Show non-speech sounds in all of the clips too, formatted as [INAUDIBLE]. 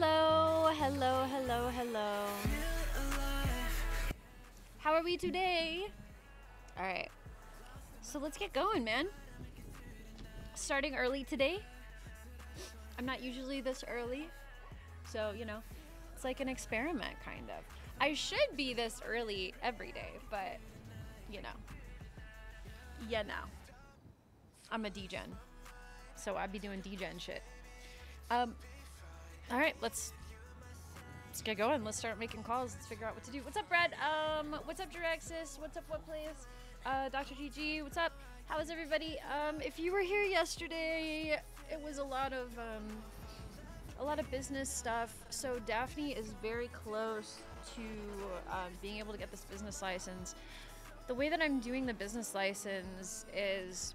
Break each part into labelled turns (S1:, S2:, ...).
S1: Hello, hello, hello, hello. How are we today? All right. So let's get going, man. Starting early today. I'm not usually this early. So, you know, it's like an experiment, kind of. I should be this early every day, but, you know. Yeah, no. I'm a DGen. So I'd be doing DGen shit. Um, all right, let's let's get going. Let's start making calls. Let's figure out what to do. What's up, Brad? Um, what's up, Jiraxis? What's up, what place? Uh, Dr. GG, what's up? How is everybody? Um, if you were here yesterday, it was a lot of um, a lot of business stuff. So Daphne is very close to um, being able to get this business license. The way that I'm doing the business license is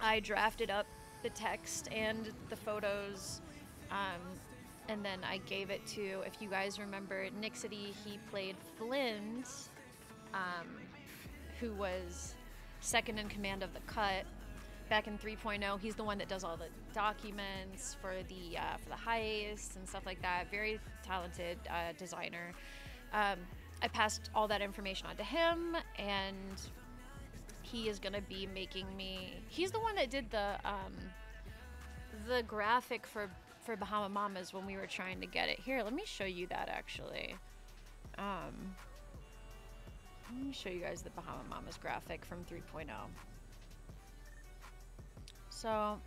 S1: I drafted up the text and the photos um, and then I gave it to, if you guys remember, Nick City, he played Flynn, um, who was second in command of the cut back in 3.0. He's the one that does all the documents for the uh, for the heists and stuff like that. Very talented uh, designer. Um, I passed all that information on to him, and he is gonna be making me. He's the one that did the um, the graphic for for Bahama Mamas when we were trying to get it. Here, let me show you that actually. Um, let me show you guys the Bahama Mamas graphic from 3.0. So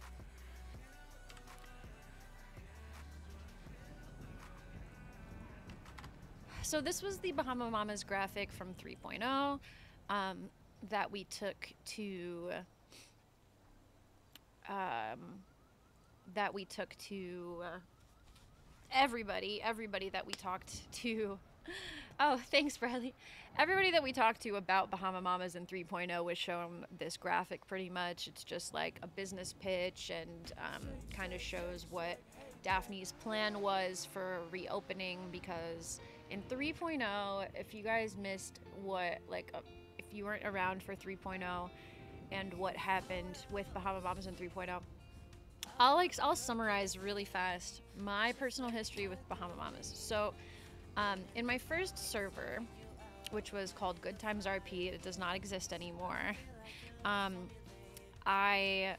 S1: So this was the Bahama Mamas graphic from 3.0 um, that we took to um, that we took to uh, everybody, everybody that we talked to. [LAUGHS] Oh, thanks, Bradley. Everybody that we talked to about Bahama Mamas and 3.0 was shown this graphic pretty much. It's just like a business pitch and um, kind of shows what Daphne's plan was for reopening because in 3.0, if you guys missed what, like, uh, if you weren't around for 3.0 and what happened with Bahama Mamas and 3.0, I'll like I'll summarize really fast my personal history with Bahama Mamas. So, um, in my first server, which was called Good Times RP, it does not exist anymore. Um, I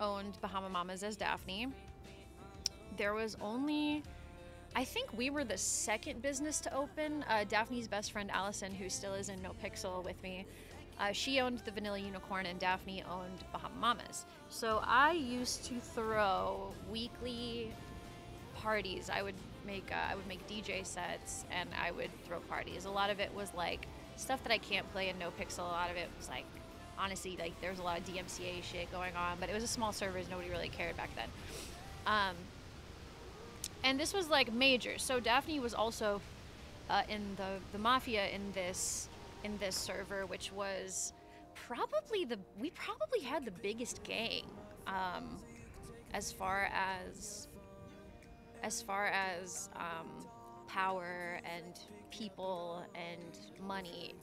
S1: owned Bahama Mamas as Daphne. There was only, I think we were the second business to open. Uh, Daphne's best friend Allison, who still is in No Pixel with me. Uh, she owned the Vanilla Unicorn and Daphne owned Bahamamas. So I used to throw weekly parties. I would make uh, I would make DJ sets and I would throw parties. A lot of it was like stuff that I can't play in No Pixel. A lot of it was like honestly like there was a lot of DMCA shit going on, but it was a small servers. Nobody really cared back then. Um, and this was like major. So Daphne was also uh, in the the mafia in this in this server, which was probably the we probably had the biggest gang um, as far as as far as um, power and people and money.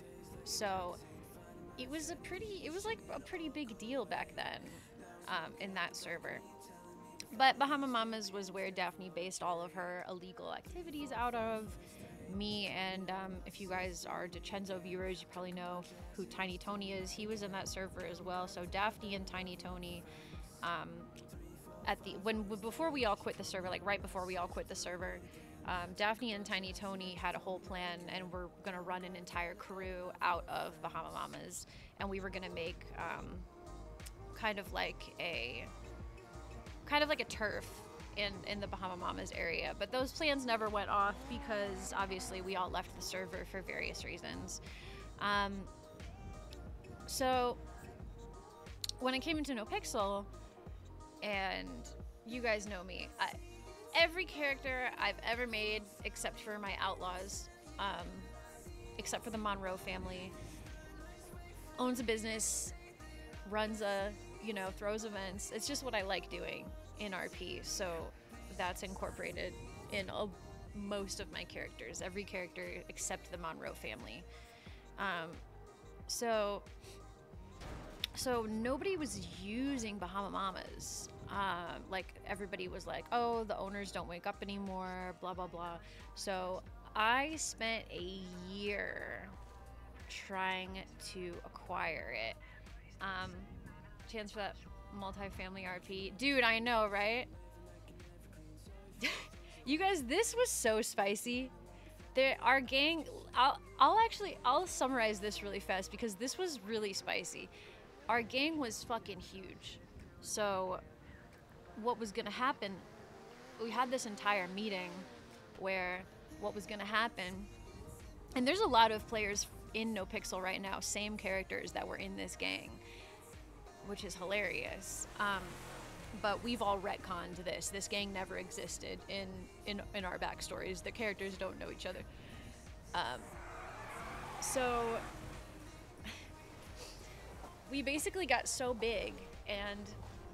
S1: So it was a pretty it was like a pretty big deal back then um, in that server. But Bahama Mamas was where Daphne based all of her illegal activities out of me and um, if you guys are DiCenzo viewers, you probably know who Tiny Tony is. He was in that server as well. So Daphne and Tiny Tony, um, at the when before we all quit the server, like right before we all quit the server, um, Daphne and Tiny Tony had a whole plan, and we're gonna run an entire crew out of Bahama Mamas, and we were gonna make um, kind of like a kind of like a turf in, in the Bahama Mamas area. But those plans never went off because obviously we all left the server for various reasons. Um, so when I came into No Pixel, and you guys know me, I, every character I've ever made, except for my outlaws, um, except for the Monroe family, owns a business, runs a, you know, throws events. It's just what I like doing in RP, so that's incorporated in a, most of my characters, every character except the Monroe family. Um, so, so nobody was using Bahama Mamas. Uh, like everybody was like, oh, the owners don't wake up anymore, blah blah blah. So I spent a year trying to acquire it. Um, chance for that Multi-family RP. Dude, I know, right? [LAUGHS] you guys, this was so spicy. There, our gang, I'll, I'll actually, I'll summarize this really fast because this was really spicy. Our gang was fucking huge. So what was gonna happen, we had this entire meeting where what was gonna happen, and there's a lot of players in No Pixel right now, same characters that were in this gang which is hilarious. Um, but we've all retconned this. This gang never existed in in, in our backstories. The characters don't know each other. Um, so [SIGHS] we basically got so big, and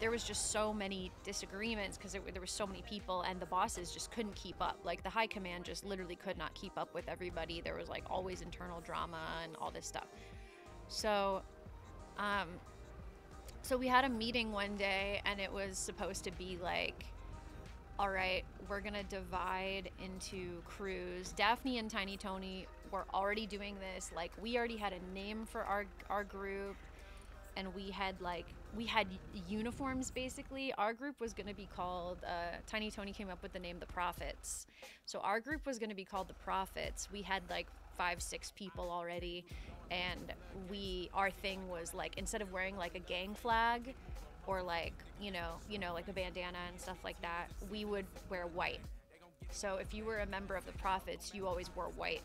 S1: there was just so many disagreements because there were so many people, and the bosses just couldn't keep up. Like the high command just literally could not keep up with everybody. There was like always internal drama and all this stuff. So. Um, so we had a meeting one day, and it was supposed to be like, all right, we're going to divide into crews. Daphne and Tiny Tony were already doing this. Like, we already had a name for our, our group, and we had like, we had uniforms basically. Our group was going to be called, uh, Tiny Tony came up with the name The Prophets. So our group was going to be called The Prophets. We had like five, six people already. And we, our thing was like, instead of wearing like a gang flag or like, you know, you know, like a bandana and stuff like that, we would wear white. So if you were a member of the Prophets, you always wore white.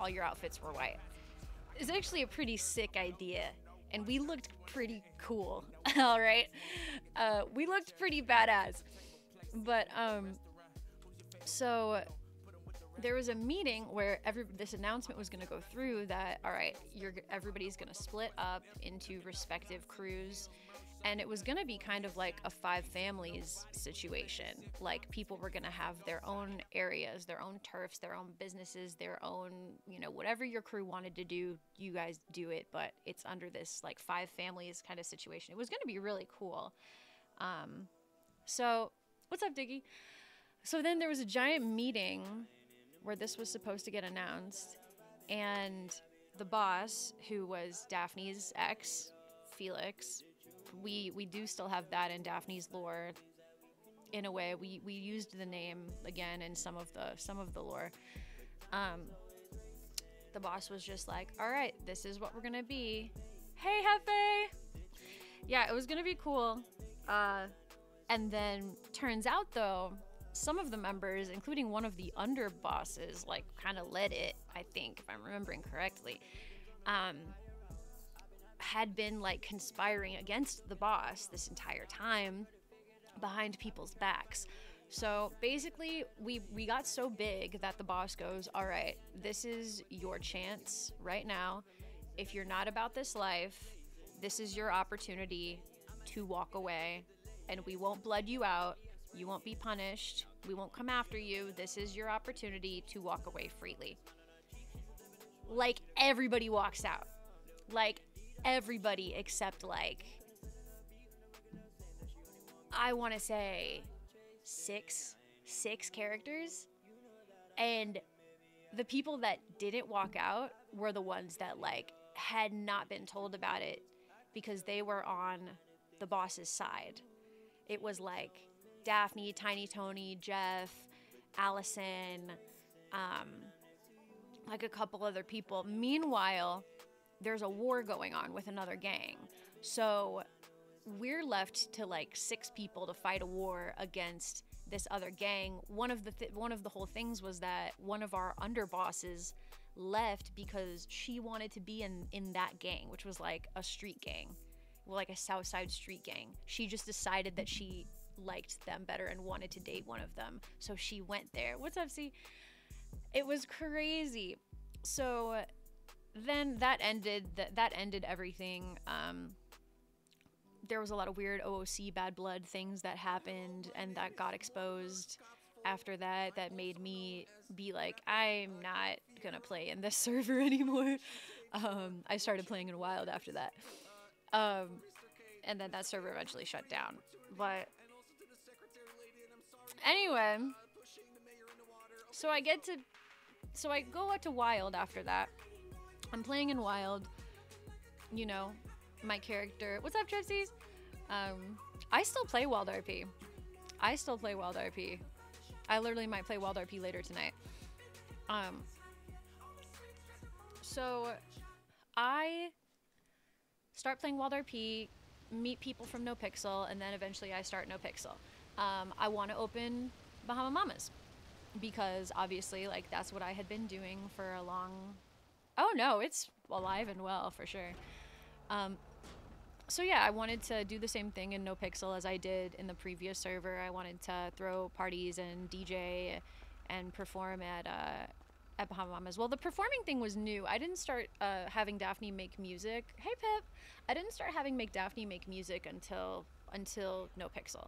S1: All your outfits were white. It's actually a pretty sick idea. And we looked pretty cool, [LAUGHS] all right? Uh, we looked pretty badass. But, um, so there was a meeting where every this announcement was going to go through that all right, you're everybody's going to split up into respective crews and it was going to be kind of like a five families situation. Like people were going to have their own areas, their own turfs, their own businesses, their own, you know, whatever your crew wanted to do, you guys do it, but it's under this like five families kind of situation. It was going to be really cool. Um so, what's up, Diggy? So then there was a giant meeting where this was supposed to get announced, and the boss, who was Daphne's ex, Felix, we we do still have that in Daphne's lore. In a way, we we used the name again in some of the some of the lore. Um, the boss was just like, "All right, this is what we're gonna be." Hey, Hefe. Yeah, it was gonna be cool. Uh, and then turns out though some of the members, including one of the underbosses, like kind of led it, I think, if I'm remembering correctly, um, had been like conspiring against the boss this entire time behind people's backs. So basically, we we got so big that the boss goes, "All right, this is your chance right now. If you're not about this life, this is your opportunity to walk away, and we won't blood you out you won't be punished. We won't come after you. This is your opportunity to walk away freely. Like everybody walks out. Like everybody except like I want to say six six characters and the people that didn't walk out were the ones that like had not been told about it because they were on the boss's side. It was like Daphne, Tiny Tony, Jeff, Allison, um, like a couple other people. Meanwhile, there's a war going on with another gang. So we're left to like six people to fight a war against this other gang. One of the th- one of the whole things was that one of our underbosses left because she wanted to be in in that gang, which was like a street gang, well, like a South Side street gang. She just decided that she liked them better and wanted to date one of them. So she went there. What's up, see? It was crazy. So then that ended that that ended everything. Um, there was a lot of weird OOC bad blood things that happened and that got exposed after that that made me be like I'm not gonna play in this [LAUGHS] server anymore. Um, I started playing in Wild after that. Um, and then that server eventually shut down. But Anyway. So I get to so I go out to Wild after that. I'm playing in Wild. You know, my character. What's up, Tripsies? Um, I still play Wild RP. I still play Wild RP. I literally might play Wild RP later tonight. Um, so I start playing Wild RP, meet people from No Pixel, and then eventually I start No Pixel um, I want to open Bahama Mamas because obviously, like, that's what I had been doing for a long. Oh no, it's alive and well for sure. Um, so yeah, I wanted to do the same thing in No Pixel as I did in the previous server. I wanted to throw parties and DJ and perform at uh, at Bahama Mamas. Well, the performing thing was new. I didn't start uh, having Daphne make music. Hey Pip, I didn't start having make Daphne make music until until No Pixel.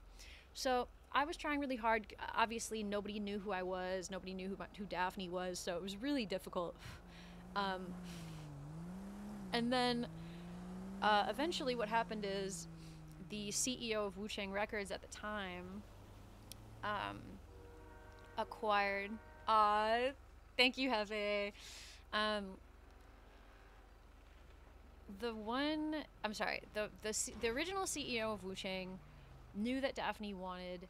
S1: So I was trying really hard. Obviously, nobody knew who I was. Nobody knew who, who Daphne was. So it was really difficult. Um, and then uh, eventually, what happened is the CEO of Wu Chang Records at the time um, acquired. Uh, thank you, Hefe. Um, the one, I'm sorry, the, the, the original CEO of Wu Chang knew that Daphne wanted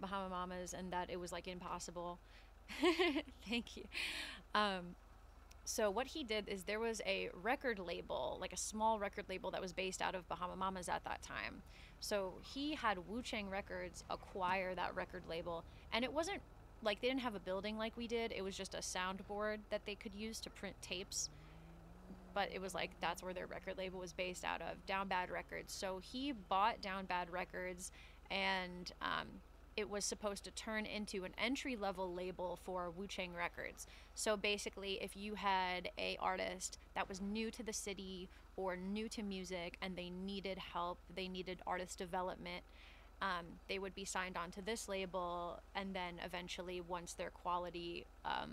S1: Bahama Mamas and that it was like impossible. [LAUGHS] Thank you. Um, so what he did is there was a record label, like a small record label that was based out of Bahama Mamas at that time. So he had Wu Chang Records acquire that record label, and it wasn't like they didn't have a building like we did. It was just a soundboard that they could use to print tapes but it was like that's where their record label was based out of, Down Bad Records. So he bought Down Bad Records, and um, it was supposed to turn into an entry level label for Wu Chang Records. So basically, if you had a artist that was new to the city or new to music and they needed help, they needed artist development, um, they would be signed onto this label, and then eventually, once their quality um,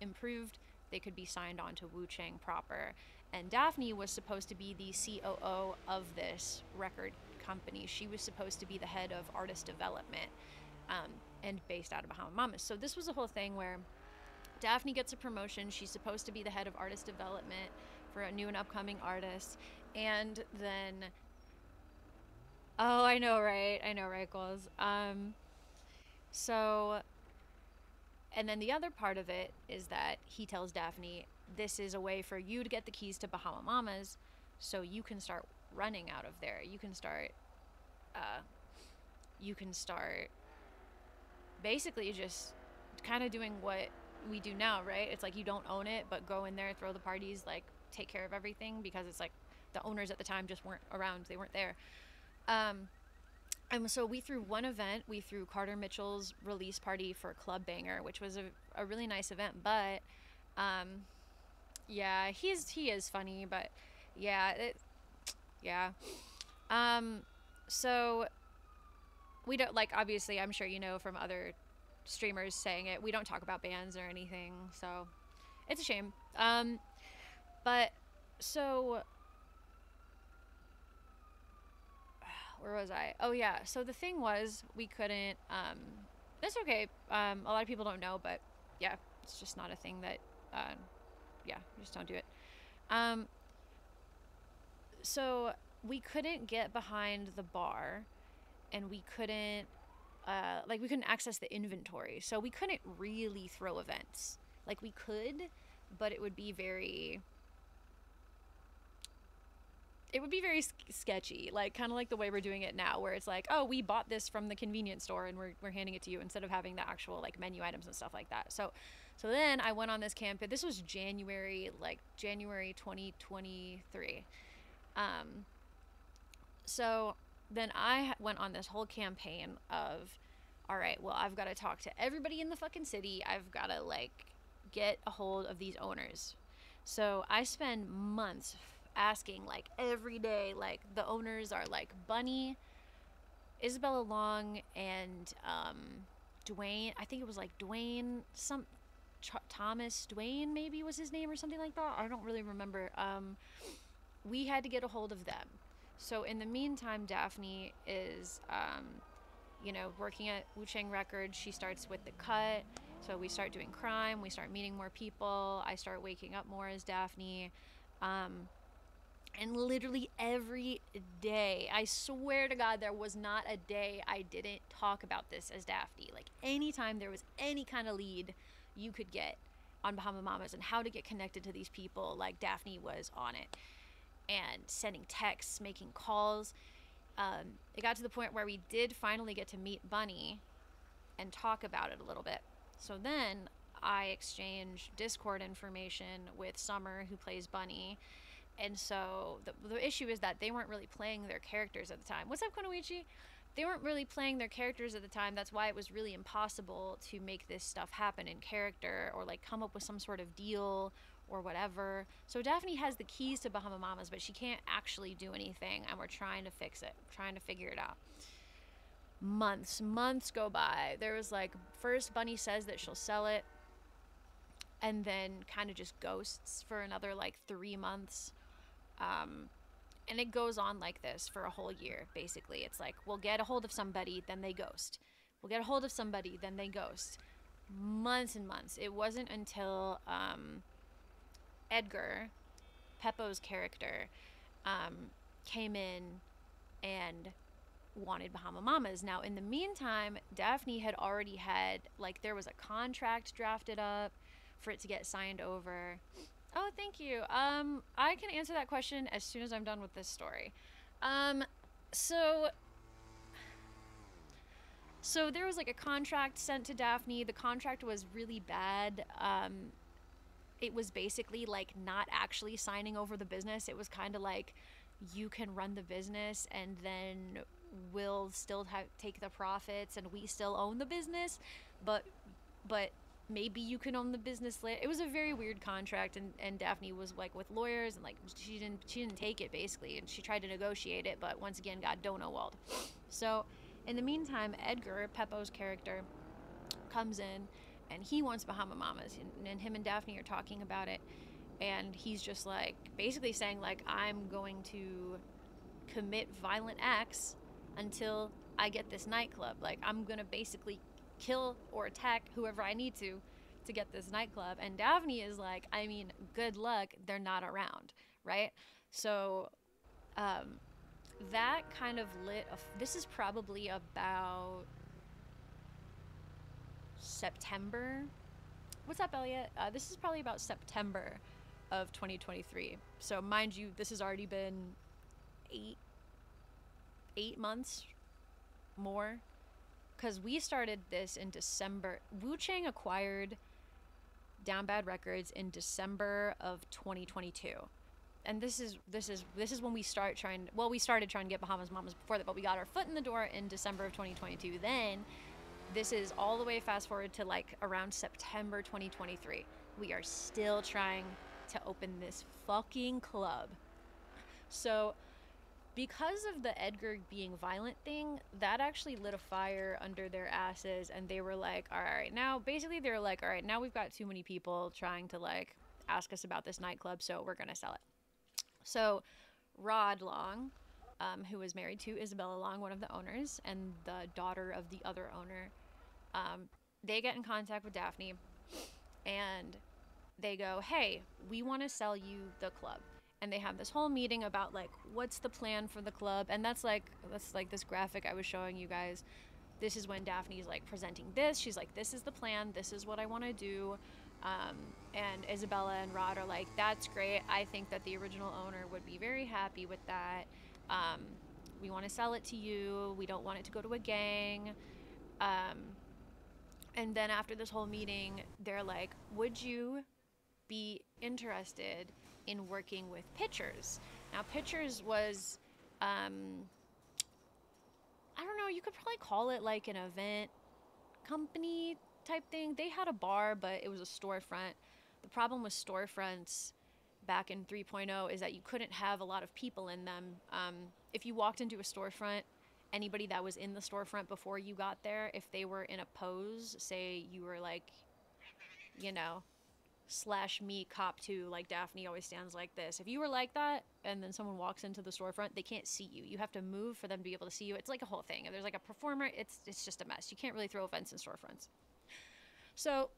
S1: improved, they could be signed onto Wu Chang proper. And Daphne was supposed to be the COO of this record company. She was supposed to be the head of artist development um, and based out of Bahama Mamas. So this was a whole thing where Daphne gets a promotion. She's supposed to be the head of artist development for a new and upcoming artist. And then, oh, I know, right? I know, right, Goals? Um, so, and then the other part of it is that he tells Daphne, this is a way for you to get the keys to Bahama Mamas so you can start running out of there. You can start, uh, you can start basically just kind of doing what we do now, right? It's like you don't own it, but go in there, throw the parties, like take care of everything because it's like the owners at the time just weren't around, they weren't there. Um, and so we threw one event. We threw Carter Mitchell's release party for Club Banger, which was a, a really nice event, but um, yeah, he's he is funny, but yeah, it, yeah. Um, so we don't like obviously. I'm sure you know from other streamers saying it. We don't talk about bands or anything, so it's a shame. Um, but so where was I? Oh yeah. So the thing was, we couldn't. Um, that's okay. Um, a lot of people don't know, but yeah, it's just not a thing that uh, yeah, just don't do it. Um, so we couldn't get behind the bar and we couldn't uh, like we couldn't access the inventory so we couldn't really throw events like we could but it would be very it would be very sketchy like kind of like the way we're doing it now where it's like oh we bought this from the convenience store and we're, we're handing it to you instead of having the actual like menu items and stuff like that so so then I went on this campaign. This was January, like January 2023. Um, so then I went on this whole campaign of, all right, well, I've got to talk to everybody in the fucking city. I've got to like get a hold of these owners. So I spend months asking like every day, like the owners are like Bunny, Isabella Long, and um, Dwayne. I think it was like Dwayne, some Ch- Thomas Dwayne, maybe was his name or something like that. I don't really remember. Um, we had to get a hold of them. So in the meantime, Daphne is, um, you know, working at Wu Chang Records. She starts with the cut. So we start doing crime. We start meeting more people. I start waking up more as Daphne. Um, and literally every day, I swear to God, there was not a day I didn't talk about this as Daphne. Like anytime there was any kind of lead, you could get on Bahama Mamas and how to get connected to these people. Like Daphne was on it and sending texts, making calls. Um, it got to the point where we did finally get to meet Bunny and talk about it a little bit. So then I exchanged Discord information with Summer, who plays Bunny. And so the, the issue is that they weren't really playing their characters at the time. What's up, Konoichi? they weren't really playing their characters at the time. That's why it was really impossible to make this stuff happen in character or like come up with some sort of deal or whatever. So Daphne has the keys to Bahama Mamas, but she can't actually do anything, and we're trying to fix it, trying to figure it out. Months, months go by. There was like, first Bunny says that she'll sell it, and then kind of just ghosts for another like three months. Um, and it goes on like this for a whole year, basically. It's like we'll get a hold of somebody, then they ghost. We'll get a hold of somebody, then they ghost. Months and months. It wasn't until um, Edgar, Peppo's character, um, came in and wanted Bahama Mamas. Now, in the meantime, Daphne had already had, like, there was a contract drafted up for it to get signed over. Oh, thank you. Um, I can answer that question as soon as I'm done with this story. Um, so, so there was like a contract sent to Daphne. The contract was really bad. Um, it was basically like not actually signing over the business. It was kind of like you can run the business and then we'll still ha- take the profits and we still own the business, but but maybe you can own the business later. It was a very weird contract, and, and Daphne was like with lawyers, and like she didn't she didn't take it basically, and she tried to negotiate it, but once again got walled. So, in the meantime, Edgar Peppo's character comes in, and he wants Bahama Mamas, and, and him and Daphne are talking about it, and he's just like basically saying like I'm going to commit violent acts until I get this nightclub. Like I'm gonna basically kill or attack whoever I need to to get this nightclub. And Daphne is like, I mean, good luck, they're not around, right? So um, that kind of lit. this is probably about September. What's up, Elliot? Uh, this is probably about September of 2023. So, mind you, this has already been eight eight months more because we started this in December. Wu Chang acquired Down Bad Records in December of 2022. And this is this is this is when we start trying. Well, we started trying to get Bahamas Mamas before that, but we got our foot in the door in December of 2022. Then, this is all the way fast forward to like around September 2023. We are still trying to open this fucking club. So because of the Edgar being violent thing, that actually lit a fire under their asses. And they were like, all right, now basically they are like, all right, now we've got too many people trying to like ask us about this nightclub, so we're going to sell it. So Rod Long, um, who was married to Isabella Long, one of the owners, and the daughter of the other owner, um, they get in contact with Daphne and they go, hey, we want to sell you the club and they have this whole meeting about like what's the plan for the club and that's like that's like this graphic i was showing you guys this is when daphne's like presenting this she's like this is the plan this is what i want to do um, and isabella and rod are like that's great i think that the original owner would be very happy with that um, we want to sell it to you we don't want it to go to a gang um, and then after this whole meeting they're like would you be interested in working with pitchers. Now, pitchers was, um, I don't know, you could probably call it like an event company type thing. They had a bar, but it was a storefront. The problem with storefronts back in 3.0 is that you couldn't have a lot of people in them. Um, if you walked into a storefront, anybody that was in the storefront before you got there, if they were in a pose, say you were like, you know, slash me cop two like Daphne always stands like this. If you were like that and then someone walks into the storefront, they can't see you. You have to move for them to be able to see you. It's like a whole thing. If there's like a performer, it's it's just a mess. You can't really throw events in storefronts. So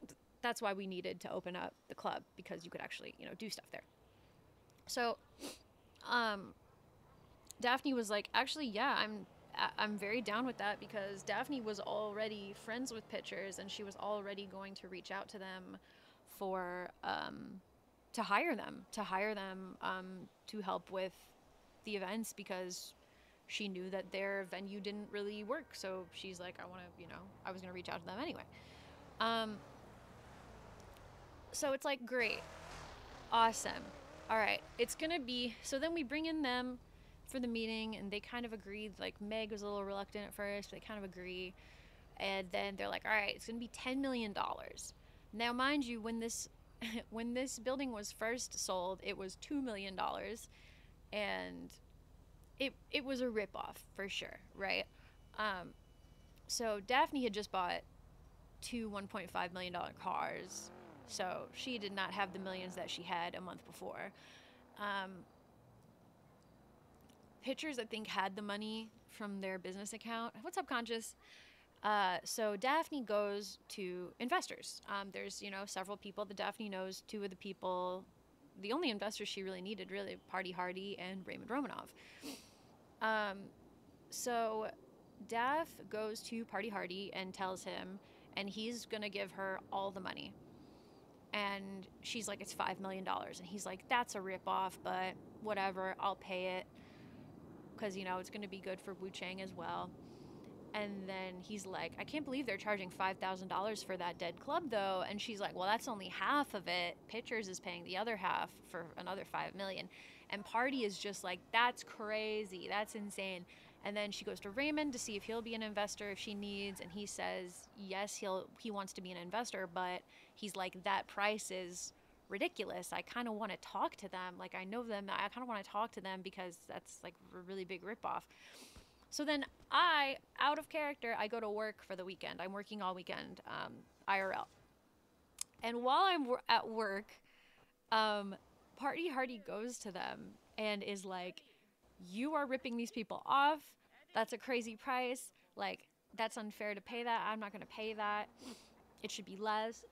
S1: th- that's why we needed to open up the club because you could actually, you know, do stuff there. So um Daphne was like, "Actually, yeah, I'm I'm very down with that because Daphne was already friends with pitchers and she was already going to reach out to them for um, to hire them, to hire them um, to help with the events because she knew that their venue didn't really work. So she's like, I want to, you know, I was going to reach out to them anyway. Um, so it's like, great, awesome. All right, it's going to be. So then we bring in them for the meeting, and they kind of agreed. Like, Meg was a little reluctant at first, but they kind of agree. And then they're like, all right, it's going to be $10 million. Now, mind you, when this [LAUGHS] when this building was first sold, it was two million dollars, and it it was a ripoff for sure, right? Um, so Daphne had just bought two 1.5 million dollar cars, so she did not have the millions that she had a month before. Um, pitchers, I think, had the money from their business account. What's up, conscious? Uh, so Daphne goes to investors. Um, there's you know several people that Daphne knows. Two of the people, the only investors she really needed, really Party Hardy and Raymond Romanov. Um, so Daph goes to Party Hardy and tells him, and he's gonna give her all the money. And she's like, it's five million dollars, and he's like, that's a ripoff, but whatever, I'll pay it, because you know it's gonna be good for Wu Chang as well. And then he's like, I can't believe they're charging $5,000 for that dead club, though. And she's like, Well, that's only half of it. Pitchers is paying the other half for another $5 million. And Party is just like, That's crazy. That's insane. And then she goes to Raymond to see if he'll be an investor if she needs. And he says, Yes, he'll, he wants to be an investor, but he's like, That price is ridiculous. I kind of want to talk to them. Like, I know them. I kind of want to talk to them because that's like a really big ripoff. So then I, out of character, I go to work for the weekend. I'm working all weekend, um, IRL. And while I'm at work, um, Party Hardy goes to them and is like, You are ripping these people off. That's a crazy price. Like, that's unfair to pay that. I'm not going to pay that. It should be less.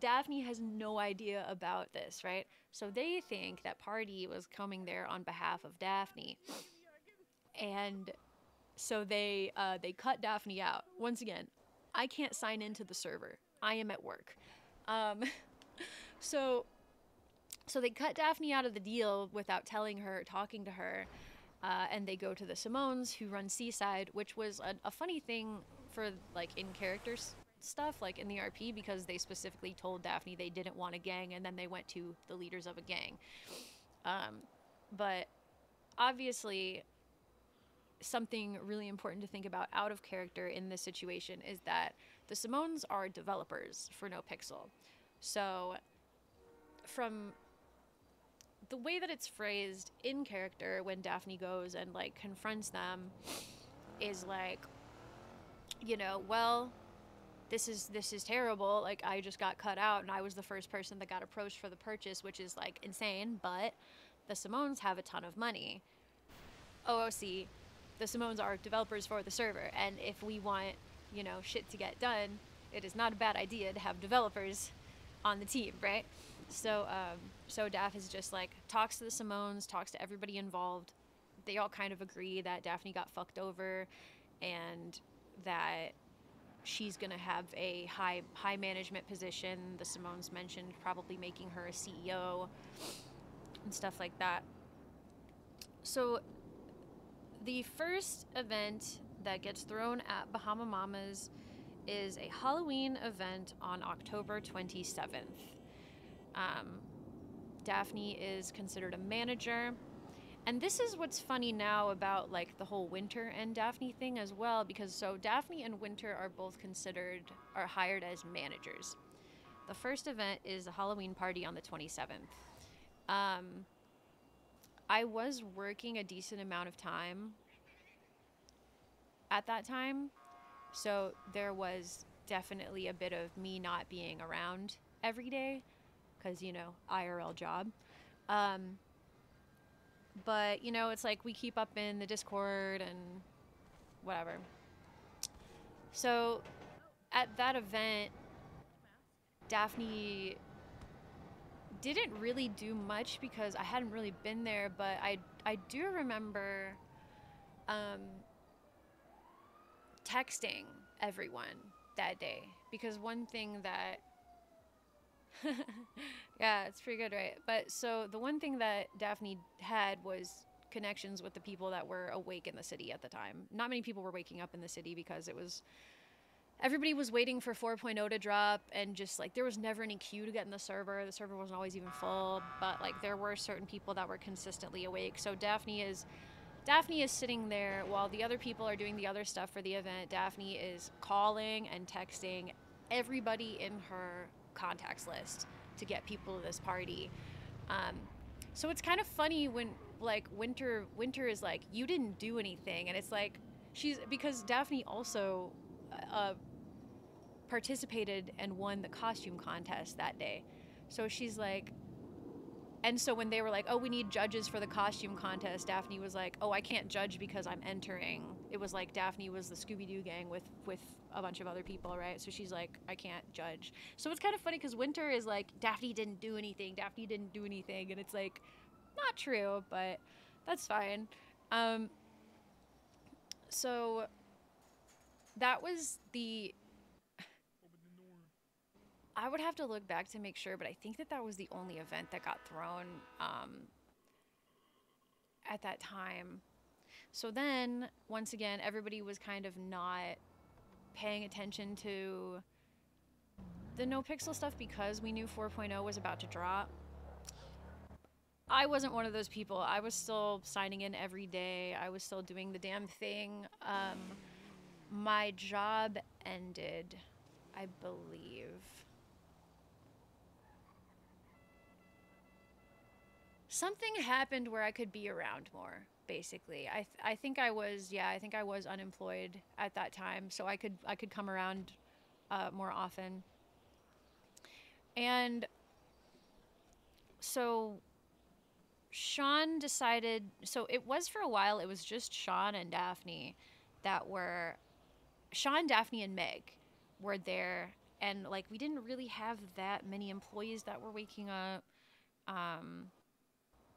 S1: Daphne has no idea about this, right? So they think that Party was coming there on behalf of Daphne. And so they uh, they cut Daphne out. Once again, I can't sign into the server. I am at work. Um, [LAUGHS] so so they cut Daphne out of the deal without telling her, talking to her, uh, and they go to the Simones who run Seaside, which was a, a funny thing for like in characters stuff like in the RP because they specifically told Daphne they didn't want a gang and then they went to the leaders of a gang. Um, but obviously something really important to think about out of character in this situation is that the Simones are developers for No Pixel. So, from the way that it's phrased in character when Daphne goes and like confronts them is like, you know, well, this is this is terrible. Like I just got cut out and I was the first person that got approached for the purchase, which is like insane, but the Simones have a ton of money. OOC the Simones are developers for the server, and if we want, you know, shit to get done, it is not a bad idea to have developers on the team, right? So, um, so Daph is just like talks to the Simones, talks to everybody involved. They all kind of agree that Daphne got fucked over, and that she's gonna have a high high management position. The Simones mentioned probably making her a CEO and stuff like that. So the first event that gets thrown at Bahama Mamas is a Halloween event on October 27th. Um, Daphne is considered a manager. And this is what's funny now about like the whole Winter and Daphne thing as well, because so Daphne and Winter are both considered, are hired as managers. The first event is a Halloween party on the 27th. Um, I was working a decent amount of time at that time. So there was definitely a bit of me not being around every day because, you know, IRL job. Um, but, you know, it's like we keep up in the Discord and whatever. So at that event, Daphne didn't really do much because I hadn't really been there, but I I do remember um, texting everyone that day because one thing that [LAUGHS] yeah, it's pretty good, right? But so the one thing that Daphne had was connections with the people that were awake in the city at the time. Not many people were waking up in the city because it was everybody was waiting for 4.0 to drop and just like there was never any queue to get in the server the server wasn't always even full but like there were certain people that were consistently awake so daphne is daphne is sitting there while the other people are doing the other stuff for the event daphne is calling and texting everybody in her contacts list to get people to this party um, so it's kind of funny when like winter winter is like you didn't do anything and it's like she's because daphne also uh, participated and won the costume contest that day. So she's like, and so when they were like, oh, we need judges for the costume contest, Daphne was like, oh, I can't judge because I'm entering. It was like Daphne was the Scooby Doo gang with, with a bunch of other people, right? So she's like, I can't judge. So it's kind of funny because Winter is like, Daphne didn't do anything, Daphne didn't do anything. And it's like, not true, but that's fine. Um, so that was the I would have to look back to make sure, but I think that that was the only event that got thrown um, at that time. So then, once again, everybody was kind of not paying attention to the no pixel stuff because we knew 4.0 was about to drop. I wasn't one of those people. I was still signing in every day. I was still doing the damn thing. Um, my job ended, I believe. Something happened where I could be around more, basically. I, th I think I was, yeah, I think I was unemployed at that time, so I could, I could come around uh, more often. And so Sean decided, so it was for a while, it was just Sean and Daphne that were Sean, Daphne, and Meg were there, and like we didn't really have that many employees that were waking up. Um,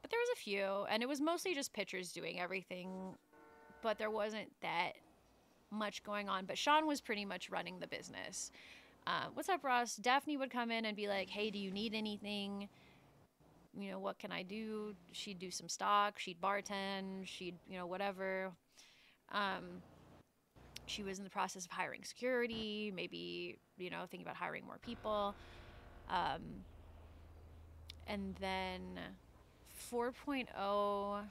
S1: but there was a few, and it was mostly just Pitchers doing everything, but there wasn't that much going on. But Sean was pretty much running the business. Uh, what's up, Ross? Daphne would come in and be like, hey, do you need anything? You know, what can I do? She'd do some stock, she'd bartend, she'd, you know, whatever. Um, she was in the process of hiring security, maybe, you know, thinking about hiring more people. Um, and then 4.0, I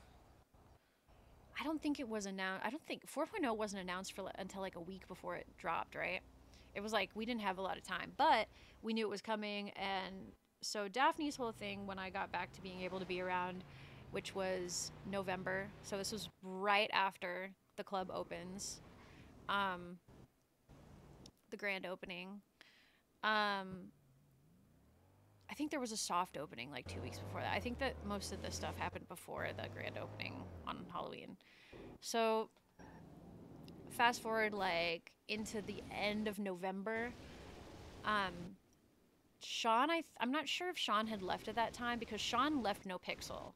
S1: don't think it was announced. I don't think 4.0 wasn't announced for until like a week before it dropped, right? It was like we didn't have a lot of time, but we knew it was coming. And so Daphne's whole thing when I got back to being able to be around, which was November. So this was right after the club opens um, the grand opening. Um, I think there was a soft opening like two weeks before that. I think that most of the stuff happened before the grand opening on Halloween. So fast forward like into the end of November. Um, Sean, I I'm not sure if Sean had left at that time because Sean left NoPixel.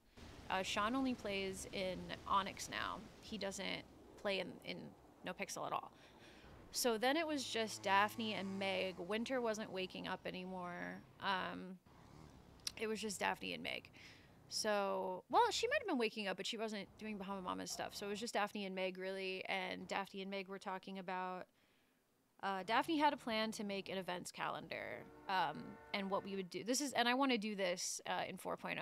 S1: Uh, Sean only plays in Onyx now. He doesn't play in, in NoPixel at all. So then it was just Daphne and Meg. Winter wasn't waking up anymore. Um, it was just Daphne and Meg. So, well, she might have been waking up, but she wasn't doing Bahama Mama stuff. So it was just Daphne and Meg, really. And Daphne and Meg were talking about. Uh, Daphne had a plan to make an events calendar um, and what we would do. This is, and I want to do this uh, in 4.0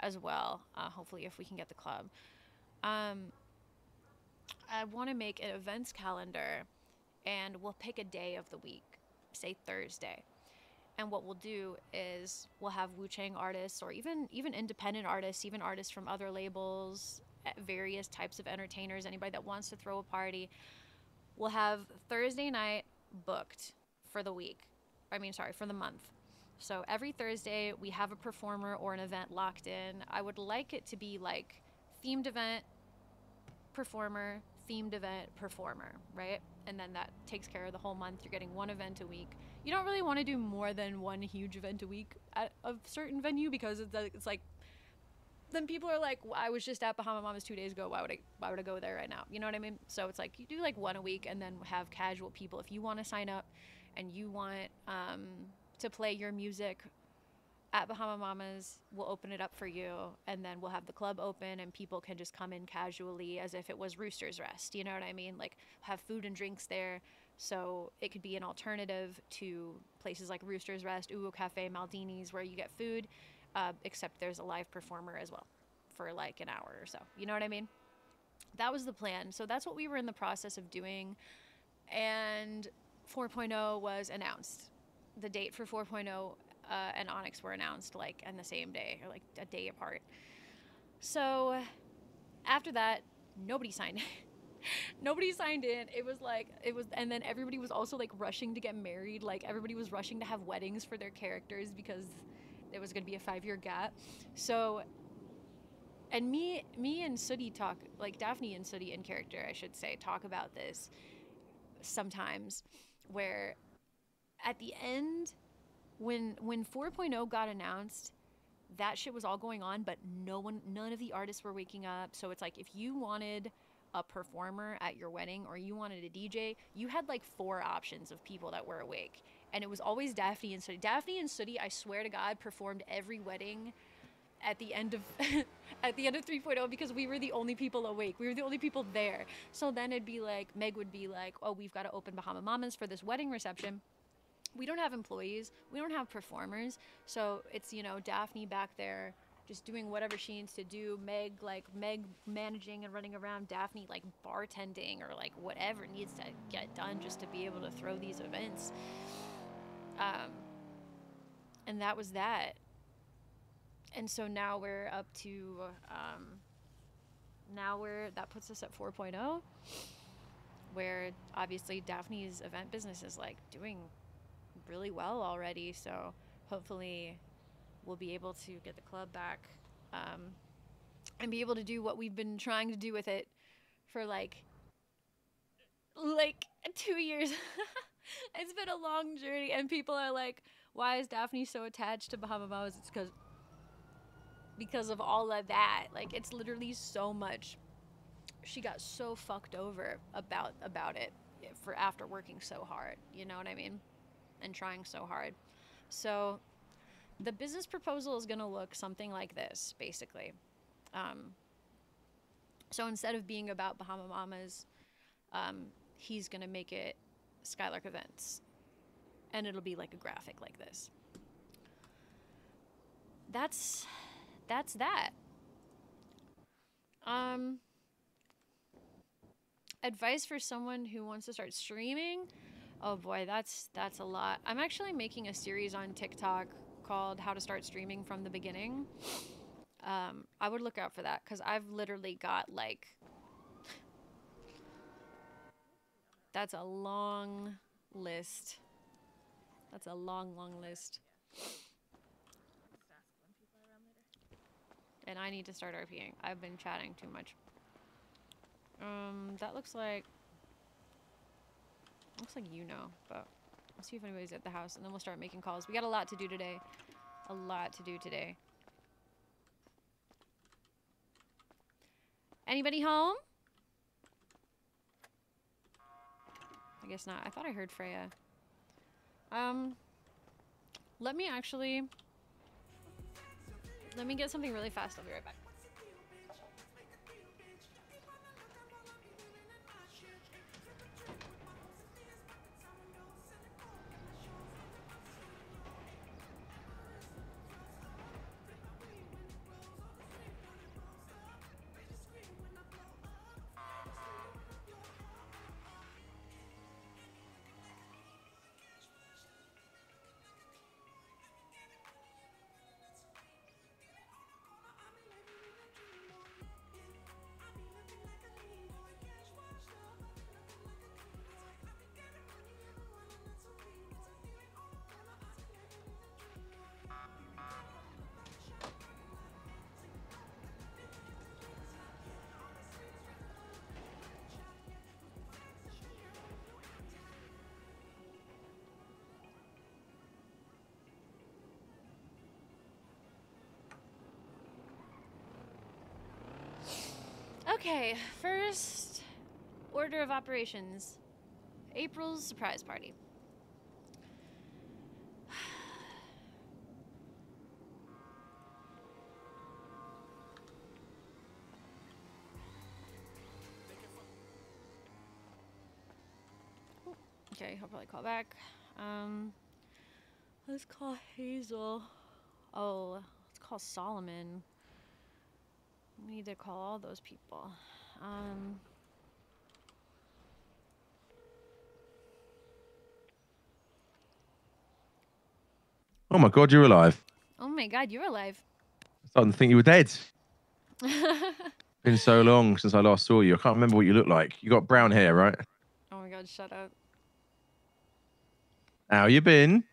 S1: as well, uh, hopefully, if we can get the club. Um, I want to make an events calendar and we'll pick a day of the week, say Thursday. And what we'll do is we'll have Wu Chang artists or even even independent artists, even artists from other labels, eh, various types of entertainers, anybody that wants to throw a party. We'll have Thursday night booked for the week. I mean, sorry, for the month. So every Thursday we have a performer or an event locked in. I would like it to be like themed event performer, themed event, performer, right? And then that takes care of the whole month. You're getting one event a week. You don't really want to do more than one huge event a week at a certain venue because it's like then people are like, well, I was just at Bahama Mamas two days ago. Why would I? Why would I go there right now? You know what I mean? So it's like you do like one a week, and then have casual people. If you want to sign up, and you want um, to play your music at Bahama Mamas, we'll open it up for you, and then we'll have the club open, and people can just come in casually as if it was Rooster's Rest. You know what I mean? Like, have food and drinks there. So it could be an alternative to places like Rooster's Rest, Uwu Cafe, Maldini's, where you get food, uh, except there's a live performer as well for like an hour or so. You know what I mean? That was the plan. So that's what we were in the process of doing. And 4.0 was announced. The date for 4.0 uh, and Onyx were announced like on the same day or like a day apart. So after that, nobody signed [LAUGHS] nobody signed in it was like it was and then everybody was also like rushing to get married like everybody was rushing to have weddings for their characters because there was going to be a five year gap so and me me and Sooty talk like Daphne and Sooty in character i should say talk about this sometimes where at the end when when 4.0 got announced, that shit was all going on, but no one, none of the artists were waking up. So it's like if you wanted a performer at your wedding or you wanted a DJ, you had like four options of people that were awake. And it was always Daphne and Sooty. Daphne and Sooty, I swear to God, performed every wedding at the end of [LAUGHS] at the end of 3.0 because we were the only people awake. We were the only people there. So then it'd be like Meg would be like, "Oh, we've got to open Bahama Mamas for this wedding reception." we don't have employees, we don't have performers. So it's, you know, Daphne back there just doing whatever she needs to do. Meg, like, Meg managing and running around, Daphne, like, bartending or, like, whatever needs to get done just to be able to throw these events. Um, and that was that. And so now we're up to, um, now we're, that puts us at 4.0, where obviously Daphne's event business is, like, doing really well already. So hopefully, we'll be able to get the club back um, and be able to do what we've been trying to do with it for like like two years. [LAUGHS] it's been a long journey, and people are like, "Why is Daphne so attached to Bahama Mamas?" It's because because of all of that. Like, it's literally so much. She got so fucked over about about it for after working so hard. You know what I mean? and trying so hard. So the business proposal is going to look something like this, basically. Um, so instead of being about Bahama Mamas, um, he's going to make it Skylark Events. And it'll be like a graphic like this. That's that's that. Um, advice for someone who wants to start streaming Oh boy, that's that's a lot. I'm actually making a series on TikTok called "How to Start Streaming from the Beginning." Um, I would look out for that because I've literally got like that's a long list. That's a long, long list. And I need to start RPing. I've been chatting too much. Um, that looks like Looks like you know, but we'll see if anybody's at the house, and then we'll start making calls. We got a lot to do today. A lot to do today. Anybody home? I guess not. I thought I heard Freya. Um, let me actually... Let me get something really fast. I'll be right back. Okay, first order of operations April's surprise party. Okay, I'll probably call back. Um, let's call Hazel. Oh, let's call Solomon. We need to call all those people. Um,
S2: oh my god, you're alive.
S1: Oh my god, you're alive.
S2: I started to think you were dead.
S1: [LAUGHS]
S2: Been so long since I last saw you. I can't remember what you look like. You got brown hair, right?
S1: Oh my god, shut up.
S2: How you been?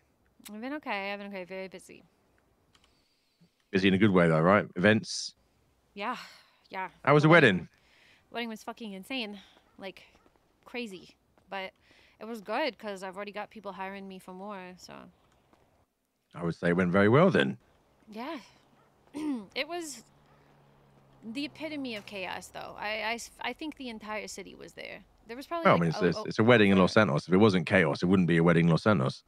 S1: I've been okay. I've been okay. Very busy.
S2: Busy in a good way though, right? Events.
S1: Yeah, yeah.
S2: I was the wedding. wedding.
S1: Wedding was fucking insane, like crazy, but it was good because I've already got people hiring me for more. So.
S2: I would say it went very well then.
S1: Yeah, [CLEARS THROAT] it was the epitome of chaos, though. I, I, I think the entire city was there. There was probably. Well, like, I mean, it's, it's a
S2: wedding in Los Santos. If it wasn't chaos, it wouldn't be a wedding in Los Santos.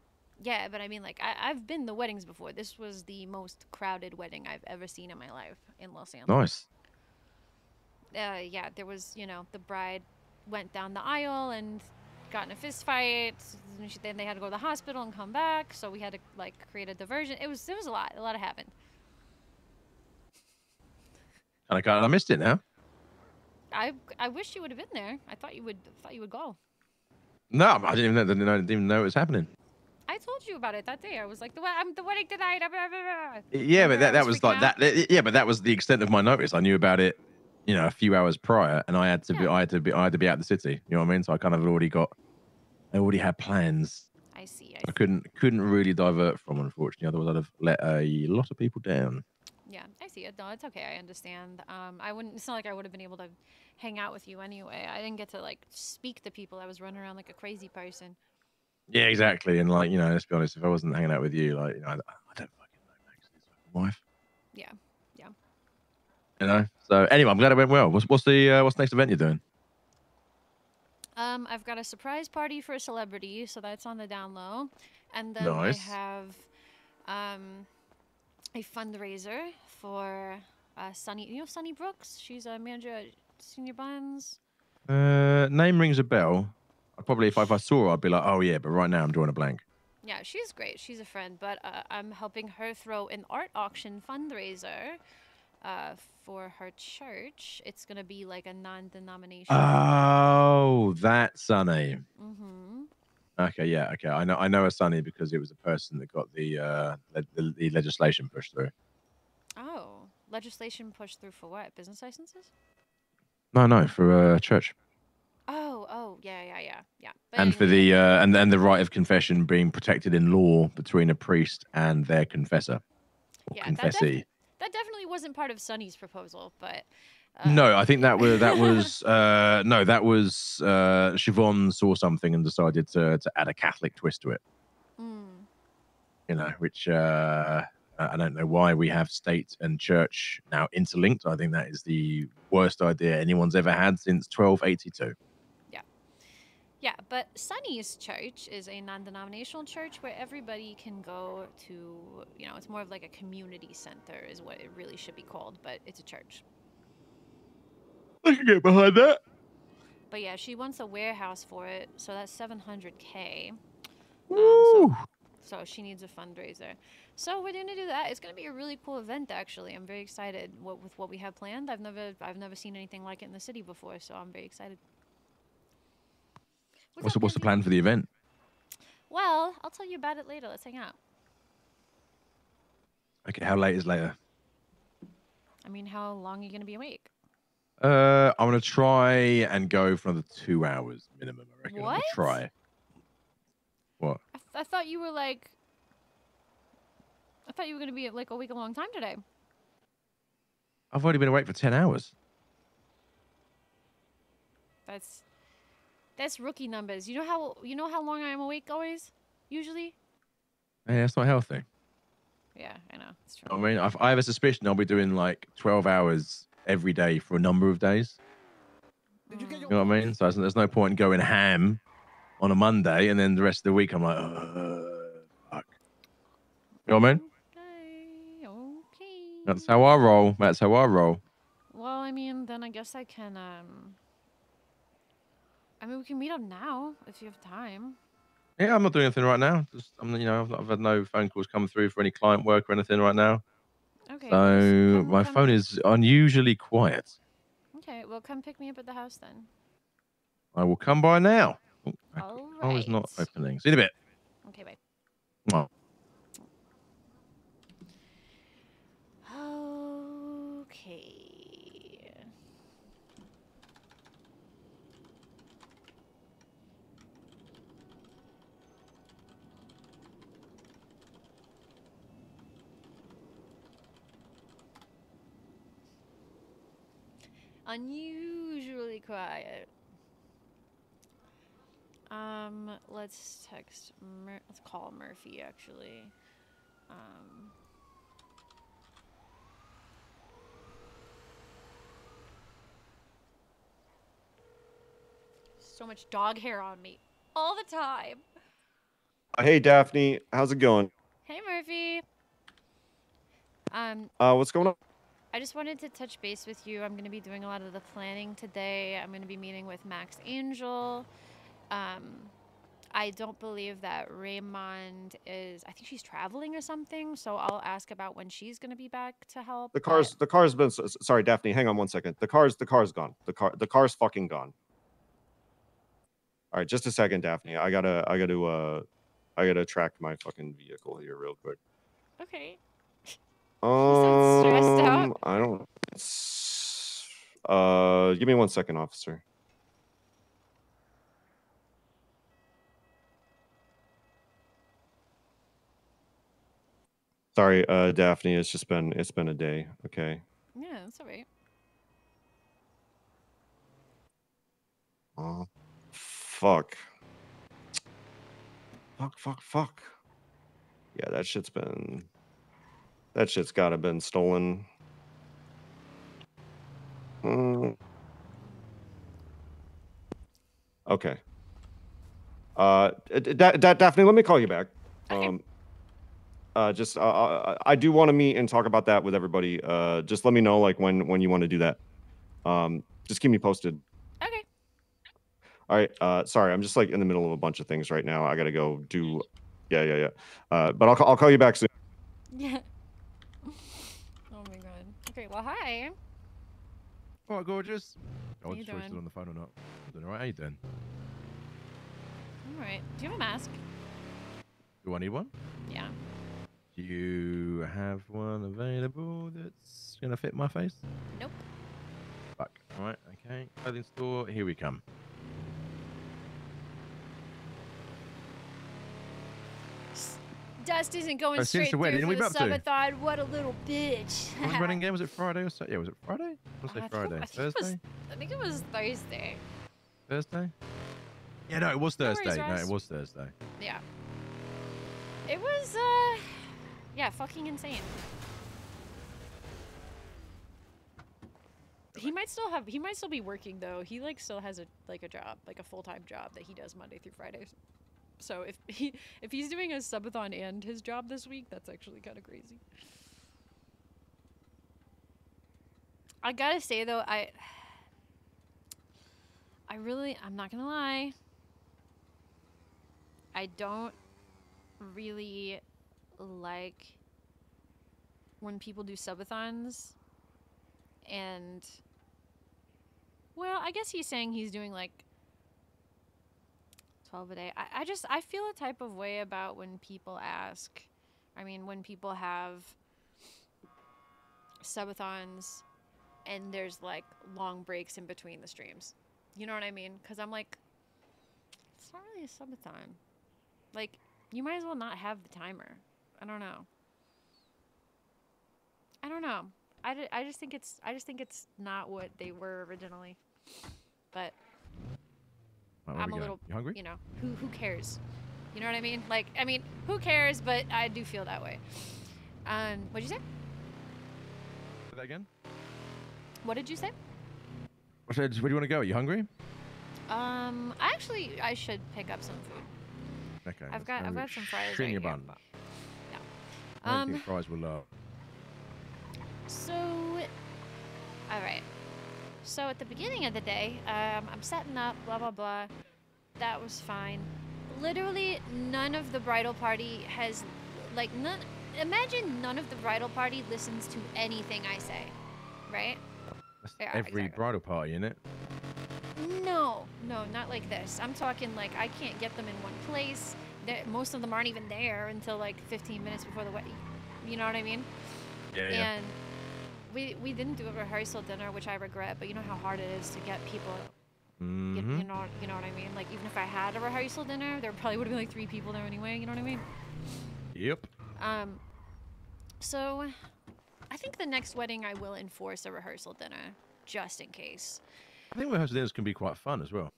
S1: Yeah, but I mean, like, I, I've been the weddings before. This was the most crowded wedding I've ever seen in my life in Los Angeles. Nice. Uh, yeah, there was, you know, the bride went down the aisle and got in a fist fight. then they had to go to the hospital and come back. So we had to like create a diversion. It was it was a lot. A lot happened.
S2: And I got I missed it now.
S1: I I wish you would have been there. I thought you would thought you would go.
S2: No, I didn't even know, didn't even know it was happening.
S1: I told you about it that
S3: day. I was like, the, I'm the wedding tonight.
S2: Yeah, but that, that was, was like out. that. Yeah, but that was the extent of my notice. I knew about it, you know, a few hours prior, and I had to yeah. be, I had to be, I had to be out the city. You know what I mean? So I kind of already got, I already had plans. I see. I, I couldn't couldn't really divert from, unfortunately. Otherwise, I'd have let a lot of people down.
S1: Yeah, I see it. No, it's okay. I understand. Um, I wouldn't. It's not like I would have been able to hang out with you anyway. I didn't get to like speak to people. I was running around like a crazy person.
S2: Yeah, exactly. And like, you know, let's be honest, if I wasn't hanging out with you, like, you know, I, don't fucking know Max's fucking wife.
S1: Yeah, yeah.
S2: You know. So anyway, I'm glad it went well. What's what's the uh, what's the next event you're doing?
S1: Um, I've got a surprise party for a celebrity, so that's on the down low, and then nice. I have um a fundraiser for uh, Sunny. You know Sunny Brooks? She's a manager at Senior Buns.
S2: Uh, name rings a bell probably if I, if I saw her, I'd be like, oh yeah, but right now I'm drawing a blank.
S1: Yeah, she's great. She's a friend, but uh, I'm helping her throw an art auction fundraiser uh, for her church. It's going to be like a non denomination.
S2: Oh, that Sunny. Mm-hmm. Okay, yeah, okay. I know I know a Sunny because it was a person that got the, uh, le the, the legislation pushed through.
S1: Oh, legislation pushed through for what? Business licenses?
S2: No, no, for a uh, church. Oh, oh, yeah, yeah, yeah, yeah. But and anyway. for the uh, and then the right of confession being protected in law between a priest and their confessor. yeah, confessee. That, def
S1: that, definitely wasn't part of Sunny's proposal, but.
S2: Uh, no, I think that was [LAUGHS] that was uh, no, that was uh, Siobhan saw something and decided to to add a Catholic twist to it. Mm. You know, which uh, I don't know why we have state and church now interlinked. I think that is the worst idea anyone's ever had since 1282.
S1: Yeah, but Sunny's church is a non-denominational church where everybody can go to, you know, it's more of like a community center is what it really should be called, but it's a church.
S4: I can get behind that.
S1: But yeah, she wants a warehouse for it, so that's 700k.
S4: Woo! Um,
S1: so, so she needs a fundraiser. So we're gonna do that. It's gonna be a really cool event, actually. I'm very excited with what we have planned. I've never, I've never seen anything like it in the city before, so I'm very excited.
S2: What's, what's the plan for the event?
S1: Well, I'll tell you about it later. Let's hang out.
S2: Okay, how late is later?
S1: I mean, how long are you going to be awake?
S2: Uh, I'm gonna try and go for another two hours minimum. I reckon. What? I'm try. What?
S1: I, th I, thought you were like. I thought you were gonna be like a week long time today.
S2: I've already been awake for ten hours.
S1: That's that's rookie numbers. You know how you know how long I am awake always, usually.
S2: yeah, that's not healthy. Yeah, I know. It's true. I mean, I have a suspicion I'll be doing like twelve hours every day for a number of days. Did you, get your- you know what I mean? So there's no point in going ham on a Monday and then the rest of the week I'm like, fuck. You know what I mean? Okay, okay. That's how I roll. That's how I roll.
S1: Well, I mean, then I guess I can um I mean, we can meet up now if you have time.
S2: Yeah, I'm not doing anything right now. Just, I'm, you know, I've, not, I've had no phone calls come through for any client work or anything right now.
S1: Okay. So, my phone
S2: is unusually quiet.
S1: Okay, well, come pick me up at the house then.
S2: I will come by now. Oh, All right. not opening. See you in a bit. Okay, bye. Well.
S1: unusually quiet. Um, let's text, Mur let's call Murphy actually. Um, so much dog hair on me all the time.
S5: hey, Daphne, how's it going?
S1: Hey, Murphy. Um, uh, what's going on? I just wanted to touch base with you. I'm going to be doing a lot of the planning today. I'm going to be meeting with Max Angel. Um, I don't believe that Raymond is. I think she's traveling or something. So I'll ask about when she's going to be back to help. The car's
S5: but... the car's been. Sorry, Daphne. Hang on one second. The car's the car's gone. The car the car's fucking gone. All right, just a second, Daphne. I gotta I gotta uh I gotta track my fucking vehicle here real quick. Okay. Um, out? I don't. Uh, give me one second, officer. Sorry, uh, Daphne. It's just been it's been a day. Okay.
S1: Yeah, that's all right.
S5: Oh, fuck.
S4: Fuck, fuck, fuck.
S5: Yeah, that shit's been that shit's gotta been stolen. Mm. Okay. Uh, Daphne, let me call you back. Okay. Um, uh, just uh, uh I do want to meet and talk about that with everybody. Uh, just let me know like when when you want to do that. Um, just keep me posted. Okay. All right. Uh, sorry, I'm just like in the middle of a bunch of things right now. I gotta go do. Yeah, yeah, yeah. Uh, but I'll
S2: I'll call you back soon.
S1: Yeah. [LAUGHS] Okay. Well, hi.
S2: Oh, gorgeous. How oh, you doing? on the phone or not? I'm doing all right. How you doing?
S1: I'm all right. Do you have a mask?
S2: Do I need one? Yeah. Do you have one available that's going to fit my face? Nope. Fuck. All right. Okay. Clothing store. Here we come.
S1: Dust isn't going oh, straight through the subathon. What a little bitch. what was running [LAUGHS]
S2: game? Was it Friday or so? Yeah, was it Friday? Was uh, it Friday? I Thursday? Was,
S1: I think it was Thursday.
S2: Thursday? Yeah, no, it was Thursday. No, it was Thursday.
S1: Yeah. It was, uh, yeah, fucking insane. He might still have, he might still be working though. He like still has a, like a job, like a full-time job that he does Monday through Fridays. So if [LAUGHS] he if he's doing a subathon and his job this week, that's actually kind of crazy. I gotta say though, I I really I'm not gonna lie. I don't really like when people do subathons and well, I guess he's saying he's doing like 12 a day. I, I just, I feel a type of way about when people ask, I mean, when people have subathons and there's like long breaks in between the streams. You know what I mean? Because I'm like, it's not really a subathon. Like, you might as well not have the timer. I don't know. I don't know. I, I just think it's I just think it's not what they were originally. But I'm a little. You hungry? You know, who who cares? You know what I mean? Like, I mean, who cares? But I do feel that way. Um, what'd you say? Say that again. What did you say?
S2: I said, where do you want to go? Are you hungry?
S1: Um, I actually I should pick up some food.
S2: Okay. I've got I've got some fries right your here. Yeah. I um, fries will love.
S1: So, all right. So at the beginning of the day, um, I'm setting up, blah, blah, blah. That was fine. Literally, none of the bridal party has, like, none. Imagine none of the bridal party listens to anything I say, right? That's yeah, every
S2: exactly. bridal party, in it?
S1: No, no, not like this. I'm talking like I can't get them in one place. They're, most of them aren't even there until like 15 minutes before the wedding. You know what I mean? Yeah, yeah. And we we didn't do a rehearsal dinner, which I regret. But you know how hard it is to get people.
S6: Mm-hmm. You, you,
S1: know, you know what I mean. Like even if I had a rehearsal dinner, there probably would have been like three people there anyway. You know what I mean? Yep. Um. So, I think the next wedding I will enforce a rehearsal dinner just in case.
S2: I think rehearsal dinners can be quite fun as well.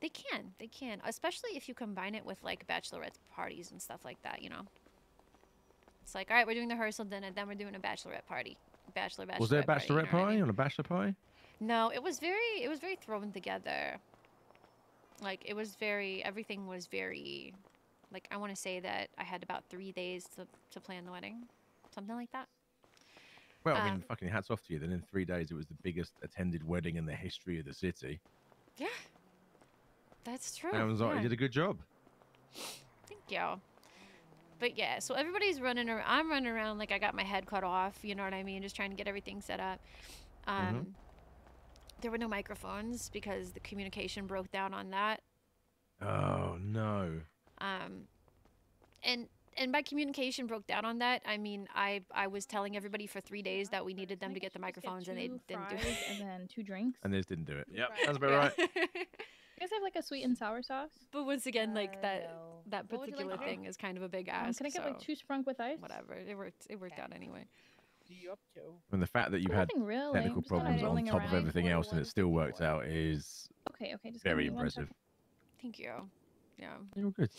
S1: They can, they can, especially if you combine it with like bachelorette parties and stuff like that. You know, it's like, all right, we're doing the rehearsal dinner, then we're doing a bachelorette party bachelor bachelor. Was there a bachelorette party, party you know I mean? on
S2: a bachelor party?
S1: No, it was very it was very thrown together. Like it was very everything was very like I want to say that I had about three days to, to plan the wedding, something like that.
S2: Well, I mean, um, fucking hats off to you. Then in three days, it was the biggest attended wedding in the history of the city.
S1: Yeah, that's true. I was like, you did a good job. Thank you but yeah, so everybody's running around. I'm running around like I got my head cut off. You know what I mean? Just trying to get everything set up. Um, mm -hmm. There were no microphones because the communication broke down on that.
S2: Oh no.
S1: Um, and and by communication broke down on that, I mean I I was telling everybody for three days that we needed them to get the microphones, get and they didn't do it. And then
S7: two drinks.
S2: And they just didn't do it. Yep, right. that's about right. [LAUGHS]
S1: You guys have like a sweet and sour sauce. But once again, like uh, that no. that particular like thing is kind of a big ass. can I get so like two sprunk with ice? Whatever. It worked. It worked out anyway.
S2: And the fact that you had really. technical problems on top of everything else and it still worked out is okay. Okay, just very impressive.
S1: Thank you. Yeah. You're good.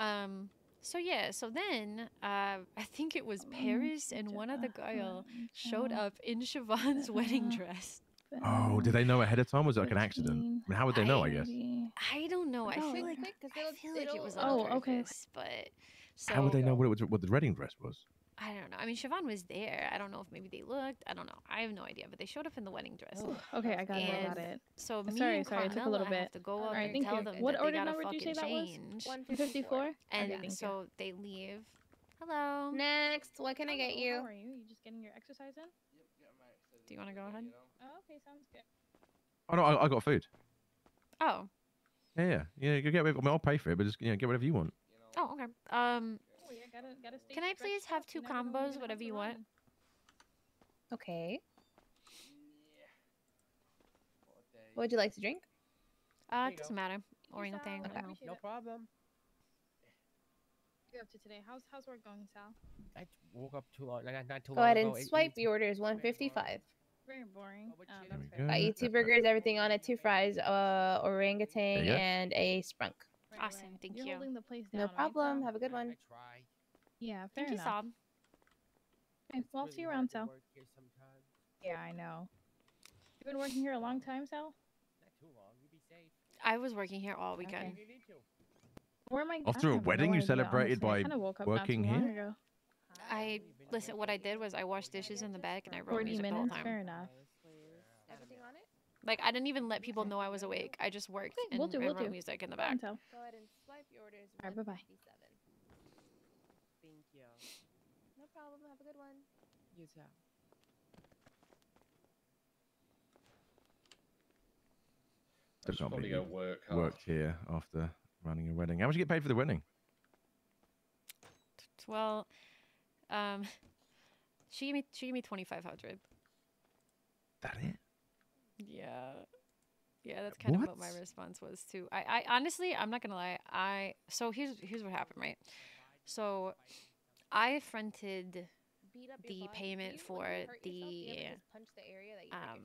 S1: Um. So yeah, so then uh, I think it was Paris and one other girl showed up in Siobhan's [LAUGHS] wedding dress.
S2: Oh, did they know ahead of time? Was it like an accident? I mean, how would they know? I, I guess.
S1: I don't know. I, I feel like, like I feel like it was oh, purpose, okay. but so, how would they know
S2: what it was? What the wedding dress was?
S1: I don't know. I mean, Siobhan was there. I don't know if maybe they looked. I don't know. I have no idea. But they showed up in the wedding dress. Oh, okay, I got it. Got So me sorry, and sorry, it took a little bit. I have to go up All right, and tell you. them what that order they gotta you say change. One fifty four. And okay, so you. they leave.
S3: Hello. Next, what can Hello, I get you? How are
S1: you? You just getting your exercise in? Yep, yeah, Do you want to go ahead? You know? Oh, okay, sounds good.
S2: Oh no, I, I got food. Oh. Yeah, yeah, yeah. You get. I mean, I'll pay for it, but just you know, get whatever you want.
S1: Oh, okay. Um. Oh,
S8: can I please
S3: have two combos, whatever you want? Okay. What would you like to drink? Uh, it doesn't matter.
S6: Orange thing. Okay. No
S8: problem. up to today? How's how's work
S6: going, Sal?
S9: I woke up too long. Like, not too go long ahead and ago. swipe.
S3: It, your order is one fifty-five.
S1: Very boring. Oh, um, I eat
S3: two burgers, everything on it, two fries, uh, Orang-O-Tang, and a sprunk.
S1: Awesome, thank You're you. Holding the place down, no problem.
S3: Right? Have a good one. Yeah, fair thank enough. You, Thanks. Well, see you around, Sal.
S9: Yeah, I
S1: know. You've been working here a long time, Sal. I was working here all weekend. Okay. Where am I? After a wedding, you celebrated by kind of working here. I Listen, what I did was I washed dishes in the back and I wrote music minutes, the whole time. Fair enough. Everything on it? Like I didn't even let people know I was awake. I just worked okay, we'll do, we'll wrote do. music in the back. Go
S3: ahead and swipe your orders. All right, bye bye.
S10: Thank you. No problem. Have a good one. You too.
S2: I probably go work hard. worked here after running a wedding. How much you get paid for the wedding?
S1: Well, um, [LAUGHS] she gave me she gave me twenty five hundred. That it? Yeah, yeah. That's kind what? of what my response was too. I, I honestly, I'm not gonna lie. I so here's here's what happened, right? So, I fronted the payment um, for the, um,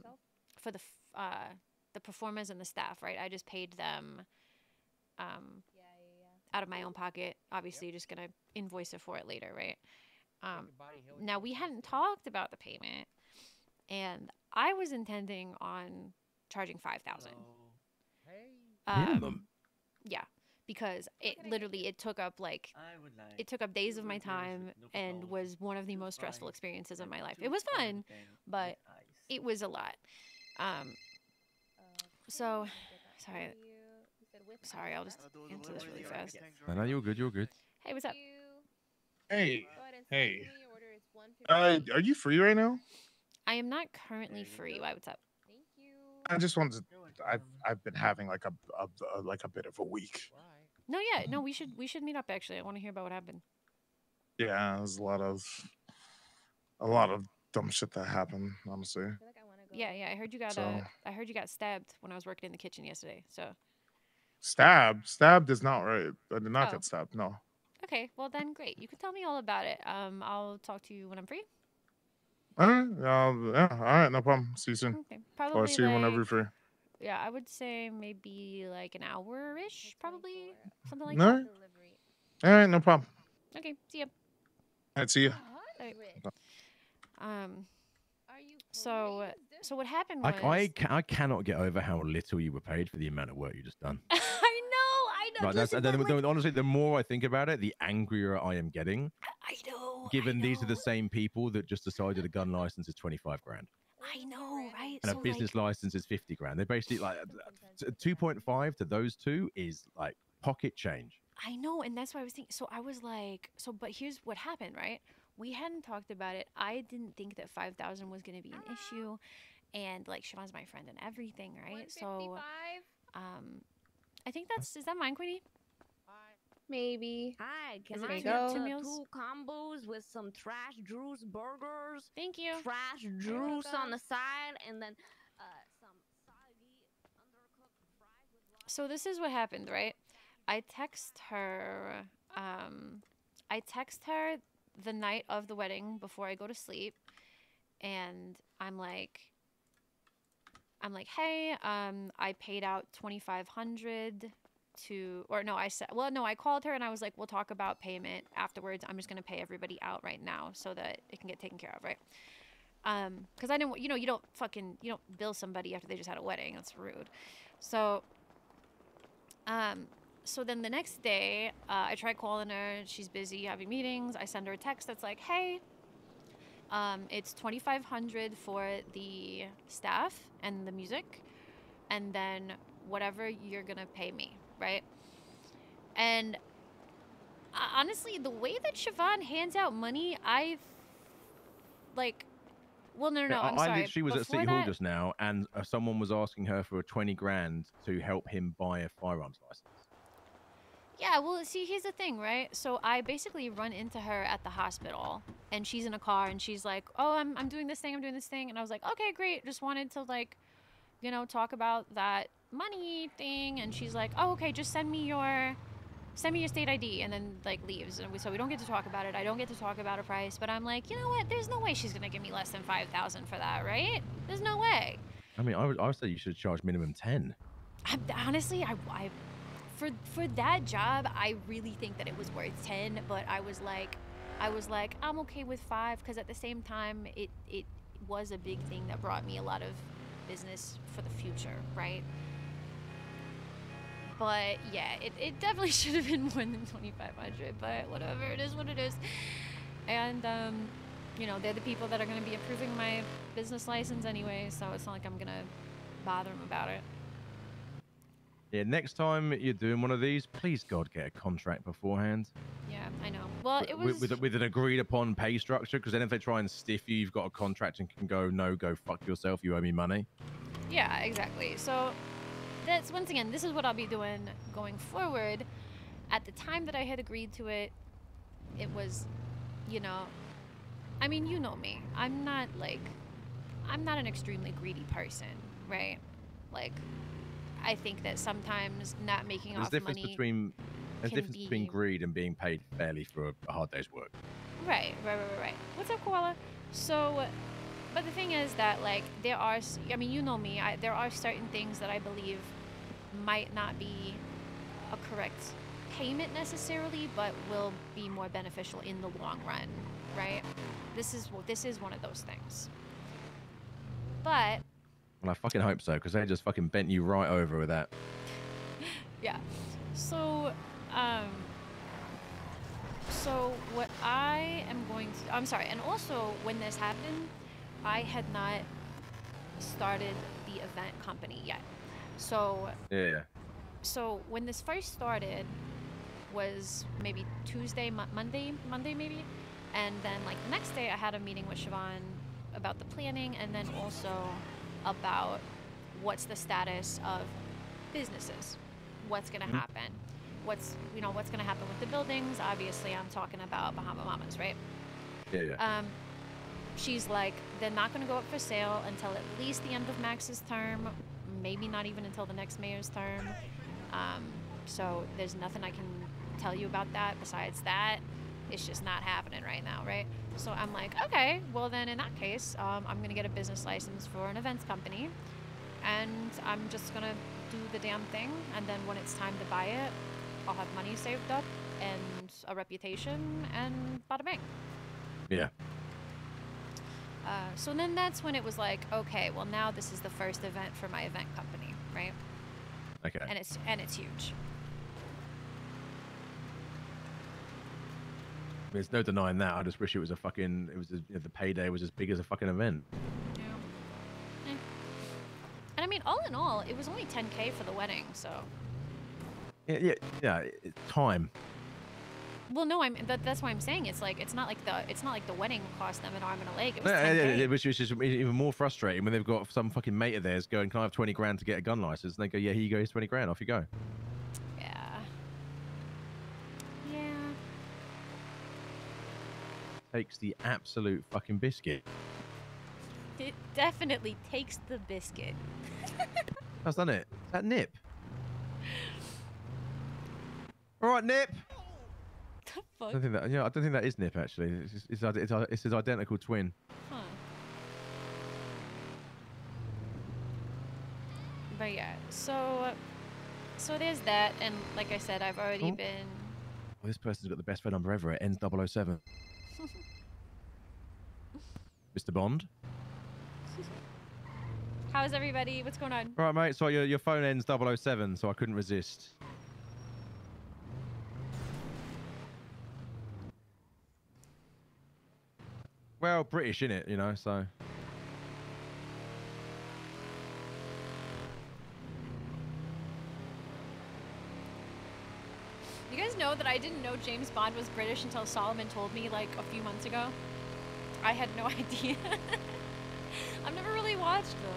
S1: for the uh, the performers and the staff, right? I just paid them um, out of my own pocket. Obviously, yep. just gonna invoice it for it later, right? Um, now, we hadn't talked about the payment, and I was intending on charging 5000 um, Yeah, because it literally it took up like it took up days of my time and was one of the most stressful experiences of my life. It was fun, but it was a lot. Um, so, sorry, sorry, I'll just answer this really fast.
S2: No, no, you are good. You are good.
S1: Hey, what's up?
S11: Hey, Hey. Uh, are you free right now?
S1: I am not currently free. Why? What's up?
S11: I just wanted. To, I've I've been having like a, a, a like a bit of a week.
S1: No, yeah, no. We should we should meet up. Actually, I want to hear about what happened.
S11: Yeah, there's a lot of a lot of dumb shit that happened. Honestly.
S1: Yeah, yeah. I heard you got so, a, uh, I heard you got stabbed when I was working in the kitchen yesterday. So.
S11: Stabbed? Stabbed is not right. I did not oh. get stabbed. No.
S1: Okay, well then, great. You can tell me all about it. Um, I'll talk to you when I'm free.
S11: All right. Uh, yeah. All right. No problem. See you soon. Okay. Probably. Or see like, you whenever you're free.
S1: Yeah, I would say maybe like an hour ish, probably something like all right.
S11: that. All right. No problem.
S1: Okay. See ya. All right. See ya. Um. So, so what happened was... I,
S2: I, I cannot get over how little you were paid for the amount of work you just done.
S1: [LAUGHS]
S7: right, that's, and then, like,
S2: honestly, the more I think about it, the angrier I am getting. I, know. Given I know. these are the same people that just decided a gun license is twenty five grand.
S8: I know, right?
S1: And so a business
S2: like, license is fifty grand. They're basically like [LAUGHS] uh, two point five to those two is like pocket change.
S1: I know, and that's why I was thinking. So I was like, so, but here's what happened, right? We hadn't talked about it. I didn't think that five thousand was going to be an issue, and like Siobhan's my friend and everything, right? So, um, I think that's is that mine, Queenie?
S7: Maybe.
S3: Hi,
S1: can I get two, two
S7: combos with some trash juice burgers? Thank you. Trash juice on the side, and then uh, some soggy
S1: undercooked fries with. So this is what happened, right? I text her. Um, I text her the night of the wedding before I go to sleep, and I'm like, I'm like, hey, um, I paid out 2500 to, or no, I said, well, no, I called her and I was like, we'll talk about payment afterwards. I'm just going to pay everybody out right now so that it can get taken care of, right? Um, cause I didn't, you know, you don't fucking, you don't bill somebody after they just had a wedding. That's rude. So, um, so then the next day, uh, I try calling her. She's busy having meetings. I send her a text that's like, hey, um, it's 2500 for the staff and the music, and then whatever you're gonna pay me, right? And uh, honestly, the way that Siobhan hands out money, I've like, well, no, no, no. I'm I sorry. She was Before at City that... Hall just
S2: now, and uh, someone was asking her for a 20 grand to help him buy a firearms license.
S1: Yeah, well, see, here's the thing, right? So I basically run into her at the hospital, and she's in a car, and she's like, "Oh, I'm I'm doing this thing, I'm doing this thing," and I was like, "Okay, great." Just wanted to like, you know, talk about that money thing, and she's like, "Oh, okay, just send me your." Send me your state ID and then like leaves and we, so we don't get to talk about it. I don't get to talk about a price, but I'm like, you know what? There's no way she's gonna give me less than five thousand for that, right? There's no way.
S2: I mean, I would I would say you should charge minimum ten.
S1: I, honestly, I, I for for that job, I really think that it was worth ten, but I was like, I was like, I'm okay with five because at the same time, it it was a big thing that brought me a lot of business for the future, right? But yeah, it, it definitely [LAUGHS] should have been more than 2,500, but whatever, it is what it is. And, um, you know, they're the people that are going to be approving my business license anyway, so it's not like I'm going to bother them about it.
S2: Yeah, next time you're doing one of these, please God get a contract beforehand.
S1: Yeah, I know. Well, it was with, with,
S2: with an agreed upon pay structure because then if they try and stiff you, you've got a contract and can go no, go fuck yourself. You owe me money.
S1: Yeah, exactly. So that's once again, this is what I'll be doing going forward. At the time that I had agreed to it, it was, you know, I mean, you know me. I'm not like, I'm not an extremely greedy person, right? Like, I think that sometimes not making there's off of money between
S2: there's difference be... between greed and being paid fairly for a hard day's work.
S1: Right, right, right, right. What's up, koala? So, but the thing is that like there are, I mean, you know me. I, there are certain things that I believe might not be a correct payment necessarily, but will be more beneficial in the long run, right? This is this is one of those things. But
S2: well, I fucking hope so, because they just fucking bent you right over with that.
S1: [LAUGHS] yeah. So, um, so what I am going to, I'm sorry, and also when this happened, I had not started the event company yet. So yeah. So when this first started, was maybe Tuesday, Mo Monday, Monday maybe, and then like the next day I had a meeting with Siobhan about the planning, and then also about what's the status of businesses, what's going to mm-hmm. happen, what's you know what's going to happen with the buildings. Obviously, I'm talking about Bahama Mamas, right? Yeah, yeah. Um, she's like, they're not going to go up for sale until at least the end of Max's term, maybe not even until the next mayor's term. Um, so there's nothing I can tell you about that besides that it's just not happening right now, right? So I'm like, okay, well then in that case, um, I'm gonna get a business license for an events company, and I'm just gonna do the damn thing. And then when it's time to buy it, I'll have money saved up and a reputation and bada bang. Yeah. Uh, so then that's when it was like, okay, well now this is the first event for my event company, right? Okay. And it's and it's huge.
S2: There's no denying that. I just wish it was a fucking. It was a, you know, the payday was as big as a fucking event. Yeah.
S1: Eh. And I mean, all in all, it was only 10k for the wedding, so.
S2: Yeah, yeah, yeah. time.
S1: Well, no, I'm. That, that's why I'm saying it's like it's not like the it's not like the wedding cost them an arm and a leg. It was yeah, yeah, yeah,
S2: which is even more frustrating when they've got some fucking mate of theirs going, "Can I have twenty grand to get a gun license?" And they go, "Yeah, here you go. Here's twenty grand. Off you go." takes the absolute fucking biscuit.
S1: It definitely takes the biscuit.
S2: How's [LAUGHS] done it? Is that Nip? All right, Nip.
S1: [LAUGHS]
S6: I don't think
S2: that. Yeah, I don't think that is Nip actually. It's, it's, it's, it's his identical twin.
S1: Huh. But yeah, so so there's that, and like I said, I've already oh. been.
S2: Well, this person's got the best phone number ever. It ends 007. [LAUGHS] Mr. Bond.
S1: How's everybody? What's going on?
S2: All right, mate. So your, your phone ends 007, so I couldn't resist. Well, British, in it, you know, so.
S1: You guys know that I didn't know James Bond was British until Solomon told me like a few months ago. I had no [LAUGHS] idea. I've never really watched them.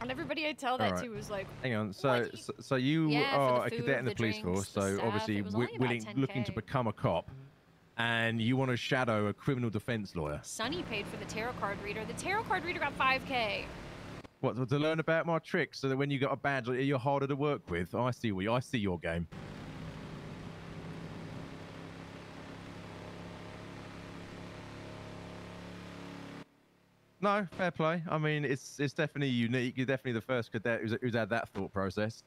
S1: And everybody I tell that right. to was like,
S2: "Hang on, so you... so, so you yeah, are food, a cadet in the, the police drinks, force, the so obviously willing, 10K. looking to become a cop." And you want to shadow a criminal defense lawyer.
S1: Sunny paid for the tarot card reader. The tarot card reader got 5K.
S2: What, to learn about my tricks so that when you got a badge, you're harder to work with? I see, I see your game. No, fair play. I mean, it's it's definitely unique. You're definitely the first cadet who's, who's had that thought process.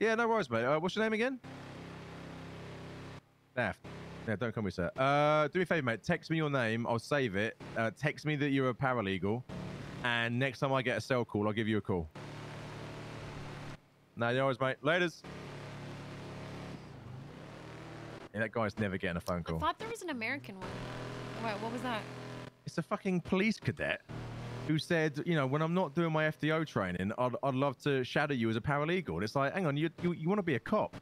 S2: Yeah, no worries, mate. Uh, what's your name again? Daft. Yeah, don't call me sir. Uh, do me a favor, mate. Text me your name. I'll save it. Uh, text me that you're a paralegal. And next time I get a cell call, I'll give you a call. No, you always, mate. Laters. Yeah, that guy's never getting a phone call. I thought
S1: there was an American one. Wait, what was that?
S2: It's a fucking police cadet who said, you know, when I'm not doing my FDO training, I'd, I'd love to shadow you as a paralegal. And it's like, hang on, you, you, you want to be a cop?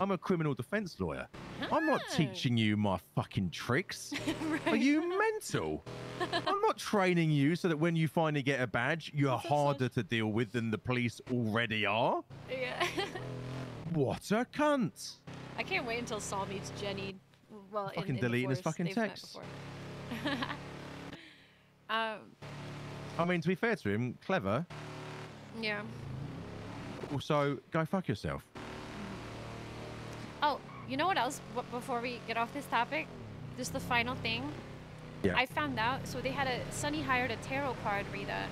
S2: I'm a criminal defense lawyer. I'm not ah. teaching you my fucking tricks. [LAUGHS] right. Are you mental? I'm not training you so that when you finally get a badge, you're That's harder to deal with than the police already are. Yeah. [LAUGHS] what a cunt.
S1: I can't wait until Saul meets Jenny. Well, fucking in, in deleting his fucking text. [LAUGHS] um,
S2: I mean, to be fair to him, clever. Yeah. Also, go fuck yourself.
S1: Oh, you know what else? Before we get off this topic, just the final thing. Yeah. I found out. So they had a Sunny hired a tarot card reader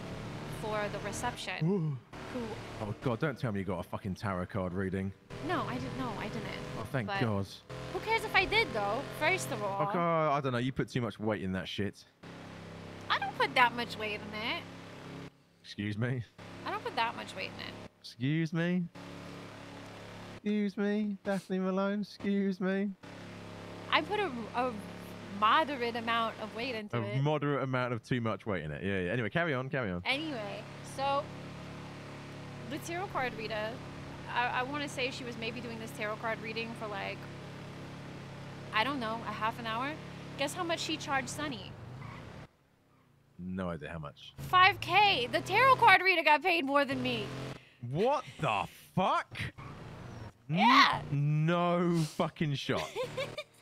S1: for the reception. Ooh. Who?
S2: Oh God! Don't tell me you got a fucking tarot card reading.
S1: No, I didn't. No, I didn't. Oh, thank but God. Who cares if I did though? First of all. Oh uh,
S2: god! I don't know. You put too much weight in that shit.
S1: I don't put that much weight in it. Excuse me. I don't put that much weight in it.
S2: Excuse me. Excuse me, Daphne Malone. Excuse me.
S1: I put a, a moderate amount of weight into a it. A
S2: moderate amount of too much weight in it. Yeah, yeah. Anyway, carry on, carry on.
S1: Anyway, so the tarot card reader, I, I want to say she was maybe doing this tarot card reading for like, I don't know, a half an hour. Guess how much she charged Sunny?
S2: No idea how much.
S1: 5K. The tarot card reader got paid more than me.
S2: What the fuck? Yeah. No fucking shot. [LAUGHS]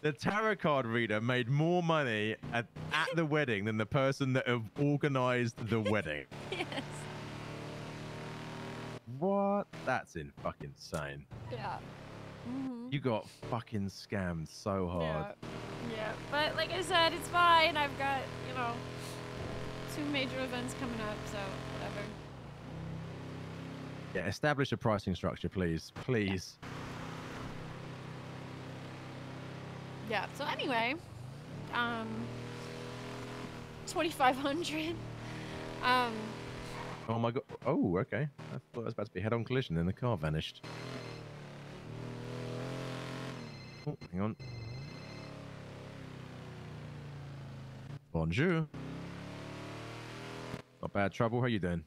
S2: the tarot card reader made more money at, at the wedding than the person that organized the [LAUGHS] wedding. yes. What? That's in fucking insane.
S1: Yeah. Mm
S2: -hmm. You got fucking scammed so hard.
S1: Yeah. yeah. But like I said, it's fine. I've got, you know, two major events coming up, so whatever.
S2: Yeah, establish a pricing structure, please. Please. Yeah.
S1: Yeah. So anyway, um, 2500. Um,
S2: oh my god. Oh, okay. I thought I was about to be head-on collision, then the car vanished. Oh, hang on. Bonjour. Not bad trouble. How you doing?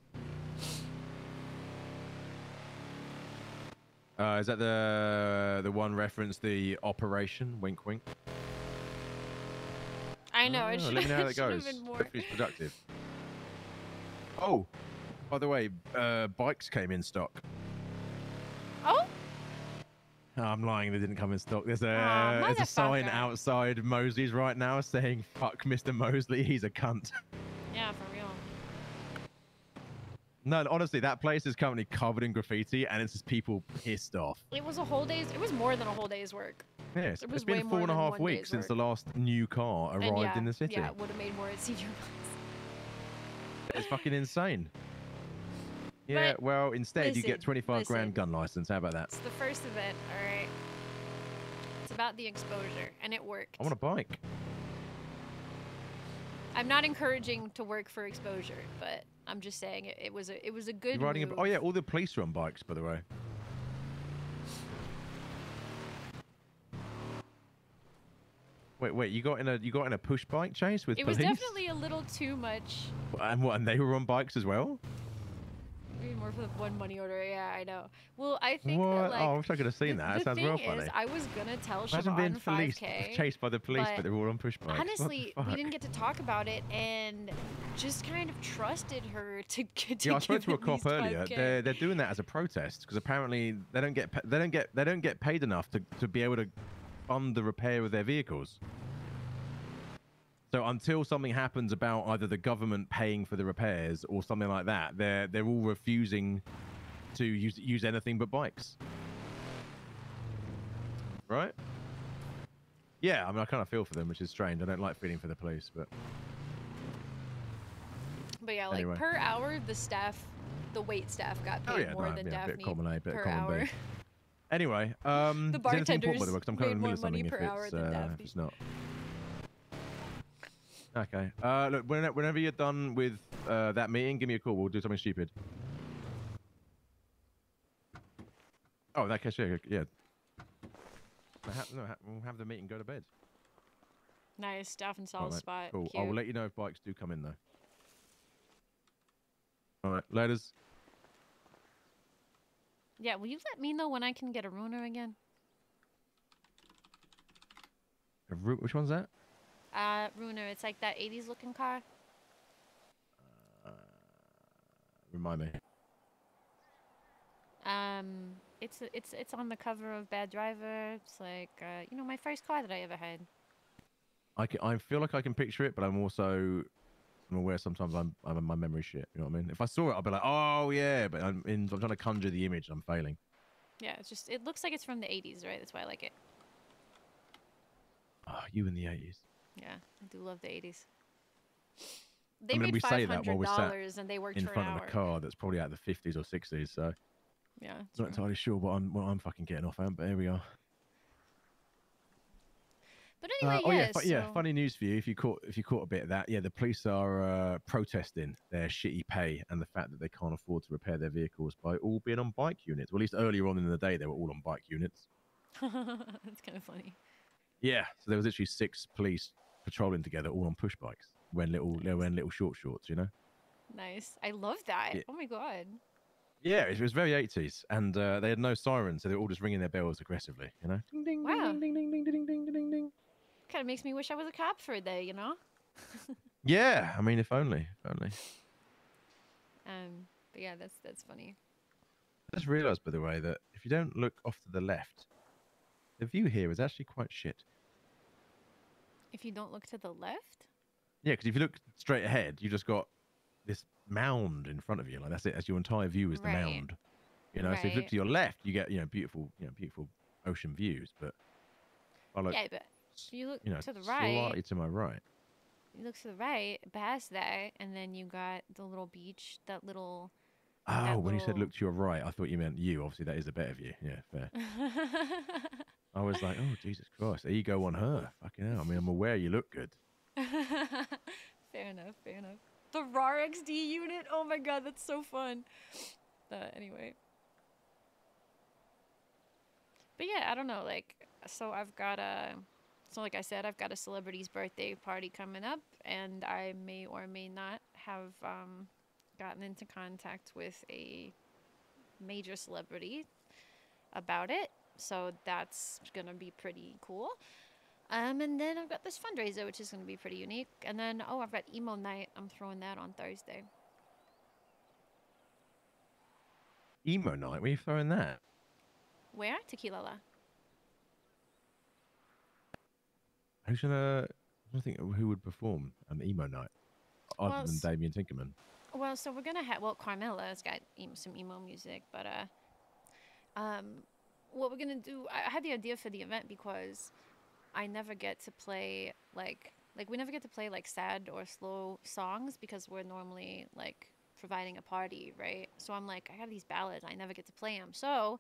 S2: Uh, is that the the one reference the operation? Wink, wink.
S1: I know. Oh, it ah, should, let me know how that goes. Hopefully
S2: it's productive. Oh, by the way, uh, bikes came in stock. Oh. Ah, I'm lying. They didn't come in stock. There's a oh, there's a sign outside Mosley's right now saying "fuck Mr. Mosley. He's a cunt." Yeah. No, honestly, that place is currently covered in graffiti, and it's just people pissed off.
S1: It was a whole day's. It was more than a whole day's work.
S2: Yes, it it's been four and a half weeks since the last new car arrived yeah, in the city. Yeah, it
S1: would have made more at senior
S2: It's fucking insane. Yeah, but well, instead listen, you get 25 listen, grand gun license. How about that? It's the
S1: first event, all right? It's about the exposure, and it worked. I want a bike. I'm not encouraging to work for exposure, but I'm just saying it, it was a it was a good. riding move. A, oh
S2: yeah, all the police are on bikes, by the way. Wait, wait, you got in a you got in a push bike chase with it police? It was
S1: definitely a little too much. [LAUGHS]
S2: And what? And they were on bikes as well.
S1: Maybe more for the one money order. Yeah, I know. Well, I think what? that like. Oh, I wish
S2: I could have seen that. The that sounds real funny. Is, I
S1: was gonna tell Imagine Siobhan being been 5K, [LAUGHS] chased
S2: by the police, but, but they were all on push bikes. Honestly, we didn't
S1: get to talk about it, and just kind of trusted her to [LAUGHS] get.
S6: to Yeah, I spoke to a cop earlier. They're,
S2: they're doing that as a protest because apparently they don't get they don't get they don't get paid enough to to be able to fund the repair of their vehicles. So until something happens about either the government paying for the repairs or something like that, they're they're all refusing to use use anything but bikes. Right? Yeah, I mean I kind of feel for them, which is strange. I don't like feeling for the police, but
S3: But yeah, like per
S2: hour
S1: the staff the wait staff got oh, paid oh, yeah, more no, than yeah, Daphne common a, eh, bit per hour.
S2: Anyway, [LAUGHS] um, the bartenders I'm kind made of more money per hour than uh, Daphne. It's not. Okay. Uh, look, whenever you're done with uh, that meeting, give me a call. We'll do something stupid. Oh, that case, yeah. yeah. No, we'll have the meeting, go to bed.
S1: Nice, staff and salt right, spot. Cool. Cute. I will let
S2: you know if bikes do come in, though. All right, Later's.
S1: Yeah, will you let me know when I can get a ruiner again?
S2: A ru which one's that?
S1: Uh, Ruiner, it's like that 80s looking car.
S2: Uh, remind me.
S1: Um, it's it's it's on the cover of Bad Driver. It's like uh, you know my first car that I ever had.
S2: I can, I feel like I can picture it, but I'm also I'm aware sometimes I'm, I'm my memory shit. You know what I mean? If I saw it, I'd be like, oh yeah, but I'm in, I'm trying to conjure the image. I'm failing.
S1: Yeah, it's just it looks like it's from the 80s, right? That's why I like it.
S2: Oh, you in the 80s.
S1: Yeah, I do love the 80s. They I mean, made we say that while we're sat and they in
S2: front of a car that's probably out of the 50s or 60s. So yeah, not entirely sure what I'm what I'm fucking getting off on, but here we are. But anyway, uh, oh yeah, yeah, so... yeah, funny news for you if you caught if you caught a bit of that. Yeah, the police are uh, protesting their shitty pay and the fact that they can't afford to repair their vehicles by all being on bike units. Well, at least earlier on in the day they were all on bike units.
S1: [LAUGHS] That's kind of funny.
S2: Yeah, so there was literally six police patrolling together, all on push bikes, wearing little, nice. wearing little short shorts, you know.
S1: Nice, I love that. Yeah. Oh my god.
S2: Yeah, it was very 80s, and uh, they had no sirens, so they were all just ringing their bells aggressively, you know.
S1: Ding ding wow. ding ding ding ding ding ding ding ding. Kind of makes me wish I was a cop for a day, you know. [LAUGHS]
S2: yeah, I mean, if only, if only.
S1: Um, but yeah, that's that's funny.
S2: I just realised, by the way, that if you don't look off to the left, the view here is actually quite shit.
S1: If you don't look to the left?
S2: Yeah, because if you look straight ahead, you just got this mound in front of you. Like that's it. That's your entire view is the right. mound. You know, right. so if you look to your left, you get you know beautiful, you know beautiful ocean views. But I look, yeah,
S1: but you look you know, to the right. Slightly to my right. You look to the right, past that, and then you got the little beach. That little.
S2: Oh, that when little... you said look to your right, I thought you meant you. Obviously, that is a better view. Yeah, fair.
S1: [LAUGHS]
S2: I was like, oh, Jesus Christ, Ego on her. Fucking hell. I mean, I'm aware you look good. [LAUGHS]
S1: fair enough, fair enough. The RAR XD unit? Oh my god, that's so fun. Uh, anyway. But yeah, I don't know. Like, so I've got a. So, like I said, I've got a celebrity's birthday party coming up, and I may or may not have um, gotten into contact with a major celebrity about it. So that's going to be pretty cool. Um, and then I've got this fundraiser, which is going to be pretty unique. And then, oh, I've got emo night. I'm throwing that on Thursday.
S2: Emo night? Where are you throwing that?
S1: Where? Tequila.
S2: Who's gonna? I think who would perform an emo night other well, than Damien Tinkerman.
S1: Well, so we're gonna have well, Carmela's got some emo music, but uh, um, what we're gonna do I had the idea for the event because I never get to play like like we never get to play like sad or slow songs because we're normally like providing a party, right? So I'm like, I have these ballads, I never get to play them. So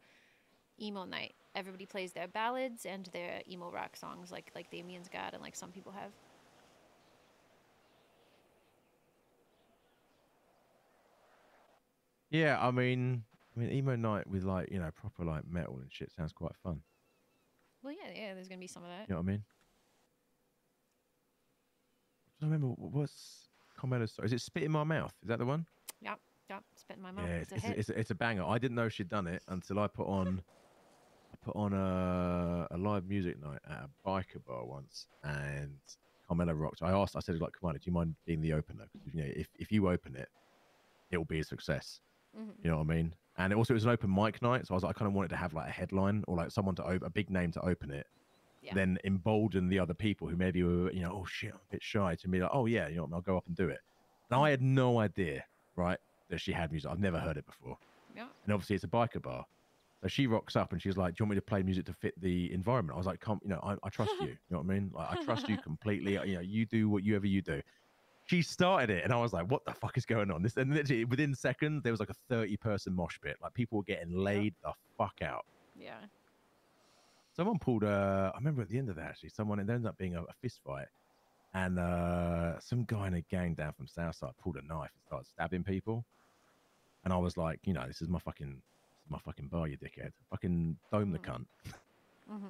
S1: emo night, everybody plays their ballads and their emo rock songs, like like Damien's got and like some people have.
S2: Yeah, I mean, I mean, emo night with like you know proper like metal and shit sounds quite fun.
S1: Well, yeah, yeah. There's gonna be some of that.
S2: You know what I mean? I remember what's Carmela's. Is it spit in my mouth? Is that the one?
S1: Yep, yep. Spit in my mouth. Yeah, it's, it's, a, it's, a,
S2: it's a banger. I didn't know she'd done it until I put on. I put on a, a live music night at a biker bar once, and Carmela rocked. I asked, I said, like, Carmela, do you mind being the opener? Because you know, if, if you open it, it will be a success. Mm-hmm. You know what I mean? And it also it was an open mic night, so I was like, I kind of wanted to have like a headline or like someone to open a big name to open it. Yeah. Then embolden the other people who maybe were, you know, oh shit, I'm a bit shy to be like, oh yeah, you know, I'll go up and do it. Now I had no idea, right, that she had music. I've never heard it before. Yeah. And obviously it's a biker bar. So she rocks up and she's like, "Do you want me to play music to fit the environment?" I was like, "Come, you know, I, I trust you. [LAUGHS] You know what I mean? Like, I trust you [LAUGHS] completely. You know, you do whatever you do." she started it, and I was like, "What the fuck is going on?" This and literally within seconds, there was like a thirty-person mosh pit. Like people were getting laid yeah. the fuck out. Yeah. Someone pulled a. I remember at the end of that actually, someone it ended up being a, a fist fight, and uh, some guy in a gang down from Southside pulled a knife and started stabbing people. And I was like, you know, this is my fucking, this is my fucking bar, you dickhead. Fucking dome mm-hmm. the cunt. Mm-hmm.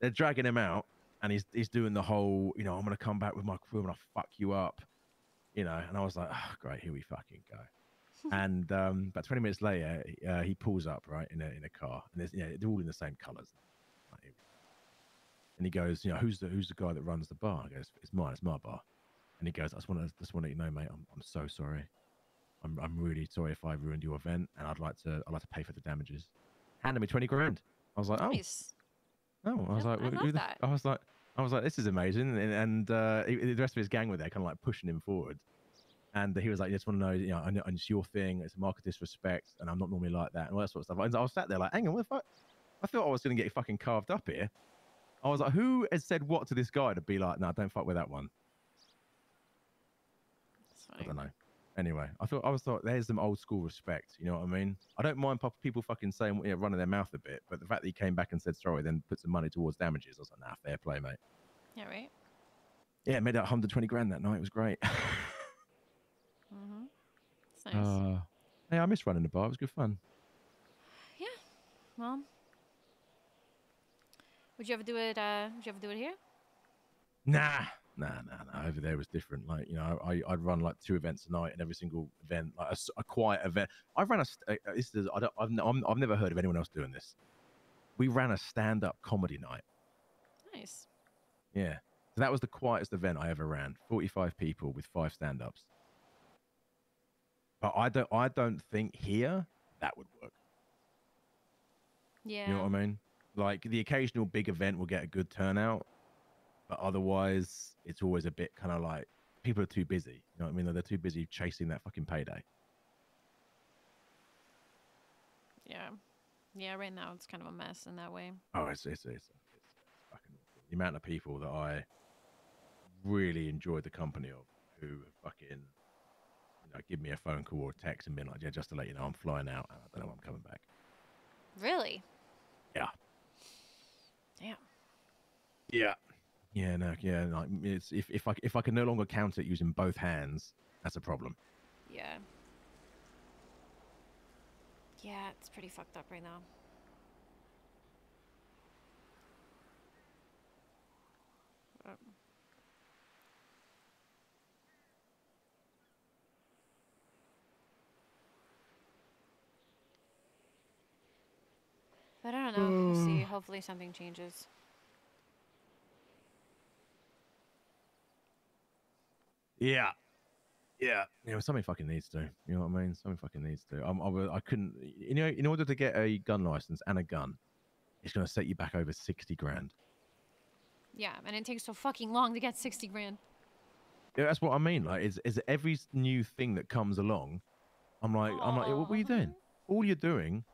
S2: They're dragging him out, and he's he's doing the whole, you know, I'm gonna come back with my crew and I fuck you up you know, and I was like, oh, great, here we fucking go. and um, about 20 minutes later, uh, he pulls up right in a in a car, and you know, they're all in the same colours. and he goes, you know, who's the who's the guy that runs the bar? I goes, it's mine, it's my bar. And he goes, I just want to just want to let you know, mate, I'm, I'm so sorry. I'm, I'm really sorry if I ruined your event, and I'd like to I'd like to pay for the damages. Handed me 20 grand. I was like, oh. nice.
S12: oh, oh, I was like, I,
S2: I was like, I was like, this is amazing. And, and uh, the rest of his gang were there, kind of like pushing him forward. And he was like, I just want to know, you know, and it's your thing. It's a mark of disrespect. And I'm not normally like that. And all that sort of stuff. And I was sat there like, hang on, what the fuck? I thought I was going to get fucking carved up here. I was like, who has said what to this guy to be like, no, don't fuck with that one? I don't know. Anyway, I thought I was thought there's some old school respect. You know what I mean? I don't mind people fucking saying you know, running their mouth a bit, but the fact that he came back and said sorry, then put some money towards damages, I was like, nah, fair play, mate. Yeah, right. Yeah, made out 120 grand that night. It was great. [LAUGHS]
S1: hmm It's nice. Uh,
S2: hey, I miss running the bar. It was good fun.
S1: Yeah. Well, would you ever do it? Uh, would you ever do it here?
S2: Nah, nah, nah, nah. Over there was different. Like, you know, I, I'd run like two events a night and every single event, like a, a quiet event. I ran a, a uh, uh, this is, I don't, I've, I'm, I've never heard of anyone else doing this. We ran a stand up comedy night. Nice. Yeah. So that was the quietest event I ever ran. 45 people with five stand ups. But I don't, I don't think here that would work. Yeah. You know what I mean? Like the occasional big event will get a good turnout, but otherwise, it's always a bit kind of like people are too busy. You know what I mean? they're too busy chasing that fucking payday.
S1: Yeah. Yeah, right now it's kind of a mess in that way.
S2: Oh, it's, it's, it's, it's fucking awful. The amount of people that I really enjoy the company of who fucking you know, give me a phone call or text and be like, yeah, just to let you know, I'm flying out. I don't know when I'm coming back. Really? Yeah. Yeah. Yeah. Yeah, no, yeah, like it's, if if I if I can no longer count it using both hands, that's a problem.
S1: Yeah. Yeah, it's pretty fucked up right now. But I don't know. We'll see. [SIGHS] Hopefully something changes.
S2: Yeah. Yeah, you know, something fucking needs to. You know what I mean? Something fucking needs to. I'm, I, I couldn't. You know, in order to get a gun license and a gun, it's going to set you back over sixty grand.
S1: Yeah, and it takes so fucking long to get sixty
S3: grand.
S2: Yeah, that's what I mean. Like, is is every new thing that comes along? I'm like, Aww. I'm like, what were you doing? All you're doing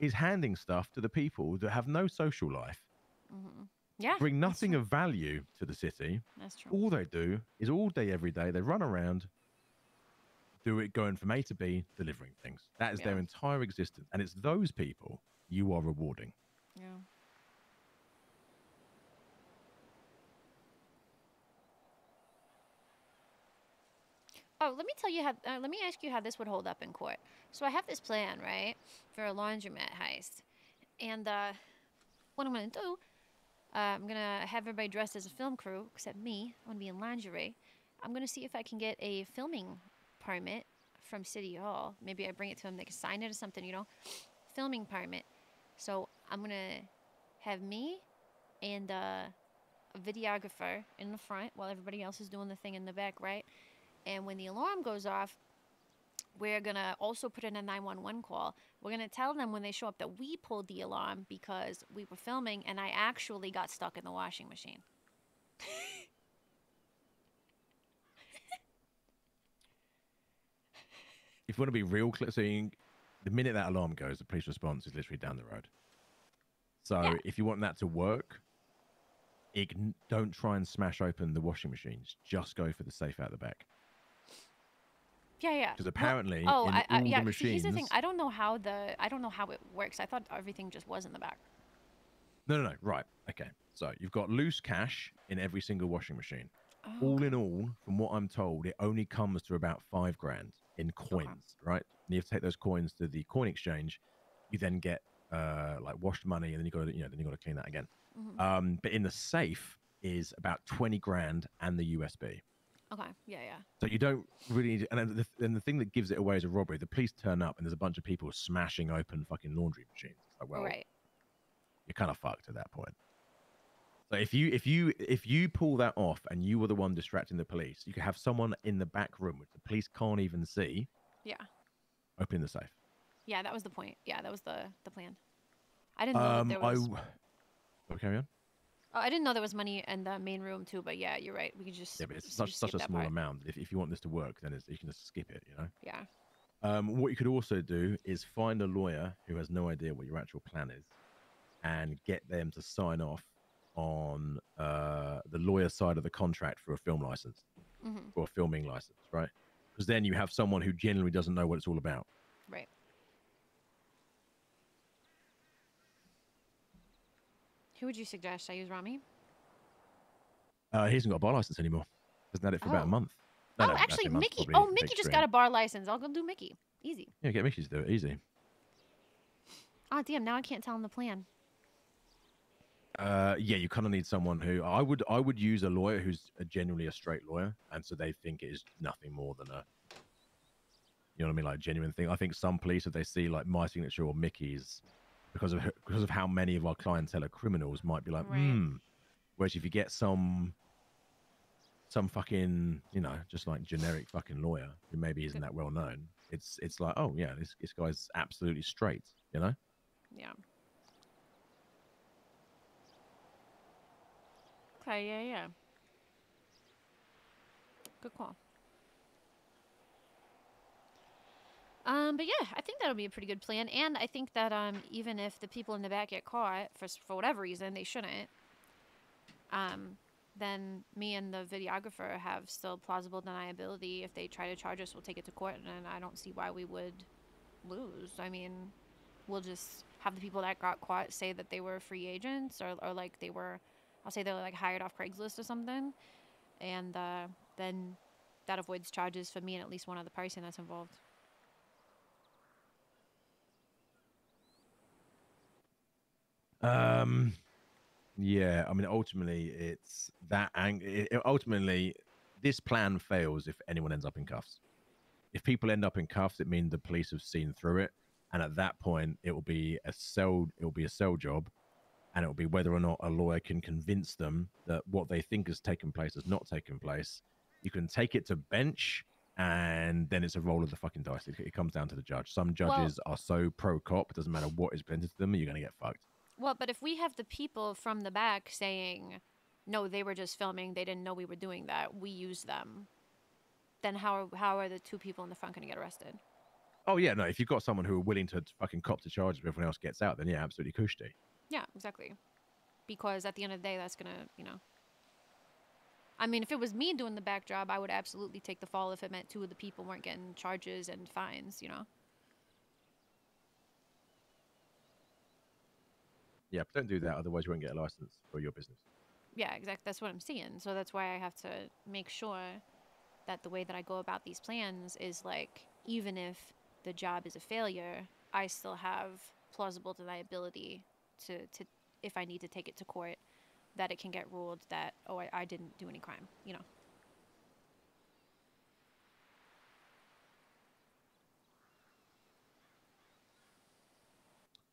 S2: is handing stuff to the people that have no social life.
S6: Mm-hmm. Yeah. Bring
S2: nothing of value to the city. That's true. All they do is all day, every day, they run around, do it going from A to B, delivering things. That is yeah. their entire existence. And it's those people you are rewarding.
S5: Yeah.
S8: Oh, let me tell you how. Uh, let me ask you how this would hold
S1: up in court. So I have this plan, right, for a laundromat heist, and uh, what I'm going to do uh, I'm gonna have everybody dressed as a film crew, except me. I'm gonna be in lingerie. I'm gonna see if I can get a filming permit from City Hall. Maybe I bring it to them, they can sign it or something, you know? Filming permit. So I'm gonna have me and uh, a videographer in the front while everybody else is doing the thing in the back, right? And when the alarm goes off, we're going to also put in a 911 call. We're going to tell them when they show up that we pulled the alarm because we were filming and I actually got stuck in the washing machine.
S2: if you want to be real clear, so you, the minute that alarm goes, the police response is literally down the road. So yeah. if you want that to work, don't try and smash open the washing machines. Just go for the safe out the back.
S1: Yeah, yeah. Because apparently, well, oh, in I, I, all yeah. The machines, here's the thing: I don't know how the I don't know how it works. I thought everything just was in the back.
S2: No, no, no. Right. Okay. So you've got loose cash in every single washing machine. Oh, all okay. in all, from what I'm told, it only comes to about five grand in coins, okay. right? And you have to take those coins to the coin exchange. You then get uh, like washed money, and then you got to, you know then you got to clean that again. Mm -hmm. um, but in the safe is about twenty grand and the USB.
S8: Okay. Yeah, yeah.
S2: So you don't really, need. and the, and the thing that gives it away is a robbery. The police turn up and there's a bunch of people smashing open fucking laundry machines. It's like, well, right. you're kind of fucked at that point. So if you if you if you pull that off and you were the one distracting the police, you could have someone in the back room which the police can't even see. Yeah. Opening the safe.
S1: Yeah, that was the point. Yeah, that was the the plan. I didn't know um, there
S2: was. I... Sorry, carry on.
S1: Oh, I didn't know there was money in the main room too, but yeah, you're right. We just yeah, but it's such such a small part.
S2: amount. If, if you want this to work, then you can just skip it. You know. Yeah. Um, what you could also do is find a lawyer who has no idea what your actual plan is, and get them to sign off on uh, the lawyer side of the contract for a film license mm-hmm. or a filming license, right? Because then you have someone who generally doesn't know what it's all about.
S1: Right. Who would you suggest? I use Rami?
S2: Uh, he hasn't got a bar license anymore. Hasn't had it for oh. about a oh. month. No, oh, no, actually, month, Mickey. Oh, Mickey just got
S1: a bar license. I'll go do Mickey.
S8: Easy.
S2: Yeah, get Mickey to do it. Easy.
S8: Oh, damn. Now I can't tell him the plan.
S2: Uh, yeah, you kind of need someone who I would I would use a lawyer who's a genuinely a straight lawyer, and so they think it is nothing more than a you know what I mean, like genuine thing. I think some police, if they see like my signature or Mickey's, because of because of how many of our clientele are criminals might be like, right. Hmm. Whereas if you get some some fucking you know just like generic fucking lawyer who maybe isn't that well known, it's it's like oh yeah, this this guy's absolutely straight, you know.
S13: Yeah.
S14: Okay. Yeah. Yeah.
S1: Good call. Um, but yeah, I think that'll be a pretty good plan. And I think that um, even if the people in the back get caught for for whatever reason, they shouldn't. Um, then me and the videographer have still plausible deniability. If they try to charge us, we'll take it to court, and I don't see why we would lose. I mean, we'll just have the people that got caught say that they were free agents or, or like they were, I'll say they were like hired off Craigslist or something, and uh, then that avoids charges for me and at least one other person that's involved.
S2: Um, yeah, I mean, ultimately, it's that it, ultimately, this plan fails if anyone ends up in cuffs. If people end up in cuffs, it means the police have seen through it, and at that point, it will be a cell. It will be a cell job, and it will be whether or not a lawyer can convince them that what they think has taken place has not taken place. You can take it to bench, and then it's a roll of the fucking dice. It, it comes down to the judge. Some judges well, are so pro cop, it doesn't matter what is presented to them, you're going to get fucked.
S7: Well, but
S1: if we have the people from the back saying, "No, they were just filming. They didn't know we were doing that. We used them." Then how are, how are the two people in the front going to get arrested?
S2: Oh yeah, no. If you've got someone who are willing to fucking cop to charges if everyone else gets out, then yeah, absolutely kushti.
S1: Yeah, exactly. Because at the end of the day, that's gonna, you know. I mean, if it was me doing the back job, I would absolutely take the fall if it meant two of the people weren't getting charges and fines, you know.
S2: Yeah, but don't do that. Otherwise, you won't get a license for your business.
S1: Yeah, exactly. That's what I'm seeing. So that's why I have to make sure that the way that I go about these plans is like, even if the job is a failure, I still have plausible deniability to, to if I need to take it to court, that it can get ruled that, oh, I, I didn't do any crime, you know?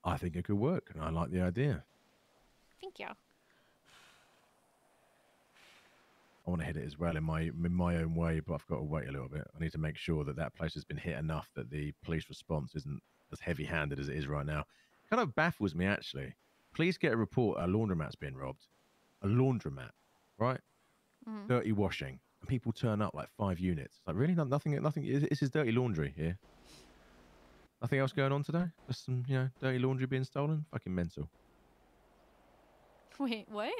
S2: I think it could work, and I like the idea. Thank you. I want to hit it as well in my in my own way, but I've got to wait a little bit. I need to make sure that that place has been hit enough that the police response isn't as heavy-handed as it is right now. Kind of baffles me actually. Please get a report. A laundromat's been robbed. A laundromat, right? Mm. Dirty washing, and people turn up like five units. Like really, nothing. Nothing. This is dirty laundry here. Nothing else going on today? Just some, you know, dirty laundry being stolen? Fucking mental. Wait, what?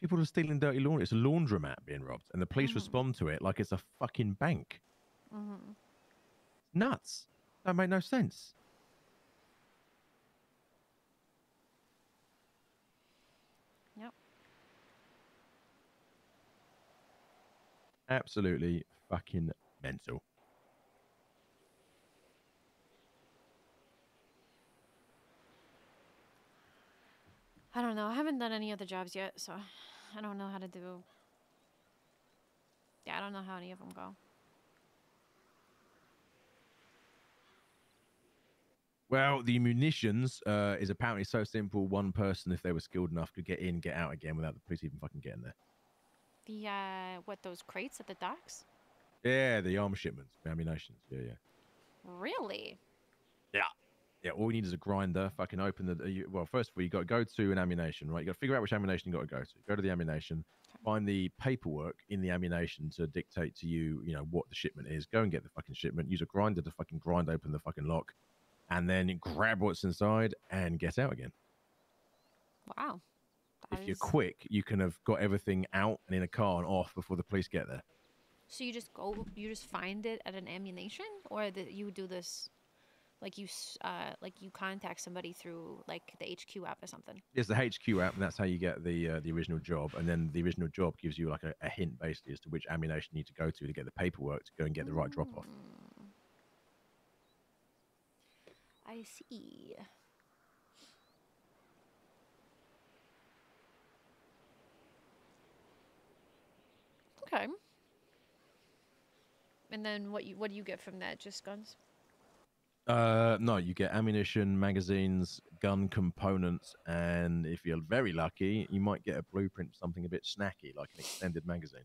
S2: People are stealing dirty laundry. It's a laundromat being robbed, and the police mm -hmm. respond to it like it's a fucking bank. Mm -hmm. Nuts. That made no sense. Yep. Absolutely fucking mental.
S1: I don't know. I haven't done any other jobs yet, so I don't know how to do... Yeah, I don't know how any of them go.
S2: Well, the munitions uh, is apparently so simple. One person, if they were skilled enough, could get in, get out again without the police even fucking getting there.
S1: The uh, what? Those crates at the docks?
S2: Yeah, the arm shipments, ammunitions. Yeah, yeah.
S3: Really?
S2: Yeah. Yeah, all we need is a grinder. Fucking open the. Well, first of all, you got to go to an Ammu-Nation, right? You got to figure out which Ammu-Nation you got to go to. Go to the Ammu-Nation, find the paperwork in the Ammu-Nation to dictate to you, you know, what the shipment is. Go and get the fucking shipment. Use a grinder to fucking grind open the fucking lock, and then grab what's inside and get out again. Wow. That if you're quick, you can have got everything out and in a car and off before the police get there.
S1: So you just go, you just find it at an Ammu-Nation, or that you do this like you uh, like you contact somebody through like the HQ app or something.
S2: It's the HQ app, and that's how you get the uh, the original job. And then the original job gives you like a, a, hint basically as to which Ammu-Nation you need to go to to get the paperwork to go and get the right drop off. Mm.
S8: I see.
S1: Okay. And then what you what do you get from that? Just guns.
S2: Uh, no, you get ammunition, magazines, gun components, and if you're very lucky, you might get a blueprint for something a bit snacky, like an extended magazine.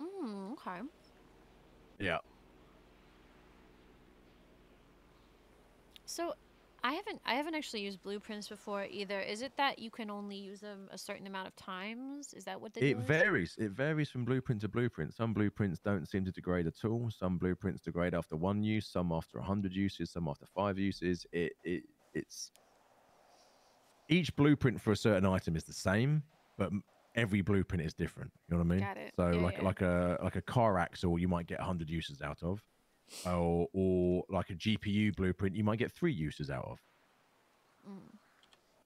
S1: Mm, okay. Yeah. So I haven't I haven't actually used blueprints before either. Is it that you can only use them a certain amount of times? Is that what they It varies.
S2: It varies from blueprint to blueprint. Some blueprints don't seem to degrade at all. Some blueprints degrade after one use, some after 100 uses, some after 5 uses. It it it's each blueprint for a certain item is the same, but every blueprint is different. You know what I mean? Got it. So yeah, like yeah. like a like a car axle, you might get 100 uses out of or, or like a GPU blueprint you might get three uses out of. Mm.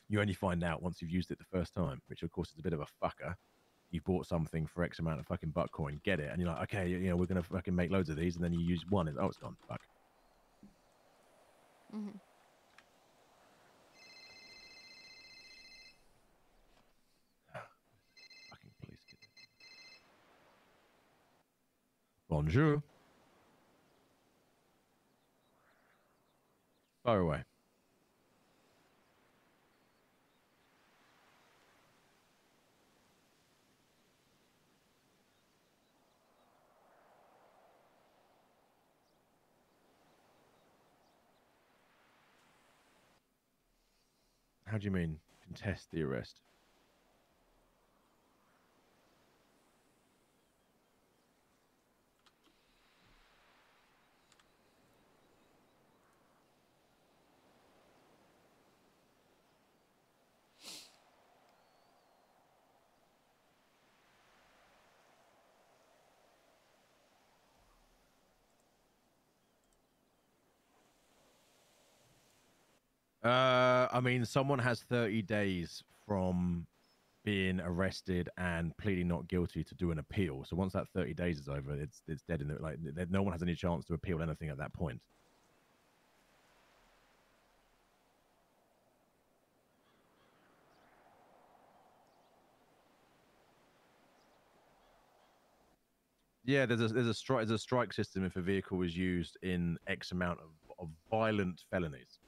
S2: You only find out once you've used it the first time, which of course is a bit of a fucker. You bought something for X amount of fucking buck coin, get it, and you're like, okay, you know, we're gonna fucking make loads of these, and then you use one, and oh, it's gone, fuck. Mm-hmm. [SIGHS] Bonjour. Far away. How do you mean contest the arrest? Uh, I mean, someone has 30 days from being arrested and pleading not guilty to do an appeal. So once that 30 days is over, it's it's dead in the like no one has any chance to appeal anything at that point. Yeah, there's a there's a strike there's a strike system if a vehicle was used in X amount of, of violent felonies.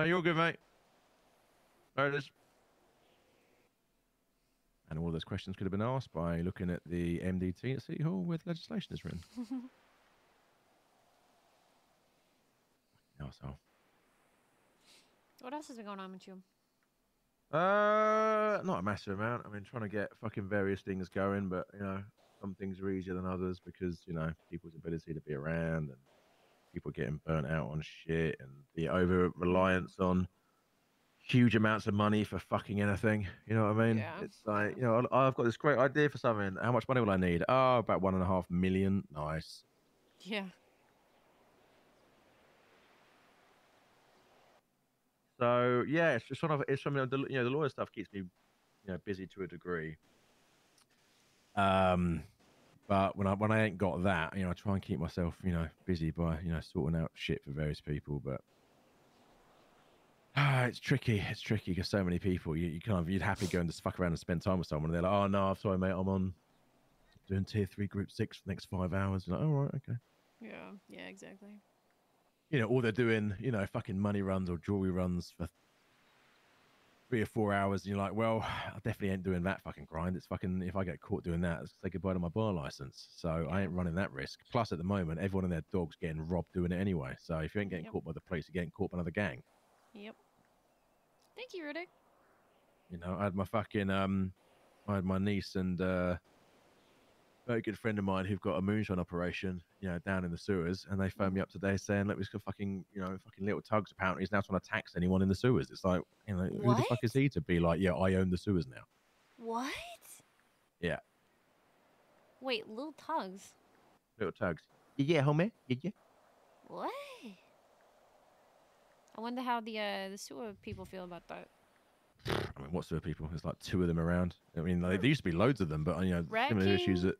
S2: Are you are good, mate? There it is. And all those questions could have been asked by looking at the MDT at City Hall where the legislation is written. Arsehole.
S1: [LAUGHS] What else has been going on with you?
S2: Uh, not a massive amount. I mean, trying to get fucking various things going, but you know, some things are easier than others because you know people's ability to be around and people getting burnt out on shit and the over reliance on huge amounts of money for fucking anything. You know what I mean? Yeah. It's like, you know, I've got this great idea for something. How much money will I need? Oh, about one and a half million. Nice. Yeah. So yeah, it's just sort of it's something you know the lawyer stuff keeps me you know busy to a degree. Um, but when I when I ain't got that, you know, I try and keep myself, you know, busy by you know sorting out shit for various people. But ah, [SIGHS] it's tricky. It's tricky because so many people, you, you kind of you'd happy go and just fuck around and spend time with someone, and they're like, oh no, I'm sorry, mate, I'm on doing tier three, group six for the next five hours. You're like, oh, right, okay.
S1: Yeah, yeah, exactly.
S2: You know, or they're doing, you know, fucking money runs or jewelry runs for three or four hours, and you're like, well, [SIGHS] I definitely ain't doing that fucking grind. It's fucking if I get caught doing that, it's say goodbye to my bar license. So I ain't running that risk. Plus, at the moment, everyone and their dog's getting robbed doing it anyway. So if you ain't getting yep. caught by the police, you're getting caught by another gang.
S1: Yep. Thank you, Rudy.
S2: You know, I had my fucking um, I had my niece and uh, very good friend of mine who've got a moonshine operation, you know, down in the sewers, and they phoned mm. me up today saying, "Let me fucking, you know, fucking little tugs apparently is now trying to tax anyone in the sewers." It's like, you know, what? who the fuck is he to be like, "Yeah, I own the sewers now." What? Yeah.
S8: Wait, little tugs.
S2: Little tugs. Yeah, homie. Yeah, yeah.
S1: What? I wonder how the uh, the sewer people feel about that.
S2: I mean, what sewer people? There's like two of them around. I mean, like, there used to be loads of them, but you know, Red similar issues that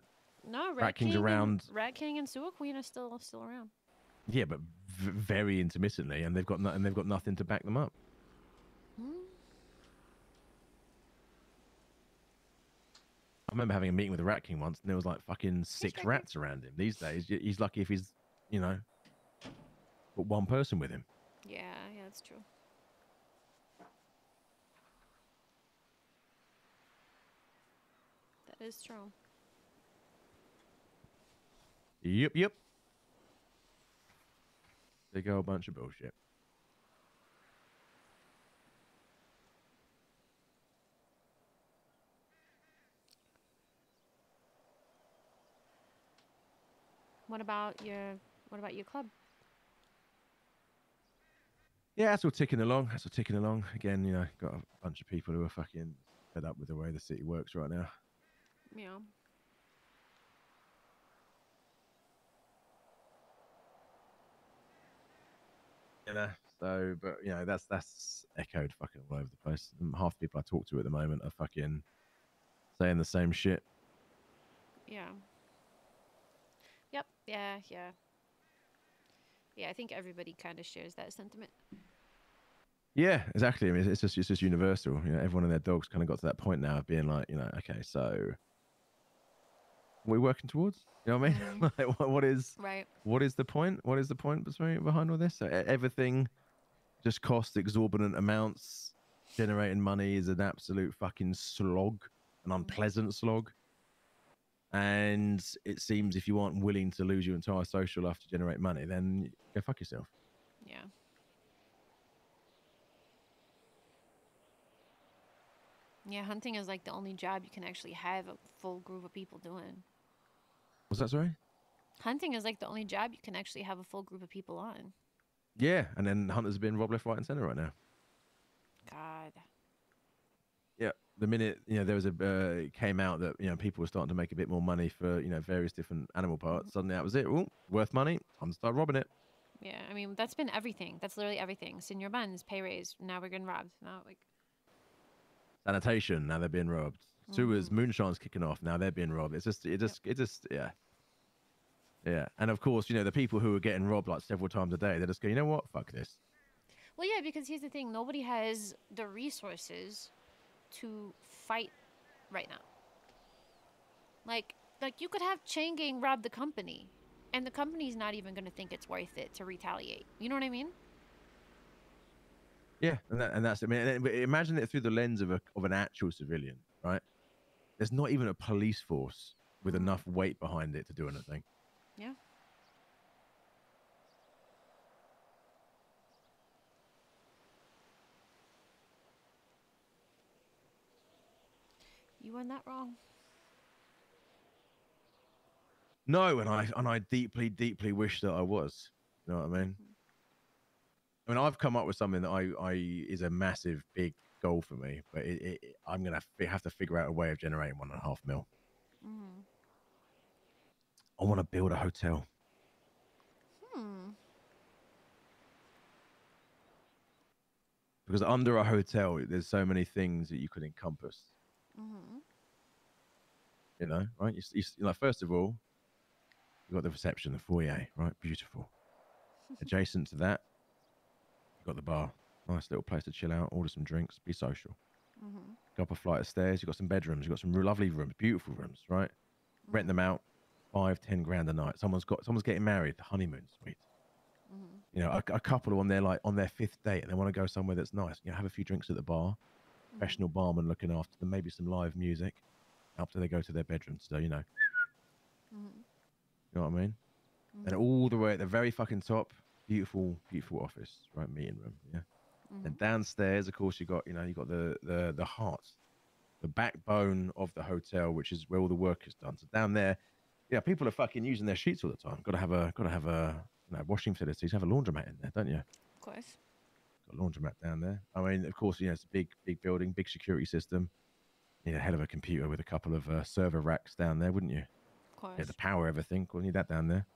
S1: no, Rat, Rat King's King around. And, Rat King and Sewer Queen are still still around.
S2: Yeah, but very intermittently, and they've got no- and they've got nothing to back them up. Hmm? I remember having a meeting with the Rat King once, and there was like fucking six rats around him. These days, he's lucky if he's, you know, got one person with him.
S1: Yeah, yeah, that's true. That is true.
S2: Yep, yep. They go a bunch of bullshit.
S1: What about your what about your club?
S2: Yeah, that's all ticking along. That's all ticking along. Again, you know, got a bunch of people who are fucking fed up with the way the city works right now. Yeah. You know, so but you know that's that's echoed fucking all over the place. Mm, half the people I talk to at the moment are fucking saying the same shit.
S1: Yeah. Yep. Yeah. Yeah. Yeah. I think everybody kind of shares that sentiment.
S2: Yeah, exactly. I mean, it's just it's just universal. You know, everyone and their dogs kind of got to that point now of being like, you know, okay, so we're working towards. You know what I mean? Mm. [LAUGHS] like, what, what is right? What is the point? What is the point behind all this? So everything just costs exorbitant amounts. Generating money is an absolute fucking slog, an mm-hmm. unpleasant slog. And it seems if you aren't willing to lose your entire social life to generate money, then go fuck yourself.
S1: Yeah. Yeah, hunting is like the only job you can actually have a full group of people doing. Was that sorry? Hunting is like the only job you can actually have a full group of people on.
S2: Yeah, and then hunters have been robbed left, right, and center right now. God. Yeah, the minute you know there was a uh, it came out that you know people were starting to make a bit more money for you know various different animal parts. Suddenly that was it. Ooh, worth money. Time to start robbing it.
S1: Yeah, I mean that's been everything. That's literally everything. Senior buns, pay raise. Now we're getting robbed. Now like
S2: sanitation. Now they're being robbed. So mm. Moonshine's kicking off. Now they're being robbed. It's just, it just, yep. it just, yeah. Yeah. And of course, you know, the people who are getting robbed like several times a day, they just going, you know what? Fuck this.
S3: Well,
S1: yeah, because here's the thing nobody has the resources to fight right now. Like, like you could have Chain Gang rob the company, and the company's not even going to think it's worth it to retaliate. You know what I mean?
S2: Yeah, and, that, and that's I mean, imagine it through the lens of a, of an actual civilian, right? there's not even a police force with mm. enough weight behind it to do anything.
S15: Yeah.
S1: You weren't that wrong.
S2: No, and I and I deeply, deeply wish that I was. You know what I mean? Mm. I mean, I've come up with something that I I is a massive, big goal for me, but it, it, I'm gonna have to figure out a way of generating one and a half mil. Mm. I want to build a hotel. Hmm. Because under a hotel, there's so many things that you could encompass. Mm-hmm. You know, right? You, you, you know, first of all, you've got the reception, the foyer, right? Beautiful. [LAUGHS] Adjacent to that, you've got the bar. Nice little place to chill out, order some drinks, be social. Mm -hmm. Go up a flight of stairs. You've got some bedrooms. You've got some lovely rooms, beautiful rooms, right? Mm -hmm. Rent them mm-hmm. out, five, ten grand a night. Someone's got someone's getting married, the honeymoon suite. Mm -hmm. You know, a, a, couple on their like on their fifth date, and they want to go somewhere that's nice. You know, have a few drinks at the bar, mm-hmm. professional barman looking after them, maybe some live music, after they go to their bedrooms. So you know, mm-hmm. you know what I mean. And all the way at the very fucking top, beautiful, beautiful office, right? Meeting room, yeah. Mm-hmm. And downstairs, of course, you got you know you got the the the heart, the backbone of the hotel, which is where all the work is done. So down there, yeah, people are fucking using their sheets all the time. Got to have a got to have a you know, washing facilities. Have a laundromat in there, don't you? Of course. Got a laundromat down there. I mean, of course, you know it's a big big building, big security system. You need a hell of a computer with a couple of uh, server racks down there, wouldn't you? Of course. Yeah, the power everything. We'll need that down there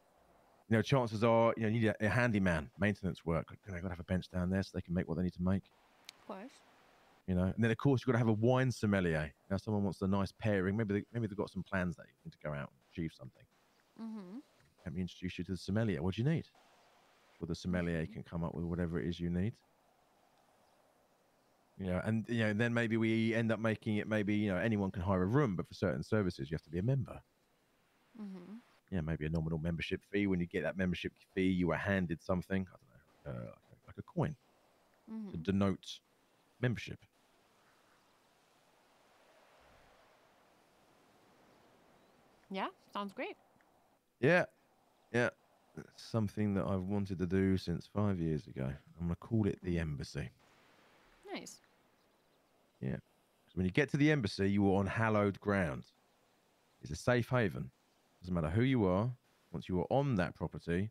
S2: you know, chances are, you know, you need a, a handyman, maintenance work. got to have a bench down there so they can make what they need to make? Of course. You know, and then of course you've got to have a wine sommelier. Now, someone wants a nice pairing. Maybe they, maybe they've got some plans that you need to go out and achieve something. Mm-hmm. Let me introduce you to the sommelier. What do you need? Well, the sommelier mm-hmm. can come up with whatever it is you need. You know, and you know, then maybe we end up making it. Maybe you know, anyone can hire a room, but for certain services, you have to be a member. Mm-hmm yeah, maybe a nominal membership fee. When you get that membership fee, you were handed something, I don't know, uh, like a coin mm-hmm. to denote membership.
S1: Yeah, sounds great.
S2: Yeah, yeah. It's something that I've wanted to do since five years ago. I'm going to call it the embassy. Nice. Yeah. So when you get to the embassy, you are on hallowed ground. It's a safe haven. Doesn't matter who you are, once you are on that property,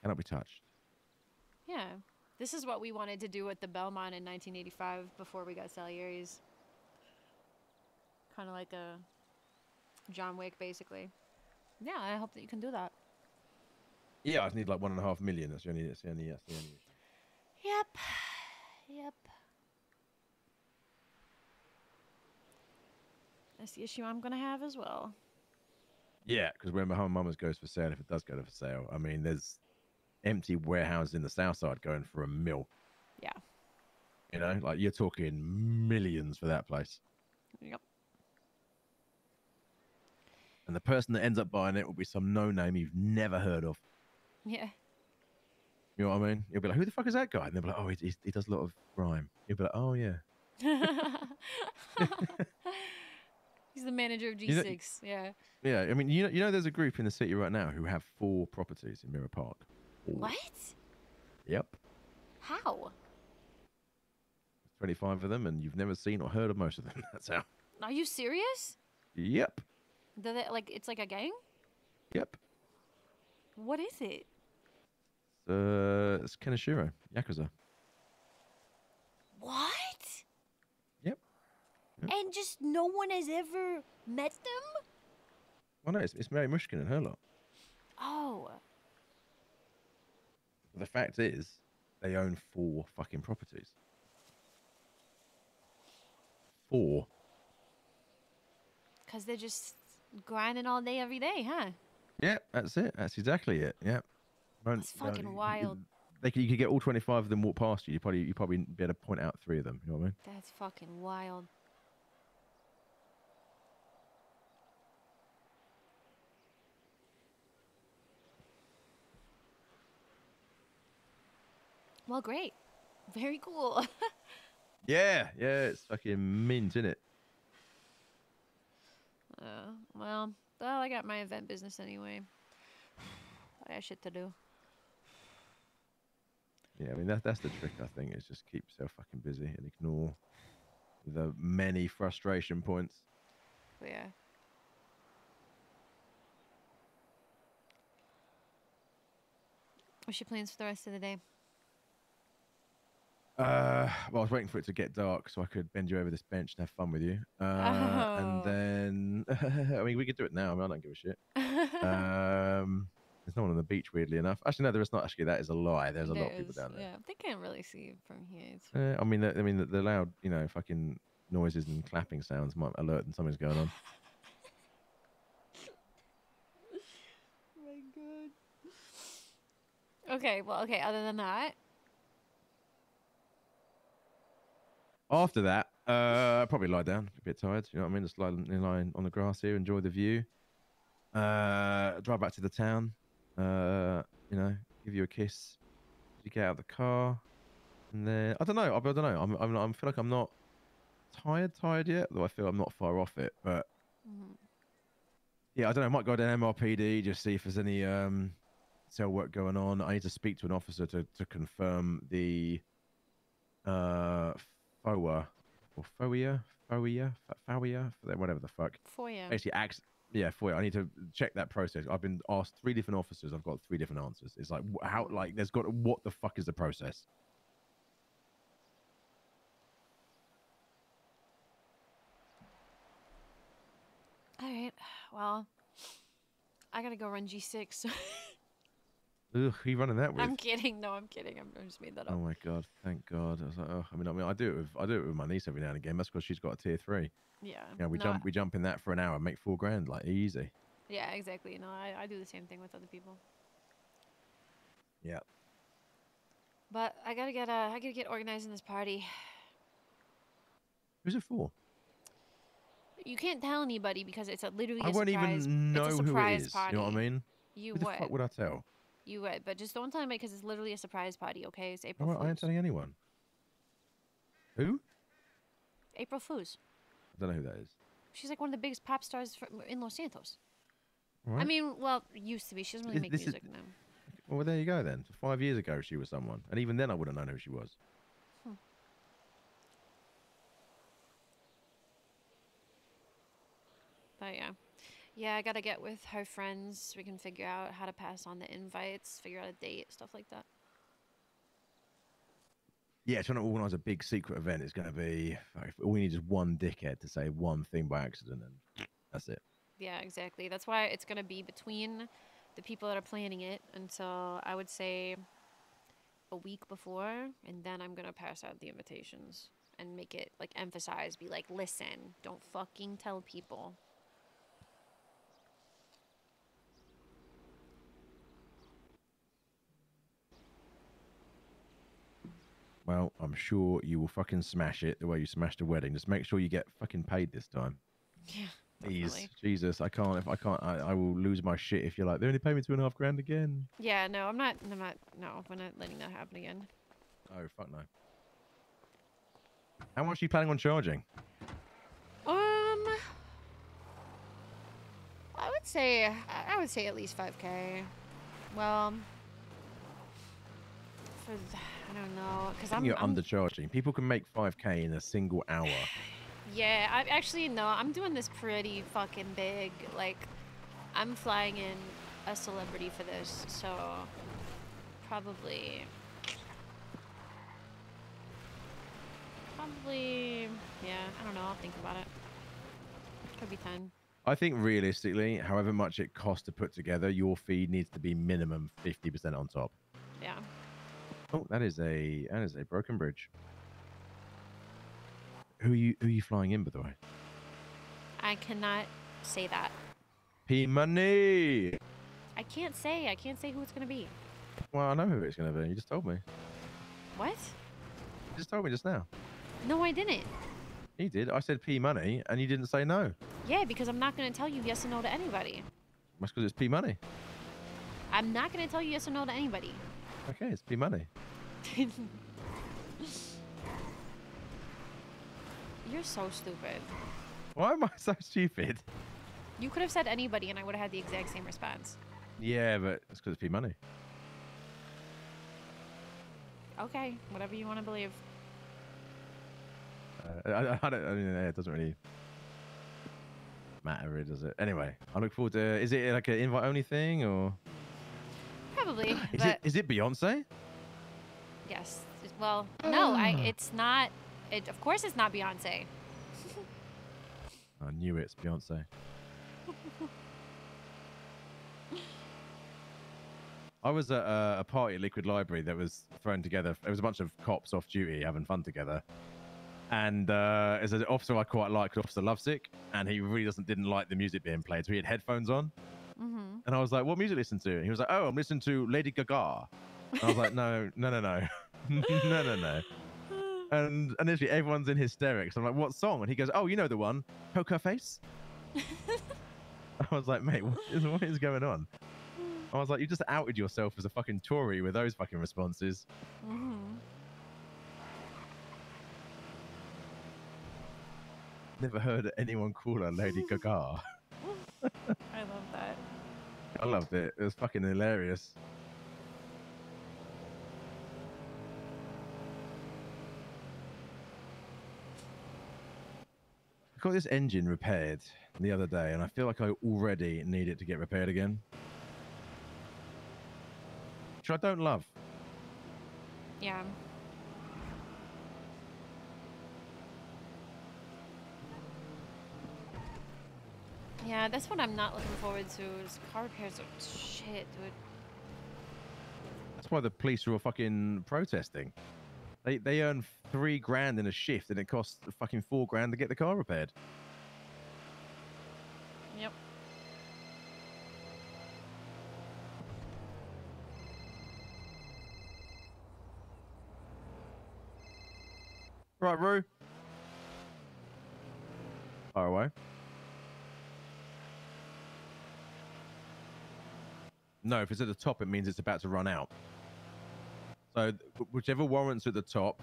S2: cannot be touched.
S1: Yeah. This is what we wanted to do with the Belmont in 1985 before we got Salieri's. Kind of like a John Wick, basically. Yeah, I hope that
S3: you can do that.
S2: Yeah, I just need like one and a half million. That's the only. That's the only. That's the only.
S3: Yep. Yep.
S1: That's the issue I'm gonna have as well.
S2: Yeah, because when Bahama Mama's goes for sale, if it does go for sale, I mean, there's empty warehouses in the south side going for a mill. Yeah. You know, like you're talking millions for that place. Yep. And the person that ends up buying it will be some no name you've never heard of. Yeah. You know what I mean? You'll be like, who the fuck is that guy? And they'll be like, oh, he, he, he does a lot of rhyme. You'll be like, oh, yeah.
S1: [LAUGHS] [LAUGHS] He's the manager of G6. You know, yeah.
S2: Yeah. I mean, you know, you know, there's a group in the city right now who have four properties in Mirror Park. Four. What? Yep. How? 25 of them, and you've never seen or heard of most of them. [LAUGHS] That's how.
S1: Are you serious? Yep. Do they, like it's like a gang? Yep. What is it?
S2: Uh, it's Kenoshiro, Yakuza.
S8: What? and just no one has ever met them?
S2: Well, no, it's, it's Mary Mushkin and her lot. Oh. The fact is, they own four fucking properties. Four.
S1: Because they're just grinding all day, every day, huh?
S2: Yeah, that's it. That's exactly it. Yeah. It's fucking no, wild. They could, you could get all 25 of them walk past you. You probably you probably be able to point out three of them. You know what I mean?
S3: That's fucking wild. Well, great. Very cool.
S2: [LAUGHS] yeah, yeah, it's fucking mint, isn't it?
S1: Uh, well, well, I got my event business anyway. [SIGHS] I got shit to do.
S2: Yeah, I mean that that's the trick. I think is just keep yourself fucking busy and ignore the many frustration points.
S1: Yeah. What's your plans for the rest of the day?
S2: Uh, well, I was waiting for it to get dark so I could bend you over this bench and have fun with you. Uh, oh. And then, [LAUGHS] I mean, we could do it now. I, mean, I don't give a shit. um, there's no one on the beach, weirdly enough. Actually, no, there is not. Actually, that is a lie. There's a there lot is, of people down there.
S1: Yeah, they can't really see you from here. Uh,
S2: I mean, the, I mean, the, the, loud, you know, fucking noises and clapping sounds might alert them something's going on.
S1: oh [LAUGHS] [LAUGHS] my god. Okay, well, okay. Other than that.
S2: After that, uh, probably lie down. A bit tired. You know what I mean? Just lie, lying on the grass here, enjoy the view. Uh, drive back to the town. Uh, you know, give you a kiss. You get out of the car, and then I don't know. I, I don't know. I'm, I'm, I'm feel like I'm not tired, tired yet. Though I feel I'm not far off it, but. Mm-hmm. Yeah, I don't know. I might go to MRPD just see if there's any um, cell work going on. I need to speak to an officer to, to confirm the uh, FOA or FOIA, FOIA, FOIA, whatever the fuck. FOIA. Basically, acts. Yeah, FOIA. I need to check that process. I've been asked three different officers. I've got three different answers. It's like how like there's got what the fuck is the process?
S1: All right. Well, I gotta go run G six. [LAUGHS]
S2: Ugh, you running that with? I'm
S1: kidding. No, I'm kidding. I'm, I just made that oh up.
S2: Oh my god! Thank God. I was like, oh, I mean, I mean, I do it with I do it with my niece every now and again. That's because she's got a tier three.
S1: Yeah. Yeah, we no, jump we
S2: jump in that for an hour, make four grand, like easy.
S1: Yeah, exactly. No, I, I do the same thing with other people. Yeah. But I gotta get uh, I gotta get organized in this party. Who's it for? You can't tell anybody because it's a literally. I a won't surprise, even know who it is. Party. You know what I mean?
S2: You what? the fuck would I tell?
S1: You, would, but just don't tell anybody because it's literally a surprise party, okay? It's April. Fool's. I ain't
S2: telling anyone. Who?
S1: April Fools. I don't know who that is. She's like one of the biggest pop stars from, in Los Santos. Right. I mean, well, used to be. She doesn't really make this music is... now.
S2: Well, there you go then. five years ago, she was someone, and even then, I wouldn't have known who she was.
S8: Hmm.
S1: But yeah. Yeah, I gotta get with her friends. we can figure out how to pass on the invites, figure out a date, stuff like that.
S2: Yeah, trying to organise a big secret event is going to be. All we need is one dickhead to say one thing by accident, and that's it.
S1: Yeah, exactly. That's why it's going to be between the people that are planning it until I would say a week before, and then I'm going to pass out the invitations and make it like emphasize, be like, listen, don't
S3: fucking tell people.
S2: well, I'm sure you will fucking smash it the way you smashed a wedding. Just make sure you get fucking paid this time. Yeah. Please, Jesus, I can't. If I can't, I, I will lose my shit. If you're like, they only pay me two and a half grand again.
S1: Yeah, no, I'm not. I'm not. No, we're not letting that happen again.
S2: Oh fuck no. How much are you planning on charging?
S3: Um, I would say I would say at least five
S1: k. Well, for that. I don't know, because I'm. You're I'm...
S2: undercharging. People can make 5k in a single hour.
S1: [SIGHS] yeah, I actually no. I'm doing this pretty fucking big. Like, I'm flying in a celebrity for this, so probably. Probably, yeah. I don't know. I'll think about it. Could be ten.
S2: I think realistically, however much it costs to put together, your fee needs to be minimum 50% on top. Yeah. Oh, that is a that is a broken bridge. Who are you who are you flying in by the way?
S1: I cannot say that.
S2: P money.
S1: I can't say. I can't say who it's gonna be.
S2: Well, I know who it's gonna be. You just told me. What? You just told me just now. No, I didn't. He did. I said P money, and you didn't say no.
S1: Yeah, because I'm not gonna tell you yes or no to anybody.
S2: That's because it's P money.
S1: I'm not gonna tell you yes or no to anybody.
S2: Okay, it's be money.
S1: [LAUGHS] You're so stupid.
S2: Why am I so stupid?
S1: You could have said anybody and I would have had the exact same response.
S2: Yeah, but it's because it's be money.
S1: Okay, whatever you want to believe.
S2: Uh, I, I, don't, I mean, it doesn't really matter, does it? Anyway, I look forward to. Is it like an invite only thing or?
S3: Probably. is it
S2: is it Beyonce?
S3: Yes.
S1: Well, no, I, hmm. it's not. It, of course, it's not Beyonce.
S2: I knew it's Beyonce. [LAUGHS] I was at a, a, party at Liquid Library that was thrown together. It was a bunch of cops off duty having fun together. And uh, there's an officer I quite like, Officer Lovesick, and he really doesn't didn't like the music being played, so he had headphones on. Mm-hmm. And I was like, what music listen to? And he was like, oh, I'm listening to Lady Gaga. And I was like, no, no, no, no, [LAUGHS] no, no, no. [LAUGHS] And initially, everyone's in hysterics. I'm like, what song? And he goes, oh, you know the one, Poker Face. [LAUGHS] I was like, mate, what is, what is going on? I was like, you just outed yourself as a fucking Tory with those fucking responses. Mm-hmm. Never heard anyone call her Lady Gaga. I love that. I loved it. It was fucking hilarious. I got this engine repaired the other day, and I feel like I already need it to get repaired again. Which I don't love.
S1: Yeah. Yeah, that's what I'm not looking forward to. Is car repairs are shit, dude.
S2: That's why the police are all fucking protesting. They they earn three grand in a shift, and it costs fucking four grand to get the car repaired. Yep. Right, Roo. Far away. No, if it's at the top, it means it's about to run out. So whichever warrant's at the top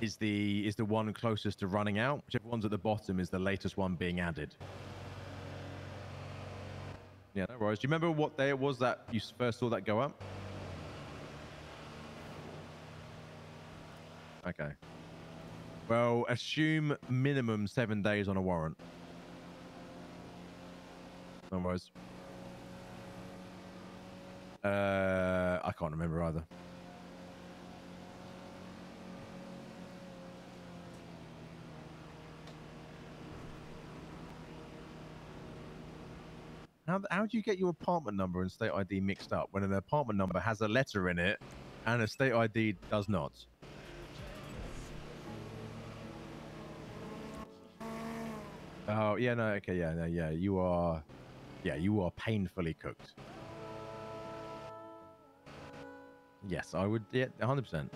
S2: is the is the one closest to running out. Whichever one's at the bottom is the latest one being added. Yeah, no worries. Do you remember what day it was that you first saw that go up? Okay. Well, assume minimum seven days on a warrant. No worries. Uh, I can't remember either. How, how do you get your apartment number and state ID mixed up when an apartment number has a letter in it and a state ID does not? Oh, yeah, no, okay, yeah, no, yeah, you are, yeah, you are painfully cooked. Yes, I would. Yeah, 100%.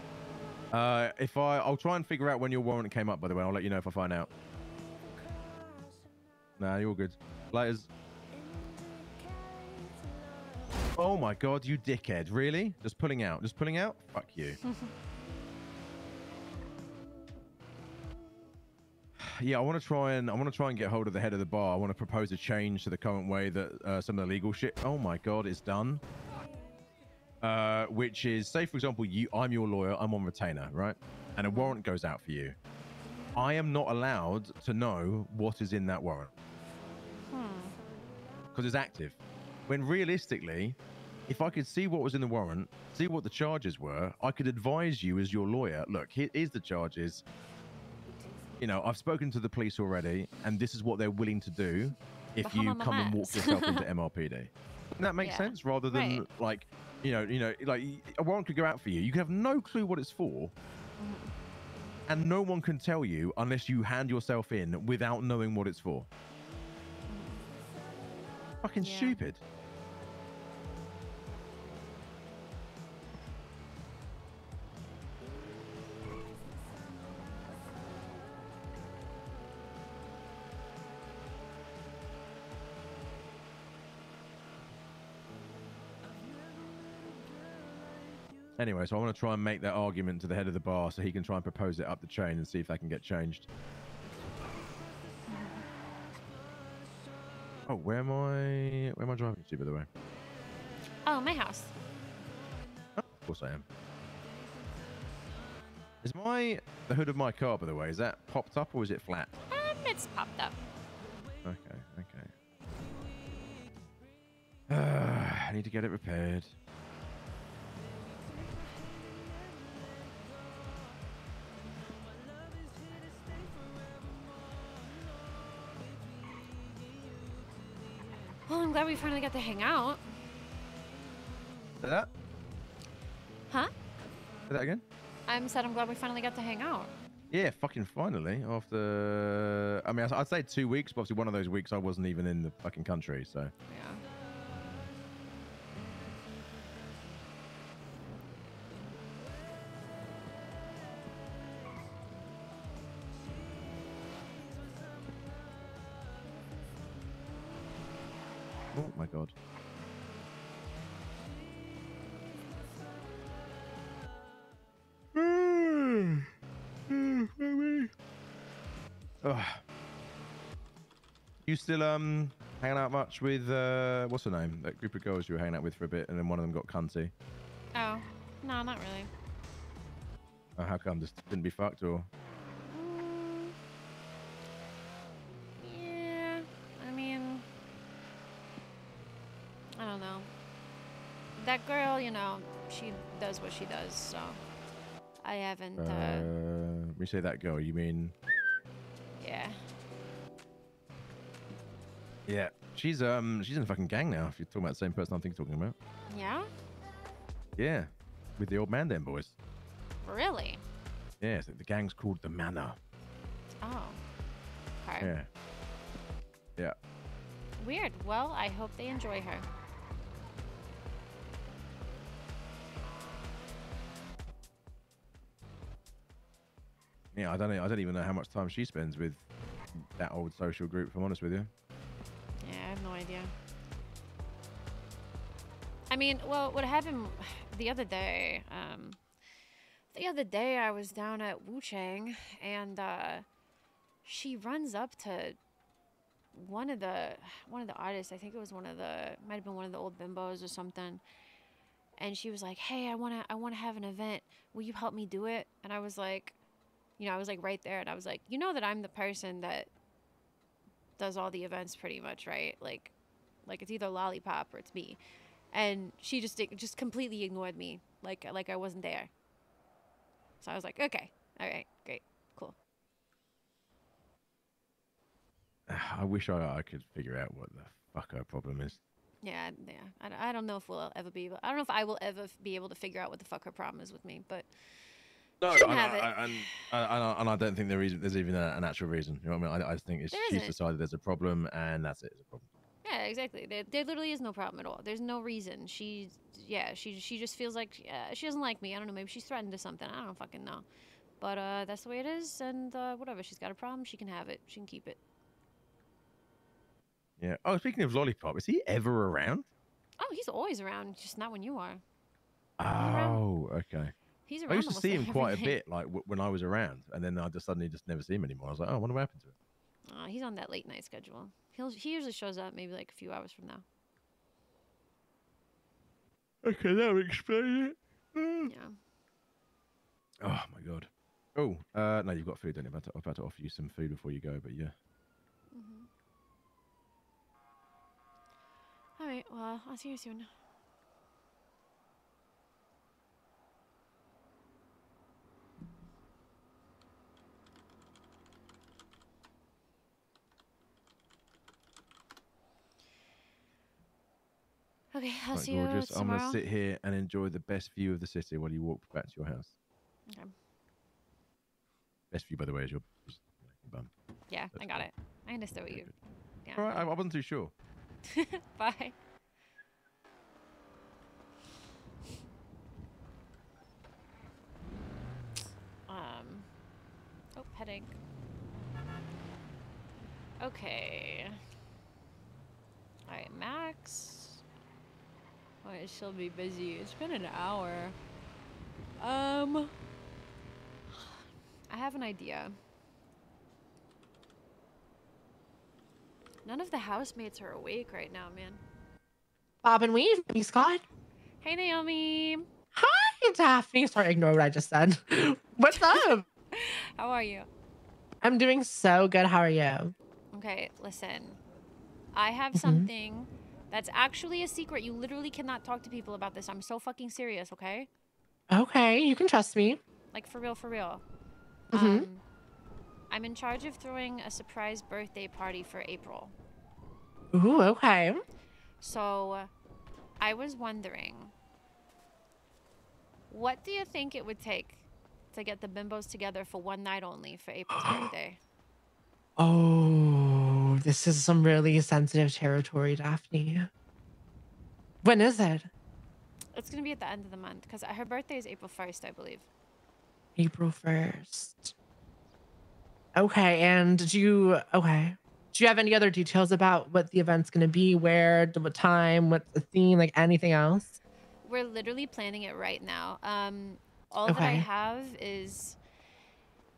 S2: Uh, if I, I'll try and figure out when your warrant came up, by the way. I'll let you know if I find out. Nah, you're all good. Laters. Oh my god, you dickhead. Really? Just pulling out. Just pulling out? Fuck you. [LAUGHS] yeah, I want to try and I want to try and get hold of the head of the bar. I want to propose a change to the current way that uh, some of the legal shit. Oh my god, it's done uh, which is say for example you i'm your lawyer i'm on retainer right and a warrant goes out for you i am not allowed to know what is in that warrant because hmm. it's active when realistically if i could see what was in the warrant see what the charges were i could advise you as your lawyer look here is the charges you know i've spoken to the police already and this is what they're willing to do if you come and walk yourself into [LAUGHS] mrpd and that makes yeah. sense rather than right. like you know, you know, like a warrant could go out for you. You have no clue what it's for. And no one can tell you unless you hand yourself in without knowing what it's for. Fucking yeah. stupid. Anyway, so I want to try and make that argument to the head of the bar so he can try and propose it up the chain and see if that can get changed. Oh, where am I? Where am I driving to, by the way? Oh, my house. Oh, of course I am. Is my the hood of my car, by the way, is that popped up or is it flat?
S3: Um, it's popped up.
S2: Okay, okay. Uh, [SIGHS] I need to get it repaired.
S1: glad we finally got to hang out. Say that? Huh? Say that again? I'm said I'm glad we finally got to hang out.
S2: Yeah, fucking finally. After, I mean, I'd say two weeks, but obviously one of those weeks I wasn't even in the fucking country, so. Yeah. still um hanging out much with uh what's her name? That group of girls you were hanging out with for a bit, and then one of them got cunty.
S1: Oh, no, not really.
S2: Uh, how come? Just didn't be fucked or?
S1: yeah, I mean, I don't know. That girl, you know, she does what she does, so I haven't.
S2: Uh, uh, say that girl. You mean? Yeah, she's um she's in a fucking gang now. If you're talking about the same person, I think you're talking about. Yeah. Yeah, with the old man then boys. Really? Yeah, so the gang's called the Manor. Oh. Okay. Yeah. Yeah.
S1: Weird. Well, I hope they enjoy her.
S2: Yeah, I don't know. I don't even know how much time she spends with that old social group. If I'm honest with you
S1: no idea. I mean, well, what happened [SIGHS] the other day, um, the other day I was down at Wuchang and uh, she runs up to one of the one of the artists. I think it was one of the might have been one of the old bimbos or something. And she was like, "Hey, I wanna I wanna have an event. Will you help me do it?" And I was like, you know, I was like right there, and I was like, you know that I'm the person that does all the events pretty much, right? Like, like it's either Lollipop or it's me. And she just just completely ignored me, like like I wasn't there. So I was like, okay, all right, great, cool.
S2: [SIGHS] I wish I I could figure out what the fuck her problem is.
S1: Yeah, yeah. I, I don't know if we'll ever be able. I don't know if I will ever be able to figure out what the fuck her problem is with me, but no, and, I,
S2: and, and, I don't think there is, there's even a, an actual reason. You know what I mean? I, I think it's she's decided there's a problem, and that's it. It's a problem.
S1: Yeah, exactly. There, there literally is no problem at all. There's no reason. She, yeah, she, she just feels like uh, she doesn't like me. I don't know. Maybe she's threatened to something. I don't fucking know. But uh, that's the way it is, and uh, whatever. She's got a problem. She can have it. She can keep it.
S2: Yeah. Oh, speaking of lollipop, is he ever around?
S1: Oh, he's always around. Just not when you are.
S2: Oh, okay. He's around. I used to see him quite a bit, like when I was around, and then I just suddenly just never see him anymore. I was like, oh, I wonder what happened to
S1: him. Oh, he's on that late night schedule. He'll he usually shows up maybe like a few hours from now.
S4: Okay, that would explain it.
S1: Mm. Yeah.
S2: Oh my god. Oh, uh, no, you've got food, don't you? i have had to, i to offer you some food before you go, but yeah. Mm -hmm.
S1: All right. Well, I'll see you soon.
S8: Okay, I'll Quite see gorgeous. you am
S2: tomorrow. I'm gonna sit here and enjoy the best view of the city while you walk back to your house. Okay. Best view, by the way, is your bum. Yeah, That's I got cool. it.
S1: I understood what you. Yeah. All right, I, I
S2: wasn't too sure.
S1: [LAUGHS] Bye. Um. Oh, headache. Okay. All right, Max. Alright, she'll be busy. It's been an hour. Um, I have an idea. None of the housemates are awake right now, man.
S9: Bob and Weave, he's
S1: Hey, Naomi.
S9: Hi, Daphne. Sorry, ignore what I just said. [LAUGHS] What's up?
S1: [LAUGHS] How are you?
S9: I'm doing so good. How are you?
S1: Okay, listen. I have mm -hmm. something that's actually a secret. You literally cannot talk to people about this. I'm so fucking serious, okay?
S9: Okay, you can trust me.
S1: Like for real, for real. Mm hmm um, I'm in charge of throwing a surprise birthday party for
S9: April. Ooh, okay.
S1: So, I was wondering, what do you think it would take to get the bimbos together for one night only for April's [GASPS] birthday?
S9: Oh this is some really sensitive territory, Daphne. When is it?
S1: It's going to be at the end of the month because uh, her birthday is April 1st, I believe.
S9: April 1st. Okay, and do you, okay. Do you have any other details about what the event's going to be, where, what time, what's the theme, like anything else?
S1: We're literally planning it right now. Um, all okay. that I have is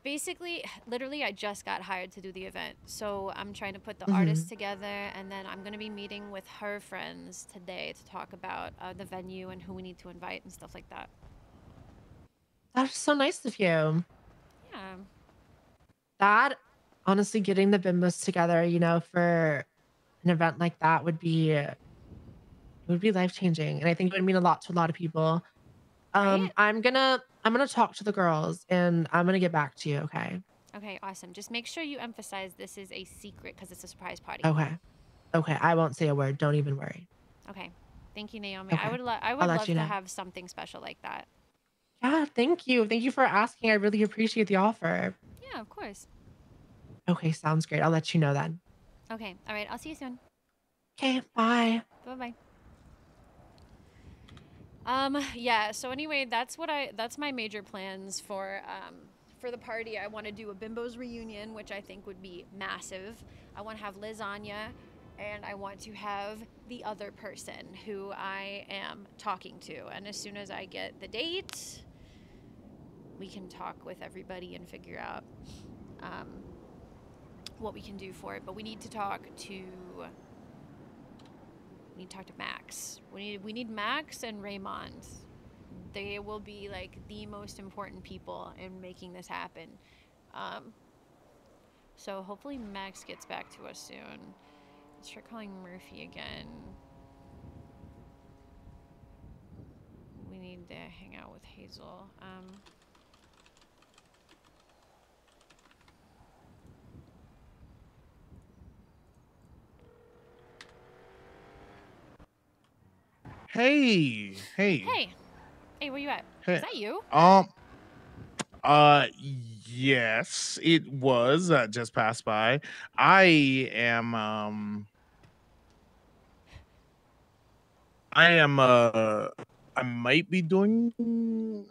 S1: basically literally i just got hired to do the event so i'm trying to put the mm-hmm. artists together and then i'm going to be meeting with her friends today to talk about uh, the venue and who we need to invite and stuff like that
S9: that's so nice of you yeah that honestly getting the bimbos together you know for an event like that would be it would be life changing and i think it would mean a lot to a lot of people um, right? I'm gonna I'm gonna talk to the girls and I'm gonna get back to you. Okay.
S1: Okay, awesome. Just make sure you emphasize this is a secret because it's a surprise
S9: party. Okay. Okay, I won't say a word. Don't even worry.
S1: Okay. Thank you, Naomi. Okay. I would love I would love to know. have something special like that.
S9: Yeah, thank you. Thank you for asking. I really appreciate the offer. Yeah, of course. Okay, sounds great. I'll let you know then.
S1: Okay.
S8: All right. I'll see you soon. Okay. Bye.
S1: Bye bye. Um, yeah. So anyway, that's what I. That's my major plans for um, for the party. I want to do a Bimbo's reunion, which I think would be massive. I want to have lasagna, and I want to have the other person who I am talking to. And as soon as I get the date, we can talk with everybody and figure out um, what we can do for it. But we need to talk to we need to talk to Max. We need we need Max and Raymond. They will be like the most important people in making this happen. Um, so hopefully Max gets back to us soon. Let's try calling Murphy again. We need to hang out with Hazel. Um,
S11: Hey, hey. Hey.
S3: Hey, where you at? Hey. Is that you?
S11: Um uh yes, it was. I uh, just passed by. I am um I am uh I might be doing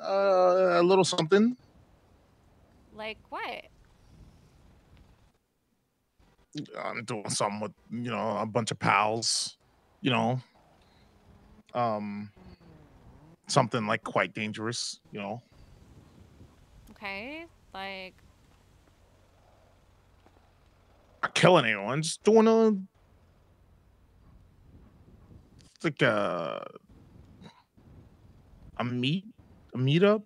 S11: uh, a little something.
S1: Like what?
S11: I'm doing something with, you know, a bunch of pals, you know, um, something like quite dangerous, you know.
S1: Okay,
S12: like
S11: not killing anyone, just doing a it's like a a meet a meetup.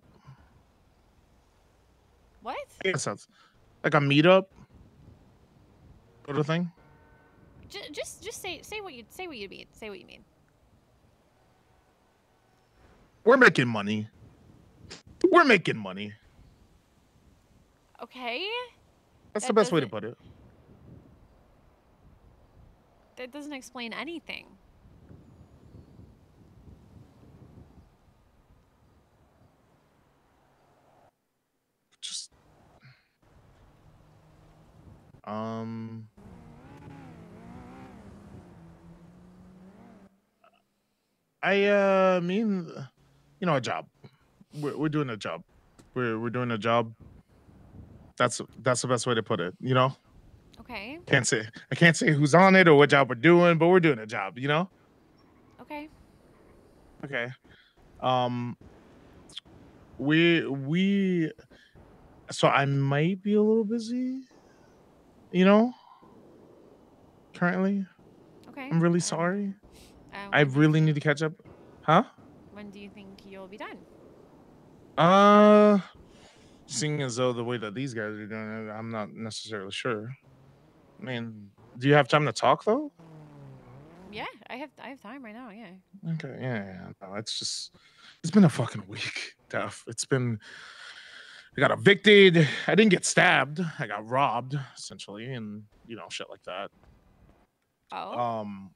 S11: What? I guess that's like a meetup sort of thing.
S1: Just just just say say what you say what you mean. Say what you mean.
S11: We're making money. We're making money. Okay. That's that the best way to put it.
S1: That doesn't explain anything.
S11: Just um I uh mean you know, a job. We're, we're doing a job. We're we're doing a job. That's that's the best way to put it. You know. Okay. Can't say I can't say who's on it or what job we're doing, but we're doing a job. You know. Okay. Okay. Um. We we. So I might be a little busy. You know. Currently. Okay. I'm really sorry. Um, I really need to catch up. Huh?
S1: When do you think will be done?
S11: Uh, seeing as though the way that these guys are doing it, I'm not necessarily sure. I mean, do you have time to talk though?
S1: Yeah, I have. I have time right now. Yeah.
S11: Okay. Yeah. yeah. No, it's just. It's been a fucking week, [LAUGHS] Daph. It's been. I got evicted. I didn't get stabbed. I got robbed, essentially, and you know, shit like that. Oh. Um,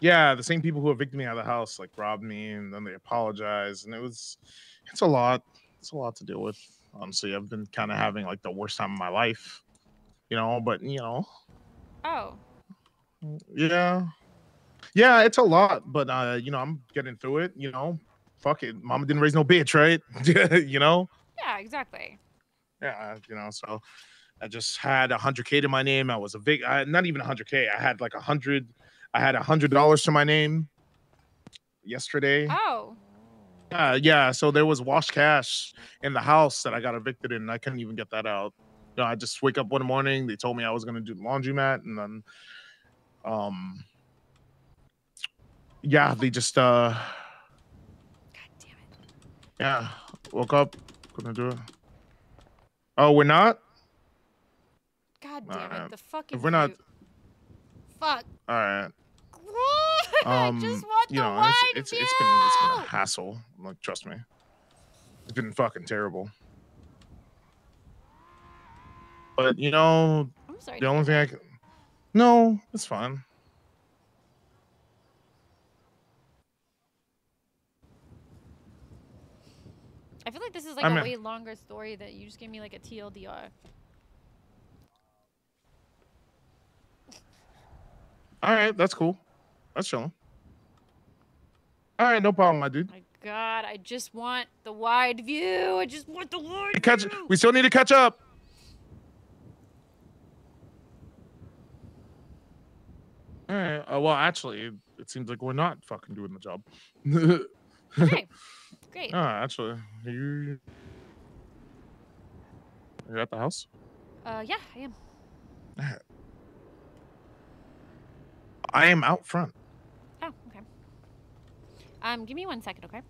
S11: yeah, the same people who evicted me out of the house like robbed me, and then they apologized, and it was it's a lot. It's a lot to deal with. Honestly, I've been kind of having like the worst time of my life, you know. But you know. Oh. Yeah. Yeah, it's a lot, but uh, you know, I'm getting through it. You know, fuck it, mama didn't raise no bitch, right? [LAUGHS] you know.
S1: Yeah, exactly.
S11: Yeah, you know, so I just had 100k to my name. I was a big, I, not even 100k. I had like 100- I had a hundred dollars to my name yesterday. Oh. Uh, yeah. So there was wash cash in the house that I got evicted in. And I couldn't even get that out. You know, I just wake up one morning. They told me I was going to do the laundromat, and then, um, yeah, they just uh, God damn it. Yeah, woke up, Gonna do it. Oh, we're not.
S4: God damn it! The fucking. If we're not.
S7: Fuck.
S11: All right. Um, just want you know, it's, it's, it's been it's been a hassle. Like, trust me, it's been fucking terrible. But you know, I'm sorry the only thing I can. No, it's fine.
S1: I feel like this is like I mean, a way longer story that you just gave me like a TLDR.
S11: All right, that's cool. That's chilling. All right, no problem, my dude. My
S1: God, I just want the wide view. I just want the wide
S11: view. catch, We still need to catch up. All right. Uh, well, actually, it seems like we're not fucking doing the job. [LAUGHS] okay. Great. Oh, actually, are you are you at the house?
S1: Uh, yeah, I am.
S11: I am out front.
S1: Um, give me one second, okay?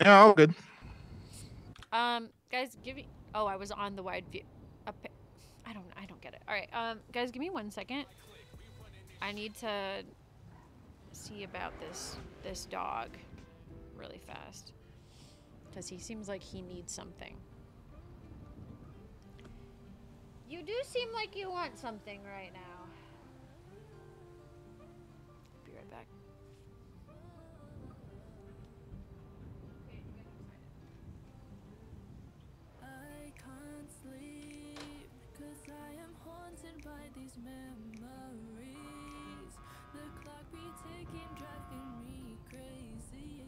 S1: Yeah, all good. Um, guys, give me. Oh, I was on the wide view. Up, I don't. I don't get it. All right. Um, guys, give me one second. I need to see about this this dog really fast because he seems like he needs something. You do seem like you want something right now.
S16: memories. The clock be ticking, driving me crazy.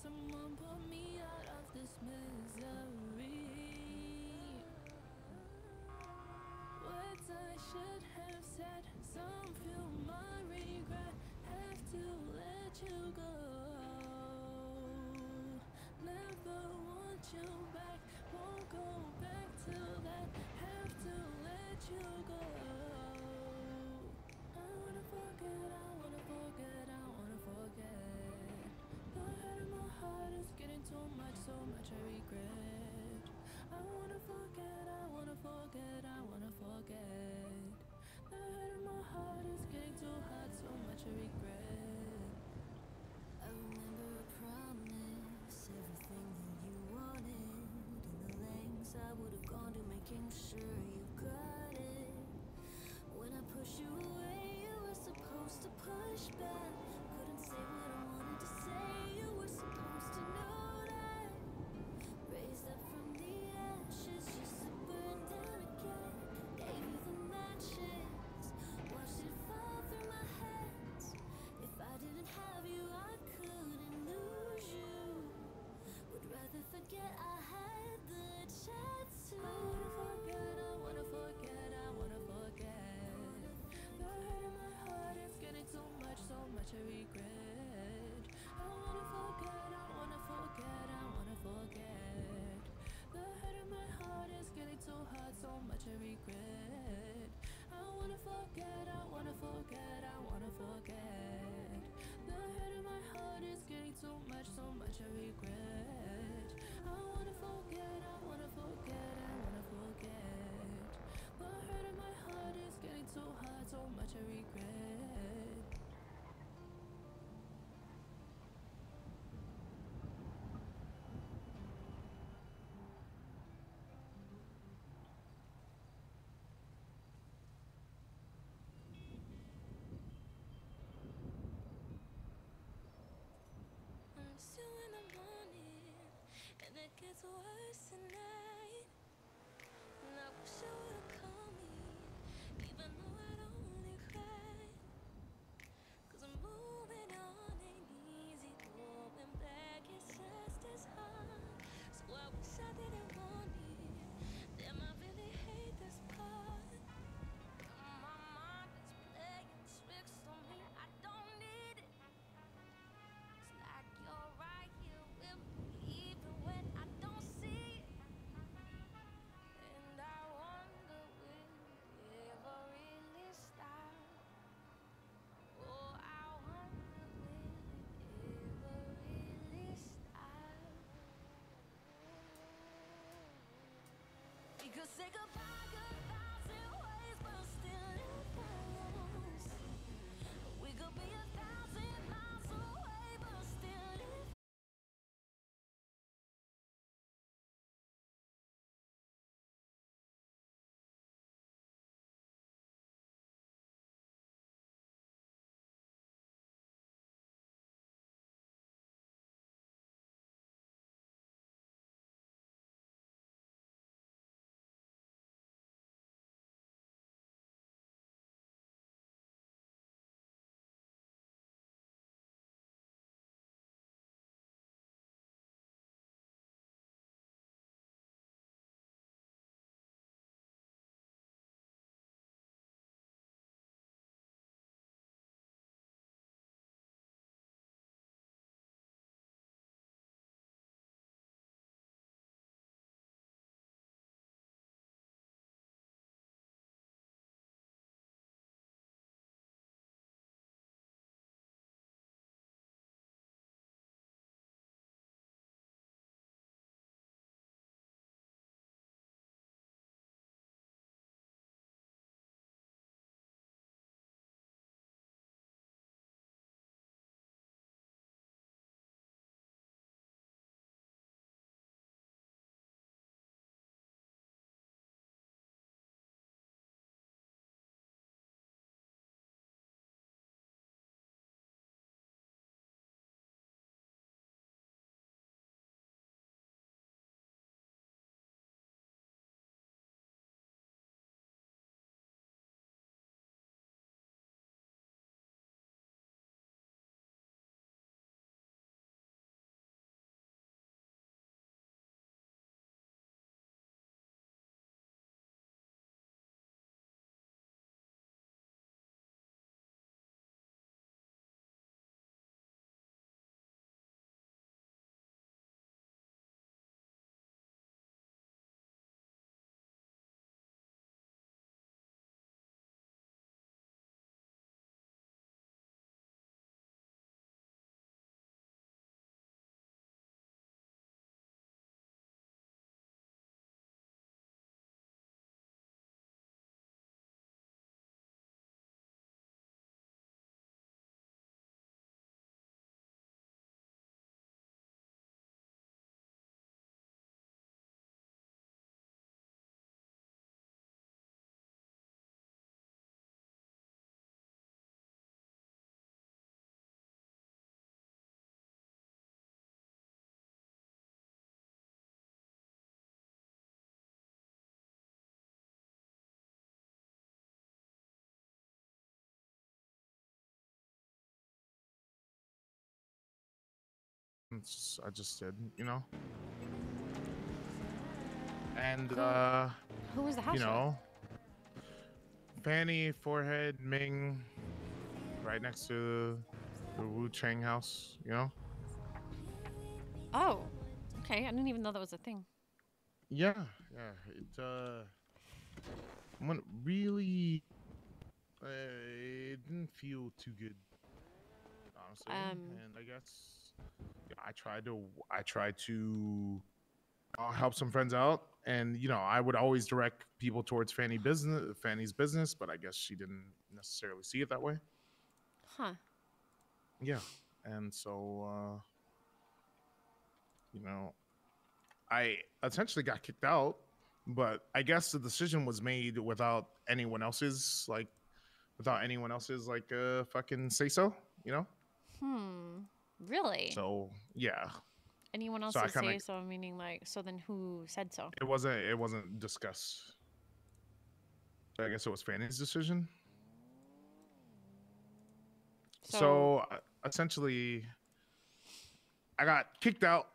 S16: Someone pull me out of this misery. Words I should have said, some feel my regret. Have to let you go. Never want you back, won't go back to that. Have to let you go. making sure you got it. When I push you away, you were supposed to push back. it gets worse Say goodbye.
S11: It's, I just did, you know? And, who, uh... Who was the house You know? Fanny, Forehead, Ming, right next to the Wu Chang house, you know?
S1: Oh, okay. I didn't even know that was a thing.
S11: Yeah, yeah. It, uh... Went really... Uh, it didn't feel too good, honestly. Um, and I guess I tried to I tried to uh, help some friends out, and you know I would always direct people towards Fanny business, Fanny's business, but I guess she didn't necessarily see it that way. Huh. Yeah, and so uh, you know, I essentially got kicked out, but I guess the decision was made without anyone else's like, without anyone else's like uh, fucking say so. You know.
S1: Hmm. Really?
S11: So yeah.
S1: Anyone else so kinda, say so? Meaning like, so then who said so? It
S11: wasn't. It wasn't discussed. I guess it was Fanny's decision. So, so uh, essentially, I got kicked out.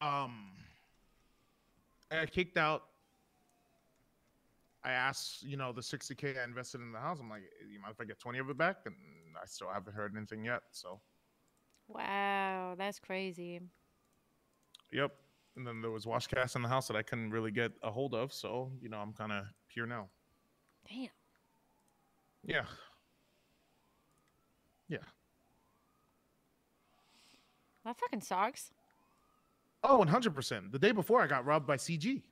S11: Um, I got kicked out. I asked, you know, the 60k I invested in the house. I'm like, you mind if I get 20 of it back? And I still haven't heard anything yet. So
S1: Wow, that's crazy.
S11: Yep. And then there was wash cash in the house that I couldn't really get a hold of, so you know I'm kind of here now. Damn. Yeah. Yeah.
S1: That fucking sucks.
S11: Oh, 100 percent. The day before, I got robbed by CG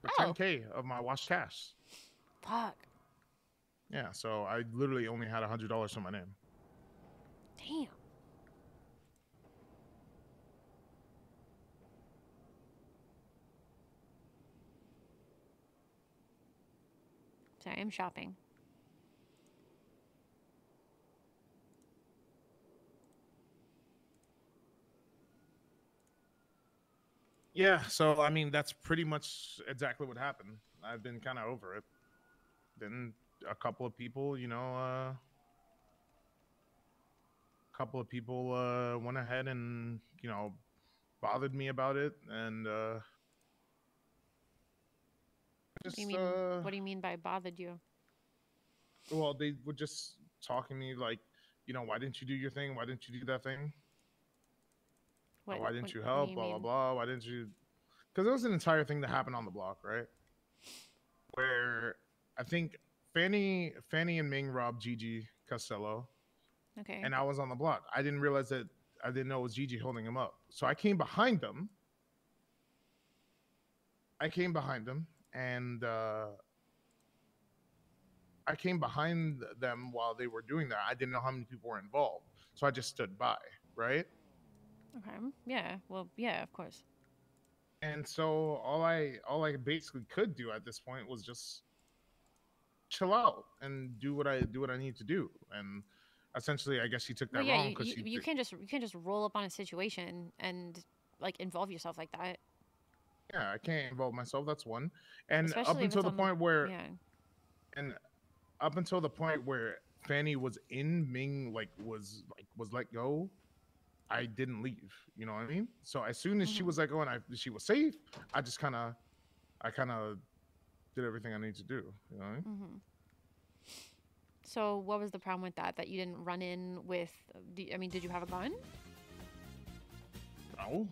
S11: for oh. 10k of my wash cash. Fuck. Yeah, so I literally only had a $100 on my name.
S8: Damn.
S1: Sorry, I'm shopping.
S11: Yeah, so I mean that's pretty much exactly what happened. I've been kind of over it. Then a couple of people, you know, a uh, couple of people uh, went ahead and you know bothered me about it, and uh,
S1: just, what do you mean? Uh, what do you mean by bothered you?
S11: Well, they were just talking to me like, you know, why didn't you do your thing? Why didn't you do that thing? What, why didn't what, you help? You blah mean? blah blah. Why didn't you? Because it was an entire thing that happened on the block, right? Where I think Fanny, Fanny and Ming robbed Gigi Costello. Okay. And I was on the block. I didn't realize that I didn't know it was Gigi holding him up. So I came behind them. I came behind them and uh, I came behind them while they were doing that. I didn't know how many people were involved, so I just stood by, right?
S1: Okay. Yeah. Well. Yeah. Of course.
S11: And so all I all I basically could do at this point was just chill out and do what I do what I need to do. And essentially, I guess she took that well, yeah, wrong because you, you, you can't
S1: just you can't just roll up on a situation and like involve yourself like that
S11: yeah, I can't involve myself. That's one. And Especially up until the point the, where, yeah. and up until the point where Fanny was in Ming, like was like was let go. I didn't leave. You know what I mean? So as soon as mm-hmm. she was let go oh, and I she was safe, I just kind of, I kind of did everything I need to do. You know. I mean?
S1: mm-hmm. So what was the problem with that? That you didn't run in with? I mean, did you have a gun? No.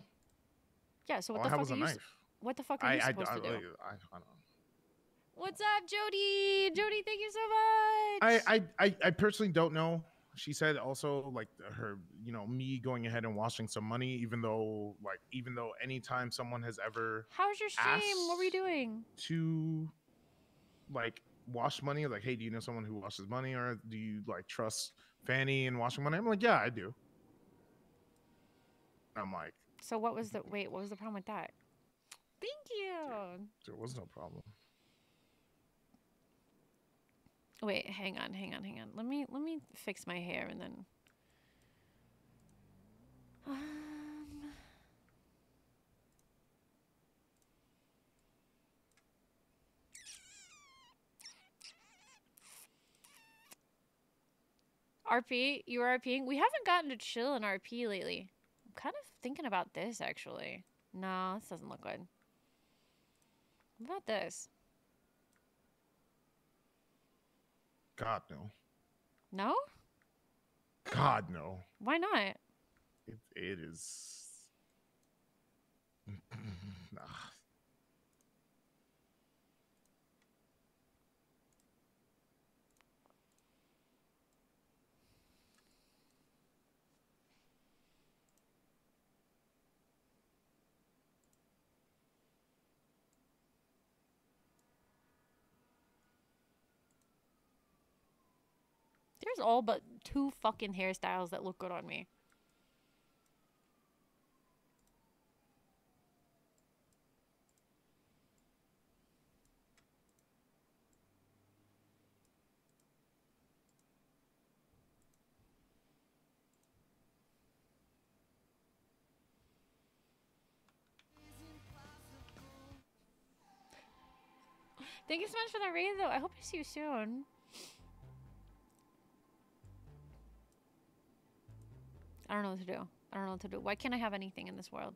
S1: Yeah.
S11: So what All the fuck? Are you,
S1: what the fuck are I, you supposed I, I, to do? I,
S11: don't know.
S1: What's up, Jody? Jody, thank you so much. I,
S11: I, I personally don't know. She said also like her, you know, me going ahead and washing some money, even though like even though anytime someone has ever
S9: how's your stream? What were you
S1: doing?
S11: To like wash money, like hey, do you know someone who washes money, or do you like trust Fanny and washing money? I'm like, yeah, I do. I'm like.
S1: So what was the [LAUGHS] wait? What was the problem with that? Thank you.
S11: There, was no problem.
S1: Wait, hang on, hang on, hang on. Let me let me fix my hair and then. Um. RP, you are RPing? We haven't gotten to chill in RP lately. I'm kind of thinking about this, actually. No, this doesn't look good about this. God no. No?
S11: God no. Why not? It, it is
S1: There's all but two fucking hairstyles that look good on me. Thank you so much for the raid, though. I hope to see you soon. I don't know what to do. I don't know what to do. Why can't I have anything in this world?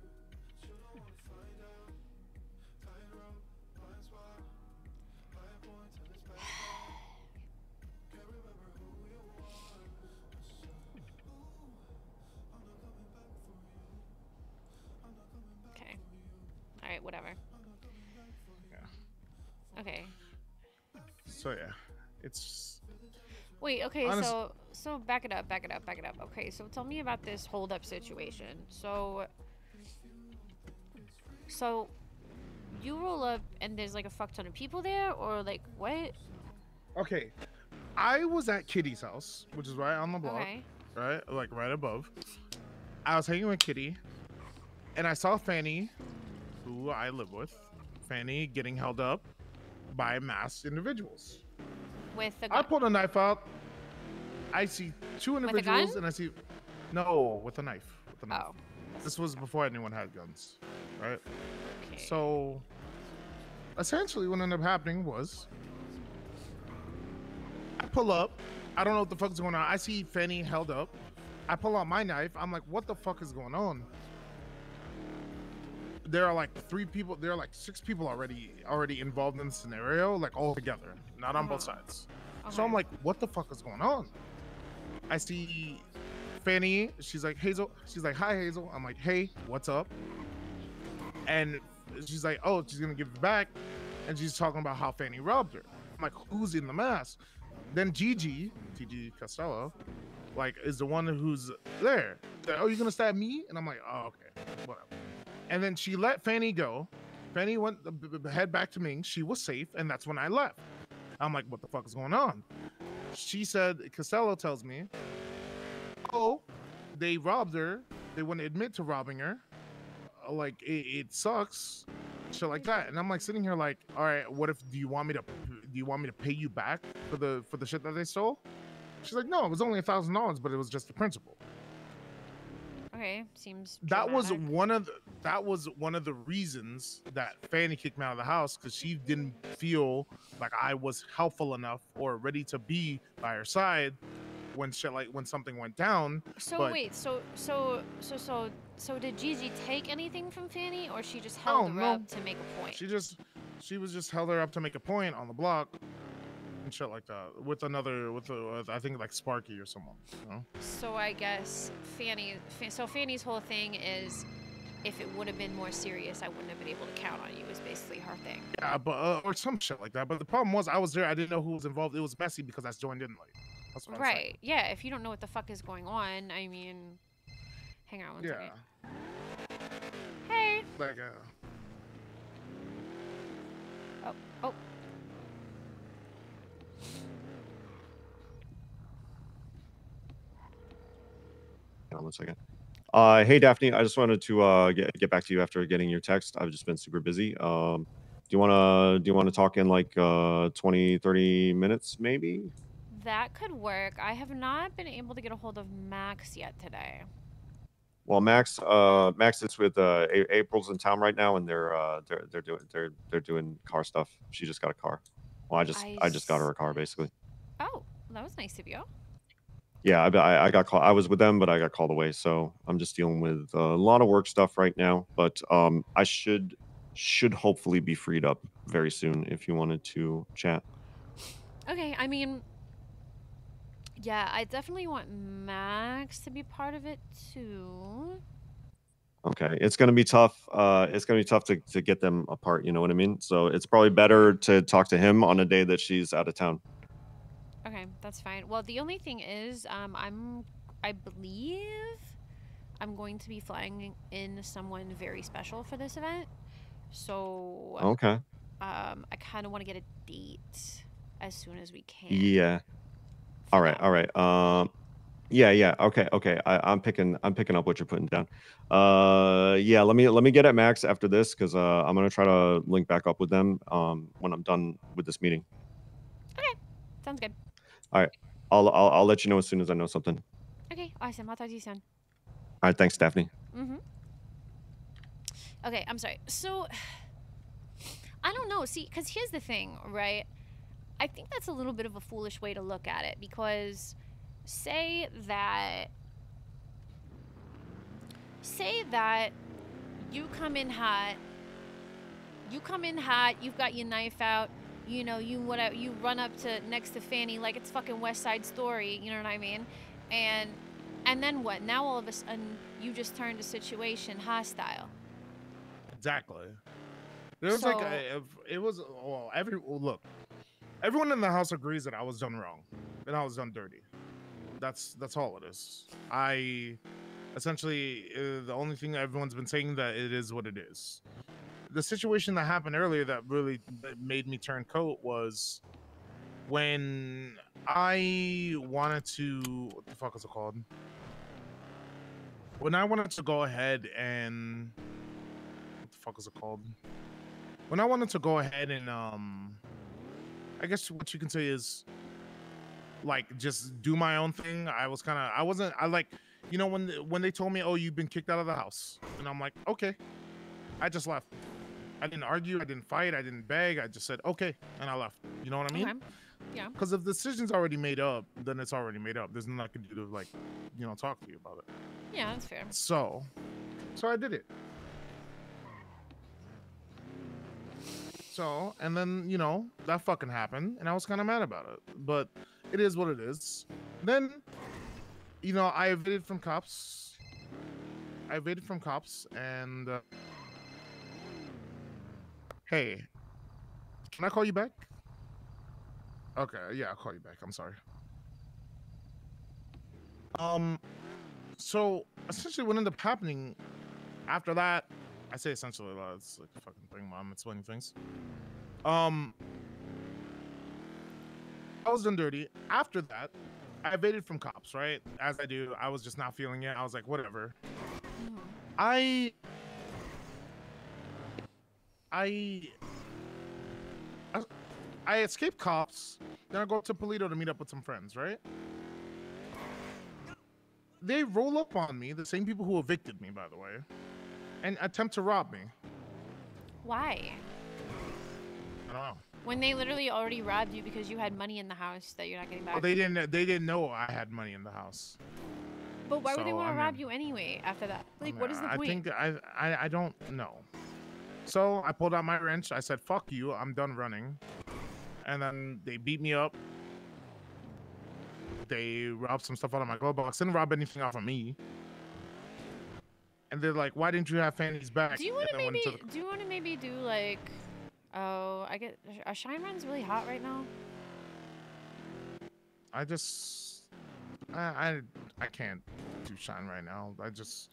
S1: okay. Alright, whatever. Yeah. Okay.
S11: So yeah. It's
S1: Wait, okay, Honest so so back it up, back it up, back it up. Okay, so tell me about this hold up situation. So so, you roll up and there's like a fuck ton of people there, or like what?
S11: Okay, I was at Kitty's house, which is right on the block, okay. right, like right above. I was hanging with Kitty, and I saw Fanny, who I live with, Fanny getting held up by masked individuals.
S1: With a gun. I pulled a
S11: knife out. I see two individuals, and I see no with a knife. With a knife. Oh. This was before anyone had guns, right? Okay. So, essentially, what ended up happening was I pull up. I don't know what the fuck's going on. I see Fanny held up. I pull out my knife. I'm like, what the fuck is going on? There are like three people. There are like six people already already involved in the scenario, like all together, not on both uh-huh. sides. Okay. Oh so I'm like, what the fuck is going on? I see Fanny, she's like, Hazel, she's like, hi, Hazel. I'm like, hey, what's up? And she's like, oh, she's gonna give it back. And she's talking about how Fanny robbed her. I'm like, who's in the mask? Then Gigi, TG Costello, like, is the one who's there. Like, oh, you're gonna stab me? And I'm like, oh, okay, whatever. And then she let Fanny go. Fanny went uh, head back to Ming. She was safe, and that's when I left. I'm like, what the fuck is going on? She said, Costello tells me they robbed her. They wouldn't admit to robbing her. Uh, like it, it sucks, shit like that. And I'm like sitting here like, all right, what if do you want me to do you want me to pay you back for the for the shit that they stole? She's like, no, it was only a thousand dollars, but it was just the principal.
S1: Okay, seems. Dramatic.
S11: That was one of the, that was one of the reasons that Fanny kicked me out of the house because she didn't feel like I was helpful enough or ready to be by her side when shit like when something went down. So but... wait,
S1: so so so so so did Gigi take anything from Fanny, or she just oh, held her up to make a point?
S11: She just she was just held her up to make a point on the block and shit like that with another with, a, with I think like Sparky or someone. You know?
S1: So I guess Fanny. So Fanny's whole thing is if it would have been more serious, I wouldn't have been able to count
S11: on you. Is basically her thing. Yeah, but uh, or some shit like that. But the problem was I was there. I didn't know who was involved. It was messy because I joined in late right.
S1: Yeah. If you don't know what the fuck is going on, I mean, hang on one yeah.
S11: second. Hey. Let go.
S3: Oh. Oh.
S5: Hang on second. Uh, hey, Daphne, I just wanted to uh, get, get back to you after getting your text. I've just been super busy. Um, do you want to do you want to talk in like uh, 20, 30 minutes maybe?
S1: that could work. I have not been able to get a hold of Max yet today.
S5: Well, Max, uh, Max is with uh, a April's in town right now, and they're uh, they're they're doing they're they're doing car stuff. She just got a car. Well, I just I, I just got her a car basically.
S1: Oh, that was nice of you.
S5: Yeah, I, I got called. I was with them, but I got called away. So I'm just dealing with a lot of work stuff right now. But um, I should should hopefully be freed up very soon if you wanted to chat.
S1: Okay, I mean, yeah, I definitely want Max to be part of it too.
S5: Okay, it's going to be tough. Uh, it's going to be tough to, to get them apart. You know what I mean? So it's probably better to talk to him on a day that she's out of town.
S1: Okay, that's fine. Well, the only thing is, um, I'm, I believe, I'm going to be flying in someone very special for this event. So okay, um, I kind of want to get a date as soon as we can.
S5: Yeah. All right, all right. Um, yeah, yeah. Okay, okay. I, am picking. I'm picking up what you're putting down. Uh, yeah. Let me let me get at Max after this because uh, I'm gonna try to link back up with them um, when I'm done with this meeting.
S1: Okay, sounds good.
S5: All right. I'll, I'll I'll let you know as soon as I know something.
S1: Okay, awesome. I'll talk to you soon.
S5: All right. Thanks, Daphne.
S1: Mm-hmm. Okay, I'm sorry. So [SIGHS] I don't know. See, because here's the thing, right? I think that's a little bit of a foolish way to look at it because say that say that you come in hot you come in hot you've got your knife out you know you whatever, you run up to next to Fanny like it's fucking West Side Story you know what I mean and and then what now all of a sudden you just turned the situation hostile
S11: exactly there was so, like a, it was well every well, look everyone in the house agrees that I was done wrong and I was done dirty. That's that's all it is. I essentially uh, the only thing everyone's been saying that it is what it is. The situation that happened earlier that really made me turn coat was when I wanted to what the fuck is it called? When I wanted to go ahead and what the fuck is it called? When I wanted to go ahead and um I guess what you can say is like just do my own thing. I was kind of I wasn't I like you know when when they told me oh you've been kicked out of the house and I'm like okay, I just left. I didn't argue. I didn't fight. I didn't beg. I just said okay and I left. You know what I mean? Okay. Yeah. Because if the decision's already made up, then it's already made up. There's nothing I can do to like you know talk to you about it. Yeah, that's fair. So, so I did it. So, and then, you know, that fucking happened, and I was kind of mad about it. But it is what it is. Then, you know, I evaded from cops. I evaded from cops, and. Uh, hey, can I call you back? Okay, yeah, I'll call you back. I'm sorry. Um, so essentially, what ended up happening after that I say essentially a lot. It's like a fucking thing, mom. Explaining things. Um, I was done dirty. After that, I evaded from cops, right? As I do. I was just not feeling it. I was like, whatever. Mm-hmm. I. I. I escape cops. Then I go up to Paleto to meet up with some friends, right? They roll up on me, the same people who evicted me, by the way and attempt to rob me. Why? I don't know.
S1: When they literally already robbed you because you had money in the house that you're not getting back. Well, they
S11: didn't. They didn't know I had money in the house.
S1: But why so, would they want to I mean, rob you anyway after that? Like, I mean, what is the point? I think
S11: I, I I don't know. So I pulled out my wrench. I said, "Fuck you! I'm done running." And then they beat me up. They robbed some stuff out of my glove box. Didn't rob anything off of me and they're like, "Why didn't you have Fanny's back?" Do you want to maybe? The...
S1: Do you want to maybe do like? Oh, I get. a Shine Run's really hot right now?
S11: I just, I, I, I can't do Shine right now. I just,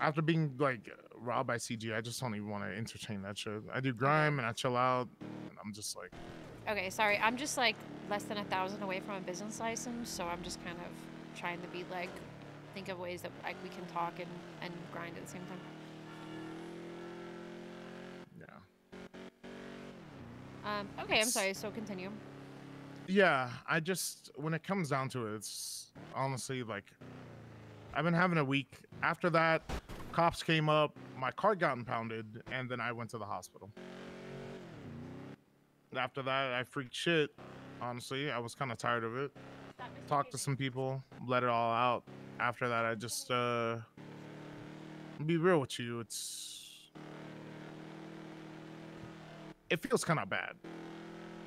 S11: after being like robbed by CG, I just don't even want to entertain that shit. I do grime and I chill out, and I'm just like.
S1: Okay, sorry. I'm just like less than a thousand away from a business license, so I'm just kind of trying to be like think of ways that like we can talk and, and grind at the same time.
S11: Yeah.
S1: Um, okay, it's, I'm sorry. So continue.
S11: Yeah, I just when it comes down to it, it's honestly like I've been having a week. After that, cops came up, my car got impounded, and then I went to the hospital. After that, I freaked shit. Honestly, I was kind of tired of it. Talked to some people, let it all out, after that, I just uh, be real with you. It's it feels kind of bad.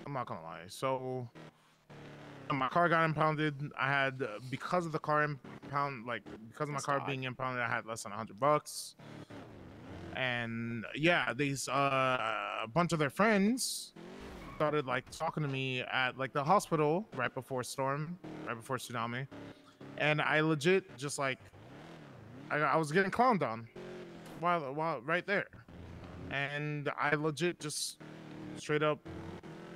S11: I'm not gonna lie. So my car got impounded. I had uh, because of the car impound, like because of my car being impounded, I had less than 100 bucks. And yeah, these uh, a bunch of their friends started like talking to me at like the hospital right before storm, right before tsunami and I legit just like I, I was getting clowned on while while right there, and I legit just straight up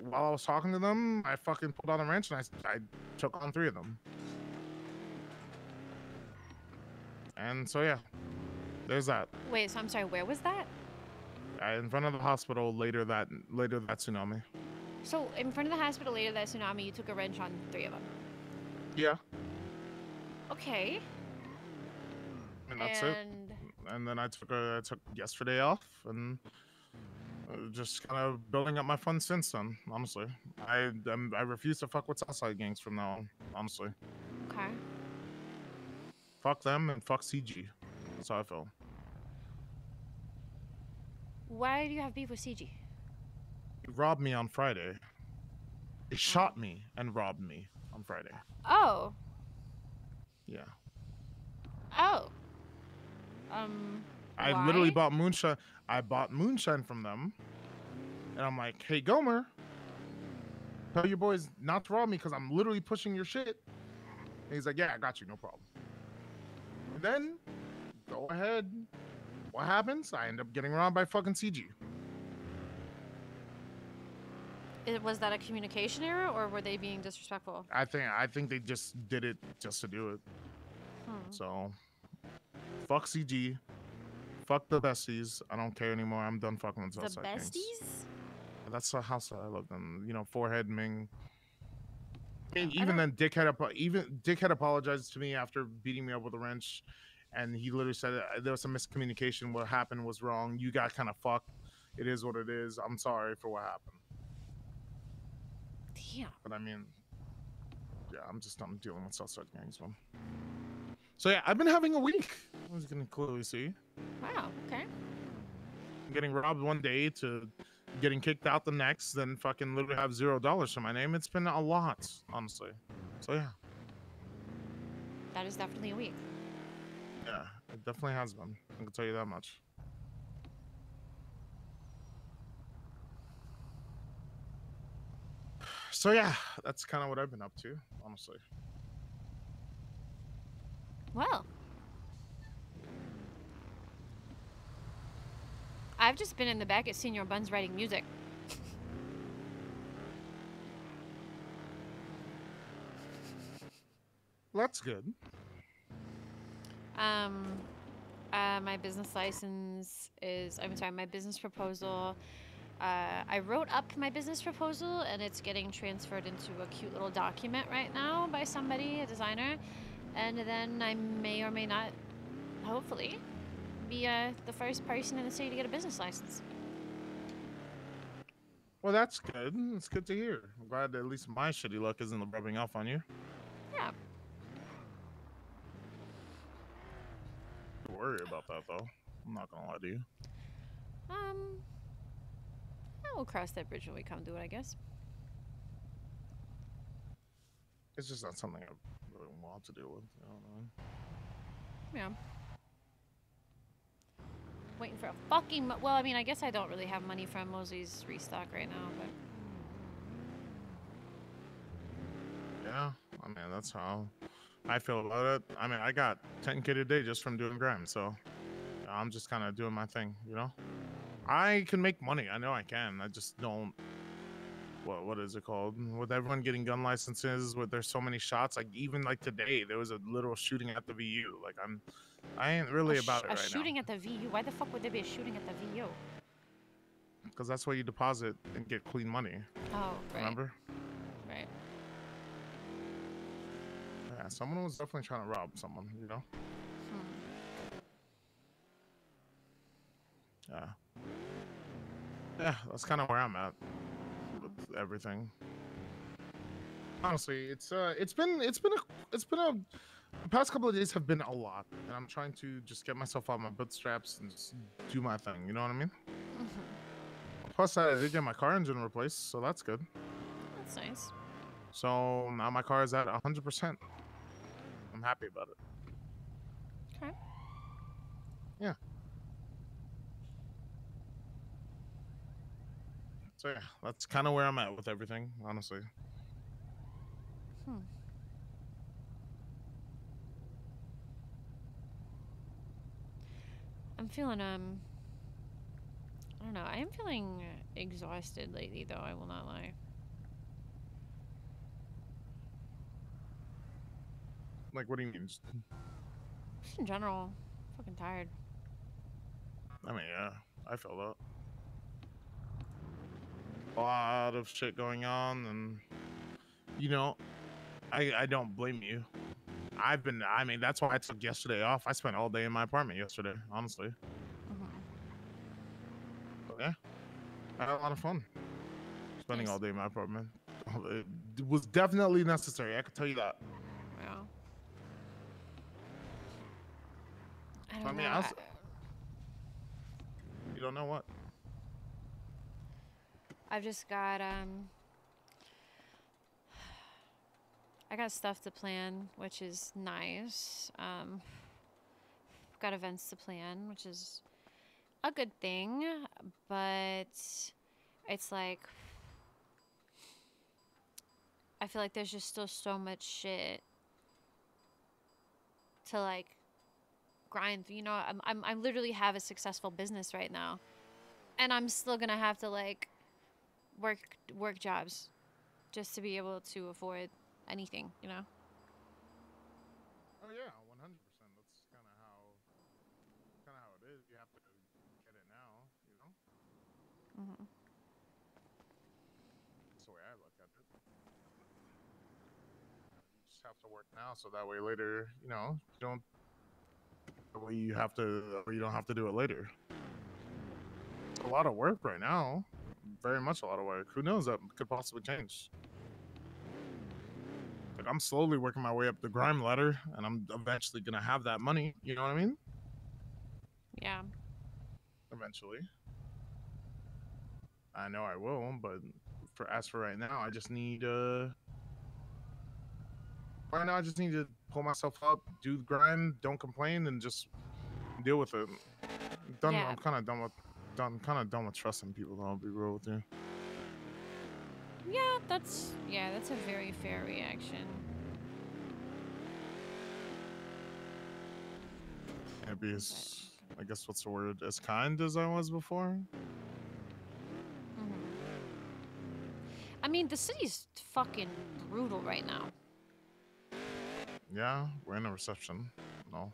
S11: while I was talking to them, I fucking pulled out a wrench and I I took on three of them. And so yeah, there's that.
S1: Wait, so I'm sorry, where was that?
S11: Uh, in front of the hospital later that later that tsunami.
S1: So in front of the hospital later that tsunami, you took a wrench on three of them. Yeah. Okay.
S6: And that's and... it.
S11: And then I took took yesterday off and uh, just kind of building up my fun since then. Honestly, I I'm, i refuse to fuck with Southside gangs from now on. Honestly. Okay. Fuck them and fuck CG. That's how I feel.
S1: Why do you have beef with CG?
S11: He robbed me on Friday. He shot me and robbed me on Friday. Oh, yeah.
S1: Oh. Um. I why? literally bought
S11: moonshine. I bought moonshine from them, and I'm like, "Hey, Gomer, tell your boys not to rob me because I'm literally pushing your shit." And he's like, "Yeah, I got you, no problem." And then, go ahead. What happens? I end up getting robbed by fucking CG.
S1: It, was that a communication error, or were they being disrespectful?
S11: I think I think they just did it just to do it. Hmm. So, fuck CG, fuck the besties. I don't care anymore. I'm done fucking with Southside. The besties. Kings. That's the house that I lived in. You know, forehead Ming. And even then, Dick had even Dick had apologized to me after beating me up with a wrench, and he literally said uh, there was some miscommunication. What happened was wrong. You got kind of fucked. It is what it is. I'm sorry for what happened. Yeah. But I mean, yeah, I'm just not dealing with Southside gangs, man. So yeah, I've been having a week. As you can clearly see.
S14: Wow. Okay.
S11: Getting robbed one day to getting kicked out the next, then fucking literally have zero dollars to my name. It's been a lot, honestly. So yeah.
S3: That is definitely a week.
S11: Yeah, it definitely has been. I can tell you that much. so yeah, that's kind of what I've been up to, honestly.
S7: Well,
S1: I've just been in the back at Senior Buns writing music. That's good. Um, uh, my business license is, I'm sorry, my business proposal uh, I wrote up my business proposal and it's getting transferred into a cute little document right now by somebody, a designer. And then I may or may not, hopefully, be uh, the first person in the city to get a business license.
S11: Well, that's good. It's good to hear. I'm glad that at least my shitty luck isn't rubbing off on you. Yeah. worry about that, though. I'm not going to lie to you.
S1: Um, we'll cross that bridge when we come to it, I guess.
S11: It's just not something I really want to deal with. I don't know.
S1: Yeah. Waiting for a fucking. well, I mean, I guess I don't really have money from Mosey's restock right now, but.
S11: Yeah, I mean, that's how I feel about it. I mean, I got 10k a day just from doing grime, so I'm just kind of doing my thing, you know? I can make money. I know I can. I just don't. What what is it called? With everyone getting gun licenses, with there's so many shots. Like even like today, there was a literal shooting at the VU. Like I'm, I ain't really about it right now. A shooting
S1: at the VU. Why the fuck would there be a shooting at the VU?
S11: Because that's where you deposit and get clean money. Oh right. Remember? Right. Yeah, someone was definitely trying to rob someone. You know. yeah, that's kind of where I'm at with everything. Honestly, it's uh, it's been it's been a it's been a the past couple of days have been a lot, and I'm trying to just get myself out of my bootstraps and just do my thing. You know what I mean?
S6: Mm -hmm.
S11: Plus, I did get my car engine replaced, so that's good. That's nice. So now my car is at 100%. I'm happy about it. So yeah, that's kind of where I'm at with everything, honestly. Hmm.
S1: I'm feeling um I don't know. I am feeling exhausted lately though, I will not lie.
S11: Like what do you mean? Just
S1: in general. I'm fucking tired.
S11: I mean, yeah. I feel that a lot of shit going on, and you know, I I don't blame you. I've been. I mean, that's why I took yesterday off. I spent all day in my apartment yesterday, honestly. Yeah, I had a lot of fun spending nice. all day in my apartment. It was definitely necessary. I could tell you that. Well,
S6: I don't I mean, know. I was,
S11: you don't know what?
S1: I've just got, um, I got stuff to plan, which is nice. Um, got events to plan, which is a good thing, but it's like, I feel like there's just still so much shit to like grind. You know, I'm, I'm, I literally have a successful business right now and I'm still gonna have to like work work jobs just to be able to afford anything, you know.
S11: Oh yeah, 100%. That's kind of how kind of how it is. You have to get it now, you know. Mhm. That's the way I look at it. You just have to work now so that way later, you know, you don't you have to or you don't have to do it later. It's a lot of work right now very much a lot of work. Who knows? That could possibly change. Like I'm slowly working my way up the grime ladder, and I'm eventually gonna have that money. You know what I mean? Yeah. Eventually. I know I will, but for as for right now, I just need uh. Right now, I just need to pull myself up, do the grind, don't complain, and just deal with it. I'm done. Yeah. I'm kind of done with done, kind of done with trusting people. Though, I'll be real with you.
S1: Yeah, that's yeah, that's a very fair reaction.
S11: Can't be as, I guess, what's the word? As kind as I was before. Mm-hmm.
S1: I mean, the city's fucking brutal right now.
S11: Yeah, we're in a reception. No.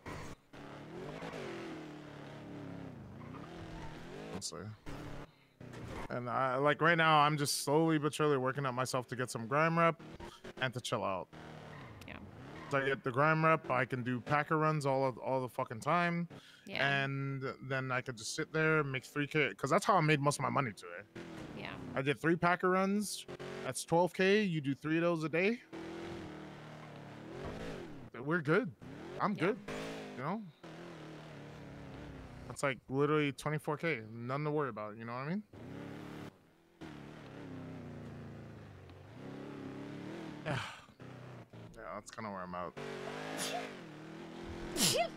S11: honestly. And I like right now, I'm just slowly but surely working up myself to get some grime rep and to chill out. Yeah. So I get the grime rep, I can do packer runs all of, all the fucking time. Yeah. And then I could just sit there, make three k, because that's how I made most of my money today. Yeah. I did three packer runs. That's 12k. You do three of those a day. We're good. I'm yeah. good. You know. It's like literally 24k, nothing to worry about. You know what I mean? Yeah, [SIGHS] yeah that's kind of where I'm at.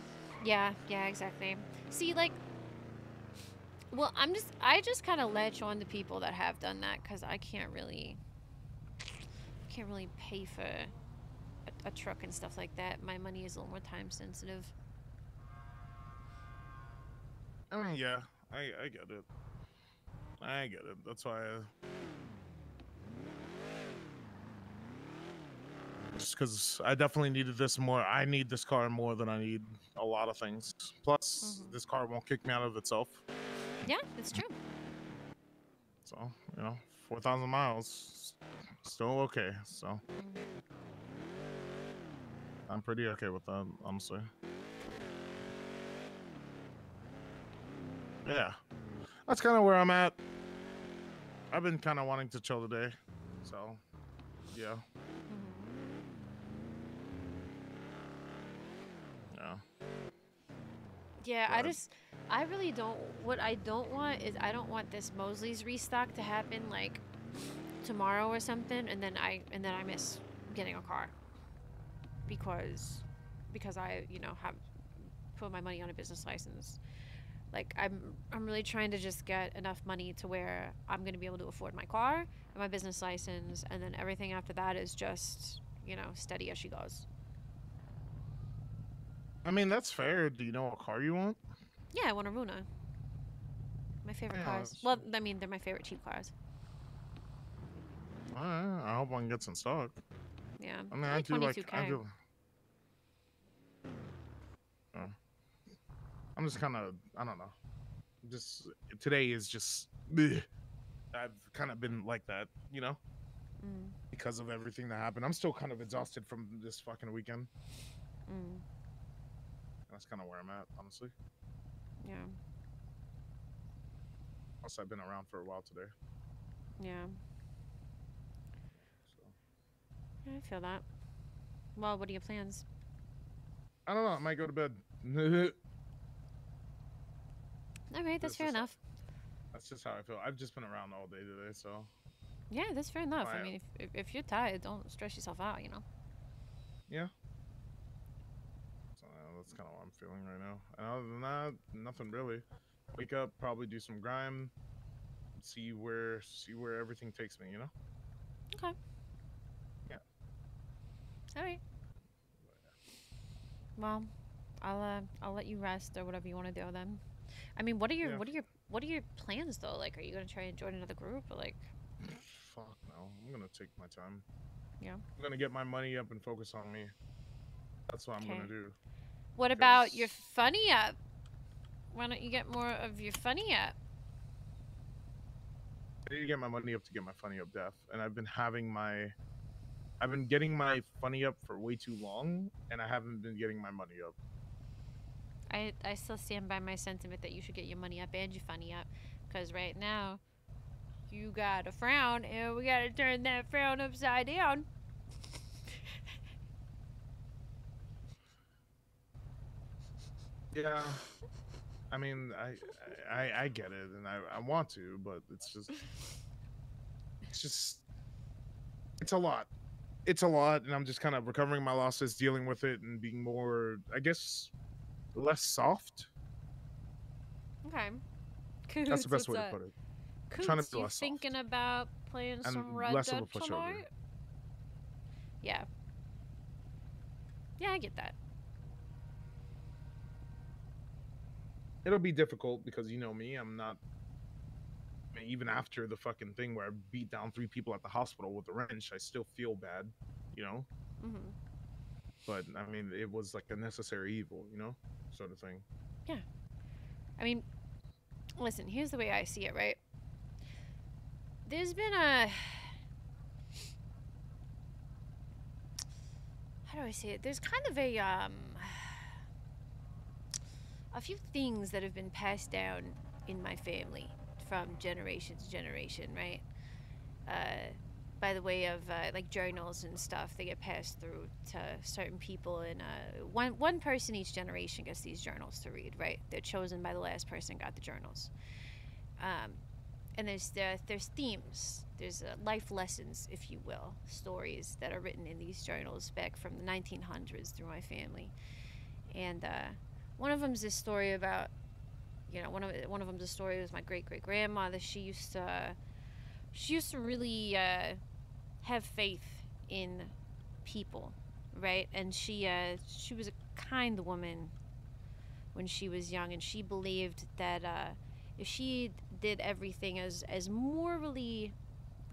S8: [LAUGHS] yeah, yeah,
S1: exactly. See, like, well, I'm just, I just kind of latch on to people that have done that because I can't really, can't really pay for a, a truck and stuff like that. My money is a little more time sensitive.
S11: I mean, yeah, I I get it. I get it. That's why. I... Just because I definitely needed this more. I need this car more than I need a lot of things. Plus, mm -hmm. this car won't kick me out of itself.
S8: Yeah,
S1: that's true.
S11: So you know, four thousand miles, still okay. So. Mm-hmm. I'm pretty okay with that, honestly. Yeah. That's kind of where I'm at. I've been kind of wanting to chill today. So, yeah. Yeah. Mm-hmm.
S1: Yeah, I just, I really don't. What I don't want is I don't want this Mosley's restock to happen like tomorrow or something, and then I and then I miss getting a car because because I you know have put my money on a business license like I'm I'm really trying to just get enough money to where I'm going to be able to afford my car and my business license and then everything after that is just, you know, steady as she goes.
S11: I mean, that's fair. Do you know what car you want?
S1: Yeah, I want a Ruiner. My favorite yeah, cars. Well, I mean, they're my favorite cheap
S11: cars. Right, I hope one gets in stock. Yeah. I mean, I do like. I do. Oh. I'm just kind of, I don't know. Just today is just, bleh. I've kind of been like that, you know, mm. because of everything that happened. I'm still kind of exhausted from this fucking weekend. Mm. That's kind of where I'm at, honestly. Yeah. Also, I've been around for a while today.
S1: Yeah. Yeah, I feel that. Well, what are your plans?
S11: I don't know. I might go to bed. [LAUGHS]
S1: all right, that's, that's fair enough. How,
S11: that's just how I feel. I've just been around all day today, so.
S1: Yeah, that's fair enough. I, I mean, if, if you're tired, don't stress yourself out. You know.
S11: Yeah. So uh, that's kind of what I'm feeling right now. And other than that, nothing really. Wake up, probably do some grime, see where see where everything takes me. You know.
S1: Okay. Yeah. All right. Well, I'll uh, I'll let you rest or whatever you want to do then. I mean, what are your yeah. what are your what are your plans though? Like, are you gonna try and join another group or like?
S11: Fuck no! I'm gonna take my time. Yeah. I'm gonna get my money up and focus on me. That's what okay. I'm gonna do.
S1: What because... about your funny up? Why don't you get more of your funny up?
S11: I need to get my money up to get my funny up Daph, and I've been having my, I've been getting my funny up for way too long, and I haven't been getting my money up.
S1: I, I still stand by my sentiment that you should get your money up and your funny up. Because right now, you got a frown, and we got to turn that frown upside down.
S11: yeah. I mean, I, I, I get it, and I, I want to, but it's just, it's just, it's a lot. It's a lot, and I'm just kind of recovering my losses, dealing with it, and being more, I guess, less soft.
S1: Okay. Coots, That's the best way to put it. Coots, trying to be less thinking soft. about playing and some Red less Dead of a tonight? Pushover. Yeah.
S3: Yeah, I get that.
S11: It'll be difficult because you know me, I'm not I mean, even after the fucking thing where I beat down three people at the hospital with a wrench, I still feel bad, you know? Mm-hmm but I mean, it was like a necessary evil, you know, sort of thing.
S1: Yeah. I mean, listen, here's the way I see it, right? There's been a. How do I say it? There's kind of a. Um, a few things that have been passed down in my family from generation to generation, right? Uh, by the way of uh, like journals and stuff. They get passed through to certain people, and uh, one one person each generation gets these journals to read. Right, they're chosen by the last person got the journals. Um, and there's there's themes, there's uh, life lessons, if you will, stories that are written in these journals back from the 1900s through my family, and uh, one of them is this story about you know one of one of them's a story was my great great grandmother she used to she used to really uh, have faith in people, right? And she uh, she was a kind woman when she was young, and she believed that uh, if she did everything as as morally,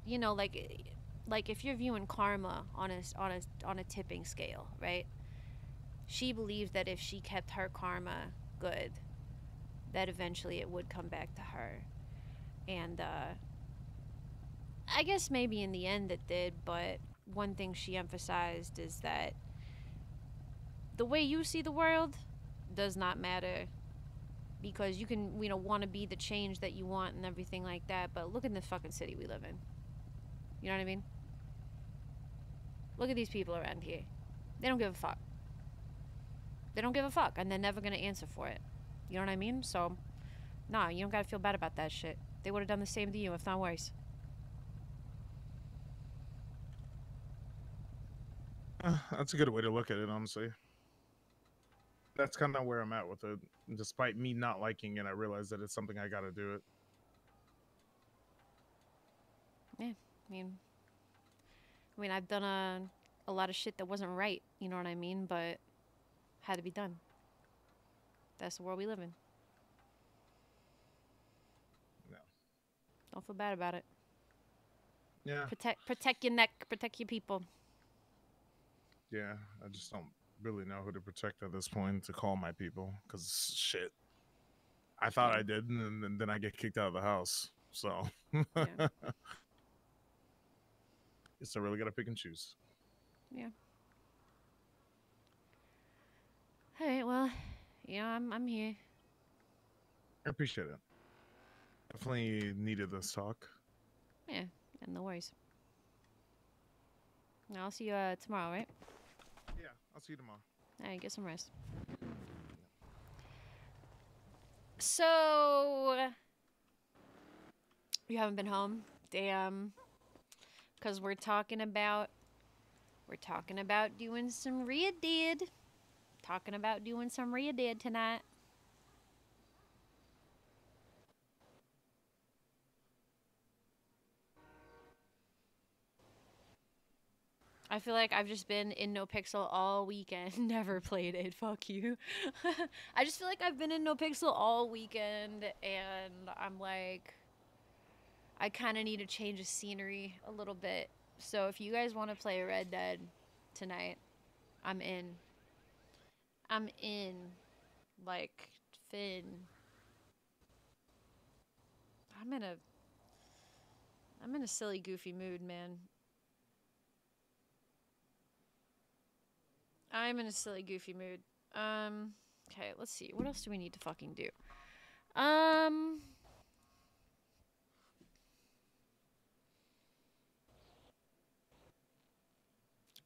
S1: you know, like like if you're viewing karma on a on a on a tipping scale, right? She believed that if she kept her karma good, that eventually it would come back to her, and. Uh, I guess maybe in the end it did, but one thing she emphasized is that the way you see the world does not matter because you can you know want to be the change that you want and everything like that but look at the fucking city we live in you know what i mean look at these people around here they don't give a fuck they don't give a fuck and they're never going to answer for it you know what i mean so nah you don't got to feel bad about that shit they would have done the same to you if not worse
S11: [SIGHS] that's a good way to look at it, honestly. That's kind of where I'm at with it. Despite me not liking it, I realize that it's something I got to do it.
S1: Yeah, I mean, I mean, I've done a a lot of shit that wasn't right. You know what I mean? But had to be done. That's the world we live in. No. Don't feel bad about it. Yeah. Protect protect your neck. Protect your people.
S11: Yeah, I just don't really know who to protect at this point to call my people because shit. I thought I did, and, then I get kicked out of the house. So, yeah. [LAUGHS] it's I really gotta pick and choose.
S1: Yeah. All right. Well, yeah, I'm I'm here.
S11: I appreciate it. Definitely needed this talk.
S1: Yeah, and no worries. I'll see you uh, tomorrow, right? I'll see you tomorrow. All right, get some rest. So, you haven't been home? Damn. Because we're talking about, we're talking about doing some Red Dead. Talking about doing some Red Dead tonight. I feel like I've just been in NoPixel all weekend. [LAUGHS] Never played it. Fuck you. [LAUGHS] I just feel like I've been in NoPixel all weekend, and I'm like, I kind of need a change of scenery a little bit. So if you guys want to play Red Dead tonight, I'm in. I'm in. Like Finn. I'm in a I'm in a silly goofy mood, man. I'm in a silly, goofy mood. Um, okay, let's see. What else do we need to fucking do? Um.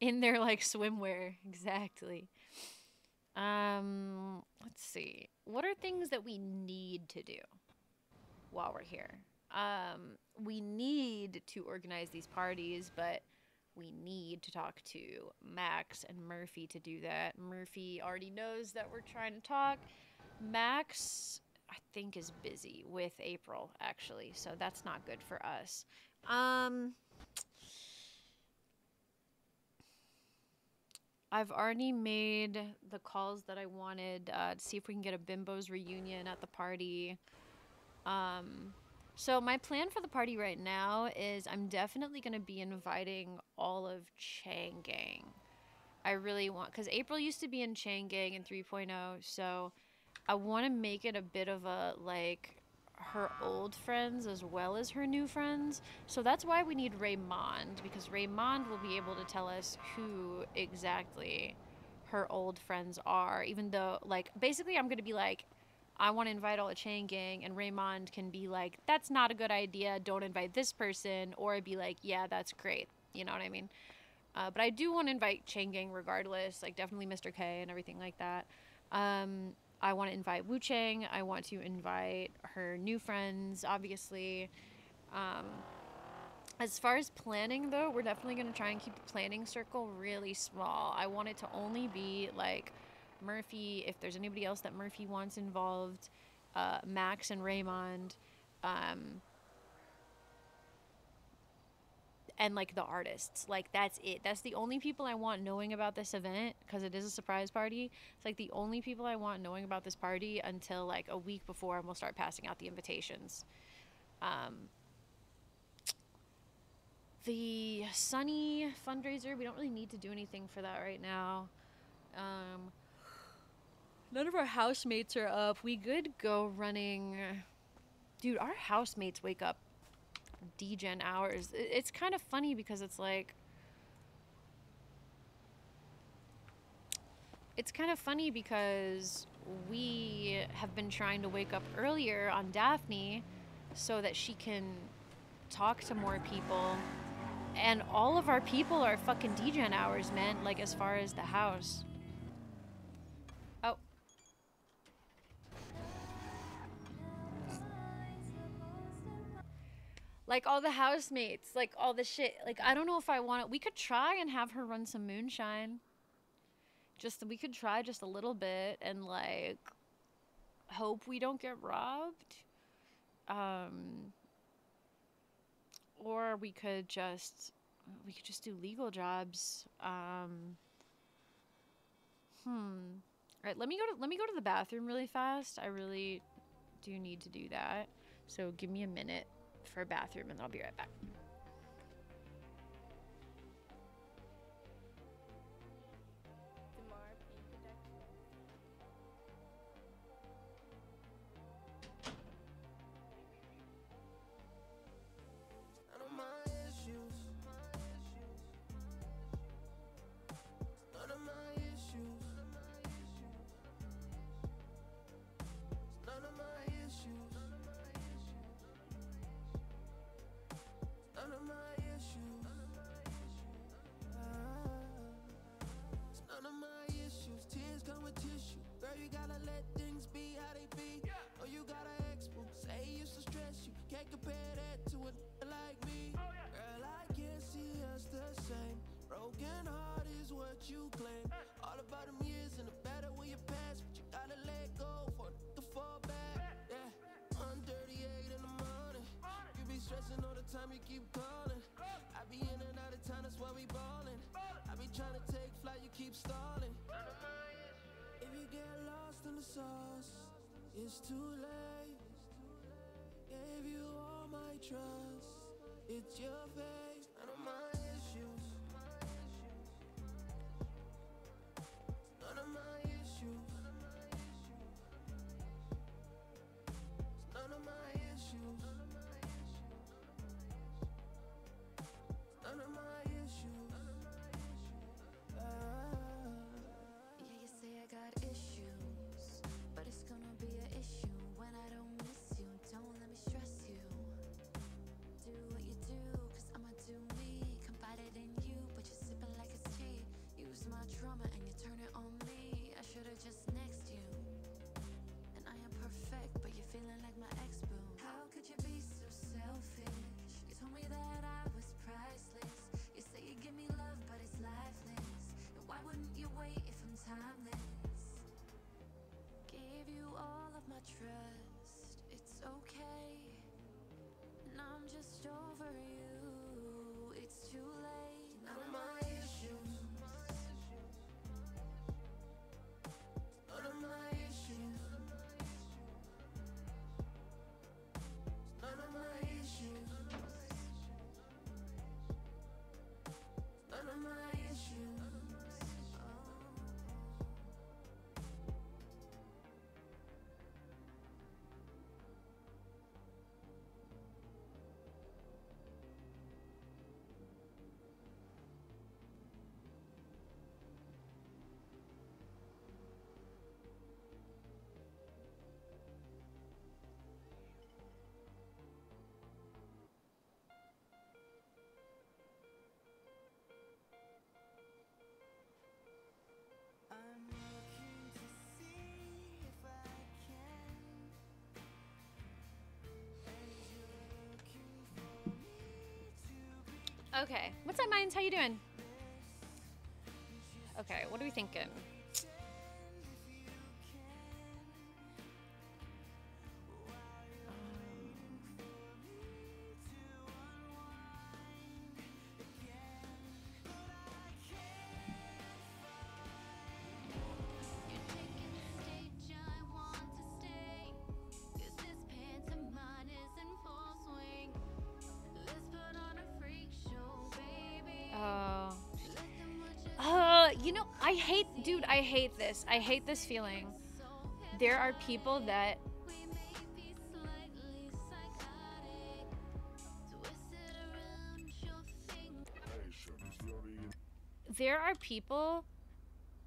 S1: In their like swimwear, [LAUGHS] exactly. Um, let's see. What are things that we need to do while we're here? Um, we need to organize these parties, but we need to talk to Max and Murphy to do that. Murphy already knows that we're trying to talk. Max, I think, is busy with April, actually, so that's not good for us. Um, I've already made the calls that I wanted uh, to see if we can get a bimbos reunion at the party. Um, so, my plan for the party right now is I'm definitely going to be inviting all of Chang Gang. I really want, because April used to be in Chang Gang in 3.0, so I want to make it a bit of a like her old friends as well as her new friends. So that's why we need Raymond, because Raymond will be able to tell us who exactly her old friends are, even though, like, basically, I'm going to be like, I want to invite all the Chang gang, and Raymond can be like, that's not a good idea, don't invite this person, or I'd be like, yeah, that's great. You know what I mean? Uh, but I do want to invite Chang gang regardless, like definitely Mr. K and everything like that. Um, I want to invite Wu Chang. I want to invite her new friends, obviously. Um, as far as planning, though, we're definitely going to try and keep the planning circle really small. I want it to only be like Murphy, if there's anybody else that Murphy wants involved, uh, Max and Raymond, um, and like the artists. Like that's it. That's the only people I want knowing about this event because it is a surprise party. It's like the only people I want knowing about this party until like a week before, and we'll start passing out the invitations. Um, the Sunny fundraiser, we don't really need to do anything for that right now. Um, None of our housemates are up. We could go running. Dude, our housemates wake up degen hours. It's kind of funny because it's like. It's kind of funny because we have been trying to wake up earlier on Daphne so that she can talk to more people. And all of our people are fucking degen hours, man, like as far as the house. like all the housemates, like all the shit. Like I don't know if I want it. We could try and have her run some moonshine. Just we could try just a little bit and like hope we don't get robbed. Um or we could just we could just do legal jobs. Um Hmm. All right, let me go to let me go to the bathroom really fast. I really do need to do that. So give me a minute for a bathroom and I'll be right back.
S17: time you keep calling. I be in and out of town, that's why we ballin'. I be trying to take flight, you keep stalling. If you get lost in the sauce, it's too late. Gave you all my trust, it's your fate.
S1: Okay. What's up, Mines? How you doing? Okay, what are we thinking? I hate this. I hate this feeling. There are people that
S3: There are people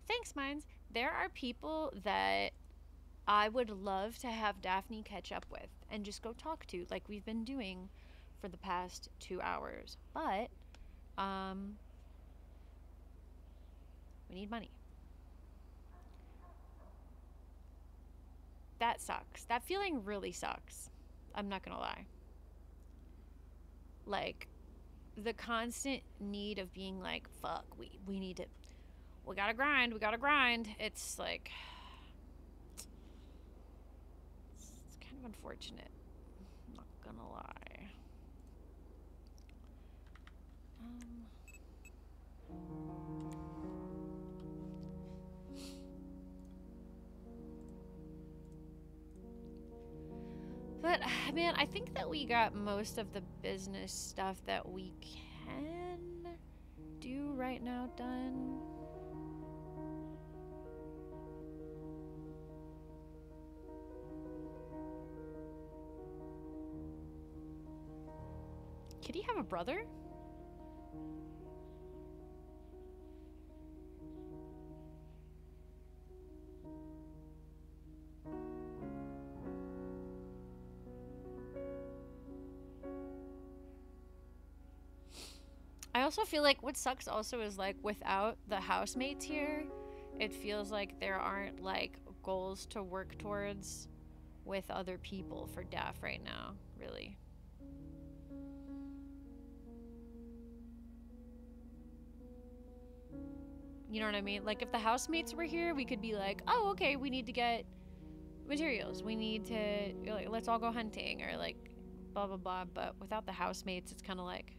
S1: Thanks, Mines. There are people that I would love to have Daphne catch up with and just go talk to, like we've been doing for the past two hours. But um, we need money. that sucks. That feeling really sucks. I'm not going to lie. Like the constant need of being like, fuck, we, we need to, we gotta grind, we gotta grind. It's like, [SIGHS] it's, it's kind of unfortunate. But, [SIGHS] man, I think that we got most of the business stuff that we can do right now done.
S8: Could he have a
S18: brother?
S1: I also feel like what sucks also is like without the housemates here, it feels like there aren't like goals to work towards with other people for Daph right now, really. You know what I mean? Like if the housemates were here, we could be like, "Oh, okay, we need to get materials. We need to like let's all go hunting or like blah blah blah." But without the housemates, it's kind of like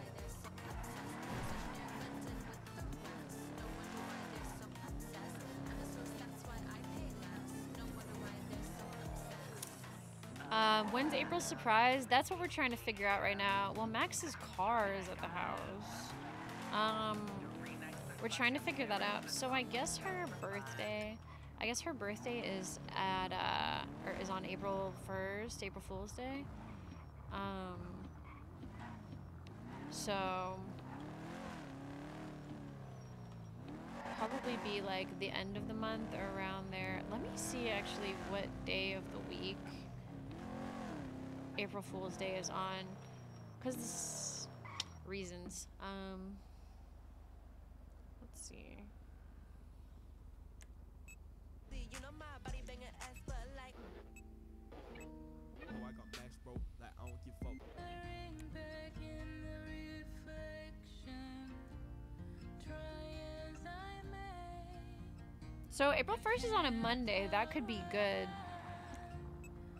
S1: When's April's surprise? That's what we're trying to figure out right now. Well, Max's car is at the house. Um, we're trying to figure that out. So I guess her birthday, I guess her birthday is at, uh, or is on April 1st, April Fool's Day. Um, so probably be like the end of the month or around there. Let me see actually what day of the week April Fool's Day is on. Because reasons. Um, let's see. So April 1st is on a Monday. That
S3: could be good.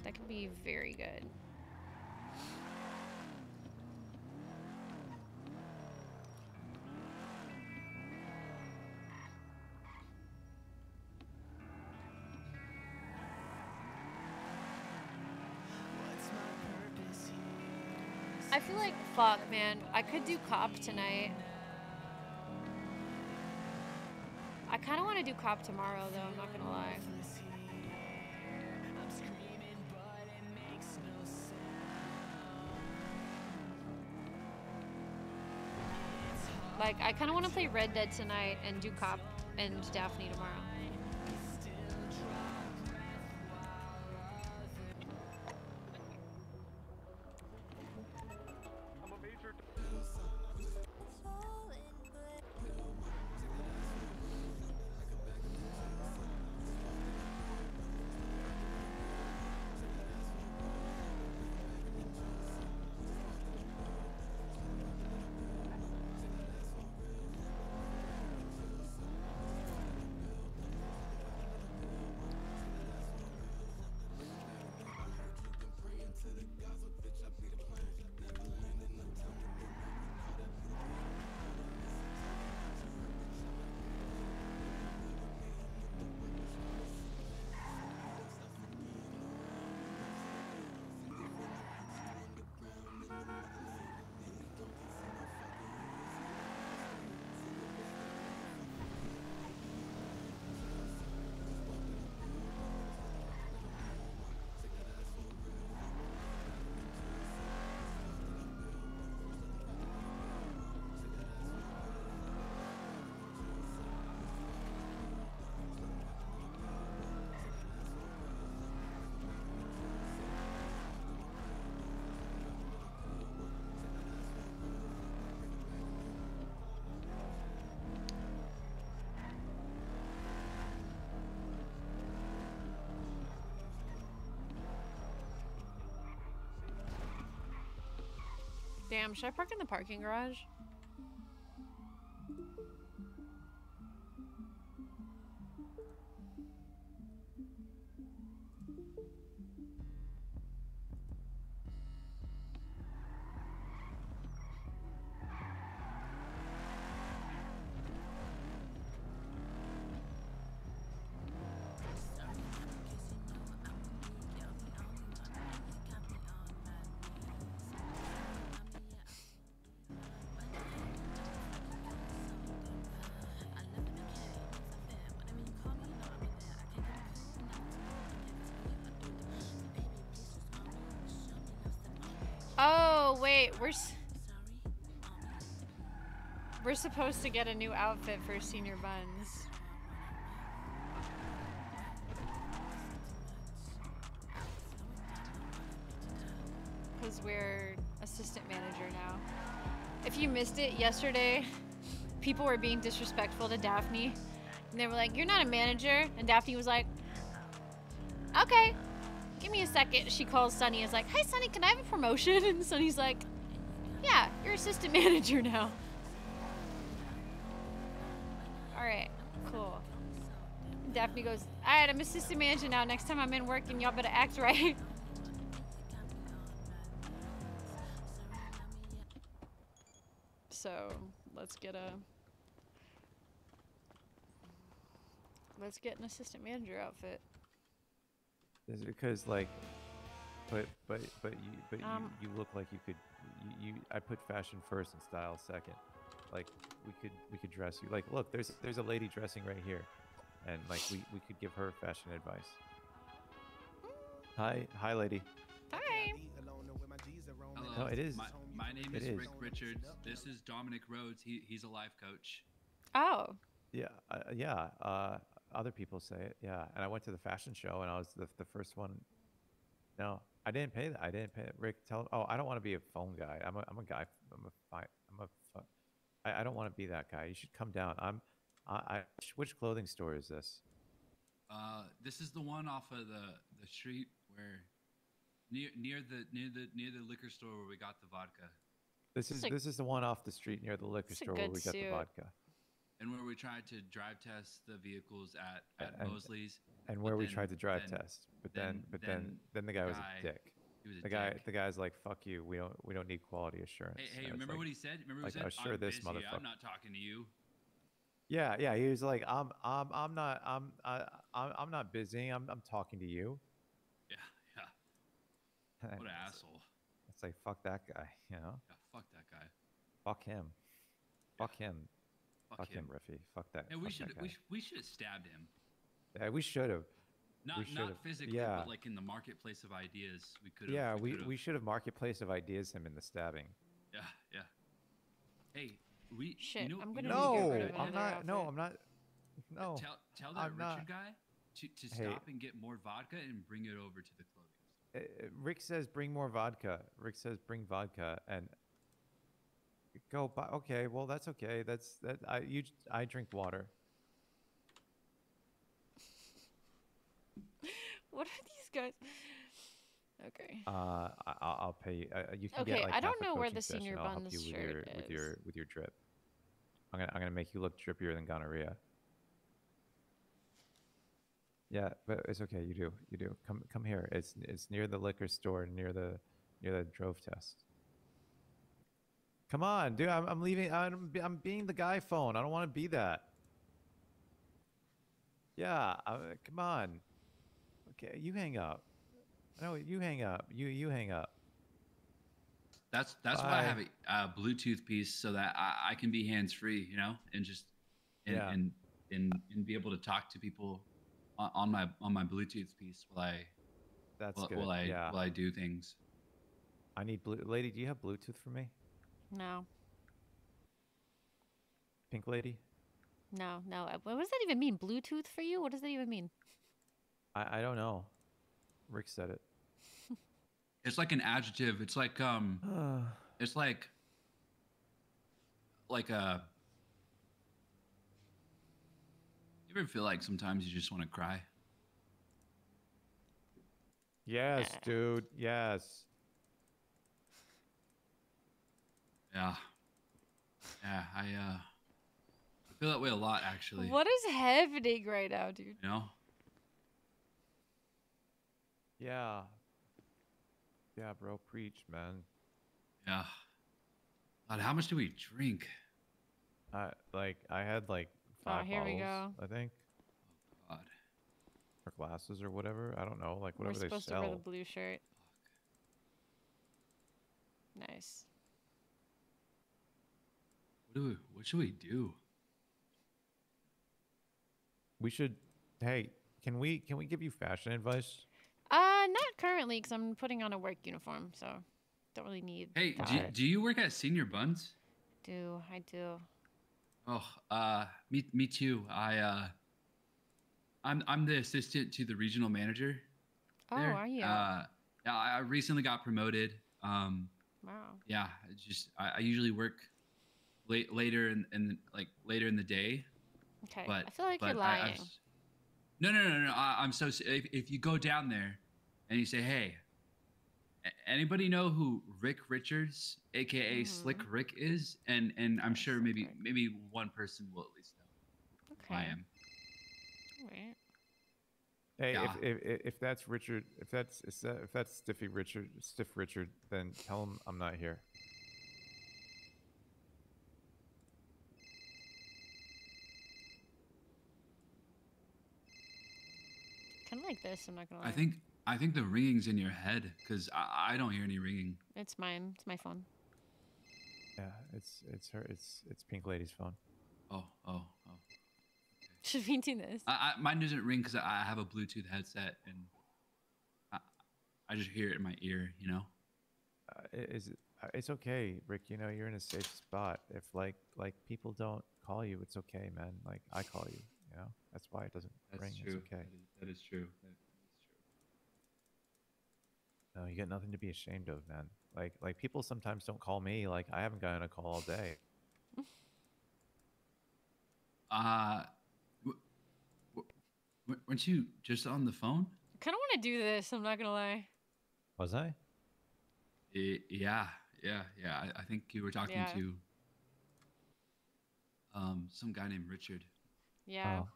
S3: That could be very good.
S1: man. I could do cop tonight. I kind of want to do cop tomorrow, though, I'm not going to lie. Like, I kind of want to play Red Dead tonight and do cop and Daphne tomorrow. Damn, should I park in the parking garage? We're we're supposed to get a new outfit for Senior Buns. Because we're assistant manager now. If you missed it, yesterday people were being disrespectful to Daphne. And they were like, you're not a manager. And Daphne was like, okay, give me a second. She calls Sunny. is like, hi, Sunny, can I have a promotion? [LAUGHS] And Sunny's like, assistant [LAUGHS] manager now. Alright, cool. Daphne goes, Alright, I'm assistant manager now. Next time I'm in working, y'all better act [LAUGHS] right. So, let's get a... Let's get an assistant manager outfit.
S19: Is it because, like, but but but you but um, you, you look like you could you, you, I put fashion first and style second. Like we could we could dress you like look there's there's a lady dressing right here, and like we we could give her fashion advice. Hi hi
S20: lady.
S21: Hi. Hello.
S20: No, it is. My, my name is, is Rick Richards. This is Dominic Rhodes. He he's a life coach. Oh.
S19: Yeah uh, yeah. Uh, other people say it yeah. And I went to the fashion show and I was the the first one. No, I didn't pay that. I didn't pay it. Rick, tell him. Oh, I don't want to be a phone guy. I'm a, I'm a guy. I'm a, I, am ai a, I, I don't want to be that guy. You should come down. I'm, I, I which clothing store is this?
S20: Uh, this is the one off of the, the street where near, near the, near the, near the liquor store where we got the vodka. This is, this is
S19: the one off the street near the liquor store where we suit. got the vodka.
S20: And where we tried to drive test the vehicles at, at Mosley's and where but we
S19: tried to drive then, test, but then, but then then the guy, guy was a dick. Was a the guy the guy's like fuck you. We don't we don't need quality assurance. Hey, hey remember like, what he said? Remember what he said? I oh, was sure I'm this motherfucker. I'm
S20: not talking to you.
S19: Yeah, yeah. He was like, I'm I'm I'm not I'm I, I'm am i i am not busy. I'm I'm talking to you. Yeah, yeah. [LAUGHS] What an asshole. It's like fuck that guy, [LAUGHS] you know. Yeah, fuck that guy. Fuck him. Yeah. Fuck him. Fuck, fuck him, him Riffy. Fuck that. And we should we should
S20: we should have stabbed him.
S19: Yeah, we should have.
S20: Not not physically, yeah. but like in the marketplace of ideas, we could. Yeah, we we, we
S19: should have marketplace of ideas him in the
S20: stabbing. Yeah, yeah. Hey, we. Shit, you know, I'm gonna. You no, I'm not. No, I'm not. No. Tell tell that I'm Richard not. guy to, to stop hey. and get more vodka and bring it over to the clothing.
S19: Uh, Store. Uh, Rick says bring more vodka. Rick says bring vodka and go buy. Okay, well that's okay. That's that. I you I drink water.
S16: What are these guys? Okay. Uh,
S19: I, I'll pay you. Uh, you can okay, get, like, I don't know where the senior bun shirt with your, is. With your with your drip. I'm gonna I'm gonna make you look drippier than gonorrhea. Yeah, but it's okay. You do. You do. Come come here. It's it's near the liquor store, near the near the drove test. Come on, dude. I'm, I'm leaving. I'm I'm being the guy phone. I don't want to be that. Yeah. I, uh, come on you hang up. No, you hang up. You you hang up.
S20: That's that's Bye. why I have a Bluetooth piece so that I, I can be hands free, you know, and just and, yeah. and and and be able to talk to people on, on my on my Bluetooth piece while I that's while, good. while I yeah. while I do
S19: things. I need blue lady. Do you have Bluetooth for me? No. Pink lady.
S1: No, no. What does that even mean? Bluetooth for you? What does that even mean?
S20: I, I don't know. Rick said it. it's like an adjective. It's like um. [SIGHS] it's like like a. You ever feel like sometimes you just want to cry?
S19: Yes, dude. Yes.
S20: Yeah. Yeah, I uh I feel that way a lot actually.
S1: What is happening right now, dude? You
S20: know?
S19: Yeah. Yeah, bro, preach, man.
S20: Yeah. God, how much do we
S19: drink? Uh, like I had like five oh, here bottles, we go. I think. Oh God. Or glasses or whatever. I don't know. Like whatever We're supposed they sell. to wear the
S1: blue shirt. Fuck. Nice.
S19: What do we? What should we do? We should. Hey, can we? Can we give you fashion
S20: advice?
S1: Uh, not currently, because I'm putting on a work uniform, so don't really need.
S20: Hey, do you, do you, work at Senior Buns?
S1: Do I do?
S20: Oh, uh, me me too. I uh, I'm I'm the assistant to the regional manager.
S6: Oh, there. are you? Uh,
S20: I recently got promoted. Um, wow. Yeah, just I, I usually work late later in, in like later in the day.
S6: Okay. But I feel like you're lying. I,
S20: no, no, no, no. I, am so. If, if you go down there, and you say, "Hey, anybody know who Rick Richards, aka mm-hmm. Slick Rick, is?" And and I'm sure Slick maybe Rick. maybe one person will at least know okay. who I am. Wait. Hey, yeah. if,
S19: if, if that's Richard, if that's if that's Stiffy Richard, Stiff Richard, then tell him I'm not here.
S12: Kind of like this.
S1: I'm not gonna. Lie. I think
S20: I think the ringing's in your head because I, I, don't hear any ringing.
S1: It's mine. It's my phone.
S20: Yeah, it's it's her. It's it's Pink Lady's phone. Oh oh oh.
S1: Should we do this? I, I,
S20: mine doesn't ring because I have a Bluetooth headset and I, I just hear it in my ear. You know. Uh, is it?
S19: Uh, it's okay, Rick. You know you're in a safe spot. If like like people don't call you, it's okay, man. Like I call you. You know that's why it doesn't that's ring. True. It's okay.
S20: That is, that is true. That
S19: no, you got nothing to be ashamed of, man. Like like people sometimes don't call me. Like I haven't gotten a call all day.
S20: uh, weren't you just on the phone?
S1: I kind of want to do this. I'm not gonna lie.
S20: Was I? It, yeah, yeah, yeah. I, I, think you were talking yeah. to um some guy named Richard. Yeah. Oh.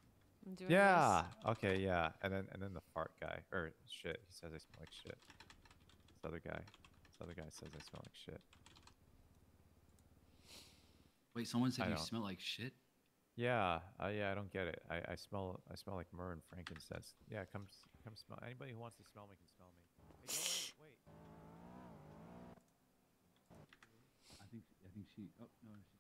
S20: I'm doing yeah. This. Okay. Yeah. And then and then the fart
S19: guy or shit. He says I smell like shit other guy. This other guy says I smell like shit.
S20: Wait, someone said I you don't. smell like shit?
S19: Yeah, uh, yeah, I don't get it. I, I smell I smell like myrrh and frankincense. Yeah, come come smell. Anybody who wants to smell me can smell me.
S6: Hey, don't wait, wait. I think
S20: I think she. Oh no. She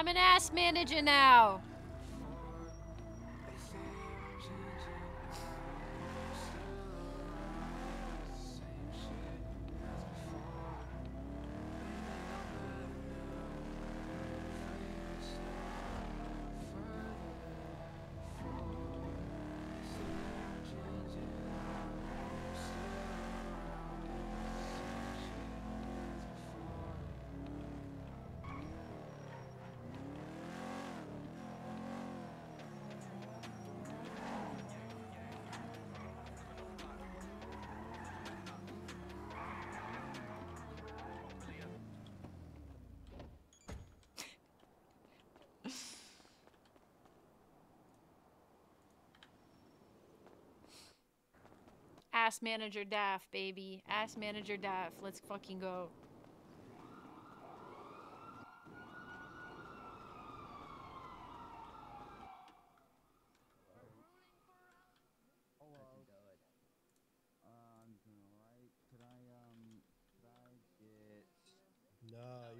S1: I'm an ass manager now. Ass manager Daph, baby. Ass manager Daph. Let's fucking go.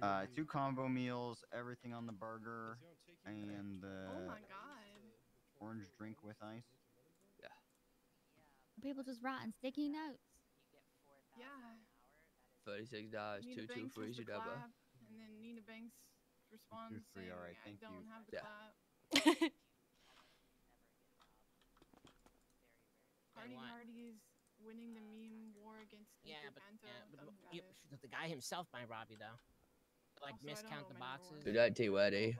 S22: Uh, two combo meals, everything on the burger, and the uh, oh orange drink with ice
S7: people just writing sticky notes. Yeah.
S20: Thirty-six dollars, two two three two double.
S1: And then Nina Banks responds two,
S20: three, saying, all right, thank don't you. have the yeah.
S3: clap."
S13: Hardy [LAUGHS] Hardy is winning the meme war against yeah, but, yeah, but you, the guy himself by Robbie though. Like also, miscount the boxes. [LAUGHS] Two
S17: nineteen,
S7: Weddy.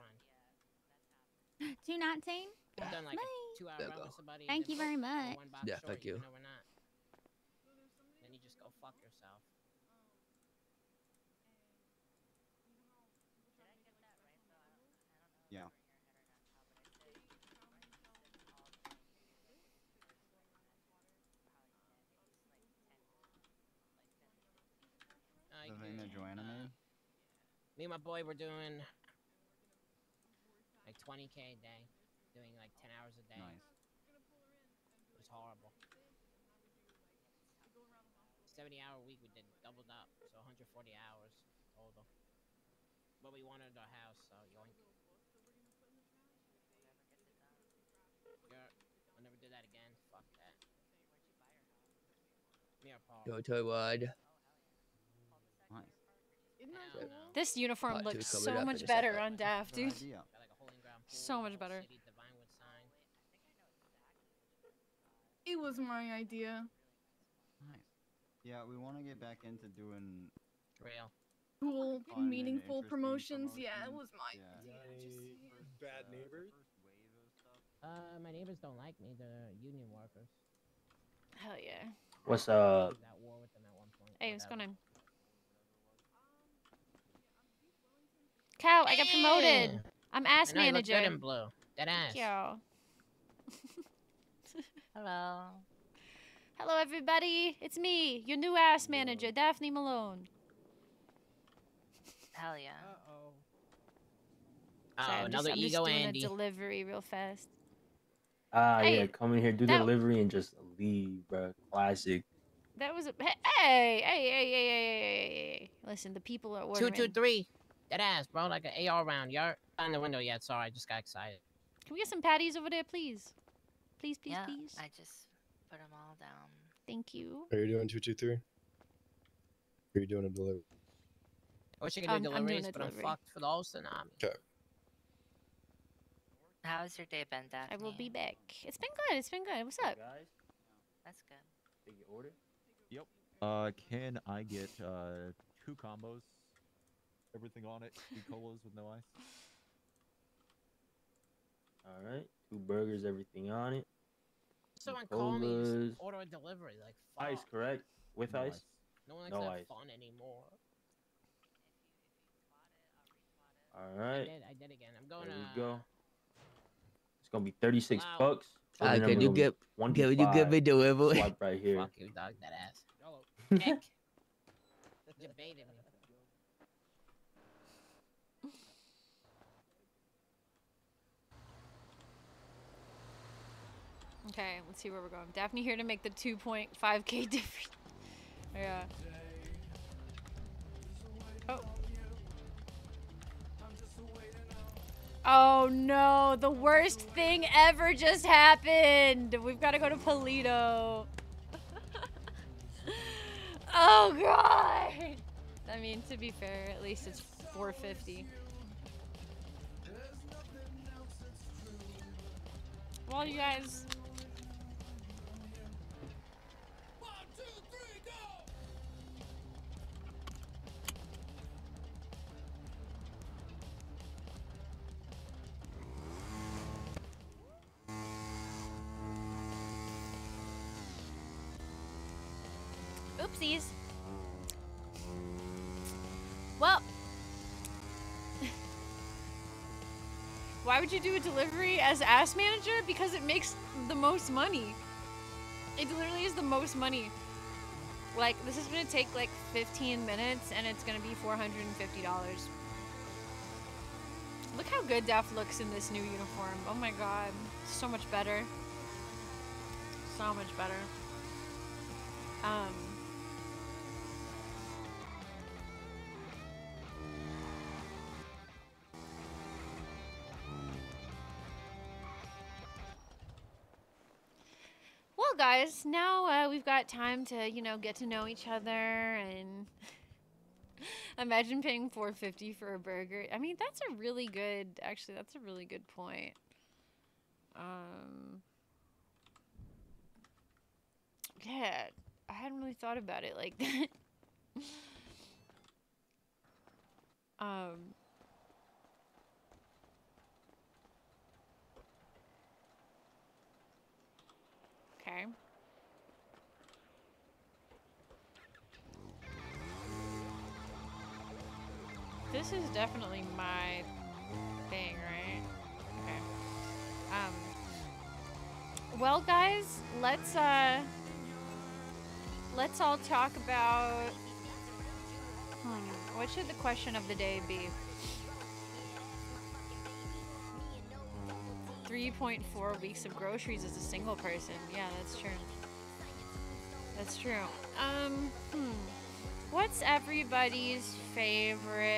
S7: Two nineteen done like a two hour yeah, run with somebody. Thank you very much. yeah, short, thank you.
S13: we're not. Then you just go fuck yourself. Yeah. the thing that Joanna uh, made? Me and my boy were doing like 20k a day doing like 10 hours a day. Nice.
S6: It
S13: was horrible. 70 hour week we did doubled up, so 140 hours total. But we wanted our house, so yoink. Yeah, I'll never do that again. Fuck that. Go
S7: to wide. Nice.
S13: This
S1: uniform looks so much better on Daph,
S13: dude. So much better.
S18: It was my idea.
S22: Nice. Yeah, we want to get back into
S13: doing Cool, meaningful promotions. promotions. Yeah, it was my yeah.
S2: idea. Just, Bad uh, neighbors.
S13: Uh, my neighbors don't like me. They're union
S10: workers.
S1: Hell yeah.
S23: What's up? Uh,
S1: hey, what's going on? Cow, I got promoted. I'm ass manager. look good in blue. That ass. Thank you. [LAUGHS] Hello. Hello, everybody. It's me, your new ass manager, Daphne
S12: Malone. Hell yeah. Uh-oh. Oh,
S13: i another just, I'm ego just doing Andy. A
S12: delivery real fast.
S23: Ah, uh, hey, yeah, come in here, do that, delivery, and just leave, bro. Classic.
S13: That was a hey, hey, hey, hey, hey, hey, hey. Listen, the people are ordering. Two, two, three. That ass, bro, like an AR round. You're on the window yet? Sorry, I just got excited.
S12: Can we get some patties over there, please? Please, please, yeah, please. I just put them all down.
S13: Thank you. Are you doing two, two, three? Are
S23: you doing a delivery?
S13: I wish I could do I'm, doing a but delivery. I'm fucked for the whole tsunami.
S23: Okay.
S12: How's your day been, Daphne? I will be back. It's been good. It's been good. What's up? Hey guys. That's good. Did you order?
S5: Yep.
S19: Uh, can I get uh
S23: two combos?
S5: Everything
S19: on it. Two colas with no ice.
S23: All right. Two burgers. Everything on it.
S13: Someone call me order a delivery. Like fuck. ice,
S23: correct? With no ice? ice? No one likes no ice.
S13: fun anymore.
S23: All right. I did.
S13: I did again. I'm going. There to... go.
S23: It's gonna be 36 wow. bucks. uh, can you get
S17: one? Can
S13: you get me delivery? Swipe right here. Fuck you, dog. That ass. [LAUGHS] Debated Okay,
S1: let's see where we're going. Daphne here to make the 2.5k [LAUGHS] difference. yeah. Oh. Oh no, the worst thing ever just happened. We've got to go to Paleto. [LAUGHS] oh god. I mean, to be fair, at least it's 450. Well, you guys Well. [LAUGHS] Why would you do a delivery as ass manager? Because it makes the most money. It literally is the most money. Like, this is gonna take like 15 minutes and it's gonna be $450. Look how good Daph looks in this new uniform. Oh my god. So much better. So much better. Um, well, guys, now uh, we've got time to, you know, get to know each other and [LAUGHS] imagine paying 450 for a burger. I mean, that's a really good, actually, that's a really good point. Um, yeah, I hadn't really thought about it like [LAUGHS] that. um, Okay. This is definitely my thing, right? Okay. Um, well, guys, let's, uh, let's all talk about, hmm, what should the question of the day be? 3.4 weeks of groceries as a single person. Yeah, that's true. That's true. Um, hmm. What's everybody's favorite?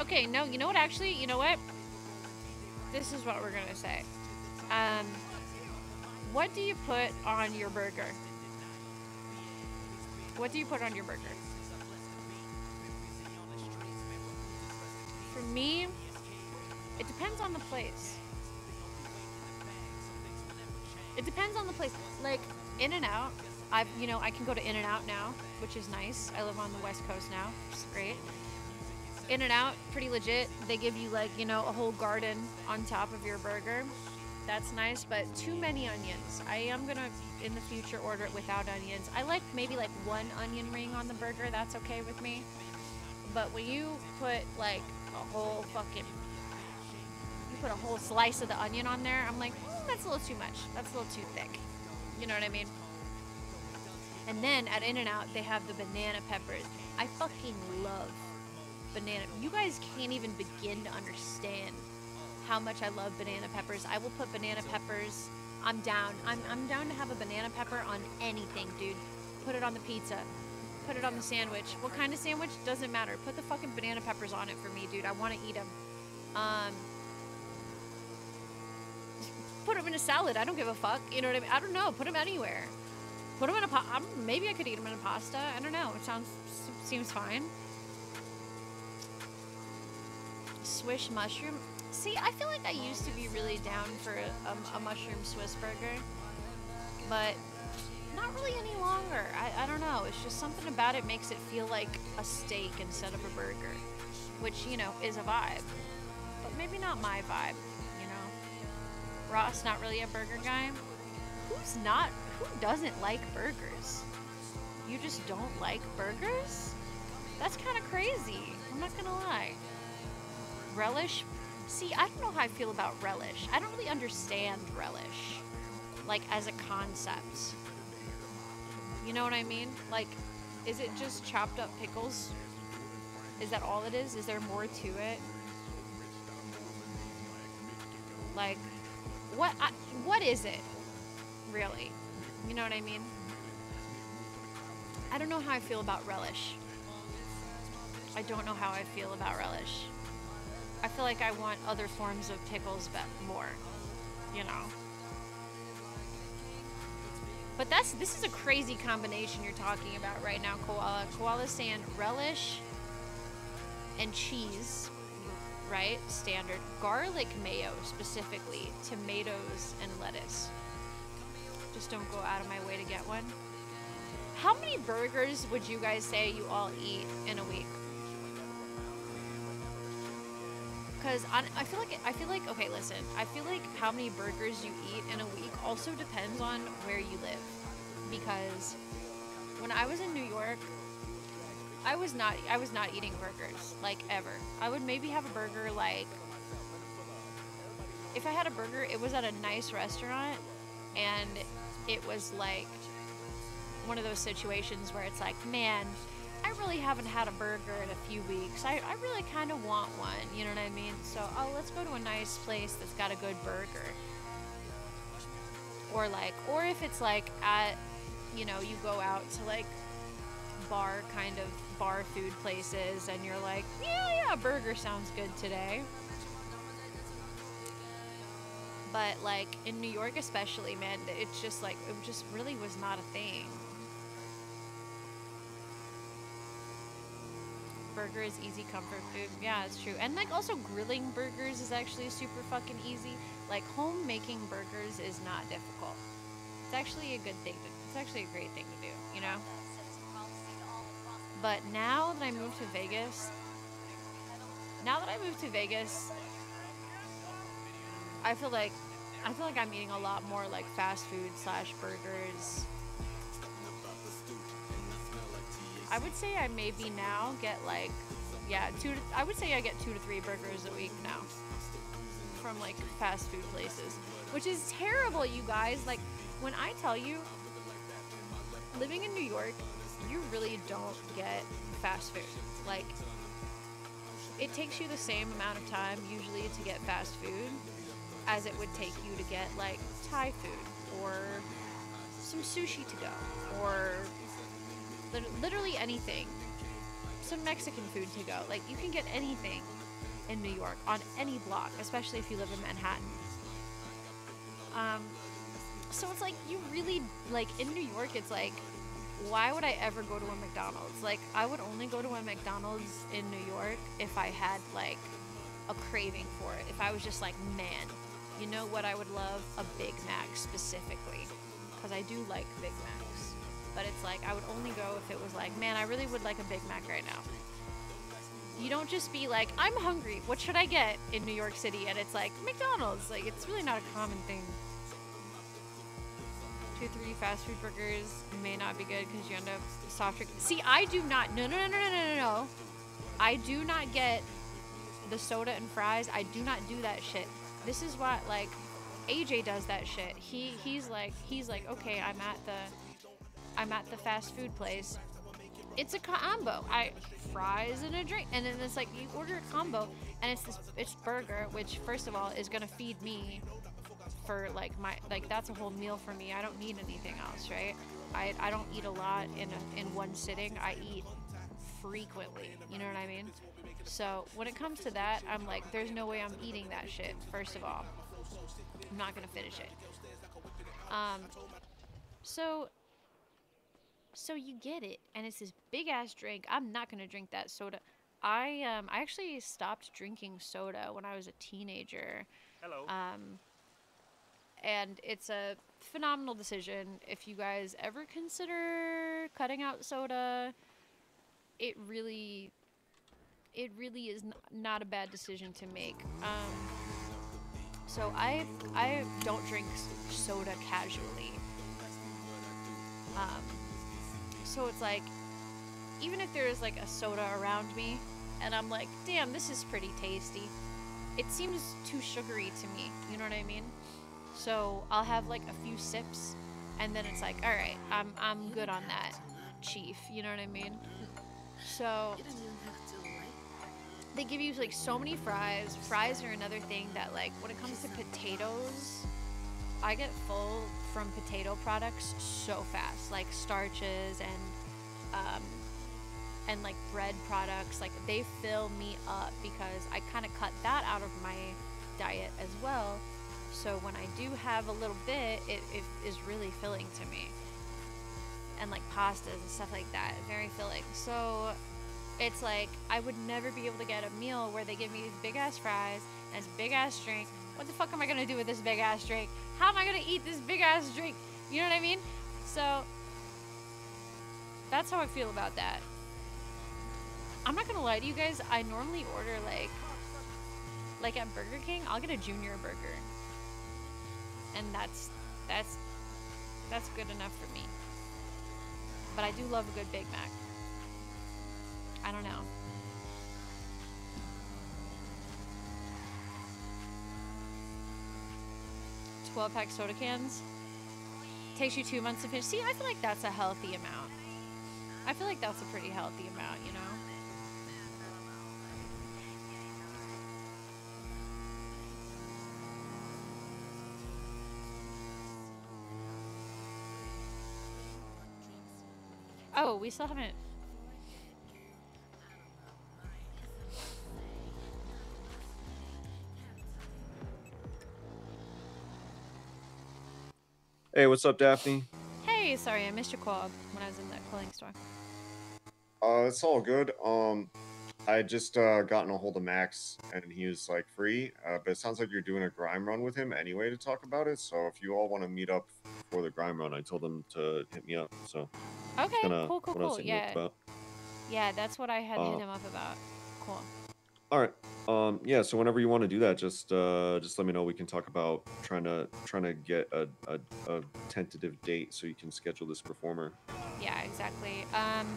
S1: Okay, no, you know what? Actually, you know what? This is what we're gonna say. Um, what do you put on your burger? What do you put on your burger? For me, it depends on the place. It depends on the place. Like In and Out, I've you know I can go to In and Out now, which is nice. I live on the West Coast now, which is great. In and Out, pretty legit. They give you like you know a whole garden on top of your burger. That's nice, but too many onions. I am gonna, in the future, order it without onions. I like maybe like one onion ring on the burger. That's okay with me. But when you put like a whole fucking, you put a whole slice of the onion on there, I'm like, hmm, that's a little too much. That's a little too thick. You know what I mean? And then at In and Out, they have the banana peppers. I fucking love banana. You guys can't even begin to understand how much I love banana peppers. I will put banana peppers. I'm down. I'm, I'm down to have a banana pepper on anything, dude. Put it on the pizza. Put it on the sandwich. What kind of sandwich? Doesn't matter. Put the fucking banana peppers on it for me, dude. I want to eat them. Um, [LAUGHS] put them in a salad. I don't give a fuck. You know what I mean? I don't know. Put them anywhere. Put them in a pot. Maybe I could eat them in a pasta. I don't know. It sounds seems fine. swish mushroom. See, I feel like I used to be really down for a, a, mushroom Swiss burger, but not really any longer. I, I don't know. It's just something about it makes it feel like a steak instead of a burger, which, you know, is a vibe. But maybe not my vibe, you know? Ross, not really a burger guy. Who's not, who doesn't like burgers? You just don't like burgers? That's kind of crazy. I'm not gonna lie relish. See, I don't know how I feel about relish. I don't really understand relish, like as a concept. You know what I mean? Like, is it just chopped up pickles? Is that all it is? Is there more to it? Like, what? I, what is it, really? You know what I mean? I don't know how I feel about relish. I don't know how I feel about relish. I feel like I want other forms of pickles, but more, you know. But that's this is a crazy combination you're talking about right now, koala. Koala sand relish and cheese, right? Standard. Garlic mayo specifically, tomatoes and lettuce. Just don't go out of my way to get one. How many burgers would you guys say you all eat in a week? because I feel like I feel like okay, listen, I feel like how many burgers you eat in a week also depends on where you live, because when I was in New York, I was not I was not eating burgers like ever. I would maybe have a burger like if I had a burger, it was at a nice restaurant, and it was like one of those situations where it's like, man, I really haven't had a burger in a few weeks. I, I really kind of want one, you know what I mean? So, oh, let's go to a nice place that's got a good burger. Or like, or if it's like at, you know, you go out to like bar kind of bar food places and you're like, yeah, yeah, burger sounds good today. But like in New York especially, man, it's just like it just really was not a thing. burger is easy comfort food. Yeah, it's true. And like also grilling burgers is actually super fucking easy. Like home making burgers is not difficult. It's actually a good thing. To, it's actually a great thing to do, you know? But now that I moved to Vegas, now that I moved to Vegas, I feel like I feel like I'm eating a lot more like fast food slash burgers I would say I maybe now get like, yeah, two. To, I would say I get two to three burgers a week now from like fast food places, which is terrible, you guys. Like when I tell you, living in New York, you really don't get fast food. Like it takes you the same amount of time usually to get fast food as it would take you to get like Thai food or some sushi to go or literally anything. Some Mexican food to go. Like you can get anything in New York on any block, especially if you live in Manhattan. Um, so it's like you really like in New York. It's like why would I ever go to a McDonald's? Like I would only go to a McDonald's in New York if I had like a craving for it. If I was just like, man, you know what I would love? A Big Mac specifically, because I do like Big Mac but it's like I would only go if it was like, man, I really would like a Big Mac right now. You don't just be like, I'm hungry. What should I get in New York City? And it's like McDonald's. Like it's really not a common thing. Two, three fast food burgers may not be good because you end up soft drink. See, I do not. No, no, no, no, no, no, no, no. I do not get the soda and fries. I do not do that shit. This is what like AJ does that shit. He he's like he's like okay, I'm at the I'm at the fast food place. It's a combo. I fries and a drink, and then it's like you order a combo, and it's this it's burger, which first of all is gonna feed me for like my like that's a whole meal for me. I don't need anything else, right? I, I don't eat a lot in a, in one sitting. I eat frequently. You know what I mean? So when it comes to that, I'm like, there's no way I'm eating that shit. First of all, I'm not gonna finish it. Um, so so you get it. And it's this big ass drink. I'm not going to drink that soda. I um I actually stopped drinking soda when I was a teenager. Hello. Um and it's a phenomenal decision if you guys ever consider cutting out soda. It really it really is not a bad decision to make. Um so I I don't drink soda casually. Um so it's like, even if there is like a soda around me and I'm like, damn, this is pretty tasty, it seems too sugary to me. You know what I mean? So I'll have like a few sips and then it's like, all right, I'm, I'm good on that, chief. You know what I mean? So they give you like so many fries. Fries are another thing that like when it comes to potatoes, I get full from potato products so fast, like starches and um, and like bread products. Like they fill me up because I kind of cut that out of my diet as well. So when I do have a little bit, it, it is really filling to me. And like pastas and stuff like that, very filling. So it's like I would never be able to get a meal where they give me these big ass fries and this big ass drink what the fuck am I gonna do with this big ass drink? How am I gonna eat this big ass drink? You know what I mean? So that's how I feel about that. I'm not gonna lie to you guys, I normally order like like at Burger King, I'll get a junior burger. And that's that's that's good enough for me. But I do love a good Big Mac. I don't know. 12 pack soda cans. Takes you two months to finish. See, I feel like that's a healthy amount. I feel like that's a pretty healthy amount, you know? Oh, we still haven't
S5: Hey, what's up, Daphne?
S1: Hey, sorry, I missed your call when I was in that clothing store.
S5: Uh, it's all good. Um, I just uh, gotten a hold of Max, and he was like free. Uh, but it sounds like you're doing a grime run with him anyway to talk about it. So if you all want to meet up for the grime run, I told them to hit me up. So okay, cool, cool, cool. Yeah,
S3: yeah, that's what I had uh, hit him up about. Cool.
S5: All right. Um, yeah. So whenever you want to do that, just uh, just let me know. We can talk about trying to trying to get a, a, a tentative date so you can schedule this performer.
S3: Yeah,
S1: exactly. Um,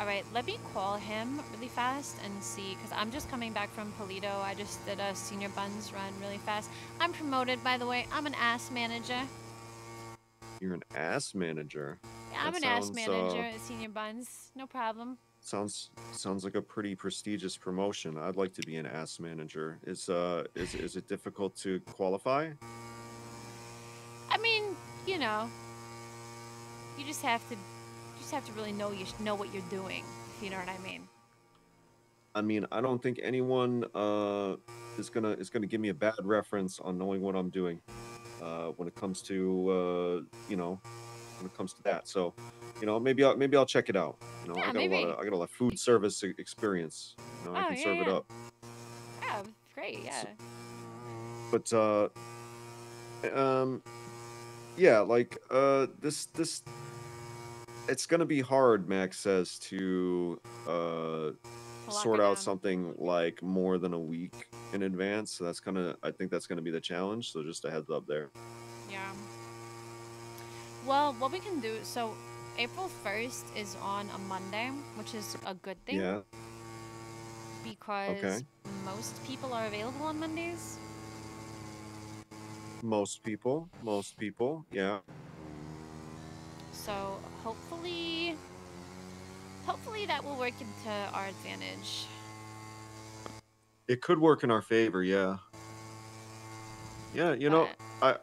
S1: all right. Let me call him really fast and see, because I'm just coming back from Paleto. I just did a senior buns run really fast. I'm promoted, by the way. I'm an ass manager.
S5: You're an ass manager. Yeah, I'm that an sounds, ass uh, manager uh... at
S1: senior buns. No problem.
S5: Sounds sounds like a pretty prestigious promotion. I'd like to be an ass manager. Is uh is is it difficult to qualify?
S1: I mean, you know, you just have to you just have to really know you know what you're doing. If you know what I mean.
S5: I mean, I don't think anyone uh, is gonna is gonna give me a bad reference on knowing what I'm doing uh, when it comes to uh, you know when it comes to that. So you know, maybe I'll maybe I'll check it out. You know, yeah, I got maybe. a lot of I got a lot of food service experience. You know, oh, I can yeah, serve yeah. it up.
S3: Yeah, great. Yeah.
S5: So, but uh, um, yeah, like uh, this this it's gonna be hard, Max says, to uh sort out something like more than a week in advance. So that's kind of, I think that's going to be the challenge. So just a heads up there.
S1: Yeah. Well, what we can do, so April 1st is on a Monday, which is a good thing. Yeah. Because okay. most people are available on Mondays.
S5: Most people. Most people. Yeah.
S1: So hopefully, hopefully that will work into our advantage.
S5: It could work in our favor, yeah. Yeah, you but... know, I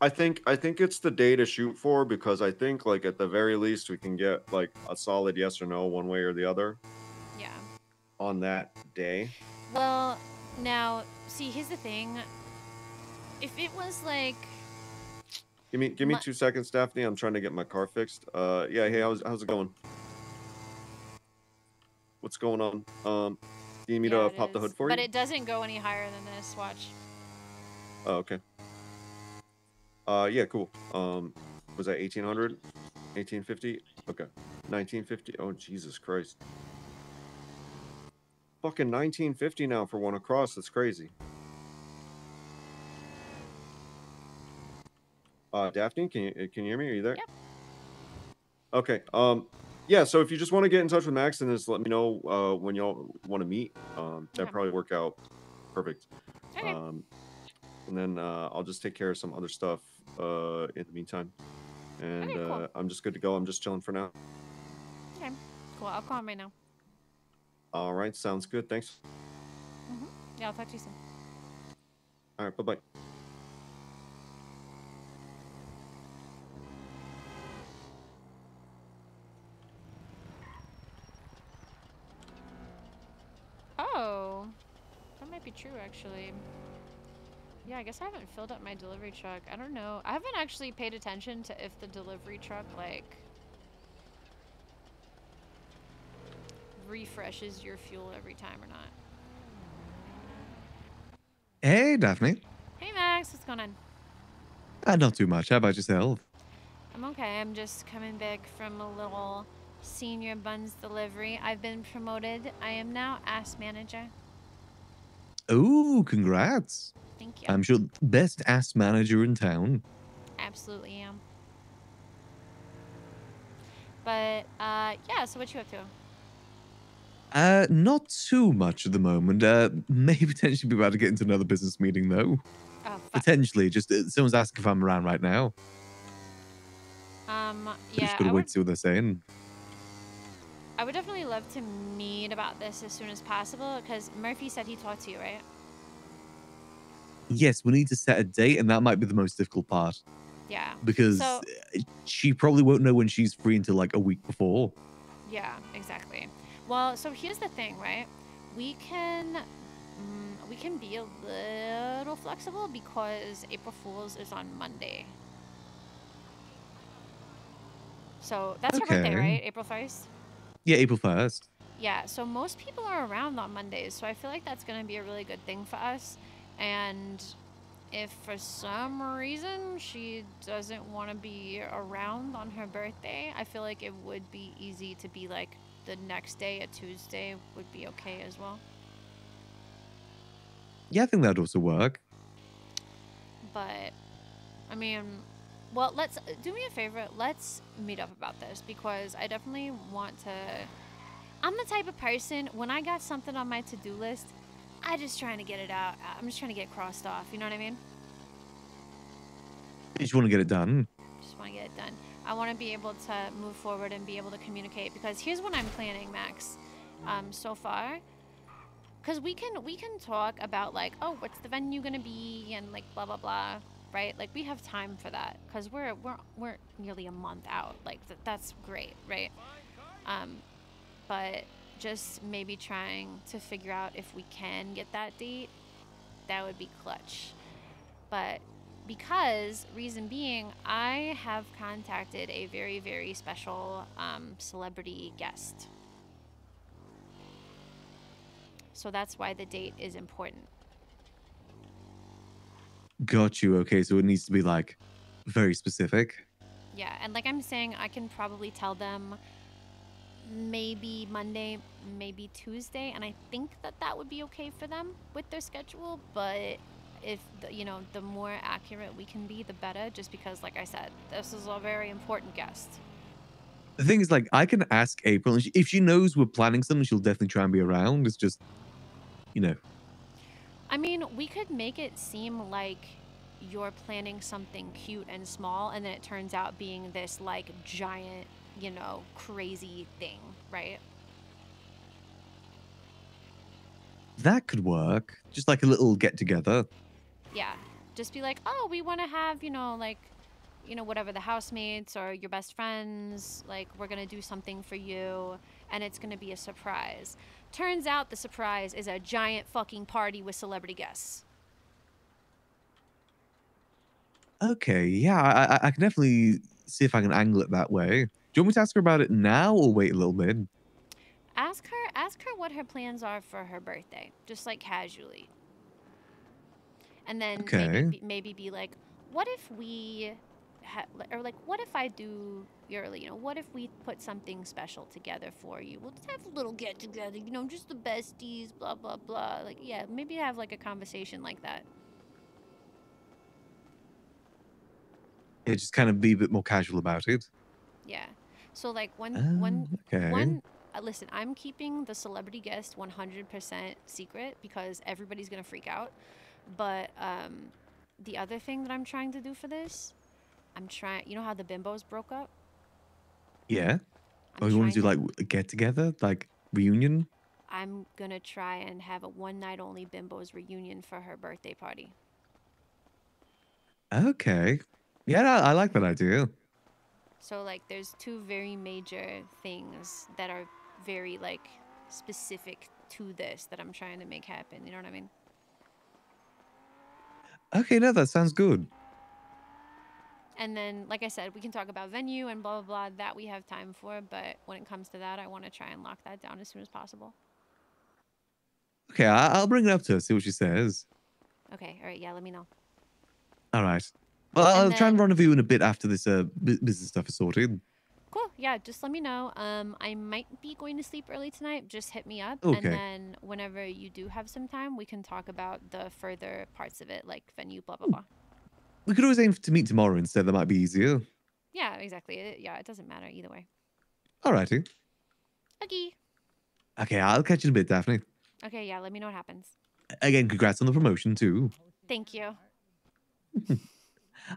S5: I think I think it's the day to shoot for because I think like at the very least we can get like a solid yes or no one way or the other. Yeah. On that day.
S1: Well, now see here's the thing. If it was
S3: like
S5: Give me give me my... two seconds, Daphne. I'm trying to get my car fixed. Uh yeah, hey, how's how's it going? What's going on? Um do you need me to pop is. the hood for but you? But
S1: it doesn't go any higher than this, watch.
S5: Oh, okay. Uh, yeah, cool. Um, was that 1800? 1850? Okay. 1950? Oh, Jesus Christ. Fucking 1950 now for one across. That's crazy. Uh, Daphne, can you, can you hear me? Are you there? Yep. Okay. Um, yeah. So if you just want to get in touch with Max and just let me know uh, when y'all want to meet, um, that probably work out perfect. Okay. Um, and then uh, I'll just take care of some other stuff uh, in the meantime. And okay, cool. uh, I'm just good to go. I'm just chilling for now.
S1: Okay, cool. I'll call him right now.
S5: All right, sounds good. Thanks.
S1: Mm -hmm. Yeah, I'll talk to you soon. All right, bye bye. Oh, that might be true actually. Yeah, I guess I haven't filled up my delivery truck. I don't know. I haven't actually paid attention to if the delivery truck, like, refreshes your fuel every time or not.
S24: Hey, Daphne.
S1: Hey, Max. What's going on?
S24: Uh, not too much. How about yourself?
S1: I'm okay. I'm just coming back from a little senior buns delivery. I've been promoted. I am now ass manager.
S24: Oh, congrats. Thank you. I'm sure best ass manager in town.
S1: Absolutely am. But uh, yeah, so what you up to?
S24: Uh, not too much at the moment. Uh, may [LAUGHS] potentially be about to get into another business meeting though. Oh, potentially, just uh, someone's asking if I'm around right now.
S1: Um, yeah. Just gotta I wait would...
S24: to see what they're saying.
S1: I would definitely love to meet about this as soon as possible because Murphy said he talked to you, right?
S24: yes, we need to set a date, and that might be the most difficult part.
S1: Yeah. Because so,
S24: she probably won't know when she's free until like a week before.
S1: Yeah, exactly. Well, so here's the thing, right? We can mm, we can be a little flexible because April Fools is on Monday. So that's okay. her birthday, right? April 1st?
S24: Yeah, April 1st.
S1: Yeah, so most people are around on Mondays, so I feel like that's going to be a really good thing for us. And if for some reason she doesn't want to be around on her birthday, I feel like it would be easy to be like the next day, a Tuesday would be okay as well.
S24: Yeah, I think that'd also work.
S1: But, I mean, well, let's do me a favor. Let's meet up about this because I definitely want to. I'm the type of person when I got something on my to do list, I am just trying to get it out. Uh, I'm just trying to get crossed off. You know what I mean?
S24: You just want to get it done.
S1: Just want to get it done. I want to be able to move forward and be able to communicate because here's what I'm planning, Max. Um, so far, because we can we can talk about like, oh, what's the venue gonna be and like blah blah blah, right? Like we have time for that because we're we're we're nearly a month out. Like th that's great, right? Um, but just maybe trying to figure out if we can get that date, that would be clutch. But because, reason being, I have contacted a very, very special um, celebrity guest. So that's why the date is important.
S24: Got you. Okay, so it needs to be like very specific.
S1: Yeah, and like I'm saying, I can probably tell them maybe Monday, maybe Tuesday, and I think that that would be okay for them with their schedule. But if you know, the more accurate we can be, the better. Just because, like I said, this is a very important guest.
S21: The thing
S24: is, like, I can ask April, and she, if she knows we're planning something, she'll definitely try and be around. It's just,
S21: you know.
S1: I mean, we could make it seem like you're planning something cute and small, and then it turns out being this like giant you know, crazy thing, right?
S24: That could work. Just like a little get together.
S1: Yeah. Just be like, oh, we want to have, you know, like, you know, whatever the housemates or your best friends, like, we're going to do something for you and it's going to be a surprise. Turns out the surprise is a giant fucking party with celebrity guests.
S24: Okay, yeah, I, I can definitely see if I can angle it that way. Do you want me to ask her about it now or wait a little bit?
S1: Ask her ask her what her plans are for her birthday, just like casually. And then okay. maybe, maybe be like,
S8: what if we or like what if I do your you know what if we put something special together for you we'll just have a little get together you know just the besties blah blah
S1: blah like yeah maybe have like a conversation like that
S24: yeah just kind of be a bit more casual about it
S1: yeah so like one one oh, okay. one uh, listen, I'm keeping the celebrity guest 100% secret because everybody's going to freak out. But um the other thing that I'm trying to do for this, I'm trying you know how the bimbos broke up?
S24: Yeah. I'm oh, you want to do like get together, like reunion?
S1: I'm gonna try and have a one night only bimbos reunion for her birthday party.
S24: Okay. Yeah, I, I like that idea.
S1: So like there's two very major things that are very like specific to this that I'm trying to make happen. You know what I mean?
S24: Okay, no, that sounds good.
S1: And then, like I said, we can talk about venue and blah, blah, blah, that we have time for. But when it comes to that, I want to try and lock that down as soon as possible.
S24: Okay, I'll bring it up to her, see what she says.
S1: Okay, all right, yeah, let me know.
S24: All right. Well, I'll then... try and rendezvous in a bit after this uh, business stuff is sorted.
S1: Cool. Yeah, just let me know. Um, I might be going to sleep early tonight. Just hit me up, okay. and then whenever you do have some time, we can talk about the further parts of it, like venue, blah blah hmm. blah.
S24: We could always aim to meet tomorrow instead. That might be easier.
S1: Yeah, exactly. It, yeah, it doesn't matter either way. Alrighty. Okay.
S24: Okay, I'll catch you in a bit, Daphne.
S1: Okay, yeah, let me know what happens.
S24: Again, congrats on the promotion, too. Thank you. [LAUGHS]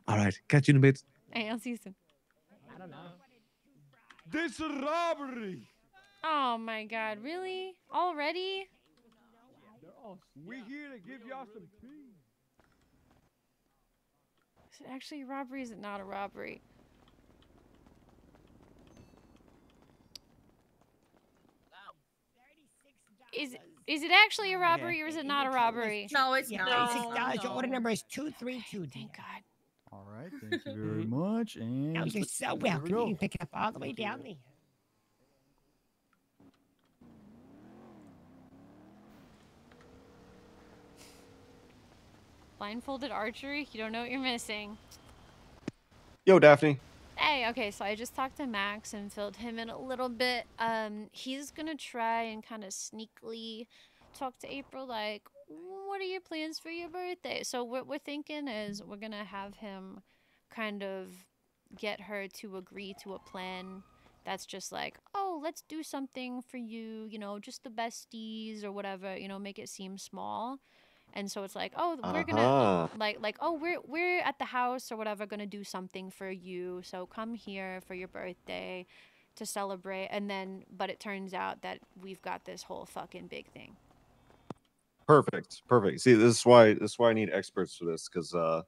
S24: All right. Catch you in a bit.
S1: Hey, I'll see you soon.
S13: I don't know. This robbery.
S1: Oh my God! Really? Already? We here to give y'all some tea. Is it actually a robbery? Is it not a robbery?
S3: Is is it actually
S1: a robbery or is
S25: it not a robbery? No, it's not. No. Your order number is two three two. Thank God right. Thank you very mm-hmm. much. Oh, and oh, you're so welcome. you pick up all the way down there.
S1: Blindfolded archery? You don't know what you're missing. Yo, Daphne. Hey, okay, so I just talked to Max and filled him in a little bit. Um, he's gonna try and kind of sneakily talk to April, like, what are your plans for your birthday? So what we're thinking is we're gonna have him kind of get her to agree to a plan that's just like, oh, let's do something for you, you know, just the besties or whatever, you know, make it seem small. And so it's like, oh, we're uh-huh. gonna like like oh, we're we're at the house or whatever, gonna do something for you. So come here for your birthday to celebrate. And then, but it turns out that we've got this whole fucking big thing.
S5: Perfect, perfect. See, this is why this is why I need experts for this because uh,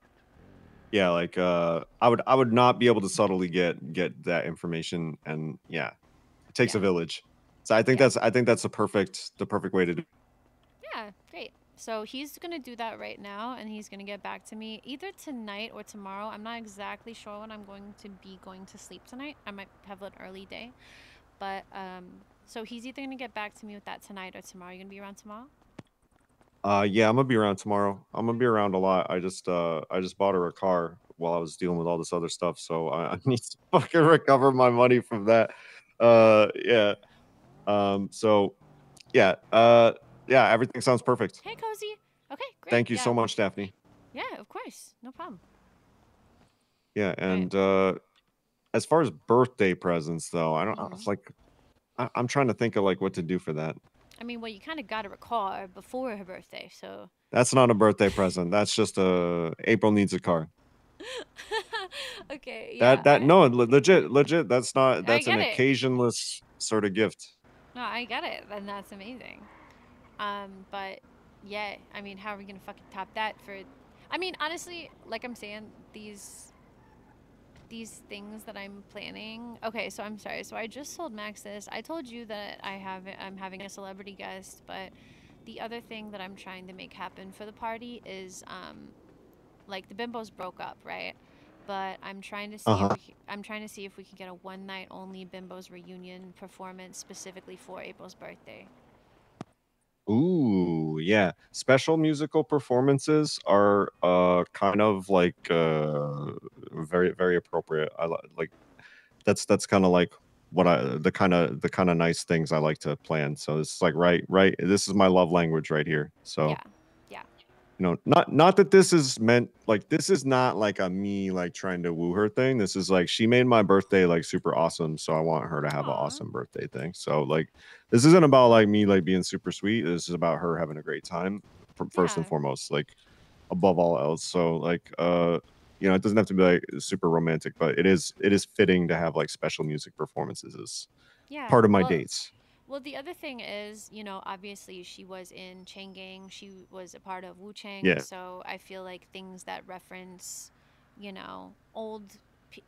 S5: yeah like uh i would i would not be able to subtly get get that information and yeah it takes yeah. a village so i think yeah. that's i think that's the perfect the perfect way to do
S1: yeah great so he's gonna do that right now and he's gonna get back to me either tonight or tomorrow i'm not exactly sure when i'm going to be going to sleep tonight i might have an early day but um so he's either gonna get back to me with that tonight or tomorrow you're gonna be around tomorrow
S5: uh, yeah, I'm gonna be around tomorrow. I'm gonna be around a lot. I just uh, I just bought her a car while I was dealing with all this other stuff, so I, [LAUGHS] I need to fucking recover my money from that. Uh, yeah. Um, so, yeah. Uh, yeah. Everything sounds perfect.
S1: Hey, cozy. Okay, great. Thank you yeah. so much, Daphne. Yeah, of course, no problem.
S5: Yeah, and right. uh, as far as birthday presents, though, I don't. Mm-hmm. It's like I, I'm trying to think of like what to do for that.
S1: I mean, well, you kind of got her a car uh, before
S8: her birthday, so.
S5: That's not a birthday present. That's just a April needs a car.
S8: [LAUGHS] okay.
S1: Yeah, that that
S5: I, no legit legit. That's not that's an it. occasionless sort of gift.
S1: No, I get it, and that's amazing. Um, but yeah, I mean, how are we gonna fucking top that for? I mean, honestly, like I'm saying, these these things that I'm planning. Okay, so I'm sorry. So I just told Max this. I told you that I have I'm having a celebrity guest, but the other thing that I'm trying to make happen for the party is um, like the bimbos broke up, right? But I'm trying to see uh-huh. if we, I'm trying to see if we can get a one night only bimbos reunion performance specifically for April's birthday.
S4: Ooh
S5: yeah. Special musical performances are uh, kind of like uh, very very appropriate. I like that's that's kind of like what I the kind of the kind of nice things I like to plan. So it's like right right this is my love language right here. So yeah you know, not not that this is meant like this is not like a me like trying to woo her thing. This is like she made my birthday like super awesome, so I want her to have Aww. an awesome birthday thing. So like this isn't about like me like being super sweet. This is about her having a great time first yeah. and foremost, like above all else. So like uh you know, it doesn't have to be like super romantic, but it is it is fitting to have like special music performances as
S1: yeah, part of my well, dates. Well, the other thing is, you know, obviously she was in Chang Gang. She was a part of Wu Chang. Yeah. So I feel like things that reference, you know, old,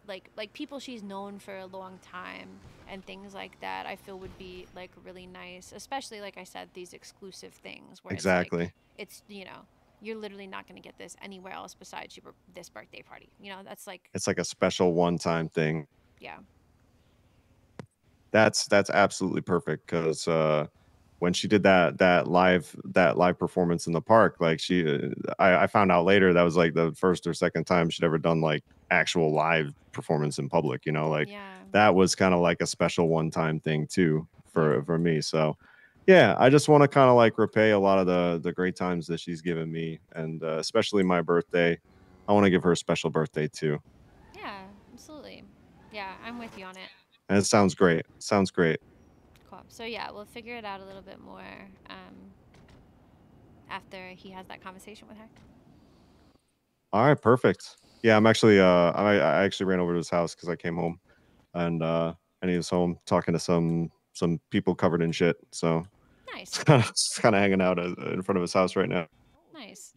S1: like like people she's known for a long time and things like that. I feel would be like really nice, especially like I said, these exclusive things where exactly it's, like, it's you know you're literally not going to get this anywhere else besides your this birthday party. You know, that's like it's
S5: like a special one time thing. Yeah that's that's absolutely perfect because uh, when she did that that live that live performance in the park, like she, uh, I, I found out later that was like the first or second time she'd ever done like actual live performance in public. You know, like yeah. that was kind of like a special one time thing too for for me. So yeah, I just want to kind of like repay a lot of the the great times that she's given me, and uh, especially my birthday. I want to give her a special birthday too.
S1: Yeah, absolutely. Yeah, I'm with you on it
S5: and it sounds great. sounds great.
S1: Cool. So yeah, we'll figure it out a little bit more um, after he has that conversation with her.
S5: All right, perfect. Yeah, I'm actually uh, I, I actually ran over to his house because I came home, and uh, and he was home talking to some some people covered in shit. So nice. [LAUGHS] Just kind of hanging out in front of his house right now.
S1: Nice.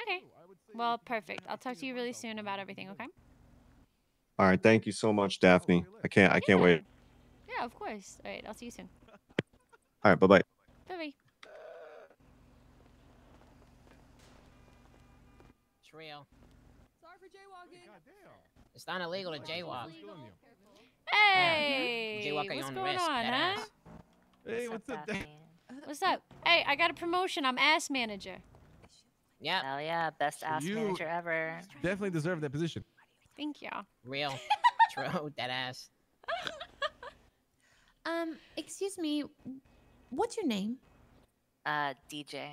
S1: Okay. Well, perfect. I'll talk to you really soon about everything. Okay.
S5: All right, thank you so much, Daphne. I can't. I can't yeah. wait.
S1: Yeah, of course. All right, I'll see you soon.
S5: All right, bye bye.
S1: Bye bye.
S13: It's real.
S3: Sorry for jaywalking.
S13: It's not illegal to jaywalk.
S3: Hey, yeah. what's
S13: going on, huh? Hey, what's up?
S1: What's up? Hey, I got a promotion. I'm ass manager.
S13: Yeah. Hell yeah, best ass you manager
S12: ever.
S26: Definitely deserve that
S13: position. Thank you. Real. [LAUGHS] True. Dead ass. [LAUGHS]
S3: Um, excuse me. What's your name? Uh, DJ.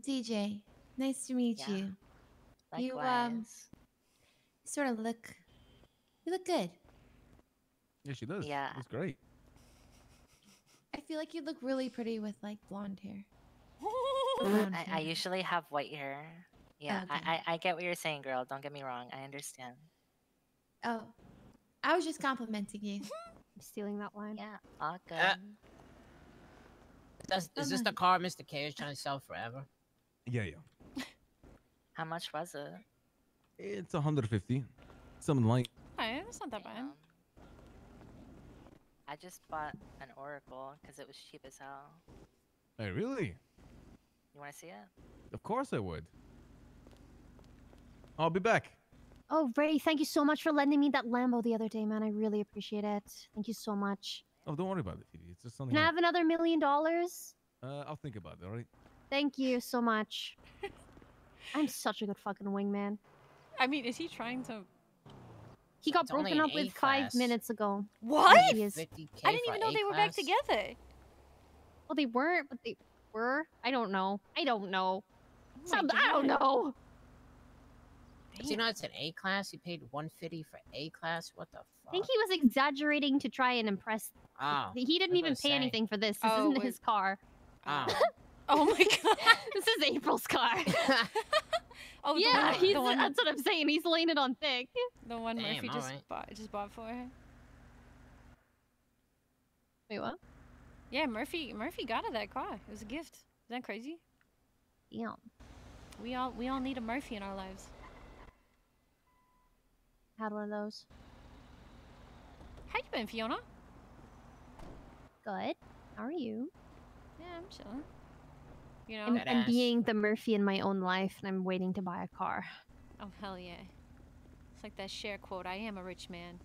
S3: DJ. Nice to meet yeah. you. Um, Likewise. You um, sort of look. You look good.
S12: Yeah, she does. Yeah, it's great.
S3: I feel like you look really pretty with like blonde hair. [LAUGHS] blonde I, hair. I
S12: usually have white hair. Yeah, oh, Okay. I, I, I get what you're saying, girl. Don't get me wrong. I understand.
S3: Oh, I was just complimenting you. I'm [LAUGHS] stealing
S13: that line. Yeah, all good. Uh, That's, is this the car Mr. K is trying to sell forever?
S6: Yeah, yeah.
S13: [LAUGHS] How much was it? It's
S26: 150. Something like.
S12: Hi, that's not that bad. I just bought an Oracle because it was cheap as hell. Hey, really? You want to see it?
S26: Of course I would. I'll be back.
S8: Oh, Ray, thank you so much for lending me that Lambo the other day, man. I really appreciate it. Thank you so much.
S26: Oh, don't worry about it, TV. It's just something. Can I have
S8: another million dollars?
S26: Uh, I'll think about it, all right?
S8: Thank you so much. [LAUGHS] I'm such a good fucking wingman. I mean,
S1: is he trying to...
S8: He got it's broken up with five minutes ago. What? I didn't
S13: even know they were back together.
S8: Well, they weren't, but they were. I don't
S13: know. I don't know. Oh Some, I don't know. Damn. So you know it's an A class. He paid 150 for A class. What the fuck? I think he
S8: was exaggerating to try and impress. Oh, he didn't even pay anything for this. This oh, isn't his car. Oh. [LAUGHS] oh my [LAUGHS] god. this is April's car. [LAUGHS] oh yeah, one, he's, one... that's what I'm saying. He's
S1: laying it on thick. The one Damn, Murphy just right. bought just bought for her. Wait, what? Yeah, Murphy Murphy got her that car. It was a gift. Isn't that crazy?
S8: Yeah. We all we all need a Murphy in our lives had one of those. How you been, Fiona? Good. How are you? Yeah, I'm chilling.
S1: You know, I'm, being
S8: the Murphy in my own life, and I'm waiting to buy a car.
S1: Oh hell yeah! It's like that Cher quote. I am a rich man.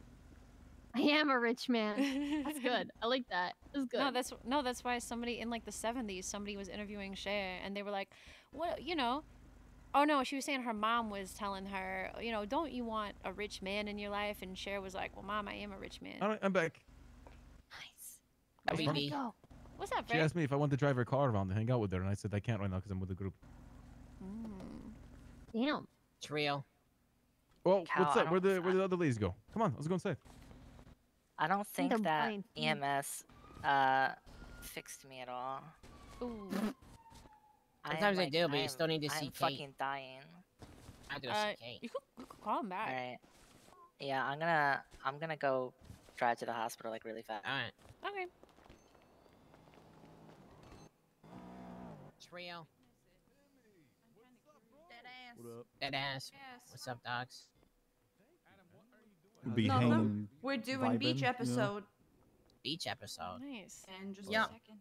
S8: I am a rich man. that's [LAUGHS] good.
S1: I like that. That's good. No, that's no. That's why somebody in like the '70s, somebody was interviewing Cher, and they were like, "What? you know, Oh no, she was saying her mom was telling her, you know, don't you want a rich man in your life? And Cher was like, well, mom, I am a rich man.
S15: All right, I'm back.
S26: Nice. That would go. What's up, Fred? She asked me if I want to drive her car around to hang out with her, and I said I can't right now because I'm with a group.
S13: Mm. Damn. It's real.
S26: Well, Cow, what's up? Where the where the other ladies go? Come on, let's go inside.
S12: I don't think that EMS uh, fixed me at all. Ooh.
S21: Sometimes like, I do, but I am, you still need to see I'm fucking
S12: dying. I do uh, see you could, you could, call him back. Alright. Yeah, I'm gonna I'm gonna go drive to the hospital like really fast.
S13: Alright. Okay. Trio. What up? Dead ass. What's up, dogs?
S6: Be no, hanging,
S13: We're doing vibing, beach episode. Yeah. Beach episode. Nice. And just yeah. a second.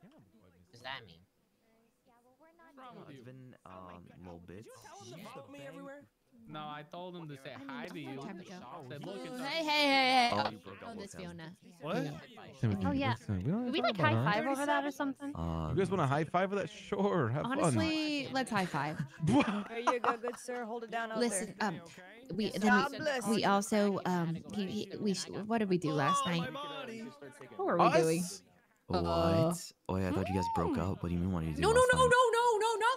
S13: What does that mean? wrong with you? been um, oh little bit. Did you tell him to follow me everywhere? No, I
S6: told him to say hi to you. hey, hey, hey, hey. Oh, oh, this Fiona.
S26: What? oh, yeah. Listen, we like high five over that or something? Um, you guys want a high five with that?
S3: Sure. Have Honestly, fun. let's high five. [LAUGHS] there you go, good sir. Hold it down out Listen, there. um, we, then we, we also, um, he, he, we, what did we do last night? What were we doing? What?
S22: oh, yeah, I thought you guys broke up. What do you mean? What do you do? No, no,
S9: no, no, no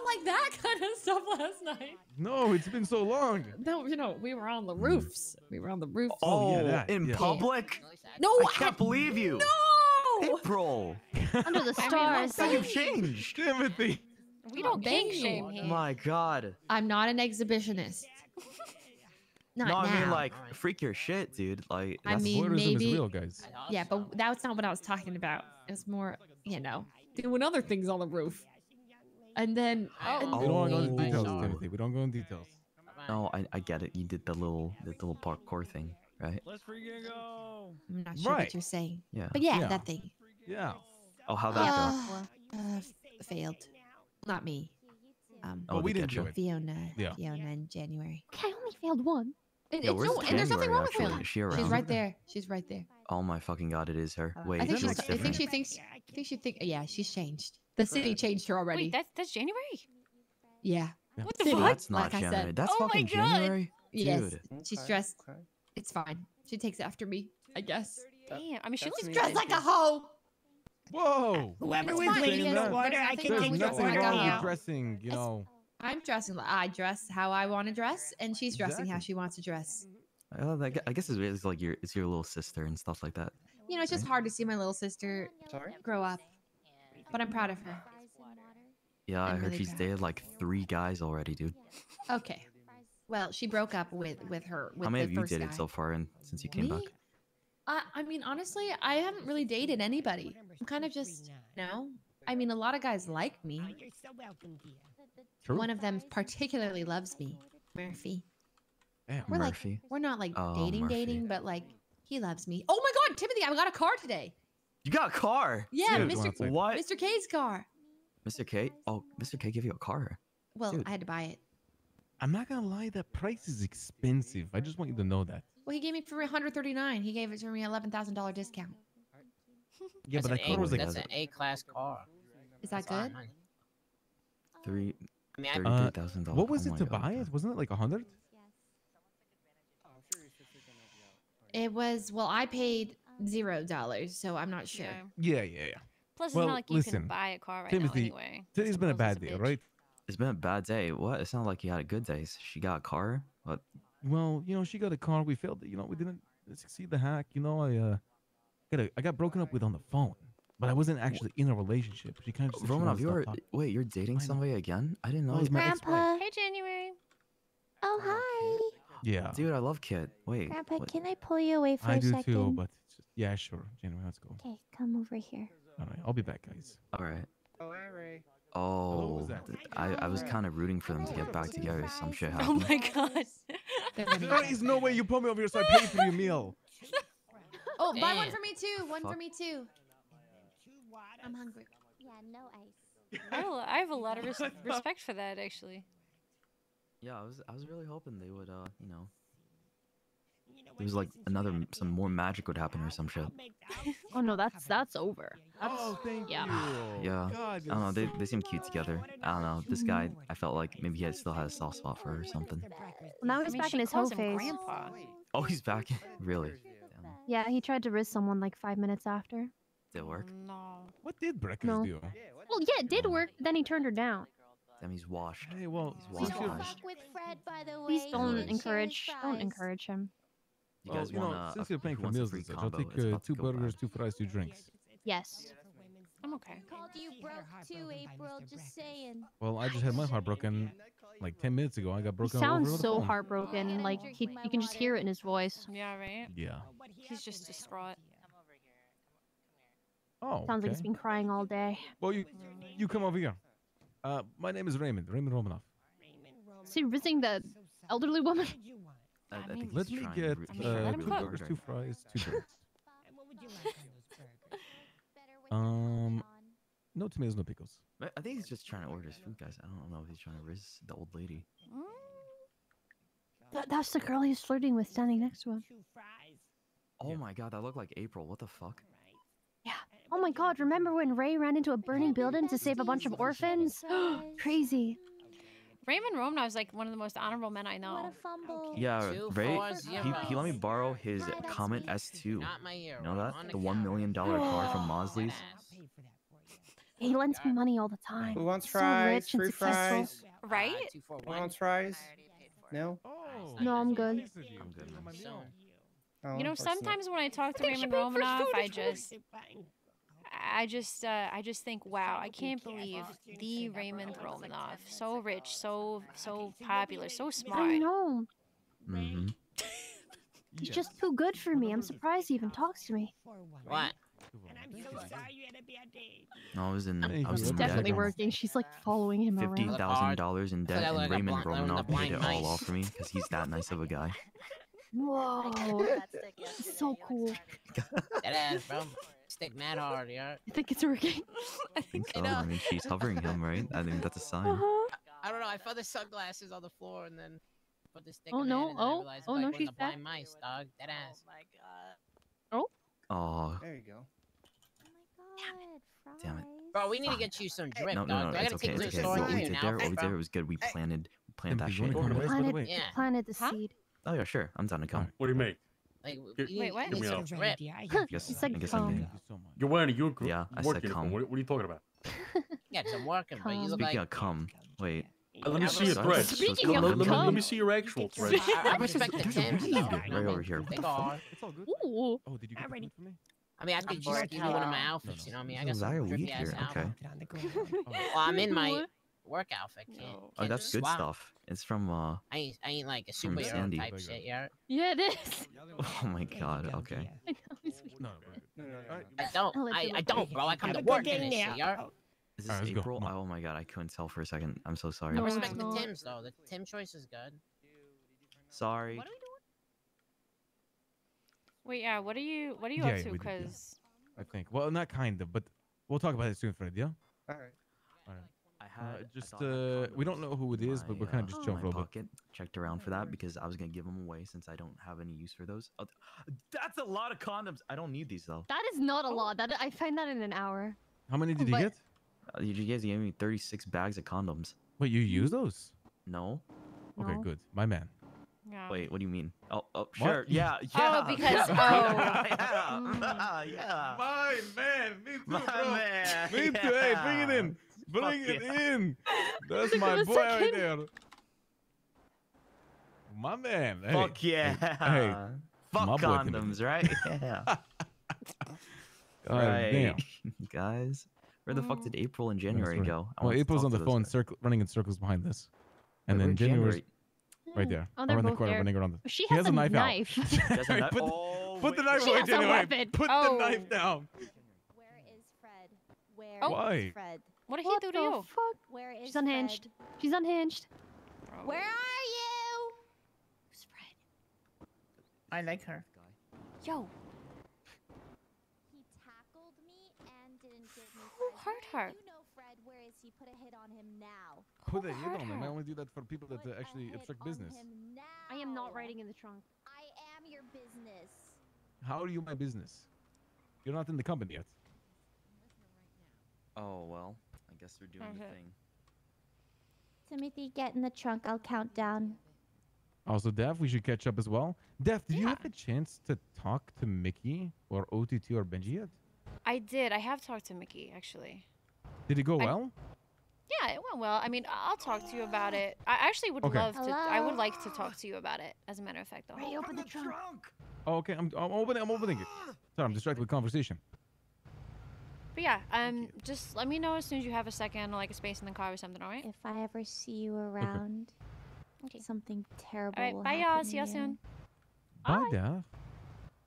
S9: like that [LAUGHS] kind of stuff last night.
S3: No, it's been so long. No, you know, we were on the hmm. roofs. We were on the roofs. Oh, yeah, oh, that, in yeah. public? No, I can't I, believe you. No, April. Under the stars. [LAUGHS] I mean, you've changed, [LAUGHS] Timothy. We don't gang shame here.
S22: My God.
S3: I'm not an exhibitionist. Not no, I mean like
S22: freak your shit, dude. Like I mean, voyeurism maybe, is real, guys.
S3: Yeah, but that's not what I was talking about. It's more, you know, doing other things on the roof. And then oh. we don't go into details,
S22: We don't go into details. No, I, I get it. You did the little the little parkour thing, right?
S3: Let's freaking go. I'm not sure right. what you're saying. Yeah. But yeah, yeah. that thing.
S6: Yeah.
S22: Oh, how that uh, go?
S3: Ah, uh, failed. Not me. Um, oh, we didn't do it. Fiona. Yeah. Fiona in January. Okay, I only failed one. yeah, no, and there's nothing wrong with Fiona. she's right there. She's right there.
S22: Oh my fucking god, it is her. Uh, Wait, I think, she, I think she
S3: thinks. I think she think. Yeah, she's changed. The city changed her already. Wait, that's that's January. Yeah.
S6: What
S22: the city. fuck? That's not like January. That's oh fucking January.
S3: Dude. Yes. She's dressed. Okay. It's fine. She takes after me, I guess. Damn. I mean, she looks dressed like a hoe.
S6: Whoa!
S3: Whoever was waiting in the water, I can take the order now.
S26: dressing, you know.
S3: I'm dressing. I dress how I want to dress, and she's dressing exactly. how she wants to dress.
S22: I love that. I guess it's, it's like your it's your little sister and stuff like that.
S3: You know, it's just right? hard to see my little sister Sorry? grow up. But I'm proud of her.
S22: Yeah, I'm I heard really she's dated like three guys already, dude.
S3: Okay. Well, she broke up with with her. With How many of you dated guy. so
S22: far, and since you came Me? back?
S3: Uh, I mean, honestly, I haven't really dated anybody. I'm kind of just, you know, I mean, a lot of guys like me. True. One of them particularly loves me, Murphy. Yeah,
S25: we're Murphy. like, we're
S3: not like oh, dating, Murphy. dating, but like, he loves me. Oh my God, Timothy, I got a car today.
S22: You got a car. Yeah, Dude, Mr. What? Mr.
S3: K's car.
S22: Mr. K? Oh, Mr. K gave you a car.
S3: Well, Dude. I had to buy it.
S22: I'm not gonna lie, that price is
S26: expensive. I just want you to know that.
S3: Well, he gave me for 139. He gave it to me eleven thousand dollar discount.
S13: [LAUGHS] yeah, that's but that car was like that's an A class car. Is that good?
S26: Three. Uh, oh what was oh it to God. buy it? Wasn't it like a hundred?
S3: It was well, I paid zero dollars, so I'm not sure. Yeah, yeah, yeah. yeah. Plus, well, it's not like you listen, can buy a car right Timothy, now anyway.
S26: Today's
S22: been a bad day, a right? It's been a bad day. What? It's not like you had a good day. She got a car. What?
S26: Well, you know, she got a car. We failed. it. You know, we didn't succeed the hack. You know, I uh, got a, I got broken up with on the phone, but I wasn't actually in a relationship. She kind of just Romanov, you're wait, you're
S22: dating somebody again? I didn't know. Oh, Grandpa.
S8: Hey, January. Oh hi.
S22: Yeah. Dude, I love Kit. Wait. Grandpa, what?
S7: can I pull you away for I a second? I do too,
S22: but yeah, sure. Anyway, let's go.
S7: Okay, come over here.
S22: All right, I'll be back, guys. All right. Oh, oh Harry. I, I was kind of rooting for them to get back together. Some shit happened. Oh my
S3: god. [LAUGHS]
S4: there is
S26: no way you pull me over here so I pay for your meal.
S3: [LAUGHS] oh, Damn. buy one for me too. One Fuck. for me too. I'm hungry. Yeah, no ice. Oh, I
S1: have a lot of res [LAUGHS] respect for that, actually.
S22: Yeah, I was I was really hoping they would uh you know. It was like another some more magic would happen or some shit.
S8: [LAUGHS] oh no, that's that's over. That's, oh thank yeah. you. Yeah. God, I don't know. They
S22: they seem cute together. I don't know. This guy, I felt like maybe he had, still had a soft spot for her or something. Well,
S8: now he's I mean, back in his whole face. Grandpa.
S22: Oh, he's back. [LAUGHS] really? Damn.
S8: Yeah, he tried to risk someone like five minutes after.
S22: Did it work? No. What did Breckers no. do?
S8: Well, yeah, it did work. Then he turned her down.
S22: That he's washed. Hey, well, he's washed. Don't fuck
S8: with Fred, by the way. Please don't encourage. Don't encourage him. You guys well, oh, you want know, since you're paying for meals and such, I'll take uh, two burgers,
S26: two fries, two drinks.
S8: Yes. I'm okay. Called you broke too, April. Just saying.
S26: Well, I just had my heart broken like ten minutes ago. I got broken. He sounds so
S8: heartbroken. Like he, you can just hear it in his voice. Yeah, right. Yeah.
S1: He's just distraught.
S8: Oh. Sounds okay. like he's been crying all day. Well, you you come over here.
S26: Uh, my name is Raymond, Raymond Romanov.
S8: Is he rizzing the elderly woman?
S20: I, I think Let me get uh, two burgers, two
S26: fries, two drinks. [LAUGHS] um, no tomatoes, no pickles.
S22: I think he's just trying to order his food, guys. I don't know if he's trying to riz the old lady.
S8: Mm. That, that's the girl he's flirting with standing next to him.
S22: Oh yeah. my god, that looked like April. What the fuck?
S8: Oh my god, remember when Ray ran into a burning building to save a bunch of orphans? [GASPS] Crazy.
S1: Raymond Romanov is like one of the most honorable men I know.
S22: Yeah, Ray, he, he, let me borrow his Comet S2. You know that? The $1
S8: million car from [GASPS] Mosley's. He lends me money all the time. Who wants
S13: so fries? Free fries. Right? Who wants fries? No? Oh. No, I'm good.
S6: I'm
S23: good, man.
S13: Oh, you know,
S1: sometimes when I talk to Raymond Romanov, I just... I just, uh, I just think, wow, I can't believe the Raymond Romanov, so rich, so, so popular, so smart. I know.
S6: Mm-hmm.
S8: He's [LAUGHS] just too good for me. I'm surprised he even talks to me.
S13: What?
S22: So i was in. I was She's in definitely
S8: working. She's like following him Fifty thousand dollars
S22: in debt, and Raymond Romanov paid it all off for me because he's that nice of a guy.
S13: [LAUGHS] Whoa, [LAUGHS] so cool. that ass, bro stick mad hard, yeah. I think it's working. [LAUGHS] I think so. I, I, mean, she's hovering
S22: him, right? I think that's a [LAUGHS] sign. Uh -huh.
S13: I, don't know. I found the sunglasses on the floor and then put the stick. Oh no! Oh, realized, oh like, no! She's the blind mice, dog. That oh, ass. Oh. oh my god. Oh. Oh. There you go. Damn it. Damn it. Bro, we need to get you some drip, no, no, no, no it's okay, it's
S22: okay. What we did there, what we did there was good. We planted, planted that shit. Planted,
S8: yeah. planted the huh? seed.
S22: Oh, yeah, sure. I'm down to come. What do you make?
S13: Like, G wait, what? Give me a Wait, Yes, it's like I guess I'm
S22: so You're wearing a uniform. Yeah, I said come. What, what, are you talking about?
S13: [LAUGHS] yeah, it's a work uniform. You look Speaking like...
S22: come, wait. Uh, let me see your threads. Speaking let, of let, cum. Let me see your actual threads.
S13: I, I respect the Tims, though. Right over here. They are. It's all good. Ooh. Oh, did you get from me? I mean, I could just give you one of my outfits, you know what I mean? I got some drippy-ass outfit. Okay. [LAUGHS] well, I'm in my... [LAUGHS] Oh work outfit. Kid. No. Oh, that's good swap. stuff.
S22: It's from uh. I ain't, I ain't like a superhero type
S13: shit, yeah. Yeah, it is. [LAUGHS]
S22: [LAUGHS] Oh my god. Okay. I
S6: know.
S13: No, I don't. I, I don't, bro. I come [LAUGHS] to work in this shit, yeah.
S22: Is this right, April? Oh my god, I couldn't tell for a second. I'm so sorry. No respect the
S13: Tim's though. The Tim choice is good.
S22: Sorry.
S26: What are we doing?
S13: Wait, yeah. What are you? What are you yeah, up to? Because
S26: yeah. I think. Well, not kind of, but we'll talk about it soon, Fred. Yeah. All right had
S22: uh, just uh, we don't know who
S26: it is, my, but we're kind of uh, just jumping over.
S22: pocket. Checked around for that because I was gonna give them away since I don't have any use for those. Oh, that's a lot of condoms. I don't need these though.
S26: That is
S8: not a oh. lot. That I find that in an hour.
S22: How many did but... you get? Uh, you guys gave me 36 bags of condoms. Wait, you use those? No. Okay, good. My man. Yeah. Wait, what do you mean? Oh, oh sure. Yeah, yeah. Oh, because [LAUGHS] yeah. oh. yeah.
S24: [LAUGHS] Oh. yeah. [LAUGHS] Mm.
S17: My man, me too, My bro. Man. Me too. Yeah. Hey, bring it in. Bring it in.
S26: [LAUGHS]
S15: That's my boy right there.
S2: My man. Hey, Fuck yeah. Hey, hey. Fuck my condoms, right? [LAUGHS] Yeah.
S26: God right. damn.
S22: [LAUGHS] Guys, where the fuck did April and January go? I well, April's
S26: on the phone, circle, running in circles behind this. And Wait, then January's January? right there. Oh, around the corner, there. running around.
S6: The... She, has she has a, a knife,
S8: knife. out.
S17: has a put, oh,
S15: put the knife away, January. Put oh. the knife
S17: down.
S7: Where is Fred? Where oh. is Fred? What did what he do to you? Fuck? Where is She's unhinged. Fred?
S8: She's unhinged.
S7: Bro. Where are you? Who's
S8: Fred? I like her.
S7: Yo. He
S8: tackled me and didn't give me Who hurt her? You know Fred, where is he? Put a hit on him now. Put Who a hit on him? I only do that
S26: for people uh, Put that actually obstruct business.
S8: I am not riding in the trunk. I am your business.
S26: How are you my business? You're not in the company yet. Oh, well. I guess we're doing
S8: the mm-hmm. thing.
S7: Timothy, get in the trunk. I'll count down.
S26: Also, Dev, we should catch up as well. Dev, did yeah. you have a chance to talk to Mickey or OTT or Benji yet?
S1: I did. I have talked to Mickey, actually.
S26: Did it go I, well?
S1: Yeah, it went well. I mean, I'll talk to you about it. I actually would okay. love Hello? to. I would like to talk to you about it, as a matter of fact. The Ray,
S8: open the, the trunk. trunk.
S26: Oh, okay. I'm, I'm opening I'm opening it. Sorry, I'm distracted with conversation.
S1: But yeah, um, just let me know as soon as you have a second like a space in the car or
S8: something, all right? If I ever see you around, okay. something terrible
S7: all right, bye, y'all. See y'all
S8: soon.
S22: Bye, Daph.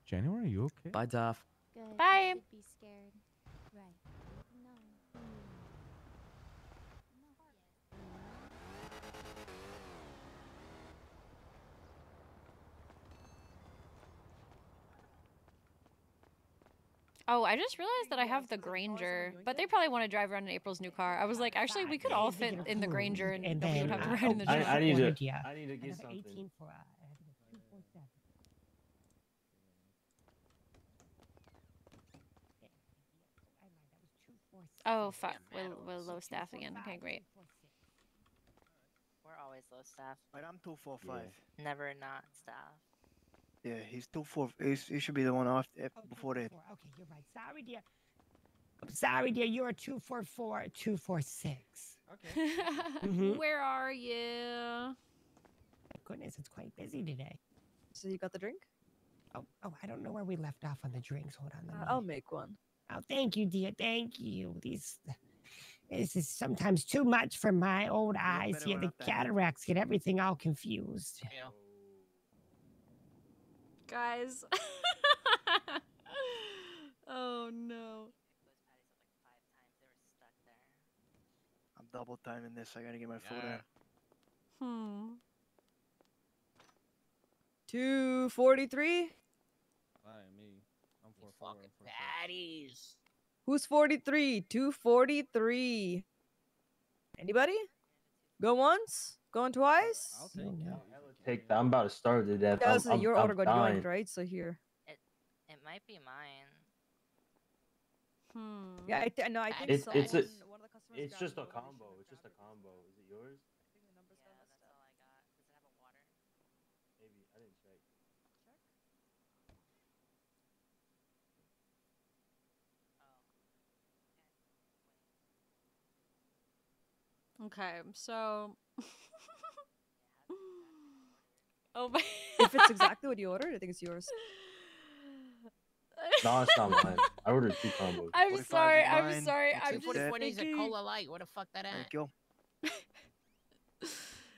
S22: January, you okay? Bye, Daph.
S8: Bye.
S1: Oh, I just realized that I have the Granger, but they probably want to drive around in April's new car. I was like, actually, we could all fit in the Granger and, and then, we would have to
S25: ride in the Granger. I, I, need to, yeah. I need to get something. 18 for, uh, Oh, fuck. We're, we're low staff again. Okay, great.
S12: We're always low staff. But I'm 245. Yeah. Never not staff.
S15: Yeah, he's still four. He's, he should be the one off eh, before that. Okay,
S25: you're right. Sorry, dear. I'm sorry, dear. You're a two four four two four six. Okay. [LAUGHS] mm -hmm. Where are you? Goodness, it's quite busy today. So you got the drink? Oh, oh, I don't know where we left off on the drinks. Hold on. Uh, I'll make one. Oh, thank you, dear. Thank you. These, this is sometimes too much for my old eyes. Yeah, the cataracts get everything all confused.
S6: Yeah
S16: guys. [LAUGHS] oh
S15: no. I'm double timing this. I gotta get my yeah. foot out. Hmm.
S11: 243? Why
S15: me? I'm Fucking Patties.
S11: Who's 43? 243.
S23: Anybody? Go once? Going twice? I'll take oh, no. it take that. I'm about to starve to death. Yeah, I'm, so I'm, your I'm got dying.
S1: right? So here. It, it might be mine. Hmm.
S12: Yeah, I th- no, I think it's, so. It's, a, one, one
S6: it's just a combo.
S23: It's just a combo. Is it yours?
S1: Okay, so [LAUGHS] Oh my. if it's [LAUGHS] exactly what you ordered, I think it's yours.
S13: no, it's not mine.
S23: [LAUGHS] I ordered two combos. I'm sorry. I'm sorry. I'm just 41 is a
S13: cola light. What the fuck that is? Thank you.
S27: [LAUGHS]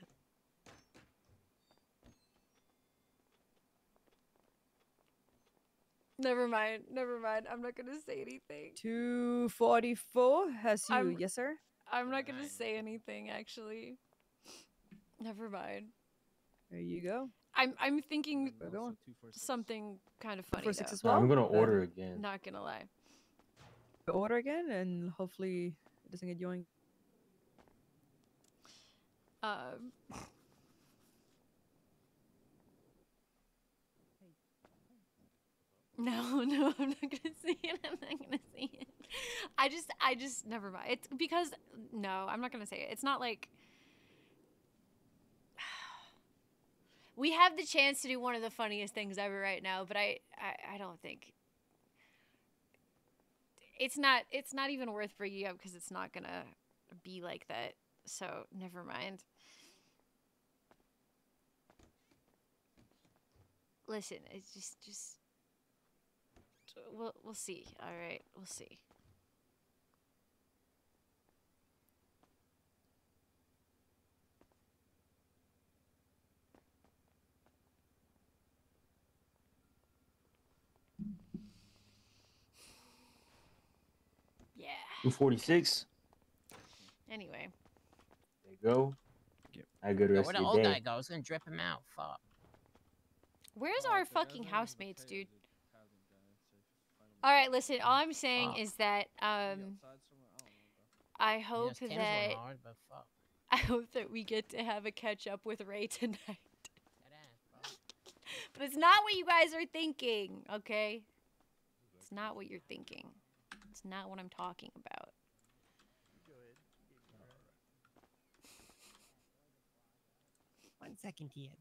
S1: Never mind. Never mind. I'm not gonna say anything.
S20: Two forty-four has you. I'm, yes, sir.
S1: I'm not gonna say anything. Actually. Never mind. There you go. I'm I'm thinking something kind of funny. Four, six as well. I'm gonna order again. Not gonna lie.
S20: Order again, and hopefully it doesn't get yoink.
S1: Um. [LAUGHS] No, [LAUGHS] no, I'm not gonna [LAUGHS] see it. I'm not gonna see it. I just, I just, never mind. It's because, no, I'm not gonna say it. It's not like we have the chance to do one of the funniest things ever right now, but I, I, I don't think it's not it's not even worth bringing up because it's not gonna be like that. So never mind. Listen, it's just just we'll we'll see. All right, we'll see.
S23: 246.
S13: Anyway. There you go. I go to rest Yo, where the old guy go? I was gonna drip him out. Fuck.
S1: Where's oh, our fucking housemates, dude? All right, listen. All I'm saying fuck. is that um, I hope that hard, [LAUGHS] I hope that we get to have a catch up with Ray tonight. but it's not what you guys are thinking, okay? It's not what you're thinking. That's not what I'm talking about.
S25: [LAUGHS] One second, Ian.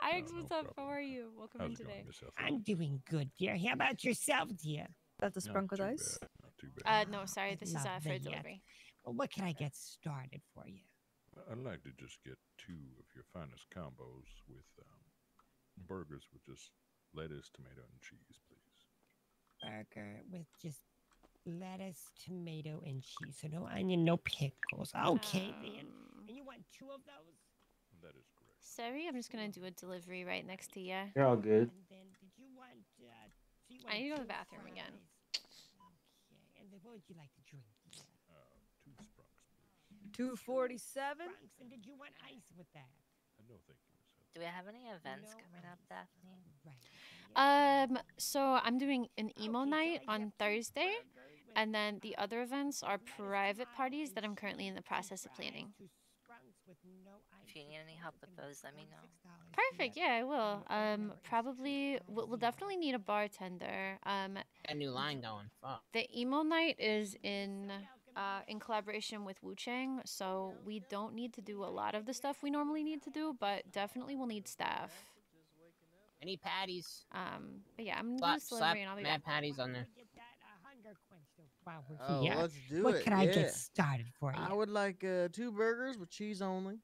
S25: Alex, no, what's no
S4: up?
S1: Problem. How are you? Welcome
S16: How's in today. I'm
S25: doing good, dear. How about yourself, dear? About the sprunk with ice? Bad. Not too bad. Uh, no, sorry. This Not is uh, for delivery. Well, what can I get started for you?
S27: I'd like to just get two of your finest combos with um, burgers with just lettuce, tomato, and cheese, please.
S25: Burger with just lettuce, tomato, and cheese. So no onion, no pickles. Okay, um, then.
S1: And you want two of those? That is correct. Sorry, I'm just gonna do a delivery right next to you. You're all good.
S25: And then, did you want? Uh, so you want I need to go to the bathroom fries. again. Okay. And then, what would you like to drink? Uh, two Sprunks, Two forty-seven.
S12: And did you want ice with that? I uh, know. thank you.
S25: Do we have any events no coming up,
S12: Daphne? Right.
S1: Um, so I'm doing an emo okay, night so on Thursday. Burger. And then the other events are private parties that I'm currently in the process of planning.
S12: If you need any help with those, let me know.
S1: Perfect. Yeah, I will. Um, probably we'll, definitely need a bartender. Um, a new line
S13: going. Fuck.
S1: The emo night is in. Uh, in collaboration with Wu Chang, so we don't need to do a lot of the stuff we normally need to do, but definitely we'll need staff.
S13: Any patties? Um, but yeah, I'm Slap, just delivering. I'll be mad back. patties on there while we're oh, Let's
S15: do what it. can I yeah. get started for you? I would like uh, two burgers
S11: with cheese only.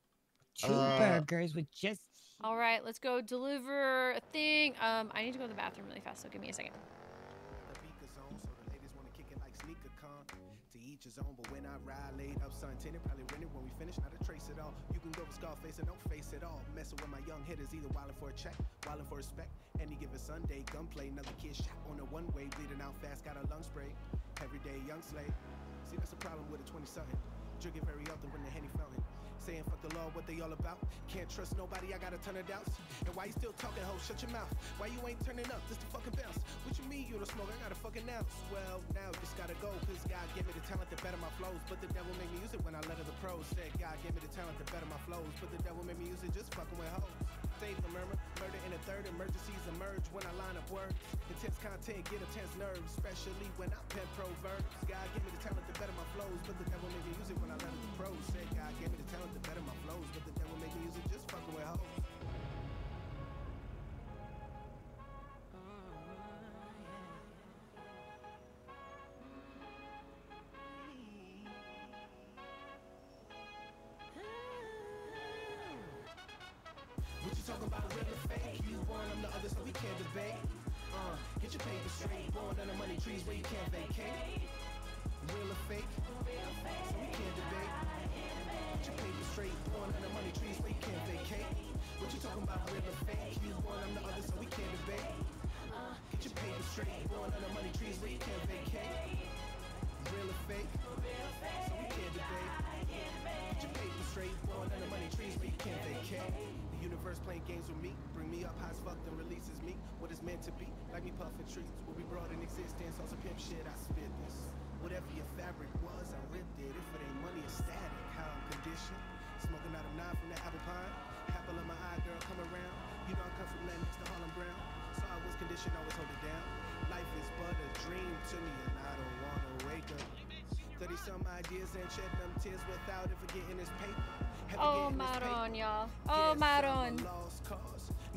S11: Two uh,
S25: burgers with just.
S1: All right, let's go deliver a thing. Um, I need to go to the bathroom really fast, so give me a second.
S21: each his own. But when I ride laid up, son, tinted, probably rented when we finish, not a trace at all. You can go with Scarface and don't face it all. Messing with my young hitters, either wildin' for a check, wildin' for respect. Any given Sunday, gunplay, another kid shot on a one way, bleeding out fast, got a lung spray. Everyday young slave. See, that's the problem with a 20 something. Drinking very often when the Henny fountain. Saying fuck the law, what they all about. Can't trust nobody, I got a ton of doubts. And why you still talking, ho? Shut your mouth. Why you ain't turning up just to fucking bounce? What you mean you don't smoke? I got a fucking ounce. Well, now just gotta go, cause God gave me the talent to better my flows. But the devil made me use it when I let the pros. Said God gave me the talent to better my flows. But the devil made me use it just fucking with hoes the murmur. Murder in a third, emergencies emerge when I line up words. Intense content, get intense nerves, especially when I pen proverbs. God gave me the talent to better my flows, but the devil made me use it when I learned the pros. Said God gave me the talent to better my flows, but the devil fucked and releases me what is meant to be. Like me puffin' treats will be brought in existence on some pimp shit. I spit this. Whatever your fabric was, I ripped it. If it ain't money, it's static. How I'm conditioned. Smoking out of nine from the apple pie. Apple in my eye, girl, come around. You know I come from land next to Harlem Brown. So I was conditioned, always hold it down. Life is but a dream to me, and I don't wanna wake up. Study some ideas and shed them tears without ever getting his paper. Oh, Maron,
S12: y'all. Oh, Maron.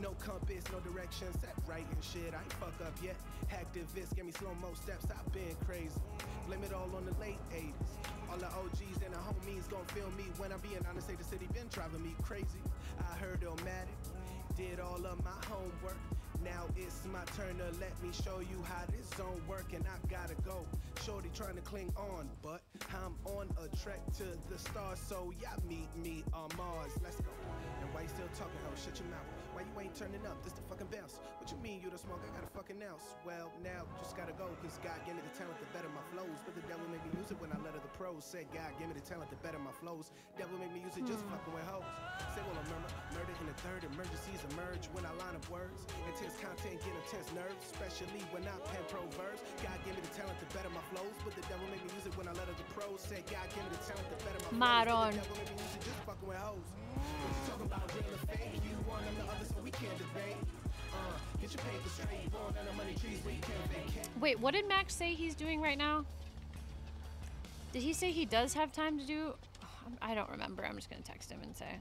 S21: No compass, no direction, set right and shit. I ain't fuck up yet. Hacktivist, give me slow mo steps, I've been crazy. Blame it all on the late 80s. All the OGs and the homies gon' feel me when I'm being honest. Say the city been driving me crazy. I heard mad. did all of my homework. Now it's my turn to let me show you how this don't work and I gotta go. Shorty trying to cling on, but I'm on a trek to the stars, so y'all meet me on Mars. Let's go. And why you still talking, ho? Shut your mouth you ain't turning up? This the fucking bounce. What you mean you the smoke? I got a fucking ounce. Well, now just gotta go, cause God gave me the talent to better my flows. But the devil made me use it when I let the pros. Said God gave me the talent to better my flows. Devil made me use it just mm. fucking with hoes. Say, well, I'm murmur, murder in the third, emergencies emerge when I line up words. Intense content, get intense nerves, especially when I pen proverbs. God gave me the talent to better my flows. But the devil made me use it when I let the pros. Said God gave me the talent to better my Maron. flows. Maron we can't debate. Uh, get your paper straight, born under money trees where can't vacate.
S1: Wait, what did Max say he's doing right now? Did he say he does have time to do? [SIGHS] I don't remember. I'm just gonna text him and say.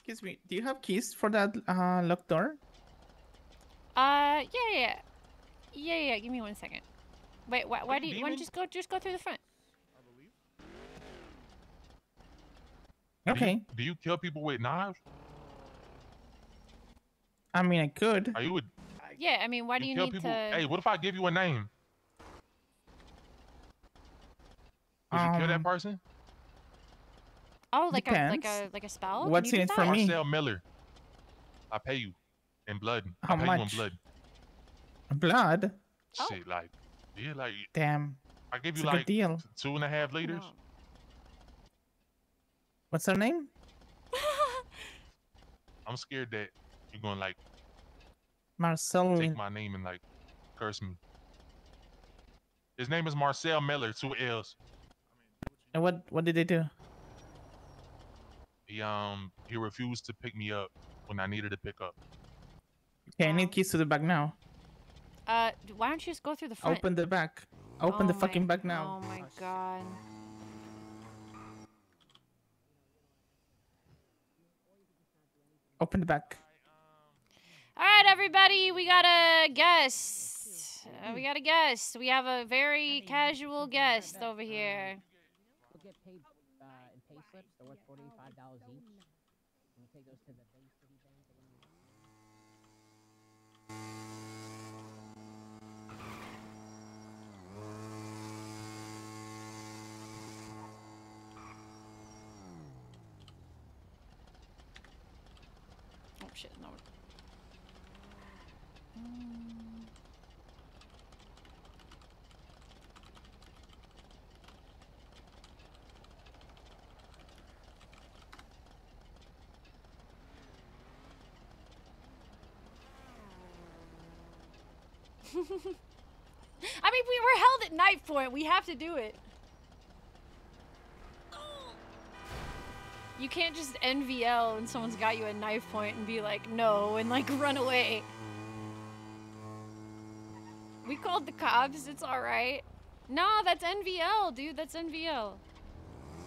S1: Excuse
S27: me, do you have keys for that uh, locked door?
S1: Uh, yeah, yeah, yeah, yeah. Give me one second. Wait, why, why do you? Why just go? Just go through the front.
S11: Okay. Do you, do you, kill people with knives? I mean, I could. Are you a,
S1: yeah, I mean, why you do you kill need people? to? Hey, what
S11: if I give you a name? Would um, you kill that um, person?
S1: Oh, like Depends. a like a like a spell. What's in it for me?
S27: Marcel Miller. I pay you in blood. How I pay much? You in
S15: blood. Blood.
S11: Oh. Shit, like, yeah, like. Damn. I give you like deal. two and a half liters. What's her name? [LAUGHS] I'm scared that you're gonna like
S4: Marcel take
S11: my name and like curse me. His name is Marcel Miller, two L's.
S15: And what what did they do?
S11: He um he refused to pick me up when I needed to pick up.
S15: Okay, I need keys to the back now.
S1: Uh, why don't you just go through the front? Open
S15: the back. Open oh the my, fucking back now. Oh my
S1: god. Open the back. All right, everybody, we got a guest. Uh, we got a guest. We have a very casual guest over here. I mean, we were held at knife point. We have to do it. You can't just NVL and someone's got you at knife point and be like, no, and like run away. We called the cops. It's all right. No, that's NVL, dude. That's NVL.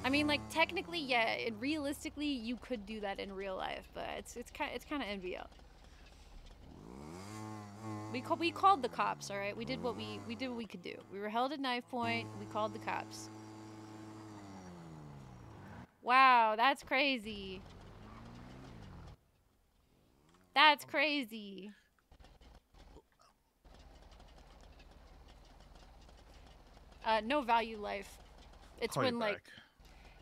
S1: I mean, like technically, yeah. It, realistically, you could do that in real life, but it's it's kind it's kind of NVL. We call, we called the cops. All right, we did what we we did what we could do. We were held at knife point. We called the cops. Wow, that's crazy. That's crazy. Uh, no value life. It's Call when like back.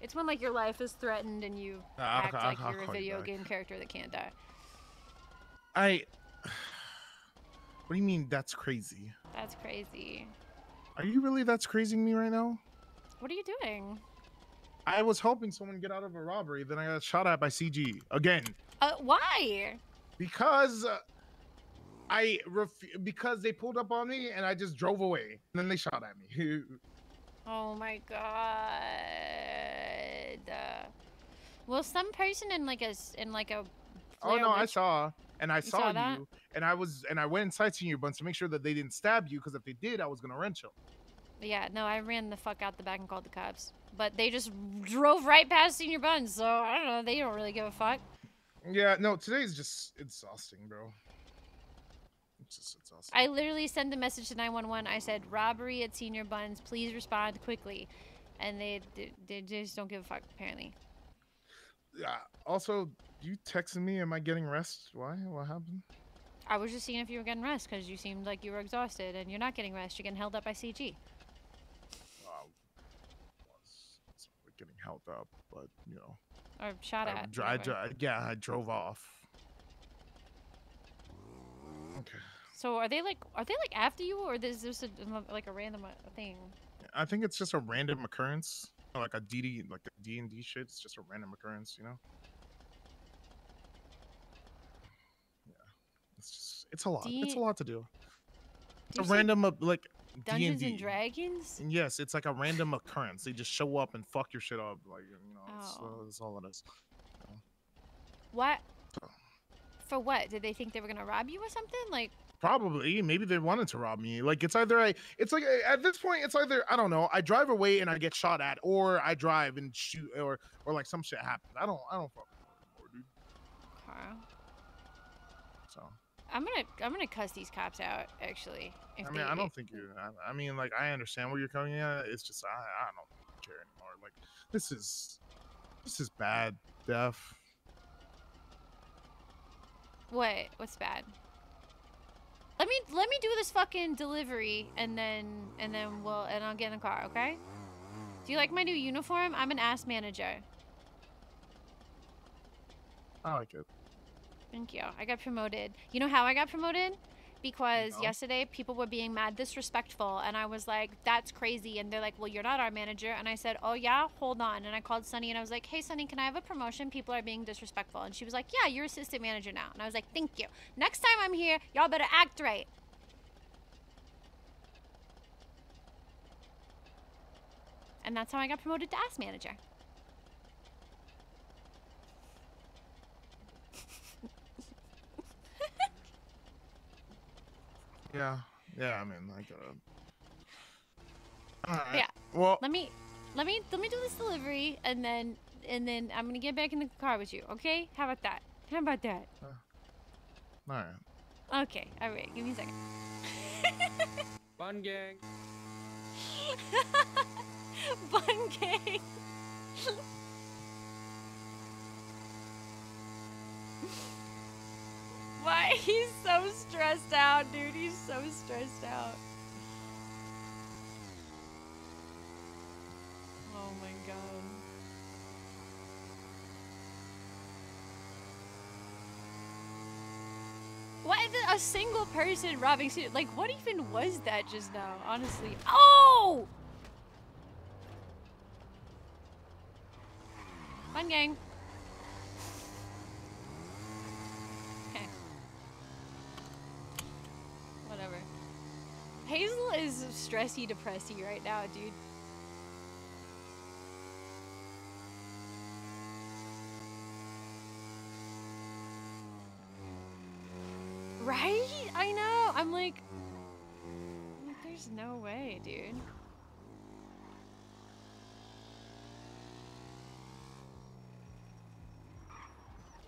S1: it's when like your life is threatened and you uh, act I'll, like I'll, you're I'll a video you game character that can't die.
S11: I. [SIGHS] What do you mean? That's crazy.
S1: That's crazy.
S11: Are you really that's crazing me right now?
S1: What are you doing?
S11: I was helping someone get out of a robbery, then I got shot at by CG again.
S1: Uh, why?
S11: Because uh, I ref- because they pulled up on me and I just drove away. And then they shot at me.
S1: [LAUGHS] oh my god. Uh, well, some person in like a in like a.
S11: Oh no! I saw and I you saw, saw you and I was and I went inside to your buns to make sure that they didn't stab you because if they did, I was gonna wrench them.
S1: Yeah, no, I ran the fuck out the back and called the cops. But they just drove right past Senior Buns, so I don't know. They don't really give a fuck.
S11: Yeah, no, today is just exhausting, bro just it's awesome. I
S1: literally sent the message to 911. I said robbery at Senior Buns. Please respond quickly, and they they, they just don't give a fuck apparently.
S11: Yeah. Also, you texted me. Am I getting rest? Why? What happened?
S1: I was just seeing if you were getting rest because you seemed like you were exhausted, and you're not getting rest. You're getting held up by CG.
S11: getting held up, but you know. Or shot I, at. I, I, yeah, I drove off. Okay.
S1: So are they like are they like after you or is this a, like a random uh, thing?
S11: I think it's just a random occurrence, like a DD like D and D shit. It's just a random occurrence, you know. Yeah, it's just it's a lot. D it's a lot to do. It's a random uh, like, Dungeons D &D. and
S3: Dragons.
S11: Yes, it's like a random occurrence. They just show up and fuck your shit up, like you know. That's uh, oh. uh, all it is.
S1: What? For what? Did they think they were gonna rob you or something? Like
S11: probably maybe they wanted to rob me like it's either i it's like at this point it's either i don't know i drive away and i get shot at or i drive and shoot or or like some shit happens i don't i don't fucking anymore, dude so
S1: i'm gonna i'm gonna cuss these cops out actually i mean they, i don't
S11: think you I, I, mean like i understand where you're coming at it's just i i don't care anymore like this is this is bad Daph
S1: what what's bad let me let me do this fucking delivery and then and then we'll and I'll get in the car, okay? Do you like my new uniform? I'm an ass manager. I like it. Thank you. I got promoted. You know how I got promoted? because yesterday people were being mad disrespectful and I was like, that's crazy. And they're like, well, you're not our manager. And I said, oh, yeah, hold on. And I called Sunny and I was like, hey, Sunny, can I have a promotion? People are being disrespectful. And she was like, yeah, you're assistant manager now. And I was like, thank you. Next time I'm here, y'all better act right. And that's how I got promoted to ass manager.
S11: Yeah. Yeah, I mean, I gotta. Uh, right. Yeah. Well, let me,
S1: let me, let me do this delivery, and then, and then I'm gonna get back in the car with you. Okay? How about that? How about that?
S11: Uh, all
S1: right. Okay. All right. Give me a second.
S15: [LAUGHS] Bun gang. [LAUGHS]
S7: Bun gang. [LAUGHS] Why? He's so stressed out, dude. He's so stressed out.
S6: Oh my god.
S1: What? A single person robbing suit? Like, what even was that just now? Honestly. Oh! Fun gang. Hazel is stressy depressy right now, dude. Right? I know. I'm like, there's no way, dude.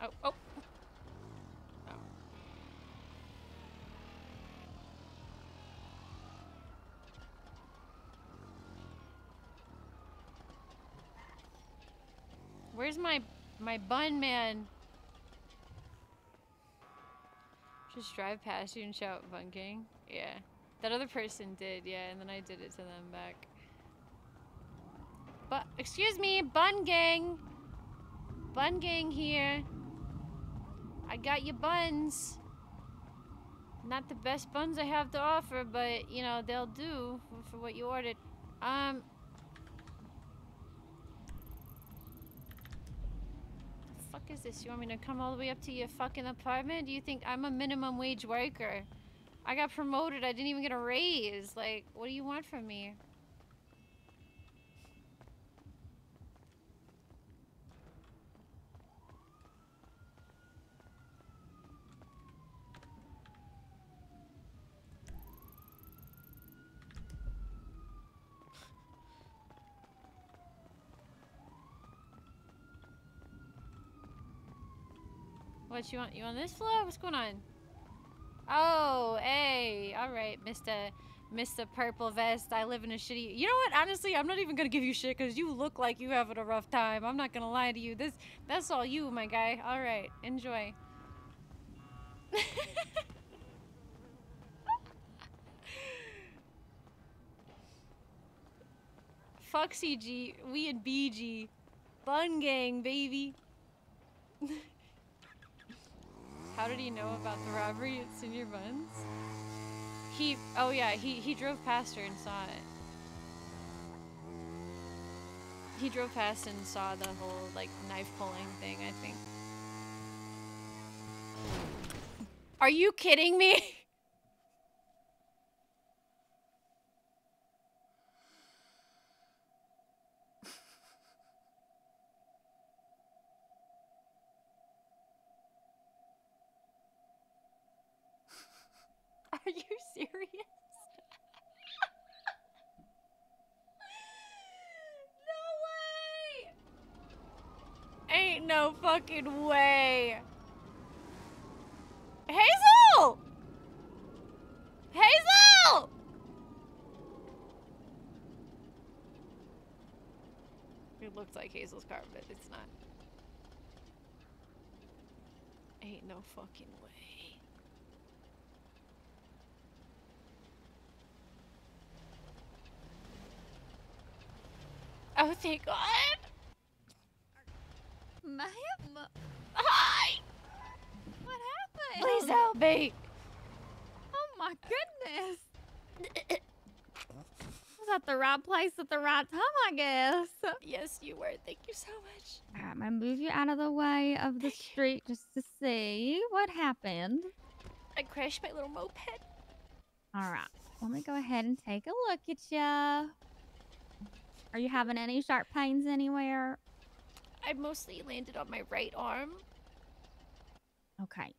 S1: Oh, oh. Where's my my bun man? Just drive past you and shout Bun King. Yeah. That other person did, yeah, and then I did it to them back. But excuse me, Bun Gang. Bun Gang here. I got your buns. Not the best buns I have to offer, but you know, they'll do for what you ordered. Um fuck is this? You want me to come all the way up to your fucking apartment? Do you think I'm a minimum wage worker? I got promoted. I didn't even get a raise. Like, what do you want from me? What you want? You on this floor? What's going on? Oh, hey, all right, Mister, Mister Purple Vest. I live in a shitty. You know what? Honestly, I'm not even gonna give you shit because you look like you having a rough time. I'm not gonna lie to you. This, that's all you, my guy. All right, enjoy. [LAUGHS] Fuck CG. We and BG. Bun gang, baby. [LAUGHS] How did he know about the robbery at Senior Buns? He, oh yeah, he, he drove past her and saw it. He drove past and saw the whole, like, knife pulling thing, I think. Are you kidding me? [LAUGHS]
S8: serious? [LAUGHS]
S16: no way! Ain't no fucking way. Hazel!
S1: Hazel! It looks like Hazel's car, but it's not. Ain't no fucking way.
S7: Oh, thank God. My, Hi! What happened? Please help me. Oh, my goodness. was at the right place at the right time, I guess. Yes, you were. Thank you so much. All right, I'm gonna move you out of the way of the street just to see what happened. I crashed my little moped. All right, let me go ahead and take a look at you. Are you having any sharp pains anywhere?
S1: I mostly landed on my right arm.
S7: Okay.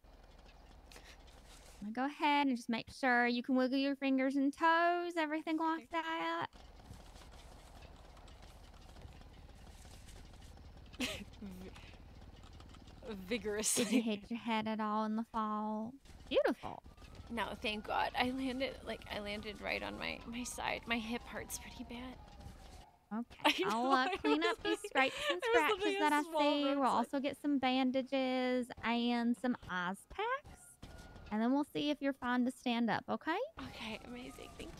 S7: I'm gonna go ahead and just make sure you can wiggle your fingers and toes, everything like that. [LAUGHS] Vigorously. Did you hit your head at all in the fall? Beautiful. No, thank God. I landed
S1: like I landed right on my my side. My hip hurts pretty bad.
S7: Okay. [LAUGHS] I will uh, clean up these scrapes and scratches that I see. We'll also get some bandages and some ice packs. And then we'll see if you're fine to stand up, okay?
S14: Okay, amazing. Thank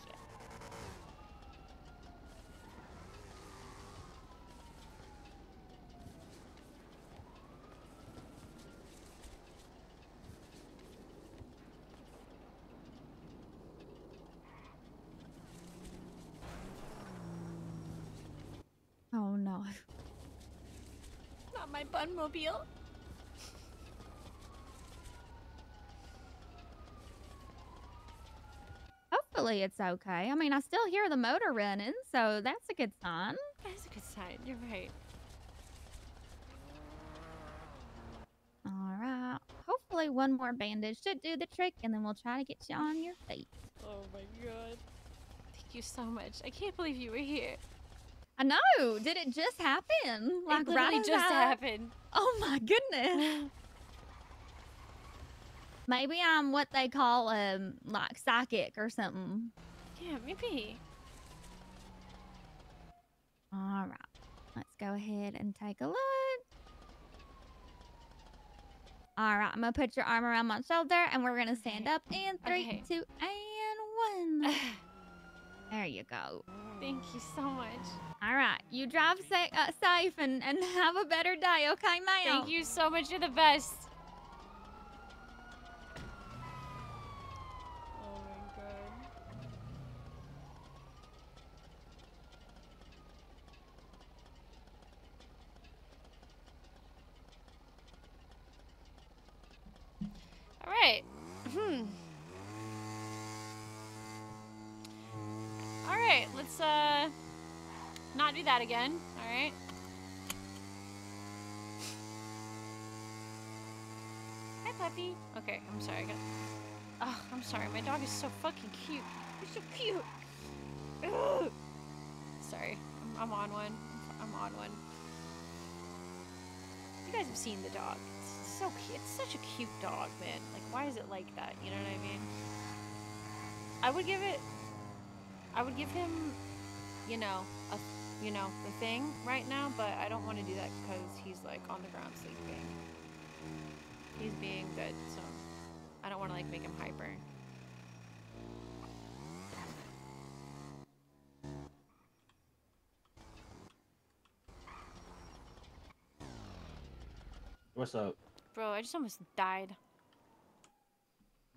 S7: Hopefully it's okay. I mean, I still hear the motor running, so that's a good sign. That's
S1: a good sign. You're right.
S7: All right. Hopefully one more bandage should do the trick, and then we'll try to get you on your feet.
S1: Oh my god. Thank you so much. I can't believe you were here.
S7: I know. Did it just happen? Like it literally right just that? happened. Oh my goodness. [SIGHS] maybe I'm what they call um like psychic or something.
S1: Yeah, maybe.
S7: All right. Let's go ahead and take a look. All right, I'm gonna put your arm around my shoulder, and we're gonna stand up in three, okay. two,
S1: and
S7: one. [LAUGHS] There you go.
S1: Thank you so much.
S7: All right, you drive sa uh, safe and, and [LAUGHS] have a better day, okay, Mayo? Thank you so much. You're the best.
S1: again, alright? Hi, puppy. Okay, I'm sorry. I got... Oh, I'm sorry. My dog is so fucking cute. He's so cute. Ugh. Sorry. I'm, I'm on one. I'm on one. You guys have seen the dog. It's so cute. It's such a cute dog, man. Like, why is it like that? You know what I mean? I would give it... I would give him, you know, you know, the thing right now, but I don't want to do that because he's like on the ground sleeping. He's being good, so I don't want to like make him hyper. What's up? Bro, I just almost died.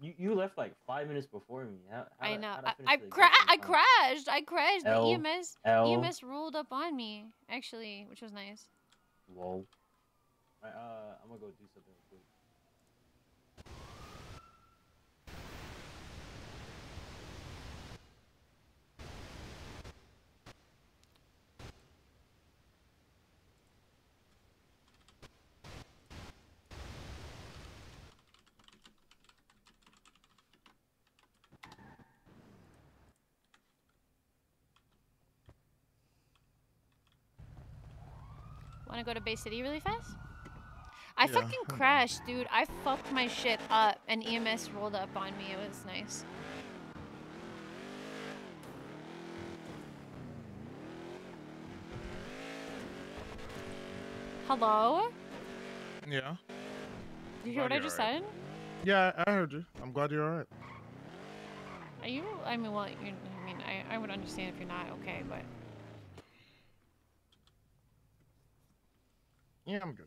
S23: You, you left like five minutes before me. How, how I know. I, I, I, cra I
S1: crashed. I crashed. L, the EMS L. EMS rolled up on me actually, which was nice.
S23: Whoa. Right, uh, I'm gonna go do something quick.
S1: Want to go to Bay City really fast? I yeah. fucking crashed, dude. I fucked my shit up, and EMS rolled up on me. It was nice. Hello? Yeah. Did you hear what I just right. said?
S11: Yeah, I heard you. I'm glad you're alright.
S1: Are you? I mean, well, I mean, I, I would understand if you're not okay, but. Yeah, I'm good.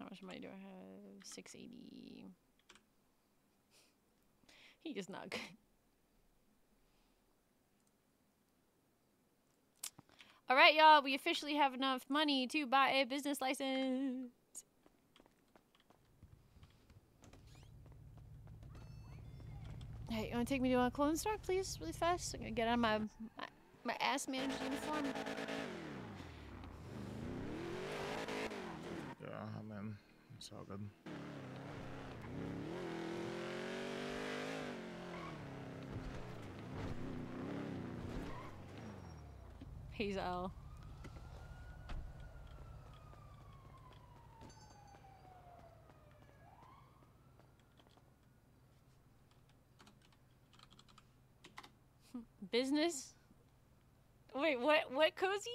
S1: How much money do I have? 680. He is not good. All right, y'all, we officially have enough money to buy a business license. Hey, you wanna take me to a clone store, please, really fast? I'm gonna get on my, my, my ass manager's uniform.
S11: Yeah, I'm in. It's all good.
S1: He's L. Business? Wait, what? What cozy?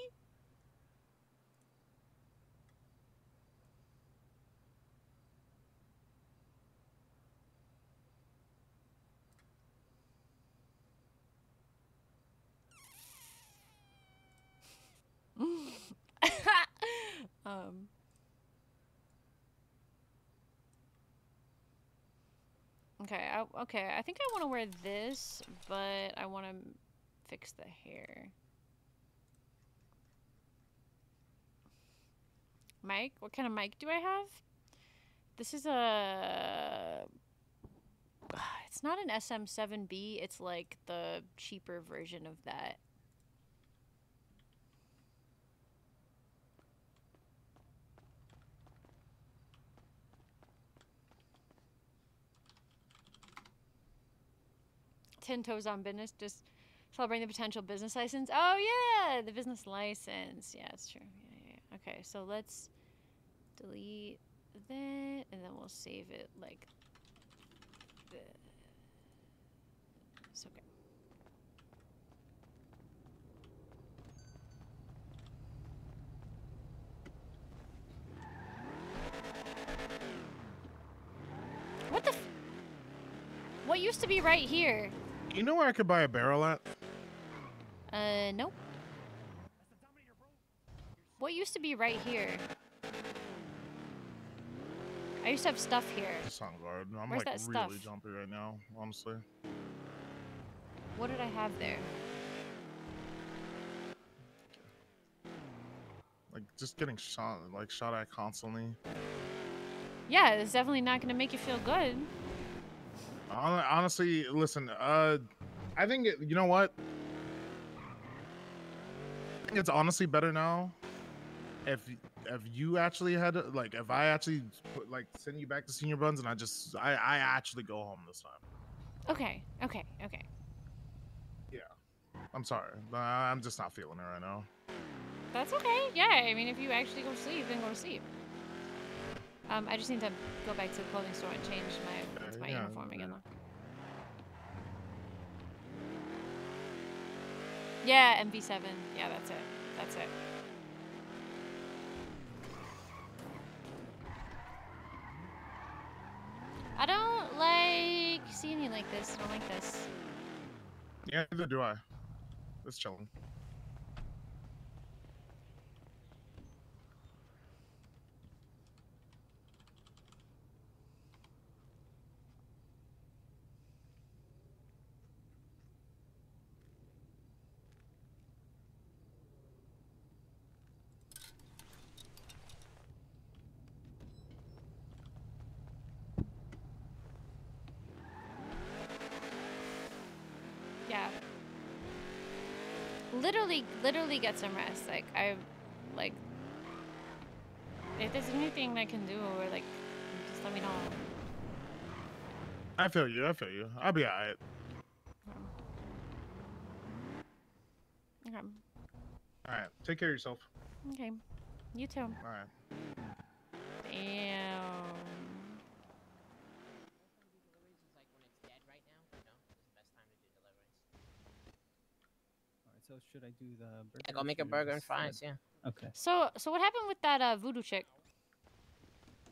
S1: [LAUGHS] um. Okay, I, okay, I think I want to wear this, but I want to fix the hair. Mic? What kind of mic do I have? This is a... [SIGHS] It's not an SM7B. It's like the cheaper version of that. ten toes on business just Bring the potential business license. Oh, yeah, the business license. Yeah, it's true. Yeah, yeah. Okay, so let's delete that, and then we'll save it like this. Okay. What the What used to be right here?
S11: You know where I could buy a barrel at?
S1: Uh, nope. What used to be right here? I used to have stuff here.
S11: Soundgarden. I'm Where's like that really stuff? jumpy right now, honestly.
S1: What did I have there?
S11: Like just getting shot, like shot at constantly.
S1: Yeah, it's definitely not gonna make you feel good.
S11: Honestly, listen. Uh, I think it, you know what think it's honestly better now. If if you actually had to, like if I actually put, like send you back to senior buns and I just I I actually go home this time.
S3: Okay. Okay. Okay.
S11: Yeah. I'm sorry. I'm just not feeling it right now.
S1: That's okay. Yeah. I mean, if you actually go to sleep, then go to sleep. Um, I just need to go back to the clothing store and change my, my yeah, uniform again. Yeah. Yeah, MV7. Yeah, that's it. That's it. I don't like
S8: see any like this. I don't like this.
S11: Yeah, neither do I. It's chilling.
S1: literally get some rest. Like I, like if there's anything I can do, or like just let me know.
S11: I feel you. I feel you. I'll be alright.
S1: Okay. All
S11: right. Take care of yourself.
S1: Okay. You too. All right. And
S28: should I do the burger? Yeah, go make a burger and fries. Yeah.
S13: Okay.
S1: So, so what happened with that uh, voodoo chick?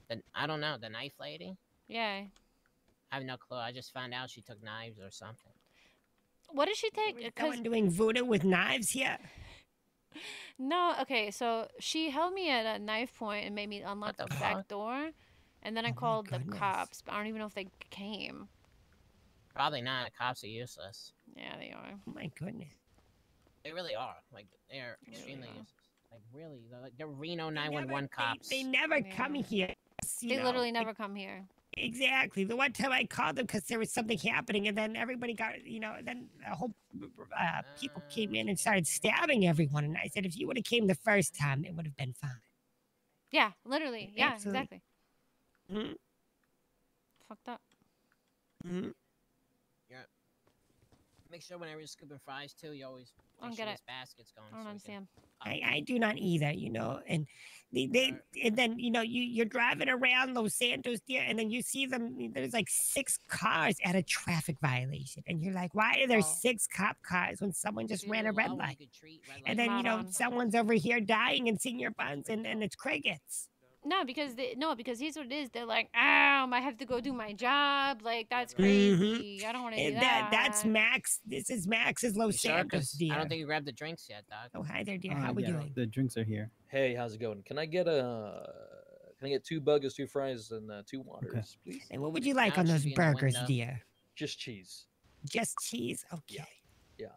S13: The, I don't know. The knife lady. Yeah. I have no clue. I just found out she took knives or something.
S1: What did she take? Because doing
S25: voodoo with knives
S13: here.
S1: No, okay. So she held me at a knife point and made me unlock what the, the back door, and then I oh called the cops. But I don't even know if they came.
S13: Probably not. Cops are useless. Yeah, they are. Oh my goodness. They really are. Like they're they extremely really like really they're, like, they're Reno 911 cops. They, they
S25: never yeah. come here. They know. literally never come here. Exactly. The one time I called them because there was something happening, and then everybody got, you know, then a whole uh, people uh. came in and started stabbing everyone. And I said, if you would have came the first time, it would have been fine.
S1: Yeah,
S3: literally. Yeah, Absolutely. exactly. Mm -hmm. Fucked up.
S13: Mm -hmm. Make sure whenever you're scooping fries too, you always I do sure get it. baskets going. I don't so
S9: understand.
S25: I, I do not either, you know. And they, they and then you know you you're driving around Los Santos there, and then you see them. There's like six cars at a traffic violation, and you're like, why are there oh. six cop cars when someone just ran a red light? red light? And then you know someone's over here dying in senior buns, and and it's crickets
S1: no, because they, no, because here's what it is. They're like, um, I have to go do my job. Like that's mm-hmm.
S25: crazy. Mm-hmm.
S13: I don't want to do that. That's
S25: Max. This is Max's Los hey, Santos, dear. I don't
S13: think you grabbed the drinks yet, Doc. Oh hi there, dear. Oh, How uh, we doing?
S19: The drinks are here.
S25: Hey, how's it going? Can I get a?
S23: Can I get two burgers, two fries, and uh, two waters, okay. please? And what would you like on those burgers, dear?
S25: Just cheese. Just cheese. Okay. Yeah.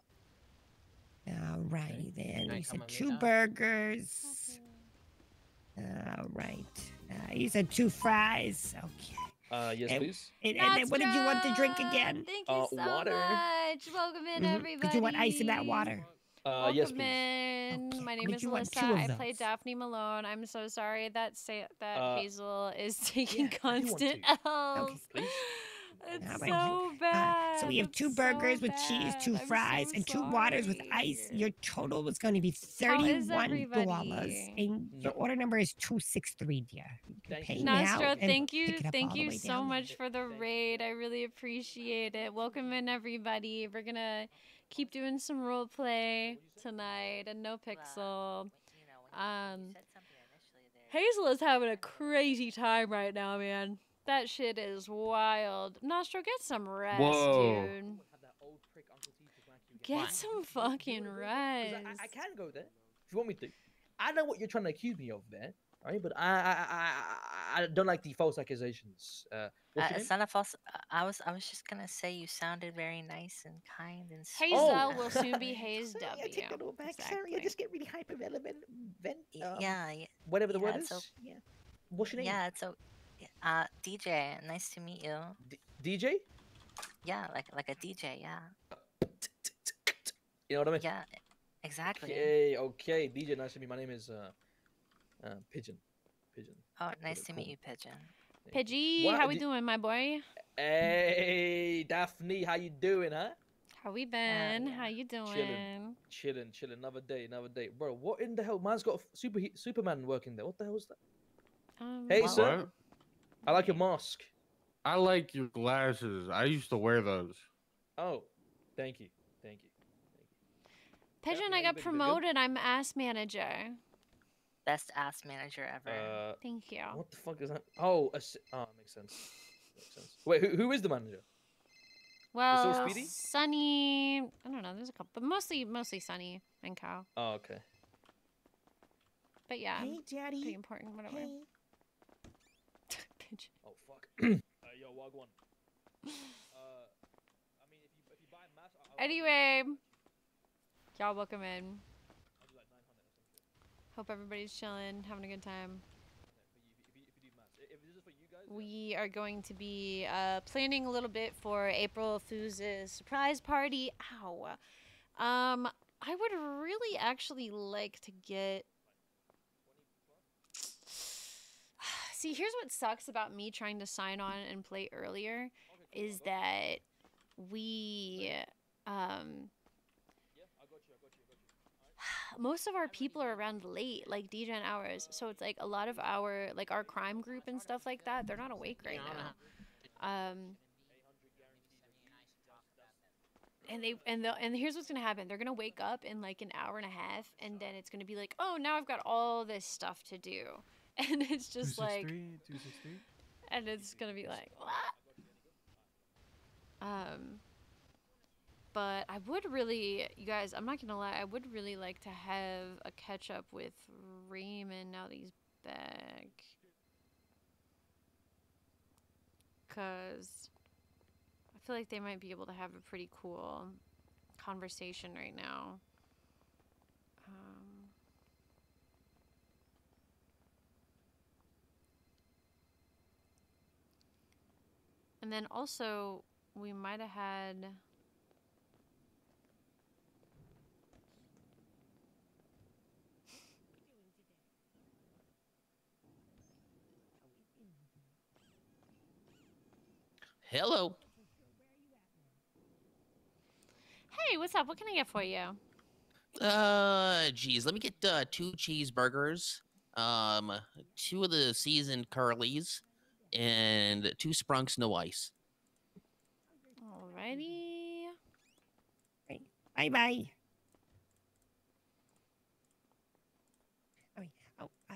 S25: yeah. All righty okay. then. You said two burgers. Okay. All right. Uh, you said two fries. Okay.
S23: Uh, yes, and, please. And, and then what did you want to drink again? Thank uh, you uh, so water.
S7: much. Welcome in, mm -hmm. everybody. Did you want ice in that water?
S23: Uh, yes, please.
S1: In. Okay. My name Would is Melissa. I play Daphne Malone. I'm so sorry that say, that uh, Hazel is [LAUGHS] taking yeah, constant L's. Okay. It's so
S25: bad. Uh, so we have two it's burgers so with cheese, two I'm fries, so and two waters with ice. Your total was going to be thirty-one dollars, and your order number is two six three, dear. Nastro, pay thank you, thank you
S1: so down. much for the raid. I really appreciate it. Welcome in everybody. We're gonna keep doing some role play tonight, and NoPixel. Um, Hazel is having a crazy time right now, man. That shit is wild. Nostro, get some rest, Whoa. dude. Get some fucking rest. I, I, can go there
S23: if you want me to. I know what you're trying to accuse me of there, right? But I I, I, I don't like the false accusations. Uh, uh, it's not
S12: a false. Uh, I was I was just gonna say you sounded very nice and kind and. Hazel oh. will soon be
S8: Hazel. up. Yeah, take a little
S25: back. Exactly. Sorry, I just get really hyper relevant.
S12: Vent, um, yeah, yeah. Whatever the yeah, word is. So, yeah. What's your name? Yeah, it's okay. Uh, DJ, nice to meet you. D DJ? Yeah, like like a DJ, yeah. You know what I mean? Yeah, exactly. Okay, okay. DJ, nice to meet you. My name is uh, uh Pigeon. Pigeon. Oh, nice to cool. meet you, Pigeon.
S1: Pidgey, what? how we doing, my boy?
S12: Hey,
S23: Daphne, how you doing, huh?
S1: How we been? Uh, how you doing? Chilling,
S23: chilling, chilling. Another day, another day, bro. What in the hell? Man's got super Superman working there. What the hell is that? Um, hey, sir.
S27: I like your mask. I like your glasses. I used
S23: to wear those. Oh, thank you. Thank
S15: you.
S1: Thank you. Pigeon, yeah, I got promoted. I'm ass manager.
S12: Best ass manager ever. Uh, thank you. What the fuck is that? Oh, oh, makes sense. Makes sense. Wait, who, who is the manager?
S1: Well, so Sunny. I don't know. There's a couple, but mostly mostly Sunny and Kyle. Oh, okay. But yeah, hey, Daddy. pretty important. Whatever. Hey. Anyway, y'all welcome in. Hope everybody's chilling, having a good time. We are going to be uh, planning a little bit for April Fooz's surprise party. Ow. Um, I would really actually like to get See, here's what sucks about me trying to sign on and play earlier is that we um most of our people are around late, like DJ and hours. So it's like a lot of our like our crime group and stuff like that, they're not awake right now. Um and they and they and here's what's gonna happen they're gonna wake up in like an hour and a half and then it's gonna be like oh now i've got all this stuff to do [LAUGHS] and it's just like, and it's gonna be like, what? Um, but I would really, you guys, I'm not gonna lie, I would really like to have a catch up with Raymond now that he's back. Cause I feel like they might be able to have a pretty cool conversation right now. And then also, we might have had... Hello. Hey, what's up? What can I get for you?
S18: Uh, geez, let me get uh, two cheeseburgers, um, two of the
S13: seasoned curlies, and two sprunks, no ice.
S25: Alrighty. Bye oh, uh, bye.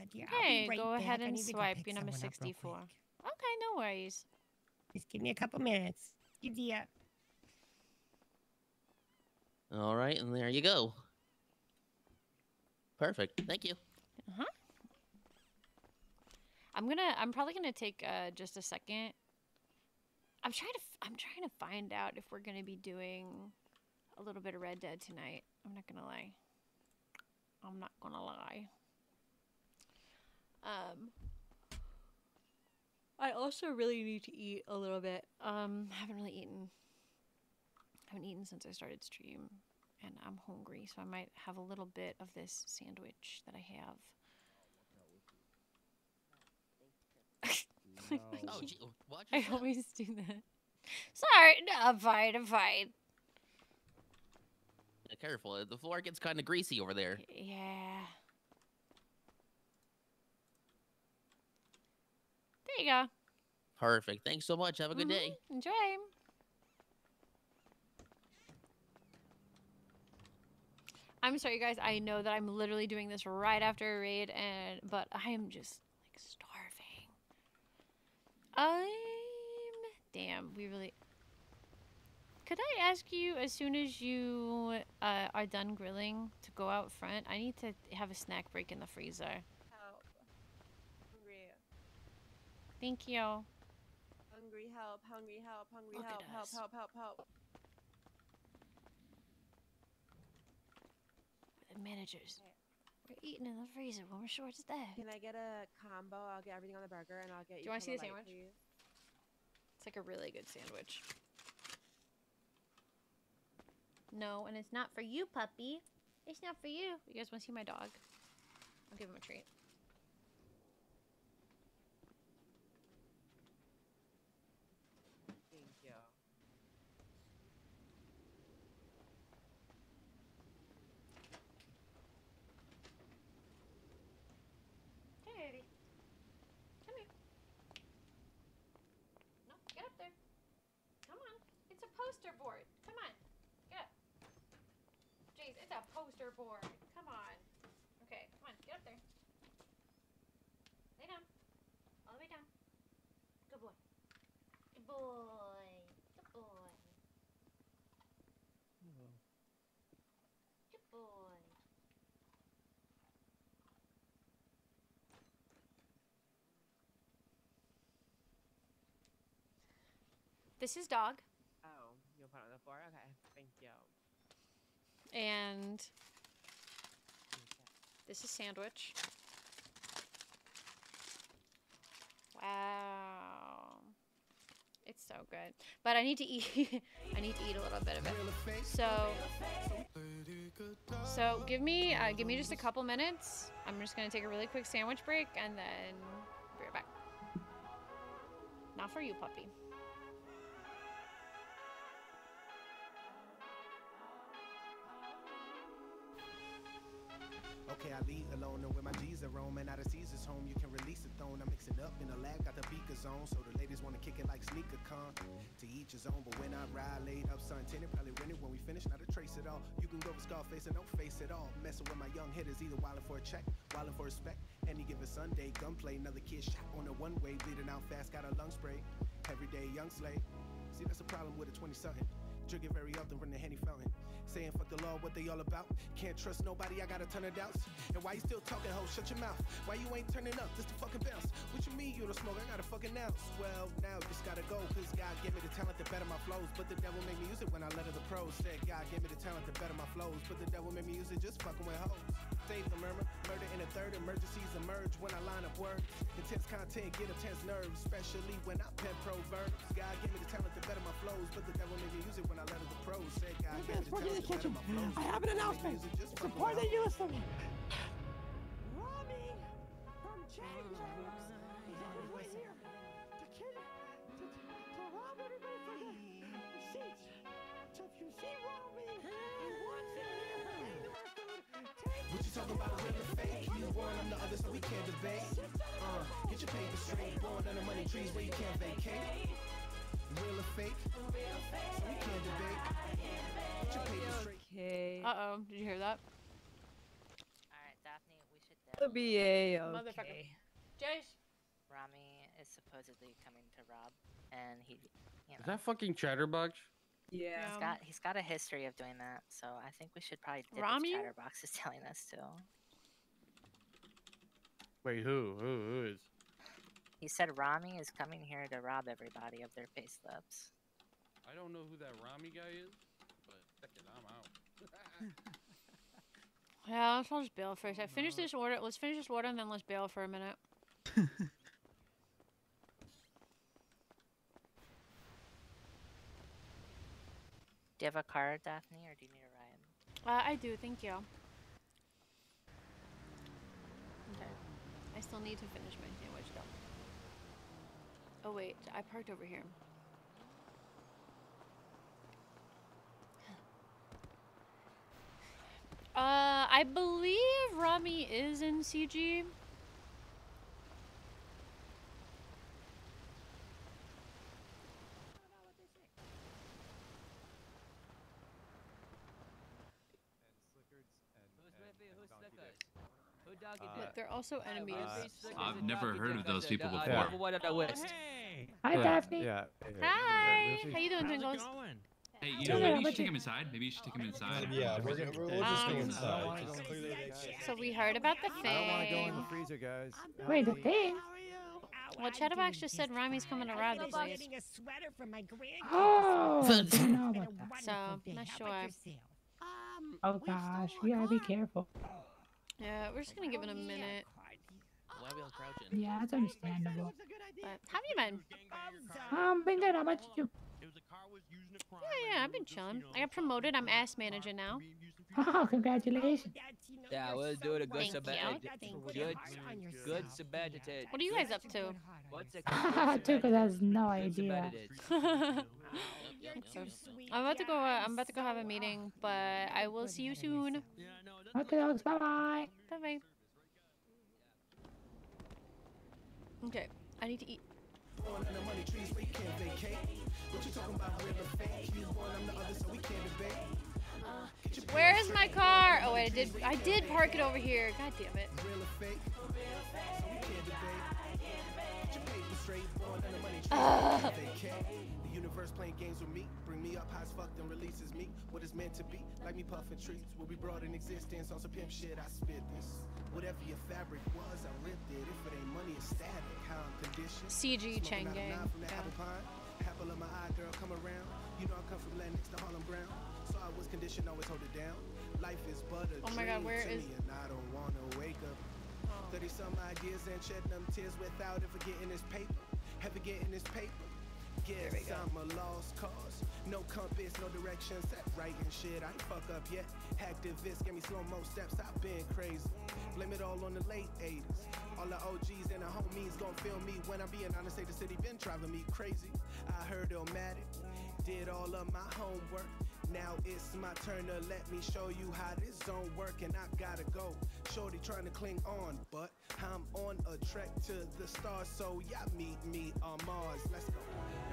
S25: Okay, right go back. ahead and swipe your number 64. Okay, no worries. Just give me a couple minutes. Give the up.
S18: All right, and there you go.
S9: Perfect. Thank
S1: you. Uh huh. I'm gonna. I'm probably gonna take uh, just a second. I'm trying to. F- I'm trying to find out if we're gonna be doing a little bit of Red Dead tonight. I'm not gonna lie. I'm not gonna lie. Um, I also really need to eat a little bit. Um, I haven't really eaten. I haven't eaten since I started stream, and I'm hungry, so I might have a little bit of this sandwich that I have. [LAUGHS] oh, oh I always do that. Sorry, no, I'm fine, I'm fine.
S9: Yeah, careful, uh, the floor gets kind of greasy over there.
S1: Yeah. There you go.
S9: Perfect. Thanks so much. Have a good mm -hmm. day.
S1: Mm-hmm, enjoy. I'm sorry, you guys. I know that I'm literally doing this right after a raid, and but I am just I'm... Damn, we really... Could I ask you, as soon as you uh, are done grilling, to go out front? I need to have a snack break in the freezer.
S9: Help. Hungry. Thank you. Hungry help, hungry help, hungry help, help, help, help, help.
S8: The managers. We're eating in the freezer when we're short today. Can I get a combo? I'll get everything
S9: on the burger and I'll get Do you. Do you want to see the sandwich? Please.
S1: It's like a really good sandwich. No, and it's not for you, puppy. It's not for you. You guys want to see my dog? I'll give him a treat. This is dog.
S13: Oh, you'll put it on the floor? Okay, thank you.
S1: And this is sandwich. Wow. It's so good. But I need to eat [LAUGHS] I need to eat a little bit of it. So So give me uh, give me just a couple minutes. I'm just gonna take a really quick sandwich break and then be right
S3: back. Not for you, puppy.
S21: I leave alone. And with my G's are roaming out of Caesar's home, you can release the throne. I'm mixing up in the lab, got the beakers on. So the ladies wanna kick it like sneaker con. To each his own, but when I ride laid up, son, tenant probably it when we finish, not a trace at all. You can go with Scarface and don't face it all. Messing with my young hitters, either wildin' for a check, wildin' for respect. Any given Sunday, gunplay, another kid shot on a one way, bleeding out fast, got a lung spray. Everyday young slave. See, that's the problem with a 20 something. Drinking very often from the Henny fountain. Saying fuck the law, what they all about. Can't trust nobody, I got a ton of doubts. And why you still talking, ho? Shut your mouth. Why you ain't turning up? Just to fucking bounce. What you mean you don't smoke? I got a fucking ounce. Well, now just gotta go, cause God gave me the talent to better my flows. But the devil made me use it when I let the pros. Said God gave me the talent to better my flows. But the devil made me use it just fucking with hoes days a murmur. Murder in a third, emergencies emerge when I line up words. Intense content, get a tense nerve, especially when I pen proverbs. God gave me the talent to better my flows, but the devil made me use it when I let the pros. Said God gave me the talent to better my flows. I have an announcement. Support the use of talk about real fake. You one, I'm the other, so we can't debate. Uh, get your paper straight. Born under money trees where you can't vacate. Real or fake? So we can't debate.
S1: Get your paper straight. Okay. Uh oh, did you hear that?
S12: Alright, Daphne, we should. The BA, okay. Jace! Ramee is supposedly coming to Rob, and he. You know. Is that fucking Chatterbox? Yeah. He's um got he's got a history of doing that, so I think we should probably dip Ramee? Chatterbox is [LAUGHS] telling us too.
S24: Wait, who? Who who is?
S12: He said Ramee is coming here to rob everybody of their face payslips. I don't know
S27: who that Ramee guy is, but heck it, I'm out.
S1: [LAUGHS] yeah, let's just bail a I finish this order. Let's finish this order and then let's bail for a minute. [LAUGHS]
S12: Do you have a car, Daphne, or do you need a ride? Uh, I do, thank you.
S1: Okay. I still need to finish my sandwich, though. Oh, wait, I parked over here. [GASPS] Uh, I believe Ramee is in CG. They're also enemies. Uh,
S20: I've never heard of those people before. Yeah.
S17: Oh, hey. Hi, yeah. Daphne. Yeah.
S20: Hi. How
S1: you doing, Jingles?
S20: Hey, you know, maybe you should take him inside. Maybe you should take him oh, inside. Yeah, we're, gonna, we are just going um, inside.
S3: So we heard about the thing. I don't want to go in the freezer, guys. Wait, the thing?
S1: Well, Chatterbox just said Ramee's coming around at least.
S25: Oh,
S1: [LAUGHS] so, not sure.
S14: Oh um, gosh, we gotta be careful.
S1: Yeah, we're just gonna give it a oh, minute. Why
S18: we all crouching? Yeah, that's
S14: understandable.
S1: But how have you been?
S14: Um, been good. How about you?
S1: Yeah, yeah, I've been chilling. I got promoted. I'm ass manager now. [LAUGHS]
S14: Oh, congratulations.
S23: Yeah, we'll do it a good Thank you. Good, good Sabbatitate.
S1: What are you guys up to? What's a
S14: Tuka has no idea. [LAUGHS]
S1: [LAUGHS] I'm about to go. Uh, I'm about to go have a meeting, but I will see you soon. Okay, dogs, bye-bye. Bye-bye. Okay, I need to eat.
S21: Uh, where is my car? Oh wait, I did I did park it over here. God damn it. First playing games with me, bring me up high as fuck, then releases me. What it's meant to be, like me puffing treats, will be brought in existence on some pimp shit. I spit this. Whatever your fabric was, I ripped it. If it ain't money, it's static. How I'm conditioned. CG Chang Gang. Apple of my eye, girl, come around. You know I come from Lennox to Harlem Brown. So I was conditioned, always hold it down. Life is but a oh my God, where is... and I don't want to wake up. Oh. 30 some ideas and shed them tears without ever getting this paper. Ever getting this paper. Guess I'm a lost cause. No compass, no direction, set right and shit. I ain't fuck up yet. Activists give me slow mo steps. I've been crazy. Blame it all on the late 80s. All the OGs and the homies gon' feel me when I'm being honest. Say the city been driving me crazy. I heard Illmatic, did all of my homework. Now it's my turn to let me show you how this zone work and I gotta go. Shorty trying to cling on, but I'm on a trek to the stars, so y'all meet me on Mars. Let's go.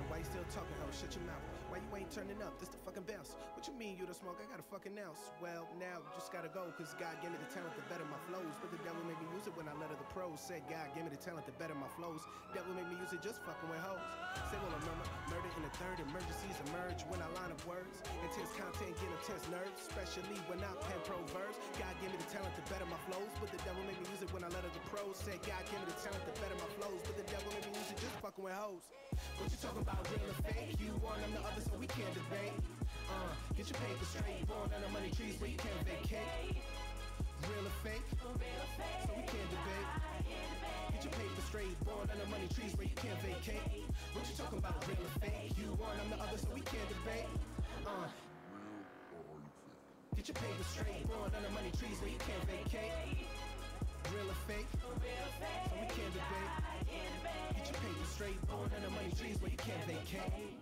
S21: Why you still talking, ho? Oh, shut your mouth. Why you ain't turning up? This the fucking best. What you mean you the smoke? I got a fucking ounce. Well, now you just gotta go, cause God gave me the talent to better my flows. But the devil made me use it when I let the pros. Said God gave me the talent to better my flows. Devil made me use it just fucking with hoes. Say, well, remember, murder in the third, emergencies emerge when I line up words. Intense content, get intense nerves, especially when I pen proverbs. God gave me the talent to better my flows, but the devil made me use it when I let the pros. Said God gave me the talent to better my flows, but the devil made me use it just fucking with hoes. What you talking about, real or fake? You on, the other so we can't debate. Uh, get your paper straight, born under money trees, but you can't vacate. Real or fake? So we can't debate. Get your paper straight, born under money trees, but you can't vacate. What you talking about, real or fake? You one, I'm the other, so we can't debate. Uh, Get your paper straight, born under money trees where you can't vacate. Real or fake? So we can't debate. Get your paper straight, born under money trees where you can't vacate.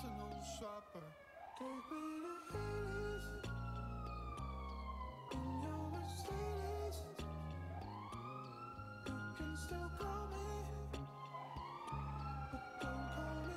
S4: as an old shopper. Take me to Hades in your You can still call me,
S6: but don't call me.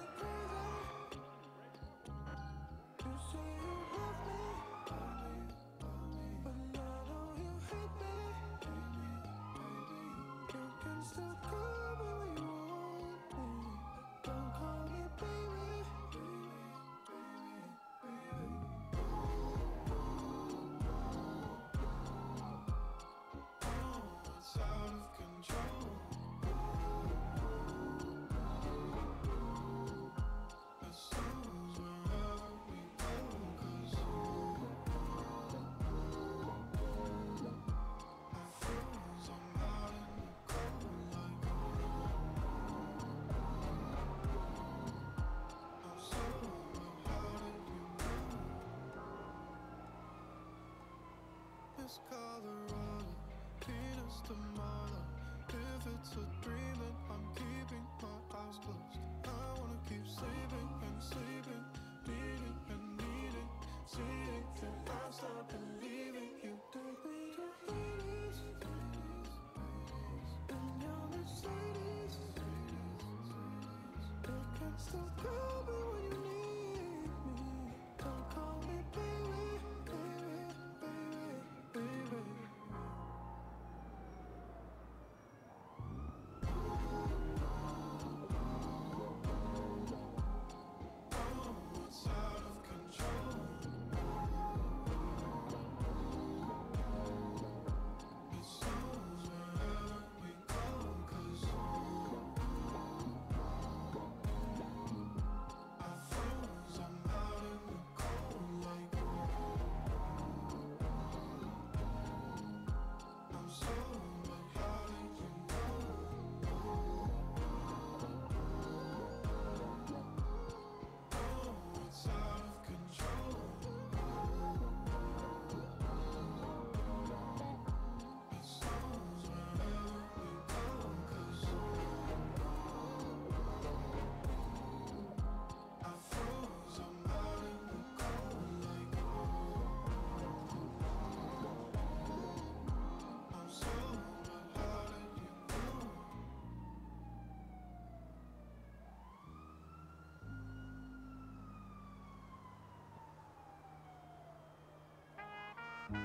S4: this Colorado, Venus to Milo. If it's a dream and I'm keeping my eyes closed, I wanna keep sleeping and sleeping, needing and needing, seeing that I stop believing you take me. to and Mercedes. It can Still coming Bye.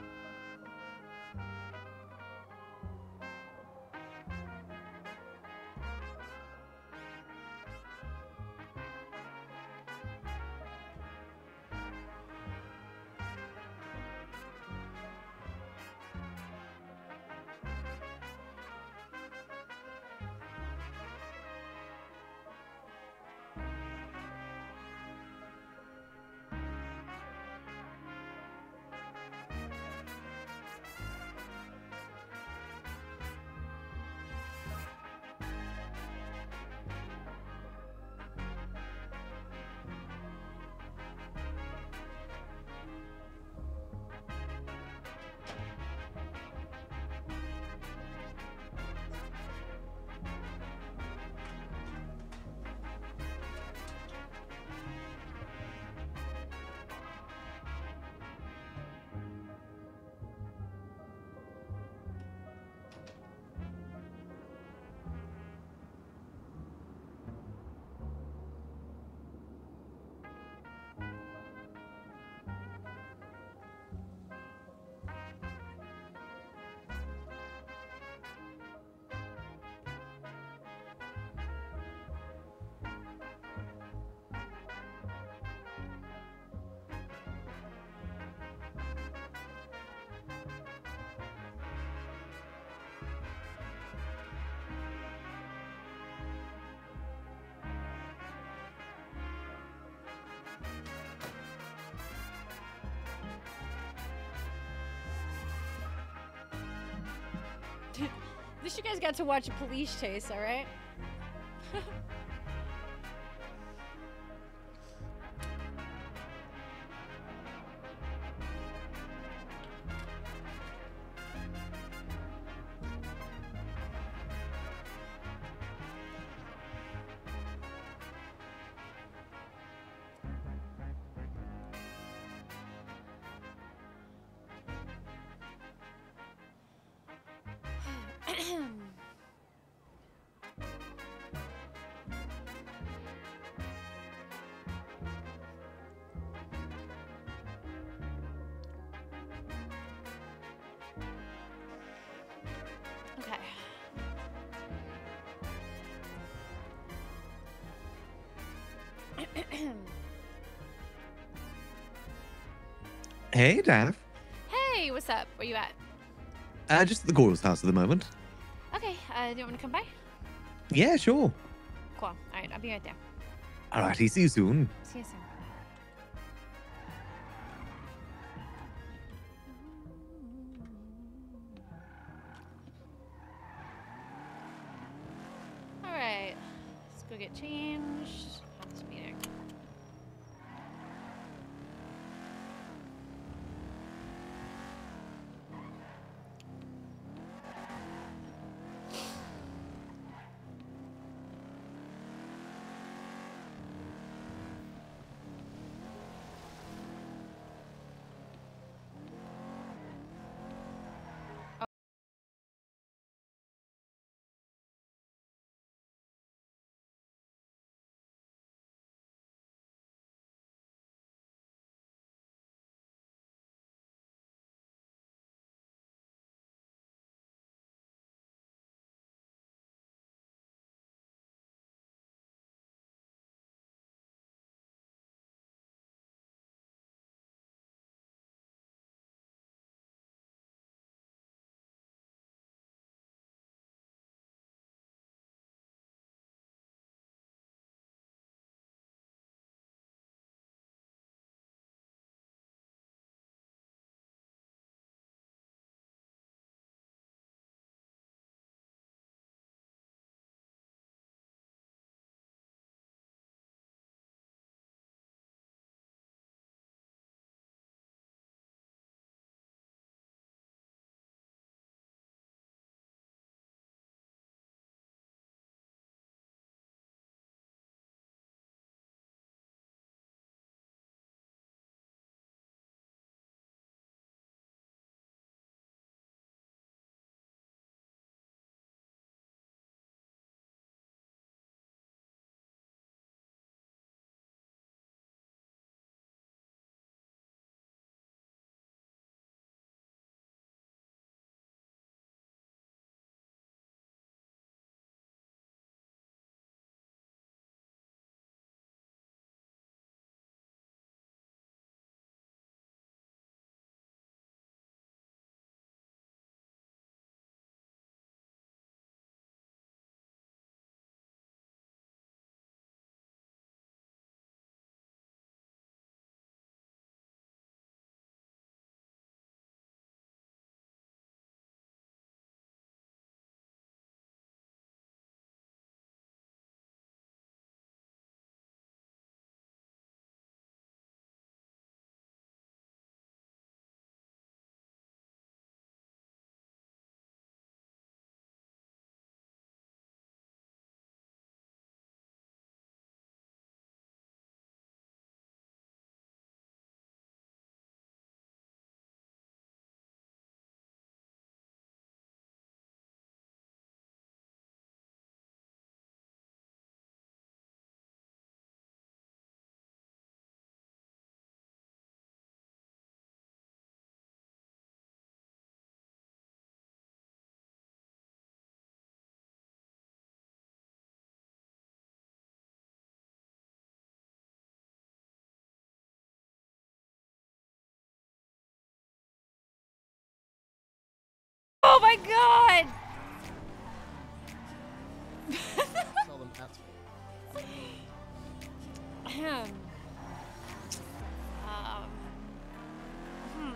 S1: At least you guys got to watch a police chase, alright?
S6: [LAUGHS]
S24: Hey, Daph.
S3: Hey, what's up? Where you at?
S24: Uh, just at the Goyle's house at the moment.
S3: Okay, uh, do you want to come by?
S24: Yeah, sure.
S3: Cool. All right, I'll be right there.
S24: All right, see you soon.
S3: See you soon.
S1: Oh my god! [LAUGHS] um, hmm. Um. Hmm.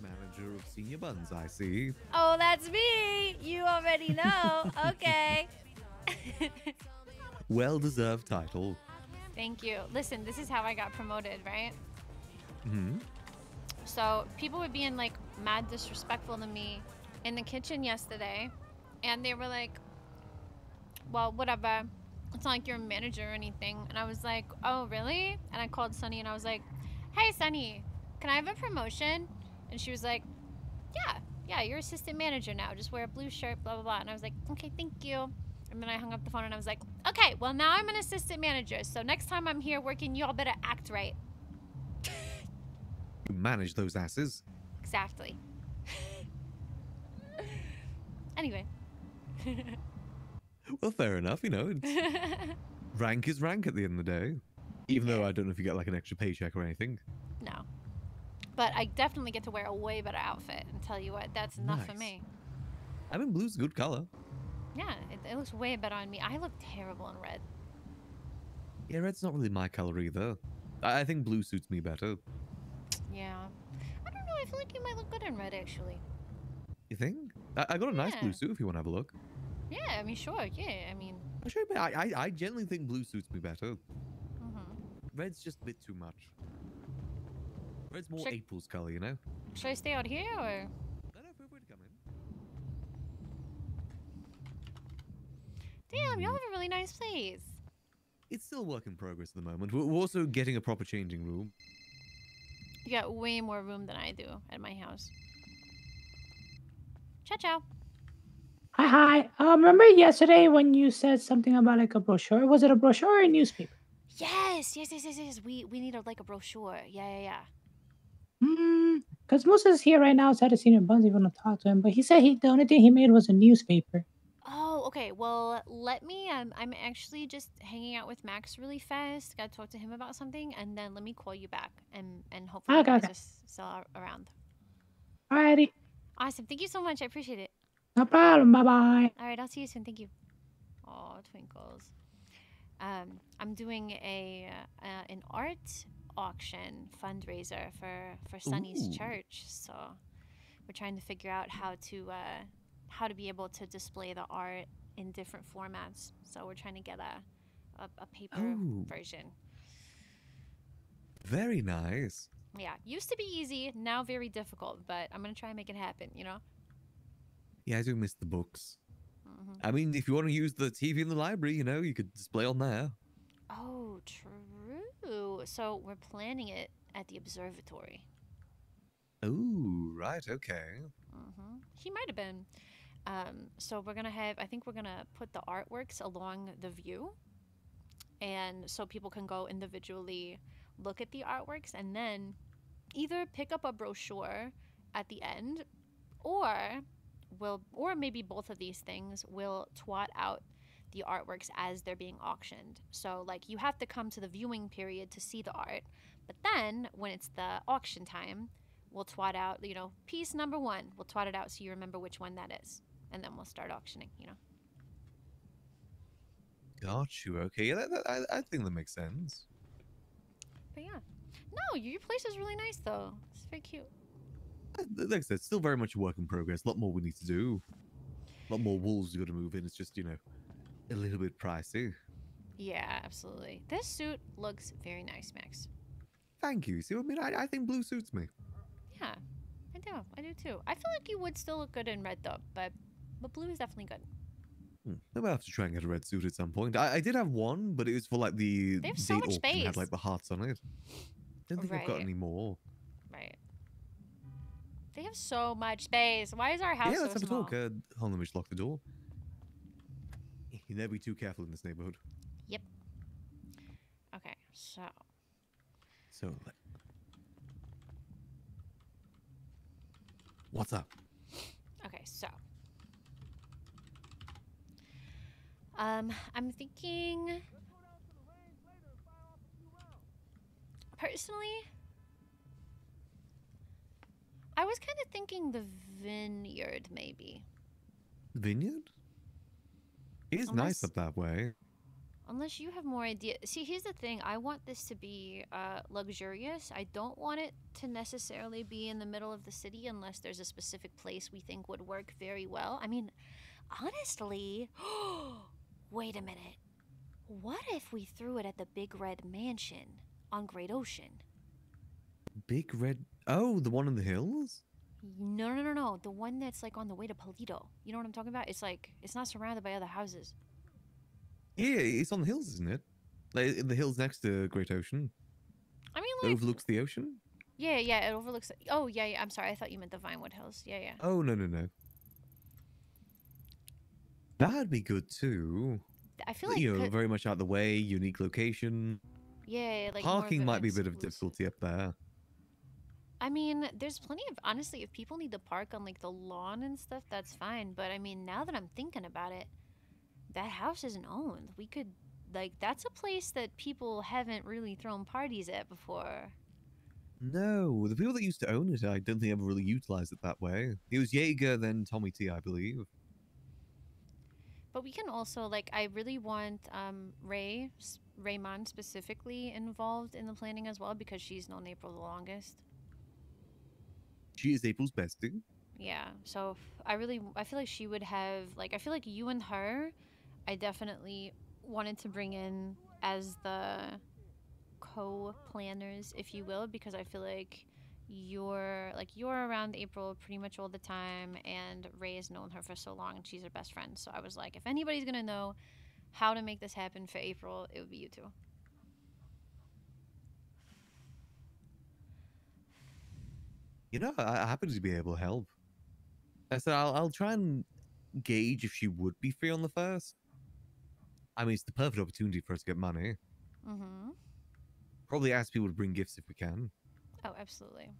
S24: manager of Senior Buns, I see.
S1: Oh, that's me. You already know. okay. [LAUGHS]
S24: well deserved title.
S1: Thank you. Listen, this is how I got promoted, right? hmm. So people were being like mad disrespectful to me in the kitchen yesterday, and they were like, well, whatever. It's not like you're a manager or anything. And I was like, oh, really? And I called Sunny and I was like, hey, Sunny, can I have a promotion? And she was like, yeah, yeah, you're assistant manager now. Just wear a blue shirt, blah, blah, blah. And I was like, okay, thank you. And then I hung up the phone and I was like, okay, well, now I'm an assistant manager. So next time I'm here working, y'all better act right.
S24: you [LAUGHS] manage those asses.
S1: Exactly. [LAUGHS] anyway. [LAUGHS]
S24: well, fair enough, you know. rank is rank at the end of the day. Even though I don't know if you get like an extra paycheck or anything.
S1: No. But I definitely get to wear a way better outfit and tell you what, that's enough nice. for me.
S24: I mean, blue's a good color.
S1: Yeah, it, it, looks way better on me. I look terrible in red.
S24: Yeah, red's not really my color either. I, I think blue suits me better.
S1: Yeah. I don't know, I feel like you might look good in red, actually.
S24: You think? I, I got a yeah. nice blue suit if you want to have a look.
S1: Yeah, I mean, sure, yeah, I mean...
S24: Sure, I, I, I generally think blue suits me better.
S3: Mm -hmm.
S24: Red's just a bit too much. It's
S29: more
S3: should,
S24: April's colour, you know?
S3: Should I stay out here or? No, to come in. Damn, y'all have a really nice place.
S24: It's still work in progress at the moment. We're also getting a proper changing room.
S3: You got
S1: way more room than I do at my house. Ciao, ciao.
S14: Hi, hi. Um, remember yesterday when you said something about like a brochure? Was it a brochure or a newspaper?
S8: Yes, yes, yes, yes, yes. We we need a, like a brochure. Yeah, yeah, yeah.
S14: Because mm, Musa's here right now, so I had seen him Buns even to talk to him. But he said he the only thing he made was a newspaper.
S1: Oh, okay. Well, let me. Um, I'm actually just hanging out with Max really fast. Got to talk to him about something, and then let me call you back, and and hopefully okay, okay. still around. Alrighty. Awesome. Thank you so much. I appreciate it.
S14: No problem. Bye bye.
S1: All right. I'll see you soon. Thank you. Oh, twinkles. Um, I'm doing a uh, an art auction fundraiser for for Sunny's Ooh. church. So we're trying to figure out how to uh, how to be able to display the art in different formats. So we're trying to get a a, a paper oh. version.
S24: Very nice.
S1: Yeah, used to be easy, now very difficult, but I'm gonna try and make it happen. You know.
S24: Yeah, I do miss the books. Mm-hmm. I mean, if you want to use the TV in the library, you know, you could display on there.
S8: Oh, true. Ooh, so we're planning it at the observatory.
S24: Ooh, right, okay.
S1: Mm-hmm. He might have been. Um, so we're gonna have. I think we're gonna put the artworks along the view, and so people can go individually look at the artworks and then either pick up a brochure at the end, or will, or maybe both of these things will twat out the artworks as they're being auctioned. So, like, you have to come to the viewing period to see the art. But then, when it's the auction time, we'll twat out, you know, piece number one. We'll twat it out so you remember which one that is. And then we'll start auctioning, you know.
S24: Got you. Okay. Yeah, that, that, I, I think that makes sense.
S1: But yeah. No, your place is really nice, though. It's very cute. Uh,
S24: like I said, still very much a work in progress. A lot more we need to do. A lot more walls you got to move in. It's just, you know, a little bit pricey.
S1: Yeah, absolutely. This suit looks very nice, Max.
S24: Thank you. See what I mean? I, I think blue suits me.
S1: Yeah, I do. I do too. I feel like you would still look good in red though, but but blue is definitely good.
S24: Hmm. I might have to try and get a red suit at some point. I, I did have one, but it was for like the they have so much space. Had like the hearts on it. I don't think right. I've got any more.
S1: Right. They have so much space. Why is our house yeah, so small? Yeah, let's have a talk. Uh,
S24: hold on, let me just lock the door. You never be too careful in this neighborhood.
S13: Yep. Okay, so.
S24: So. What's up?
S8: Okay, so. Um, I'm thinking. Personally, I was kind of thinking the vineyard, maybe.
S24: Vineyard? He's unless, nice up that way.
S8: Unless you have more idea. See, here's the thing. I want this to be uh, luxurious. I don't want it to necessarily be in the middle of the city unless there's a specific place we think would work very well. I mean, honestly, [GASPS] wait a minute. What if we threw it at the Big Red Mansion on Great Ocean?
S24: Big Red. Oh, the one in the hills?
S8: No, no, no, no. The one that's like on the way to Paleto. You know what I'm talking
S1: about? It's like it's not surrounded by other houses.
S24: Yeah, it's on the hills, isn't it? Like the hills next to Great Ocean. I mean, like, overlooks the ocean.
S1: Yeah, yeah, it overlooks. oh, yeah, yeah. I'm sorry, I thought you meant the Vinewood Hills. Yeah, yeah.
S24: Oh no, no, no. That'd be good too.
S3: I feel like you know, very
S24: much out the way, unique location.
S3: Yeah, like parking might be a bit
S24: of difficulty up there.
S1: I mean, there's plenty of honestly, if people need to park on like the lawn and stuff, that's fine. But I mean, now that I'm thinking about it, that house isn't owned. We could like that's a place that people haven't really thrown parties at before.
S24: No, the people that used to own it, I don't think ever really utilized it that way. It was Jaeger, then Tommy T, I believe.
S1: But we can also like I really want um, Ray Raymond specifically involved in the planning as well because she's known April the longest.
S24: She is April's bestie.
S1: Yeah. So I really, I feel like she would have, like, I feel like you and her, I definitely wanted to bring in as the co planners, if you will, because I feel like you're like you're around April pretty much all the time and Ray has known her for so long and she's her best friend. So I was like, if anybody's gonna know how to make this happen for April, it would be you two.
S24: you know, I happen to be able to help. I said, I'll, I'll try and gauge if she would be free on the first. I mean, it's the perfect opportunity for us to get money. Mm-hmm. Probably ask people to bring gifts if we can.
S1: Oh, absolutely.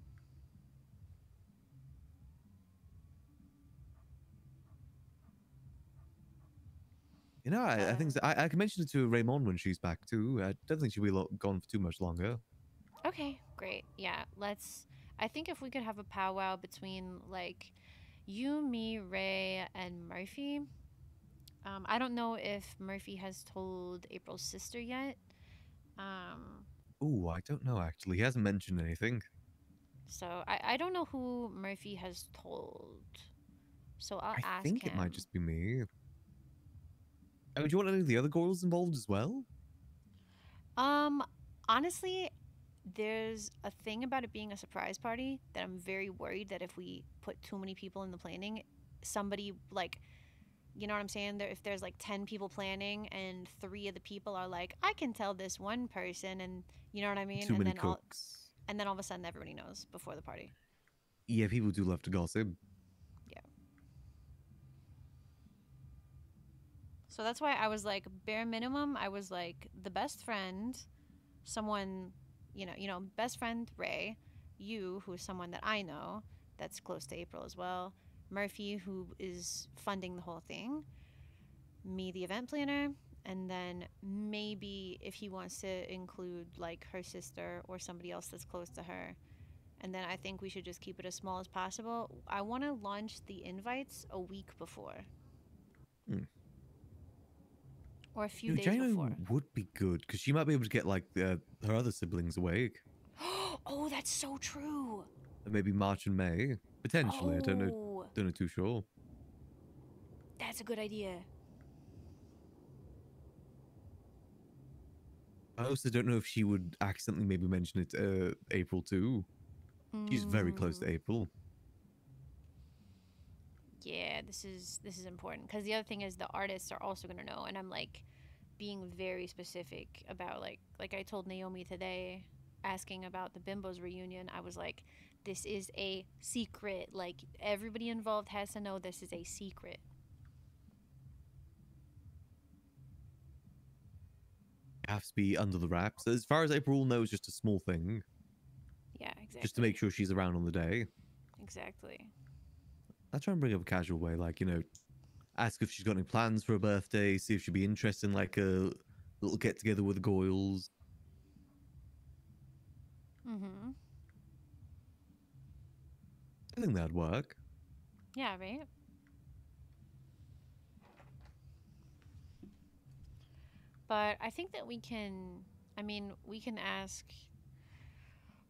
S24: You know, I, uh, I think um so. I, I can mention it to Raymond when she's back too. I don't think she'll be gone for too much longer.
S1: Okay, great. Yeah, let's I think if we could have a powwow between like you, me, Ray, and Murphy. Um, I don't know if Murphy has told April's sister yet. Um,
S24: oh, I don't know actually. He hasn't mentioned anything.
S1: So I, I don't know who Murphy has told. So I'll I ask. I think him. it might
S24: just be me. I oh, do you want any of the other girls involved as well?
S1: Um, honestly, there's a thing about it being a surprise party that I'm very worried that if we put too many people in the planning, somebody like you know what I'm saying? There, if there's like 10 people planning and three of the people are like, I can tell this one person, and you know what I mean? Too and many then cooks. All, and then all of a sudden everybody knows before the party.
S24: Yeah, people do love to gossip.
S1: Yeah. So that's why I was like, bare minimum, I was like the best friend, someone you know, you know, best friend Ray, you who's someone that I know that's close to April as well, Murphy who is funding the whole thing, me the event planner, and then maybe if he wants to include like her sister or somebody else that's close to her. And then I think we should just keep it as small as possible. I want to launch the invites a week before.
S24: Mm
S8: or a few no, days January before.
S24: would be good because she might be able to get like uh, her other siblings awake.
S25: [GASPS] oh, that's so true.
S24: And maybe March and May potentially. Oh. I don't know. Oh. Don't know too sure.
S7: That's a good idea.
S24: I also don't know if she would accidentally maybe mention it uh, April too. Mm. She's very close to mm. April
S1: yeah, this is this is important because the other thing is the artists are also gonna know, and I'm like being very specific about like like I told Naomi today asking about the Bimbos reunion, I was like, this is a secret. Like everybody involved has to know this is a secret.
S24: Have to be under the wraps. As far as April knows, just a small thing.
S1: Yeah, exactly. Just to make
S24: sure she's around on the day.
S1: Exactly.
S24: I try and bring up a casual way, like, you know, ask if she's got any plans for her birthday, see if she'd be interested in like a little get together with the Goyles. Mm-hmm. I think that'd work.
S1: Yeah, right? But I think that we can, I mean, we can ask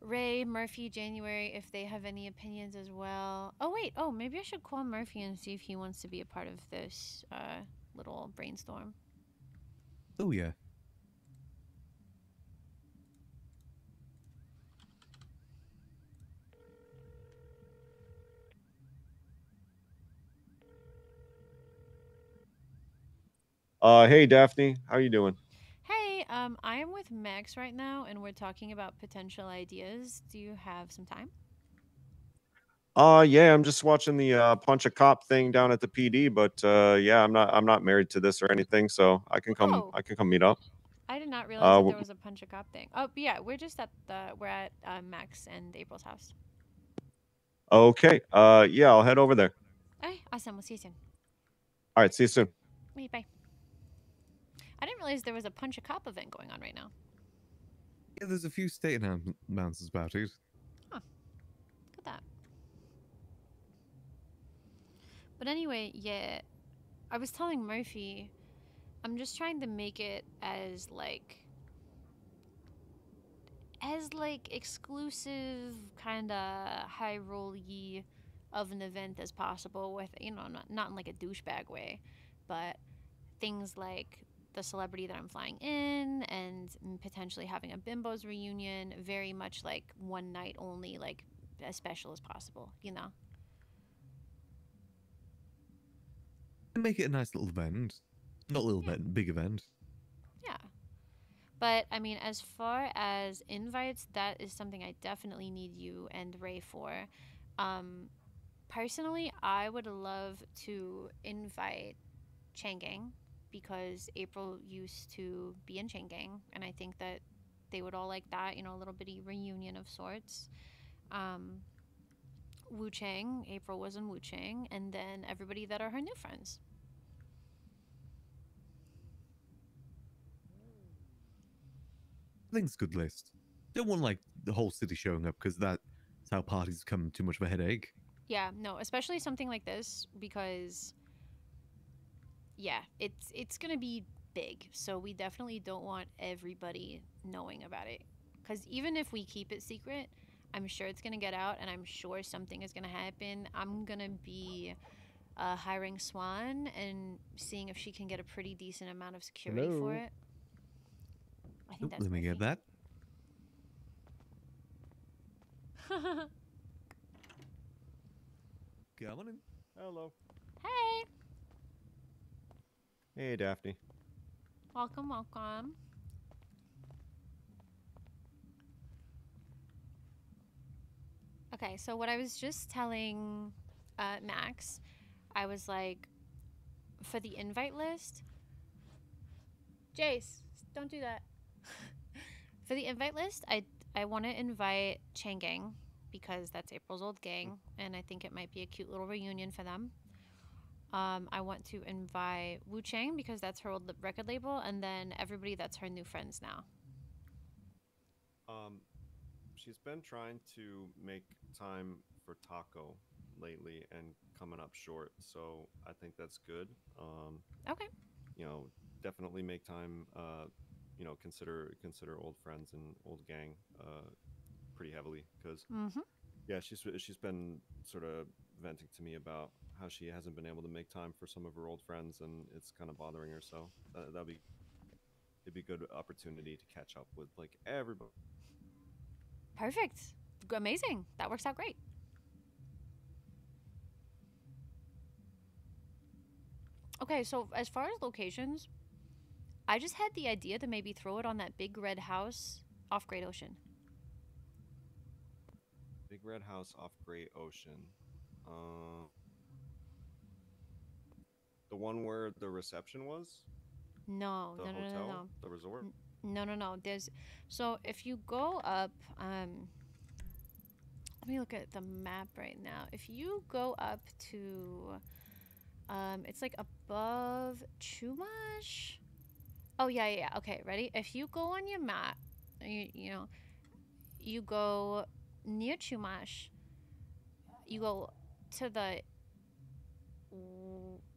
S1: Ray, Murphy, January, if they have any opinions as well. Oh, wait. Oh, maybe I should call Murphy and see if he wants to be a part of this uh, little brainstorm.
S24: Oh, yeah.
S5: Uh, hey, Daphne. How you doing?
S1: um, I am with Max right now, and we're talking about potential ideas. Do you have some time?
S5: Uh, yeah, I'm just watching the uh, punch a cop thing down at the PD, but uh, yeah, I'm not I'm not married to this or anything, so I can come oh. I can come meet up.
S1: I did not uh, realize uh, that there was a punch a cop thing. Oh, yeah, we're just at the we're at uh, Max and April's house.
S5: Okay. Uh, yeah, I'll head over there.
S1: All right. Awesome. We'll see you soon. All right. See you soon. bye. I didn't realize there was a Punch a Cop event going on right now.
S24: Yeah, there's a few state announcements about it.
S1: Huh. Look at that. But anyway, yeah, I was telling Murphy, I'm just trying to make it as like as like exclusive kind of high roll y of an event as possible with you know not, not in like a douchebag way but things like the celebrity that I'm flying in and potentially having a bimbos reunion, very much like one night only, like as special as possible, you know?
S24: Make it a nice little event. Not a little yeah. event, big event. Yeah.
S1: But I mean, as far as invites, that is something I definitely need you and Ray for. Um, personally, I would love to invite Chang Gang because April used to be in Chang Gang, and I think that they would all like that, you know, a little bitty reunion of sorts. Um, Wu Chang, April was in Wu Chang, and then everybody that are her new friends.
S24: I think it's a good list. Don't want like the whole city showing up because that's how parties become too much of a headache.
S1: Yeah, no, especially something like this because yeah, it's it's gonna be big. So we definitely don't want everybody knowing about it. Cause even if we keep it secret, I'm sure it's gonna get out, and I'm sure something is gonna happen. I'm gonna be uh, hiring Swan and seeing if she can get a pretty decent amount of security Hello. for it. I think Oop, that's let me get that. [LAUGHS] Coming
S5: in. Hello. Hey. Hey, Daphne.
S1: Welcome, welcome. Okay, so what I was just telling uh, Max, I was like, for the invite list, Jace, don't do that. [LAUGHS] for the invite list, I I want to invite Chang Gang because that's April's old gang, and I think it might be a cute little reunion for them. Um, I want to invite Wu Chang because that's her old record label, and then everybody that's her new friends now.
S5: Um, she's been trying to make time for taco lately and coming up short, so I think that's good. Um, okay. You know, definitely make time. Uh, you know, consider consider old friends and old gang uh, pretty heavily because. Mm-hmm. Yeah, she's she's been sort of venting to me about how she hasn't been able to make time for some of her old friends, and it's kind of bothering her. So that, uh, that'd be it'd be a good opportunity to catch up with like everybody.
S1: Perfect. Amazing. That works out great. Okay, so as far as locations, I just had the idea to maybe throw it on that big red house off Great Ocean.
S5: Big red house off Great Ocean. Uh... The one where the reception was?
S1: No, the no, hotel, no, no, no. The resort? No, no, no. There's so if you go up, um, let me look at the map right now. If you go up to, um, it's like above Chumash. Oh yeah, yeah, Okay, ready? If you go on your map, you, you know, you go near Chumash. You go to the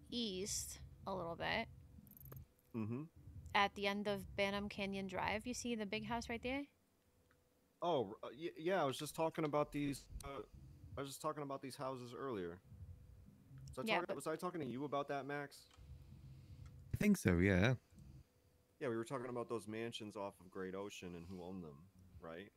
S1: east a little bit. Mm-hmm. At the end of Banham Canyon Drive, you see the big house right there.
S5: Oh uh, yeah, I was just talking about these. Uh, I was just talking about these houses earlier. Was I, yeah, talking, was I talking to you about that, Max?
S24: I think so. Yeah.
S5: Yeah, we were talking about those mansions off of Great Ocean and who owned them, right?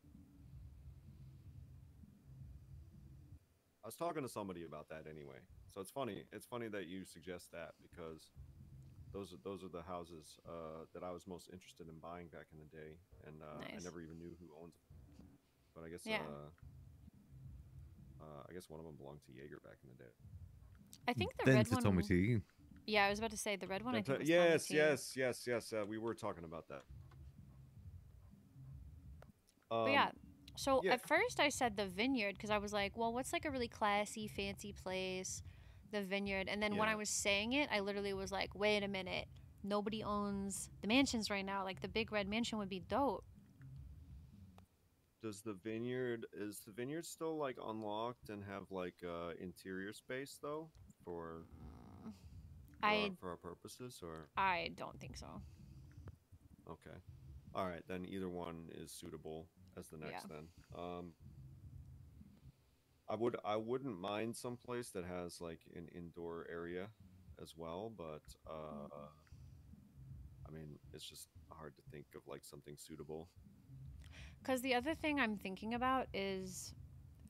S5: I was talking to somebody about that anyway. So it's funny. It's funny that you suggest that because those are those are the houses uh, that I was most interested in buying back in the day, and uh, nice. I never even knew who owns them. But I guess yeah. Uh, uh, I guess one of them belonged to Jaeger back in the day.
S1: I think the then red one. Tommy Yeah, I was about to say the red one. I think. yes,
S5: yes, yes, yes, uh, we were talking about that. Um, but yeah, um,
S1: so yeah. at first I said the vineyard because I was like, well, what's like a really classy, fancy place? the vineyard. And then yeah. when I was saying it, I literally was like, wait a minute. Nobody owns the mansions right now. Like the big red mansion would be
S3: dope.
S5: Does the vineyard is the vineyard still like unlocked and have like uh interior space though for for, I, our, for our purposes or
S1: I don't think so.
S5: Okay. All right, then either one is suitable as the next yeah. then. Um I would I wouldn't mind some place that has like an indoor area as well, but mm. uh, I mean it's just hard to think of like something suitable.
S1: Because the other thing I'm thinking about is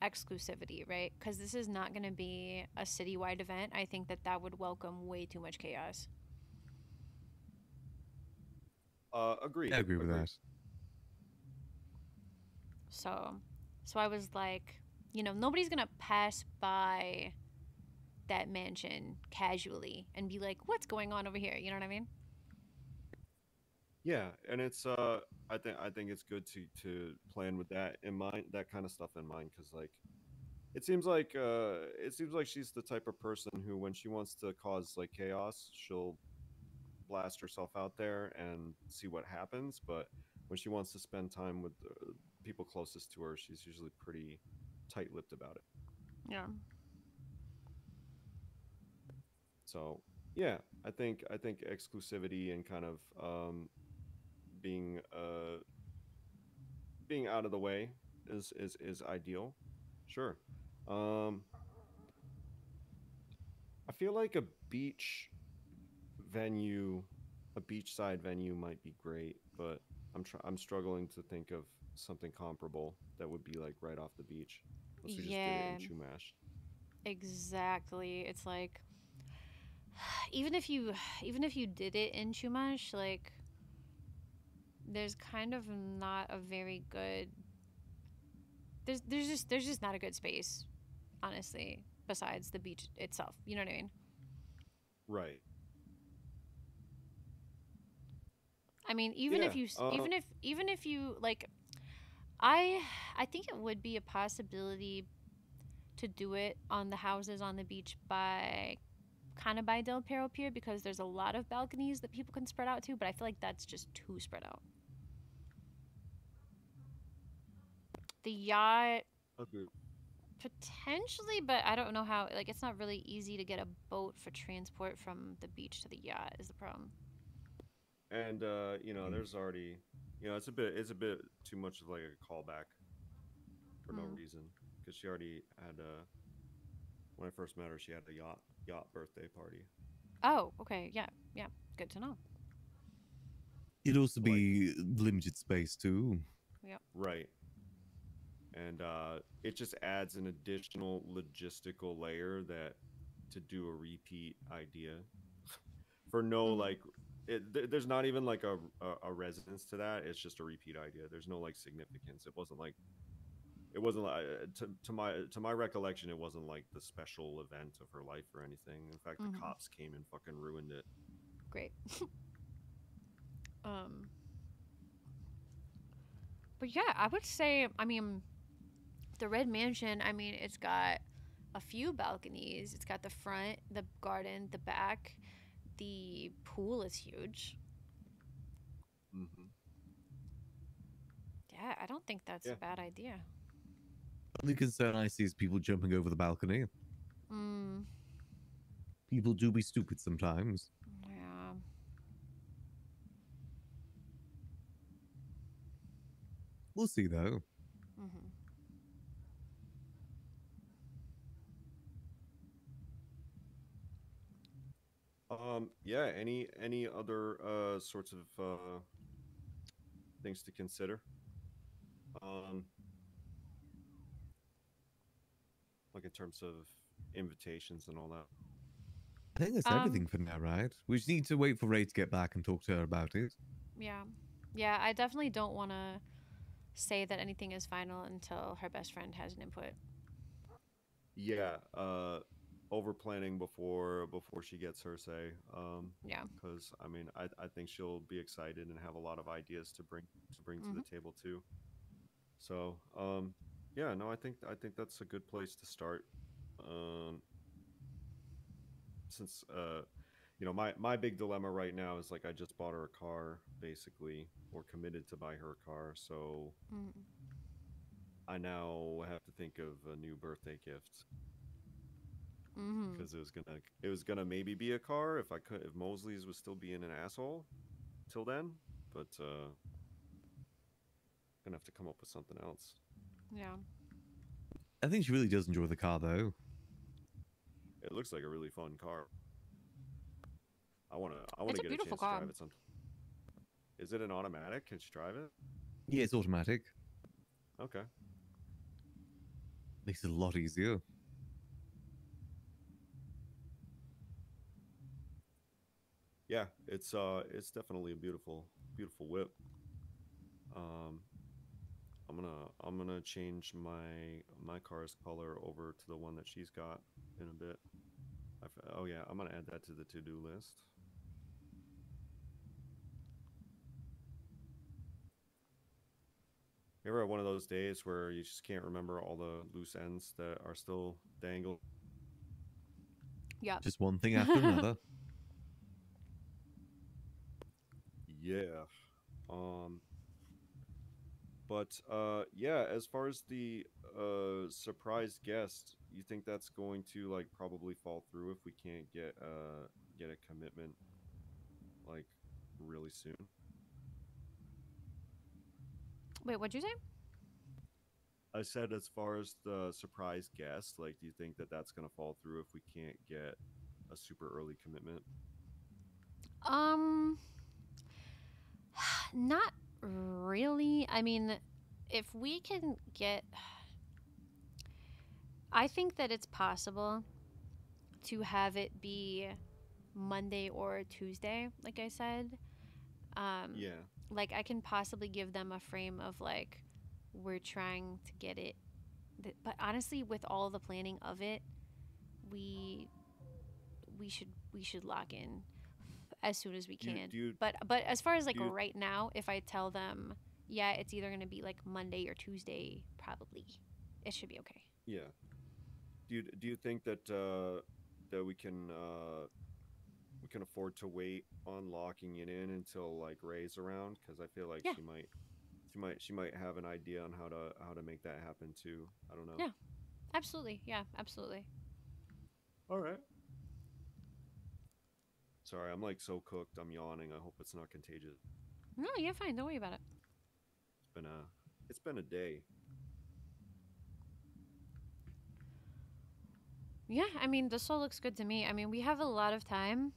S1: exclusivity, right? Because this is not going to be a citywide event. I think that that would welcome way too much chaos.
S5: Uh, agreed. I agree with Agreed. that.
S1: So, so I was like, you know, nobody's going to pass by that mansion casually and be like, what's going on over here? You know what I mean?
S5: Yeah, and it's uh, I think I think it's good to to plan with that in mind, that kind of stuff in mind, because like, it seems like uh, it seems like she's the type of person who, when she wants to cause like chaos, she'll blast herself out there and see what happens. But when she wants to spend time with the uh, people closest to her, she's usually pretty tight-lipped about it. Yeah. So yeah, I think I think exclusivity and kind of um, being uh, being out of the way is is is ideal. Sure. Um, I feel like a beach venue, a beachside venue might be great, but I'm tr- I'm struggling to think of something comparable that would be like right off the beach.
S25: Unless yeah.
S5: just do it
S1: in Exactly. It's like [SIGHS] even if you [SIGHS] even if you did it in Chumash, like there's kind of not a very good there's there's just there's just not a good space, honestly, besides the beach itself. You know what I mean? Right. I mean, even yeah. if you uh, even if even if you like I I think it would be a possibility to do it on the houses on the beach by kind of by Del Perro Pier because there's a lot of balconies that people can spread out to, but I feel like that's just too spread out. The yacht okay. potentially, but I don't know how like it's not really easy to get a boat for transport from the beach to the yacht is the problem.
S5: And uh, you know, there's already you know, it's a bit it's a bit too much of like a callback for mm. no reason because she already had a when I first met her, she had a yacht yacht birthday party.
S1: Oh, okay, yeah, yeah, good to know.
S24: It'd also like, be limited space too.
S1: Yeah.
S5: Right. And uh, it just adds an additional logistical layer that to do a repeat idea [LAUGHS] for no mm. like it, th- there's not even like a, a, a resonance to that. It's just a repeat idea. There's no like significance. It wasn't like it wasn't like uh, to, to my to my recollection it wasn't like the special event of her life or anything in fact mm-hmm. the cops came and fucking ruined it
S1: great [LAUGHS] um but yeah i would say i mean the red mansion i mean it's got a few balconies it's got the front the garden the back the pool is huge. Mm-hmm. Yeah, I don't think that's yeah. a bad idea.
S24: Only concern I see is people jumping over the balcony. Mm. People do be stupid sometimes. Yeah. We'll see though.
S5: Um, yeah. Any any other uh, sorts of uh, things to consider? Um, like in terms of invitations and all that.
S24: I think that's um, everything for now, right? We just need to wait for Ray to get back and talk to her about it.
S1: Yeah, yeah. I definitely don't want to say that anything is final until her best friend has an input.
S5: Yeah. Uh, over planning before before she gets her say. Um, yeah. Because I mean, I, I think she'll be excited and have a lot of ideas to bring to bring mm-hmm. to the mm-hmm. table too. So um, yeah, no, I think I think that's a good place to start. Um, since uh, you know, my my big dilemma right now is like I just bought her a car, basically, or committed to buy her a car, so. Mm. I now have to think of a new birthday gift Mm-hmm. because mm-hmm. it was gonna it was gonna maybe be a car if I could if Mosley's was still being an asshole till then, but uh, gonna have to come up with something else.
S1: Yeah.
S24: I think she really does enjoy the car though.
S5: It looks like a really fun car. I wanna I wanna it's get a, a chance car. to drive it Some... Is it an automatic? Can she drive it?
S24: Yeah, it's automatic. Okay. Makes it a lot easier.
S5: yeah, it's uh, it's definitely a beautiful, beautiful whip. Um, I'm gonna I'm gonna change my my car's color over to the one that she's got in a bit. I've, oh yeah, I'm gonna add that to the to do list. You ever have one of those days where you just can't remember all the loose ends that are still dangled?
S1: Yeah.
S24: Just one thing after another.
S5: [LAUGHS] Yeah. Um but uh yeah, as far as the uh surprise guest, you think that's going to like probably fall through if we can't get uh get a commitment like really soon? Wait, what'd you say? I said as far as the surprise guest, like do you think that that's going to fall through if we can't get a super early commitment?
S1: Um not really. I mean, if we can get. I think that it's possible to have it be Monday or Tuesday, like I said. Um, yeah. Like, I can possibly give them a frame of, like, we're trying to get it. Th- but honestly, with all the planning of it, we we should we should lock in as soon as we can. You, you, but but as far as like you, right now, if I tell them, yeah, it's either gonna be like Monday or Tuesday, probably, it should be okay.
S5: Yeah. Do you do you think that uh, that we can uh, we can afford to wait on locking it in until like Ray's around? Because I feel like yeah. she might she might she might have an idea on how to how to make that happen too. I don't know. Yeah.
S1: Absolutely. Yeah. Absolutely. All right.
S5: Sorry, I'm like so cooked. I'm yawning. I hope it's not contagious.
S1: No, you're fine. Don't worry about it.
S5: It's been a, it's been a day.
S1: Yeah, I mean, this all looks good to me. I mean, we have a lot of time.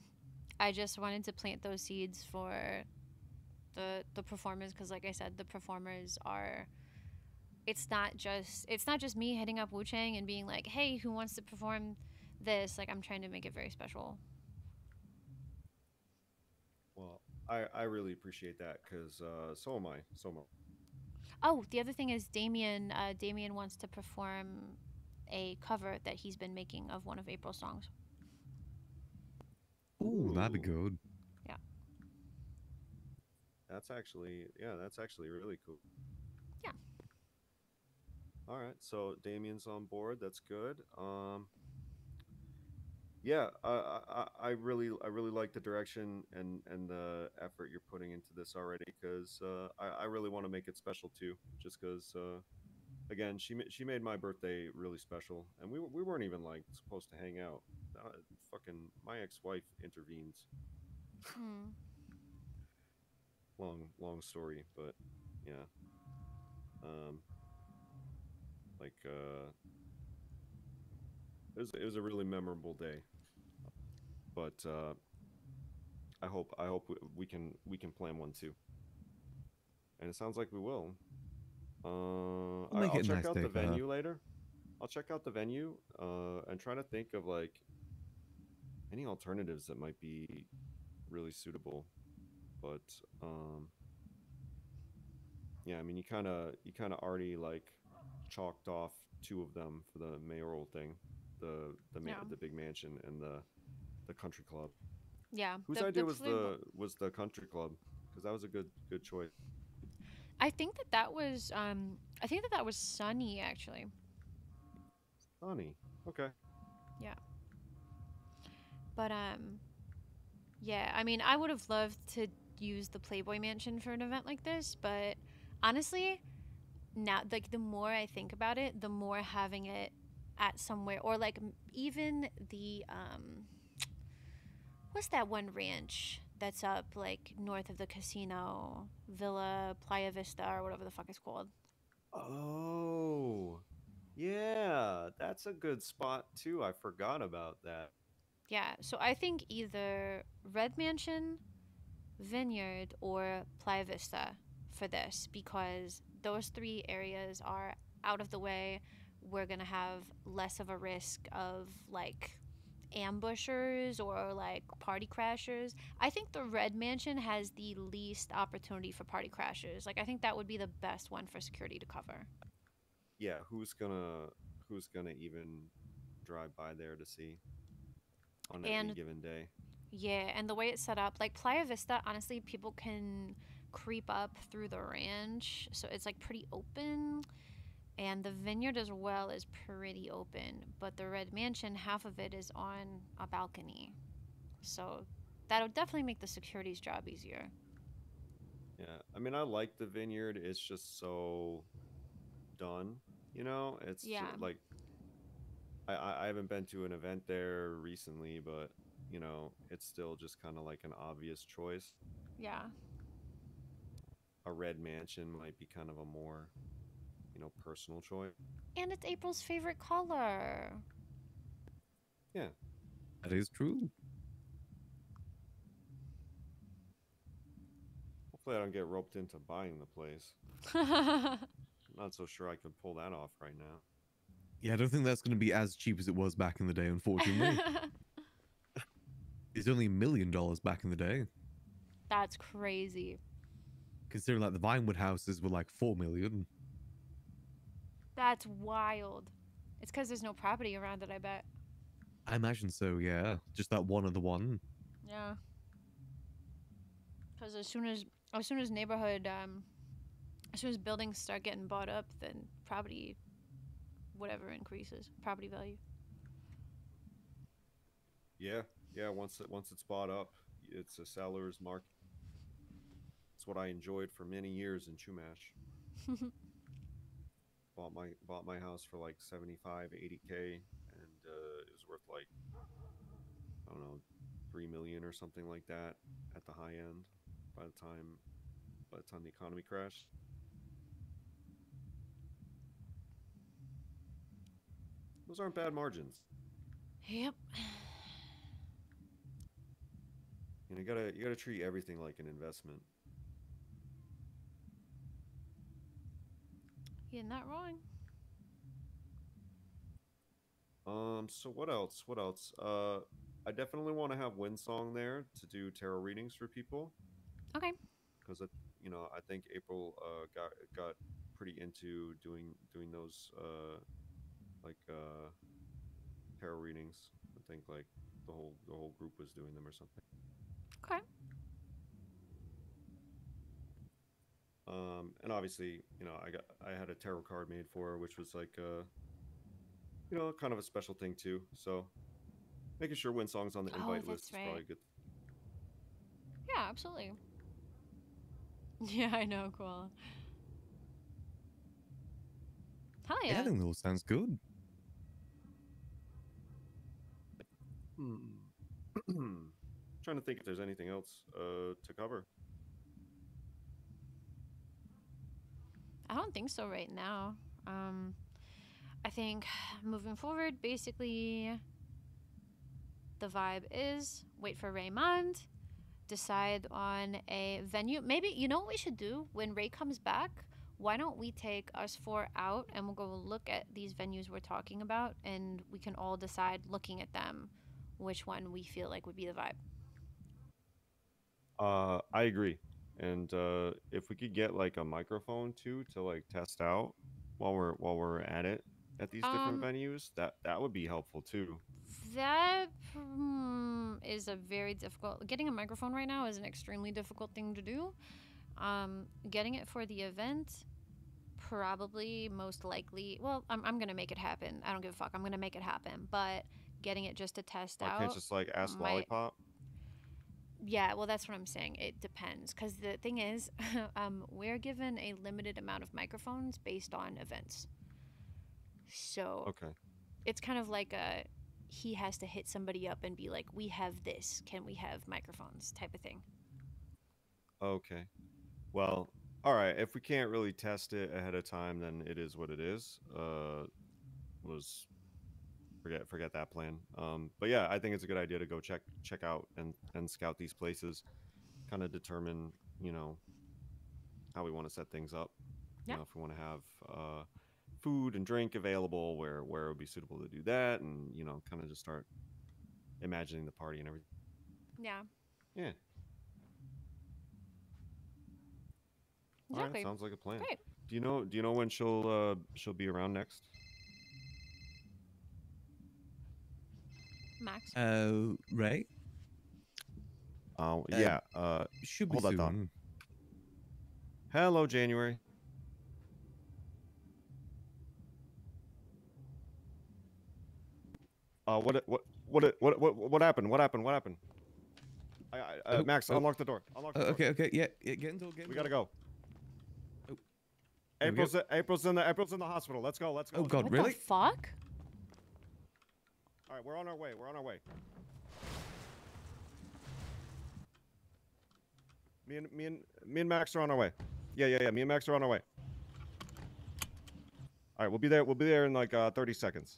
S1: I just wanted to plant those seeds for the the performers because, like I said, the performers are. It's not just it's not just me hitting up Wu Chang and being like, "Hey, who wants to perform this?" Like, I'm trying to make it very special
S5: I, I really appreciate that because uh, so am I. So am I.
S1: Oh, the other thing is Damien. Uh, Damien wants to perform a cover that he's been making of one of April's songs.
S5: Ooh, that'd be good. Yeah. That's actually yeah. That's actually really cool. Yeah. All right, so Damien's on board. That's good. Um, yeah, I, I, I really I really like the direction and and the effort you're putting into this already because uh, I, I really want to make it special too. Just because, uh, again, she she made my birthday really special, and we we weren't even like supposed to hang out. Uh, fucking my ex-wife intervenes. Hmm. long long story, but yeah. Um. Like uh. It was, it was, a really memorable day but uh, I hope I hope we can we can plan one too. And it sounds like we will. Uh, we'll I, will check nice out the uh, venue up. later. I'll check out the venue uh, and try to think of like any alternatives that might be really suitable. But um, yeah, I mean, you kind of you kind of already like chalked off two of them for the mayoral thing, the the ma- yeah. the big mansion and the the country club. Yeah. Whose the, idea the was the was the country club? Because that was a good good choice.
S8: I think
S1: that that was um I think that that was Sunny actually.
S5: Sunny. Okay.
S1: Yeah. But um yeah, I mean, I would have loved to use the Playboy Mansion for an event like this, but honestly, now like the more I think about it, the more having it at somewhere or like even the um what's that one
S5: ranch
S1: that's up like north of the casino, Villa Playa Vista or whatever the fuck it's called?
S5: Oh, yeah, that's a good spot too. I forgot about that.
S1: Yeah, so I think either Red Mansion, Vineyard, or Playa Vista for this because those three areas are out of the way. We're going to have less of a risk of like ambushers or like party crashers. I think the Red Mansion has the least opportunity for party crashers. Like I think that would be the best one for security to cover.
S5: Yeah, who's gonna who's gonna even drive by there to see on and, any given day?
S1: Yeah, and the way it's set up, like Playa Vista, honestly, people can creep up through the ranch, so it's like pretty open and the vineyard as well is pretty open but the red mansion half of it is on a balcony so that'll definitely make the security's job easier
S5: yeah i mean i like the vineyard it's just so done you know it's yeah. like I, I haven't been to an event there recently but you know it's still just kind of like an obvious choice yeah a red mansion might be kind of a more you know, personal choice.
S8: And it's April's favorite color.
S5: Yeah.
S24: That is true.
S5: Hopefully I don't get roped into buying the place. [LAUGHS]
S6: not
S5: so sure I could pull that off right now.
S24: Yeah, I don't think that's going to be as cheap as it was back in the day, unfortunately. [LAUGHS] it's only a million dollars back in the day.
S1: That's crazy.
S24: Considering like the Vinewood houses were like four million.
S1: That's wild. It's because there's no property around it, I bet.
S24: I imagine so, yeah. Just that one of the one.
S1: Yeah. Because as soon as as soon as neighborhood, um, as soon as buildings start getting bought up, then property, whatever increases property value.
S5: Yeah, yeah. Once it once it's bought up, it's a seller's market. It's what I enjoyed for many years in Chumash. [LAUGHS] bought my bought my house for like 75 80k and uh, it was worth like i don't know 3 million or something like that at the high end by the time by the time the economy crashed those aren't bad margins yep and you gotta you gotta treat everything like an investment
S1: You're not wrong.
S5: Um, so what else? What else? Uh, I definitely want to have Song there to do tarot readings for people. Okay. Because you know, I think April uh, got got pretty into doing doing those uh, like uh, tarot readings. I think like the whole the whole group was doing them or something. Okay. Um, and obviously, you know, I got I had a tarot card made for her, which was like, uh, you know, kind of a special thing too. So making sure when Song's on the invite oh, list is probably good.
S1: Yeah, absolutely. [LAUGHS] Yeah, I know, cool. Hell yeah. yeah I think
S24: that sounds good.
S5: Hmm. [CLEARS THROAT] trying to think if there's anything else uh, to cover.
S1: I don't think so right now. Um, I think moving forward, basically, the vibe is wait for Raymond, decide on a venue. Maybe, you know what we should do when Ray comes back? Why don't we take us four out and we'll go look at these venues we're talking about and we can all decide looking at them which one we feel like would be the vibe.
S5: Uh, I agree and uh, if we could get like a microphone too to like test out while we're while we're at it at these different um, venues, that that would be helpful too.
S1: That hmm, is a very difficult. Getting a microphone right now is an extremely difficult thing to do. Um, getting it for the event probably most likely well I'm, I'm gonna make it happen i don't give a fuck i'm gonna make it happen but getting it just to test I out i can't just like ask might, lollipop yeah, well, that's what I'm saying. It depends. Because the thing is, [LAUGHS] um, we're given a limited amount of microphones based on events. So okay. it's kind of like a he has to hit somebody up and be like, we have this. Can we have microphones? type of thing.
S5: Okay. Well, all right. If we can't really test it ahead of time, then it is what it is. Uh, was forget forget that plan. Um, but yeah, I think it's a good idea to go check check out and and scout these places, kind of determine you know how we want to set things up. Yeah. You know, if we want to have uh, food and drink available, where where it would be suitable to do that, and you know, kind of just start imagining the party and everything. Yeah. Yeah. Exactly. sounds like a plan. Great. Do you know? Do you know when she'll uh, she'll be around next? Max. Uh, right. Um, uh, yeah. Uh, should be hold soon. that Hello, January. Uh, what what what what what what happened? What happened? What happened? I, I, uh, oh, Max, oh. unlock the door. Unlock the oh, door. Okay, okay, yeah, yeah, get into Get we gotta go. Oh. April's, go. April's in the April's in the hospital. Let's go. Let's go. Oh God, what really? The fuck. All right, we're on our way. We're on our way. Me and me and me and Max are on our way. Yeah, yeah, yeah. Me and Max are on our way. All right, we'll be there. We'll be there in like uh, 30 seconds.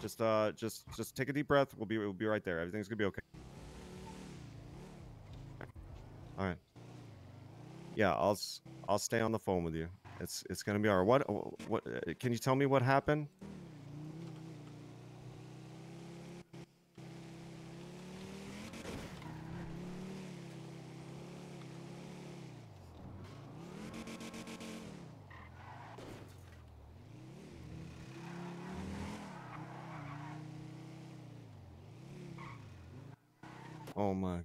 S5: Just, uh, just, just take a deep breath. We'll be, we'll be right there. Everything's gonna be okay. All right. Yeah, I'll, I'll stay on the phone with you. It's, it's gonna be all right. What, what? Can you tell me what happened?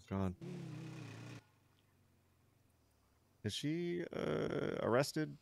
S5: God. Is she uh, arrested?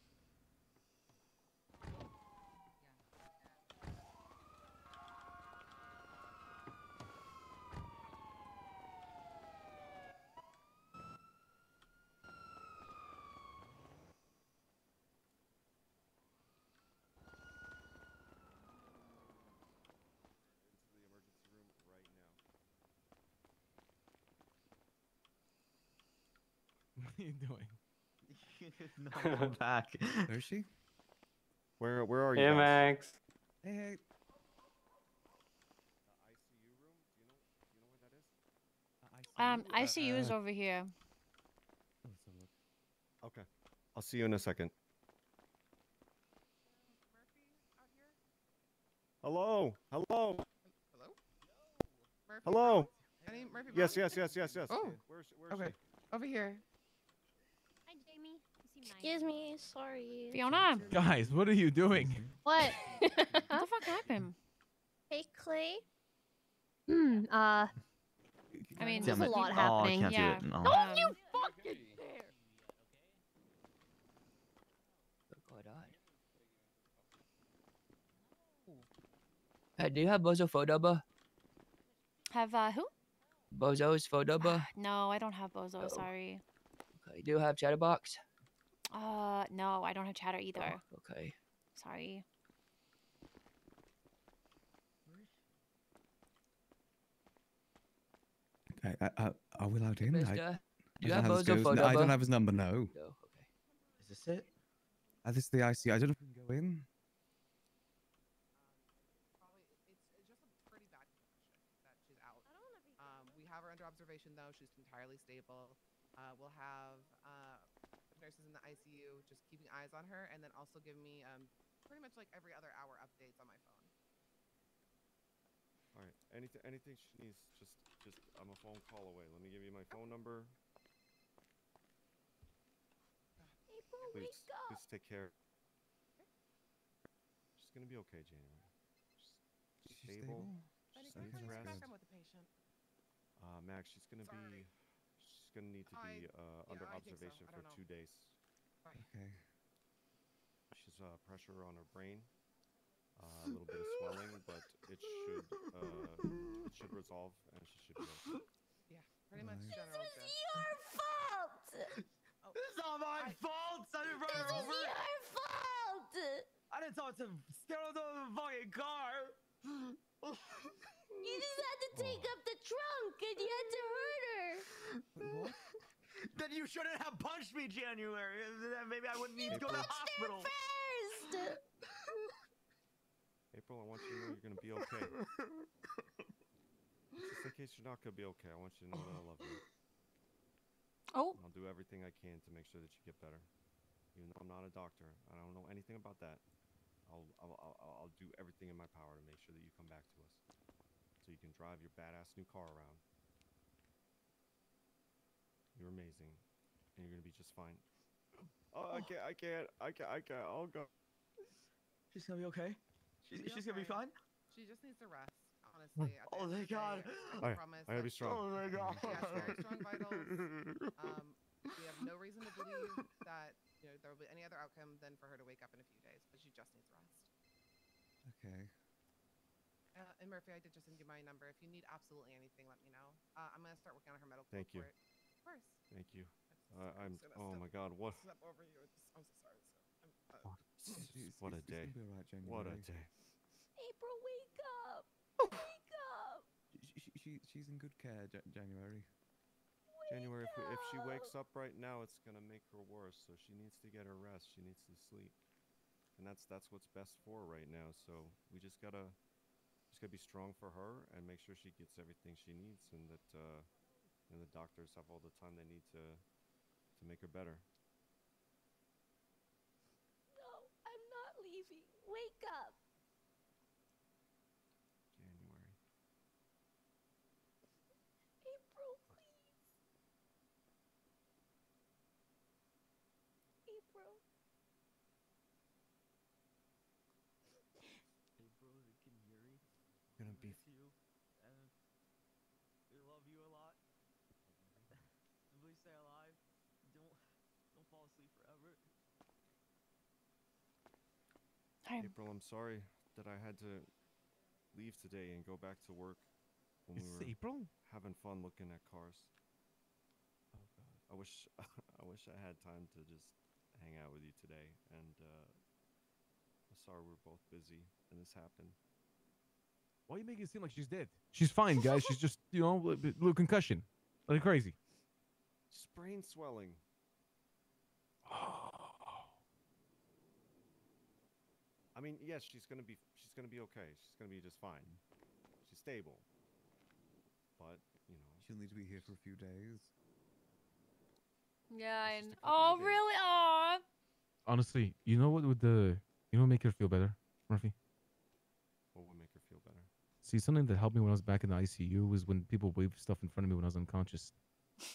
S26: you [LAUGHS] doing? [LAUGHS] no, I'm
S15: back. Where's [LAUGHS] she? Where where are you? Hey, guys? Max.
S1: Hey, hey. Um, ICU uh, is over here.
S5: Okay. I'll see you in a second. Hello. Hello. Hello.
S6: Hello. Hello. Murphy yes, yes, yes, yes, yes.
S5: Oh. Where's, where's okay.
S8: She? Over here. Excuse me, sorry. Fiona!
S26: Guys, what are you doing?
S8: What? [LAUGHS] what the fuck happened? Hey, Clay. Hmm, uh... I mean, Damn there's it. a lot oh, happening. yeah. do not no, um, you fucking dare!
S17: Hey, do you have Bozo Fodoba? Have uh, who? Bozo's Fodoba.
S1: [SIGHS] no, I don't have Bozo. Oh. Sorry.
S14: Okay, you do have Chatterbox.
S1: Uh, no, I don't have chatter either. Oh, okay. Sorry.
S24: Okay, uh, uh, are we allowed in? I, I, you I have Bozo no, I don't have his number, no.
S29: No, okay. Is this it?
S24: Uh, this is the IC. I don't know if we can go in.
S10: Um, we have her under observation, though. She's entirely stable. Uh, we'll have eyes on her, and then also give me um, pretty much like every other hour updates on my phone.
S5: All right. Anything, anything she needs, just, just I'm a phone call away. Let me give you my phone number. April, please, wake up. Please take care. She's gonna be okay, January. She's, stable. stable. She's stable. Back. with the patient. Uh, Max, she's gonna be, she's gonna need to I, be uh, yeah, under observation so. for know. two days. Okay. She's uh, pressure on her brain, uh, a little bit of swelling, but it should uh, it should resolve and she should be okay.
S6: Yeah, pretty much. Nice. General this was your fault. Oh, this is all my I,
S5: fault. I didn't run her over. This is your
S17: fault. I didn't tell her to steer her the fucking car.
S8: you just had to take oh. up the trunk and you had to hurt her.
S22: What? Then you shouldn't have punched me, January. Then Maybe I wouldn't need to go to the hospital.
S6: first.
S5: [LAUGHS] April, I want you to know you're gonna be okay. Just in case you're not gonna be okay, I want you to know that I love you. Oh. I'll do everything I can to make sure that you get better. Even though I'm not a doctor, I don't know anything about that. I'll, I'll, I'll, I'll do everything in my power to make sure that you come back to us. So you can drive your badass new car around you're amazing, and you're gonna be just fine. Oh, I can't, I can't, I can't, I can't. I'll go.
S15: She's gonna be okay.
S5: She's, she's, she's okay. gonna be fine.
S9: She just needs to rest, honestly. oh my God! I, I promise. I gotta be strong. Oh my God! She strong vitals.
S17: [LAUGHS] Um,
S10: we have no reason to believe that you know there will be any other outcome than for her to wake up in a few days, but she just needs rest. Okay. Uh, and Murphy, I did just send you my number. If you need absolutely anything, let me know. Uh, I'm gonna start working on her medical
S9: Thank report.
S5: You course. Thank you. I'm. Oh my God! What? Step over I'm so sorry. So I'm, uh, oh, geez, [LAUGHS] what a day! Right, what a day!
S6: April, wake up! Oh. wake up!
S24: She, she, she's in good care, J January.
S5: Wake January. If, if she wakes up right now, it's gonna make her worse. So she needs to get her rest. She needs to sleep, and that's that's what's best for right now. So we just gotta just gotta be strong for her and make sure she gets everything she needs, and that. Uh, and the doctors have all the time they need to to make her better.
S16: No, I'm not leaving. Wake up. January. April, please.
S23: April. April, can hear Gonna
S5: be
S22: stay alive. Don't don't fall asleep forever.
S5: Hi. April, I'm sorry that I had to leave today and go back to work when it's we were April? having fun looking at cars. Oh god. I wish [LAUGHS] I wish I had time to just hang out with you today and uh I'm sorry we're both busy and this happened. Why are you making it seem like she's dead?
S26: She's fine, guys. she's just, you know, a little concussion. Like crazy.
S5: Just brain swelling. [GASPS] I mean, yes, she's gonna be she's gonna be okay. She's gonna be just fine. She's stable. But you know, she'll need to be here for a few days.
S1: Yeah. And... Oh, really? Oh.
S26: Honestly, you know what would the you know make her feel better, Murphy?
S5: What would make her feel better?
S26: See, something that helped me when I was back in the ICU was when people waved stuff in front of me when I was unconscious.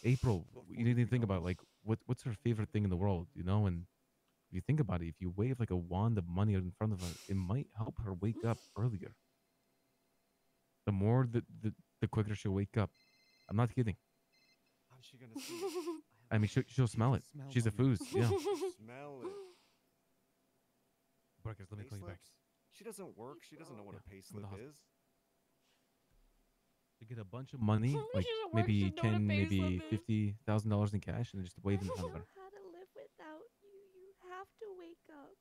S26: April, you need to think about like what what's her favorite thing in the world, you know? And if you think about it, if you wave like a wand of money in front of her, it might help her wake up earlier. The more the the, the quicker she'll wake up. I'm not kidding.
S4: How's she gonna see [LAUGHS]
S26: I mean, she'll, she'll smell it. Smell She's a food, Yeah. [LAUGHS] Smell
S4: it.
S24: let me
S26: call you back.
S5: She doesn't work. She doesn't know what yeah, a slip is
S26: to get a bunch of money, [LAUGHS] like maybe ten, maybe fifty thousand dollars in cash, and just wave in them somewhere.
S7: how to live without you. You have to wake up.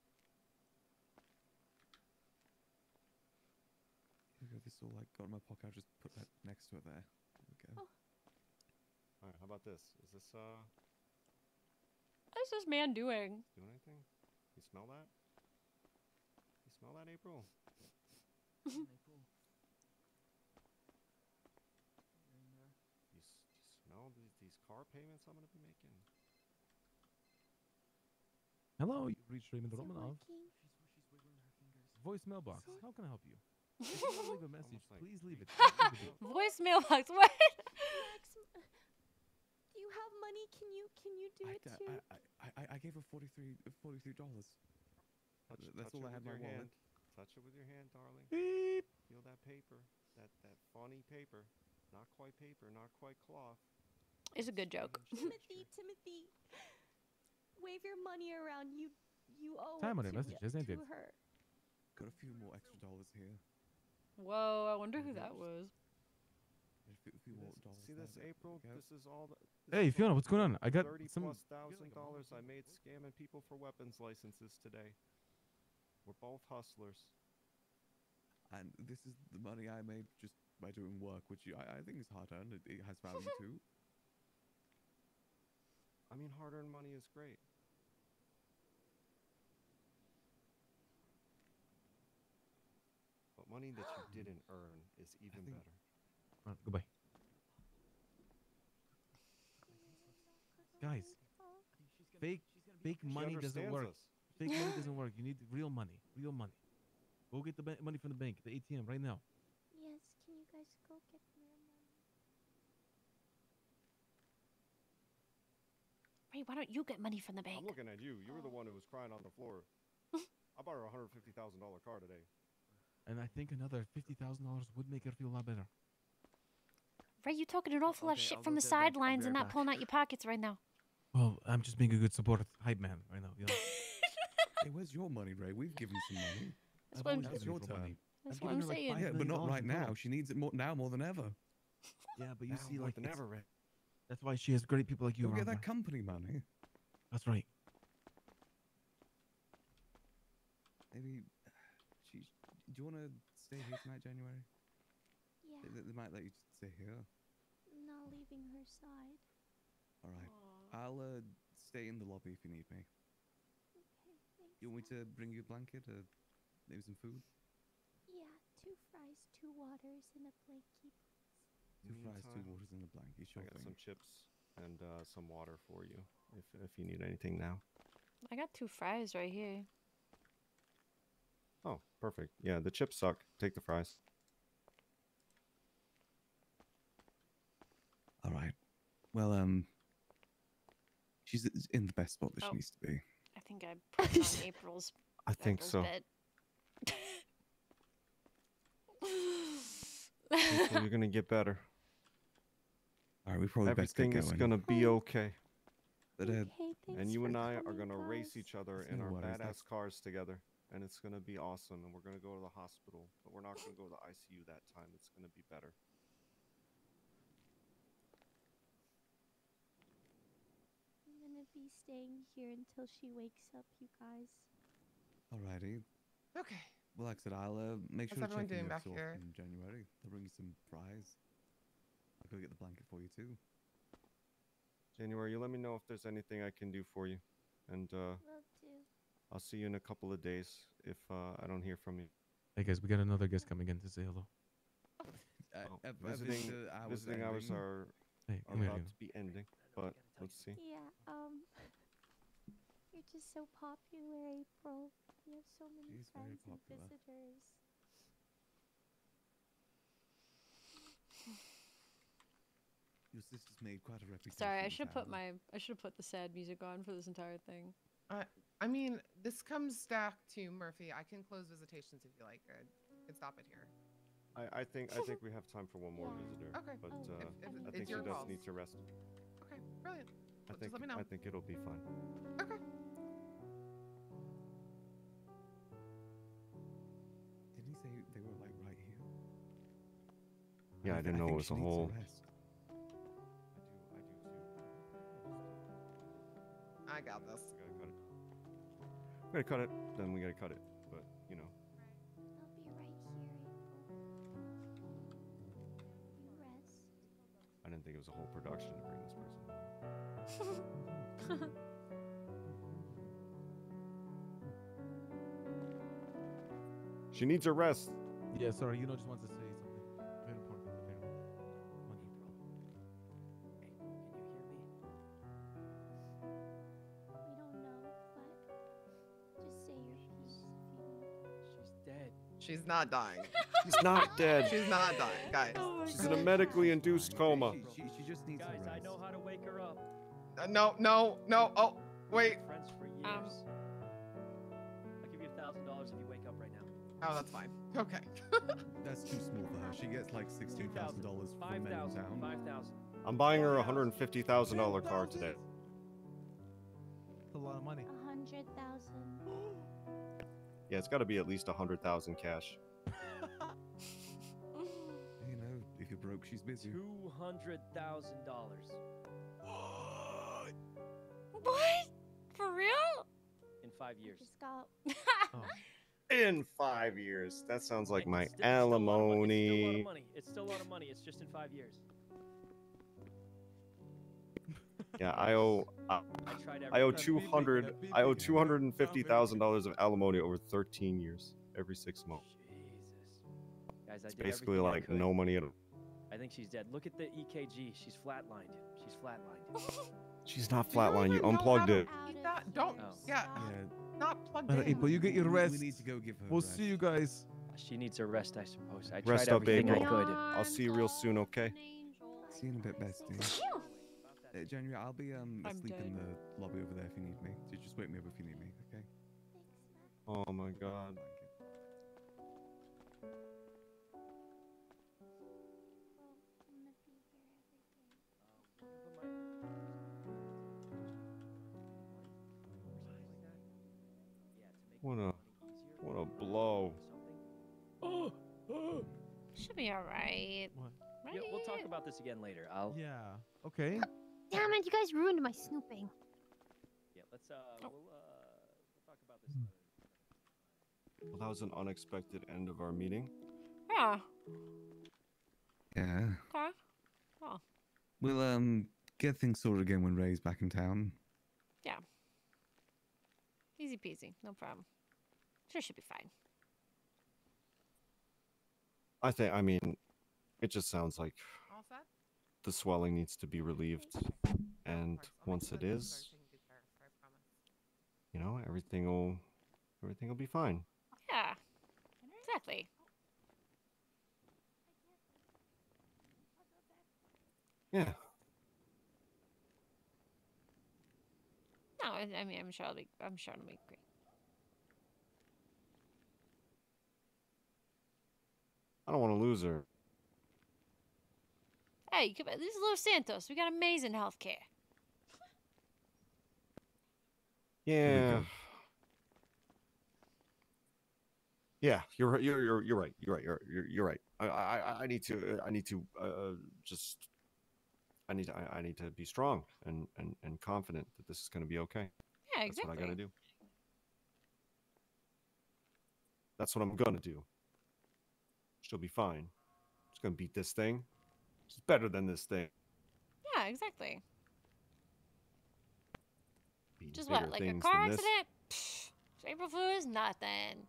S24: This all like got in my pocket. I'll just put that next to it there. there we go.
S1: Oh.
S5: All right. How about this? Is this uh?
S1: What is this man doing?
S5: Doing anything? You smell that? You smell that, April? [LAUGHS] payments I'm gonna be making.
S26: Hello, you've reached Raymond Romanov. Voice mailbox. How can I help you? [LAUGHS] If you leave a message, like please
S24: leave it. Leave [LAUGHS] Voice
S16: mailbox. [LAUGHS] What? do you have money? Can you can you do I, it too?
S24: I, I, I, gave her 43 dollars.
S5: that's touch all I have had in my hand. wallet. Touch it with your hand, darling. Beep. Feel that paper. That that funny paper. Not quite paper. Not quite cloth. It's a
S1: good joke. [LAUGHS]
S7: Timothy, Timothy, wave your money around. You, you owe Time on
S24: to, message, isn't it? her. Got a few more extra dollars here.
S1: Whoa, I wonder who
S5: that was. See this April? This is all. The, hey Fiona, what's going on? I got some plus thousand dollars I made scamming people for weapons licenses today. We're both hustlers. And this is the money I made
S24: just by doing work, which I, I think is hard earned. It, it has value [LAUGHS] too.
S5: I mean, hard earned money is great. But money that you [GASPS] didn't earn is even better.
S26: goodbye. Guys, fake fake money doesn't work. Us. Fake money [LAUGHS] doesn't work. You need real money. Real money. Go get the money from the bank, the ATM, right now.
S5: Ray, why don't you get money from the bank? I'm looking at you. You were the one who was crying on the floor. [LAUGHS] I bought her a hundred fifty thousand dollar car today.
S26: And I think another fifty thousand dollars would make her feel a lot better.
S8: Ray, you are talking an awful okay, lot of shit I'll from the sidelines and not back. pulling out your
S1: pockets right now.
S26: Well, I'm just being a good support hype man right now. You know?
S1: [LAUGHS] hey, where's your
S24: money, Ray? We've given some money. That's i what I'm, that's your time. Money. That's what I'm saying. Like yeah, but not right now. She needs it more now more than ever. yeah, but
S5: you now see, like than Ray.
S26: That's why she has great people
S24: like you. Go get that company money. That's right. Maybe [SIGHS] she. Do you want to stay here tonight, January? Yeah. They, they, might let you stay here.
S8: Not leaving her side. All right. Aww.
S24: I'll uh, stay in the lobby if you need me. you want me to bring you a blanket or uh, maybe some food?
S8: Yeah, two fries, two waters, and a blankie,
S5: Two fries, two waters, in the blank. Sure I got thing. some chips and uh, some water for you if, if you need anything now.
S1: I got two fries right here.
S5: Oh, perfect. Yeah, the chips suck. Take the fries. All right. Well, um,
S24: she's in the best spot that oh. she needs to be.
S1: I think I put on [LAUGHS] April's. I think so. [LAUGHS]
S5: you're [LAUGHS] gonna get better. All right, we probably everything is gonna be okay. and you and I are gonna race each other it's in our badass cars together, and it's gonna be awesome. And we're gonna go to the hospital, but we're not gonna go to the ICU that time. It's gonna be better.
S8: I'm gonna be staying here until she wakes up, you guys.
S24: Alrighty. Okay. Well, like I said, make sure to check doing in back here? in January. They'll
S5: bring you some fries. I'll go get the blanket for you too. January, you let me know if there's anything I can do for you, and uh, I'll see you in a couple of days if uh, I don't hear from you.
S26: Hey guys, we got another guest coming in to say hello.
S24: I, oh, I, I visiting, hours, visiting hours are, hey,
S5: are about to be ending, but let's see.
S4: Yeah.
S8: Um. You're just so popular, April. You have so many She's friends and visitors.
S24: Your sister's made quite a reputation. Sorry, I should have put
S10: my I should have put the sad music on for this entire thing. Uh, I mean, this comes back to Murphy. I can close visitations if you like. I can stop it here.
S5: I, I think I think we have time for one more [LAUGHS] visitor. Okay. But oh, uh, if, if I think she does need to rest.
S10: Okay,
S6: brilliant.
S5: I let me know. I think it'll be fine. Okay. Yeah, I, didn't know it was a hole.
S10: I got this. We
S5: gotta cut it. Then we gotta cut it. But you know. I didn't think it was a whole production to bring this person.
S6: In.
S26: [LAUGHS] she needs her rest. Yeah, sorry, you know, just wants to
S9: She's not dying. She's not [LAUGHS] dead. She's not
S5: dying,
S23: guys. Oh She's God. in a
S5: medically induced coma.
S23: She, she, she just needs guys, I know how to wake her up.
S27: Uh, no, no, no. Oh, wait. Friends for
S23: years. Um, I'll give you a thousand dollars if you wake up right now.
S27: Oh, that's fine. Okay. [LAUGHS] that's too small for her. She gets
S24: like sixteen thousand
S5: dollars for men down. Five thousand. I'm buying her a hundred and fifty thousand dollar car today.
S24: That's a lot of money.
S7: A hundred thousand. [GASPS] [GASPS]
S5: Yeah, it's got to be at least a hundred thousand cash. [LAUGHS] you know, if you're broke, she's busy. Two
S23: hundred thousand dollars. What? What? For real? In five years. Just got. [LAUGHS] oh. In
S5: five years. That sounds like my it's still, alimony.
S23: it's still a lot of money. It's just in five years.
S5: Yeah, I owe uh, I, I owe two hundred I owe two hundred and fifty thousand dollars of alimony over thirteen years, every six months.
S23: Guys, it's
S6: basically
S5: like no money at all.
S23: I think she's dead. Look at the EKG. She's flatlined. She's flatlined. [LAUGHS]
S5: she's not flatlined. You unplugged it.
S23: Not, don't. Oh. Yeah, yeah.
S26: Not plugged
S5: in. April, you
S23: get your rest. We need to go give her. We'll see you guys. She needs a rest, I suppose. I rest tried up, everything April.
S5: I could. I'll see you real soon, okay? See you in a bit, bestie.
S23: Uh,
S24: January, I'll be um, asleep in the lobby over there if you need me. So just wake me up if you need me, okay? Thanks,
S5: oh my god. What a, what a blow.
S8: Oh, oh. Should be all right.
S23: Right? Yeah, we'll talk about this again later. I'll. Yeah.
S5: Okay
S8: it! You guys ruined
S5: my snooping.
S23: Yeah, let's, uh, oh. we'll, uh, we'll talk about this
S5: Well, that was an unexpected end of our meeting. Yeah.
S24: Yeah.
S1: Okay. Oh.
S24: We'll, um, get things sorted again when Ray's back in town.
S1: Yeah. Easy peasy. No problem.
S12: Sure should be fine.
S5: I think, I mean, it just sounds like the swelling needs to be relieved. And once it is, you know, everything will everything will be fine.
S13: Yeah. Exactly.
S5: Yeah.
S1: No, I mean, I'm sure it'll be, I'm sure it'll be great.
S5: I don't want to lose her.
S1: Hey, this is Los Santos. We got amazing healthcare.
S5: Yeah. Yeah, you're you're you're you're right. You're right. You're you're, you're right. I, I I need to uh, I need to uh, just I need to, I, I need to be strong and and and confident that this is going to be okay. Yeah, exactly. That's what I got to do. That's what I'm going to do. She'll be fine. She's going to beat this thing. It's better than this thing.
S1: Yeah, exactly.
S5: Being Just what, like a car accident?
S1: Psh, April Fool is nothing.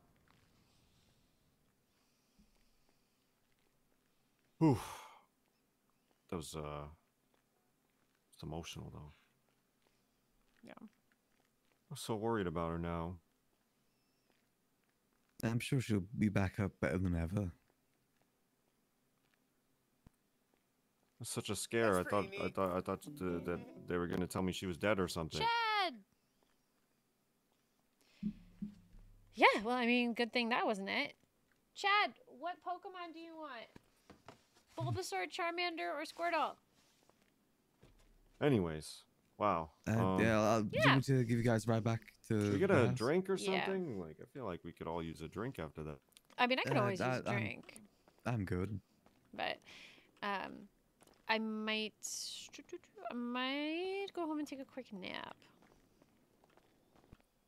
S5: Oof, That was uh it's emotional though. Yeah. I'm so worried about her now. I'm sure she'll be back up better than ever. That's such a scare. I thought, I thought, I thought that they were going to tell me she was dead or something. Chad.
S1: Yeah, well, I mean, good thing that wasn't it. Chad,
S3: what Pokemon do you want?
S1: Bulbasaur, Charmander, or Squirtle?
S5: Anyways, wow. Uh, um, yeah, I'll yeah. to give you guys right back to. Should we get a house? drink or something? Yeah. Like, I feel like we could all use a drink after that. I mean, I could uh, always use a drink. I'm, I'm good.
S1: But, um, I might, I might go home and take a quick nap.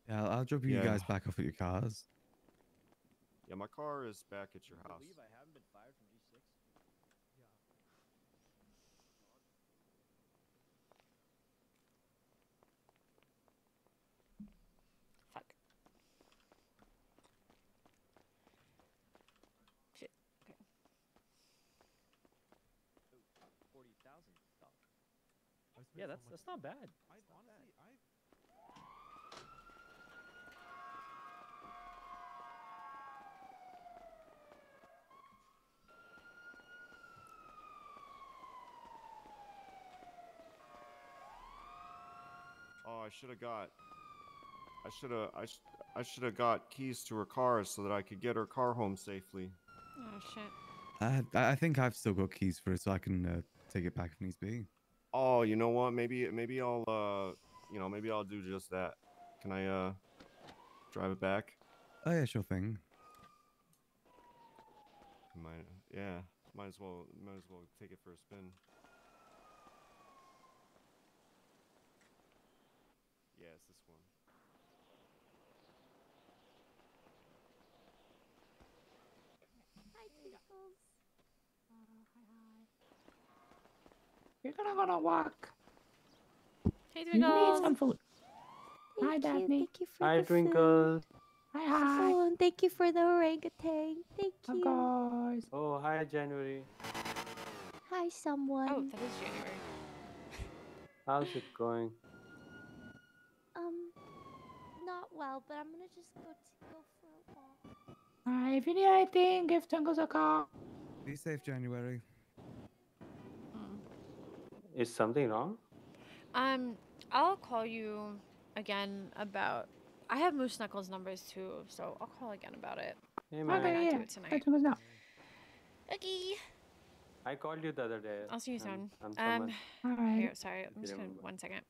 S24: Yeah, I'll, I'll drop you yeah. guys back off at your cars.
S5: Yeah, my car is back at your house.
S23: Yeah, that's that's not bad.
S4: I honestly, I.
S5: Oh, I should have got. I should have. I, sh- I should have got keys to her car so that I could get her car home safely. Oh shit.
S24: I I think I've still got keys for it, so I can uh, take it back if needs be
S5: oh, you know what? Maybe maybe I'll uh, you know, maybe I'll do just that. Can I uh drive it back?
S24: Oh yeah, sure thing.
S5: Might yeah, might as well might as well take it for a spin.
S14: you are gonna gonna walk.
S7: Hey, Twinkle. Need some food. Thank hi, you. Thank you for hi, the Twinkle. Food. Hi, hi. Oh, thank you for the Orang-O-Tang. Thank you. Of guys.
S15: Oh, hi, January.
S7: Hi, someone. Oh, that is January.
S20: How's it going?
S16: Um, not well, but I'm gonna just go to go for a
S14: walk. Alright, if you need anything, give Twinkle a call. Be safe, January.
S24: Is something wrong?
S1: Um, I'll call you again about. I have Moose Knuckles' numbers too, so I'll call again about it. Hey, man. Okay, yeah. Do it tonight. Okay.
S30: I called you the other day. I'll see you soon. I'm, I'm um, all right. Here, sorry, I'm just gonna
S1: one second.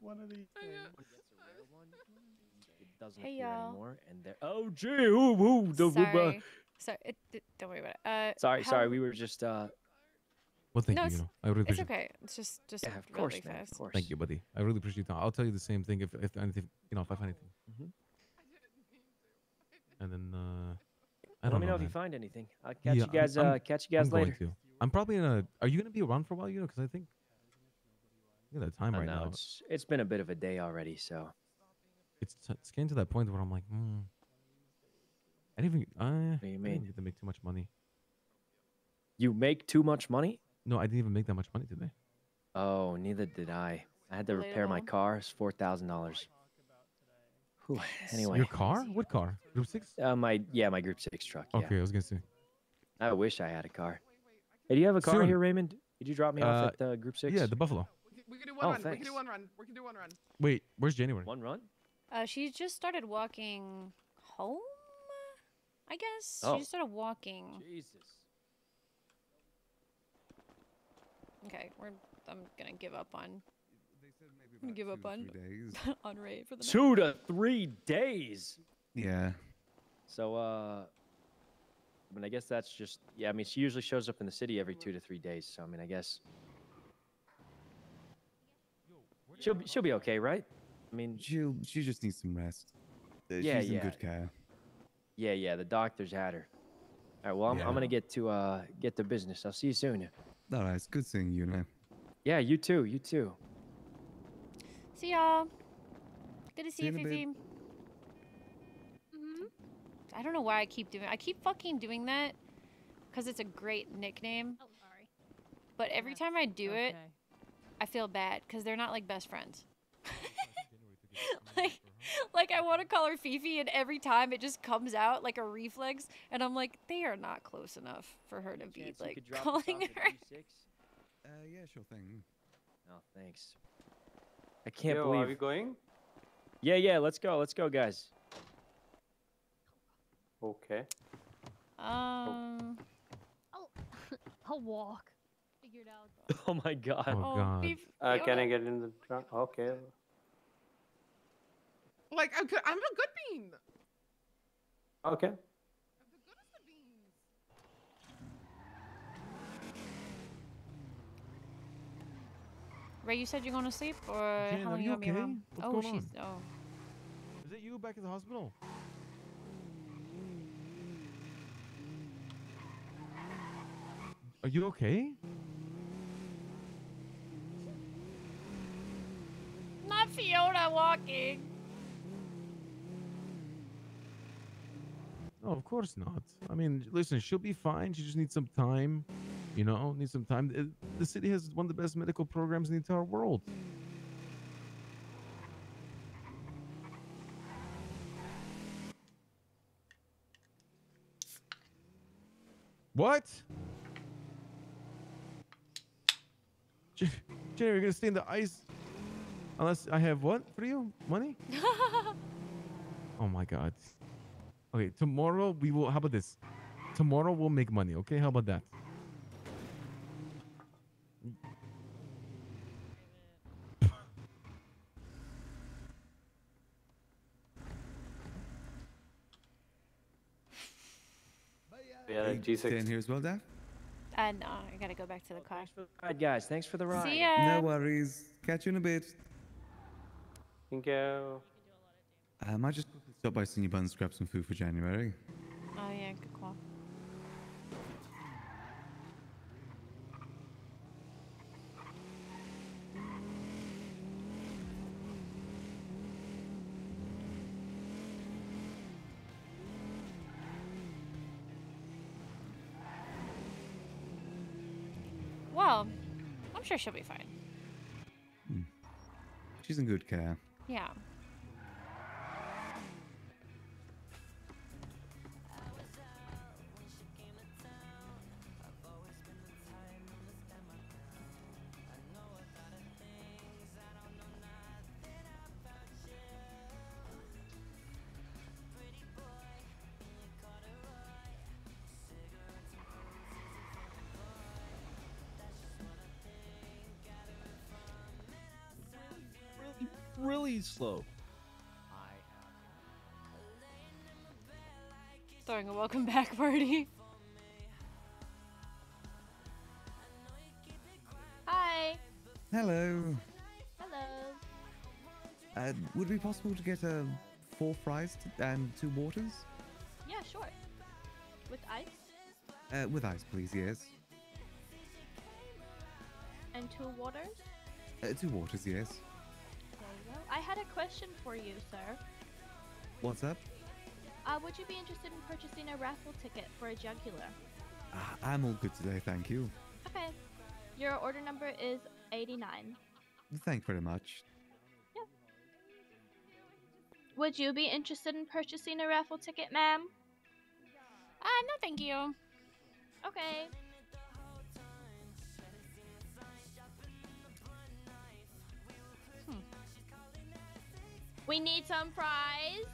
S4: One of these things
S1: doesn't hey, appear y'all.
S23: anymore. And there. Oh, gee, ooh, ooh, the, sorry. uh,
S1: sorry, it, don't worry about it. Uh, sorry, how... sorry, we
S23: were just. Uh...
S1: Well, thank no, you. you know, I really appreciate it's okay. It's just, just yeah, of really course, man, of course.
S26: Thank you, buddy. I really appreciate that. I'll tell you the same thing if, if anything, you know, if I find anything. Mm -hmm. And then, uh, I don't Let me know, know
S6: if man. you find anything. I'll catch
S23: yeah, you guys. I'm, uh, I'm, catch you guys I'm later.
S26: I'm probably in a. Are you gonna be around for a while? You know, because I think. Look at that time right know, now. It's,
S23: it's been a bit of a day already, so
S26: it's it's getting to that point where I'm like, hmm. I didn't even. Uh, you mean? didn't
S23: to make too much money. You make too much money?
S26: No, I didn't even make that much money
S4: today.
S23: Oh, neither did I. I had to repair my car. It's four thousand dollars. Anyway, your car? What car? Group six? Uh, my yeah, my group six truck. Yeah. Okay, I was gonna say. I wish I had a car. Hey, do you have a car Soon. here, Raymond? Did you drop me uh, off at uh, group six? Yeah, the Buffalo. We can do oh, one oh, run. Thanks. We can do
S1: one run. We can do one run.
S23: Wait, where's January? One run?
S1: Uh, she just started walking home, I guess. Oh. She started walking. Jesus. Okay, we're. I'm gonna give up on.
S7: I'm give up on [LAUGHS]
S1: on Ray for the two
S23: night. to three days. Yeah. So uh, I mean, I guess that's just yeah. I mean, she usually shows up in the city every two to three days. So I mean, I guess she'll be, she'll be okay, right? I mean, she
S24: she just needs some rest. yeah, she's yeah. in good care.
S23: Yeah, yeah. The doctor's had her. All right. Well, I'm, yeah. I'm gonna get to uh get to business. I'll see you soon.
S24: All right. It's good seeing you, man.
S23: Yeah. You too. You too.
S3: See y'all. Good to
S23: see, see you, Fifi.
S1: Mm hmm I don't know why I keep doing. I keep fucking doing that because it's a great nickname. Oh, sorry. But every time I do okay. it, I feel bad because they're not like best friends. [LAUGHS] [LAUGHS] like like I want to call her Fifi and every time it just comes out like a reflex and I'm like they are not close enough for her to be like calling her.
S23: [LAUGHS] Uh yeah, sure thing. No, oh, thanks. I can't Yo, believe. Are we going? Yeah, yeah, let's go. Let's go, guys. Okay.
S8: Um I'll oh, [LAUGHS] I'll walk. Figured out.
S23: Oh my god. Oh, oh
S27: god. Uh, can I get
S29: in the trunk? Okay.
S27: Like I'm, good, I'm a good bean.
S15: Okay.
S1: Ray, you said you're going to sleep, or Jan, how long are you, you gonna be around? What's oh, she's on? oh.
S26: Is it you back at the hospital? Are you okay?
S1: Not Fiona walking.
S26: No, of course not. I mean, listen, she'll be fine. She just needs some time. You know, needs some time. It- The city has one of the best medical programs in the entire world. What? Je- you're gonna stay in the ice unless I have what for you? Money? [LAUGHS] oh my god. Okay, tomorrow we will. How about this? Tomorrow we'll make money. Okay, how about that?
S24: Yeah, G6. here as well, Dad?
S1: Uh, no, I gotta go back to the car. All right, guys, thanks for the ride. See ya. No
S24: worries. Catch you in a bit.
S27: Thank you.
S24: Um, I might just quickly Stop by Skinny Buns, grab some food for January.
S1: Oh yeah, good call. Well, I'm sure she'll be fine.
S24: Hmm. She's in good care.
S1: Yeah. slow. Throwing a welcome back party.
S16: Hi. Hello. Hello.
S24: Uh, would it be possible to get a uh, four fries and two waters?
S16: Yeah, sure. With ice?
S24: Uh, with ice, please. Yes.
S16: And
S7: two waters?
S24: Uh, two waters, yes.
S7: I had a question for you, sir. What's up? Uh, would you be interested in purchasing a raffle ticket for a jugular?
S24: Uh, I'm all good today, thank you.
S7: Okay. Your order number is 89.
S24: Thank very much. Yep.
S7: Would you be interested in purchasing a raffle ticket, ma'am? Uh, no, thank you. Okay. We need some fries.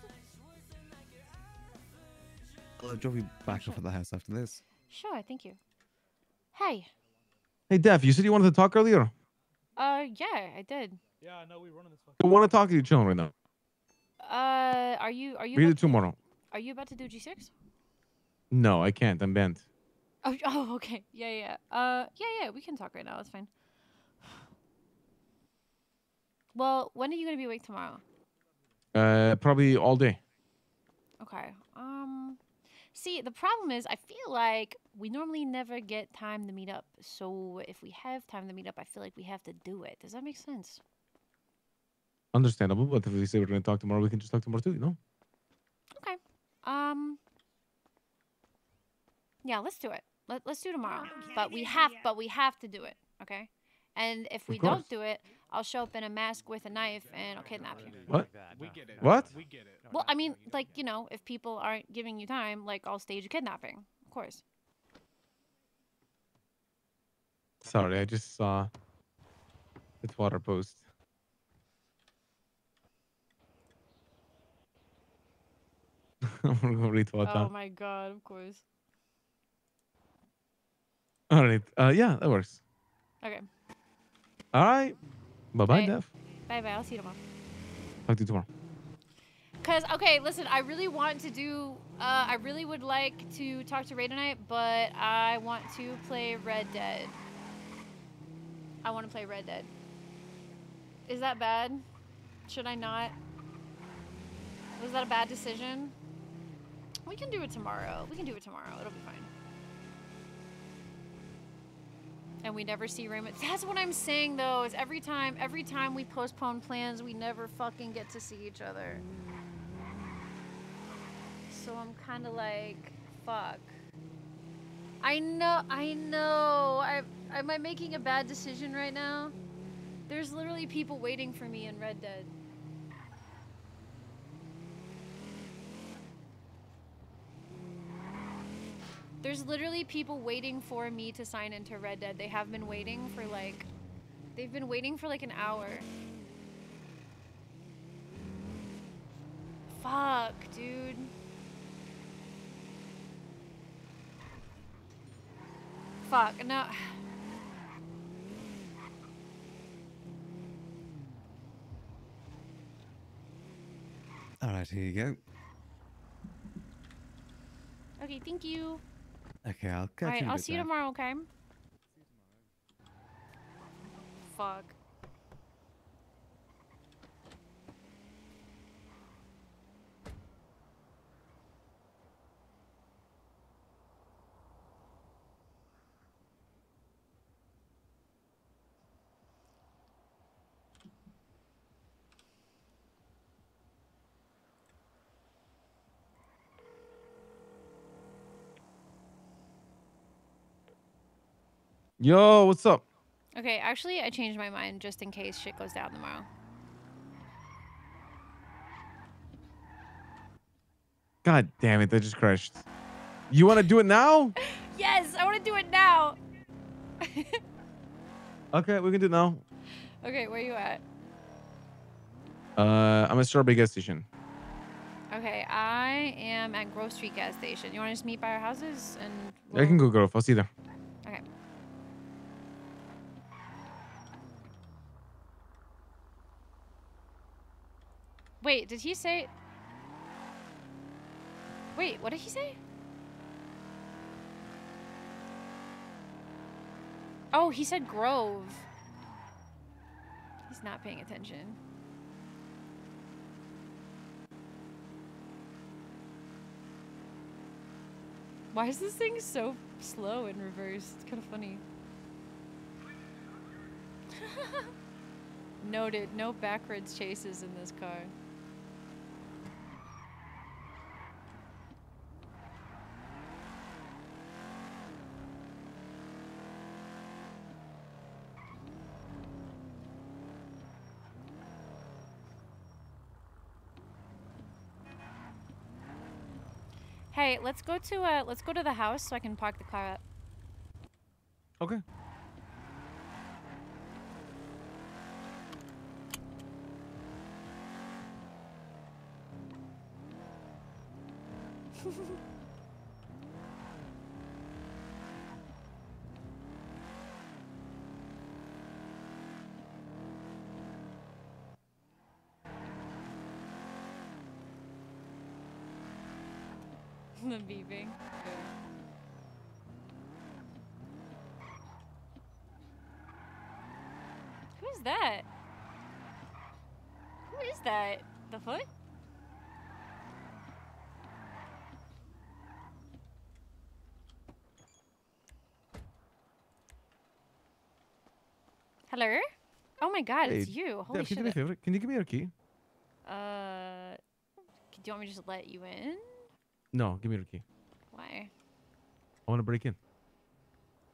S24: I'll drop you back sure. off at the house after this.
S8: Sure, thank you. Hey.
S24: Hey, Daph, you said you wanted to talk earlier?
S1: Uh, yeah, I did. Yeah,
S27: know we running
S26: this fucking. I want to talk to you, chilling right now.
S1: Uh, are you are you? Read it tomorrow. Are you about to do G six?
S26: No, I can't. I'm bent.
S1: Oh, [LAUGHS] oh, okay. Yeah, yeah. Uh, yeah, yeah. We can talk right now. It's fine. Well, when are you gonna be awake tomorrow?
S26: Uh, probably all day.
S1: Okay. Um, see, the problem is, I feel like we normally never get time to meet up. So if we have time to meet up, I feel like we have to do it. Does that make sense?
S26: Understandable, but if we say we're going to talk tomorrow, we can just talk tomorrow too, you know?
S1: Okay. Um. Yeah, let's do it. Let, let's do tomorrow. But we have, uh, but we have to do it. Okay. And if we don't do it, I'll show up in a mask with a knife and I'll kidnap you.
S6: What?
S26: What?
S1: Well, I mean, like, you know, if people aren't giving you time, like, I'll stage a kidnapping, of course.
S26: Sorry, I just saw [LAUGHS] the water post. I'm gonna retweet that. Oh
S1: my god, of course.
S26: All right. Uh, yeah, that works. Okay. All right. Bye bye, Daph.
S1: Bye bye. I'll see you tomorrow. Talk to you tomorrow. Cause okay, listen, I really want to do. Uh, I really would like to talk to Ray tonight, but I want to play Red Dead. I want to play Red Dead. Is that bad? Should I not? Was that a bad decision? We can do it tomorrow. We can do it tomorrow. It'll be fine. and we never see Raymond. That's what I'm saying though, is every time every time we postpone plans, we never fucking get to see each other. So I'm kind of like, fuck. I know, I know. I am I making a bad decision right now? There's literally people waiting for me in Red Dead. There's literally people waiting for me to sign into Red Dead. They have been waiting for like, they've been waiting for like an hour. Fuck, dude. Fuck, no.
S24: All right, here you go.
S18: Okay, thank you.
S24: Okay, I'll catch All right, you. I'll see you
S18: tomorrow,
S14: okay?
S6: Fuck.
S26: Yo, what's up?
S1: Okay, actually, I changed my mind just in case shit goes down tomorrow.
S26: God damn it, that just crashed. You want to do it now?
S1: [LAUGHS] yes, I want to do it now. [LAUGHS]
S26: okay, we can do it now.
S1: Okay, where you at?
S26: Uh, I'm at Strawberry Gas Station.
S1: Okay, I am at Grove Street Gas Station. You want to just meet by our houses? and?
S26: We'll... I can go Grove. I'll see you there.
S3: Wait, did he say... Wait, what did he say?
S1: Oh, he said Grove. He's not paying attention. Why is this thing so slow in reverse? It's kind of funny. [LAUGHS] Noted, no backwards chases in this car. right, let's go to uh, let's go to the house so I can park the car up.
S26: Okay.
S4: [LAUGHS]
S1: Who's that? Who is that? The foot? Hello? Oh my god, hey, it's you. Holy shit. Can you do me a favor?
S26: Can you give me your key?
S1: Uh, do you want me to just let you in?
S26: No, give me the key. Why? I want to break in.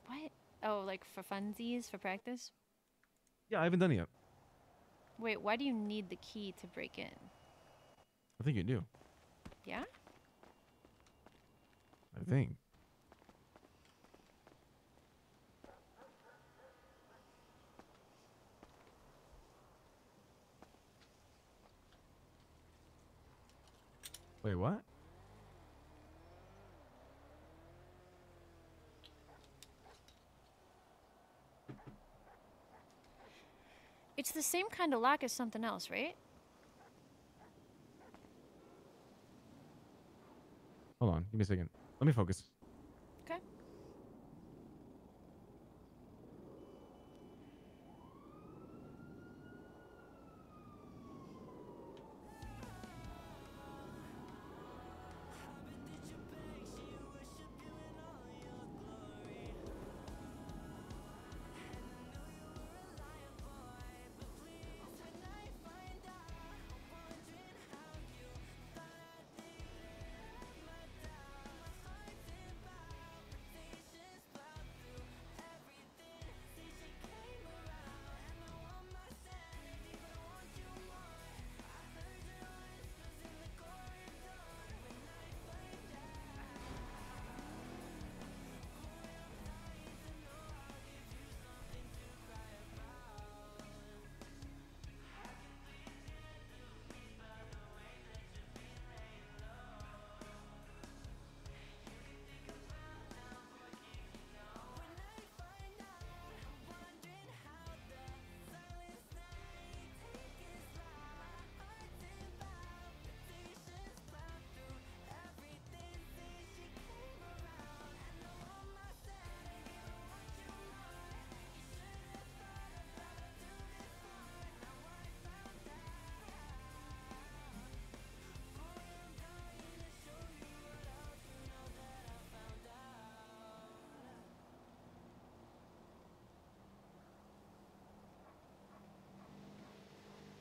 S1: What? Oh, like for funsies, for practice? Yeah, I haven't done it yet. Wait, why do you need the key to break in? I think you do. Yeah?
S26: I think. Wait, what?
S1: It's the same kind of lock as something else, right?
S26: Hold on, give me a second. Let me focus.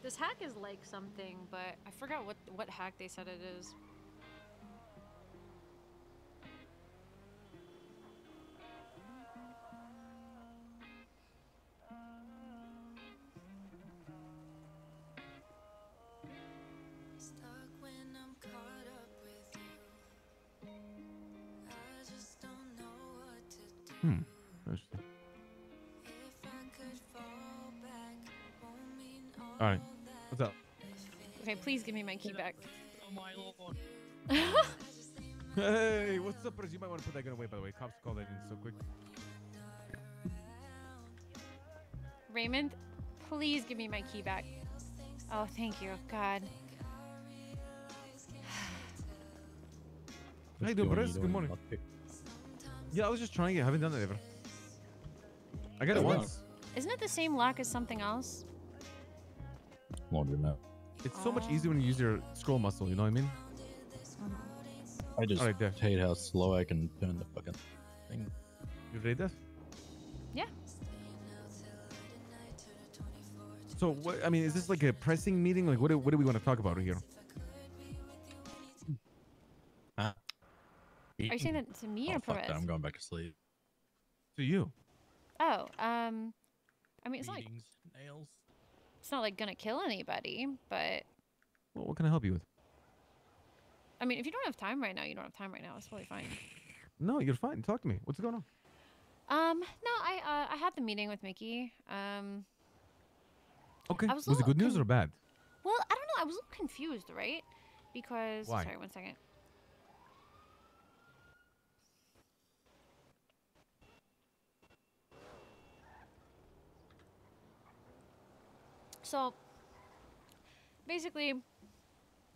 S1: This hack is like something, but I forgot what what hack they said it is. Please give me my key back.
S26: hey, what's up, Bruce? You might want to put that gun away, by the way. Cops call that in so quick.
S1: Raymond, please give me my key back. Oh, thank you. God. [SIGHS]
S26: Hey, dude, doing, Good morning. Yeah, I was just trying it. I haven't done it ever. I got it once.
S1: is not it the same lock as something else?
S26: Laundry mat. It's so much easier when you use your scroll
S29: muscle. You know what I mean? I just Alright, hate how slow I can turn the fucking thing. You ready, Daph? Yeah.
S26: So, what, I mean, is this like a pressing meeting? Like, what do, what do we want to talk about here? Are
S1: you saying that to me oh, or Perez? I'm
S29: going back to sleep. To you.
S1: Oh, um, I mean, it's like nails. It's not like gonna kill anybody, but.
S26: Well, what can I help you with?
S1: I mean, if you don't have time right now, you don't have time right now. It's totally fine.
S26: No, you're fine. Talk to me. What's going on?
S1: Um, no, I uh, I had the meeting with Mickey. Um.
S26: Okay. was, was it good news or bad?
S1: Well, I don't know. I was a little confused, right?
S3: Because Why? sorry, one second.
S1: So basically,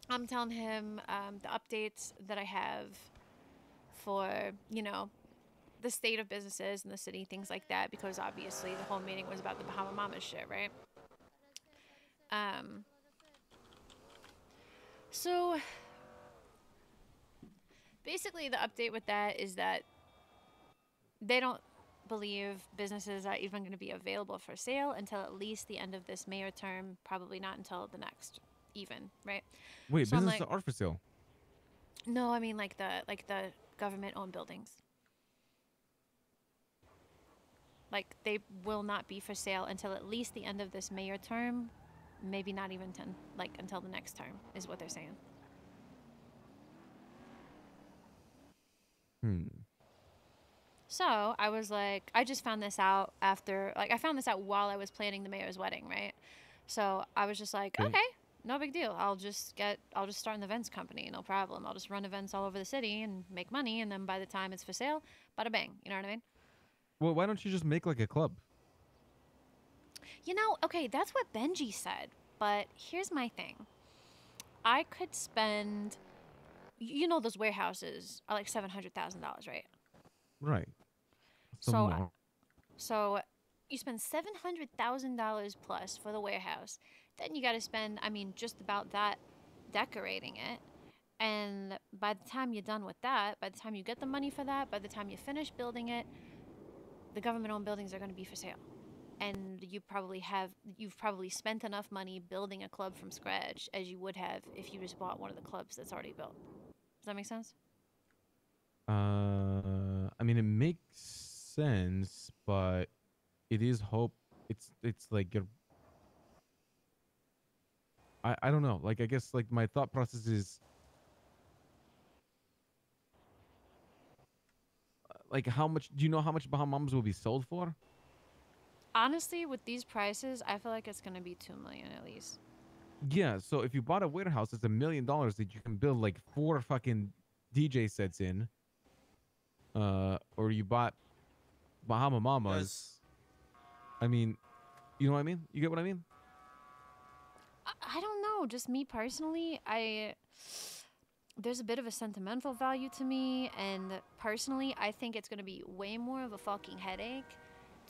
S1: I'm telling him um, the updates that I have for, you know, the state of businesses in the city, things like that, because obviously the whole meeting was about the Bahama Mama shit, right? Um, so basically, the update with that is that they don't believe businesses are even going to be available for sale until at least the end of this mayor term, probably not until the next, even, right? Wait, so businesses like, are for sale? No, I mean like the like the government owned buildings. Like they will not be for sale until at least the end of this mayor term, maybe not even ten, like until the next term is what they're saying. Hmm. So I was like, I just found this out after, like, I found this out while I was planning the mayor's wedding, right? So I was just like, okay, no big deal. I'll just get, I'll just start an events company, no problem. I'll just run events all over the city and make money. And then by the time it's for sale, bada bang. You know what I mean?
S26: Well, why don't you just make like a club?
S1: You know, okay, that's what Benji said. But here's my thing I could spend, you know, those warehouses are like $700,000, right? Right so, so you spend seven hundred thousand dollars plus for the warehouse. Then you got to spend, I mean, just about that decorating it. And by the time you're done with that, by the time you get the money for that, by the time you finish building it, the government-owned buildings are going to be for sale. And you probably have you've probably spent enough money building a club from scratch as you would have if you just bought one of the clubs that's already built. Does that make sense?
S26: Uh, I mean, it makes sense, but it is hope. It's it's like you I I don't know. Like I guess like my thought process is like how much do you know how much Bahamas will be sold for?
S1: Honestly, with these prices, I feel like it's gonna be two million at least.
S26: Yeah, so if you bought a warehouse, it's a million dollars that you can build like four fucking DJ sets in. Uh, or you bought Bahama Mamas. I mean, you know what I mean? You get what I mean?
S1: I, don't know. Just me personally, I there's a bit of a sentimental value to me, and personally, I think it's
S8: gonna be way more of a fucking headache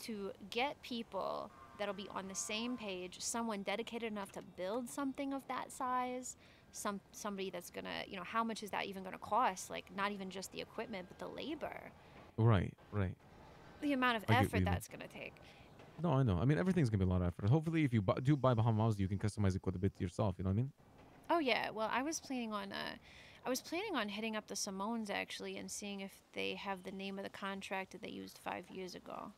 S8: to get people that'll be on the same page, someone dedicated enough to build something of that size, some somebody
S1: that's gonna, you know, how much is that even gonna cost? Like not even just the equipment, but the labor.
S26: Right, right
S1: the amount of effort that's going to take.
S26: No, I know. I mean, everything's going to be a lot of effort. Hopefully, if you bu do buy Bahamas, you can customize it quite a bit yourself. You know what I mean?
S1: Oh, yeah. Well, I was planning on. Uh, I was planning on hitting up the Simones actually and seeing if they have the name of the contract that they used five years ago.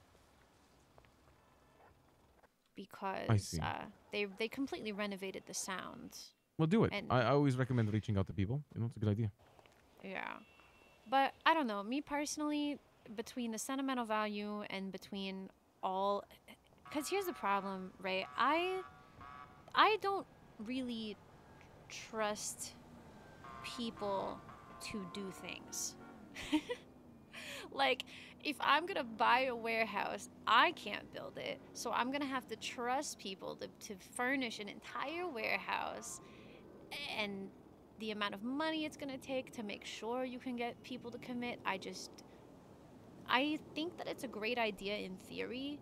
S1: Because uh, they they completely renovated the sounds. Well, do it. I,
S26: I always recommend reaching out to people. You know, it's a good idea.
S1: Yeah, but I don't know. Me personally, between the sentimental value and between all because here's the problem right i i don't really trust people to do things [LAUGHS] like if i'm gonna buy a warehouse i can't build it so i'm gonna have to trust people to, to furnish an entire warehouse and the amount of money it's gonna take to make sure you can get people to commit i just I think that it's a great idea in theory,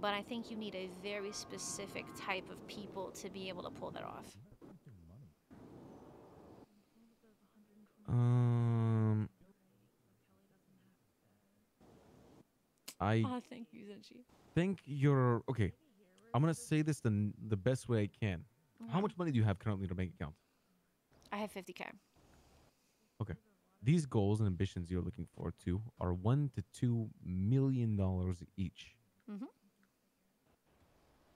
S1: but I think you need a very specific type of people to be able to pull that off.
S26: Um, I oh,
S1: thank you, Zenji.
S26: think you're okay. I'm gonna say this the the best way I can. Mm -hmm. How mm-hmm. much money do you have currently to make bank account? I have 50k. Okay. These goals and ambitions you're looking forward to are one to two million dollars each. Mm-hmm.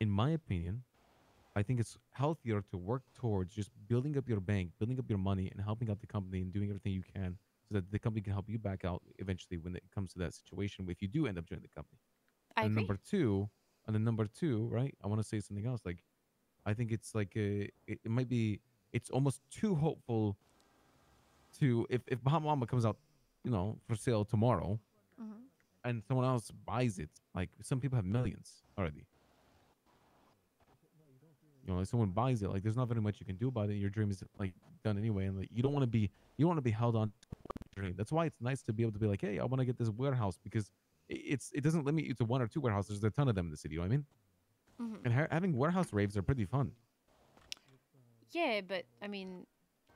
S26: In my opinion, I think it's healthier to work towards just building up your bank, building up your money, and helping out the company and doing everything you can so that the company can help you back out eventually when it comes to that situation if you do end up joining the company. I and agree. number two, and then number two, right? I want to say something else. Like, I think it's like a, it, it might be it's almost too hopeful to if if Bahama Mama comes out, you know, for sale tomorrow, mm-hmm. and someone else buys it, like some people have millions already. You know, if someone buys it, like there's not very much you can do about it. Your dream is like done anyway, and like you don't want to be you want to be held on to dream. That's why it's nice to be able to be like, hey, I want to get this warehouse because it's it doesn't limit you to one or two warehouses. There's a ton of them in the city. You know what I mean? Mm-hmm. And ha- having warehouse raves are pretty fun.
S1: Yeah, but I mean,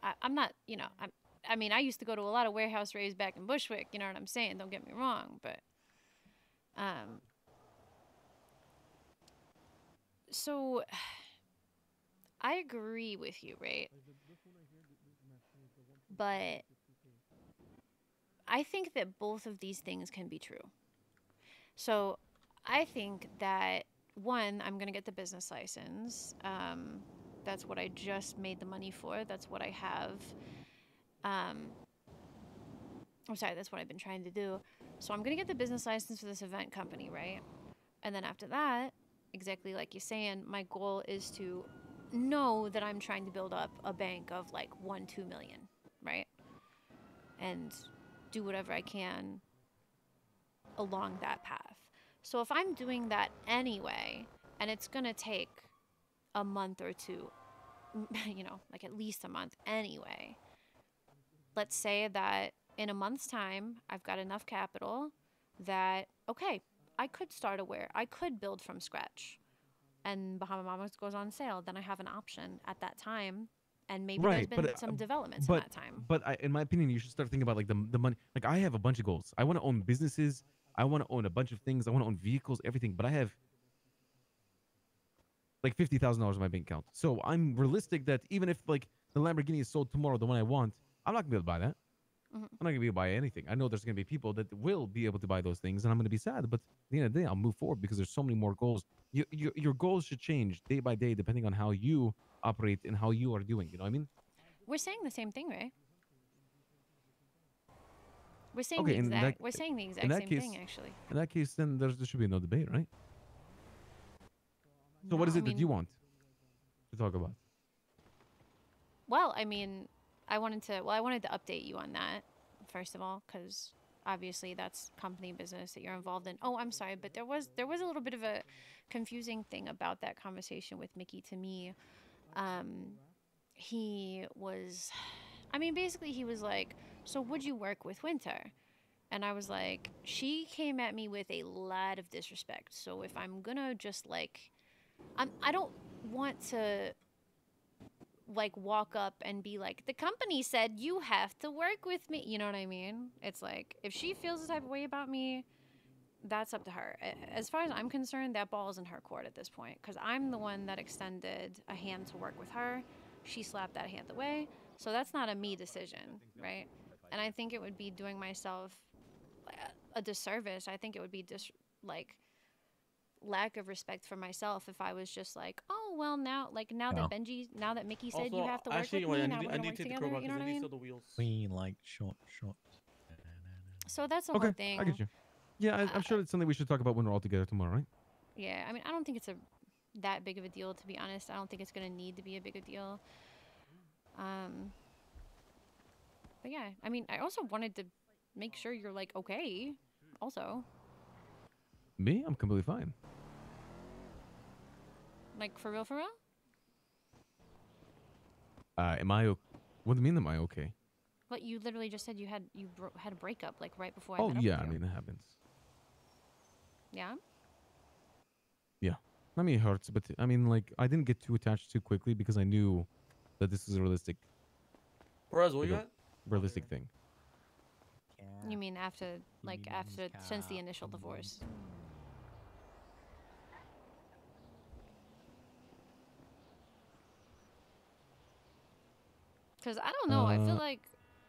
S1: I, am not. You know, I'm I mean, I used to go to a lot of warehouse raves back in Bushwick. You know what I'm saying? Don't get me wrong, but um, so [SIGHS] I agree with you, right? But I think that both of these things can be true. So I think that one, I'm going to get the business license. Um, that's what I just made the money for. That's what I have. Um, I'm sorry, that's what I've been trying to do. So I'm going to get the business license for this event company, right? And then after that, exactly like you're saying, my goal is to know that I'm trying to build up a bank of like one, two million, right? And do whatever I can along that path. So if I'm doing that anyway, and it's going to take a month or two, [LAUGHS] you know, like at least a month anyway, let's say that in a month's time, I've got enough capital that, okay, I could start a wear, I could build from scratch. And Bahama Mamas goes on sale, then I have an option at that time. And maybe right, there's been but, uh, some developments but, in that time.
S26: But I, in my opinion, you should start thinking about like the, the money. Like I have a bunch of goals. I want to own businesses. I want to own a bunch of things. I want to own vehicles, everything. But I have like fifty thousand dollars in my bank account. So I'm realistic that even if like the Lamborghini is sold tomorrow, the one I want, I'm not gonna be able to buy that. Mm-hmm. I'm not gonna be able to buy anything. I know there's gonna be people that will be able to buy those things, and I'm gonna be sad. But at the end of the day, I'll move forward because there's so many more goals. Your your goals should change day by day depending on how you operate and how you are doing. You know what I mean?
S1: We're saying the same thing, right? We're saying okay, the exact. That, we're saying the exact same case, thing, actually.
S26: In that case, then there should be no debate, right? So no, what is it I mean, that you want to talk about?
S1: Well, I mean, I wanted to, well, I wanted to update you on that, first of all, because obviously that's company business that you're involved in. Oh, I'm sorry, but there was there was a little bit of a confusing thing about that conversation with Mickey to me. Um, he was, I mean, basically he was like, "So would you work with Winter?" And I was like, she came at me with a lot of disrespect. So if I'm gonna just like, I'm I don't want to like walk up and be like, the company said you have to work with me. You know what I mean? It's like, if she feels the type of way about me, that's up to her. As far as I'm concerned, that ball is in her court at this point because I'm the one that extended a hand to work with her. She slapped that hand away. So that's not a me decision, right? And I think it would be doing myself uh, a disservice. I think it would be dis- like, lack of respect for myself if I was just like, oh well, now like now no. that Benji, now that Mickey said also, you have to work actually, with me, I now we're gonna work together. you know what
S6: I
S26: mean? The wheels. We like short, short.
S1: So that's the okay, whole thing. I get you.
S26: Yeah, I, am uh, sure it's something we should talk about when we're all together tomorrow, right?
S1: Yeah, I mean, I don't think it's a that big of a deal to be honest. I don't think it's gonna need to be a big a deal. Um, but yeah, I mean, I also wanted to make sure you're like okay, also.
S26: Me? I'm completely fine.
S1: Like for real, for real?
S26: Uh, am I? What do you mean? Am I okay?
S1: But you literally just said you had you had a breakup like right before. I oh yeah, I
S26: mean it happens. Yeah. Yeah, I mean it hurts, but I mean like I didn't get too attached too quickly because I knew that this is a realistic. Whereas what you Realistic thing.
S1: You mean after like after since the initial divorce? Because I don't know. Uh, I feel uh, like.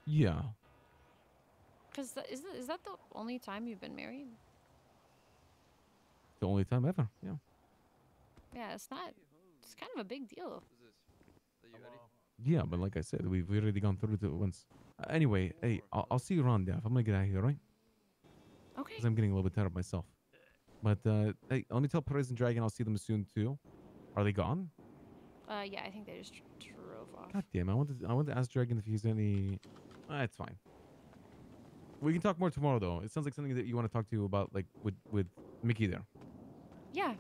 S1: Yeah. Because is, is that the only time you've been married?
S26: The only time ever, yeah.
S1: Yeah, it's not.
S8: It's kind of a big deal.
S26: Yeah, but like I said, we've already gone through it once. Uh, anyway, hey, I'll, I'll, see you around, Dev. I'm gonna get out of here, right? Okay. Because I'm getting a little bit tired of myself. But uh, hey, let me tell Perez and Dragon I'll see them soon too. Are they gone?
S1: Uh, yeah, I think they just tr- off. God
S26: damn! I want to, I want to ask Dragon if he's any. Uh, it's fine. We can talk more tomorrow, though. It sounds like something that you want to talk to you about, like with with Mickey there.
S8: Yeah.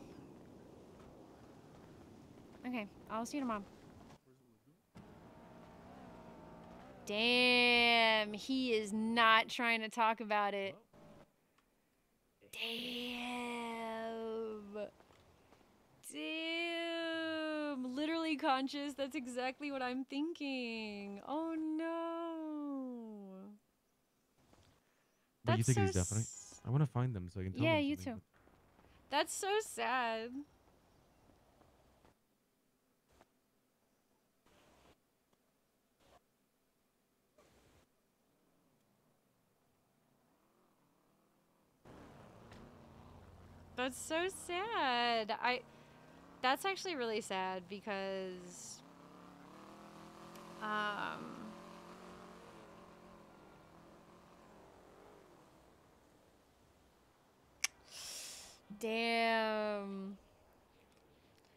S1: Okay, I'll see you tomorrow. Damn, he is not trying to talk about it. Damn. Damn am literally conscious. That's exactly what I'm thinking. Oh no.
S26: But you think so he's definitely? I want to find them so I can tell Yeah, you
S1: too. That's so sad. That's so sad. I that's actually really sad because um, Damn.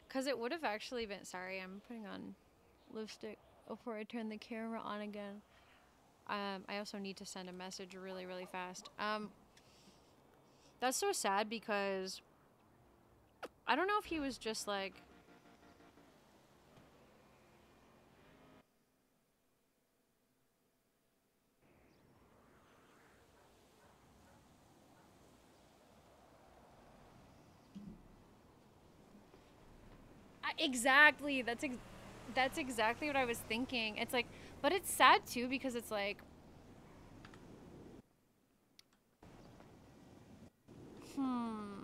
S1: Because it would have actually been. Sorry, I'm putting on lipstick before I turn the camera on again. Um, I also need to send a message really, really fast. Um, that's so sad because I don't know if he was just like... exactly. That's ex that's exactly what I was thinking. It's like, but it's sad too because it's like, hmm.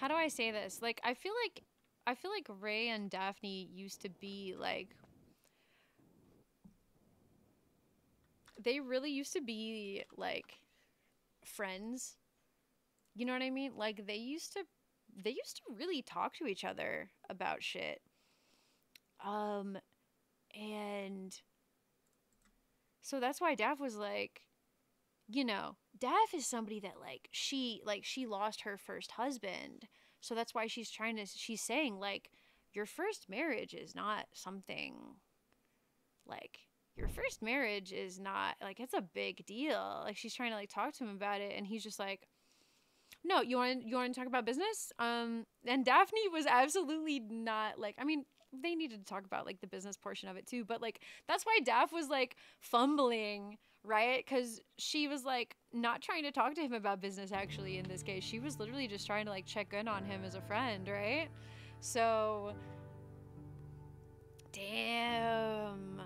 S1: how do I say this? Like I feel like I feel like Ray and Daphne used to be like they really used to be like friends. You know what I mean? Like they used to they used to really talk to each other about shit. Um and so that's why Daph was like, you know, Daph is somebody that like she like she lost her first husband. So that's why she's trying to she's saying like your first marriage is not something like your first marriage is not like it's a big deal. Like she's trying to like talk to him about it and he's just like no, you want you want to talk about business? Um, and Daphne was absolutely not like. I mean, they needed to talk about like the business portion of it too. But like that's why Daph was like fumbling, right? Because she was like not trying to talk to him about business actually in this case. She was literally just trying to like check in on him as a friend, right? So damn.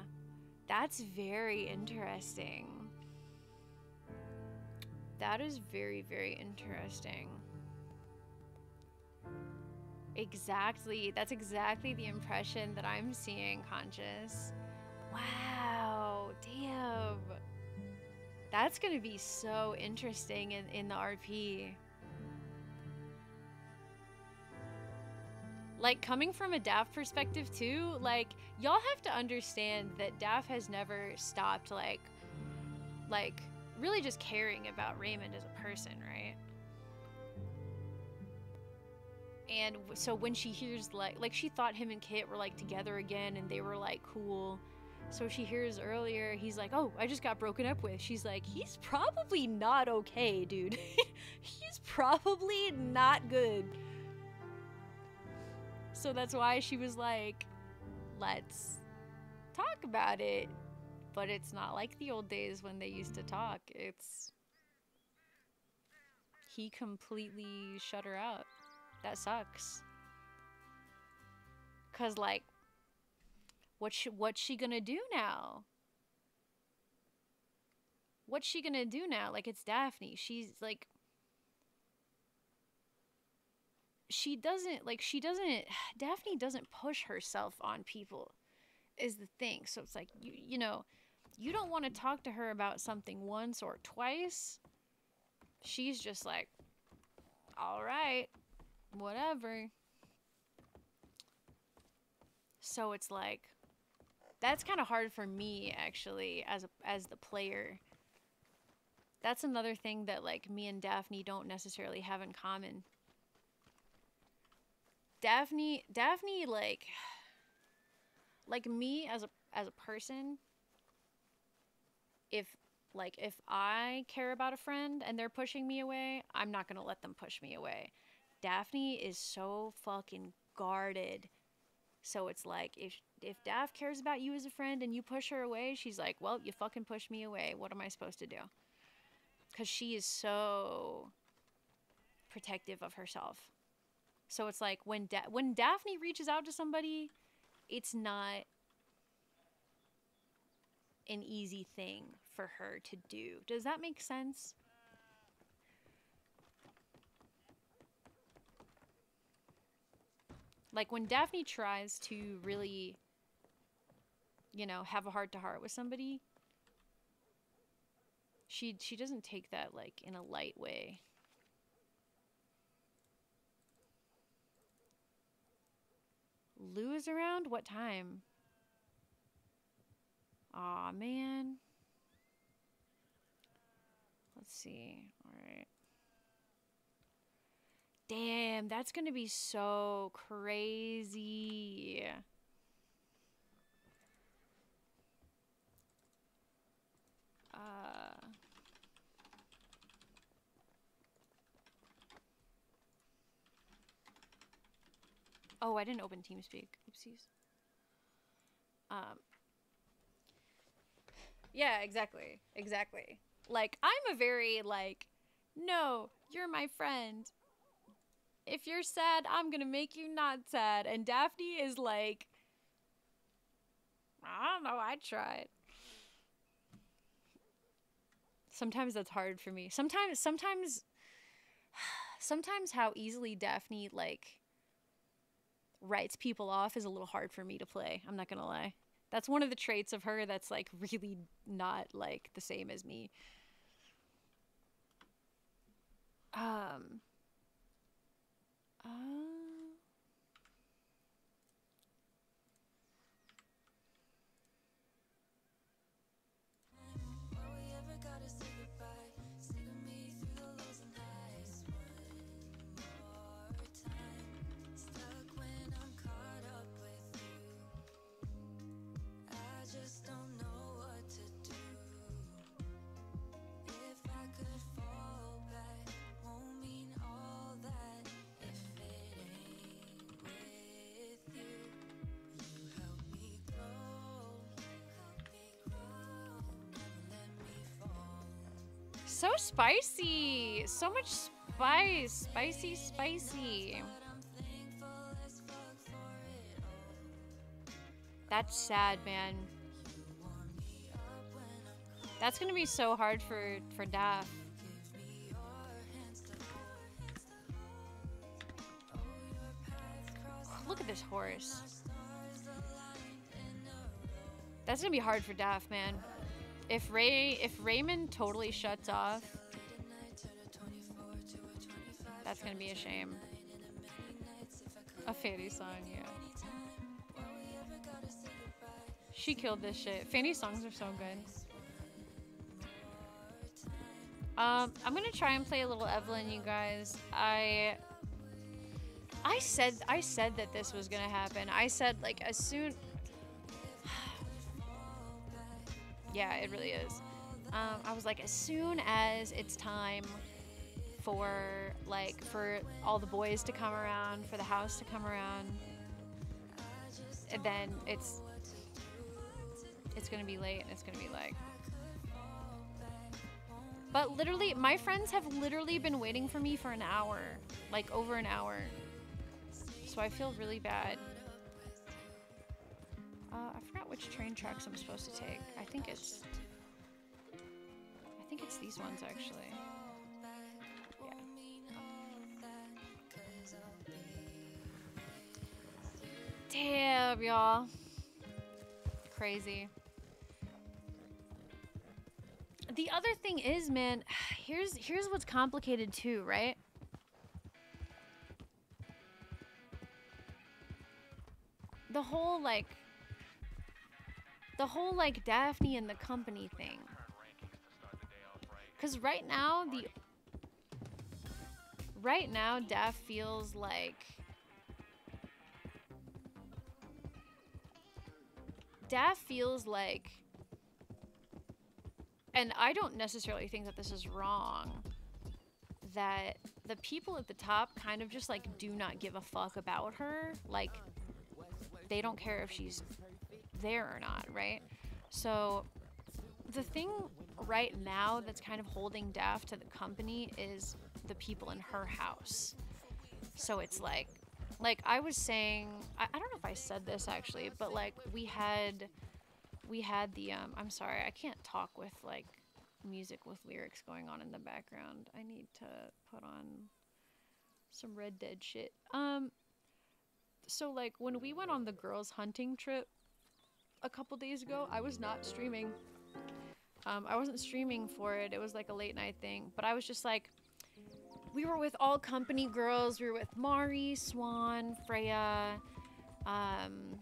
S1: That's very interesting. That is very, very interesting. Exactly. That's exactly the impression that I'm seeing, Conscious. Wow. Damn. That's going to be so interesting in, in the RP. Like, coming from a Daph perspective, too, like, y'all have to understand that Daph has never stopped, like, like, really just caring about Raymond as a person, right? and so when she hears like like she thought him and Kit were like together again and they were like cool. So she hears earlier he's like, "Oh, I just got broken up with." She's like, "He's probably not okay, dude. [LAUGHS] he's probably not good." So that's why she was like, "Let's talk about it." But it's not like the old days when they used to talk. It's he completely shut her out. That sucks. Cause like, what she, what's she gonna do now? What's she gonna do now? Like it's Daphne. She's like, she doesn't like she doesn't. [SIGHS] Daphne doesn't push herself on people, is the thing. So it's like you you know, you don't want to talk to her about something once or twice. She's just like, all right, whatever. So it's like that's kind of hard for me actually as a, as the player. That's another thing that like me and Daphne don't necessarily have in common. Daphne Daphne like like me as a as a person if like if I care about a friend and they're pushing me away, I'm not going to let them push me away. Daphne is so fucking guarded. So it's like if if Daph cares about you as a friend and you push her away, she's like, "Well, you fucking pushed me away. What am I supposed to do?" Cuz she is so protective of herself. So it's like when da- when Daphne reaches out to somebody, it's not an easy thing for her to do. Does that make sense? Like when Daphne tries to really, you know, have a heart to heart with somebody, she she doesn't take that like in a light way. Lou is around? What time? Aw, man. Let's see. Damn, that's going to be so crazy. Uh, oh, I didn't open TeamSpeak. Oopsies. Um, yeah, exactly. Exactly. Like, I'm a very, like, no, you're my friend if you're sad, I'm gonna make you not sad. And Daphne is like, I don't know, I tried. Sometimes that's hard for me. Sometimes, sometimes, [SIGHS] sometimes how easily Daphne like writes people off is a little hard for me to play. I'm not gonna lie. That's one of the traits of her that's like [LAUGHS] really not like the same as me. Um, Oh. so spicy. So much spice. Spicy, spicy. That's sad, man. That's gonna be so hard for, for Daph. Look at this horse. That's gonna be hard for Daph, man. If Ray, if Raymond totally shuts off, that's gonna be a shame. A Fanny song, yeah. She killed this shit. Fanny songs are so good. Um, I'm gonna try and play a little Evelyn, you guys. I I said I said that this was gonna happen. I said like as soon yeah, it really is. Um, I was like, as soon as it's time for like for all the boys to come around, for the house to come around, and then it's it's gonna be late and it's gonna be like. But literally, my friends have literally been waiting for me for an hour, like over an hour. So I feel really bad. Uh, I forgot which train tracks I'm supposed to take. I think it's... I think it's these ones, actually. Yeah. Damn, y'all. Crazy. The other thing is, man, [SIGHS] here's here's what's complicated too, right? The whole like the whole like Daphne and the company thing. Because right now, the. Right now, Daph feels like. Daph feels like. And I don't necessarily think that this is wrong. That the people at the top kind of just like do not give a fuck about her. Like, they don't care if she's there or not, right? So the thing right now that's kind of holding Daph to the company is the people in her house. So it's like, like I was saying, I, I don't know if I said this actually, but like we had, we had the, um, I'm sorry, I can't talk with like music with lyrics going on in the background. I need to put on some Red Dead shit. Um, so like when we went on the girls hunting trip, a couple days ago, I was not streaming. Um, I wasn't streaming for it. It was like a late night thing. But I was just like, we were with all company girls. We were with Mari, Swan, Freya. Um,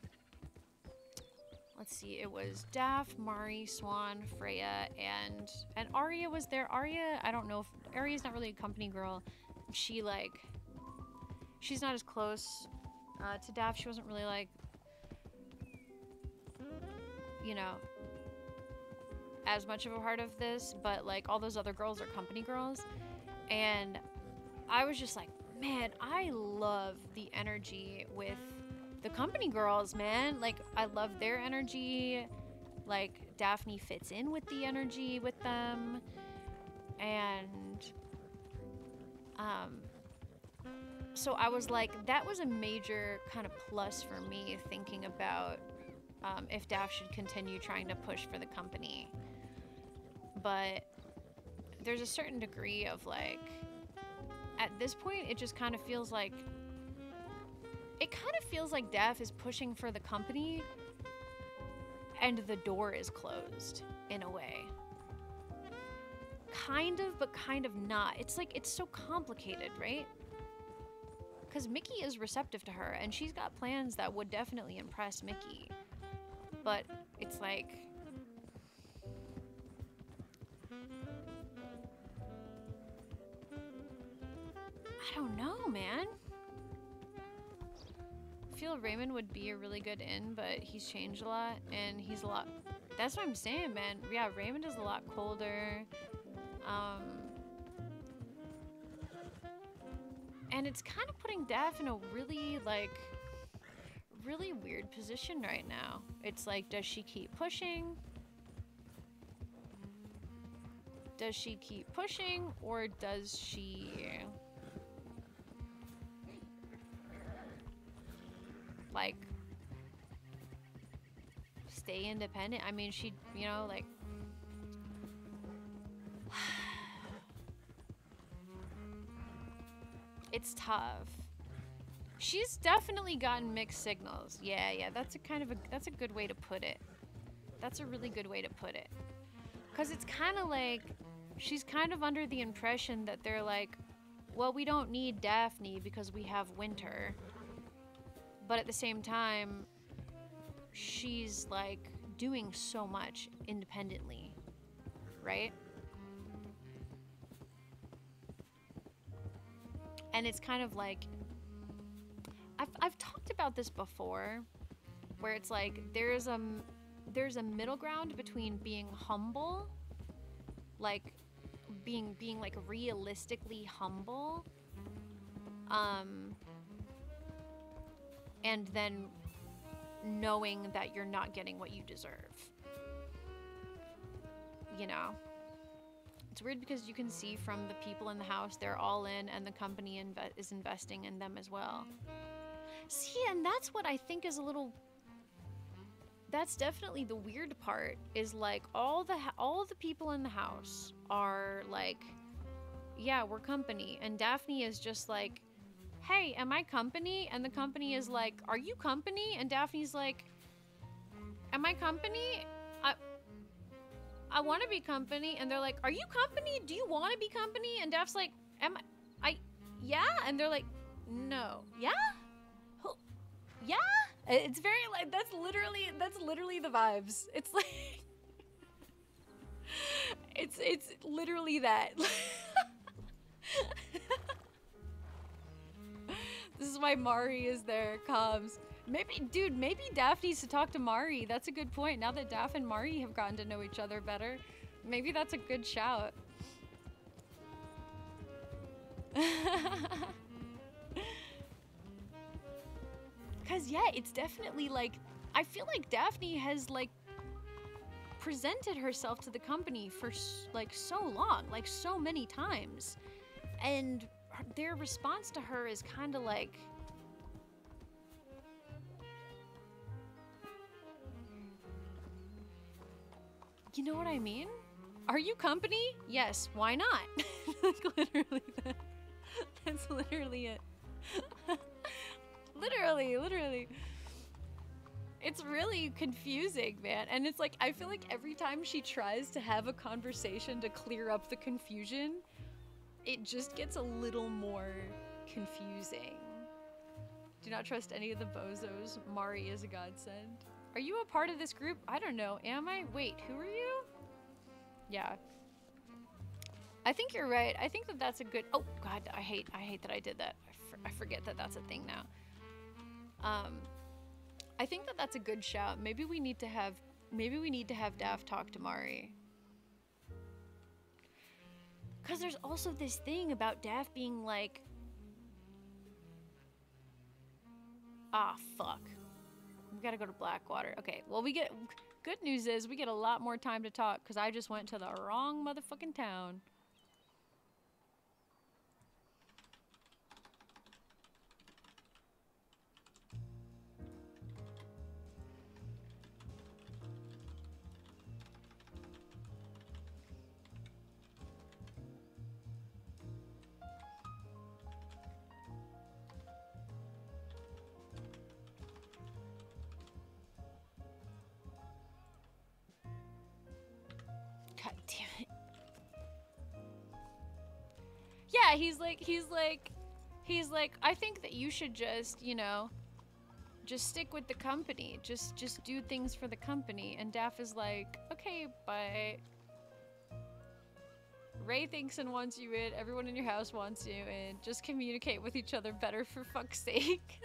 S1: let's see, it was Daph, Mari, Swan, Freya, and and Aria was there. Aria, I don't know if Aria's not really a company girl. She like, she's not as close uh, to Daph. She wasn't really like you know, as much of a part of this, but like all those other girls are company girls. And I was just like, man, I love the energy with the company girls, man. Like, I love their energy. Like, Daphne fits in with the energy with them. And, um, so I was like, that was a major kind of plus for me thinking about um, if Daph should continue trying to push for the company. But there's a certain degree of like, at this point, it just kind of feels like, it kind of feels like Daph is pushing for the company and the door is closed in a way. Kind of, but kind of not. It's like, it's so complicated, right? Because Mickey is receptive to her, and she's got plans that would definitely impress Mickey but it's like I don't know, man. I feel Raymond would be a really good in, but he's changed a lot and he's a lot that's what I'm saying, man. Yeah, Raymond is a lot colder. Um, and it's kind of putting Daph in a really like really weird position right now. It's like, does she keep pushing? Does she keep pushing or does she... Like, stay independent? I mean, she, you know, like... [SIGHS] it's tough. She's definitely gotten mixed signals. Yeah, yeah, that's a kind of a that's a good way to put it. That's a really good way to put it. Cuz it's kind of like she's kind of under the impression that they're like, well, we don't need Daphne because we have Winter. But at the same time, she's like doing so much independently, right? And it's kind of like I've, I've talked about this before, where it's like there's a there's a middle ground between being humble, like being being like realistically humble, um, and then knowing that you're not getting what you deserve. You know. It's weird because you can see from the people in the house, they're all in, and the company inv- is investing in them as well. See, and that's what I think is a little that's definitely the weird part is like all the all the people in the house are like yeah, we're company and Daphne is just like hey, am I company? And the company is like, are you company? And Daphne's like, am I company? I, I want to be company. And they're like, are you company? Do you want to be company? And Daph's like, am I, I, yeah? And they're like, no. Yeah? Yeah, it's very like that's literally that's literally the vibes. It's like [LAUGHS] it's it's literally that. [LAUGHS] this is why Mari is there. Comes. Maybe, dude, maybe Daph needs to talk to Mari. That's a good point. Now that Daph and Mari have gotten to know each other better, maybe that's a good shout. [LAUGHS] Cause yeah, it's definitely like I feel like Daphne has like presented herself to the company for like so long, like so many times, and their response to her is kind of like. You know what I mean? Are you company? Yes, why not? like [LAUGHS] literally that, That's literally it. [LAUGHS] literally, literally. It's really confusing, man. And it's like, I feel like every time she tries to have a conversation to clear up the confusion, it just gets a little more confusing. Do not trust any of the bozos. Mari is a godsend. Are you a part of this group? I don't know. Am I? Wait, who are you? Yeah. I think you're right. I think that that's a good. Oh God, I hate. I hate that I did that. I, I forget that that's a thing now. Um, I think that that's a good shout. Maybe we need to have maybe we need to have Daph talk to Mari. Cause there's also this thing about Daph being like, ah fuck, we gotta go to Blackwater. Okay, well we get good news is we get a lot more time to talk because I just went to the wrong motherfucking town. yeah, he's like, he's like, he's like, I think that you should just, you know, just stick with the company. Just, just do things for the company. And Daph is like, okay, but Ray thinks and wants you in. Everyone in your house wants you in. Just communicate with each other better for fuck's sake.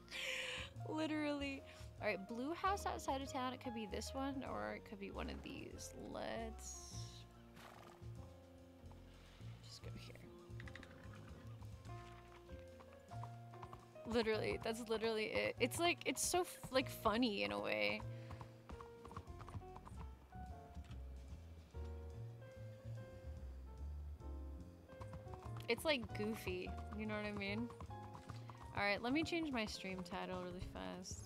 S1: [LAUGHS] Literally. All right, blue house outside of town. It could be this one or it could be one of these. Let's Literally, that's literally it. It's like, it's so, like, funny in a way. It's like goofy, you know what I mean? Alright, let me change my stream title really fast.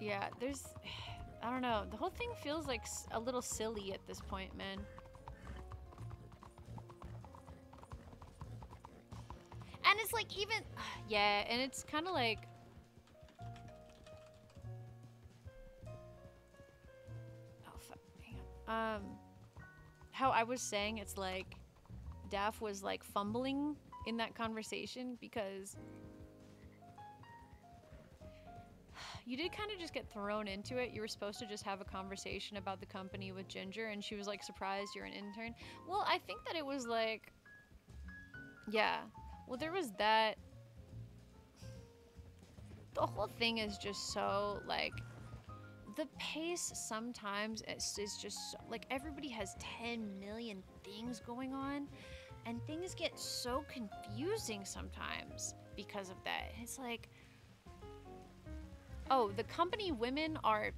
S1: Yeah, there's... [SIGHS] I don't know. The whole thing feels like a little silly at this point, man. And it's like even... [SIGHS] Yeah, and it's kind of like... Oh, um, how I was saying it's like... Daph was like fumbling in that conversation because you did kind of just get thrown into it. You were supposed to just have a conversation about the company with Ginger, and she was like, surprised you're an intern. Well, I think that it was like, yeah. Well, there was that. The whole thing is just so like the pace sometimes is, is just so, like everybody has 10 million things going on and things get so confusing sometimes because of that it's like Oh, the company women are.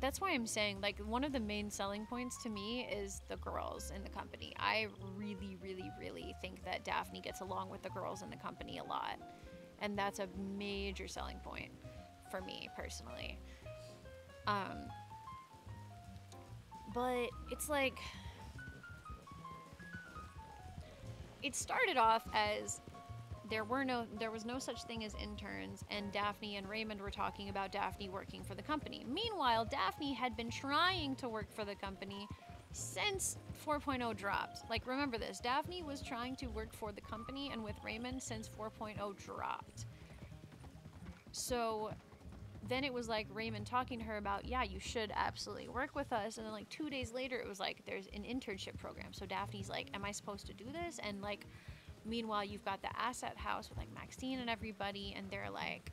S1: That's why I'm saying, like, one of the main selling points to me is the girls in the company. I really, really, really think that Daphne gets along with the girls in the company a lot. And that's a major selling point for me personally. Um, but it's like it started off as there were no there was no such thing as interns and Daphne and Raymond were talking about Daphne working for the company. Meanwhile, Daphne had been trying to work for the company since 4.0 dropped. Like remember this, Daphne was trying to work for the company and with Raymond since 4.0 dropped. So then it was like Raymond talking to her about, yeah, you should absolutely work with us. And then like two days later, it was like, there's an internship program. So Daphne's like, am I supposed to do this? And like, Meanwhile, you've got the asset house with like Maxine and everybody, and they're like,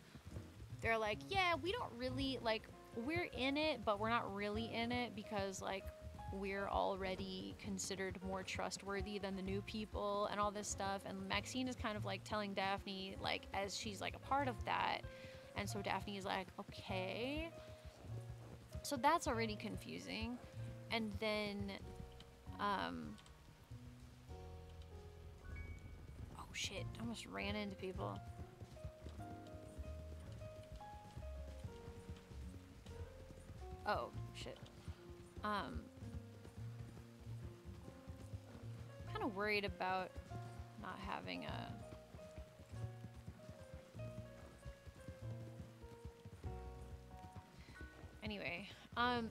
S1: they're like, yeah, we don't really like, we're in it, but we're not really in it because like we're already considered more trustworthy than the new people and all this stuff. And Maxine is kind of like telling Daphne, like, as she's like a part of that. And so Daphne is like, okay. So that's already confusing. And then, um, shit, I almost ran into people. Oh, shit. Um, kind of worried about not having a anyway um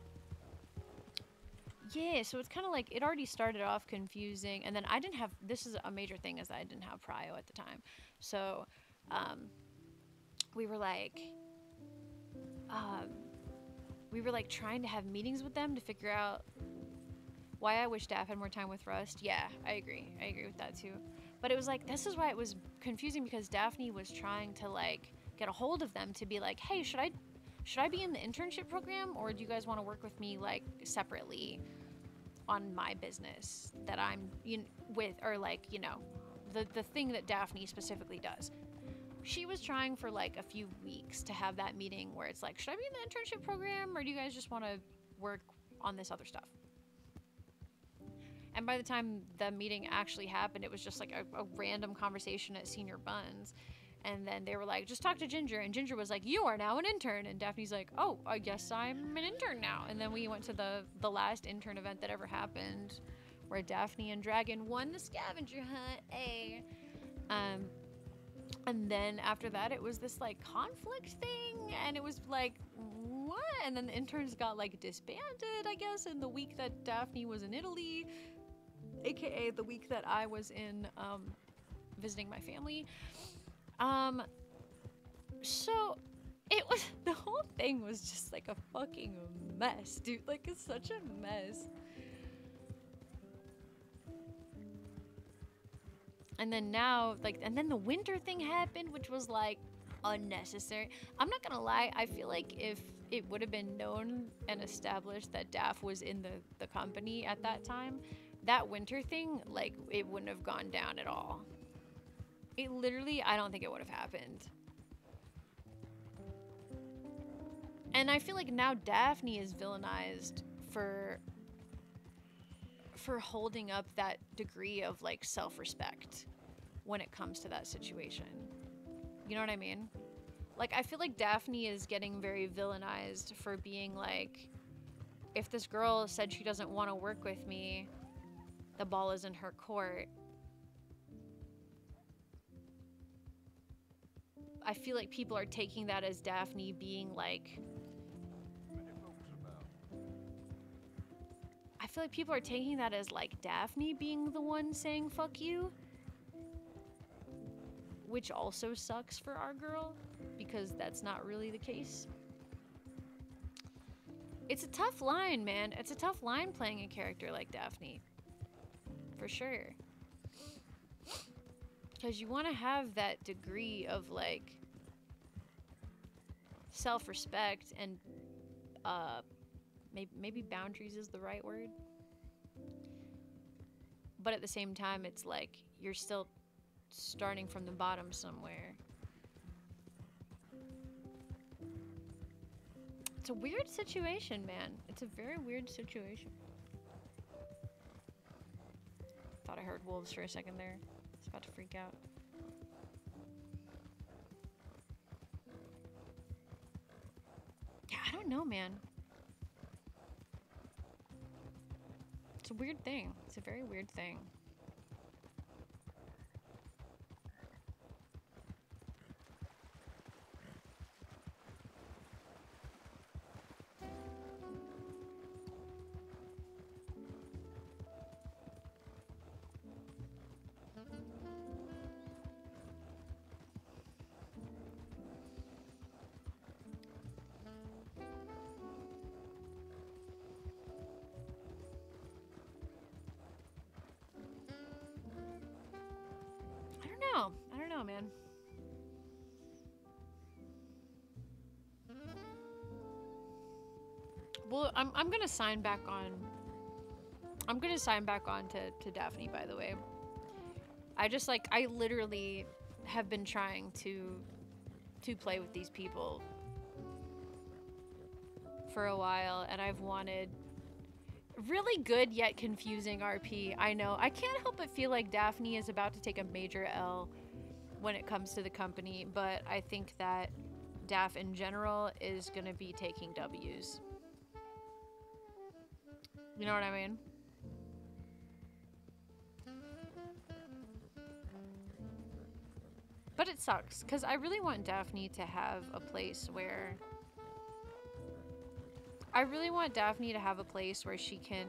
S1: yeah, so it's kind of like it already started off confusing, and then I didn't have this is a major thing is I didn't have prio at the time, so um, we were like, um, we were like trying to have meetings with them to figure out why I wish Daph had more time with Rust. Yeah, I agree, I agree with that too. But it was like this is why it was confusing because Daphne was trying to like get a hold of them to be like, hey, should I should I be in the internship program or do you guys want to work with me like separately? on my business that I'm you know, with, or like, you know, the, the thing that Daphne specifically does. She was trying for like a few weeks to have that meeting where it's like, should I be in the internship program or do you guys just want to work on this other stuff? And by the time the meeting actually happened, it was just like a, a random conversation at Senior Buns. And then they were like, just talk to Ginger. And Ginger was like, you are now an intern. And Daphne's like, oh, I guess I'm an intern now. And then we went to the, the last intern event that ever happened where Daphne and Dragon won the scavenger hunt. A. Um, and then after that, it was this like conflict thing. And it was like, what? And then the interns got like disbanded, I guess, in the week that Daphne was in Italy, aka the week that I was in um, visiting my family. Um, so it was [LAUGHS] the whole thing was just like a fucking mess, dude. Like it's such a mess. And then now, like, and then the winter thing happened, which was like unnecessary. I'm not gonna lie, I feel like if it would have been known and established that Daph was in the, the company at that time, that winter thing, like, it wouldn't have gone down at all. It literally, I don't think it would have happened. And I feel like now Daphne is villainized for for holding up that degree of like self-respect when it comes to that situation. You know what I mean? Like I feel like Daphne is getting very villainized for being like if this girl said she doesn't want to work with me, the ball is in her court I feel like people are taking that as Daphne being like. I feel like people are taking that as like Daphne being the one saying fuck you. Which also sucks for our girl because that's not really the case. It's a tough line, man. It's a tough line playing a character like Daphne. For sure. Because you want to have that degree of like self respect and uh, maybe, maybe boundaries is the right word. But at the same time, it's like you're still starting from the bottom somewhere. It's a weird situation, man. It's a very weird situation. Thought I heard wolves for a second there about to freak out. Yeah, I don't know, man. It's a weird thing. It's a very weird thing. know, man. Well, I'm, I'm gonna sign back on. I'm gonna sign back on to, to Daphne, by the way. I just like, I literally have been trying to, to play with these people for a while and I've wanted really good yet confusing RP. I know. I can't help but feel like Daphne is about to take a major L when it comes to the company, but I think that Daph in general is going to be taking W's. You know what I mean? But it sucks because I really want Daphne to have a place where. I really want Daphne to have a place where she can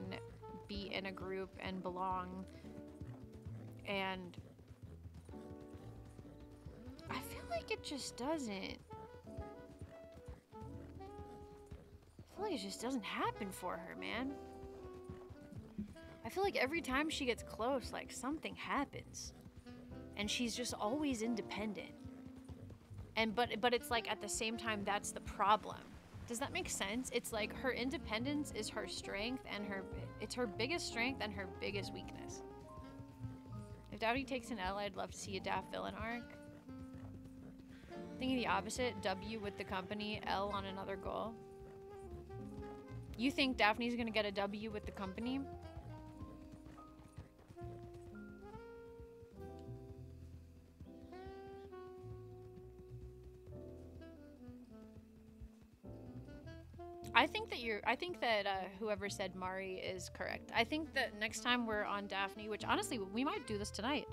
S1: be in a group and belong and like it just doesn't. I feel like it just doesn't happen for her, man. I feel like every time she gets close, like something happens. And she's just always independent. And but but it's like at the same time that's the problem. Does that make sense? It's like her independence is her strength and her it's her biggest strength and her biggest weakness. If Dowdy takes an L, I'd love to see a Daffy villain arc thinking the opposite, W with the company, L on another goal. You think Daphne's gonna get a W with the company? I think that you're. I think that uh, whoever said Mari is correct. I think that next time we're on Daphne, which honestly we might do this tonight.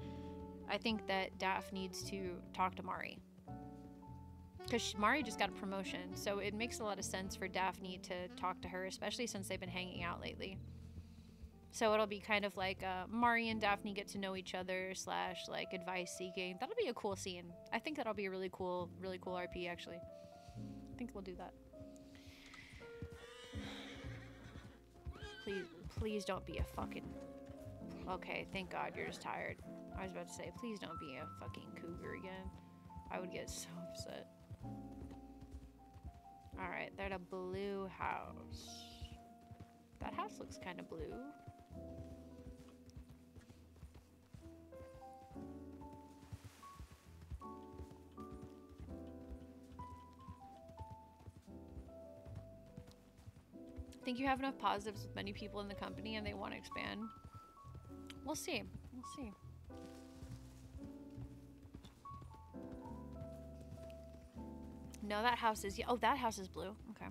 S1: I think that Daphne needs to talk to Mari because Mari just got a promotion, so it makes a lot of sense for Daphne to talk to her, especially since they've been hanging out lately. So it'll be kind of like uh, Mari and Daphne get to know each other slash like advice seeking. That'll be a cool scene. I think that'll be a really cool, really cool RP actually. I think we'll do that. Please, please don't be a fucking. Okay, thank God you're just tired. I was about to say, please don't be a fucking cougar again. I would get so upset. Alright, they're at a blue house. That house looks kind of blue. Think you have enough positives with many people in the company and they want to expand? We'll see. We'll see. No, that house is... Oh, that house is blue. Okay.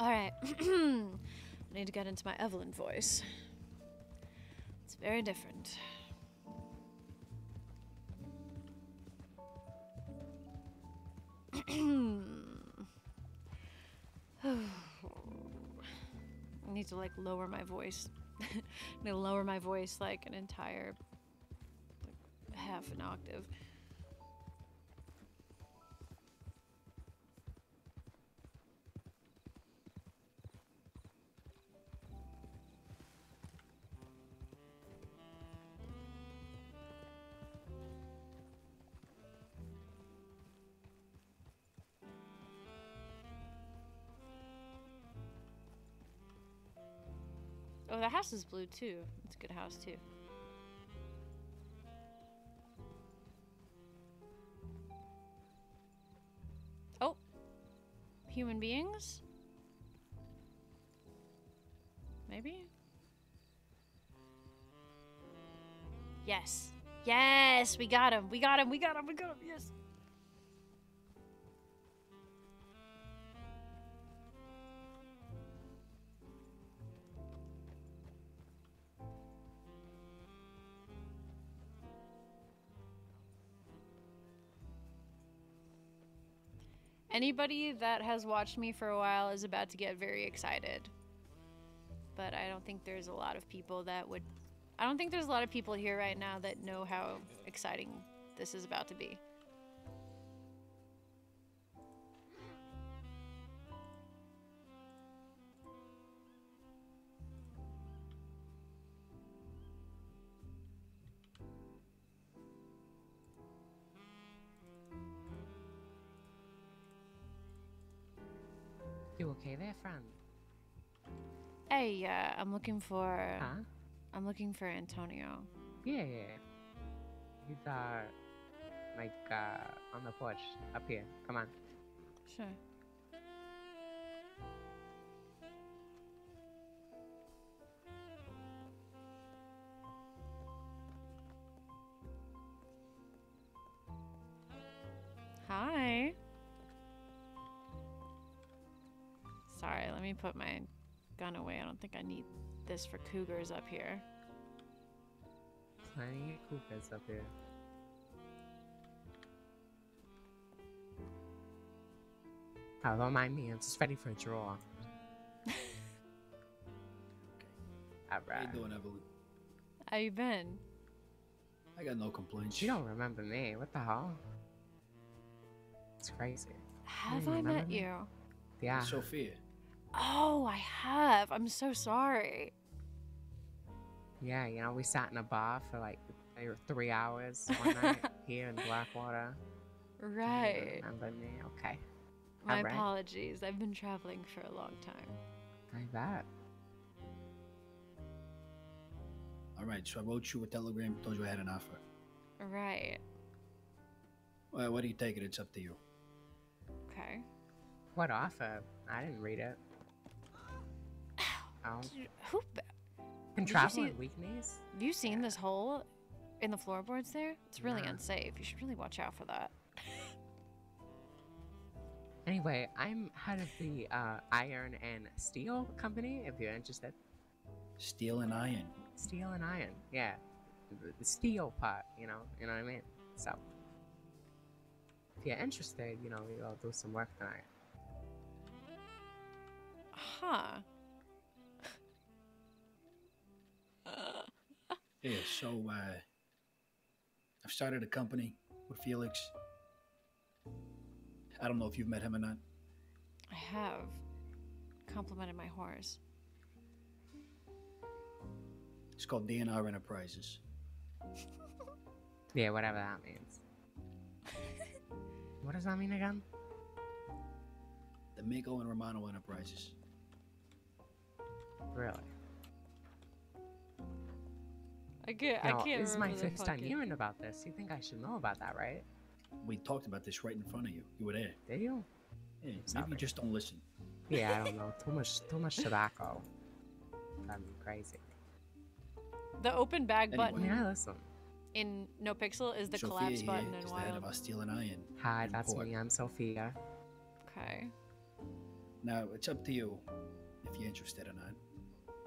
S1: Alright. [CLEARS THROAT] I need to get into my Evelyn voice. It's very different. [CLEARS THROAT] [SIGHS] I need to like lower my voice. I'm [LAUGHS] gonna lower my voice like an entire like, half an octave. the house is blue too. It's a good house too. Oh. Human beings? Maybe? Yes. Yes, we got him. We got him. We got him. We got him. Yes. Anybody that has watched me for a while is about to get very excited. But I don't think there's a lot of people that would... I don't think there's a lot of people here right now that know how exciting this is about to be. there, Hey, yeah, uh, I'm looking for. Huh? I'm looking for Antonio.
S10: Yeah, yeah. He's uh, like uh, on the porch up here. Come on.
S6: Sure.
S1: Hi. Sorry, let me put my gun away. I don't think I need this for cougars up here.
S10: Plenty of cougars up here. Oh, don't mind me. I'm just ready for a draw. [LAUGHS] Alright.
S28: How you doing, Evelyn?
S1: How you been?
S10: I got no complaints. You don't remember me. What the hell? It's crazy. Have
S1: I met me? you?
S10: Yeah.
S28: Sofia.
S1: Oh, I have. I'm so sorry.
S10: Yeah, you know, we sat in a bar for like three hours one night [LAUGHS] here in Blackwater. Right. remember me? Okay.
S1: My right. apologies. I've been traveling for a long time.
S28: I bet. All right, so I wrote you a telegram, told you I had an offer. Right. Well, what do you take it? It's up to you. Okay. What offer? I didn't read it. How?
S10: Did, who? Can Have
S1: you seen yeah. this hole in the floorboards there? It's really nah. unsafe. You should really watch out for that. [LAUGHS]
S10: anyway, I'm head of the uh, Iron and Steel Company, if you're interested.
S28: Steel and Iron.
S10: Steel and Iron, yeah. The steel part, you know, you know what I mean? So, if you're interested, you know, we'll do some work tonight.
S1: Huh.
S28: yeah, so uh, I've started a company with Felix. I don't know if you've met him or not.
S1: I have complimented my horse.
S28: It's called DNR Enterprises.
S10: [LAUGHS] yeah, whatever that means.
S28: [LAUGHS] what does that mean again? The Miko and Romano Enterprises. Really?
S1: I get. Now, I can't. This is my fifth time hearing
S28: about this. You think I should know about that, right? We talked about this right in front of you. You were there. Did you? Yeah, Sorry. you just don't
S10: listen. Yeah, I don't know. too much, too much tobacco. I'm crazy.
S1: The open bag anyway. button. Yeah, listen. In NoPixel is the Sofia collapse button in Wild. The head of
S28: steel and iron. Hi, that's port. me. I'm Sofia. Okay. Now it's up to you if you're interested or not,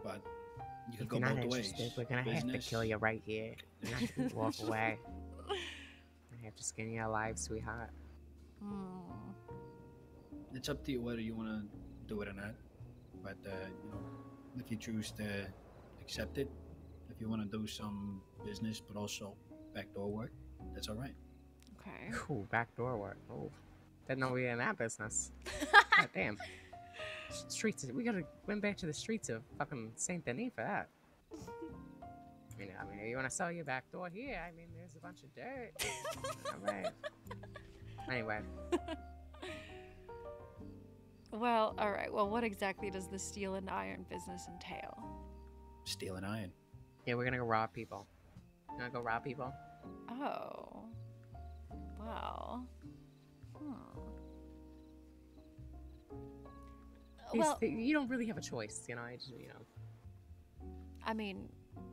S28: but you if you're not interested, ways. we're gonna Business. have to
S10: kill you right here. And walk away.
S28: I [LAUGHS] have to skin you alive, sweetheart.
S6: Mm.
S28: It's up to you whether you want to do it or not. But uh, you know, if you choose to accept it, if you want to do some business but also backdoor work, that's all right.
S10: Okay. Ooh, backdoor work. Oh, didn't know we were in that business. [LAUGHS] God damn streets. We gotta went back to the streets of fucking Saint Denis for that. you know, I mean, you want to sell your back door here? I mean, there's a bunch of dirt. All right. Anyway.
S1: Well, all right. Well, what exactly does the steel and iron business entail?
S10: Steel and iron. Yeah, we're gonna go rob people. You wanna go rob people?
S1: Oh. Wow.
S10: well, you don't really have a choice, you know. I just, you know. I mean,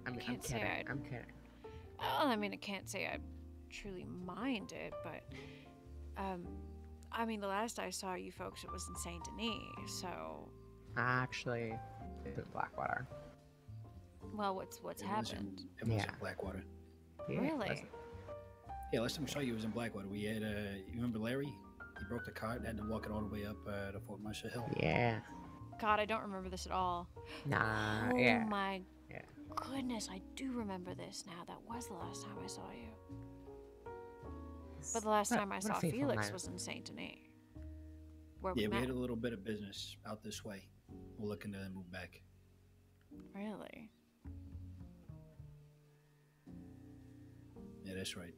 S10: I, I can't I'm say I. am kidding.
S1: Well, I mean, I can't say I truly mind it, but, um, I mean, the last I saw you folks, it was in Saint Denis, so.
S10: Actually, it was Blackwater.
S1: Well, what's what's it happened?
S28: Was in, it was yeah. in Blackwater. Yeah, really? yeah, last time I saw you was in Blackwater. We had, uh, you remember Larry? broke the cart and had to walk it all the way up uh, to Fort Marshall Hill. Yeah.
S1: God, I don't remember this at all.
S10: Nah. Oh yeah.
S1: my yeah. goodness, I do remember this now. That was the last time I saw you. But the last what, time I saw Felix night. was in Saint Denis. Where yeah, we, we had a
S28: little bit of business out this way. We're looking to move back. Really? Yeah, that's right.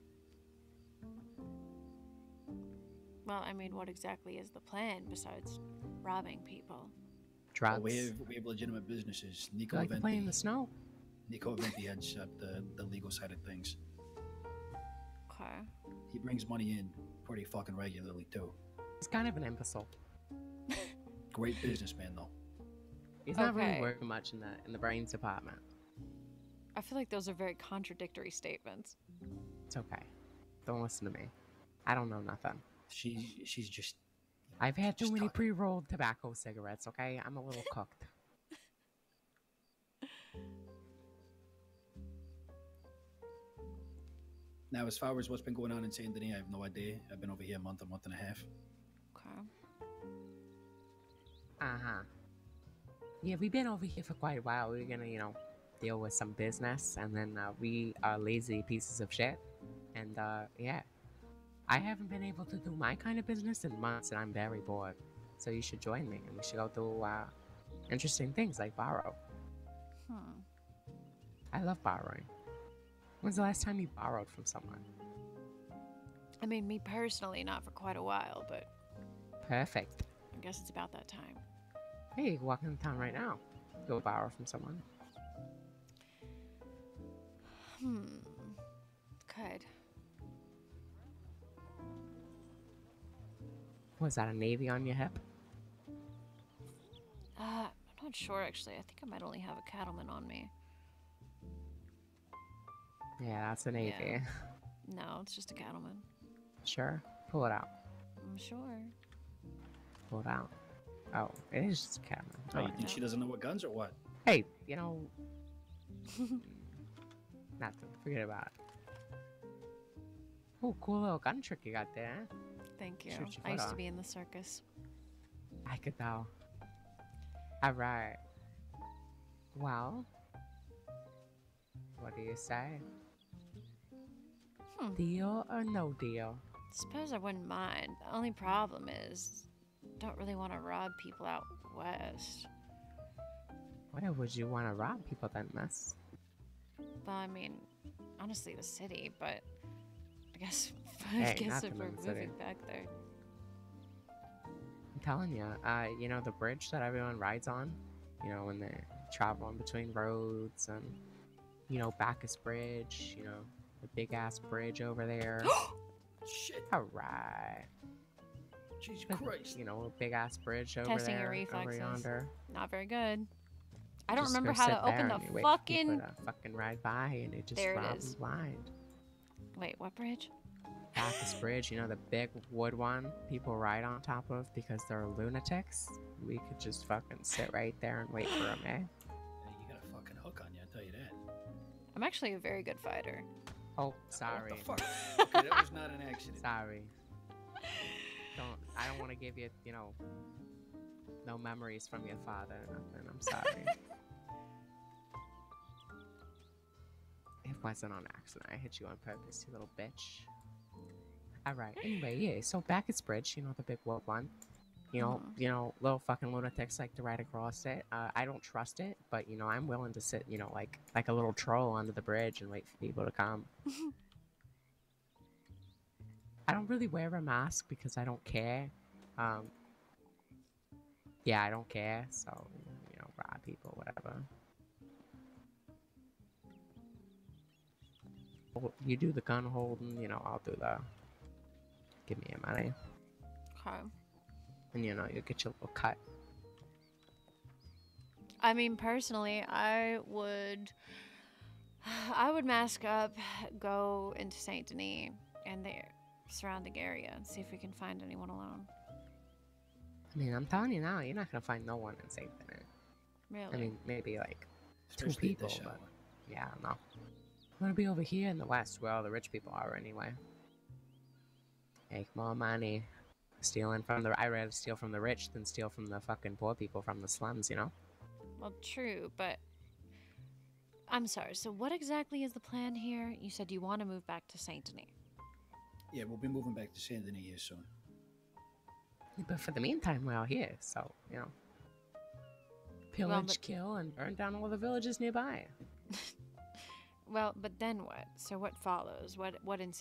S1: Well, I mean, what exactly is the plan besides robbing people?
S28: Drugs. Well, we have we have legitimate businesses. Nico like Venti, in the snow. Nico Venti heads up the the legal side of things. Okay. He brings money in pretty fucking regularly too. He's kind of an imbecile. [LAUGHS] Great businessman though. He's okay. not really working much in
S10: the in the brains department.
S1: I feel like those are very contradictory statements.
S10: It's okay. Don't listen to me. I don't know nothing. She she's just. I've had too many pre rolled tobacco cigarettes. Okay, I'm a little [LAUGHS] cooked.
S28: Now, as far as what's been going on in Saint Denis, I have no idea. I've been over here a month, a month and a half.
S10: Okay. Uh huh. Yeah, we've been over here for quite a while. We're gonna, you know, deal with some business, and then uh, we are lazy pieces of shit. And uh, yeah, I haven't been able to do my kind of business in months and I'm very bored. So you should join me and we should go do uh, interesting things like borrow. Hmm. I love borrowing. When's the last time you borrowed from someone?
S1: I mean, me personally, not for quite a while, but. Perfect. I guess it's about that time.
S10: Hey, walk in town right now. Go borrow from someone. Hmm. Could. Was that a navy on your hip?
S1: Uh, I'm not sure actually. I think I might only have a cattleman on me.
S10: Yeah, that's a navy. Yeah. [LAUGHS]
S1: No, it's just a cattleman.
S10: Sure. Pull it out. I'm sure. Pull it out. Oh, it is just a cattleman. Oh, you think
S28: she doesn't know what guns are what? Hey, you know. [LAUGHS] nothing. Forget about it.
S10: Oh, cool little gun trick you got there. Thank you. I used to be
S1: in the circus.
S10: I could though. Alright. Well, what do you say? Hmm. Deal or no deal?
S1: Suppose I wouldn't mind. The only problem is, don't really want to rob people out west.
S10: Why would you want to rob people then, Miss?
S1: Well, I mean, honestly, the city, but guess. [LAUGHS] I hey, guess if we're moving City. back there.
S10: I'm telling you, uh, you know the bridge that everyone rides on, you know when they're traveling between roads and, you know Bacchus Bridge, you know the big ass bridge over there. [GASPS] Shit. All right. Jesus Christ. You know, big ass bridge over Testing there, your reflexes. over yonder.
S1: Not very good. I don't just
S10: remember how to open the fucking. To fucking ride by, and it just there it is. blind.
S3: Wait, what bridge?
S10: Bacchus [SIGHS] Bridge, you know, the big wood one people ride on top of because they're lunatics. We could just fucking sit right there and wait for them, [GASPS] eh? Hey,
S28: you got a fucking hook on you, I'll tell you that.
S1: I'm actually a very good fighter. Oh, sorry.
S10: What the fuck? okay, [LAUGHS] that was not an accident. Sorry. [LAUGHS] Don't, I don't want to give you, you know, no memories from your father or nothing. I'm sorry. [LAUGHS] wasn't on accident. I hit you on purpose, you little bitch. Alright, anyway, yeah, so Bacchus Bridge, you know, the big one. You know, mm -hmm. you know, little fucking lunatics like to ride across it. Uh, I don't trust it, but you know, I'm willing to sit, you know, like like a little troll under the bridge and wait for people to come. [LAUGHS] I don't really wear a mask because I don't care. Um, yeah, I don't care. So, you know, rob people, whatever. You do the gun holding, you know, I'll do the. Give me your money. Okay. And you know, you'll get your little cut.
S1: I mean, personally, I would. I would mask up, go into Saint Denis and the surrounding area and see if we can find anyone alone.
S10: I mean, I'm telling you now, you're not gonna find no one in Saint Denis. Really? I mean, maybe like Especially two people, but yeah, no gonna be over here in the west, where all the rich people are anyway. Make more money. Stealing from the- I rather steal from the rich than steal from the fucking poor people from the slums, you know?
S1: Well, true, but... I'm sorry, so what exactly is the plan here? You said you want to move back to
S28: Saint-Denis. Yeah, we'll be moving back to Saint-Denis here soon. But
S10: for the meantime, we're all here, so, you
S28: know. Pillage, well, but... kill, and burn down
S1: all
S10: the villages nearby. [LAUGHS]
S1: Well, but then what? So what follows? What what in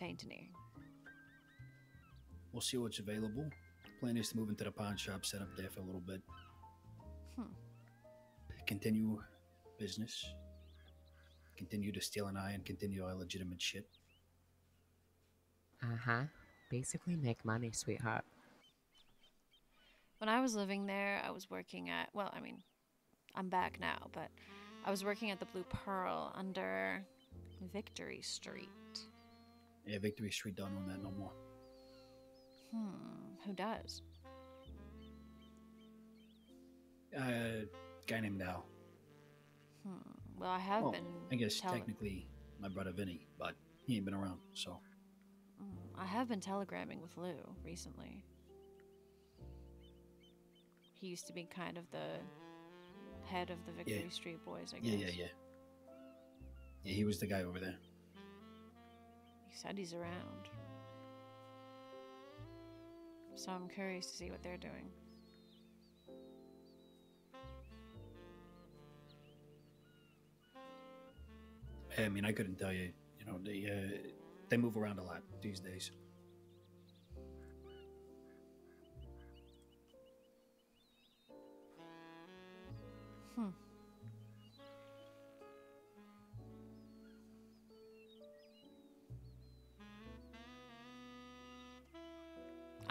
S28: We'll see what's available. Plan is to move into the pawn shop, set up there for a little bit. Hmm. Continue business. Continue to steal an eye and continue our legitimate shit.
S10: Uh huh. Basically, make money, sweetheart.
S1: When I was living there, I was working at, well, I mean, I'm back now, but I was working at the Blue Pearl under Victory Street.
S28: Yeah, Victory Street don't own that no more.
S1: Hmm, who does?
S28: Uh, guy named Al.
S1: Hmm. Well, I have well, been. I guess tele- technically
S28: my brother Vinny, but he ain't been around, so.
S1: Hmm, I have been telegramming with Lou recently. He used to be kind of the head of the Victory yeah. Street Boys, I guess. Yeah, yeah, yeah.
S28: Yeah, he was the guy over there. He
S1: said he's around. So I'm curious to see what they're
S15: doing.
S28: I mean, I couldn't tell you. You know, they uh, they move around a lot these days.
S14: Hmm.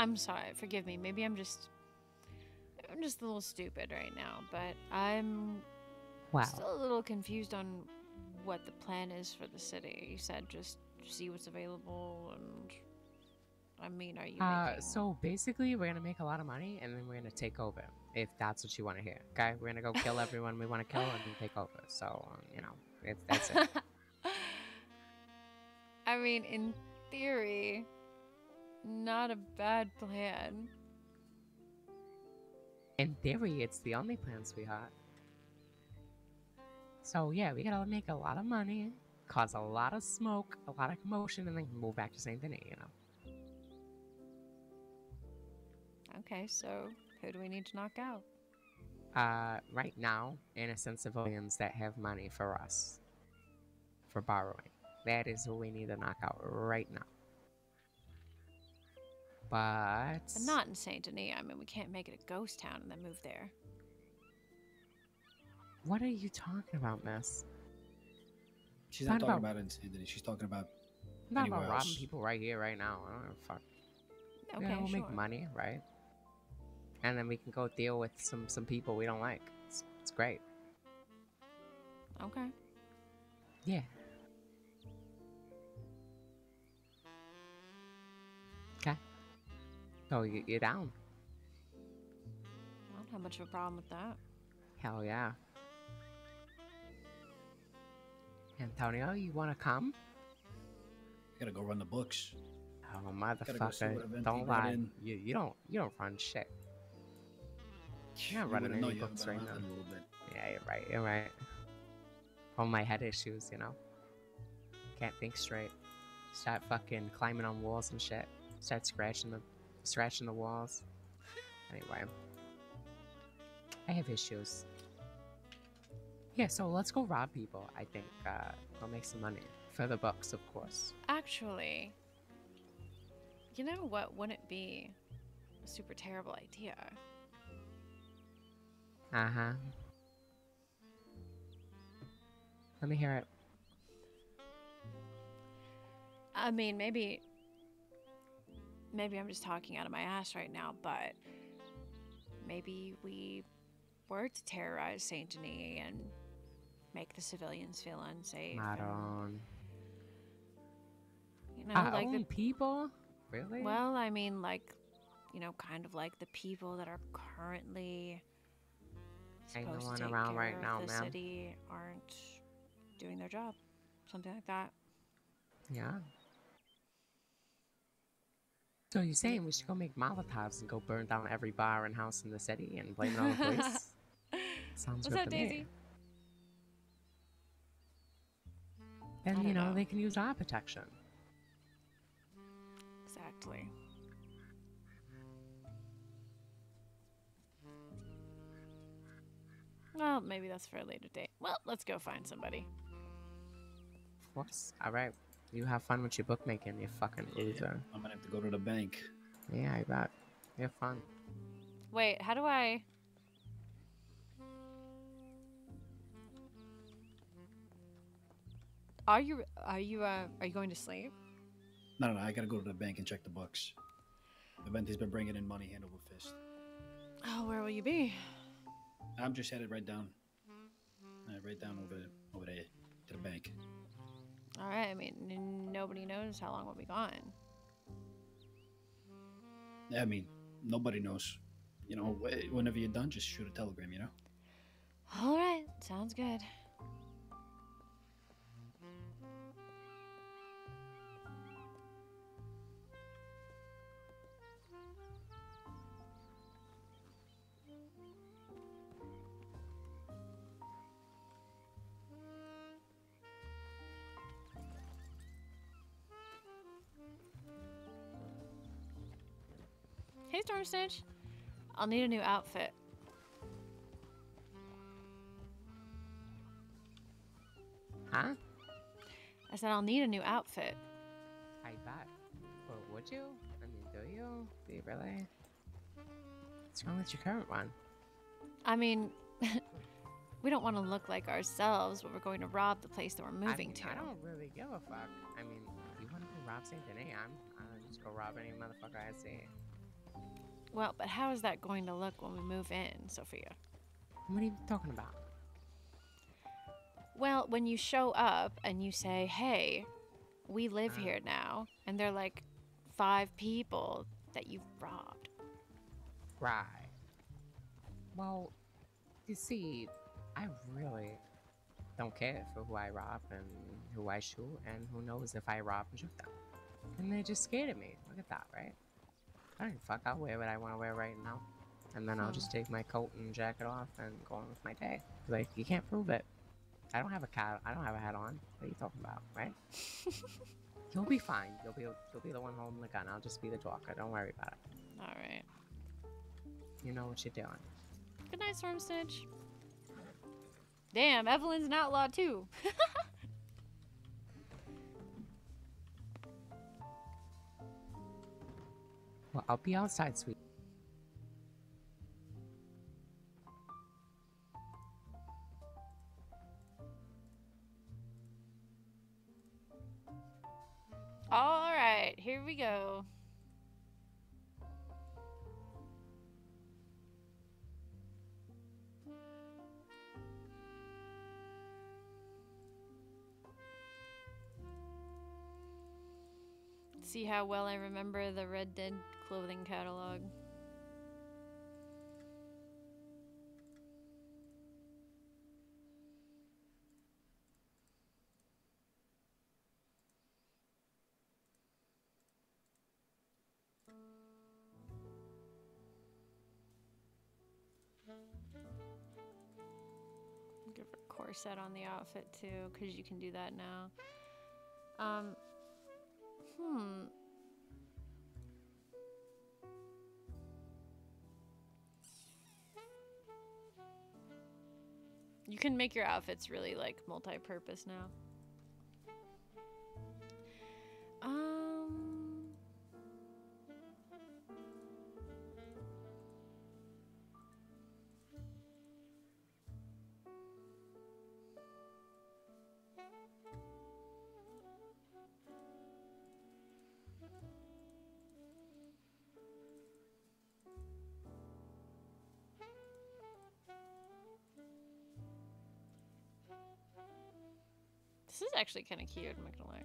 S1: I'm sorry, forgive me. Maybe I'm just I'm just a little stupid right now, but I'm wow. still a little confused on what the plan is for the city. You said just see what's available and I mean, are you uh, making...
S10: so basically we're going to make a lot of money and then we're going to take over if that's what you want to hear. Okay? We're going to go kill [LAUGHS] everyone we want to kill and then take over. So, um, you know, it's that's it. [LAUGHS]
S1: I mean, in theory, not a bad plan.
S10: In theory, it's the only plan, sweetheart. So yeah, we gotta make a lot of money, cause a lot of smoke, a lot of commotion, and then move back to St. Vinny, you know. Okay,
S1: so who do we need to knock out?
S10: Uh, right now, innocent civilians that have money for us. For borrowing. That is who we need to knock out right now. But. But
S1: not in Saint Denis. I mean, we can't make it a ghost town and then move there.
S10: What are you talking
S28: about, Miss? She's not, not talking about, about in Saint Denis. She's talking about. Not about else. robbing
S10: people right here, right now. I don't give a fuck. Okay, yeah, we'll sure. make money, right? And then we can go deal with some some people we don't like. It's, it's great. Okay. Yeah, No, oh, you get down.
S1: I don't have much of a problem with that.
S10: Hell yeah. Antonio, you wanna come? I gotta go run the books. Oh motherfucker! Go don't lie. You you don't you don't run shit.
S28: You're not you running any books right now.
S10: Yeah, you're right. You're right. All my head issues, you know. Can't think straight. Start fucking climbing on walls and shit. Start scratching them scratching the walls. Anyway, I have issues. Yeah, so let's go rob people. I think uh, we'll make some money for the bucks, of course.
S1: Actually, you know what wouldn't be a super terrible idea?
S10: Uh huh. Let me hear it.
S1: I mean, maybe maybe I'm just talking out of my ass right now, but maybe we were to terrorize Saint Denis and make the civilians feel unsafe. Not on. You know,
S10: Our like the people. Really?
S1: Well, I mean, like, you know, kind of like the people that are currently
S10: supposed to take around care right of now, the
S1: city aren't doing their job, something like that.
S10: Yeah. So you're saying we should go make Molotovs and go burn down every bar and house in the city and blame it on the police?
S6: [LAUGHS] Sounds What's good up, to Daisy? me.
S10: Then, you know, know, they can use our protection. Exactly.
S1: Well, maybe that's for a later date. Well,
S28: let's go find somebody.
S10: Of course. All right. You have fun with your bookmaking, you fucking oh, loser. Yeah,
S28: I'm gonna have to go to the bank.
S10: Yeah, I bet. You have fun.
S1: Wait, how do I... Are you, are you, uh, are you going to sleep?
S28: No, no, no, I gotta go to the bank and check the books. Aventi's been bringing in money hand over fist.
S1: Oh, where will you be?
S28: I'm just headed right down. Right, uh, right down over, over there to the bank.
S1: Alright, I mean, nobody knows how long we'll
S28: be gone. I mean, nobody knows. You know, whenever you're done, just shoot a telegram, you know?
S1: Alright, sounds good. Hey, Storm Snitch. I'll need a new outfit. Huh? I said I'll need a new outfit.
S10: I bet. Well, would you? I mean, do you? Do you really? What's wrong with your current one?
S1: I mean, [LAUGHS] we don't want to look like ourselves when we're going to rob the place that we're moving I mean, to. I don't
S10: really give a fuck. I mean, you want to go rob St. Denis? I'm, I'll just go rob any motherfucker I see.
S1: Well, but how is that going to look when we move in, Sofia?
S10: What are you talking about?
S1: Well, when you show up and you say, hey, we live uh, here now, and they're like five people that you've robbed.
S10: Right. Well, you see, I really don't care for who I rob and who I shoot, and who knows if I rob and shoot them. And they just scared of me. Look at that, right? I fuck, I'll wear what I want to wear right now. And then I'll just hmm. take my coat and jacket off and go on with my day. Like, you can't prove it. I don't have a cat. I don't have a hat on. What are you talking about, right? [LAUGHS] you'll be fine. You'll be you'll be the one holding the gun. I'll just be the talker. Don't worry about it. All right. You know what you're doing.
S1: Good night, Storm Snitch. Damn, Evelyn's an outlaw too. [LAUGHS]
S10: Well, I'll be outside, sweet.
S3: All right, here we go.
S1: see how well I remember the Red Dead clothing catalog. Give her corset on the outfit too, because you can do that now. Um, hmm. You can make your outfits really like multi-purpose now. Um This is actually kind of cute, I'm not gonna lie.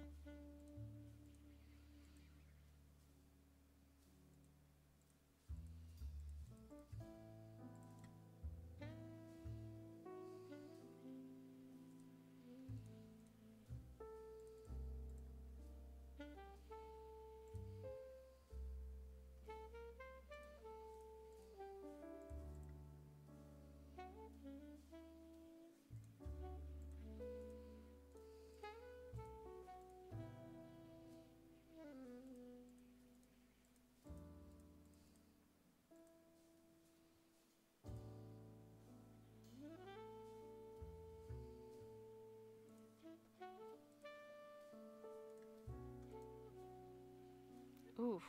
S1: Oof.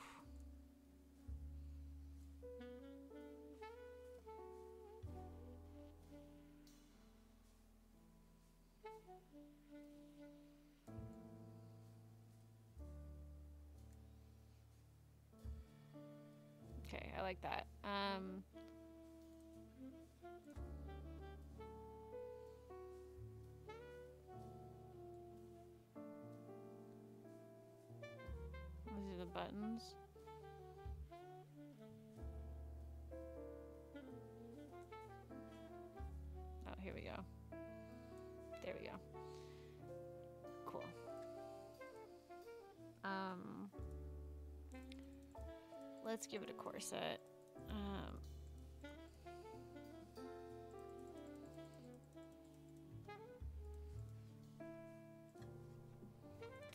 S1: Okay, I like that. Um, buttons.
S13: Oh, here we go. There we go. Cool. Um,
S1: let's give it a corset. Um,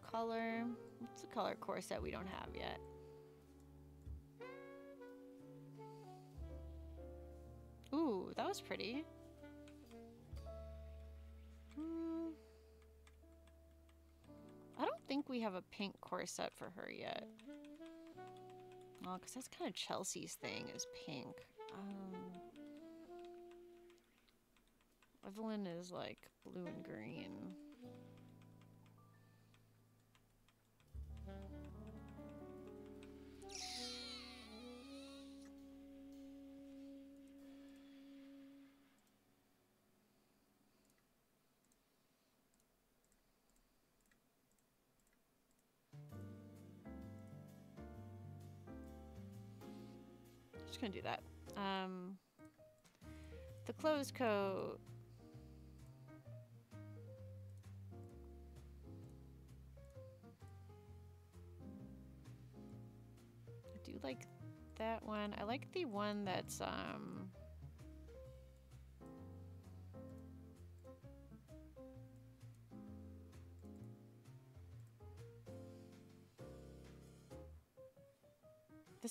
S1: color. What's the color corset we don't have yet? Ooh, that was pretty. Hmm. I don't think we have a pink corset for her yet. Well, because that's kind of Chelsea's thing is pink. Um, Evelyn is like blue and green. just gonna do that. Um, the closed coat. I do like that one. I like the one that's, um,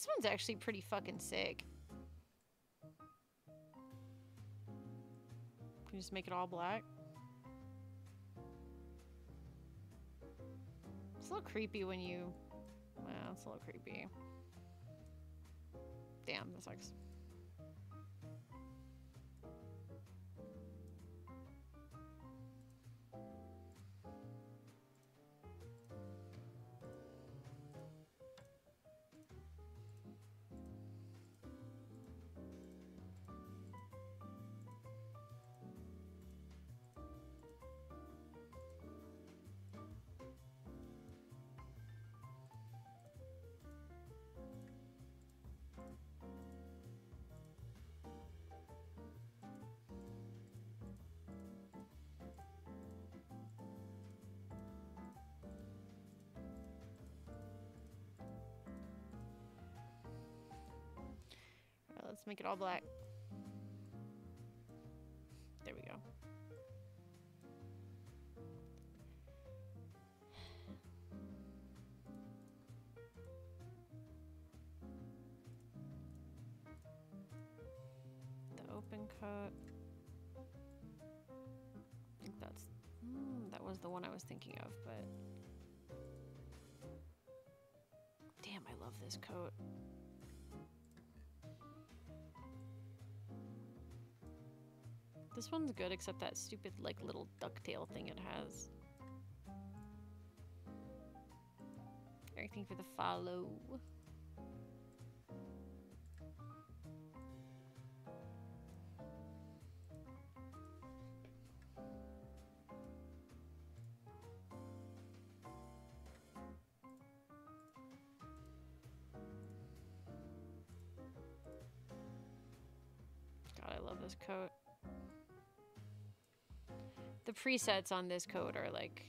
S1: This one's actually pretty fucking sick. Can you just make it all black? It's a little creepy when you... Well, it's a little creepy. Damn, that sucks. Let's make it all black. There we go. The open coat. I think that's, mm, that was the one I was thinking of, but damn, I love this coat. This one's good except that stupid like little ducktail thing it has. Everything for the follow. God, I love this coat. The presets on this coat are like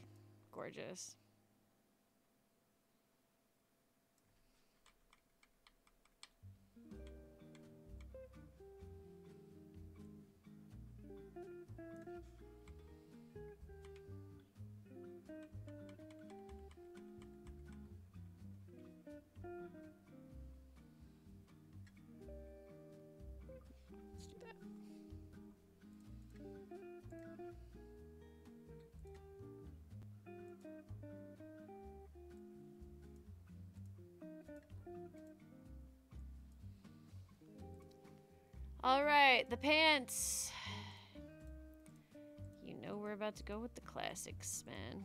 S1: gorgeous. All right, the pants. You know we're about to go with the classics, man.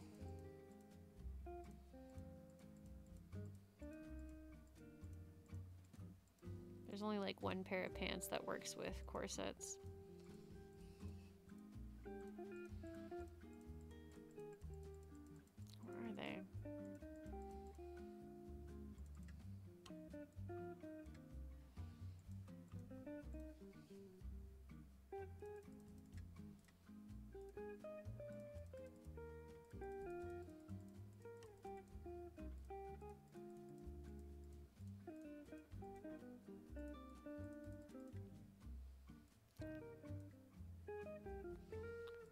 S1: There's only like one pair of pants that works with corsets. are they?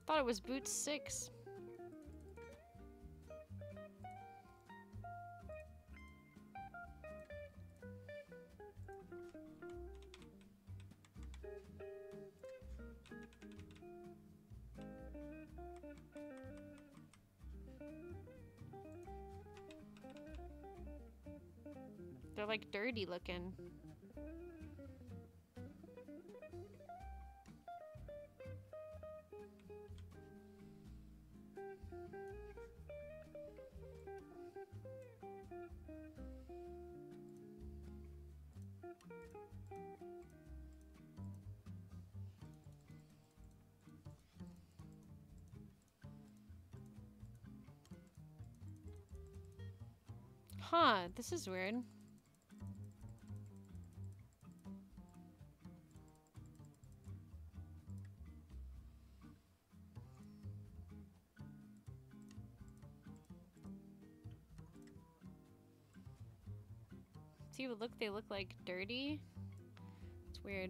S1: Thought it was boot six. They're like dirty looking. Huh, this is weird. you look, they look like dirty. It's weird.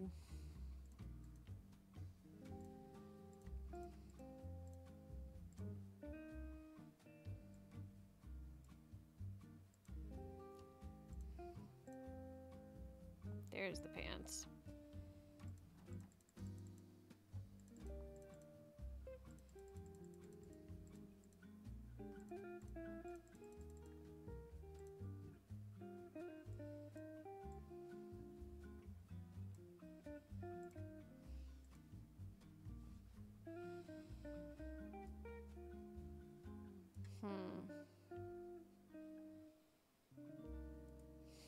S1: There's the pants.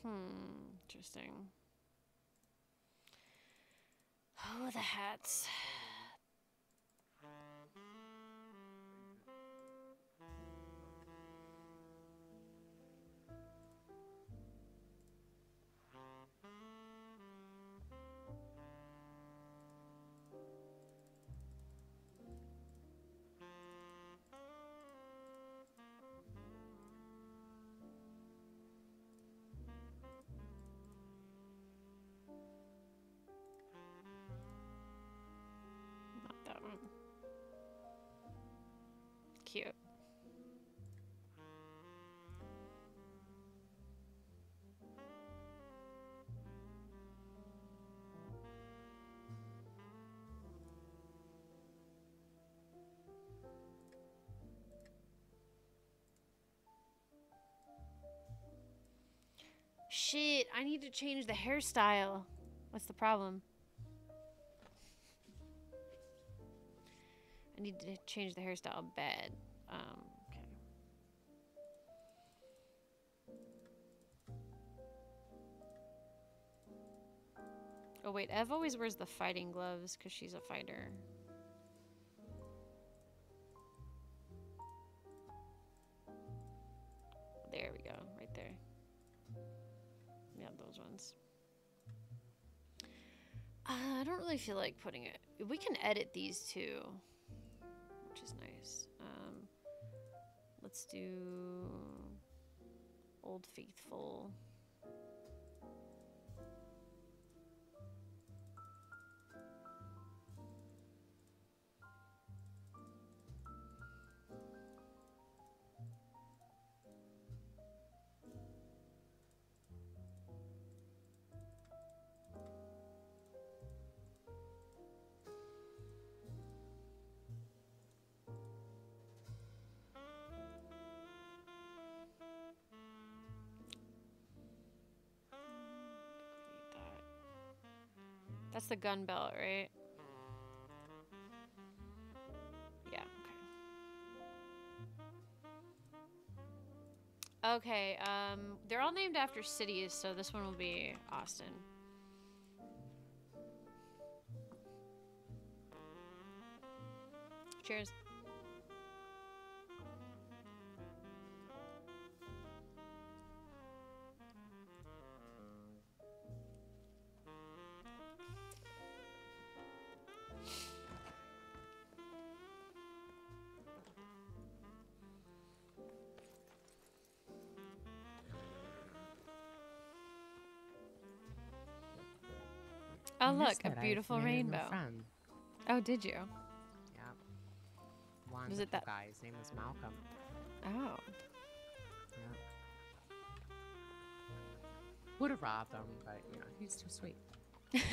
S1: Hmm, interesting. Oh, the hats. cute. Shit, I need to change the hairstyle. What's the problem? I need to change the hairstyle Bed. Um, okay. Oh wait, Ev always wears the fighting gloves because she's a fighter. There we go, right there. Yeah, those ones. Uh, I don't really feel like putting it. We can edit these two. Let's do Old Faithful. That's the gun belt, right? Yeah, okay. Okay, um, they're all named after cities, so this one will be Austin. Cheers.
S10: beautiful rainbow.
S1: Oh, did you? Yeah.
S10: One was it that guy? His name was Malcolm. Oh. Yeah. Would have robbed him, but you know he's too sweet. [LAUGHS]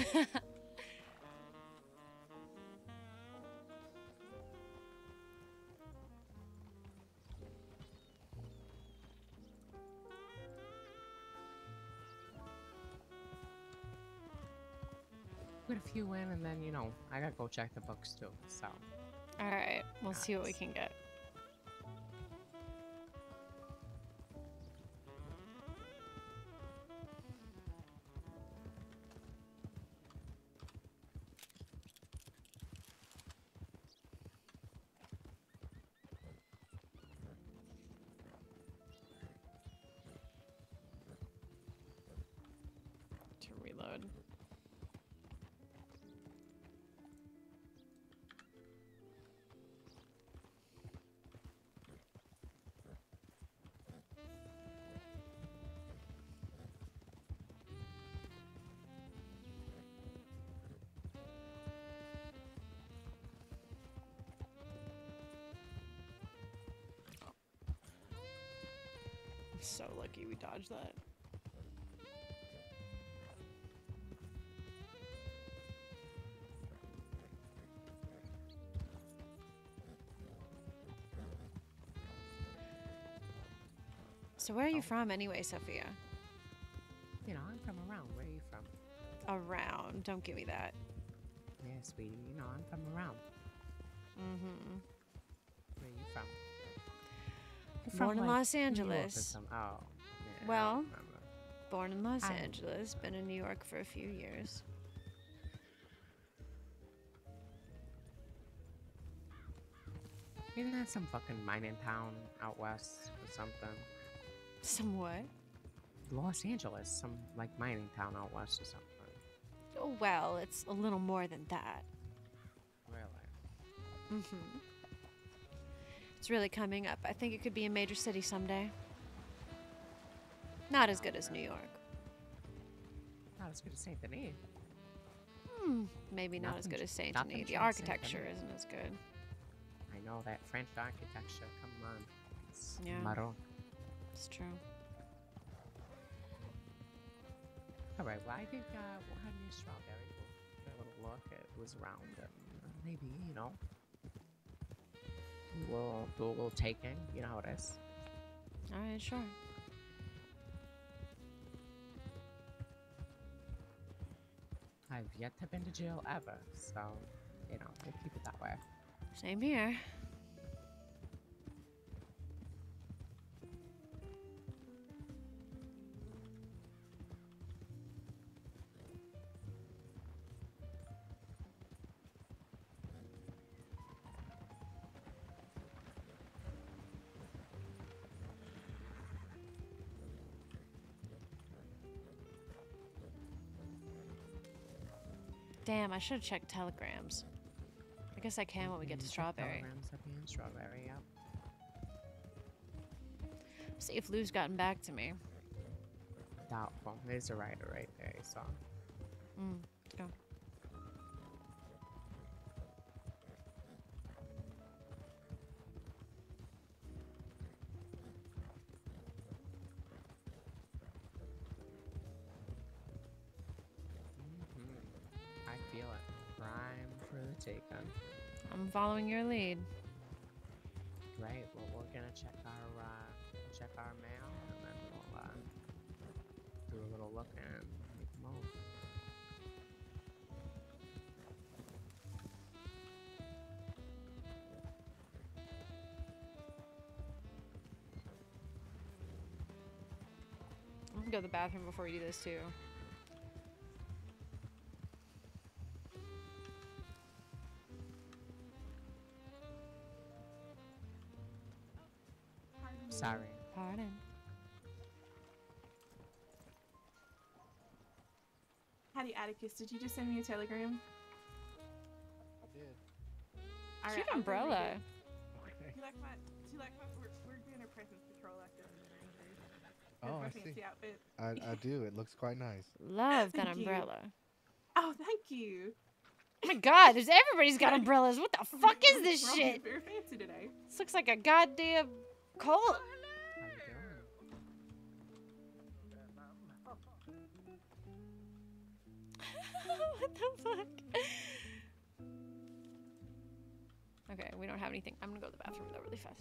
S10: know, I gotta go check the books too. So.
S1: All right, we'll yes. see what we can get. dodge that. So where are you oh. from anyway, Sofia?
S10: You know, I'm from around. Where are you from?
S1: Around. Don't give me that.
S10: Yeah, sweetie. You know, I'm from around.
S1: Mm-hmm.
S10: Where are you from? I'm from, like, Los Angeles. Oh.
S1: Well, born in Los i Angeles, been in New York for a few years.
S10: Isn't that some fucking mining town out west or something?
S1: Some what?
S10: Los Angeles, some like mining town out west or something.
S1: Oh, well, it's a little more than that.
S10: Really?
S1: Mm hmm. It's really coming up. I think it could be a major city someday. Not as good as New York.
S10: Not as good as Saint Denis.
S1: Hmm, maybe not, not as good as Saint Denis. The architecture Saint-Denis. isn't as good.
S10: I know that French architecture. Come on, it's yeah. Maroon. It's true. All right. Well, I think uh, we'll have new strawberry. We'll a little look. It was round. And, uh, maybe you know. We'll do a little taking. You know how it is. All right. Sure. I've yet to been to jail ever, so you know we'll keep it that way. Same here.
S1: Damn, I should have checked telegrams. I guess I can when we get to mm-hmm. strawberry. Telegrams
S10: up in strawberry, yep.
S1: See if Lou's gotten back to me.
S10: Doubtful. There's a writer right there, so. saw. Mm. following your lead. Great. Well, we're gonna check our uh, check our mail, and then we'll uh, do a little look and make a move.
S1: I'm gonna go to the bathroom before you do this too.
S14: Atticus, did you just send me a telegram?
S27: I did. Shoot umbrella. Okay. Do you like my?
S16: Do you like my? We're, we're doing a presence patrol after.
S27: Oh, I see.
S31: Outfit. I, I [LAUGHS] do. It looks quite nice. Love that umbrella. You.
S9: Oh, thank you. Oh my god, there's everybody's got umbrellas. What the [LAUGHS] fuck is this shit? Very fancy today. This looks like
S1: a goddamn cult. what the fuck? Okay, we don't have anything. I'm gonna go to the bathroom though really fast.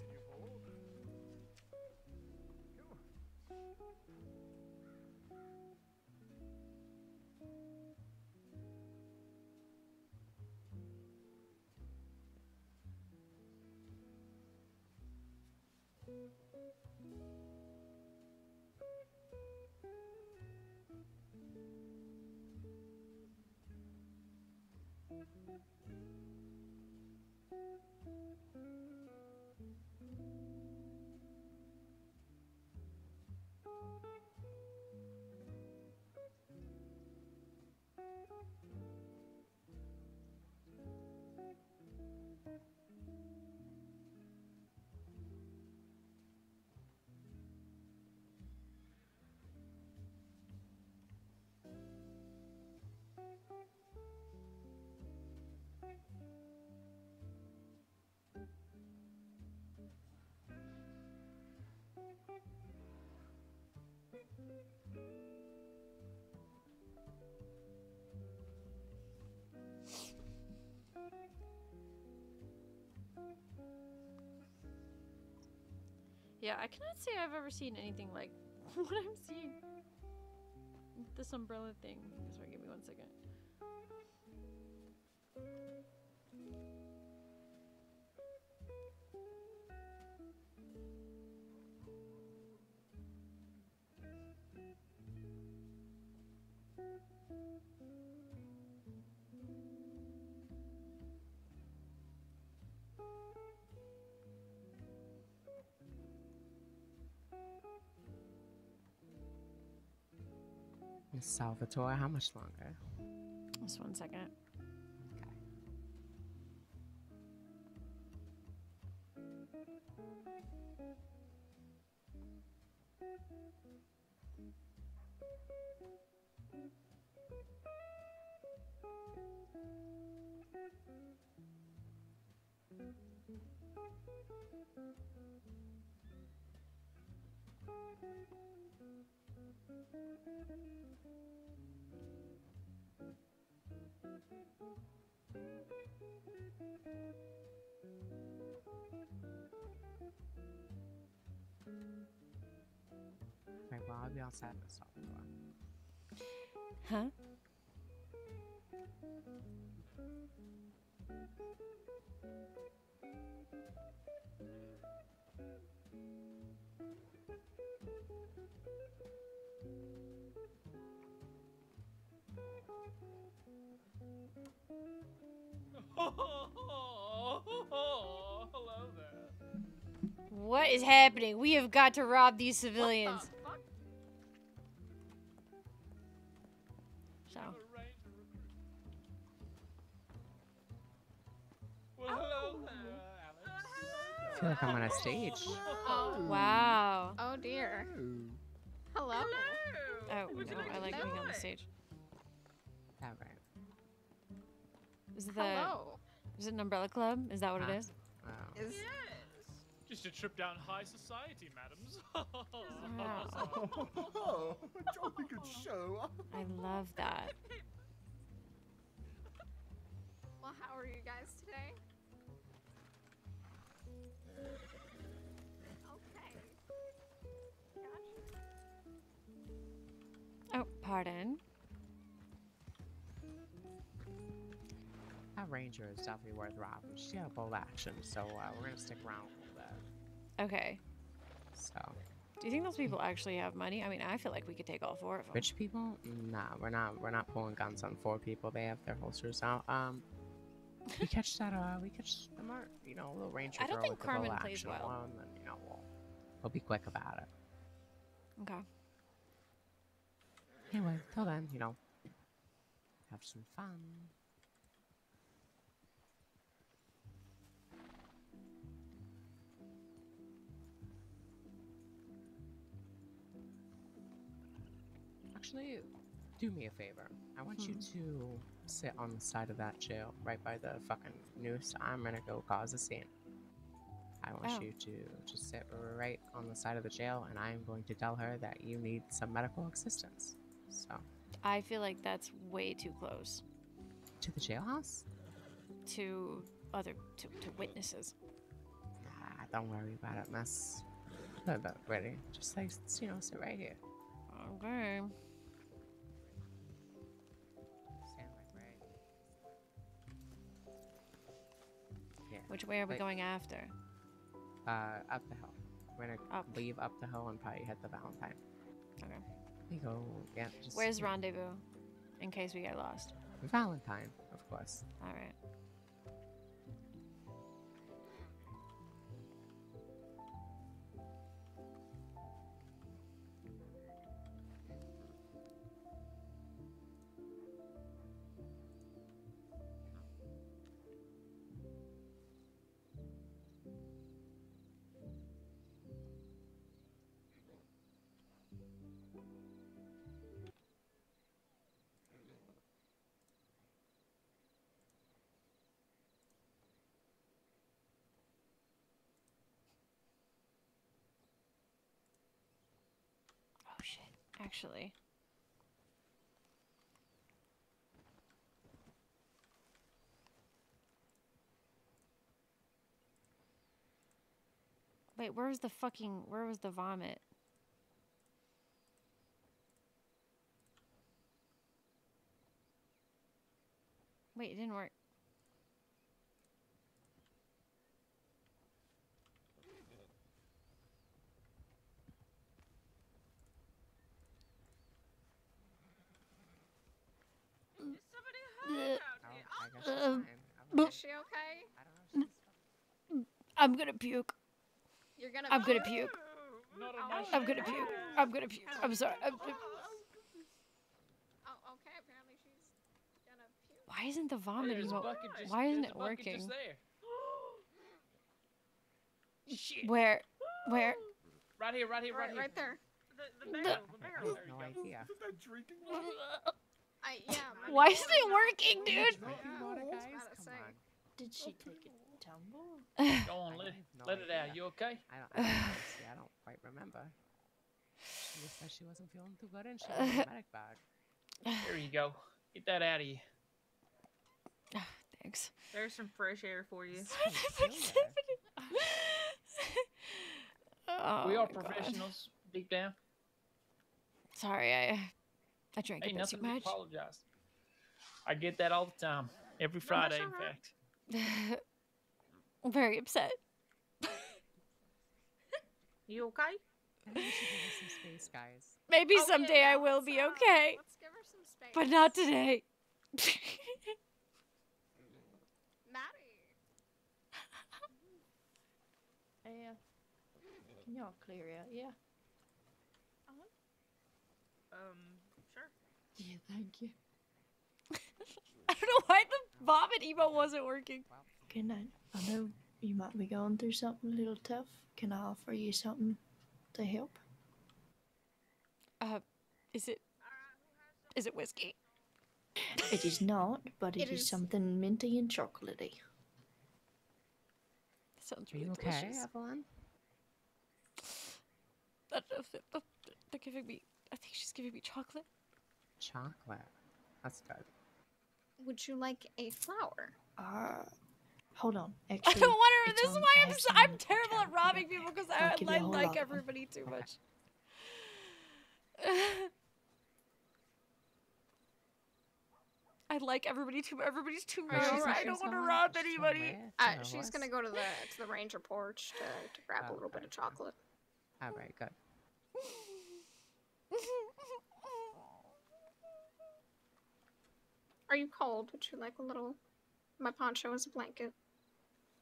S1: Yeah, I cannot say I've ever seen anything like [LAUGHS] what I'm seeing. This umbrella thing. Sorry, give me one second.
S10: Salvatore, how much longer?
S1: Just one second.
S10: Like, why are we outside the soft Huh?
S1: What is happening? We have got to rob these civilians. Oh.
S6: I feel like I'm on a
S10: stage. Oh wow. Oh dear.
S3: Hello. Hello.
S6: Oh no, I like being on the stage.
S10: Ever.
S1: Is it the? Hello. Is it an umbrella club? Is that what it is? Wow.
S6: Is yes.
S29: Just a trip down high society, madams. [LAUGHS] oh,
S1: oh, good show. I love that.
S3: Well, how are you guys today? Okay.
S1: Gotcha. Oh, pardon.
S10: that ranger is definitely worth robbing. She had bold action, so uh, we're gonna stick around a little bit. Okay. So. Do you think those people actually have money? I mean, I feel like we could take all four of them. Rich people? Nah, we're not. We're not pulling guns on four people. They have their holsters out. Um, [LAUGHS] we catch that. Uh, we catch the mark. You know, little ranger. I don't think Carmen plays well. One, then you know we'll we'll be quick about it. Okay. Anyway, till then, you know, have some fun. actually, do me a favor. I want hmm. you to sit on the side of that jail, right by the fucking noose. I'm gonna go cause a scene. I want oh. you to just sit right on the side of the jail, and I'm going to tell her that you need some medical assistance. So.
S1: I feel like that's way too close.
S10: To the jailhouse?
S1: To other to, to witnesses.
S10: Nah, don't worry about it, miss. Not about ready. Just like you know, sit right here. Okay. Which way are we going after? Uh, up the hill. We're gonna up. leave up the hill and probably hit the Valentine. Okay. We go. Yeah. Just, Where's yeah.
S1: rendezvous? In case we get lost. Valentine, of course. All right.
S3: Oh shit, actually.
S1: Wait, where was the fucking, where was the vomit?
S3: Wait, it didn't work. Is she okay?
S1: I'm gonna puke.
S3: You're gonna. I'm gonna puke.
S1: I'm gonna puke. I'm gonna puke. I'm sorry. I'm, Why isn't the vomiting? just,
S13: why isn't it working?
S3: Where? Where?
S13: Right here, right here, right, right here. Right there. The, the barrel, the, the barrel. no idea. Is that drinking water? I, yeah, Why isn't it
S3: working, dude?
S13: guys?
S6: Come
S10: on.
S8: Did she take a [LAUGHS] tumble?
S10: [LAUGHS] Go on, let, no let it out. You okay? I don't, I don't, [LAUGHS] I don't quite remember. She just said she wasn't feeling too good and she had a medic bag. There you go. Get that out of you.
S1: Thanks.
S14: There's some fresh air for you. [LAUGHS]
S18: [LAUGHS]
S1: oh, we are professionals God. deep down. Sorry, I I drank a bit too much. To
S29: apologize. I get that all the time. Every
S1: Friday, in fact. I'm [LAUGHS] very upset.
S10: you
S14: okay? Maybe
S10: some space, guys.
S1: Maybe someday I will
S6: be okay.
S7: But not today.
S16: Can y'all clear out? Yeah.
S15: Um.
S8: Sure. Yeah. Thank you. [LAUGHS]
S7: I don't know why the vomit emo wasn't working.
S8: Can I? I know you might be going through something a little tough. Can I offer you something to help?
S7: Uh, is
S8: it? Is it whiskey? It is not, but it, it is, is, something minty and chocolaty.
S1: Sounds really delicious. okay,
S10: they're
S3: giving me. I think she's giving me chocolate.
S10: Chocolate. That's good.
S3: Would you like a flower? Uh, hold on. [LAUGHS] Actually, I don't want to. This is why I'm. I'm terrible at robbing people because I, [LAUGHS] I like everybody too okay. much. I like everybody too. Everybody's too much. I don't want to rob anybody. Uh, she's gonna uh, go to the to the ranger porch to, to grab oh, a little okay. bit of chocolate.
S10: All right, good. [LAUGHS]
S3: Are you cold? Would you like a little? My poncho is a blanket.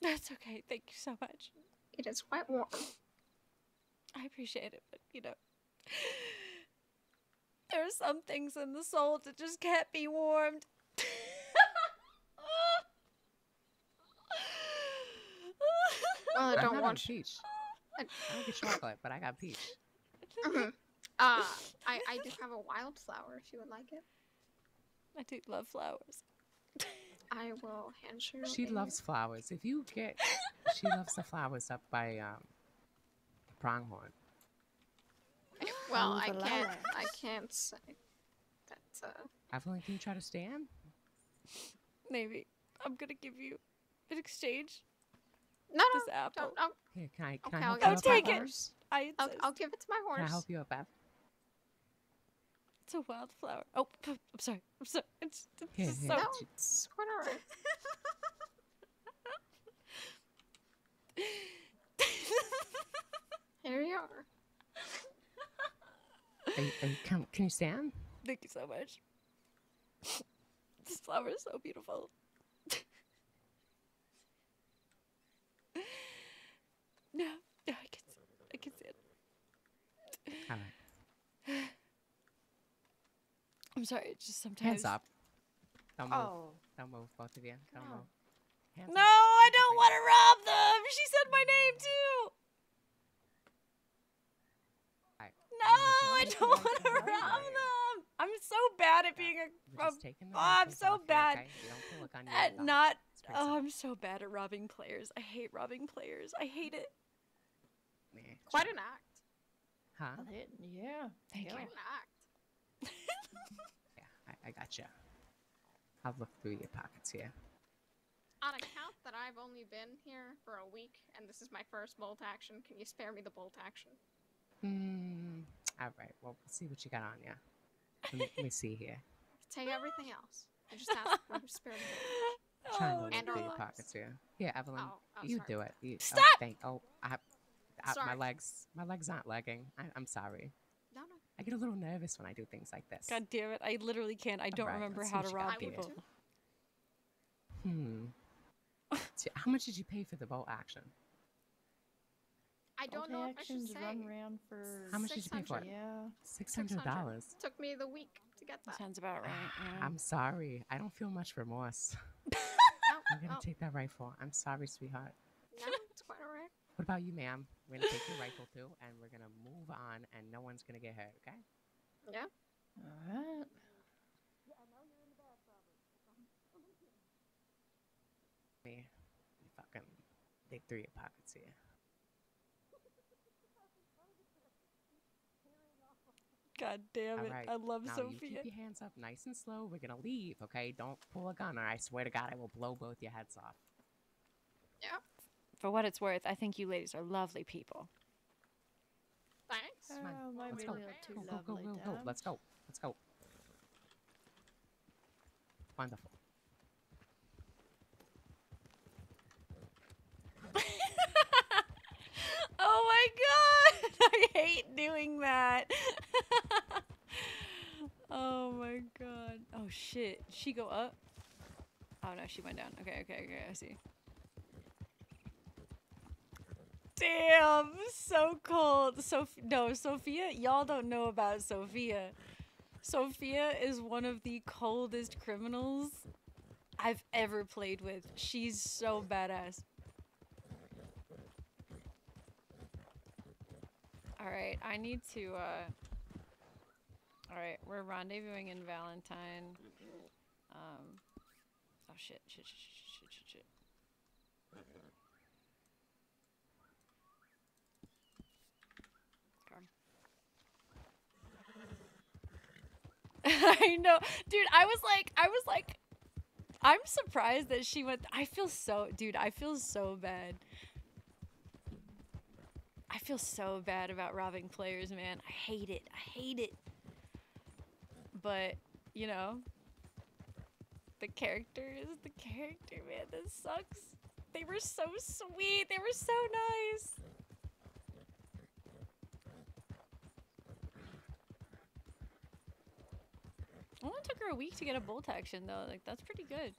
S3: That's okay. Thank you so much. It is quite warm. I appreciate it, but you know,
S1: there are some things in the soul that just can't be warmed. [LAUGHS]
S3: well,
S10: I don't want sheets. I don't get chocolate, but I got peach.
S3: Uh mm-hmm. huh. uh, I, I do have a wildflower if you would like it. I do love flowers. I will hand you. She loves
S10: flowers. If you get, she loves the flowers up by um, pronghorn.
S14: [GASPS]
S3: Well, I can't. I
S14: can't say.
S1: That's uh.
S10: Evelyn, can you try to stand?
S1: Maybe. I'm gonna give you an exchange. No, no, apple. don't. don't. Here, can I? Can okay, I help I'll, you i take it. Horse? I I'll, I'll, give it to my horse. Can I help you up, Apple? It's a wildflower. Oh, I'm sorry. I'm sorry. [LAUGHS] It's, it's here, here. so. No, it's whatever.
S6: [LAUGHS] here you are.
S10: Are you, are you, can, can you stand?
S16: Thank you so much. [LAUGHS]
S1: This flower is so
S16: beautiful. No, no,
S1: I can, I can see it. I I'm sorry. just
S10: sometimes. Hands up. Don't move. Oh. Don't move, both of you. Don't no. move.
S1: Hands no, up. I don't want to rob them. She said my name too. no, I don't want to rob them. I'm so bad at being a. Just oh, I'm so bad at not. Oh, I'm so bad at robbing players. I hate robbing players. I hate it. Quite an act. Huh? It, yeah. Thank Quite you. an act. [LAUGHS]
S10: yeah, I, I gotcha. I'll look through your pockets here.
S3: On account that I've only been here for a week and this is my first bolt action, can you spare me the bolt action?
S10: Hmm. All right. Well, we'll see what you got on you. Let me, let me see here.
S3: [LAUGHS] Take everything else. I just ask for spare me. [LAUGHS] Trying to look through your pockets
S10: here. Yeah, Evelyn, oh, oh, you sorry. do it. You, oh, Stop! Oh, thank, oh, I, I, my legs, my legs aren't lagging. I, am sorry. No, no. I get a little nervous when I do things like this.
S1: God damn it! I literally can't. I don't right, remember how to rob people.
S10: Hmm. so [LAUGHS] how much did you pay for the bolt action?
S1: I don't okay, know if I should say. Run around for How much did you pay for it? Yeah. Six hundred dollars. Took me the week to get that. Sounds about right. Ah, yeah. I'm
S10: sorry. I don't feel much remorse. [LAUGHS] no, I'm gonna no. take that rifle. I'm sorry, sweetheart. No, what about you, ma'am? We're gonna take your rifle too, and we're gonna move on, and no one's gonna get hurt. Okay? Yeah. All right. Me, fucking, they threw your pockets here.
S16: God damn it! Right. I love now Sofia. You keep your hands
S10: up, nice and slow. We're gonna leave, okay? Don't pull a gun, or I swear to God, I will blow both your heads off. Yeah. For what it's worth, I think you ladies are lovely people.
S13: Thanks. Oh, my Let's go. Too go, go, go, go, go. Let's
S10: go. Let's go. Wonderful. [LAUGHS]
S1: oh my god! [LAUGHS] I hate doing that. [LAUGHS] oh my god. Oh shit. She go up? Oh no, she went down. Okay, okay, okay, I see. Damn, so cold. So no, Sofia, y'all don't know about Sofia. Sofia is one of the coldest criminals I've ever played with. She's so badass. All right, I need to uh All right, we're rendezvousing in Valentine. Um Oh shit, shit, shit, shit. [LAUGHS] I know. Dude, I was like, I was like, I'm surprised that she went. I feel so, dude, I feel so bad. I feel so bad about robbing players, man. I hate it. I hate it. But, you know, the character is the character, man. This sucks. They were so sweet. They were so nice. only took her a week to get a bolt action though. Like that's pretty good.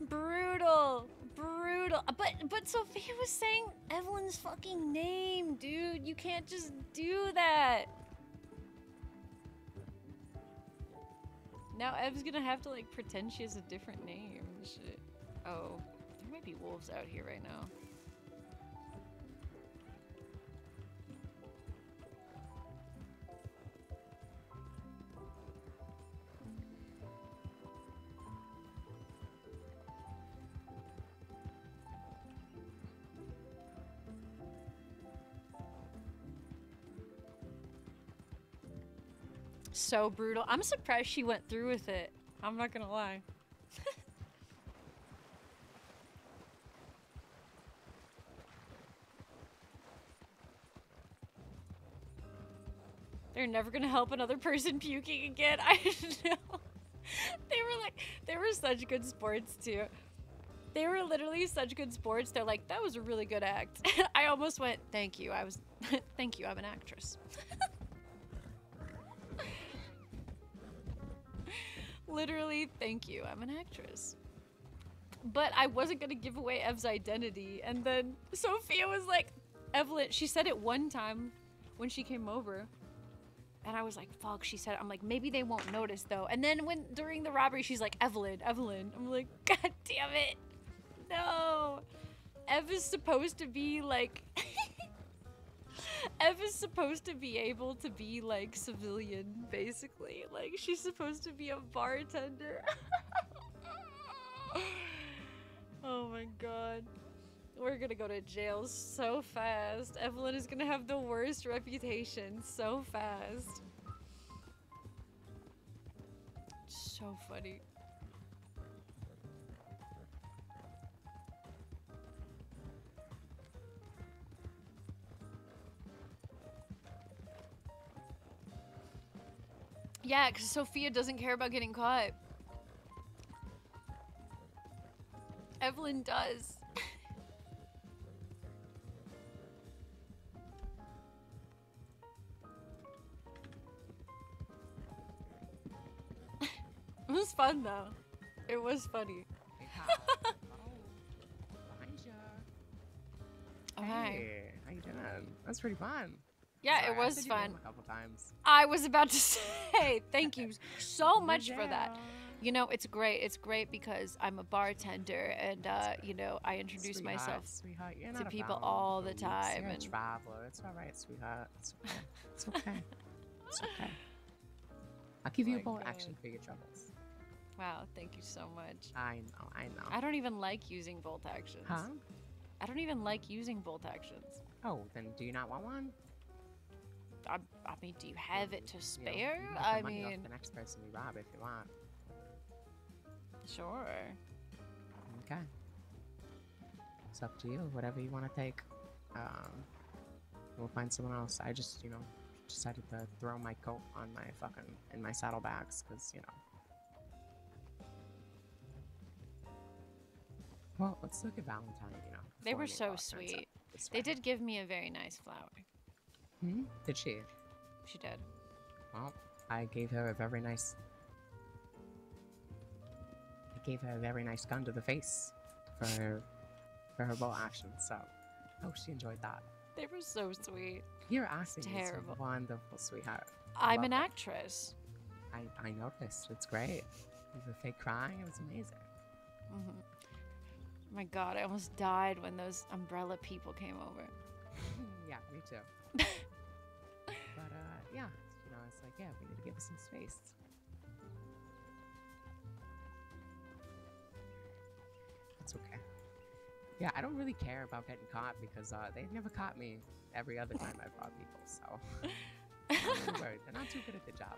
S1: [LAUGHS] brutal, brutal. But but Sofia was saying Evelyn's fucking name, dude. You can't just do that. Now Ev's gonna have to like pretend she has a different name. Shit. Oh, there might be wolves out here right now. so brutal. I'm surprised she went through with it. I'm not gonna lie. [LAUGHS] They're never gonna help another person puking again. [LAUGHS] I know. They were like, they were such good sports too. They were literally such good sports. They're like, that was a really good act. [LAUGHS] I almost went, thank you. I was, thank you. I'm an actress. Literally, thank you. I'm an actress. But I wasn't going to give away Ev's identity. And then Sofia was like, Evelyn, she said it one time when she came over. And I was like, fuck, she said, it. I'm like, maybe they won't notice though. And then when during the robbery, she's like, Evelyn, Evelyn. I'm like, [LAUGHS] God damn it. No. Ev is supposed to be like [LAUGHS] Ev is supposed to be able to be like civilian, basically. Like she's supposed to be a bartender. [LAUGHS] oh my god. We're gonna go to jail so fast. Evelyn is gonna have the worst reputation so fast. So funny. Yeah, because Sofia doesn't care about getting caught. Evelyn does. [LAUGHS] it was fun though. It was funny. Hey, [LAUGHS]
S10: oh, how you doing? That's pretty fun. Yeah, Sorry, it was fun. A couple times.
S1: I was about to [LAUGHS] say thank you [LAUGHS] so much for that. You know, it's great. It's great because I'm a bartender, and uh, you know, I introduce sweetheart, myself sweetheart, to people all the time. You're a
S10: traveler. It's all right, sweetheart. It's okay. It's okay. [LAUGHS] it's okay. I'll give you a bold action for your troubles.
S1: Wow, thank you so much. I
S10: know, I know.
S1: I don't even like using bolt actions. Huh? I don't even like using bolt
S10: actions. Oh, then do you not want one? I, I mean, do you have it to spare? You know, I mean, the next person you rob if you want. Sure. Okay. It's up to you. Whatever you want to take. Um, we'll find someone else. I just, you know, decided to throw my coat on my fucking in my saddlebags because you know. Well, let's look at Valentine. You know, they were
S1: so sweet. They did give me a very nice flower.
S10: Mm-hmm. Did she? She did. Well, I gave her a very nice... I gave her a very nice gun to the face for her, for her bow action, so... Oh, she enjoyed that.
S1: They were so sweet.
S10: You're asking wonderful, sweetheart.
S1: I am an it. actress.
S10: I, I noticed. It's great. The fake crying, it was amazing. Mm -hmm.
S1: oh my God, I almost died when those umbrella people came over.
S10: [LAUGHS] yeah, me too. [LAUGHS] But uh, yeah, you know, it's like, yeah, we need to give us some space. That's okay. Yeah, I don't really care about getting caught because uh, they've never caught me every other time I've robbed people, so. [LAUGHS] They're not too good at the job.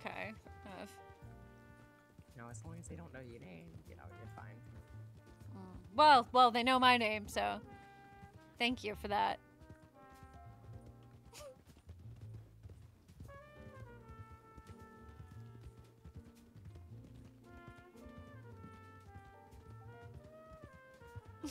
S10: Okay, enough. You know, as long as they don't know your name, you know, you're fine.
S1: Mm. Well, well, they know my name, so thank you for that.
S6: Oh,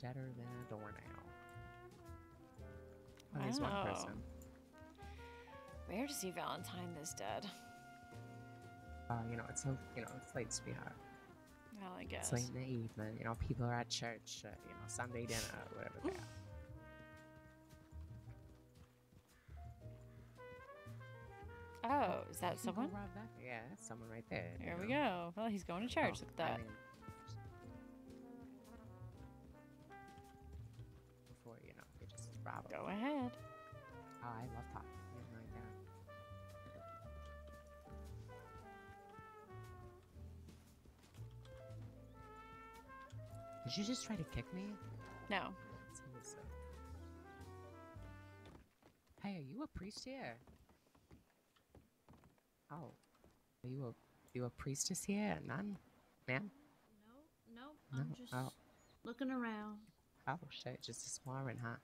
S10: better than a doornail. Wow. There's one oh. person.
S1: Rare to see Valentine this dead
S10: uh, you know, it's so, you know, it's late to be hot. Well, I guess. It's late in the evening. You know, people are at church. Uh, you know, Sunday dinner, whatever. They are. [LAUGHS] Oh, is that
S6: someone? Yeah, that's someone right there.
S10: There we know. go. Well, he's going to church. Oh, Look at that. I mean, before, you know, just rob Go ahead. Oh, I love pop. Did you just try to kick me? No. Hey, are you a priest here? Oh. Are you a you a priestess here? None? Ma'am?
S16: No, no, no, I'm just oh. looking around.
S10: Oh shit, just a swarming, huh?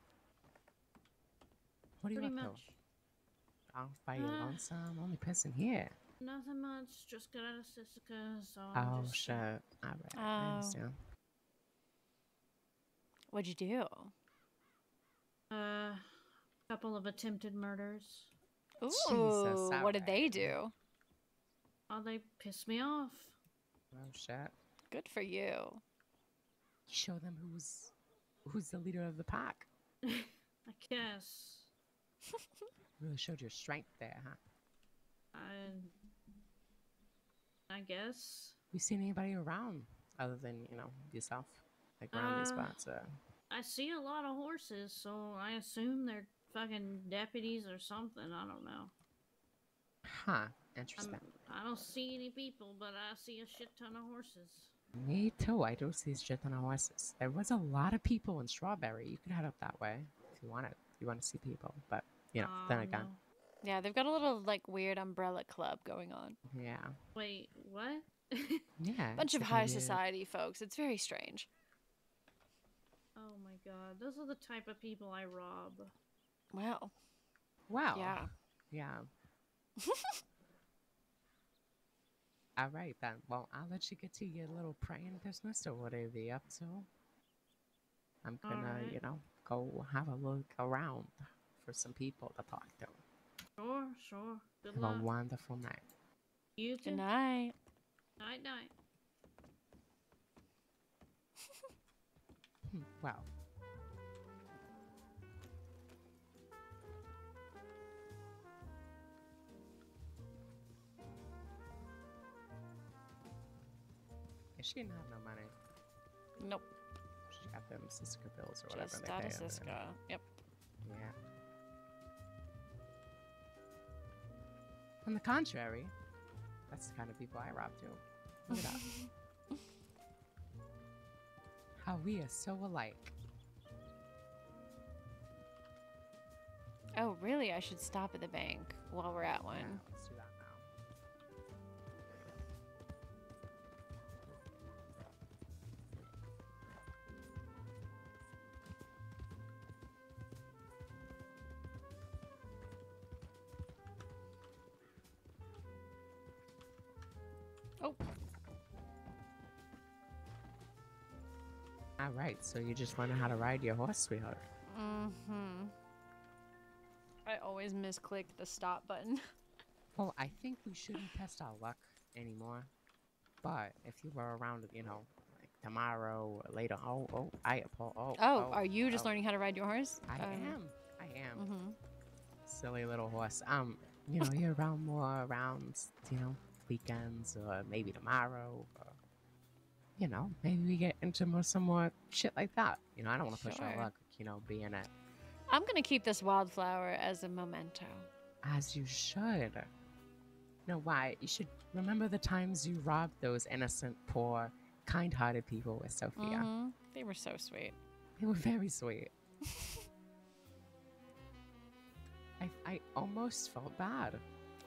S10: What are you up much. to? Off by your uh, lonesome, only person here.
S16: Nothing much, just got out of Sisika, so I'm Oh just... shit. Alright, oh.
S10: I understand.
S1: What'd you do? Uh, a couple of attempted murders. Ooh, Jesus, what did they do? Oh, they pissed me off. Oh shit! Good for you. You
S10: show them who's who's the leader of the pack. [LAUGHS]
S16: I guess. [LAUGHS]
S10: really showed your strength there, huh?
S16: I, I guess.
S10: You seen anybody around other than you know yourself? like around uh, these spots. So.
S16: I see a lot of horses, so I assume they're fucking deputies or something. I don't know.
S10: Huh.
S7: Interesting. I'm, I do not see any people, but I see a shit ton of horses.
S10: Me too. I do see a shit ton of horses. There was a lot of people in Strawberry. You could head up that way if you want to. You want to see people, but you know, then again. Um,
S1: yeah, they've got a little like weird umbrella club going on. Yeah. Wait, what? [LAUGHS] yeah. Bunch of high society folks. It's very strange. Oh my
S16: god, those are the type of people I rob.
S10: Wow. Wow. Yeah. Yeah. [LAUGHS] All right then. Well, I'll let you get to your little praying business or whatever you're up to. I'm gonna, right. you know, go have a look around for some people to talk to.
S16: Sure, sure. Good have luck. a
S10: wonderful night.
S16: You
S18: too. Good
S10: night. Night, night. Hmm, wow. she didn't have no money. Nope. She got them Cisco bills or whatever Just they pay. Just Cisco. Yep. Yeah. On the contrary, that's the kind of people I rob too. Look it up. [LAUGHS] How we are so alike.
S1: Oh, really? I should stop at the bank while we're at one.
S10: Yeah, right. So you just learn how to ride your horse, sweetheart.
S1: Mm-hmm. I always misclick the stop button.
S10: [LAUGHS] well, I think we shouldn't test our luck anymore. But if you were around, you know, like tomorrow, later, oh, oh, I, oh, oh. Oh, are you just oh.
S1: learning how to ride your horse? I um, am.
S10: I am. Mm -hmm. Silly little horse. Um, you know, you're around more around, you know, weekends or maybe tomorrow. Or you know, maybe we get into more, some more shit like that. You know, I don't want to push sure. my luck, you know, be in it. I'm going to
S1: keep this wildflower as a memento.
S10: As you should. You know why? You should remember the times you robbed those innocent, poor, kind hearted people with Sofia. Mm-hmm.
S1: They were so sweet.
S10: They were very sweet. [LAUGHS] I, I almost felt bad.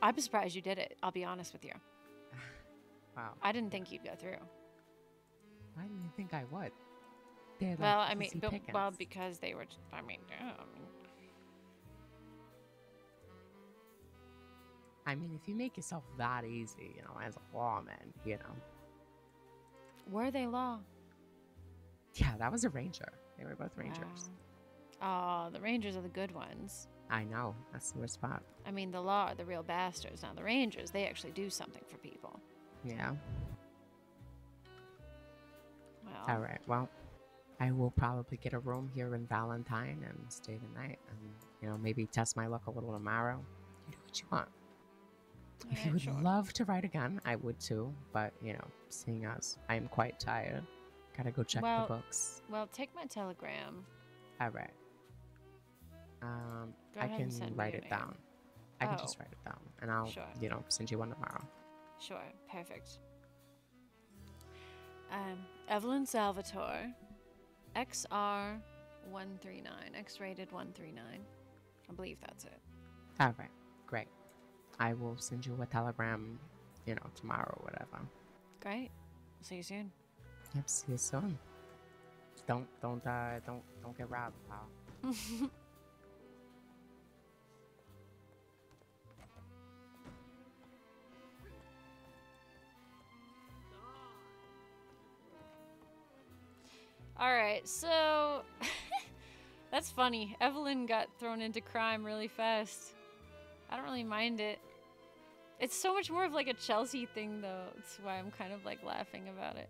S1: I'm surprised you did it. I'll be honest with you.
S10: [SIGHS] wow.
S1: I didn't think you'd go through.
S10: Why do you think I would? They're well, like I mean, but, well,
S1: because they were. Just, I mean, I mean.
S10: I mean, if you make yourself that easy, you know, as a lawman, you know.
S1: Were they law?
S10: Yeah, that was a ranger. They were both rangers.
S1: Wow. Oh, the rangers are the good ones.
S10: I know. That's the worst spot.
S1: I mean, the law are the real bastards, not the rangers. They actually do something for people.
S10: Yeah. Well. All right. Well, I will probably get a room here in Valentine and stay the night, and you know maybe test my luck a little tomorrow. You do what you want. All if right, you would sure. love to ride again, I would too. But you know, seeing as I am quite tired. Gotta go check well, the books.
S1: Well, take my telegram.
S10: All right. Um, go I can write it down. I oh. can just write it down, and I'll, sure. you know, send you one tomorrow.
S1: Sure. Perfect. Um, Evelyn Salvatore, XR139, X rated 139. I believe that's it.
S10: All right, great. I will send you a telegram, you know, tomorrow or whatever.
S1: Great. See you soon.
S10: Yep, see you soon. Don't don't die. Uh, don't don't get robbed, pal.
S1: [LAUGHS] Alright, so... [LAUGHS] That's funny. Evelyn got thrown into crime really fast. I don't really mind it. It's so much more of like a Chelsea thing though. That's why I'm kind of like laughing about it.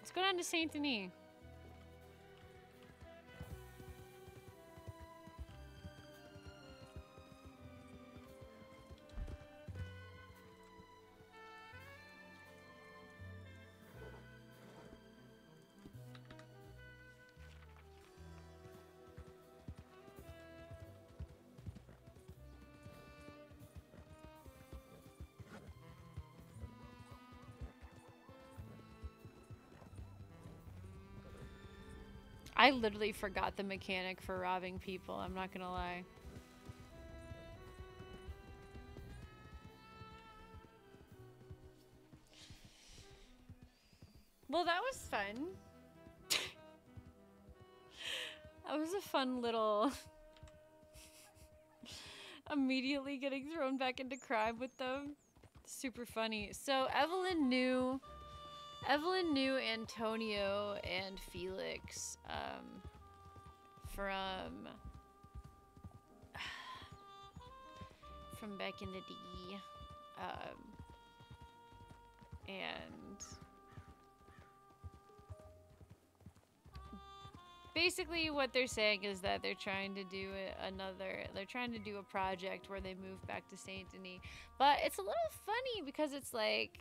S1: Let's go down to Saint Denis. I literally forgot the mechanic for robbing people, I'm not gonna lie. Well, that was fun. [LAUGHS] that was a fun little... [LAUGHS] Immediately getting thrown back into crime with them. Super funny. So Evelyn knew Evelyn knew Antonio and Felix um, from [SIGHS] from back in the D. Um, and basically what they're saying is that they're trying to do another they're trying to do a project where they move back to Saint Denis. But it's a little funny because it's like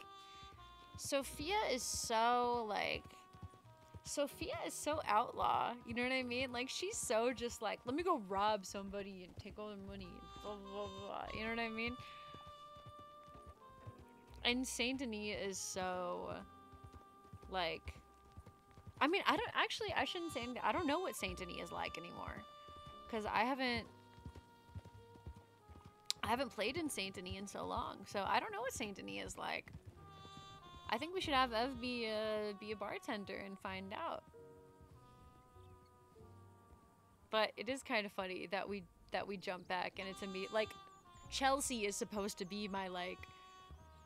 S1: Sofia is so like Sofia is so outlaw. You know what I mean? Like she's so just like, let me go rob somebody and take all the money and blah blah blah. You know what I mean? And Saint Denis is so like I mean, I don't actually I shouldn't say anything. I don't know what Saint Denis is like anymore. Cause I haven't I haven't played in Saint Denis in so long. So I don't know what Saint Denis is like. I think we should have Ev be a, uh, be a bartender and find out. But it is kind of funny that we that we jump back and it's a meet like Chelsea is supposed to be my like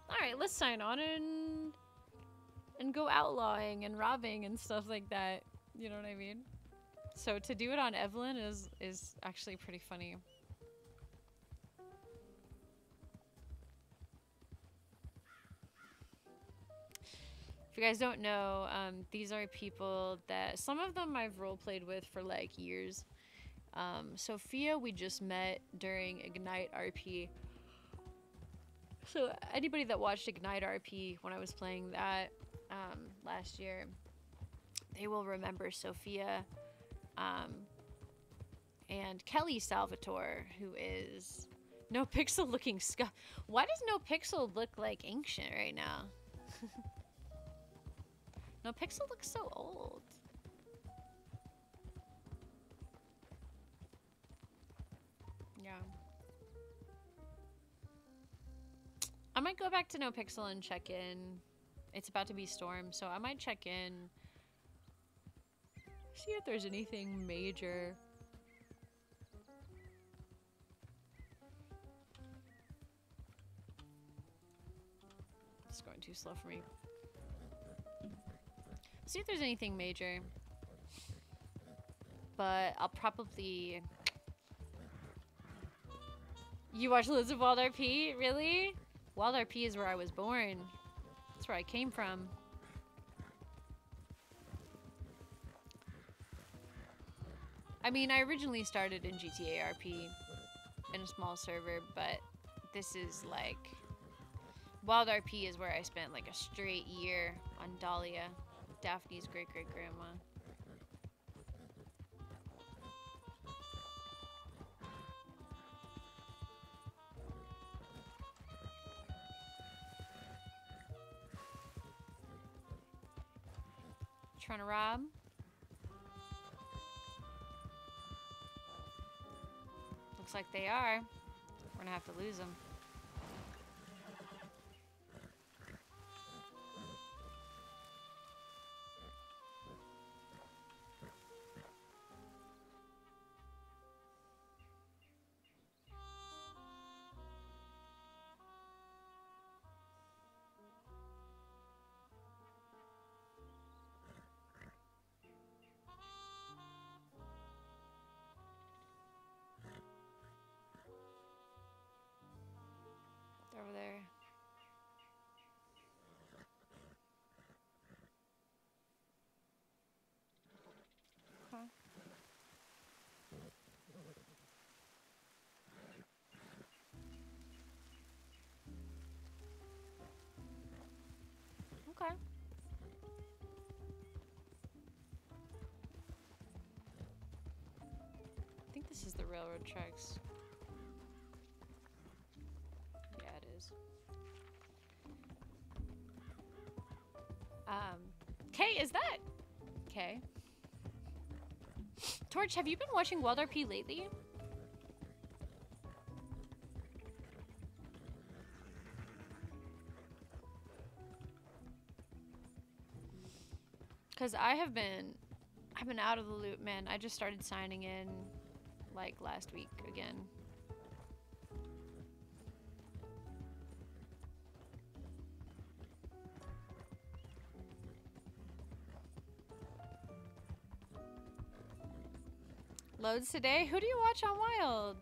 S1: all right, let's sign on and and go outlawing and robbing and stuff like that. You know what I mean? So to do it on Evelyn is is actually pretty funny. If you guys don't know, um, these are people that some of them I've role played with for like years. Um, Sofia, we just met during Ignite RP. So anybody that watched Ignite RP when I was playing that um, last year, they will remember Sofia um, and Kelly Salvatore, who is NoPixel looking scuff. Why does NoPixel look like ancient right now? [LAUGHS] No, Pixel looks so old. Yeah. I might go back to NoPixel and check in. It's about to be Storm, so I might check in. See if there's anything major. It's going too slow for me see if there's anything major. But I'll probably... You watch Liz of WildRP? Really? WildRP is where I was born. That's where I came from. I mean, I originally started in GTA RP in a small server, but this is like... WildRP is where I spent like a straight year on Dahlia. Daphne's great great grandma. Trying to rob. Looks like they are. We're gonna have to lose them. This is the railroad tracks. Yeah, it is. Um, Kay, is that? Kay. Torch, have you been watching WildRP lately? Because I have been... I've been out of the loop, man. I just started signing in like last week again. Loads today? Who do you watch on Wild?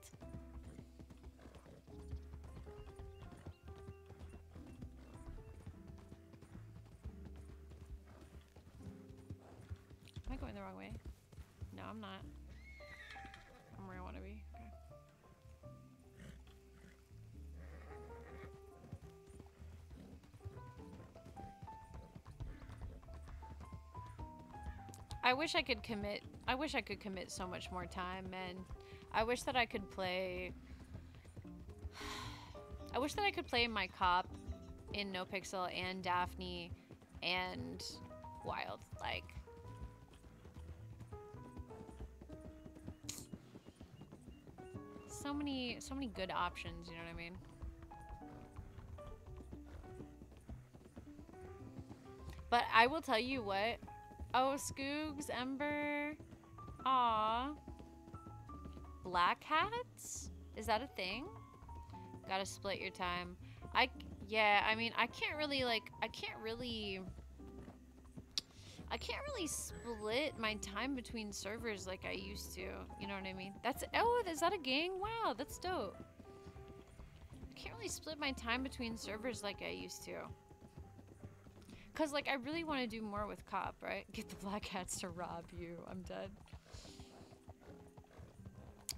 S1: wish I could commit. I wish I could commit so much more time, and I wish that I could play. [SIGHS] I wish that I could play my cop in NoPixel and Daphne and Wild. Like, so many, so many good options. You know what I mean? But I will tell you what, Oh, Scoogs, Ember. Aw. Black hats? Is that a thing? Gotta split your time. I, yeah, I mean, I can't really, like, I can't really... I can't really split my time between servers like I used to. You know what I mean? That's, oh, is that a gang? Wow, that's dope. I can't really split my time between servers like I used to. Cause like I really want to do more with cop, right? Get the black hats to rob you. I'm dead.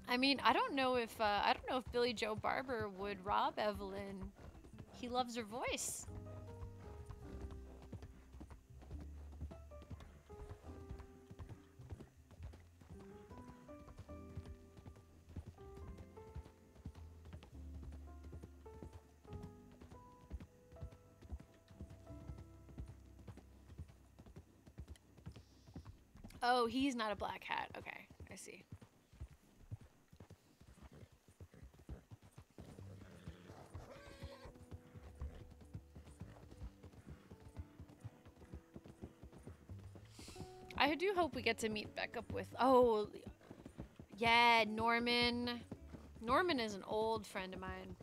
S1: I mean, I don't know if uh, I don't know if Billy Joe Barber would rob Evelyn. He loves her voice. Oh, he's not a black hat. Okay, I see. I do hope we get to meet back up with. Oh, yeah, Norman. Norman is an old friend of mine.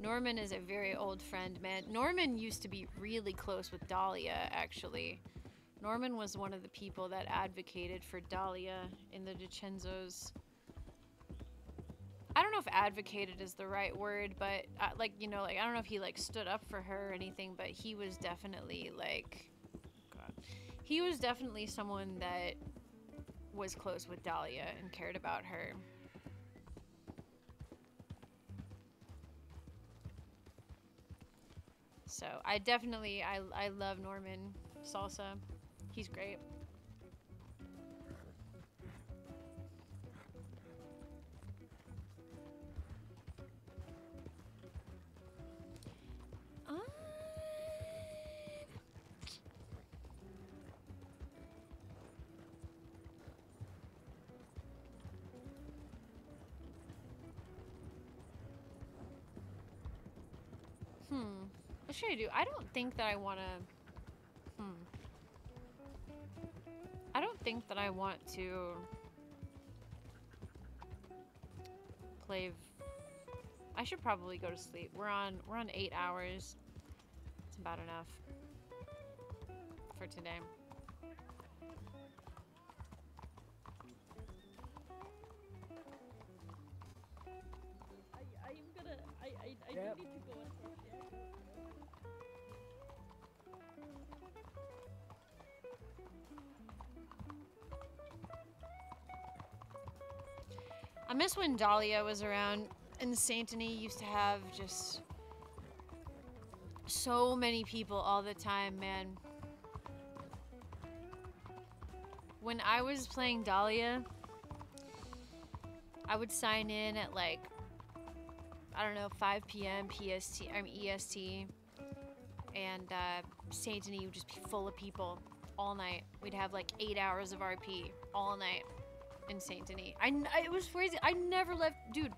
S1: Norman is a very old friend, man. Norman used to be really close with Dahlia, actually. Norman was one of the people that advocated for Dahlia in the DiCenzo's. I don't know if advocated is the right word, but uh, like, you know, like, I don't know if he like stood up for her or anything, but he was definitely like, God, he was definitely someone that was close with Dahlia and cared about her. So I definitely, I, I love Norman salsa. He's great. Um, hmm. What should I do? I don't think that I want to... think that I want to play. I should probably go to sleep. We're on we're on eight hours. It's about enough for today.
S16: I, I'm gonna
S7: I I, I yep. need to
S6: go
S1: I miss when Dahlia was around and Santony used to have just so many people all the time, man. When I was playing Dahlia, I would sign in at like, I don't know, 5 p.m. PST, I mean EST, and uh, Santony would just be full of people all night. We'd have like eight hours of RP all night in Saint Denis. I, it was crazy. I never left, dude.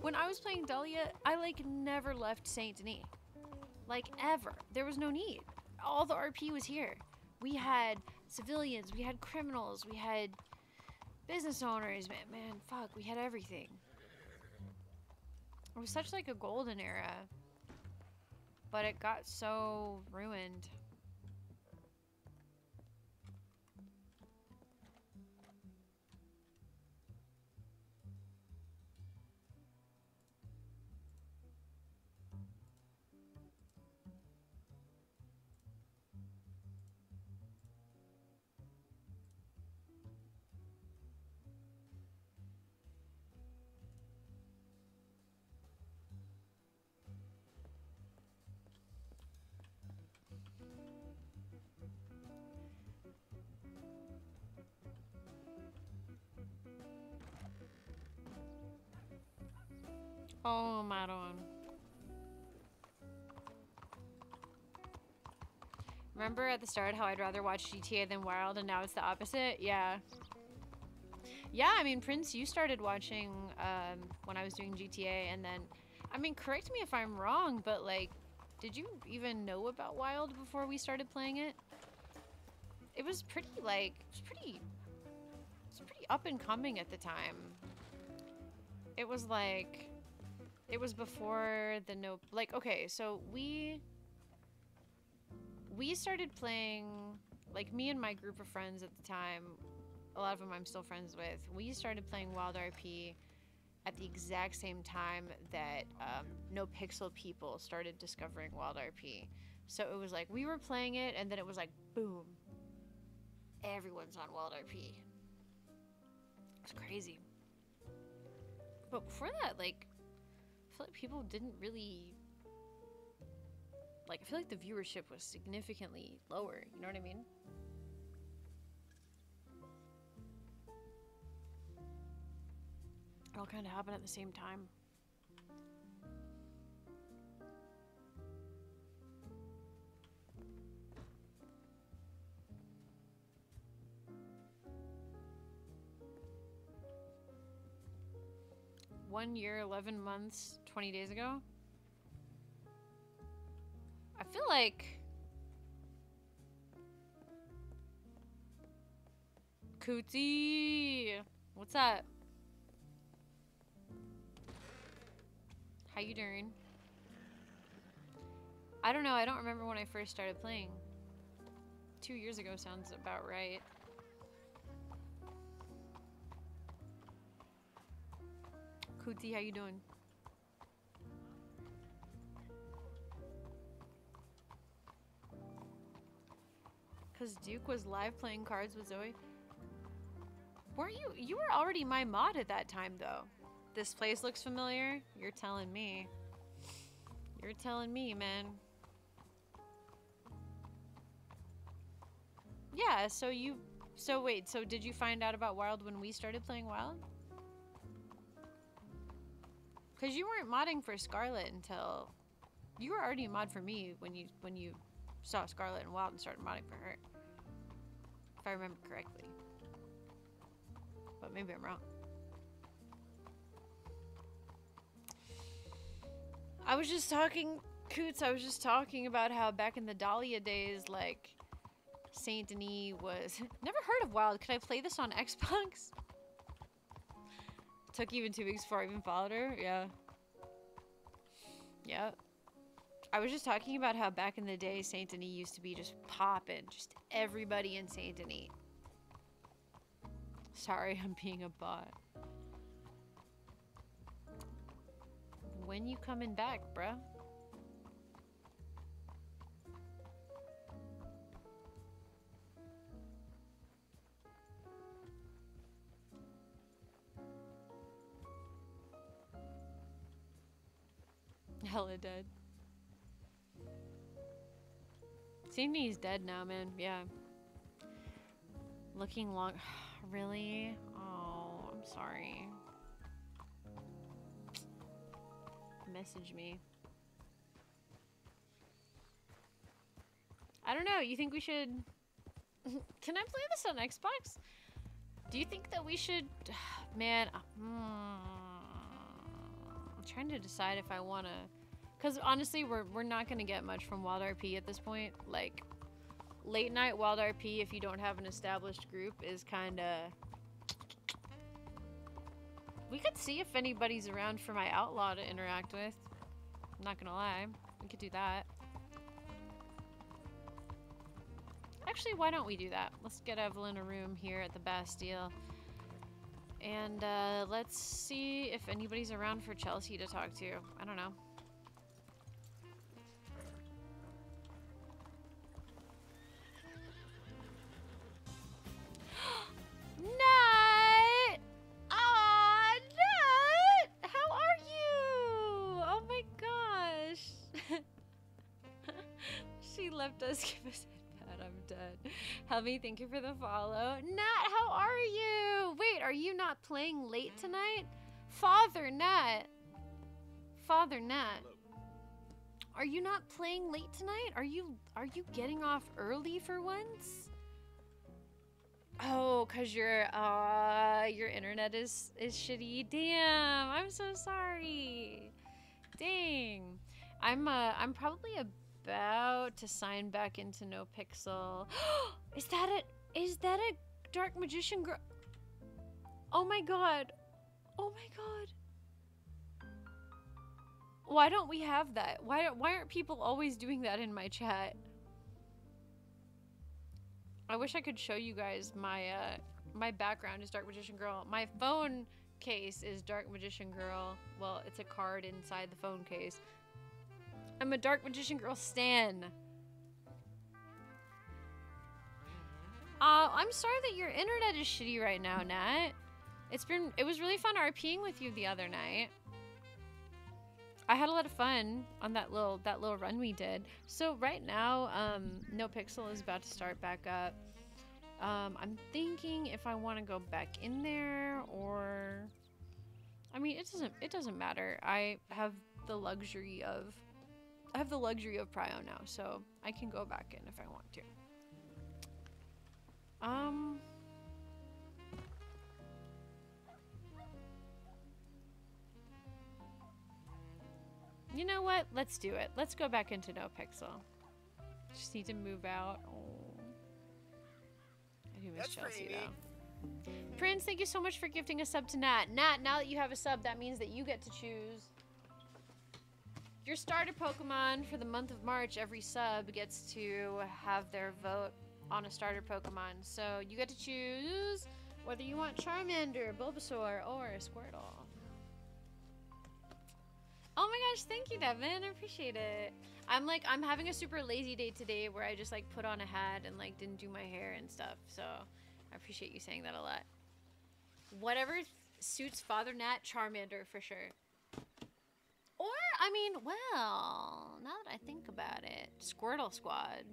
S1: When I was playing Dahlia, I like never left Saint Denis, like ever. There was no need. All the RP was here. We had civilians, we had criminals, we had business owners. Man, man fuck, we had everything. It was such like a golden era, but it got so ruined. Oh, Maron. Remember at the start how I'd rather watch GTA than Wild and now it's the opposite? Yeah. Yeah, I mean, Prince, you started watching um, when I was doing GTA and then, I mean, correct me if I'm wrong, but like, did you even know about Wild before we started playing it? It was pretty, like, it was pretty, it was pretty up and coming at the time. It was like, it was before the no... Like, okay, so we... We started playing... Like, me and my group of friends at the time, a lot of them I'm still friends with, we started playing WildRP at the exact same time that um, NoPixel people started discovering WildRP. So it was like, we were playing it, and then it was like, boom.
S3: Everyone's on WildRP. It's
S1: crazy. But before that, like, feel like people didn't really like I feel like the viewership was significantly lower, you know what I mean? It all kind of happened at the same time. one year, 11 months, 20 days ago. I feel like... Cootie! What's up? How you doing? I don't know. I don't remember when I first started playing. Two years ago sounds about right. Kuti, how you doing? Cause Duke was live playing cards with Zoe. Were not you you were already my mod at that time though? This place looks familiar? You're telling me. You're telling me, man. Yeah, so you so wait, so did you find out about Wild when we started playing Wild? Because you weren't modding for Scarlet until... You were already a mod for me when you when you saw Scarlet and Wild and started modding for her. If I remember correctly. But maybe I'm wrong. I was just talking, Coots, I was just talking about how back in the Dahlia days, like, Saint Denis was... [LAUGHS] Never heard of Wild. Could I play this on Xbox? took even two weeks before I even followed her. Yeah. Yeah. I was just talking about how back in the day, Saint Denis used to be just popping. Just everybody in Saint Denis. Sorry, [LAUGHS] I'm being a bot. When
S3: you coming back, bruh?
S1: Hella dead. Seems he's dead now, man. Yeah. Looking long. [SIGHS] really? Oh, I'm sorry. Message me. I don't know. You think we should... [LAUGHS] Can I play this on Xbox? Do you think that we should... [SIGHS] Man, mm, [SIGHS] I'm trying to decide if I want to because honestly, we're, we're not going to get much from WildRP at this point. Like, late night WildRP, if you don't have an established group, is kind of... We could see if anybody's around for my outlaw to interact with. I'm not going to lie. We could do that. Actually, why don't we do that? Let's get Evelyn a room here at the Bastille. And uh, let's see if anybody's around for Chelsea to talk to. I don't know. Philip does [LAUGHS] give us I'm dead. Helmy, thank you for the follow. Nat, how are you? Wait, are you not playing late mm. tonight? Father Nat. Father Nat. Are you not playing late tonight? Are you are you getting off early for once? Oh, cause your uh your internet is is shitty. Damn, I'm so sorry. Dang, I'm uh I'm probably a about to sign back into No Pixel. [GASPS] is that a is that a dark magician girl? Oh my god.
S21: Oh my god.
S1: Why don't we have that? Why why aren't people always doing that in my chat? I wish I could show you guys my uh my background is Dark Magician Girl. My phone case is Dark Magician Girl. Well, it's a card inside the phone case. I'm a Dark Magician Girl Stan. Uh, I'm sorry that your internet is shitty right now, Nat. It's been, it was really fun RPing with you the other night. I had a lot of fun on that little, that little run we did. So right now, um, NoPixel is about to start back up. Um, I'm thinking if I want to go back in there or, I mean, it doesn't, it doesn't matter. I have the luxury of I have the luxury of prio now, so I can go back in if I want to. Um. You know what? Let's do it. Let's go back into No Pixel. Just need to move out. Oh. I do miss That's
S6: Chelsea though.
S1: Prince, thank you so much for gifting a sub to Nat. Nat, now that you have a sub, that means that you get to choose your starter Pokemon for the month of March, every sub gets to have their vote on a starter Pokemon. So you get to choose whether you want Charmander, Bulbasaur, or Squirtle. Oh my gosh, thank you, Devin. I appreciate it. I'm like, I'm having a super lazy day today where I just like put on a hat and like didn't do my hair and stuff. So I appreciate you saying that a lot. Whatever suits Father Nat, Charmander for sure. Or, I mean, well, now that I think about it, Squirtle Squad.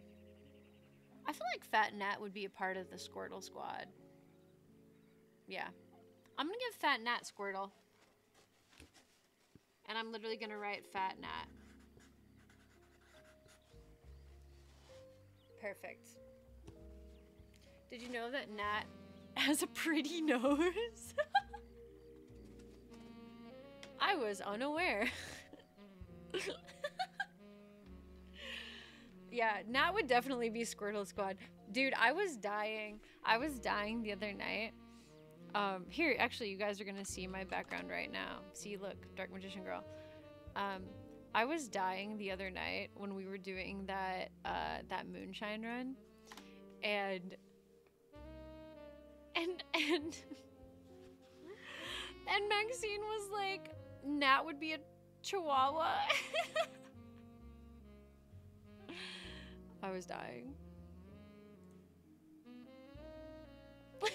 S1: I feel like Fat Nat would be a part of the Squirtle Squad. Yeah. I'm gonna give Fat Nat Squirtle. And I'm literally gonna write Fat Nat. Perfect. Did you know that Nat [LAUGHS] has a pretty nose? [LAUGHS] I was unaware. yeah, Nat would definitely be Squirtle Squad. Dude, I was dying. I was dying the other night. Um, here, actually, you guys are going to see my background right now. See, look, Dark Magician Girl. Um, I was dying the other night when we were doing that, uh, that moonshine run. And, and, and, [LAUGHS] and Maxine was like, Nat would be a chihuahua. [LAUGHS] I was dying. [LAUGHS] I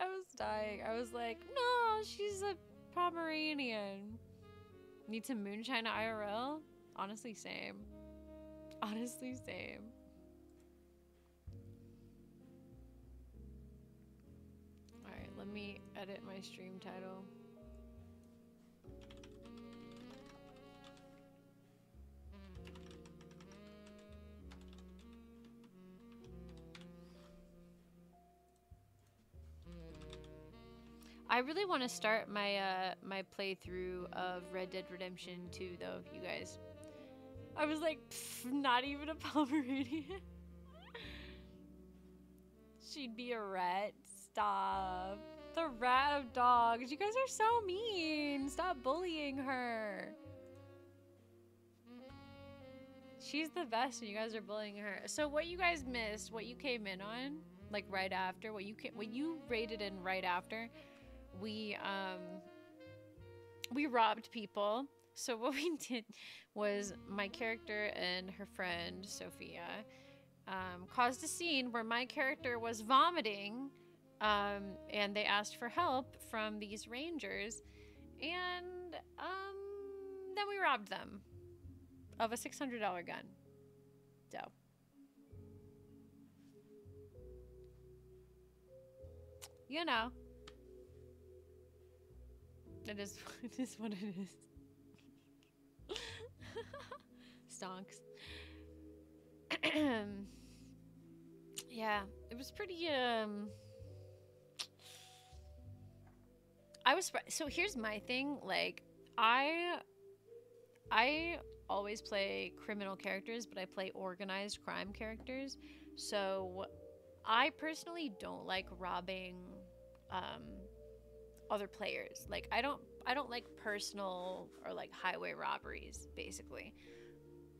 S1: was dying. I was like, no, she's a Pomeranian. Need some moonshine IRL? Honestly, same. Honestly, same. Let me edit my stream title. I really want to start my uh, my playthrough of Red Dead Redemption 2 though, you guys. I was like, not even a [LAUGHS] Pomeranian. [LAUGHS] She'd be a rat. Stop. The rat of dogs. You guys are so mean. Stop bullying her. She's the best and you guys are bullying her. So what you guys missed, what you came in on, like right after, what you came, what you rated in right after, we um we robbed people. So [LAUGHS] what we did was my character and her friend Sofia um, caused a scene where my character was vomiting um, and they asked for help from these rangers, and um, then we robbed them of a six hundred dollar gun. So. You know. It is, [LAUGHS] it is what it is. [LAUGHS] Stonks. [CLEARS THROAT] yeah, it was pretty, um, I was so here's my thing. Like I, I always play criminal characters, but I play organized crime characters. So I personally don't like robbing um, other players. Like I don't I don't like personal or like highway robberies basically.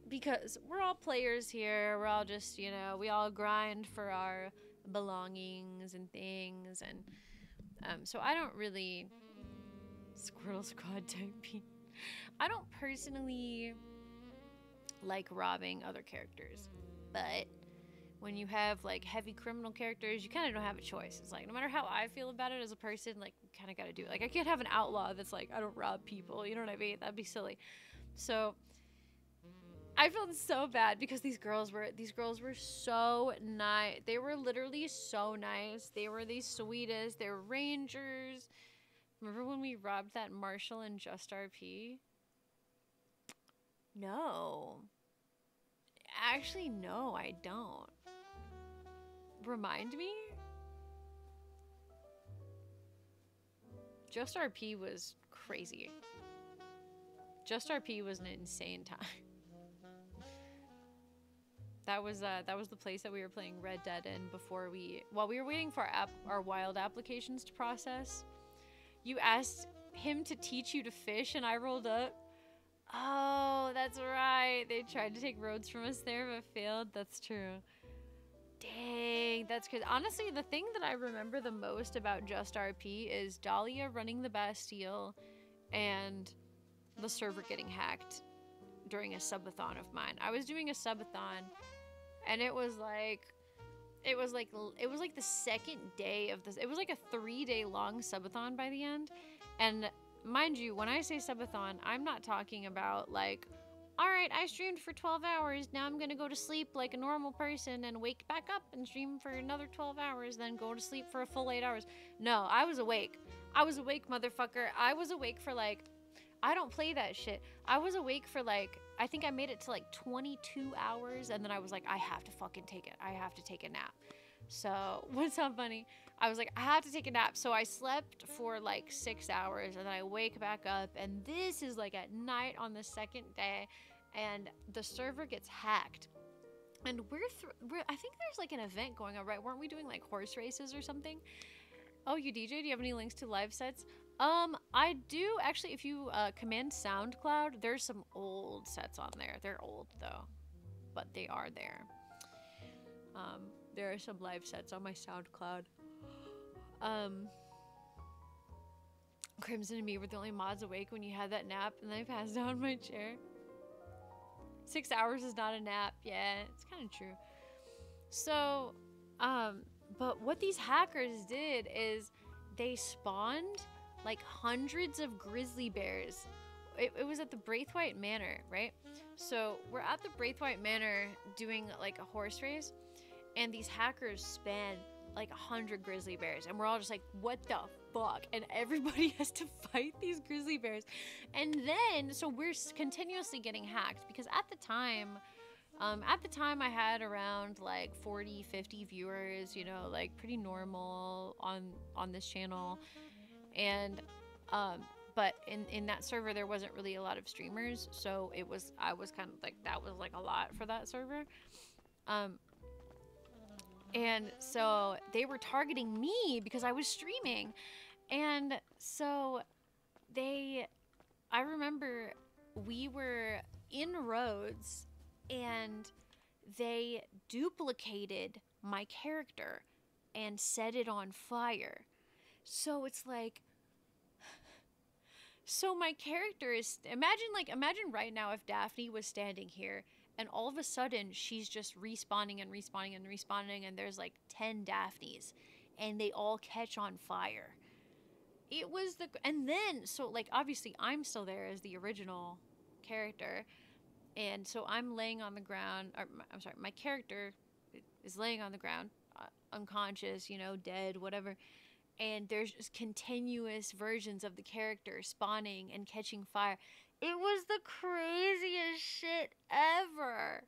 S1: Because we're all players here. We're all just, you know, we all grind for our belongings and things and um, so I don't really Squirrel Squad [LAUGHS] type people. I don't personally like robbing other characters, but when you have like heavy criminal characters, you kind of don't have a choice. It's like no matter how I feel about it as a person, like kind of got to do it. Like I can't have an outlaw that's like I don't rob people. You know what I mean? That'd be silly. So I felt so bad because these girls were these girls were so nice. They were literally so nice. They were the sweetest. They are rangers. Remember when we robbed that Marshall and Just RP? No. Actually, no, I don't. Remind me? Just RP was crazy. Just RP was an insane [LAUGHS] time that was uh, that was the place that we were playing Red Dead in before we while we were waiting for our, app, our wild applications to process. You asked him to teach you to fish, and I rolled up. Oh, that's right. They tried to take Rhodes from us there, but failed. That's true. Dang, that's crazy. Honestly, the thing that I remember the most about Just RP is Dahlia running the Bastille and the server getting hacked during a subathon of mine. I was doing a subathon and it was like it was like it was like the second day of this. It was like a 3-day long subathon by the end. And mind you, when I say subathon, I'm not talking about like all right, I streamed for 12 hours. Now I'm going to go to sleep like a normal person and wake back up and stream for another 12 hours, then go to sleep for a full 8 hours. No, I was awake. I was awake, motherfucker. I was awake for like I don't play that shit. I was awake for like I think I made it to like 22 hours and then I was like I have to fucking take it. I have to take a nap. So, [LAUGHS] what's up, funny? I was like I have to take a nap. So I slept for like 6 hours and then I wake back up and this is like at night on the second day and the server gets hacked and we're, th- we're I think there's like an event going on, right? Weren't we doing like horse races or something? Oh, you DJ? Do you have any links to live sets? Um, I do actually. If you uh, command SoundCloud, there's some old sets on there. They're old though, but they are there. Um, there are some live sets on my SoundCloud. Um, Crimson and me were the only mods awake when you had that nap, and then I passed [LAUGHS] out in my chair. Six hours is not a nap. Yeah, it's kind of true. So, um, but what these hackers did is they spawned like hundreds of grizzly bears. It, it was at the Braithwaite Manor, right? So we're at the Braithwaite Manor doing like a horse race, and these hackers span like a hundred grizzly bears, and we're all just like, what the fuck? And everybody [LAUGHS] has to fight these grizzly bears, and then so we're continuously getting hacked because at the time. Um, at the time, I had around like 40, 50 viewers, you know, like pretty normal on on this channel and um, but in in that server there wasn't really a lot of streamers, so it was I was kind of like that was like a lot for that server. Um, and so they were targeting me because I was streaming. And so they, I remember we were in Rhodes and they duplicated my character and set it on fire. So it's like so my character is imagine like imagine right now if Daphne was standing here and all of a sudden she's just respawning and respawning and respawning and there's like 10 Daphnes and they all catch on fire. It was the and then so like obviously I'm still there as the original character and so I'm laying on the ground or I'm sorry my character is laying on the ground uh, unconscious, you know, dead, whatever and there's just continuous versions of the character spawning and catching fire. It was the craziest shit ever.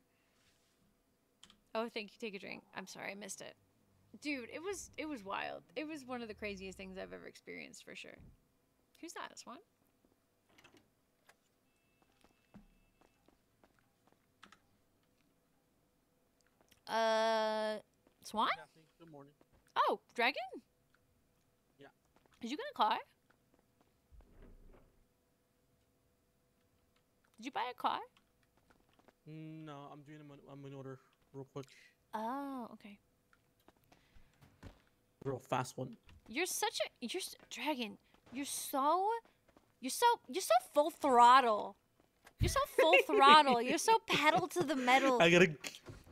S1: Oh, thank you. Take a drink. I'm sorry, I missed it. Dude, it was it was wild. It was one of the craziest things I've ever experienced for sure. Who's that? Swan?
S8: Uh,
S7: Swan. Good morning. Oh, dragon. Did you get a car? Did you buy
S1: a car?
S29: No, I'm doing a am in order, real quick.
S1: Oh, okay.
S29: Real fast one.
S1: You're such a you're
S8: dragon. You're so you're so you're so full throttle. You're so full [LAUGHS] throttle. You're so pedal to the metal. I gotta.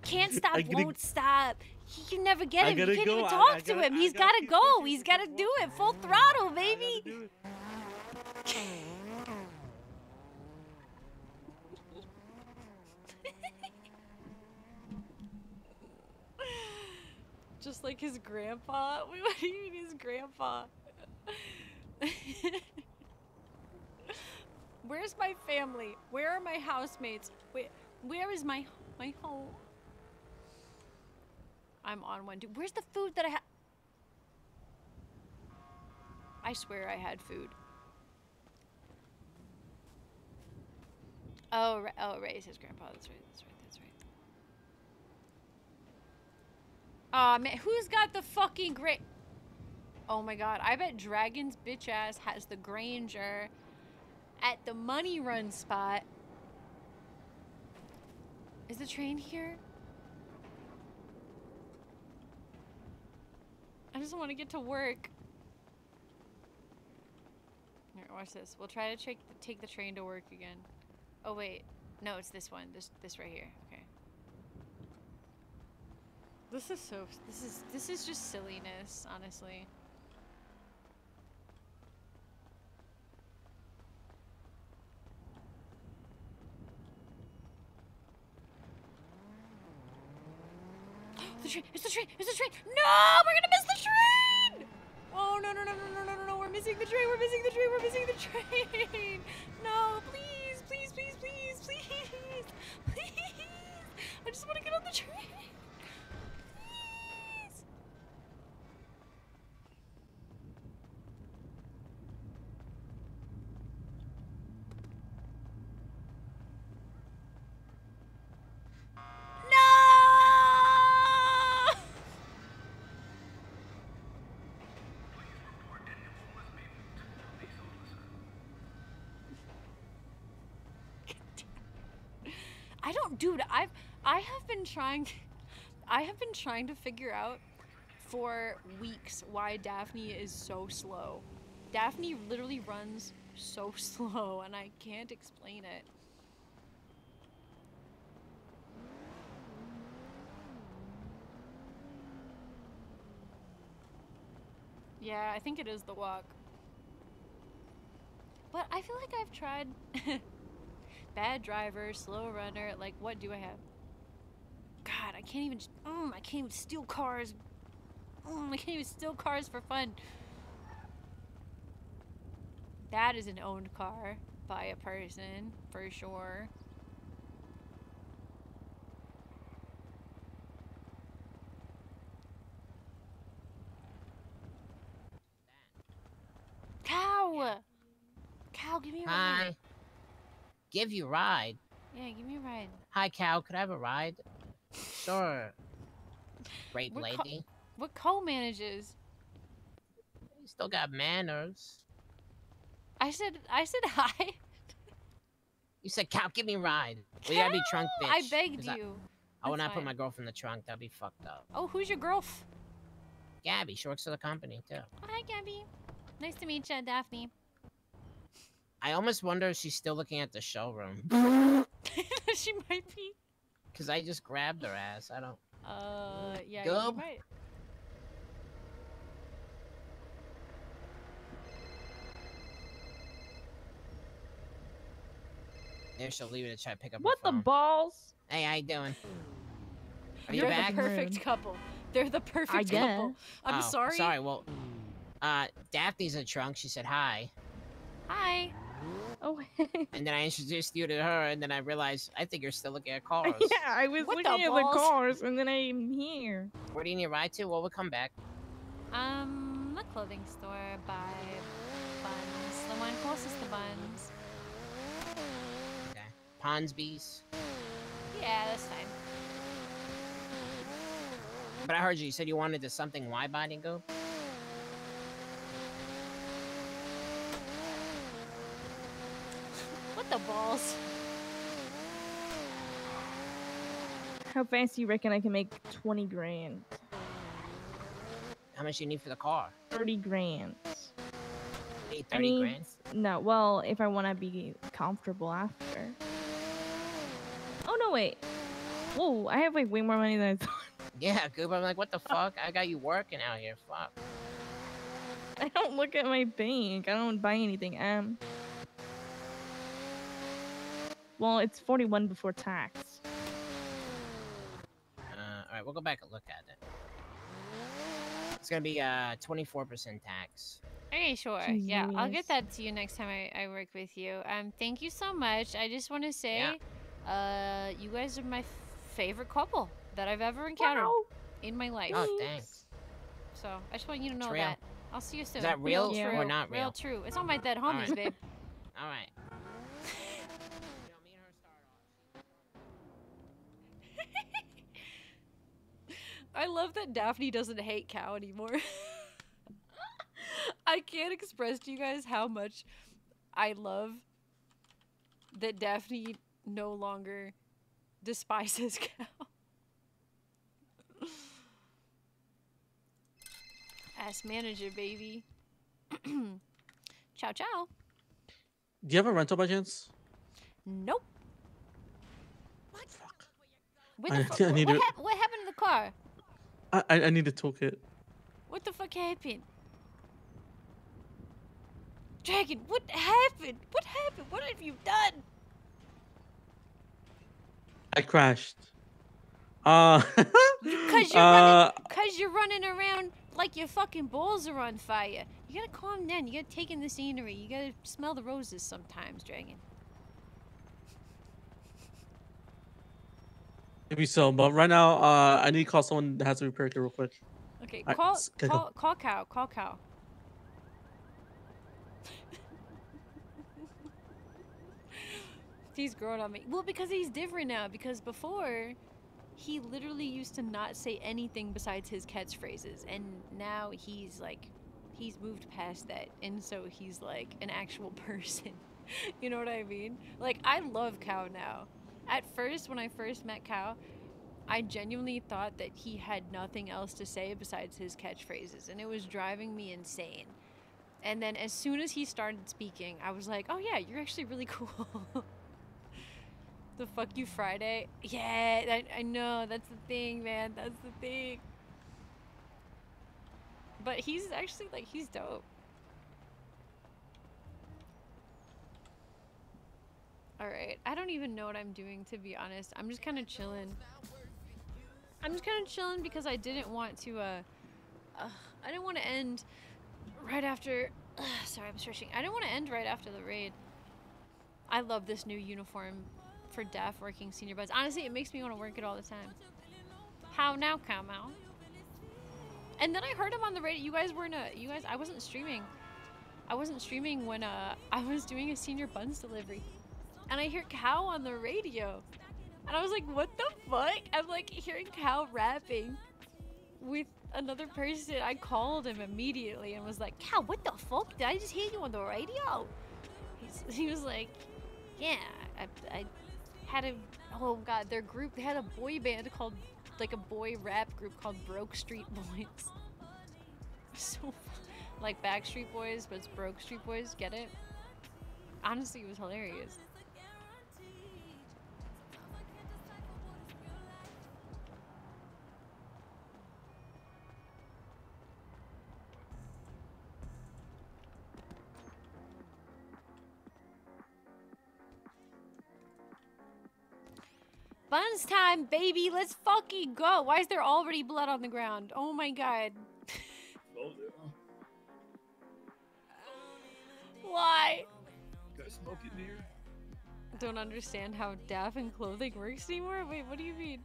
S8: Can't stop. Gotta, won't stop.
S1: He, you never get him. You can't go. even talk I, I gotta, him. He's got to go. He's got to do it. Full throttle, baby. [LAUGHS]
S16: Just like his grandpa. [LAUGHS] do you mean, his grandpa.
S1: [LAUGHS] Where's my family? Where are my housemates? Wait, where is my my home? I'm on one. Dude, where's the food that I had? I swear I had food. Oh, oh, Ray says grandpa. That's right. That's right. That's right. Aw, oh, man. Who's got the fucking great? Oh, my God. I bet Dragon's bitch ass has the Granger at the money run spot. Is the train here? I just want to get to work. Here, watch this. We'll try to take the train to work again. Oh, wait. No, it's this one. This this right here. Okay. This is so... This is, this is just silliness, honestly. train! It's the train! It's the train! No! We're gonna miss the train! Oh no no no no no no no! We're missing the train! We're missing the train! We're missing the train! [LAUGHS]
S6: No! Please! Please! Please! Please! Please! Please! [LAUGHS] I just want to get on the train.
S1: dude, I've I have been trying I have been trying to figure out for weeks why Daphne is so slow. Daphne literally runs so [LAUGHS] slow and I can't explain it. Yeah, I think it is the walk. But I feel like I've tried [LAUGHS] bad driver, slow runner. Like, what do I have? God, I can't even. Mm, I can't even steal cars. Mm, I can't even steal cars for fun. That is an owned car by a person, for sure.
S13: Cow! Cow, give me a Hi give you a ride.
S1: Yeah, give me a ride.
S13: Hi, cow. Could I have a ride? sure. Great what lady. Co
S1: what co-manages?
S13: You still got manners. I said, I said hi. you said, cow, give me a ride. We cow! gotta be trunk bitch. I begged you. I, I will not put my girlfriend in the trunk. That'd be fucked up. Oh, who's your girl? Gabby. She works for the company, too. Oh,
S8: hi, Gabby. Nice to meet you, Daphne.
S13: I almost wonder if she's still looking at the showroom. [LAUGHS]
S1: she might be.
S13: Cause I just grabbed her ass. I don't. Uh, yeah. Go. There she'll leave it to try to pick up. What the balls? Hey, how you doing? Are You're you back? the perfect couple. They're the perfect I couple. I'm oh, sorry. Sorry. Well, uh, Daphne's in the trunk. She said hi.
S1: Hi. Oh.
S13: and then I introduced you to her, and then I realized I think you're still looking at [LAUGHS] cars. Yeah,
S25: I was what looking the at balls? the cars,
S13: and then I'm here. Where do you need a ride to? Well, we'll come back.
S1: Um, the clothing store by Buns. The one closest to Buns.
S13: Okay. Ponsonby's?
S1: Yeah, that's fine.
S13: But I heard you. You said you wanted to something wide-body go? balls.
S14: How fast do you reckon I can make 20 grand?
S13: How much you need for the car?
S14: 30 grand.
S13: Need 30 I grand?
S14: No, well, if I want to be comfortable after.
S13: Oh, no, wait. Whoa, I have like way more money than I thought. [LAUGHS] Yeah, Goober, I'm like, what the fuck? I got you working out here, fuck. I don't look at my
S14: bank. I don't buy anything. Um, well, it's
S13: 41 before tax. Uh, Alright, we'll go back and look at it. It's gonna be uh 24% tax. Okay, sure. Jeez. Yeah, I'll get
S1: that to you next time I, I work with you. Um, thank you so much. I just want to say, yeah. uh, you guys are my favorite couple that I've ever encountered wow. in my life. Oh, thanks. So I just want you to know that. I'll see you soon. Is that real, real or not
S13: real? Real true. It's all my dead homies, babe. [LAUGHS] All right.
S1: I love that Daphne doesn't hate Cow anymore. [LAUGHS] I can't express to you guys how much I love that Daphne no longer despises [LAUGHS] Cow. Ass manager, baby. ciao, [CLEARS THROAT] ciao.
S29: Do you have a rental by chance?
S1: Nope. What? Fuck. Where the I, fuck? [LAUGHS] I what, to... ha what happened to the car?
S29: I, I need to talk it.
S1: What the fuck happened? Dragon, what happened? What happened? What have you done?
S29: I crashed. Uh,
S1: because [LAUGHS] you're, uh, running, you're running around like your fucking balls are on fire. You gotta calm down. You gotta take in the scenery. You gotta smell the roses sometimes, Dragon.
S29: Maybe so, but right now, uh, I need to call someone that has a repair kit real quick. Okay, All call, call,
S1: call cow, call cow. he's grown on me. Well, because he's different now. Because before, he literally used to not say anything besides his catchphrases, and now he's like, he's moved past that, and so he's like an actual [LAUGHS] person. you know what I mean? Like I love cow now. At first, when I first met Cal, I genuinely thought that he had nothing else to say besides his catchphrases, and it was driving me insane. And then as soon as he started speaking, I was like, oh yeah, you're actually really [LAUGHS] cool. the fuck you Friday? Yeah, I, I know, that's the thing, man, that's the thing. But he's actually like, he's dope. Alright, I don't even know what I'm doing to be honest. I'm just kind of chilling. I'm just kind of chilling because I didn't want to, uh, uh, I didn't want to end right after, uh, sorry, I'm stretching. I didn't want to end right after the raid. I love this new uniform for Daph working senior buns. Honestly, it makes me want to work it all the time. How now, Kamau? And then I heard him on the radio. You guys weren't, a, you guys, I wasn't streaming. I wasn't streaming when uh, I was doing a senior buns delivery and I hear Cow on the radio. And I was like, what the fuck? I'm like hearing Cow rapping with another person. I called him immediately and was like, Cow, what the fuck? Did I just hear you on the radio? He's, he was like, yeah, I, I had a, oh god, their group, they had a boy band called, like a boy rap group called Broke Street Boys. [LAUGHS] so Like Backstreet Boys, but it's Broke Street Boys, get it? Honestly, it was hilarious. Buns time, baby. Let's fucking go. Why is there already blood on the ground? Oh my god. [LAUGHS] Why? Don't understand how daff and clothing works anymore? Wait, what do you mean?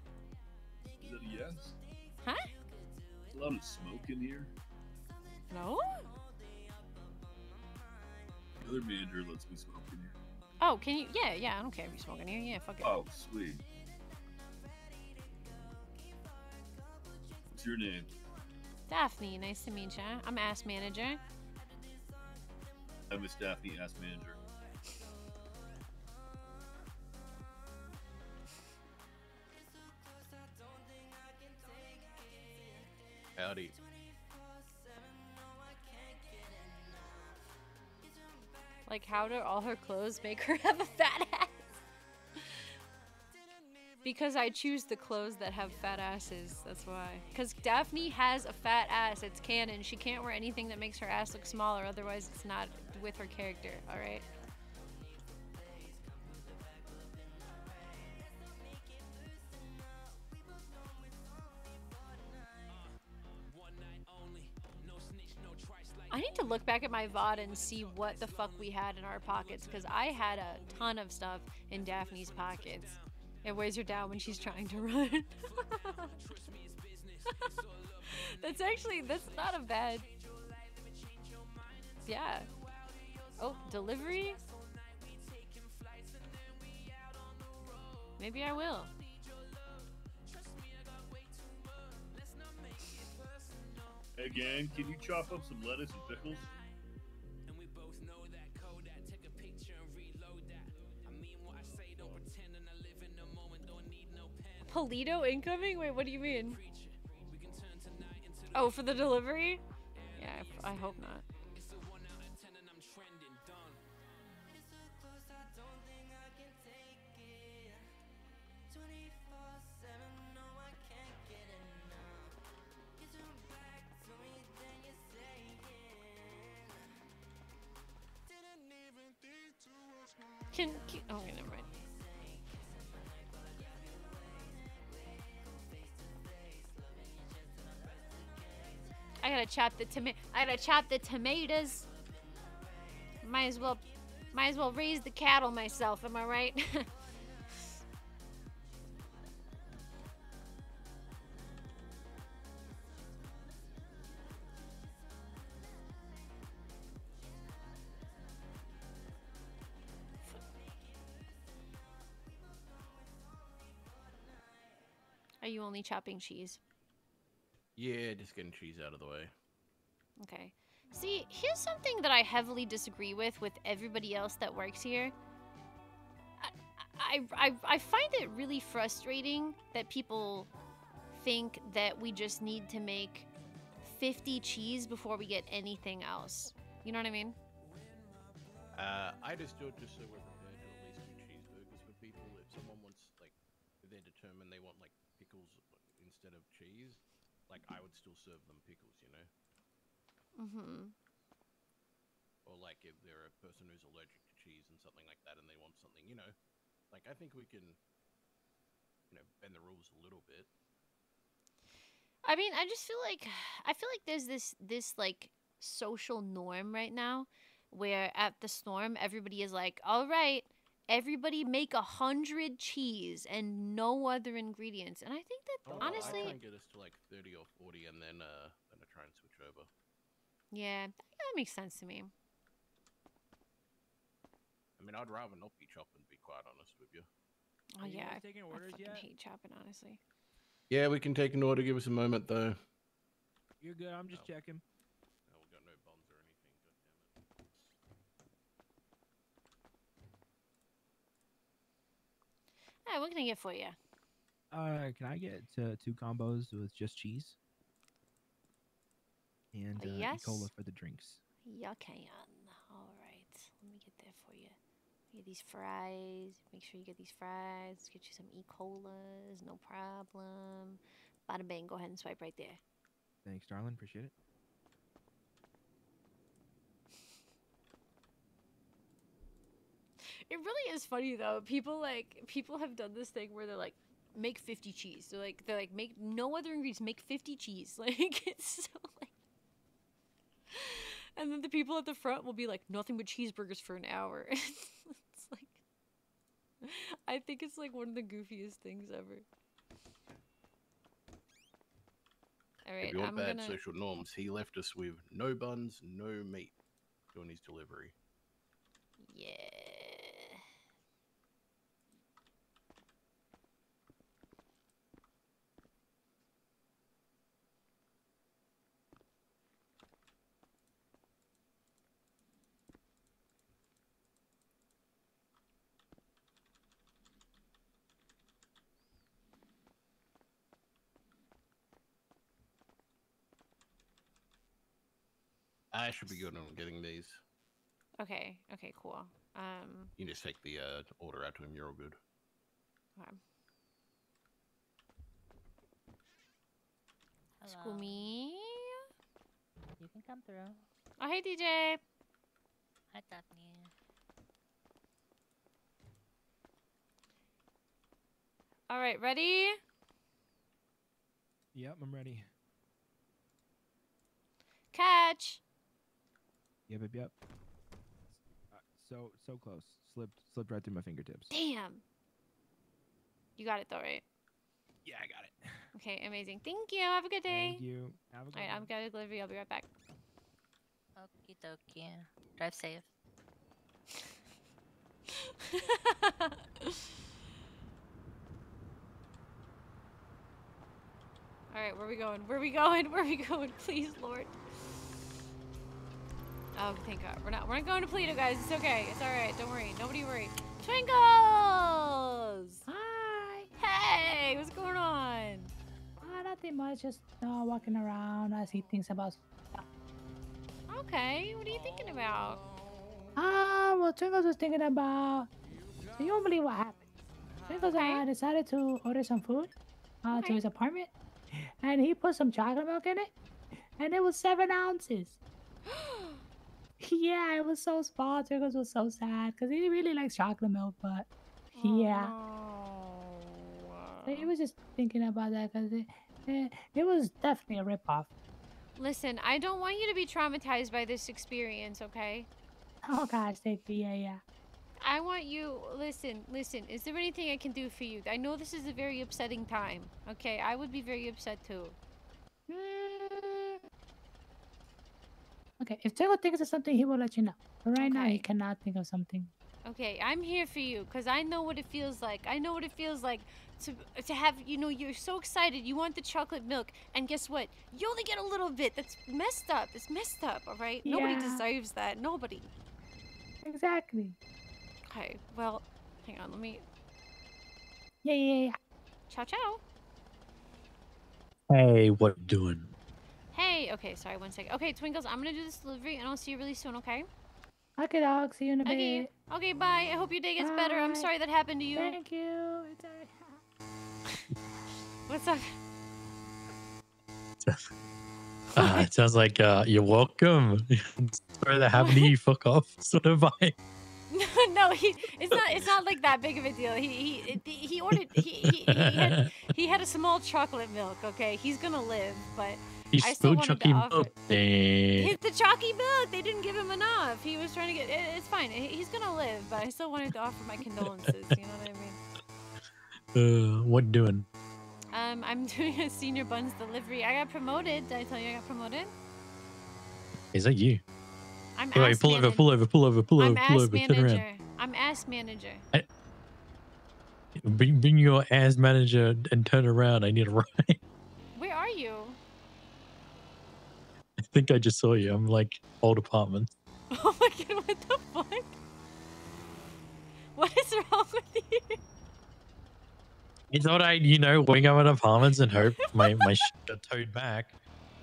S20: Is it yes?
S1: Huh?
S18: A
S20: lot of smoke in here. No? The other manager lets me smoke in here.
S1: Oh, can you? Yeah, yeah, I don't care if you smoke in here. Yeah, fuck
S20: it. Oh, sweet. What's your name?
S1: Daphne. Nice to meet you. I'm Ass Manager.
S20: I'm Miss Daphne, Ass Manager.
S27: Howdy.
S1: Like, how do all her clothes make her have a fat because I choose the clothes that have fat asses, that's why. Because Daphne has a fat ass, it's canon. She can't wear anything that makes her ass look smaller, otherwise, it's not with her character, alright?
S17: I need to look back at my
S1: VOD and see what the fuck we had in our pockets because I had a ton of stuff in Daphne's pockets. It weighs her down when she's trying to run.
S9: [LAUGHS] that's actually,
S1: that's not a bad. Yeah. Oh, delivery? Maybe I will.
S20: Hey gang, can you chop up some lettuce and pickles?
S1: Paleto incoming? Wait, what do you mean?
S13: Oh, for the delivery?
S1: Yeah, I, I hope not. Can, can, oh, okay, never mind. I gotta chop the tomato. I gotta chop the tomatoes. Might as well, might as well raise the cattle myself. Am I right? [LAUGHS] Are you only chopping cheese?
S27: Yeah, just getting trees out of the way.
S1: Okay. See, here's something that I heavily
S8: disagree with with everybody else that works here. I, I, I find it really frustrating that people think that we just need
S1: to make 50 cheese before we get anything else. You know what I mean?
S27: Uh, I just do it just so we're I would still serve them pickles, you know? Mm-hmm. Or like if they're a person who's allergic to cheese and something like that and they want something, you know? Like I think we can you know, bend the rules a little bit.
S3: I mean, I
S8: just feel like I feel like there's this this like social norm right now
S1: where at the storm everybody is like, "All right, everybody make a hundred cheese and no other ingredients. And I think that oh,
S27: honestly, I try and get us to like thirty or forty, and then uh, then I try and switch over.
S1: Yeah, that makes sense to me.
S27: I mean, I'd rather not be chopping. To be quite honest with you.
S1: Oh you yeah, taking orders I fucking yet? hate chopping, honestly.
S27: Yeah, we can take an order. Give us a moment though.
S23: You're good. I'm just oh.
S1: checking. Alright, what can I get for you?
S28: Uh, can I get uh, two combos with just cheese? And uh, yes. cola for the drinks.
S1: Yeah, can.
S8: Alright, let me get that for you. Get these fries. Make sure you get these fries. get you some E. colas. No problem. Bada bang. Go ahead and swipe right there.
S31: Thanks, darling. Appreciate it.
S1: It really is funny though. People like people have done this thing where they're like, make fifty cheese. They're like they're like make no other ingredients. Make fifty cheese. [LAUGHS] Like it's so like. And then the people at the front will be like nothing but cheeseburgers for an hour. [LAUGHS] it's like, I think it's like one of the goofiest things ever.
S3: All right, your I'm bad gonna... social
S27: norms. He left us with no buns, no meat during his delivery. Yeah. I should be good on getting these.
S1: Okay. Okay. Cool. Um.
S27: You can just take the uh, order out to him. You're all good.
S3: Okay.
S12: Hello. You can come through.
S3: Oh, hey, DJ. Hi, Daphne. All right, ready?
S21: Yep, I'm ready.
S3: Catch.
S21: Yep, yep, yep.
S27: Uh, so so close. Slipped slipped right through my fingertips.
S8: Damn.
S1: You got it though, right?
S13: Yeah, I got it.
S1: Okay, amazing. Thank you. Have a good day. Thank
S13: you. Have a good. All right, one.
S12: I'm gonna deliver. I'll be right back. Okie dokie. Drive safe. [LAUGHS]
S1: All right, where are we going? Where are we going? [LAUGHS] Where are we going? Please, Lord. Oh, thank God. We're not, we're not going to Pluto, guys. It's okay. It's all right. Don't worry. Nobody worry. Twinkles! Hi. Hey, what's going on? Uh, nothing much. Just you uh, know, walking
S14: around. I see things about
S1: Okay. What are you thinking about?
S14: Ah, well, Twinkles was thinking about... So you won't believe what happened. Twinkles okay. I decided to order some food uh, okay. to his apartment. And he put some chocolate milk in it. And it was seven ounces. [GASPS] [GASPS] [GASPS] Yeah, it was so small. it was so sad because he really likes chocolate milk, but yeah. Oh, He was just thinking about that because it, it, eh, it was definitely a ripoff.
S1: Listen, I don't want you to be traumatized by this experience, okay?
S14: Oh gosh, thank you. Yeah, yeah.
S1: I want you listen, listen. Is there anything I can do for you? I know this is a very upsetting time. Okay, I would be very upset too. Mm,
S14: Okay, if Taylor thinks of something, he will let you know. But right okay. now, he cannot think of something.
S1: Okay, I'm here for you because I know what it feels like. I know what it feels like to to have you know you're so excited. You want the chocolate milk, and guess what? You only get a little bit. That's messed up. It's messed up. All right. Yeah. Nobody deserves that. Nobody.
S3: Exactly. Okay. Well, hang on. Let me. Yeah, yeah, yeah. Ciao, ciao.
S29: Hey, what you doing?
S1: Hey, okay, sorry, one second. Okay, Twinkles, I'm gonna do this delivery and I'll see you really soon, okay?
S14: Okay, dog, see you in a okay.
S1: bit. Okay, bye. I hope your day gets bye. better. I'm sorry that happened to you. Thank
S14: you. It's alright.
S1: [LAUGHS] What's up? [LAUGHS]
S29: Uh, it sounds like uh, you're welcome. [LAUGHS] sorry that happened to you. Fuck off, sort of vibe.
S1: No, no, he, it's not. It's not like that big of a deal. He he he ordered. He he, he, had, he had a small chocolate milk. Okay, he's gonna live, but. He spilled Chucky milk. It's the Chucky milk. They didn't give him enough. He was trying to get. It, it's fine. He's gonna live, but I still wanted to offer my condolences. you know what I mean? [LAUGHS]
S29: Uh, what doing?
S1: Um, I'm [LAUGHS] doing a senior buns delivery. I got promoted. Did I tell you I got promoted? Is that you? I'm hey, wait, pull manager. over, pull
S29: over, pull over, pull I'm over, pull over, manager. turn around.
S1: I'm ass manager. I,
S29: bring, bring your ass manager and turn around. I need a ride. [LAUGHS] I think I just saw you. I'm like old apartment. [LAUGHS] Oh my god, what the fuck?
S8: What is wrong with you?
S29: I thought I'd, you know, wing out apartments and hope my, my [LAUGHS] shit got towed back.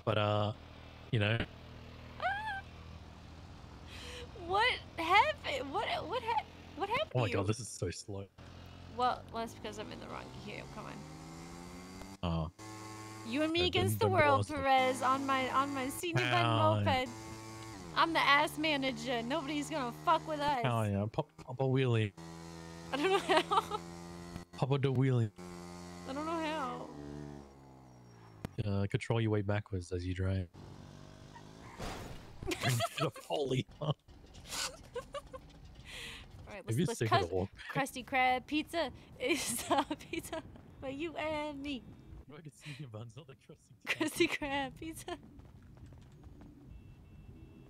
S29: But, uh, you know.
S16: [LAUGHS] What
S1: happened? What, what, ha what happened?
S16: Oh my god, this is
S29: so slow.
S1: Well, that's because I'm in the wrong queue. Come on. Oh. Uh. You and me against the world, Perez, on my on my senior [LAUGHS] bun moped. I'm the ass manager. Nobody's gonna fuck with us. Oh
S29: yeah, Papa, Wheelie.
S1: I don't know how.
S29: Papa the Wheelie.
S1: I don't know how.
S29: Uh, control your way backwards as you drive. the [LAUGHS] poly. [LAUGHS] All
S16: right, let's, let's cut Krusty Krab pizza is uh, pizza for you and me.
S29: We're see about Zelda
S16: Krusty Krab.
S1: pizza.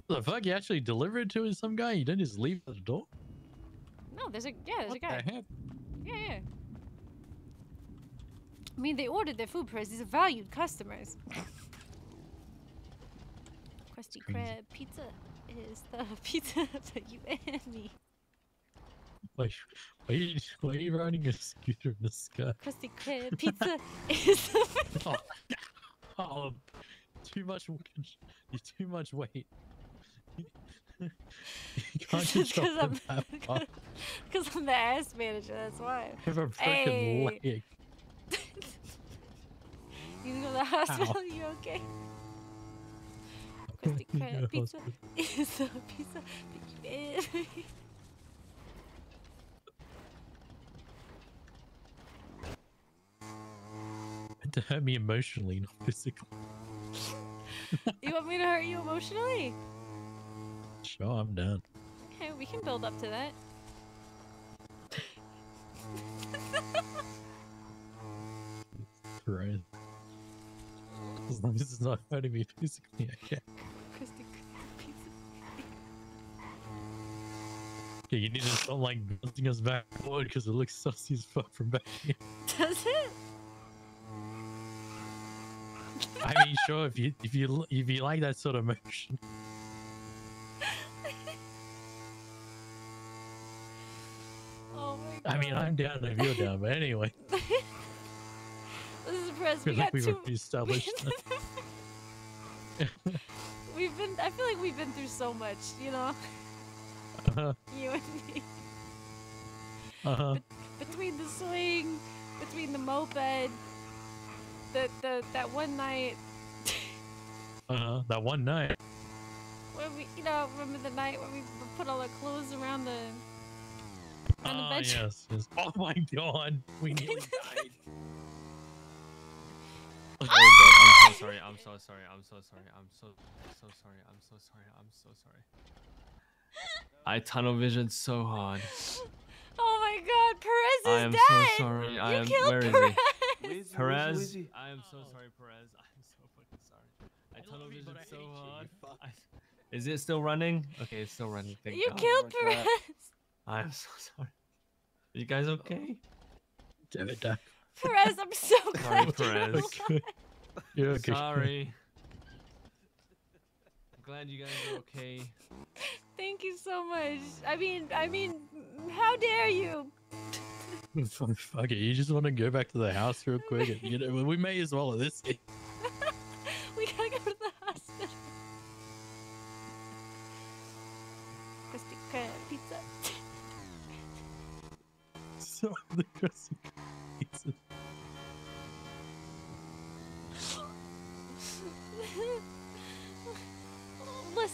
S29: The fuck? He actually delivered it to some guy? He didn't just leave the door?
S1: No, there's a yeah, there's what a guy. The heck? Yeah, yeah. I mean, they ordered their food first. These are valued customers. [LAUGHS] Krusty Krab pizza is the [LAUGHS] pizza [LAUGHS] that you and me.
S29: Why are, you, [LAUGHS] why are you riding a scooter in the sky?
S16: Krusty [LAUGHS] Krab pizza [LAUGHS] is. oh, oh,
S29: too much. you too much weight.
S6: Because I'm, I'm
S16: the ass manager, that's why. I have a freaking hey. leg. you can go to the hospital, Ow. you okay?
S6: Krusty Krab pizza is a pizza.
S29: to hurt me emotionally, not physically.
S16: you want me to hurt you emotionally?
S29: Sure, I'm down.
S1: Okay, we can build up to that.
S29: Christ. As long as it's not hurting me physically, I can. okay, you need to stop like bouncing us back forward because it looks sussy as fuck from back here. Does it? I mean, sure. If you if you if you like that sort of motion.
S16: oh my I
S29: mean, I'm down if you're down, but anyway. [LAUGHS] this
S16: is press. We got we
S29: established. [LAUGHS]
S16: we've been. I feel like we've been through so much, you know.
S6: Uh -huh.
S18: [LAUGHS] You and me. Uh huh. Be between the swing,
S1: between the moped the, the that one night.
S29: uh huh. That one night.
S1: When we, you know, remember the night when we put all the clothes around the.
S29: On uh, the ah, bedroom. Yes, yes. [LAUGHS] Oh my god, we
S1: nearly died.
S23: [LAUGHS] Oh, I'm so sorry. I'm so sorry. I'm so sorry. I'm so so sorry. I'm so sorry. I'm so sorry. I tunnel vision so hard. [LAUGHS] Oh
S1: my god,
S23: Perez is I am dead. so sorry. I you am, killed Perez. Where's Perez, I am so sorry, Perez. [LAUGHS] I'm so fucking sorry. I, I tunnel vision so hard. [LAUGHS] is it still running? Okay, it's still running. Thank you God. killed oh Perez. I'm so sorry. Are you guys okay?
S16: Damn it,
S1: Perez, I'm so sorry,
S6: Perez. [LAUGHS] You're okay.
S29: Sorry
S20: glad you guys are okay.
S16: [LAUGHS] Thank you so much. I mean, I mean, how dare you?
S29: [LAUGHS] Fuck it. You just want to go back to the house real quick. And, you know, we may as well at this. [LAUGHS]
S16: we gotta go to the hospital. Crusty pizza.
S6: so the crusty pizza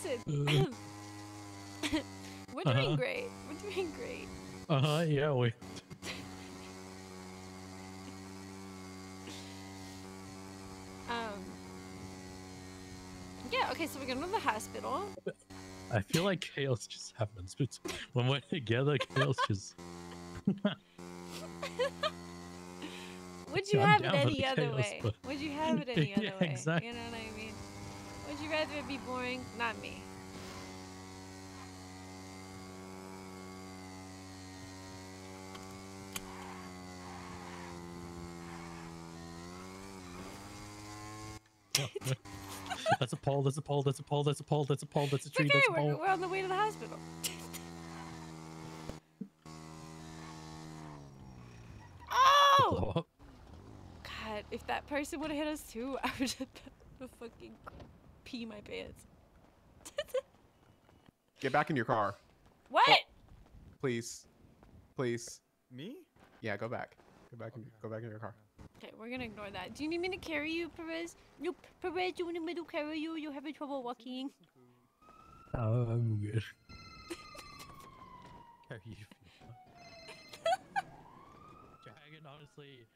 S6: listen. [COUGHS]
S1: We're doing uh-huh. great. We're doing great.
S29: Uh huh. Yeah. We.
S1: um. Yeah. Okay. So we're going to the hospital.
S29: I feel like chaos just happens. But [LAUGHS] when we're together, chaos just. [LAUGHS]
S16: Would you, have it any [LAUGHS] other way? Would you have it any other yeah, exactly. way? You know
S1: what I mean? you rather it be boring? Not me.
S6: [LAUGHS]
S16: that's
S29: a pole, that's a pole, that's a pole, that's a pole, that's a pole, that's a tree, okay, that's a pole. We're,
S16: on the way to the hospital. [LAUGHS] oh! God, if that person would have hit us too, [LAUGHS] I would have been the fucking
S14: pee my pants.
S30: [LAUGHS] Get back in your car.
S1: What? Oh,
S24: please. Please. Me? Yeah, go back. Go
S31: back okay. in, go back in your car.
S1: Okay, we're gonna ignore that. Do you need me to carry you, Perez? Nope, Perez, you want me to carry you? You're having trouble walking.
S31: Oh, I'm good.
S29: carry you. [LAUGHS] Dragon, honestly,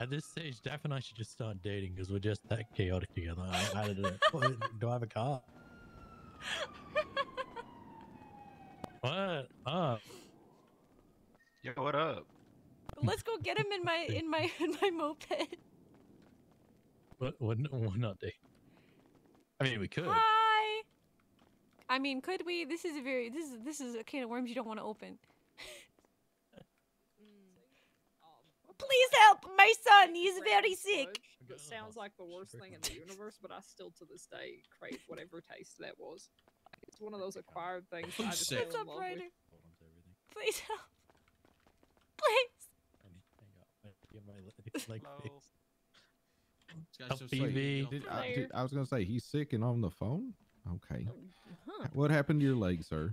S29: at this stage, Daph and I should just start dating because we're just that chaotic together. I, do Do I have a car? [LAUGHS] what up? Yo, what up?
S1: Let's go get him in my in my [LAUGHS] in my moped.
S29: What? What? What? not date?
S6: I mean, we could.
S1: Hi. I mean, could we? This is a very this is this is a can of worms you don't want to open. [LAUGHS]
S7: Please help my son. He's very sick. It sounds like the oh, worst thing in the universe, but I still
S16: to this day crave [LAUGHS] whatever taste that was. It's one of those acquired things. [LAUGHS] I just fell in love with. Please help. Please.
S29: like
S15: Help [LAUGHS] oh, BV. Did, I, I
S27: was gonna say he's sick and on the phone. Okay. Oh, what happened to your leg, sir?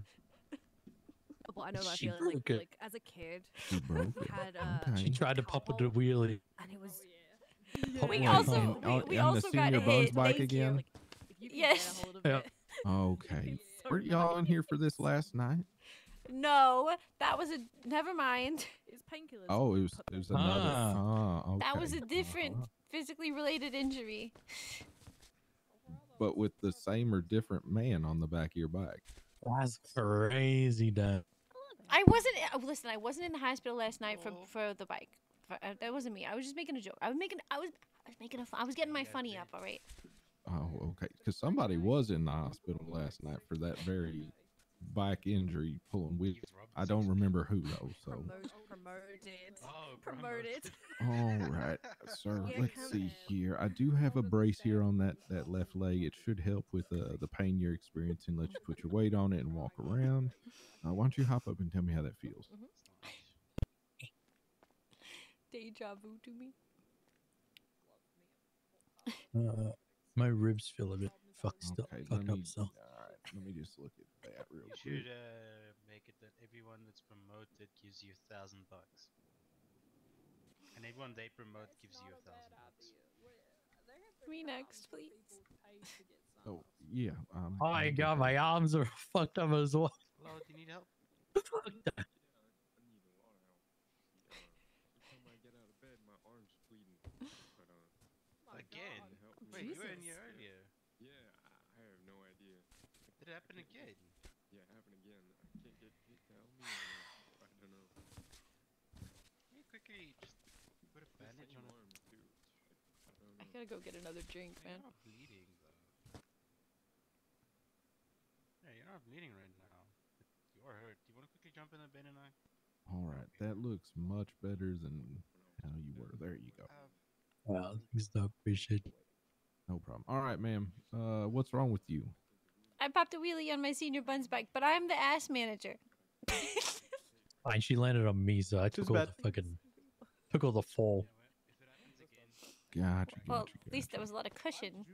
S3: I know she broke it like, like, as a kid, she broke [LAUGHS] had, uh,
S27: she tried to pop the oh, wheelie,
S16: and it was. Oh, yeah. We also we, we also got hit. Thank again. Like,
S1: yes.
S27: Yeah. Okay. [LAUGHS] So Were y'all in here for this last night?
S1: No, that was a. Never mind. It's painkillers.
S27: Oh, it was. It was another. Ah. Oh, okay. That was a
S1: different uh-huh. physically related injury.
S27: But with the same or different man on the back of your bike. That's crazy, dude.
S1: I wasn't. Uh, oh, listen, I wasn't in the hospital last night for, Oh. for the bike. For- uh, that wasn't me. I was just making a joke. I was making. I was. I was making a. I I was getting my funny up. All right.
S27: Oh, okay. Because somebody was in the hospital last night for that very back injury pulling weight. I don't remember who though. [LAUGHS] So promoted, promoted. [LAUGHS] Oh, promoted. [LAUGHS] All right, sir. Yeah, let's see in. here. I do have a brace here on that that left leg. It should help with uh, the pain you're experiencing. Let you put your weight on it and walk around. Uh, why don't you hop up and tell me how that feels?
S16: Mm-hmm. Deja
S23: vu to me.
S27: Uh, my ribs feel a bit fucked okay, up. Fucked me, up so. Let me just look at that real quick. you Should
S29: uh, make it that everyone that's promoted gives you a thousand bucks, and
S19: everyone they promote gives you a thousand bucks.
S14: Me next, please.
S29: Oh yeah. Um, oh my god, my arms are fucked up as well.
S16: Hello, do you need help?
S29: Fucked up.
S23: Again? Wait, you are in your it happened again. Yeah, it happened again. I can't get hit down me or I don't know. Can
S6: you
S27: quickly just put a bandage
S2: on arm
S6: too? I,
S27: I, gotta go get another drink, man. You're not
S6: bleeding
S26: though.
S27: Yeah, you're not bleeding right now. You are hurt. Do you want to quickly jump in the bin and I? All right, that looks much better than how you were. There you go. wow, thanks, Doc. Appreciate. it. No problem. All right, ma'am. Uh, what's wrong with you?
S1: I popped a wheelie on my senior buns bike, but I'm the ass manager.
S29: Fine, she landed on me, so I took all the fucking took all the fall.
S27: Gotcha, gotcha, well, at least gotcha. there was a lot
S1: of cushion.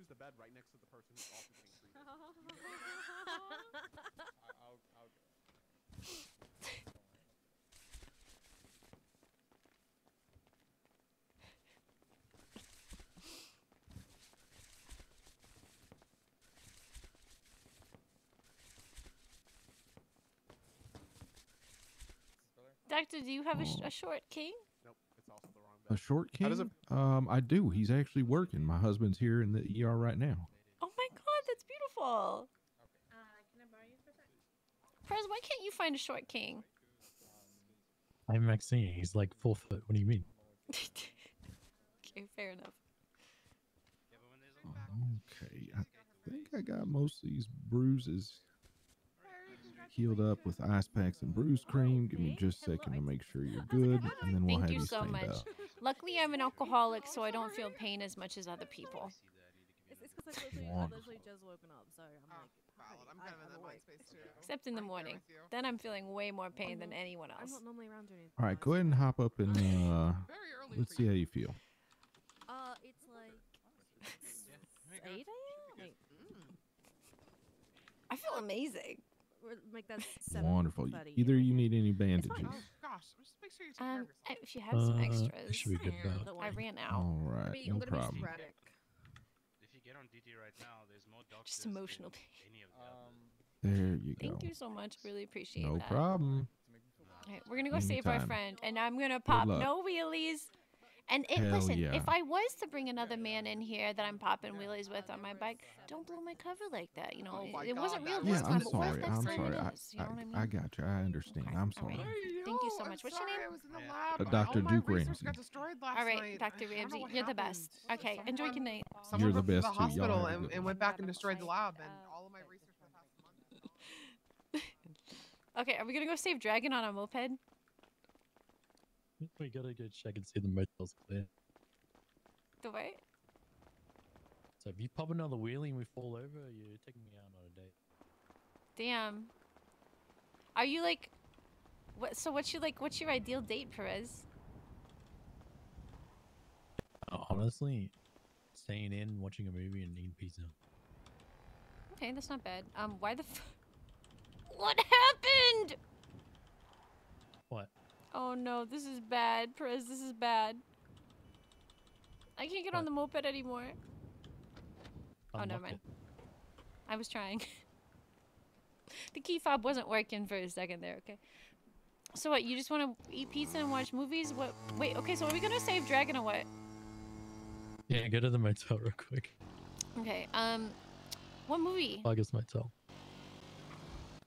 S11: Doctor, do you have a, sh a short king? Nope, it's also the wrong
S27: bed. A short king? does It... Um, I do. He's actually working. My husband's here in the ER right now.
S1: Oh my god, that's beautiful. Uh, can I borrow you for a second? why can't you find a short king?
S29: I'm Maxine. He's like full foot. What do you mean? [LAUGHS]
S1: okay, fair enough.
S27: Okay, I think I got most of these bruises healed up with ice packs and bruise cream. Give me just a second to make sure you're oh good, and then we'll Thank have you, you so much. Up.
S1: Luckily, I'm an alcoholic, so I don't feel pain as much as other people. Except in the morning. Then I'm feeling way more pain than anyone else.
S27: All right, go ahead and hop up and [LAUGHS] uh, let's see how you feel.
S8: Uh, it's like 8
S1: a.m.
S6: Mm.
S7: I feel amazing make that [LAUGHS] seven. Wonderful. Buddy. Either
S27: you need any bandages. Oh
S7: gosh, just make sure you take um, care If you have some uh, extras, should be good
S27: though. I ran out. All right, be, no problem.
S6: If you get on DT right now,
S1: there's more doctors. Just emotional pain. Um,
S27: there you go. Thank
S1: you so much. Really appreciate no that. No problem. All right, we're gonna go Anytime. save our friend, and I'm gonna pop no wheelies. And it, listen, yeah. if I was to bring another man in here that I'm popping wheelies with on my bike, don't blow my cover like that. You know, oh it wasn't real this yeah, time, I'm but sorry, I'm sorry. know I, mean? I,
S27: got you. I understand. Okay. I'm sorry. Right.
S1: Thank you so I'm much. Sorry. What's your name? Uh, Dr. Duke Ramsey. All right, night. Dr. Ramsey, you're the best. Okay, Someone, enjoy your night. Someone you're the best. To the hospital and,
S21: and went back
S32: and destroyed the lab, and
S8: all of my research.
S1: Okay, are we gonna go save Dragon on a moped?
S29: We gotta go check and see the motel's clear. The what? So if you pop another wheelie and we fall over, you're taking me out on a date.
S1: Damn. Are you like, what? So what's your like? What's your ideal date, Perez?
S29: Honestly, staying in, watching a movie, and eating pizza.
S1: Okay, that's not bad. Um, why the? [LAUGHS] what happened? Oh no, this is bad, Perez, this is bad. I can't get what? on the moped anymore. oh, never mind. It. I was trying. [LAUGHS] the key fob wasn't working for a second there, okay? So what, you just want to eat pizza and watch movies? What? Wait, okay, so are we going to save Dragon or what?
S29: Yeah, go to the motel real quick.
S1: Okay, um, what movie?
S29: guess motel.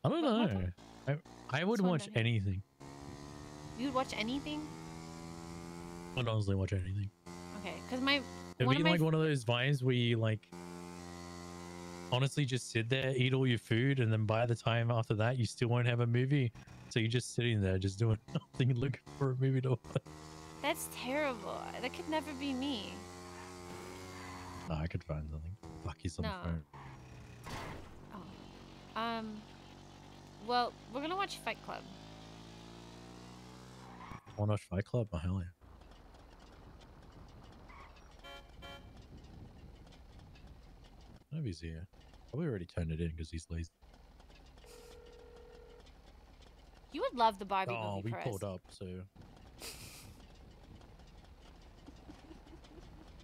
S29: I don't what know. I, I would watch anything.
S1: You would watch anything?
S29: I'd honestly watch anything.
S1: Okay, because my it'd be like one
S29: of those vines where you like honestly just sit there, eat all your food, and then by the time after that, you still won't have a movie. So you're just sitting there, just doing [LAUGHS] nothing, looking for a movie to watch.
S9: That's terrible.
S1: That could never be me.
S29: No, I could find something. Fuck, he's on no. the phone.
S1: Oh. Um. Well, we're gonna watch Fight
S12: Club.
S29: One Watch Fight Club? Oh, hell yeah. I here. Probably already turned it in because he's lazy.
S1: You would love the Barbie oh, movie, we pulled up, so... [LAUGHS]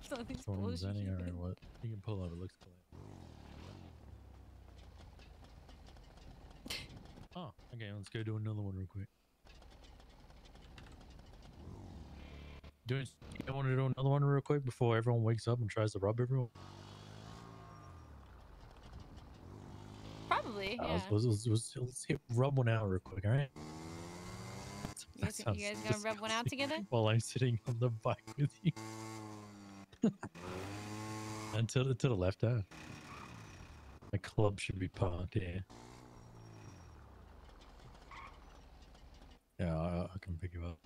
S1: Something's
S29: any, what? You can pull up, it looks cool. [LAUGHS] oh, okay, let's go do another one real quick. Do I want to do another one real quick before everyone wakes up and tries to rob everyone?
S3: Probably. Uh, yeah.
S29: let's, let's, let's, let's hit, rub one out real quick, all right? You guys, you guys gonna [LAUGHS] rub one out together? While I'm sitting on the bike with you. Until [LAUGHS] to, to the left out. Uh, My club should be parked here. Yeah, I, I can pick you up.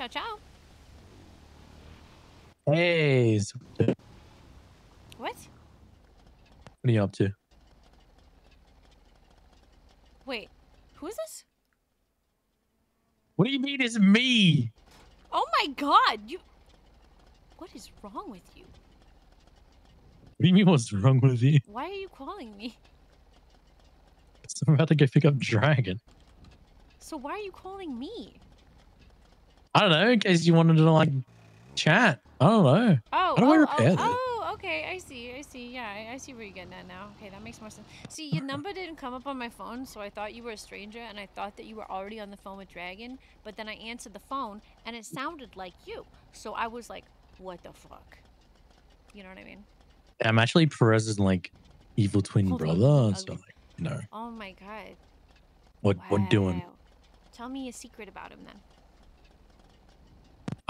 S29: Ciao, ciao. Hey. What? What are you up to?
S1: Wait, who is this?
S29: What do you mean it's me?
S1: Oh my god, you... What is wrong with you?
S29: What do you mean what's wrong with you?
S1: Why are you calling me?
S29: [LAUGHS] I'm about to go pick up Dragon.
S1: So why are you calling me?
S29: I don't know. In case you wanted to like chat. I don't know. Oh, How do oh, I repair oh,
S1: oh, okay. I see. I see. Yeah, I, I, see where you're getting at now. Okay, that makes more sense. See, your number [LAUGHS] didn't come up on my phone, so I thought you were a stranger, and I thought that you were already on the phone with Dragon. But then I answered the phone, and it sounded like you. So I was like, "What the fuck?" You know what I mean?
S29: I'm actually Perez's like evil twin Hold brother and stuff.
S1: Like, no. Oh my god.
S29: What? Wow. What doing?
S1: Tell me a secret about him then.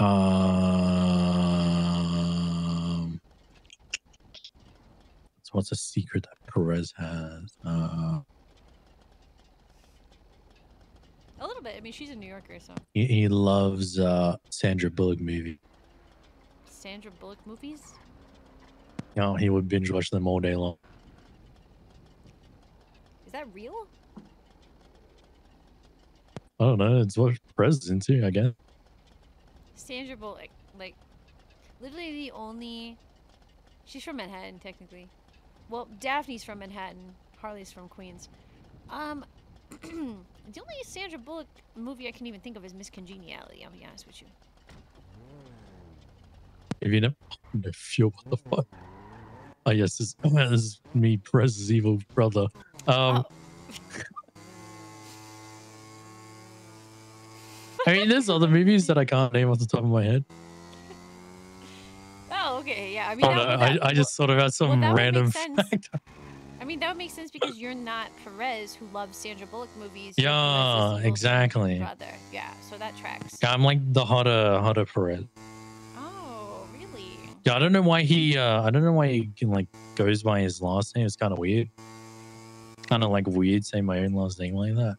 S29: Um, so what's a secret that Perez has? Uh,
S1: a little bit. I mean, she's a New Yorker, so.
S29: He, he loves uh, Sandra Bullock movies.
S1: Sandra Bullock movies?
S29: You no, know, he would binge watch them all day long.
S1: Is that real? I
S29: don't know. It's what Perez is into, I guess.
S1: Sandra Bullock, like, literally the only. She's from Manhattan, technically. Well, Daphne's from Manhattan. Harley's from Queens. Um, [CLEARS THROAT] the only Sandra Bullock movie I can even think of is Miss Congeniality. I'll be honest with you.
S29: If you never? if you what the fuck. Oh yes, this, [CLEARS THROAT] this is me, Prez's evil brother. Um. Oh. [LAUGHS] I mean, there's other movies that I can't name off the top of my head.
S1: Oh, okay. Yeah. I mean, oh, no, I, I just thought about some well, random fact. I mean, that would make sense because you're not Perez, who loves Sandra Bullock movies. Yeah, exactly. Brother. Yeah, so that tracks.
S29: Yeah, I'm like the hotter, hotter Perez. Oh, really? Yeah, I don't know why he, uh, I don't know why he can like goes by his last name. It's kind of weird. Kind of like weird saying my own last name like that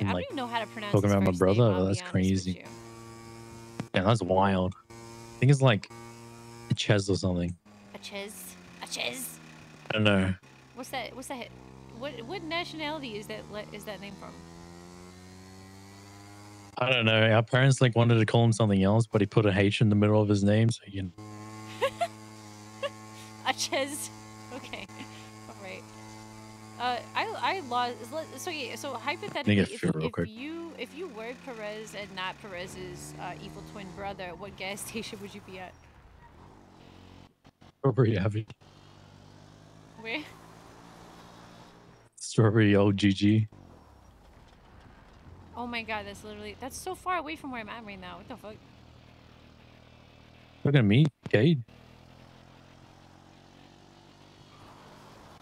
S7: and, I like, don't know how to pronounce talking about my brother.
S29: Name, that's crazy. Yeah, that's wild. I think it's like a Chez or something.
S7: A Chez? A
S1: Chez? I don't know. What's that? What's that? What what nationality is that? Is that name
S12: from?
S29: I don't know. Our parents like wanted to call him something else, but he put a H in the middle of his name, so you. Know.
S12: [LAUGHS] a Chez.
S1: Okay. [LAUGHS] All right. Uh, I lost. So yeah. So hypothetically, if, if you if you were Perez and not Perez's uh, evil twin brother, what gas [LAUGHS] station would you be at?
S29: Strawberry Abbey. Where? Strawberry OGG.
S1: Oh my god, that's literally that's so far away from where I'm at right now. What the fuck?
S29: Look at me, Cade.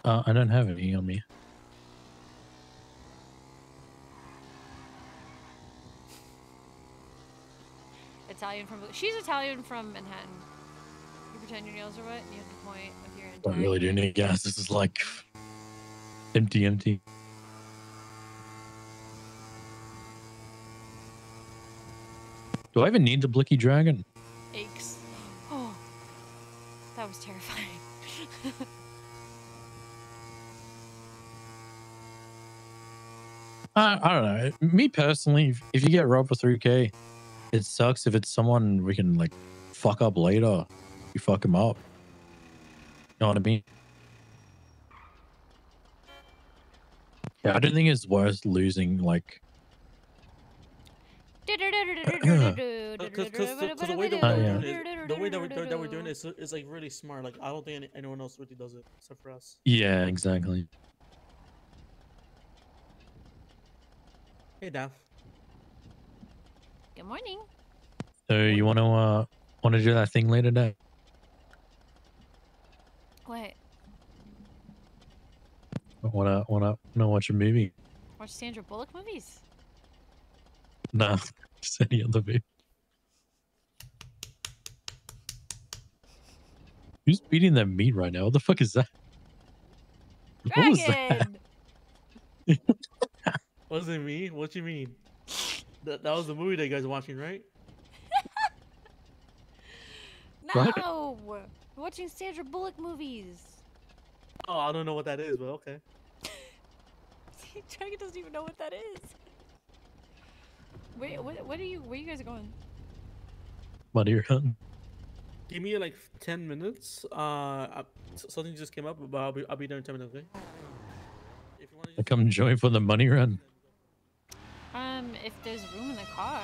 S29: Uh, I don't have any on me.
S12: Italian
S1: from. She's Italian from Manhattan. You pretend your nails are wet. You have the point of your. Entire... I really do
S29: need gas. This is like empty, empty. Do I even need the Blicky Dragon?
S1: Aches. Oh, that was terrifying. [LAUGHS]
S29: I, I, don't know. Me personally, if, if you get robbed for 3K, it sucks if it's someone we can like fuck up later. We fuck him up. You know what I mean? Yeah, I don't think it's worth losing
S8: like. Because uh, the
S6: way that
S29: we're doing that we're, doing it is, is like really smart. Like I don't think anyone else really does
S1: it except for us.
S29: Yeah, exactly.
S1: Hey, Daph. Good morning.
S29: So you want to uh want to do that thing later today? What? Want to want to to watch a movie?
S1: Watch Sandra Bullock movies?
S29: Nah, [LAUGHS] just any other movie. Who's beating that meat right now? What the fuck is that? Dragon. What was that? [LAUGHS] Wasn't me. What you mean? That, that was the movie that you guys are watching, right?
S1: [LAUGHS] no! What? We're watching Sandra Bullock movies.
S29: Oh, I don't know what that is, but okay.
S1: [LAUGHS] Dragon doesn't even know what that is. Wait, what, what are you, where you guys going?
S29: What are you hunting? Give me like 10 minutes. Uh, I, something just came up, but I'll be, I'll be there in 10 minutes, okay? If you want to Come join for the money run
S1: there's room in the car.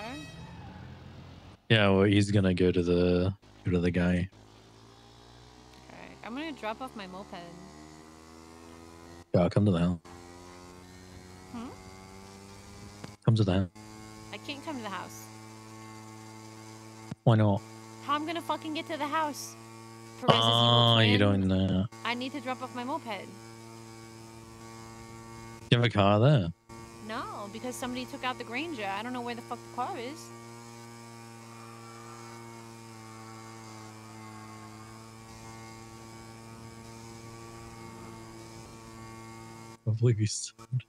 S29: Yeah, well, he's gonna go to the go to the guy.
S1: Okay, I'm gonna drop off my moped.
S29: Yeah, I'll come to the house. Hmm? Come to the house.
S1: I can't come to the house. Why not? How I'm gonna fucking get to the house? oh, you
S29: don't know.
S1: I need to drop off my moped.
S29: You have a car there.
S1: No, because somebody took out the Granger. I don't know where the fuck the car is.
S29: Oblivious sound.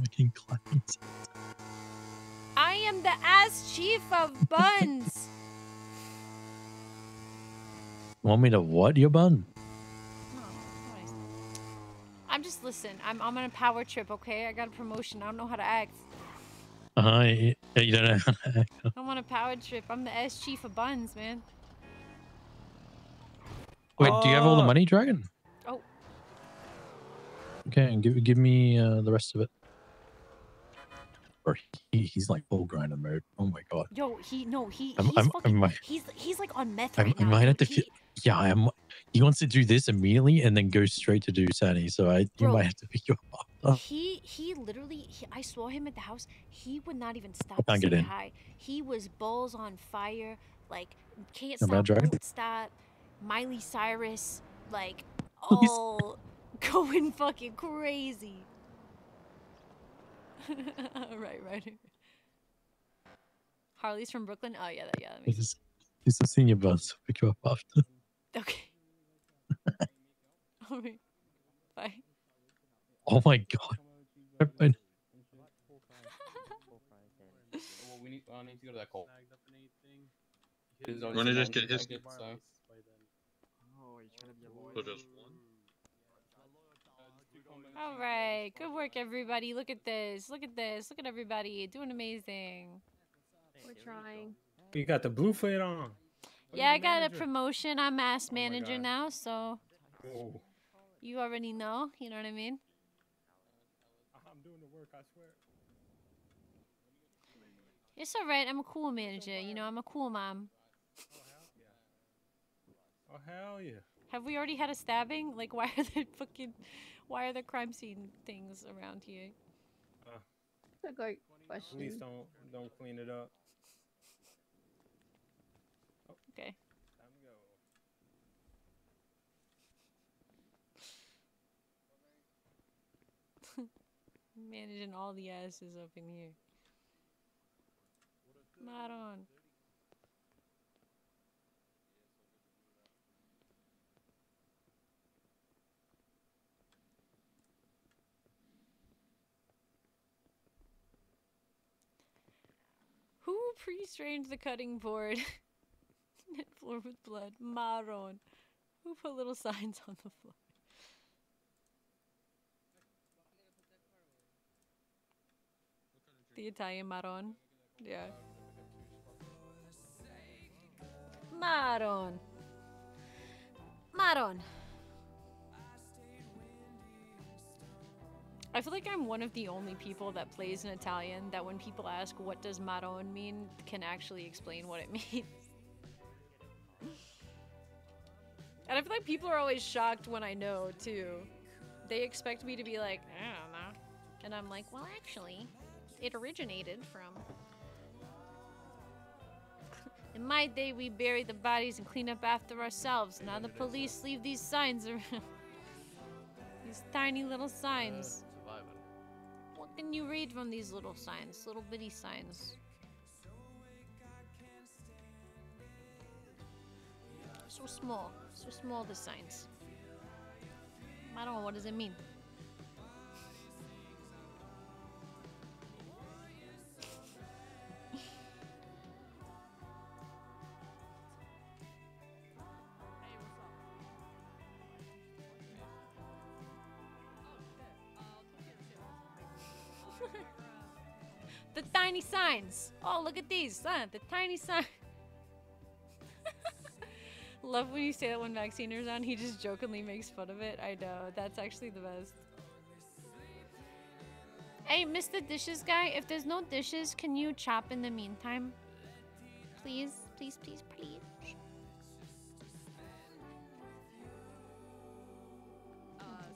S29: Making claims.
S1: I am the ass chief of buns. [LAUGHS]
S29: Want me to what your bun?
S1: listen. I'm, I'm on a power trip, okay? I got a promotion. I don't know how to act.
S29: Uh You, don't know how to act.
S1: [LAUGHS] I'm on a power trip. I'm the S chief of buns, man.
S29: Wait, oh. do you have all the oh. money, Dragon? Oh. Okay, give give me uh, the rest of it. Or he, he's like bull grinder mode. Oh my god.
S1: Yo, he no, he I'm, he's, I'm, fucking, I'm,
S8: he's, he's like on meth right
S29: now. I might have to. He, yeah, I'm he wants to do this immediately and then go straight to do Sunny. So I, Bro, you might have to pick your
S8: up. [LAUGHS] He he literally, he, I saw him
S1: at the house. He would not even stop to say hi. He was balls on fire, like can't stop, won't stop. Miley Cyrus, like [LAUGHS] all [LAUGHS] going fucking crazy. right, right. Harley's from Brooklyn. Oh yeah, that yeah. That makes this,
S29: this is senior bus. Pick you up after.
S1: Okay. [LAUGHS]
S15: Bye.
S29: Oh my god.
S6: we need, I need to go to that call. We're going to just get his?
S1: All right, good work, everybody. Look at this. Look at this. Look at everybody doing amazing. We're
S3: trying.
S14: You got the blue fade on yeah, I got manager. a
S1: promotion. I'm ass oh manager now, so oh. you already know. You know what I mean?
S27: I'm doing the work, I swear.
S1: It's all right. I'm a cool manager. You know, I'm a cool mom. Oh hell yeah! Oh, Have we already had a stabbing? Like, why are there fucking, why are there crime scene things around here? Uh, That's a great
S13: question. Please don't don't clean it up okay.
S1: Managing all the asses up in here.
S6: Maron.
S1: Who pre-strained the cutting board? [LAUGHS] Knit [LAUGHS] floor with blood. Maron. Who put little signs on the floor? The Italian Maron. Yeah. Maron. Maron. I feel like I'm one of the only people that plays in Italian that when people ask what does Maron mean can actually explain what it [LAUGHS] means. And I feel like people are always shocked when I know too. They expect me to be like, I don't know. And I'm like, well, actually, it originated from. [LAUGHS] In my day, we bury the bodies and clean up after ourselves. Now the police leave these signs around. [LAUGHS] these tiny little signs. Uh, what can you read from these little signs? Little bitty signs. So small. Too small designs. signs. I don't know what does it mean.
S6: [LAUGHS]
S1: the tiny signs. Oh, look at these. The tiny signs. Love when you say that when Maxiner's on, he just jokingly makes fun of it. I know. That's actually the best. Hey, Mr. Dishes guy, if there's no dishes, can you chop in the meantime? Please, please, please,
S6: please.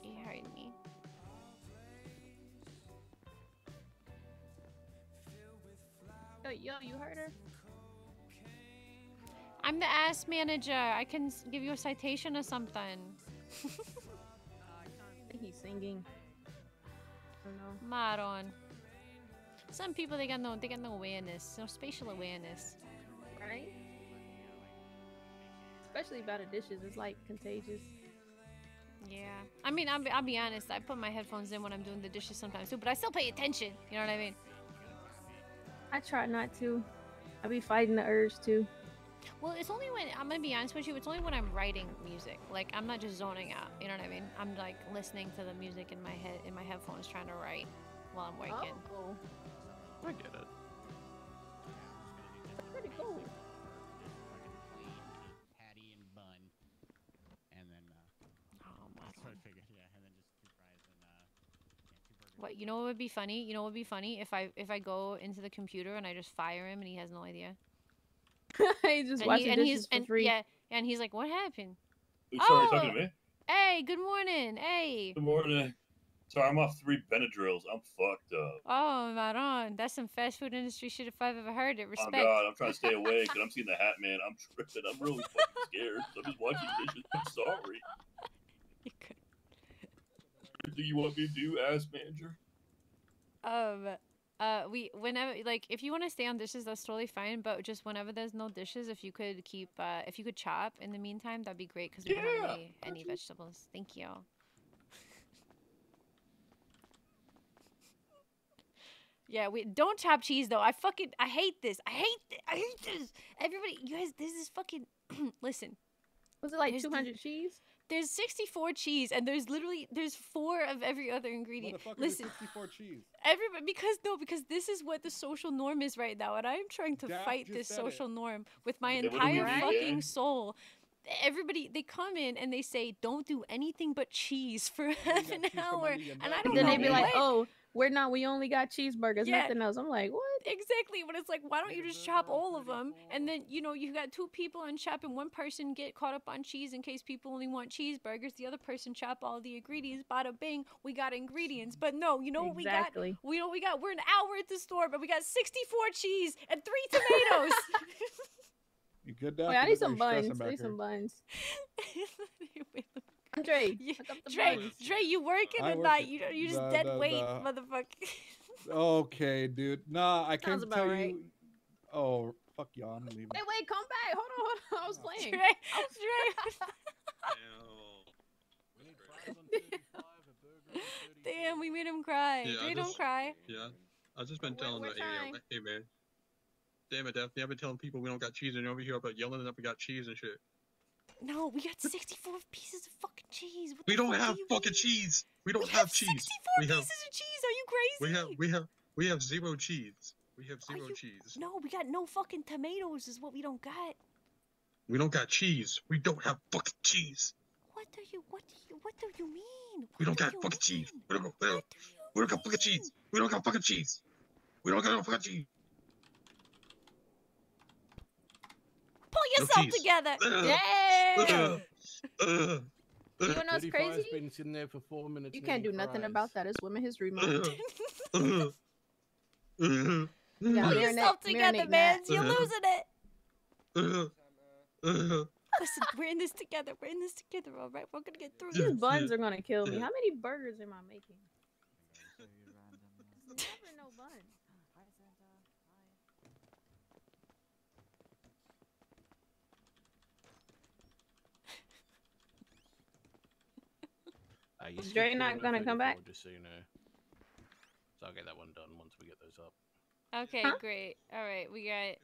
S3: He heard me. Oh, yo, you heard her?
S1: I'm the ass manager. I can give you a citation or something. I think he's singing. Maron. Some people they got no they got no awareness, no spatial awareness. Right? Especially about the dishes, it's like contagious. Yeah. I mean, I'll be, I'll be honest. I put my headphones in when I'm doing the dishes sometimes too, but I still pay attention. You know what I mean?
S16: I try not to. I be fighting the urge to.
S1: Well, it's only when I'm gonna be honest with you. It's only when I'm writing music. Like I'm not just zoning out. You know what I mean? I'm like listening to the music in my head in my headphones, trying to write while I'm working. Oh, cool. I get it.
S6: That's pretty cool.
S1: What you know what would be funny? You know what would be funny if I if I go into the computer and I just fire him and he has no idea. [LAUGHS] he just and watching he, and dishes for and, free. Yeah, and he's like, "What happened?" sorry, oh, talking to oh, me. Hey, good morning. Hey. Good
S29: morning. Sorry, I'm off three Benadryls. I'm fucked up.
S1: Oh, my on. That's some fast food industry shit if I've ever heard it. Oh, Respect. Oh, God.
S29: I'm trying to stay awake, but I'm seeing the hat man. I'm
S17: tripping. I'm really fucking scared. I'm just watching dishes. I'm sorry. [LAUGHS] You do you want me to do, ass manager?
S1: Um, uh, we whenever like if you want to stay on dishes, that's totally fine. But just whenever there's no dishes, if you could keep uh, if you could chop in the meantime, that'd be great because we yeah, don't have any, any vegetables. Thank you. [LAUGHS] yeah, we don't chop cheese though. I fucking I hate this. I hate this. I hate this. Everybody, you guys, this is fucking. [CLEARS THROAT] listen. Was it like two hundred cheese? there's 64 cheese and there's literally there's four of every other ingredient. Listen, 64 cheese. Everybody because no because this is what the social norm is right now and I'm trying to fight this social it. norm with my yeah, entire fucking soul. Everybody they come in and they say don't do anything but cheese for half an hour and I don't then know. Then be like, "Oh, we're not we only got cheeseburgers yeah. nothing else i'm like what exactly but it's like why don't you just chop all of them and then you know you got two people in shop and one person get caught up on cheese in case people only want cheeseburgers the other person chop all the ingredients bada bing we got ingredients but no you know exactly. what we got we know we got we're an hour at the store but we got 64 cheese and three tomatoes [LAUGHS]
S31: You good Wait,
S14: i need some buns i need some buns [LAUGHS]
S1: [LAUGHS] Dre, [LAUGHS] you, Dre, Dre, you working
S31: or work not? You you just nah, dead nah, weight, nah. motherfucker. [LAUGHS] okay, dude. Nah, I can't tell right. you. Oh, fuck y'all. I'm leaving.
S1: Wait, wait, come back. Hold on, hold on. I was playing. Dre, Dre. [LAUGHS] Damn, we made him cry. Yeah, Dre, I don't cry.
S30: Yeah, I've just been telling we're, the hey man. Damn it, Daphne, I've been telling people we don't got cheese in over here about yelling that we got cheese and shit.
S8: No, we got 64 pieces of fucking cheese.
S16: What we don't fuck have
S30: fucking mean? cheese. We don't we have, have, cheese. 64 we pieces of
S8: cheese. Are you crazy?
S30: We have we have we have zero cheese. We have zero you, cheese.
S8: No, we got no fucking tomatoes is what we don't got.
S30: We don't got cheese. We don't have fucking cheese. What do you what do you what do you mean? What we don't do got fucking mean? cheese. We don't, we don't, we don't got fucking cheese. We don't got fucking cheese. We don't got no fucking cheese. Pull
S27: yourself no, together. yeah. you know what's crazy? Been sitting
S4: there for four minutes you can't do nothing
S16: about that. It's women history month. [LAUGHS]
S4: Pull yourself
S16: together, man. You're losing
S4: it.
S7: Listen, we're in this together. We're in this together, all right? We're gonna get through These buns are gonna kill me. How many burgers am I making? [LAUGHS] [LAUGHS] no
S14: buns.
S27: Uh, you Is Dre not gonna come back? Just so you know. So I'll get that one done once we get those up.
S1: Okay, huh? great. All right, we got.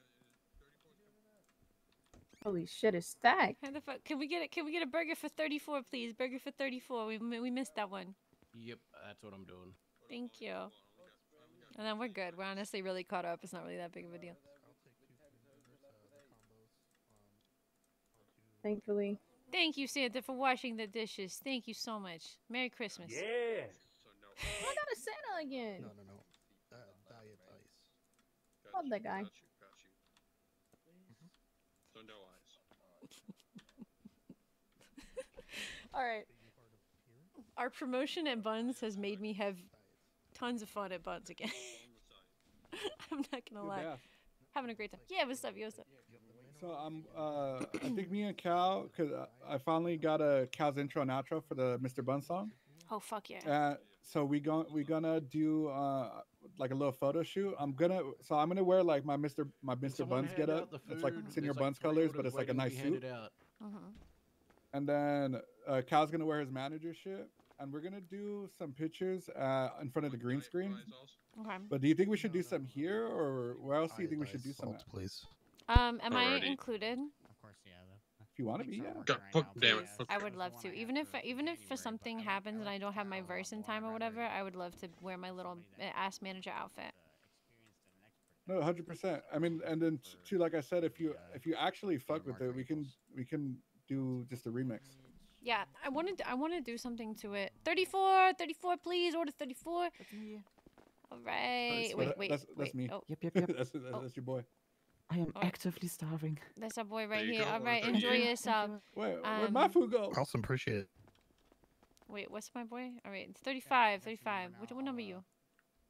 S14: Holy shit, it's stacked.
S1: How the fuck? Can we get it? Can we get a burger for thirty-four, please? Burger for thirty-four. We we missed that one.
S27: Yep, that's what I'm doing.
S1: Thank you. And then we're good. We're honestly really caught up. It's not really that big of a deal. Thankfully. Thank you, Santa, for washing the dishes. Thank you so much.
S14: Merry Christmas.
S30: Yeah. I got a Santa again. No, no, no. Uh, diet ice. Love that guy. Got you, got you. So no
S1: eyes. [LAUGHS] All right. Our promotion at Buns has made me have tons of fun at Buns again. [LAUGHS] I'm not gonna lie. Having a great time. Yeah, what's up? Yo, what's up?
S31: So I'm. Uh, I think me and Cal, cause I finally got a Cal's intro and outro for the Mr. Bun song. Oh fuck yeah! Uh, so we going we gonna do uh like a little photo shoot. I'm gonna so I'm gonna wear like my Mr. my Mr. Buns get up. It's like it's in your like Buns colors, but it's like a nice suit.
S6: Uh-huh.
S31: And then uh, Cal's gonna wear his manager shit, and we're gonna do some pictures uh, in front of the green screen. Okay. But do you think we should do some here, or where else do you think we should do some? Please.
S1: Um, am Alrighty. Oh, I included? Of
S30: course, yeah.
S31: If you want to be, yeah. God, right damn it. I would
S1: love to. Even if even if for something happens and I don't have my verse in time or whatever, I would love to wear my little uh, ass manager outfit.
S31: No, hundred percent. I mean, and then too, like I said, if you if you actually uh, fuck with it, we can we can do just a remix.
S1: Yeah, I wanted to, I want to do something to it. 34, 34, please order 34. All right. Wait, wait. That's, wait. that's me. Oh.
S31: Yep, yep, yep. [LAUGHS] that's, that's, oh. that's your boy. I am oh. actively starving.
S1: There's a boy right here. Go. All right, enjoy yourself. Where, where'd um, my food go?
S12: Awesome, appreciate it.
S1: Wait, what's my boy? All right, it's 35, 35. What, what number are you? Uh,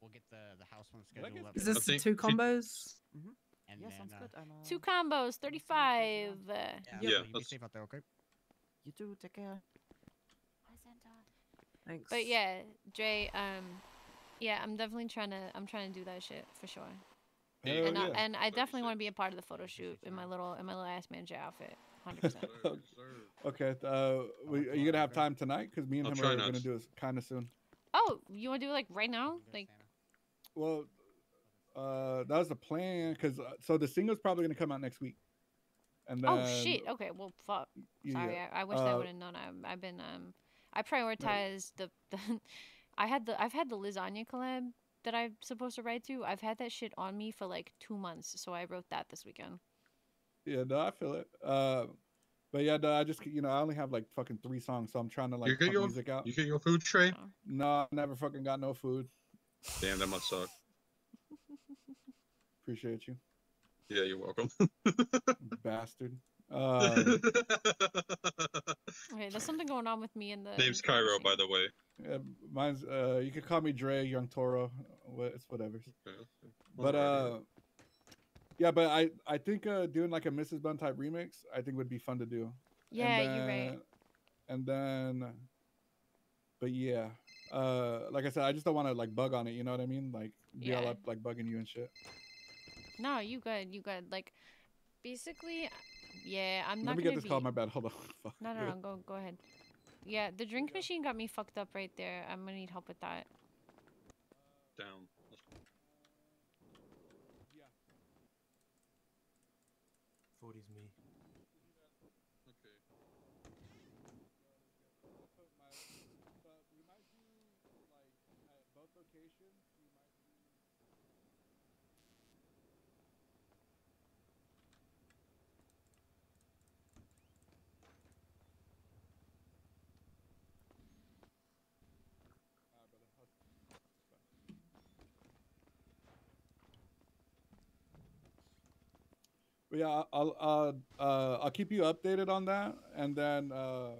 S9: we'll get the, the house one scheduled Is this two combos?
S27: Mm -hmm. And yeah, then, sounds uh, good. I'm,
S1: uh, two combos, 35. Yeah, uh, yeah,
S27: yeah you be safe out there, okay? You
S1: too, take care. Thanks. But yeah, Dre, um, yeah, I'm definitely trying to, I'm trying to do that shit for sure. Hell and, yeah. I, and I definitely want to be a part of the photo shoot in my little in my little ass manager outfit. 100%.
S31: [LAUGHS] okay. Uh, we, are you gonna have time tonight? Because me and I'll him are gonna do it kind of soon.
S1: Oh, you want to do it like right now? Like, well,
S31: uh, that was the plan. Cause uh, so the single's probably gonna come out next week. And oh, then, oh shit.
S1: Okay. Well, fuck. Sorry. Yeah. I, I, wish uh, I would have known. I, have been um, I prioritized the, [LAUGHS] the I had the I've had the lasagna collab that I'm supposed to write to. I've had that shit on me for like two months, so I wrote that this weekend.
S31: Yeah, no, I feel it. Uh, but yeah, no, I just you know I only have like fucking three songs, so I'm trying to like get your, music out. You get your food tray? Oh. No, I never fucking got no food.
S30: Damn, that must suck.
S31: [LAUGHS] Appreciate you.
S30: Yeah, you're welcome.
S31: [LAUGHS] Bastard. Um, [LAUGHS]
S1: okay, there's something going on with me in the. Name's
S30: Cairo, by the way.
S31: Yeah, uh, mine's uh, you could call me Dre, Young Toro, it's whatever. Okay. But uh, yeah, but I I think uh doing like a Mrs. Bun type remix I think would be fun to do. Yeah, you right. And then, but yeah, uh, like I said, I just don't want to like bug on it. You know what I mean? Like be yeah. all up like bugging you and shit.
S1: No, you good, you good. Like basically, yeah,
S30: I'm not. Let me get this be... call. My bad. Hold on. [LAUGHS] Fuck. No, no, no.
S1: Go, go ahead. Yeah, the drink machine got me fucked up right there. I'm gonna need help with that.
S30: Down.
S31: yeah, I'll uh, uh, I'll keep you updated on that, and then uh,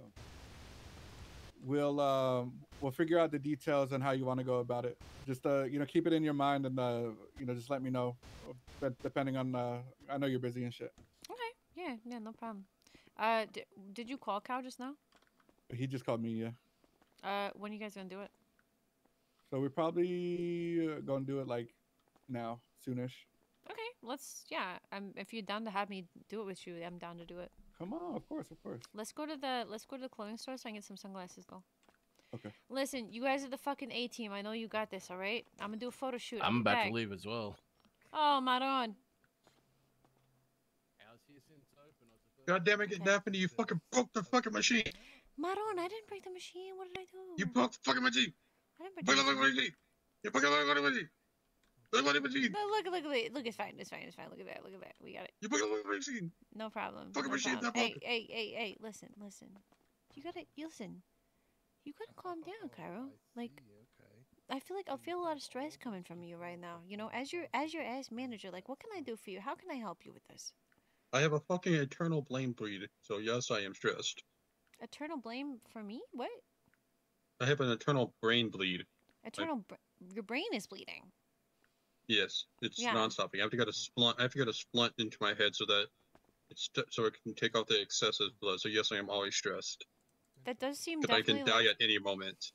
S31: we'll um, we'll figure out the details and how you want to go about it. Just uh, you know, keep it in your mind, and uh, you know, just let me know. But uh, depending on, uh, I know you're busy and shit.
S1: Okay. Yeah. Yeah. No problem. Uh, d- did you call Cow just now?
S31: He just called me. Yeah.
S1: Uh, when are you guys gonna do it?
S31: So we're probably uh, gonna do it like now, soonish
S1: let's yeah. Um, if you're down to have me do it with you, I'm down to do it.
S31: Come on, of course, of course.
S1: Let's go to the let's go to the clothing store so I can get some sunglasses, go. Okay. Listen, you guys are the fucking A team. I know you got this, all right? I'm gonna do a photo shoot. I'm, about back. to
S29: leave as well.
S1: Oh, Maron.
S30: God damn it, okay. to you fucking broke the fucking machine.
S8: Maron, I didn't break the machine. What did I do?
S30: You broke the fucking machine.
S8: I didn't
S1: break the machine.
S30: You broke the fucking machine. Look at my machine. No,
S1: look, look, look, look. It's fine. It's fine. It's fine. Look at that. Look at that. We got it.
S30: You put look at my machine.
S1: No problem. Fucking no machine. Problem. Hey, hey, hey, hey. Listen, listen. You gotta you listen. You gotta calm down, Cairo. Like, I feel like I feel a lot of stress coming from you right now. You know, as your as your ass manager, like, what can I do for you? How can I help you with this?
S30: I have a fucking eternal blame breed, so yes, I am stressed.
S1: Eternal blame for me? What?
S30: I have an eternal brain bleed.
S1: Eternal,
S8: br your brain is bleeding.
S30: Yes, it's yeah. non-stopping. I have to get a splunt. I have to get a splunt into my head so that it's so it can take off the excessive blood. So yes, I am always stressed.
S1: That does seem. That I can die like, at
S30: any moment.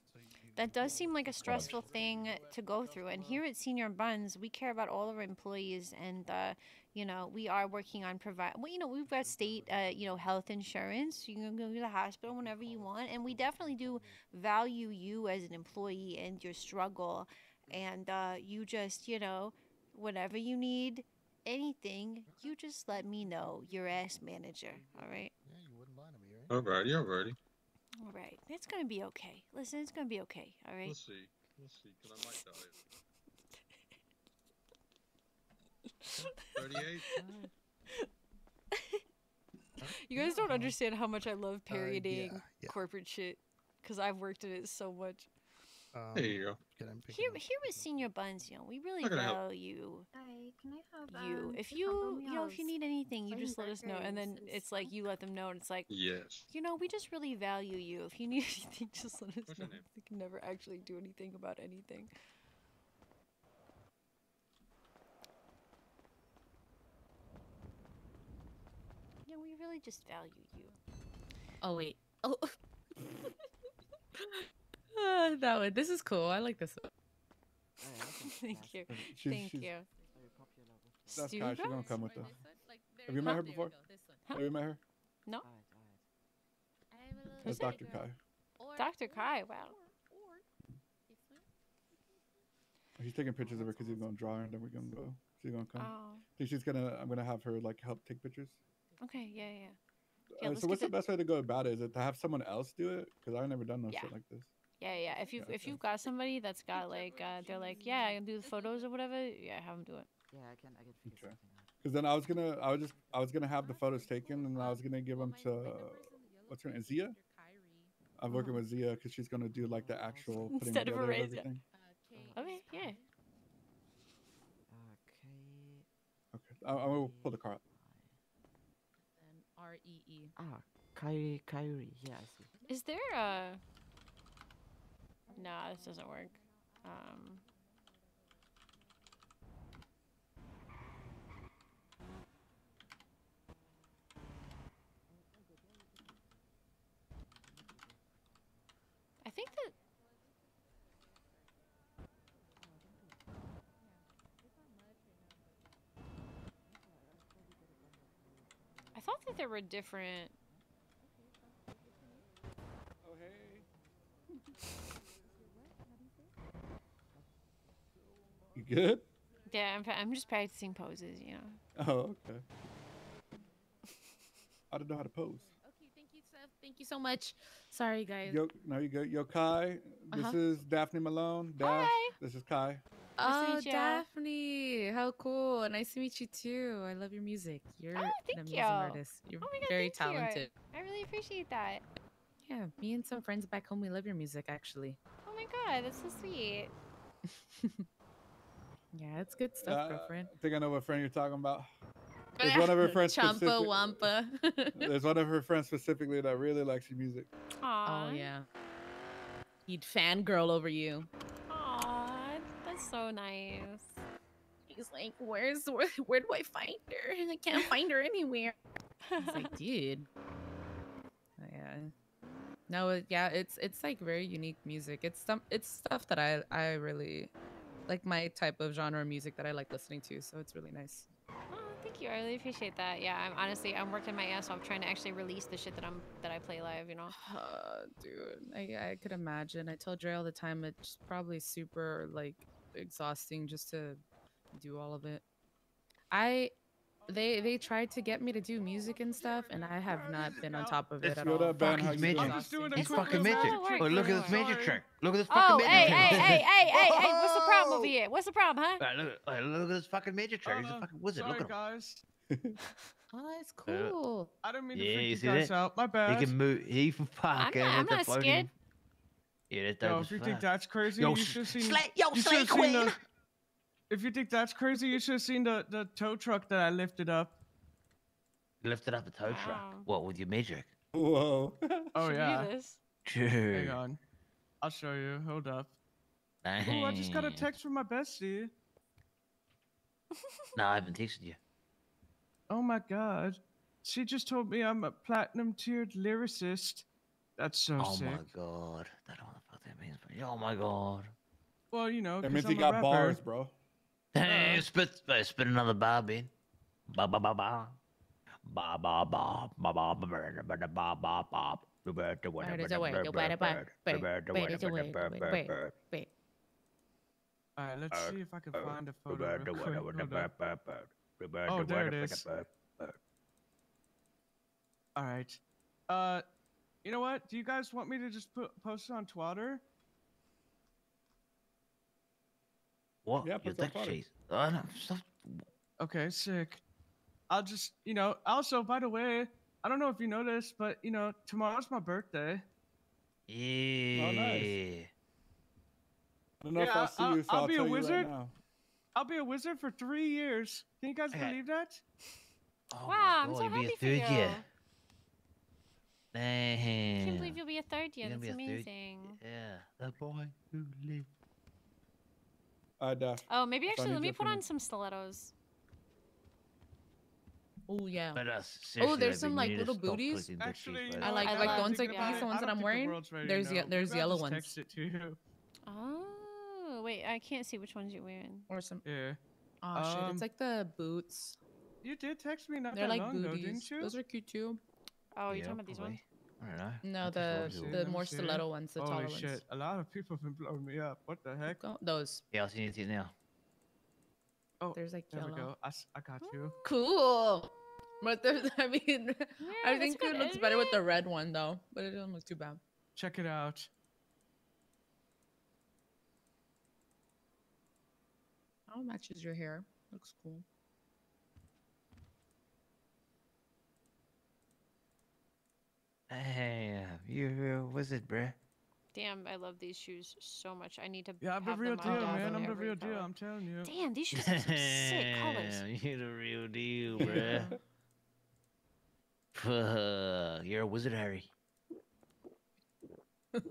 S1: That does seem like a stressful thing to go through. And here at Senior Buns, we care about all our employees, and uh, you know we are working on provide. Well, you know we've got state, uh, you know, health insurance. You can go to the hospital whenever you want, and we definitely do value you as an employee and your struggle and uh, you just, you know, whenever you need anything, you just let me know. Your ass manager, all
S30: right? Yeah, you wouldn't mind me, right? Alrighty, alrighty.
S1: All right, it's gonna be okay. Listen, it's gonna be okay. All right.
S30: Let's see. Let's see, cause I might die. Thirty-eight.
S1: [LAUGHS] you guys don't understand how much I love parodying uh, yeah, yeah. corporate shit, cause I've worked in it so much.
S12: Um, there you go.
S1: Here, here with Senior Buns, you know, we really value you. Hi, can I have um, you? If you, you know, if you need anything, you just let us know, and then it's like you let them know, and it's like, yes, you know, we just really value you. If you need [LAUGHS] anything, just let us What's know. We can never actually do anything about anything. Yeah,
S8: we really just value you. Oh wait. Oh. [LAUGHS]
S6: [LAUGHS]
S18: Uh, that one. This is cool. I like this one. Oh,
S15: [LAUGHS] Thank you. She's, Thank she's, you. That's Kai. She's
S31: gonna come with us. Like, Have you met her before? Huh? Have you met her? No. That's Dr. Girl.
S1: Kai. Dr. Kai. Wow.
S31: He's taking oh, pictures of her because he's gonna draw her, and then we're gonna go. She's gonna come. Oh. I think she's gonna. I'm gonna have her like help take pictures.
S1: Okay. Yeah. Yeah. yeah uh, so what's the best
S31: way to go about it? Is it to have someone else do it? Because I've never done no yeah. shit like this.
S1: Yeah, yeah. If you if you've got somebody that's got like uh, they're like, yeah, I can do the photos or whatever. Yeah, have them do it.
S6: Yeah, I can. I can figure okay. something
S31: out. Because then I was gonna, I was just, I was gonna have the photos taken, and I was gonna give them to what's her name, Zia. I'm working with Zia because she's gonna do like the oh, actual putting instead of erase it.
S16: Uh, okay, yeah.
S31: Okay, I, I will pull the car up.
S18: R E
S1: E.
S10: Ah, Kyrie, Kyrie, yeah, I see.
S1: Is there a Nah, this doesn't work. Um, I think that... I thought that there were different... Oh, hey.
S31: [LAUGHS] good?
S1: Yeah, I'm, I'm just practicing poses, you know.
S31: Oh, okay. I don't know how to pose. Okay, thank
S18: you, Seth. Thank you so much. Sorry, guys. Yo,
S31: now you go. Yo, Kai. This uh -huh. is Daphne Malone. Daph, Hi. This is Kai.
S18: Oh, nice Daphne. How cool. Nice to meet you, too. I love your music. You're oh, an amazing you. artist. You're oh God, very talented.
S3: You. I really appreciate that.
S18: Yeah, me and some friends back home, we love your music, actually.
S1: Oh, my God. That's so sweet.
S31: [LAUGHS] Yeah, it's good
S12: stuff, uh, girlfriend.
S31: I think I know what friend you're talking about.
S1: [LAUGHS]
S18: There's one of her friends. Champa
S1: Wampa. [LAUGHS]
S31: there's one of her friends specifically that really likes your music.
S1: Aww. Oh
S18: yeah. He'd fangirl over you.
S1: Aw, that's so nice. He's
S18: like, where's where, where do I find her? I can't find her anywhere. He's like, [LAUGHS] dude. Oh, yeah. No, yeah, it's it's like very unique music. It's some it's stuff that I I really like my type of genre of music that I like listening to. So it's really nice. Oh,
S1: thank you. I really appreciate that. Yeah, I'm honestly I'm working my ass off trying to actually release the shit that I'm that I play live. You know. Uh, [SIGHS] dude, I I
S18: could imagine. I tell Dre all the time it's probably super like exhausting just to do all of it. I they they tried to get me to do music and stuff, and I have not been on top of it at all. he's major. He's fucking major.
S13: Oh, look at this major trick! Look at this oh, fucking major trick! hey, hey,
S18: hey, hey, hey! [LAUGHS] What's the problem over
S1: here? What's the problem, huh?
S13: Right, look, look, at this fucking major trigger. He's a fucking wizard. Sorry, look at him.
S15: guys. [LAUGHS] oh, that's uh, cool. I don't
S13: mean yeah, to
S23: freak you, guys out. My bad. He can move. He can fucking. I'm not, I'm not scared. Yeah, that Yo, if you
S15: think that's crazy, yo, you should have seen. yo, you queen. The, if you think that's crazy, you should have seen the the tow truck that I lifted up.
S13: You lifted up a tow wow. truck. What with your magic? Whoa. oh yeah. Dude. Hang
S15: on. I'll show you. Hold up. Oh, I just got a text from my bestie.
S13: no, I haven't texted you.
S15: Oh my god. She just told me I'm a platinum tiered lyricist. That's so oh sick. Oh my
S13: god. I don't know what the fuck that means, but oh my god.
S15: Well, you know, that means I'm he got rapper. bars, bro.
S13: Hey, spit, spit another bar, Ben. Ba ba ba ba. Ba ba ba ba ba ba ba ba ba ba. Bird is away. Bird is away. Bird is
S3: away. Bird is away. All right, let's uh, see if I can uh, find a photo. Uh, real quick.
S15: Hold oh, there it is. All right. Uh, you know what? Do you guys want me to just put, post it on Twitter? What? Yeah, put that. on Twitter.
S17: Oh,
S15: okay, sick. I'll just, you know, also, by the way, I don't know if you noticed, but, you know, tomorrow's my birthday. Yeah. Oh, nice.
S4: I don't know yeah, if I'll see you. I'll, I'll be a wizard. Right
S15: I'll be a wizard for three years. Can you guys believe that? Oh wow, I'm so happy be a third for you. year.
S4: Damn. I can't believe
S1: you'll be a third year. That's amazing.
S4: Third... Yeah, the
S31: boy who lived. Uh, Dash. Oh, maybe actually, let me put on
S1: some stilettos. Oh yeah.
S31: But, uh, oh, there's some like little
S15: booties. Actually, I like I, like the ones like
S18: these, the ones that I'm wearing. The there's right ye there's yellow ones.
S1: Oh wait, I can't see which ones you're wearing.
S15: Or some. Yeah. Oh um, shit!
S1: It's um,
S18: like the boots.
S1: You did text me not
S18: They're that like long booties. ago, didn't you? Those are
S16: cute
S1: too.
S3: Oh, you're yeah, talking about these ones?
S15: No, the the, more see. stiletto ones, the Holy taller shit. ones. A lot of people have been blowing me up. What the heck? Those. Yeah, I'll see you now.
S3: Oh, there's like
S18: there yellow. we go.
S15: I, I got you.
S18: Cool. But there's, [LAUGHS] I mean, yeah, I think it looks better it? with the red one though, but it doesn't look too bad. Check it out. Oh, matches your hair. Looks
S1: cool.
S12: Hey, you're a wizard, bruh.
S1: Damn, I love these shoes so much. I need to. Yeah, I'm the real deal, man. I'm the real color. deal. I'm
S8: telling you. Damn, these shoes are some sick
S15: colors. [LAUGHS] You're the real deal, bruh.
S13: [LAUGHS] Fuck, you're a wizard, Harry.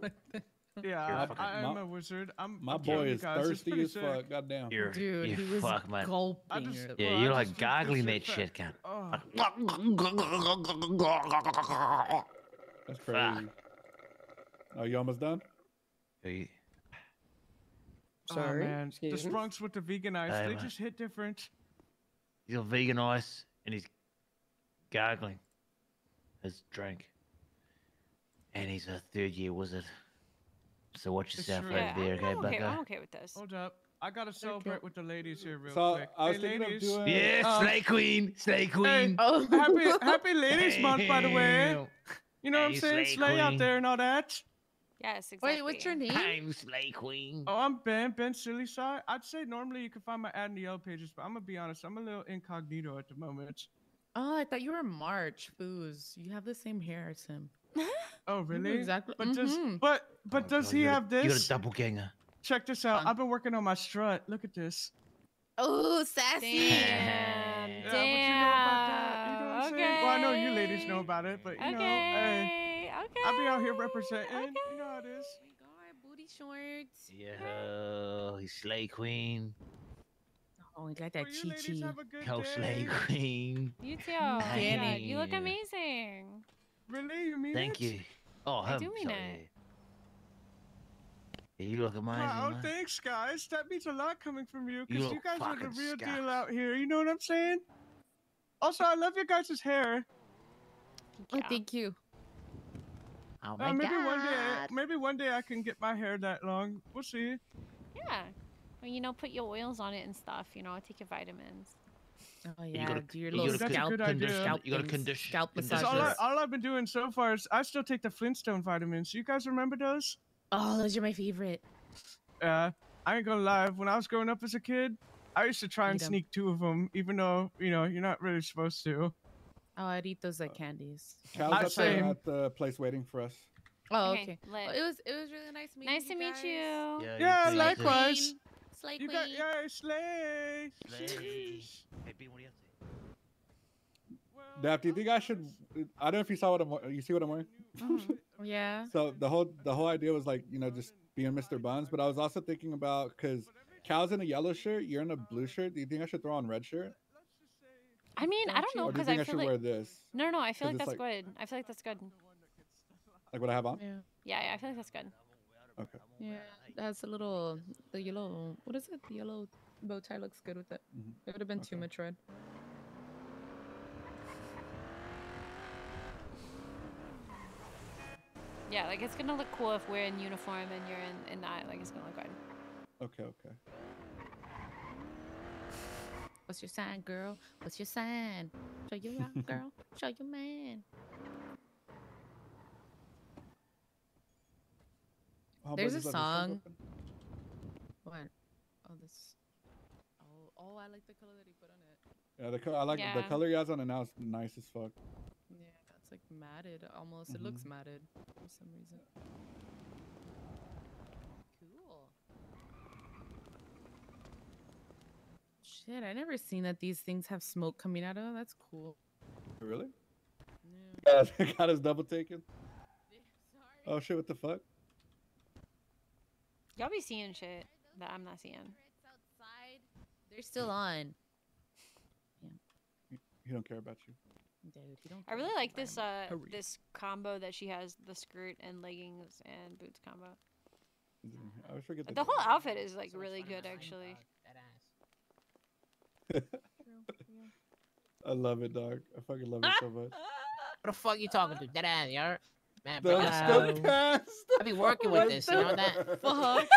S15: like [LAUGHS] that. Yeah, I, am a wizard. I'm my boy is thirsty as sick. fuck. Goddamn, You're, dude, you he fuck, was gulping. Just, yeah, well, you're like
S13: goggling that shit, God. Oh. That's crazy. Ah. Are
S31: oh, you almost done?
S13: Hey.
S15: Oh, Sorry, oh, man. Excuse the Sprunks with the vegan ice, they just hit different.
S11: He's on vegan ice, and he's gargling
S19: his drink, and he's a third year wizard. So watch yourself right there, okay, Becca? I'm
S15: okay with this. Hold up. I gotta celebrate with the ladies here real so, quick. I was hey, thinking ladies. Of doing, yes, stay uh, Slay Queen, Slay Queen. Hey, oh. happy, happy [LAUGHS] Ladies Month, by the way. You know hey, what I'm saying? Slay, slay out there and all that. Yes, exactly. Wait, what's your name? I'm Slay Queen. Oh, I'm Ben, Ben Silly Side. I'd say normally you can find my ad in the yellow pages, but I'm gonna be honest, I'm a little incognito at the moment. Oh, I thought you were March, Booze. You have the same hair as him. [LAUGHS] oh, really? Mm-hmm, exactly. But does mm -hmm. but but oh, does no, he have this? You're a Check this out. I've been working on my strut. Look at this. Oh, sassy. Damn. i okay. Well, I know you ladies know about it, but you okay. know, hey, okay. I'll be out here representing. Okay. You know how it is. Oh booty shorts.
S8: Yeah, he's slay queen.
S18: Oh, he got that well,
S11: Chi Chi. Slay Queen. You too. yeah, oh you look
S14: amazing.
S15: Really? You mean Thank it? you. Oh, I do mean sorry.
S13: it. You look amazing. Wow, oh, man.
S15: thanks, guys. That means a lot coming from you because you, you, guys are the real deal out here. You know what I'm saying? Also, I love your guys' hair. Yeah. Oh, thank you. Oh uh, my uh, maybe God. one day, maybe one day I can get my hair that long. We'll see.
S1: Yeah, well, you know, put your oils on it and stuff. You know, take your vitamins.
S15: Oh yeah, you gotta, do your you gotta scalp, You got to condition. Scalp massages. All, I, all I've been doing so far is I still take the Flintstone vitamins. You guys remember those? Oh, those are my favorite. Yeah, I ain't gonna lie. When I was growing up as a kid, I used to try and sneak two of them, even though you know you're not really supposed to.
S18: Oh, I'd eat those like uh, candies. Cal's
S15: up there at
S31: the place waiting for us. Oh, okay. okay. Well, it was
S1: it was really nice meeting. Nice you to meet
S15: you. Yeah, yeah likewise. Slay You got, your slay! Slay. hey, B, what do you have to
S31: Daph, do you think I should? I don't know if you saw what I'm. You see what I'm wearing?
S6: Mm, [LAUGHS] yeah.
S31: so the whole the whole idea was like you know just being Mr. Buns, but I was also thinking about because Cal's in a yellow shirt, you're in a blue shirt. Do you think I should throw on red shirt?
S1: I mean, I don't know because do I, I should like, wear this. No, no, I feel like that's like, good. I feel like that's good.
S31: Like what I have on. Yeah,
S1: yeah, I feel like that's good. Okay. Yeah,
S18: that's a little the yellow. What is it? The yellow bow tie looks good with it. Mm -hmm. It would have been okay. too much red.
S1: Yeah, like it's gonna look cool if we're in uniform and you're in in not. Like it's gonna look good.
S31: Okay. Okay.
S18: What's your sign, girl? What's your sign? Show your rock, [LAUGHS] girl. Show your man. There's a song. What? Oh, this. Oh, oh, I like the color that he put on
S31: it. Yeah, the color. I like yeah. the color he has on it now It's nice as fuck. Yeah,
S18: it's like matted almost. Mm -hmm. It looks mm-hmm. matted for some reason. Cool. Shit, I never seen that these things have smoke coming out of them. That's cool.
S32: Really? Yeah. yeah,
S31: [LAUGHS] got his double taken. [LAUGHS] Oh shit, what the fuck?
S1: Y'all be seeing shit that I'm not seeing. They're still on.
S31: Yeah. He, don't care about you. Dude, he don't
S1: I really like this uh Hurry. this combo that she has, the skirt and leggings and boots combo.
S31: Mm-hmm. I forget the, the whole
S1: outfit is like so really good actually.
S13: Uh, [LAUGHS]
S31: I love it, dog. I fucking love it so [LAUGHS] much. what
S13: the fuck you talking to? That ass, you Man, bro, the Stokecast. I be working with oh this, you know that. [LAUGHS] Fuck are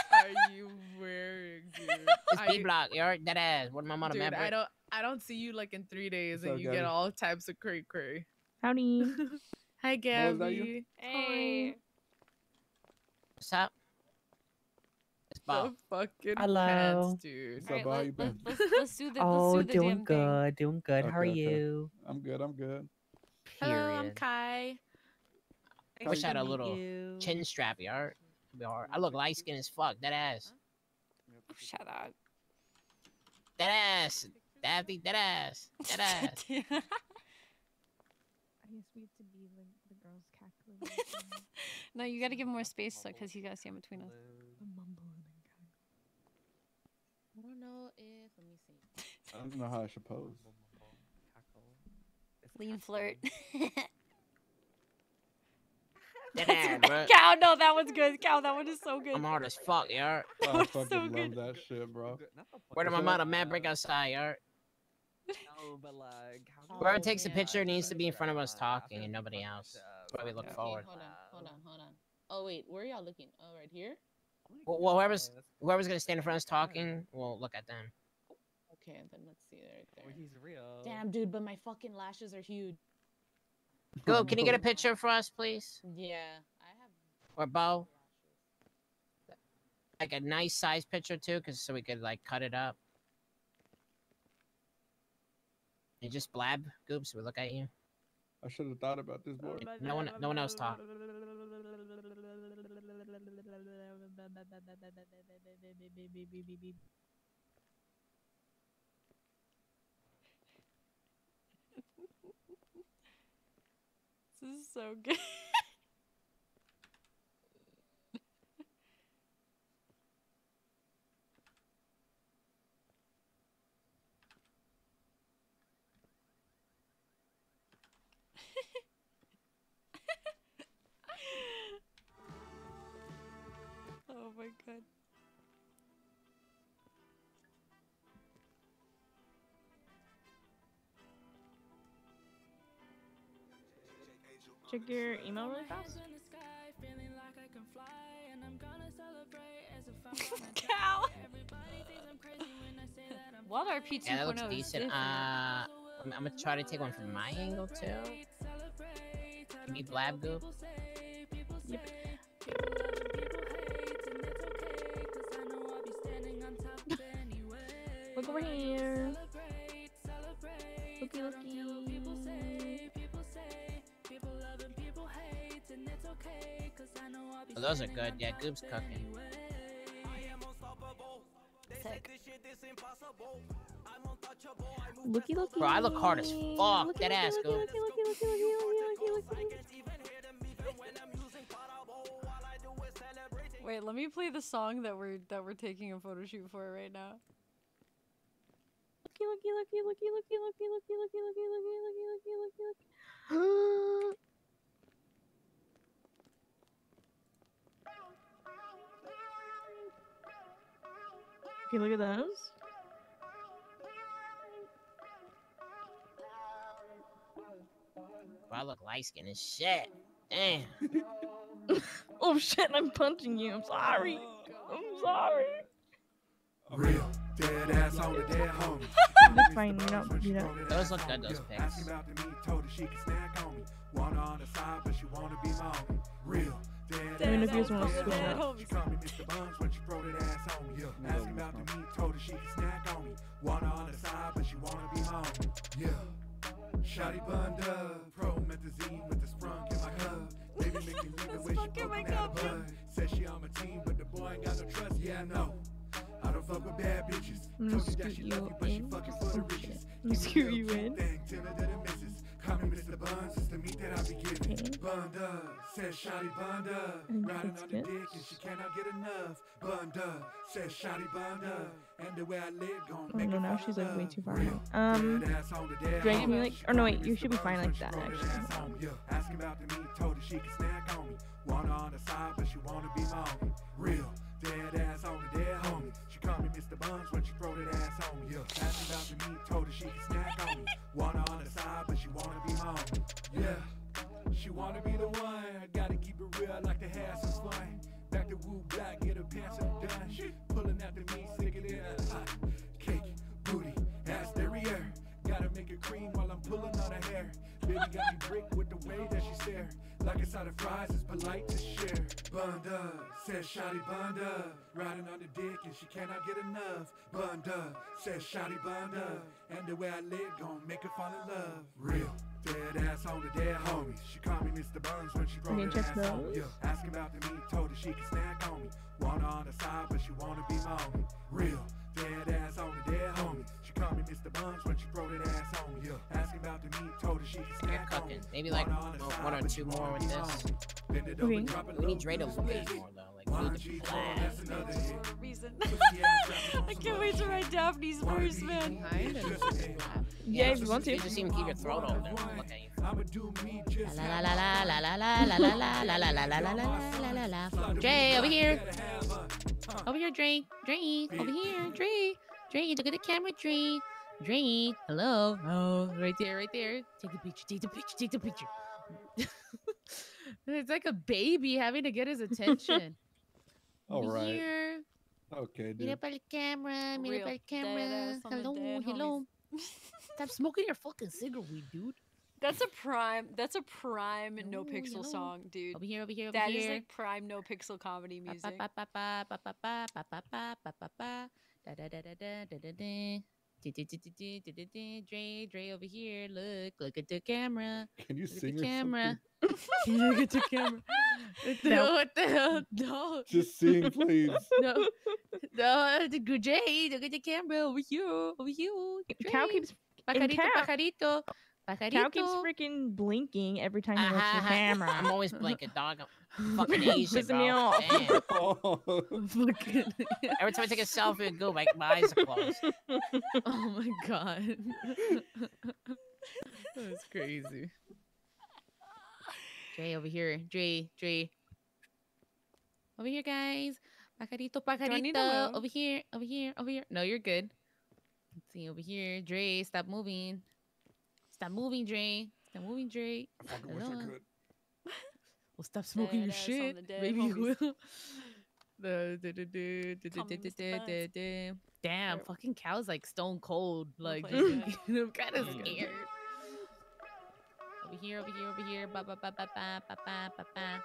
S13: you wearing, dude? It's B block, you are dead ass. What am I man? Dude, I don't,
S18: I don't see you like in three days, so and you Gabby. get all types of cray cray.
S14: Howdy. [LAUGHS] Hi, Gabby. Hey. What's up?
S18: It's Bob. The fucking Hello. Pants, dude. What's up, right, you been? Let's, let's, let's, do the, [LAUGHS] oh, let's do the
S31: doing good, thing. doing good. Okay, How are okay. you? I'm good. I'm good.
S18: Period.
S13: Hello, I'm Kai. I Wish I had a little you. chin strap, y'all. Be hard. I mm-hmm. look light skinned as fuck. That ass. Oh, shut up. That ass. That be that ass. That [LAUGHS] ass. [LAUGHS] I guess
S14: we have to be like the girls cackling.
S1: [LAUGHS] no, you got to give more space because you got to stand between us.
S18: I don't know if. Let me see. I don't
S1: know how I should pose. Lean flirt. [LAUGHS] Damn,
S13: Cow,
S7: no, that one's good. Cow, that one is so good. I'm
S13: hard as fuck, y'all. [LAUGHS] I fucking so love good. that shit, bro. Where am I out man break outside, y'all? [LAUGHS]
S6: No, but like,
S13: Whoever takes a picture needs to be in front of us talking and nobody else. That's why we look forward. Hold on, hold on,
S18: hold on. Oh wait, where are y'all looking? Oh, right here.
S13: Well, whoever's whoever's gonna stand in front of us talking, we'll look at them.
S18: Okay, then let's see
S13: right there. Damn, dude,
S18: but my fucking lashes are huge. Go, [LAUGHS] can you get a picture
S13: for us, please?
S18: Yeah, I have.
S13: Or Bo? Like a nice size picture too, cause so we could like cut it up. You just blab, Goops. We look at you. I should have thought about this more. No one, no one else talk. [LAUGHS]
S6: This is
S16: so [LAUGHS] good.
S14: check your email really fast?
S16: [LAUGHS] Cow. What RP 2.0 yeah, that looks oh decent.
S13: Uh, I'm, I'm, gonna try to take one from my angle too. Give me blab goop.
S16: Yep. [LAUGHS]
S14: Look over here.
S16: Looky, looky.
S13: Oh, those are good. Yeah, Goob's cooking. Sick.
S14: Looky, looky. Bro, I look hard as fuck. Looky, that looky, ass, Goob. Looky,
S6: looky, looky, looky, looky, looky, looky.
S17: Wait,
S1: let me play the song that we're that we're taking a photo shoot for right now. Looky, looky, looky,
S14: looky, looky, looky, looky, looky, looky, looky, looky, looky,
S1: looky, looky.
S14: Okay, look at those.
S13: Bro, I look light skin as shit. Damn. [LAUGHS] oh shit, I'm punching you. I'm sorry. I'm sorry. Real dead ass on the dead homie. [LAUGHS] That's fine, you know. You know. up. Those look good, those pics. Asking
S32: out to me, told her she could snack on me. Wanna on the side, but she wanna be my homie.
S13: Real let me if you guys want to switch She called me Mr. Buns when she throw that ass on me. Yeah. Asked me about the meat, told her she could snack on me. Water on the side, but she wanna be home. Yeah.
S32: Shotty bund up, promethazine with the sprunk in my cup. Baby make me leave it when she poking that bud. Said she on my team, but the boy ain't got no trust. Yeah, I know. I don't fuck with bad bitches. Told you that she love you, but she fucking for the riches.
S23: Let me scoot you in.
S32: Call me Mr. Buns, it's the meat that I be giving. Okay. Bunda, says Shotty Bunda. Riding on the dick and she cannot get enough. Bunda, says Shotty Bunda. And the way I live,
S6: gon' oh, make no, now she's like way too far.
S14: Um, do me like, or no, wait, you should be fine like that actually.
S32: Asking about the meat, told her she could snack on me. Wanna on the side, but she wanna be my Real, dead ass on the dead Shorty missed the buns when she throw that ass on me. Yeah. Asked about the meat, told her she can snack on me. Wanna on the side, but she wanna be home. Yeah, she wanna be the one. I gotta keep it real, I like to have some fun. Back to Wu Black, get her pants undone. She pulling out the meat, sticking in a hot cake, booty, ass derriere. Gotta make it cream while I'm pulling on her hair. Baby got me brick with the way that she stare. Like a side of fries is polite to share. Bunda, says Shotty Bunda. Riding on the dick and she cannot get enough. Bunda, says Shotty Bunda. And the way I live gon' make her fall in love. Real. Dead ass on the dead homies. She called me Mr. Burns
S6: when she wrote her ass on yeah. Asking about the meat, told her she can snack on me. Wanna on the side, but she wanna be my homie. Real, dead ass on
S13: the dead homies call me Mr. Buns when she throw that ass on you. Ask about the meat, told her she can snack on you. Maybe like one or two more
S10: with this. Okay. We need Dre to way more though. Like, we need to play. that's another reason. [LAUGHS] I can't wait to write Daphne's verse, man. Yeah, if you want to. You just even keep your throat open. Look
S32: at you. I'ma do me just
S10: la la la
S32: la la la la la la la la la la la la la la la Dre, over here.
S18: Over here, Dre. Dre, over here, Dre. Drake, look at the camera, drain. Drain. hello. Oh, right there, right there. Take the picture, take the picture, take the picture. it's like a baby having to get his attention. All right.
S31: Here. Okay, dude.
S18: Mira
S1: para camera, mira para the
S18: camera. Hello, dead, hello. Stop smoking your fucking cigarette,
S1: dude. That's a prime. That's a prime no, NoPixel song, dude. Over here, over here, over that here. That is like prime NoPixel comedy music.
S18: Da da da da da da da da. Dre, Dre over here. Look, look at the camera.
S32: Can you look sing at the camera? [LAUGHS] Can look at the camera.
S18: [LAUGHS] No, what the hell? No.
S32: Just sing,
S18: please. [LAUGHS] No, no. good Dre, look at the camera over here, over here. Dre. Cow keeps.
S14: Pajarito, pajarito. Pajarito. Cow keeps freaking blinking every time you uh, looks at the camera. [LAUGHS] I'm always
S13: blinking, dog. I'm fucking [LAUGHS] Asian, bro. Me off. Oh. [LAUGHS] every time I take a selfie and go, my, my eyes are closed.
S18: oh my god. That's crazy. Dre over here. Dre, Dre. Over here, guys. Pajarito, pajarito. Over here, over here, over here. No, you're good. Let's see over here. Dre, stop moving. Stop moving, Dre. Stop moving, Dre. I fucking wish I could. [LAUGHS] well, stop smoking your shit. Maybe you will. Damn, fucking cow's like stone cold. Like, [LAUGHS] I'm kind of mm. scared. Over here, over here, over here. Ba ba ba ba ba ba ba ba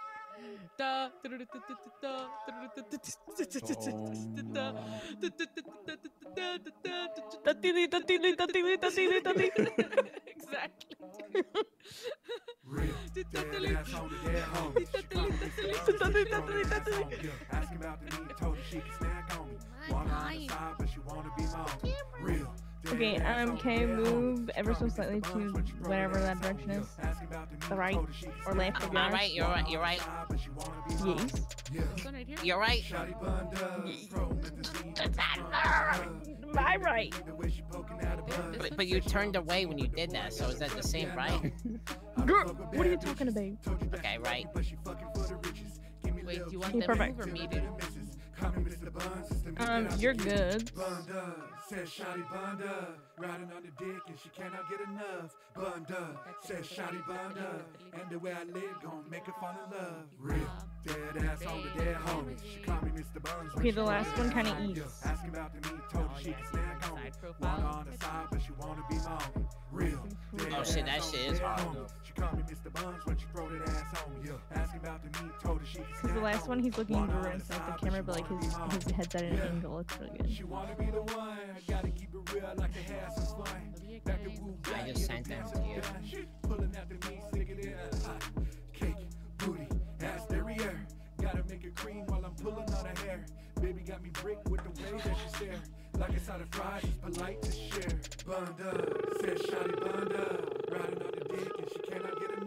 S15: Exactly.
S14: Real. Okay, um, can I move ever so slightly to whatever that direction is? The right or left?
S13: right, you're right, you're right. Yes. You're right. [LAUGHS] My right. But, but you turned away when you did that, so is that the same right?
S9: [LAUGHS] Girl, what are you talking about?
S13: Okay, right. Wait,
S9: do you want them perfect. to move or me
S13: Um, you're good.
S32: Says Shotty Bunda, riding on the dick and she cannot get enough. Bunda, says Shotty Bunda, and the way I live gon' make her fall in love. Rip dead ass on the dead homie. She call me Mr. Buns. Okay, the
S7: last one kind of easy. Asking about the meat, told her she can snack on it. Water
S32: on the side, but she wanna be mom. Real. [LAUGHS] Oh shit, that shit is hard She call
S7: me Mr. Buns when she throw that ass on me. Asking about the meat, told her she can snack on it. the last one he's looking over inside the camera, but like his, his
S14: head's at an angle. It's really good.
S32: She wanna be the one gotta keep it real like a has is flying. Back
S6: to Wu
S13: I just sent them to you. Pulling out the meat, sticking in a hot cake, booty, ass derriere. Gotta make it cream while
S6: I'm pulling out her hair. Baby got me brick with the way that she stare. Like it's out of fries, it's polite to share. Bunda,
S32: said Shotty Bunda. Riding on the dick and she cannot get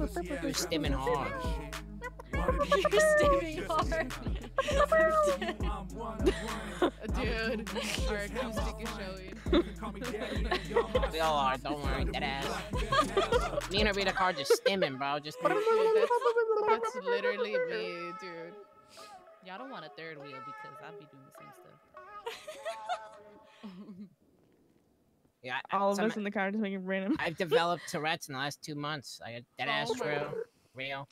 S13: You're stimming hard. You're stimming hard. Dude,
S6: our acoustic is showing.
S13: we all are, don't worry, that ass. me and Rita are just stimming, bro. Just dude, that's,
S18: that's literally me, dude. Y'all don't want a third wheel because I'll be doing the same
S6: stuff. [LAUGHS]
S13: Yeah,
S7: I, all of some, us in the car just making random.
S13: I've developed Tourette's in the last two months. I dead ass oh real, real.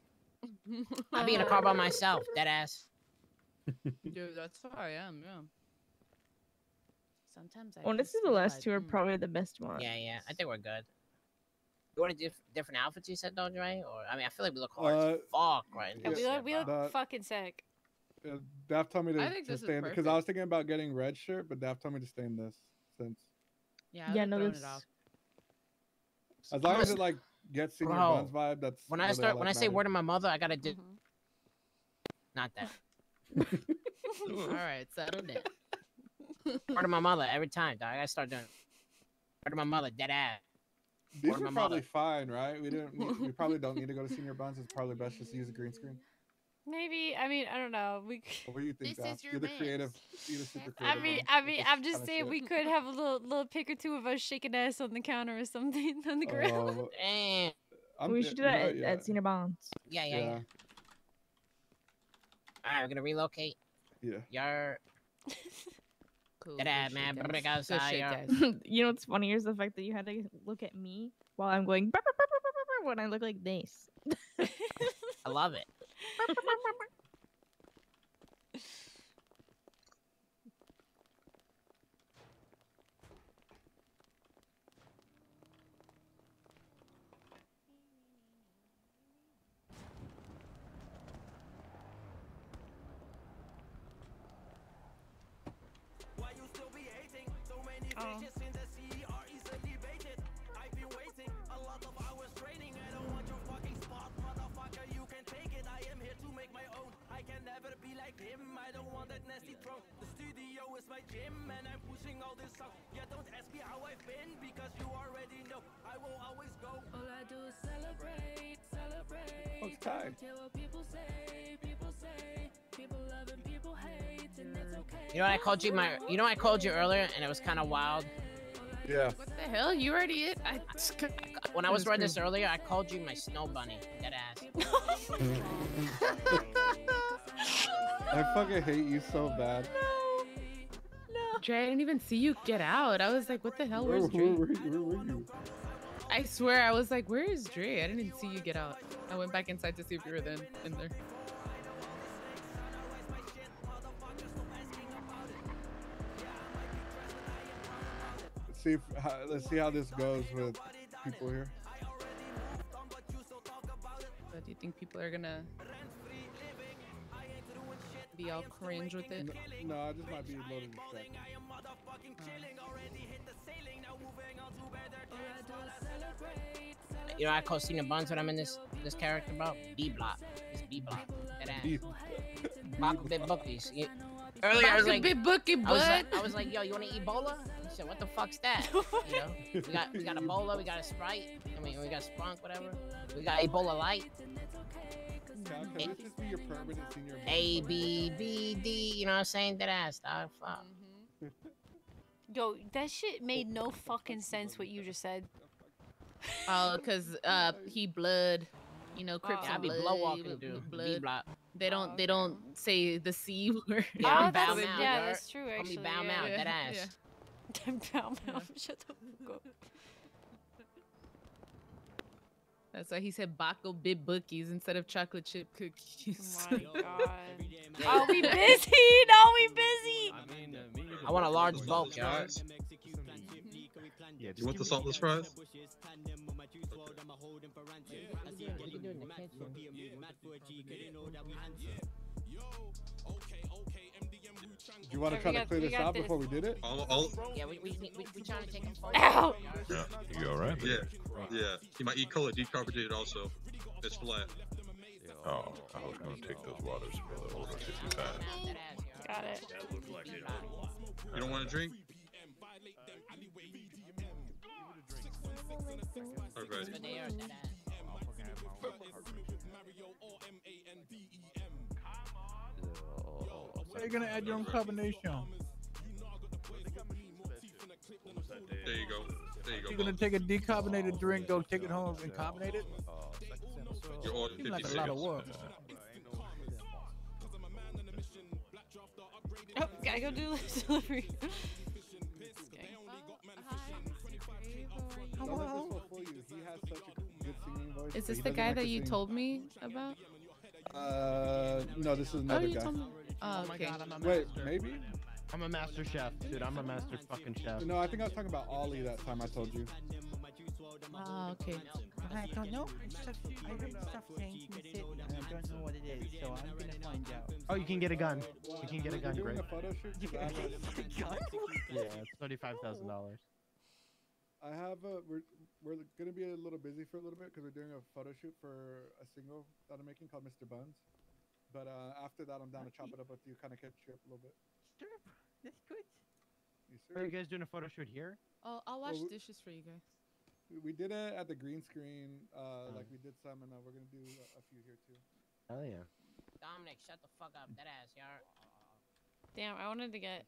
S6: [LAUGHS]
S18: I'll be in a car by myself,
S13: dead ass. [LAUGHS] Dude, that's how I am. Yeah. Sometimes I. Well, this is the last two are hmm. probably the
S14: best
S18: ones. Yeah,
S13: yeah. I think we're good. You want to do different outfits? You said, don't you? Right? Or I mean, I feel like we look hard uh, as fuck right Yeah, we look, we look that, fucking sick.
S31: Uh, Daph told me to, to stay in because I was thinking about getting red shirt, but Daph told me to stay in this since
S1: yeah,
S13: yeah, no, this... As long as it like gets in Bro, your vibe, that's when I start. when I say word to my mother, I gotta do. Mm -hmm. Not that. [LAUGHS] all right, settle down. word to my mother every time, dog. I gotta start doing. Word to my mother, dead ass. These are probably mother.
S31: fine, right? We didn't. We, we probably don't need to go to Senior Buns. It's probably best just to use a green screen.
S1: Maybe I mean I don't know. We
S31: what do you think? This is your You're the creative. You're the super creative. I mean I mean I'm
S1: just saying shit. we could have a little little pick or two of us shaking ass on the counter or something [LAUGHS] on
S6: the oh, ground. Damn. we should do that yeah,
S13: at, yeah. at Bonds. Yeah, yeah, yeah. yeah. All right, we're gonna relocate. Yeah. Yar. [LAUGHS] cool. [LAUGHS] you
S14: know what's funny is the fact that you had to look at me while I'm going when I look like this.
S13: I love it. Bye-bye. [LAUGHS]
S17: nasty drunk. The studio is my gym and I'm pushing all this out. Yeah, don't ask me how I've been because you already know. I will always go. All I do is celebrate, celebrate. Okay. Care
S13: what people say, people
S14: say, people love and people hate, and it's
S6: okay.
S13: You know what I called you my you know what I called you earlier and it was kind of wild. Yeah. What the hell? You already it? I, [LAUGHS] when I was reading this earlier, I called you my snow bunny. That ass. [LAUGHS] [LAUGHS] I
S31: fucking hate you so bad. No.
S18: No. Dre, I didn't even see you get out. I was like, what the hell? Where's Dre? Where, where, where, where you? I swear, I was like, where is Dre? I didn't even see you get out. I went back inside to see if you were then in there.
S31: Let's see, if, let's see how this goes with people here.
S18: But do you think people are gonna be all cringe with it? No, no this might be a little distracting.
S13: You know, I call Cena Buns when I'm in this this character Bro, B block. It's B block. That ass. Bop [LAUGHS] bit bookies. Earlier, I was like, bookie, I, was like, I was like, yo, you want to Ebola? He said, what the fuck's that? you [LAUGHS] know, we got we got Ebola, we got a Sprite, I mean, we got Sprunk, whatever. We got Ebola Light. Kyle, can this just be your permanent senior? A B B D. You know what I'm saying? That ass, dog. Fuck. Mm -hmm.
S1: Yo, that shit made no fucking sense. What you just said.
S18: Oh, cause [LAUGHS] uh, he blood. You know, oh. Crips Oh, yeah, I be blood walking, dude. Blood. blood. They oh, don't. Oh, they don't say the c [LAUGHS] word. Oh, yeah, oh, that's, yeah, that's true. Actually, i am bow yeah, mouth. Yeah, [LAUGHS] that ass.
S1: Yeah. am bow mouth. Shut the fuck up.
S18: That's why he said Baco bib bookies instead of chocolate chip cookies. Oh my
S13: [LAUGHS] god. Are we [LAUGHS] busy? [LAUGHS] No, we
S17: busy. I, mean,
S13: I want a large bulk, you Yeah, do you want the saltless fries?
S31: you want to try to clear this out before
S13: we did it? I'll, Yeah, we, we, we, we trying to take him forward. Ow! Yeah,
S30: you all right? Yeah, yeah. He might E. coli decarbonated also. It's flat. Oh, I was going to take those waters for the over 55. Got it. You don't want to drink?
S11: Alrighty.
S24: you you gonna add your own
S4: combination? There
S30: you go. There you go.
S31: You're gonna
S15: take a decarbonated drink, go take it home and carbonate
S27: it. You're 50 like a lot of work.
S15: Oh, gotta go do this [LAUGHS] delivery.
S11: Hello.
S31: Is this the guy that you told me about? Uh, no, this is
S23: another oh, guy.
S6: Oh, oh okay. my god, I'm
S23: a master. Wait, maybe? I'm a master chef,
S31: dude. I'm a master fucking chef. No, I think I was talking about Ollie that time I told you.
S4: Ah, okay. I don't know. I heard stuff saying it, and I don't know what it is,
S31: so I'm gonna find out.
S21: Oh, you can get a gun. You can get a gun, great. A
S31: photo shoot you can get a gun? [LAUGHS] yeah, it's
S29: thirty-five thousand dollars.
S31: I have a. We're we're gonna be a little busy for a little bit because we're doing a photo shoot for a single that I'm making called Mr. Buns. But uh, after that, I'm down to chop it up with you, kind of catch you up a little bit. Sure, that's
S6: good. Yes,
S31: Are you guys doing a photo shoot here?
S18: Oh, I'll wash well, dishes for you guys.
S31: We did it at the green screen, uh, um. like we did some, and uh, we're gonna do a, a few here too. Oh yeah.
S13: Dominic, shut the fuck up, that ass, y'all.
S1: Damn, I wanted to get.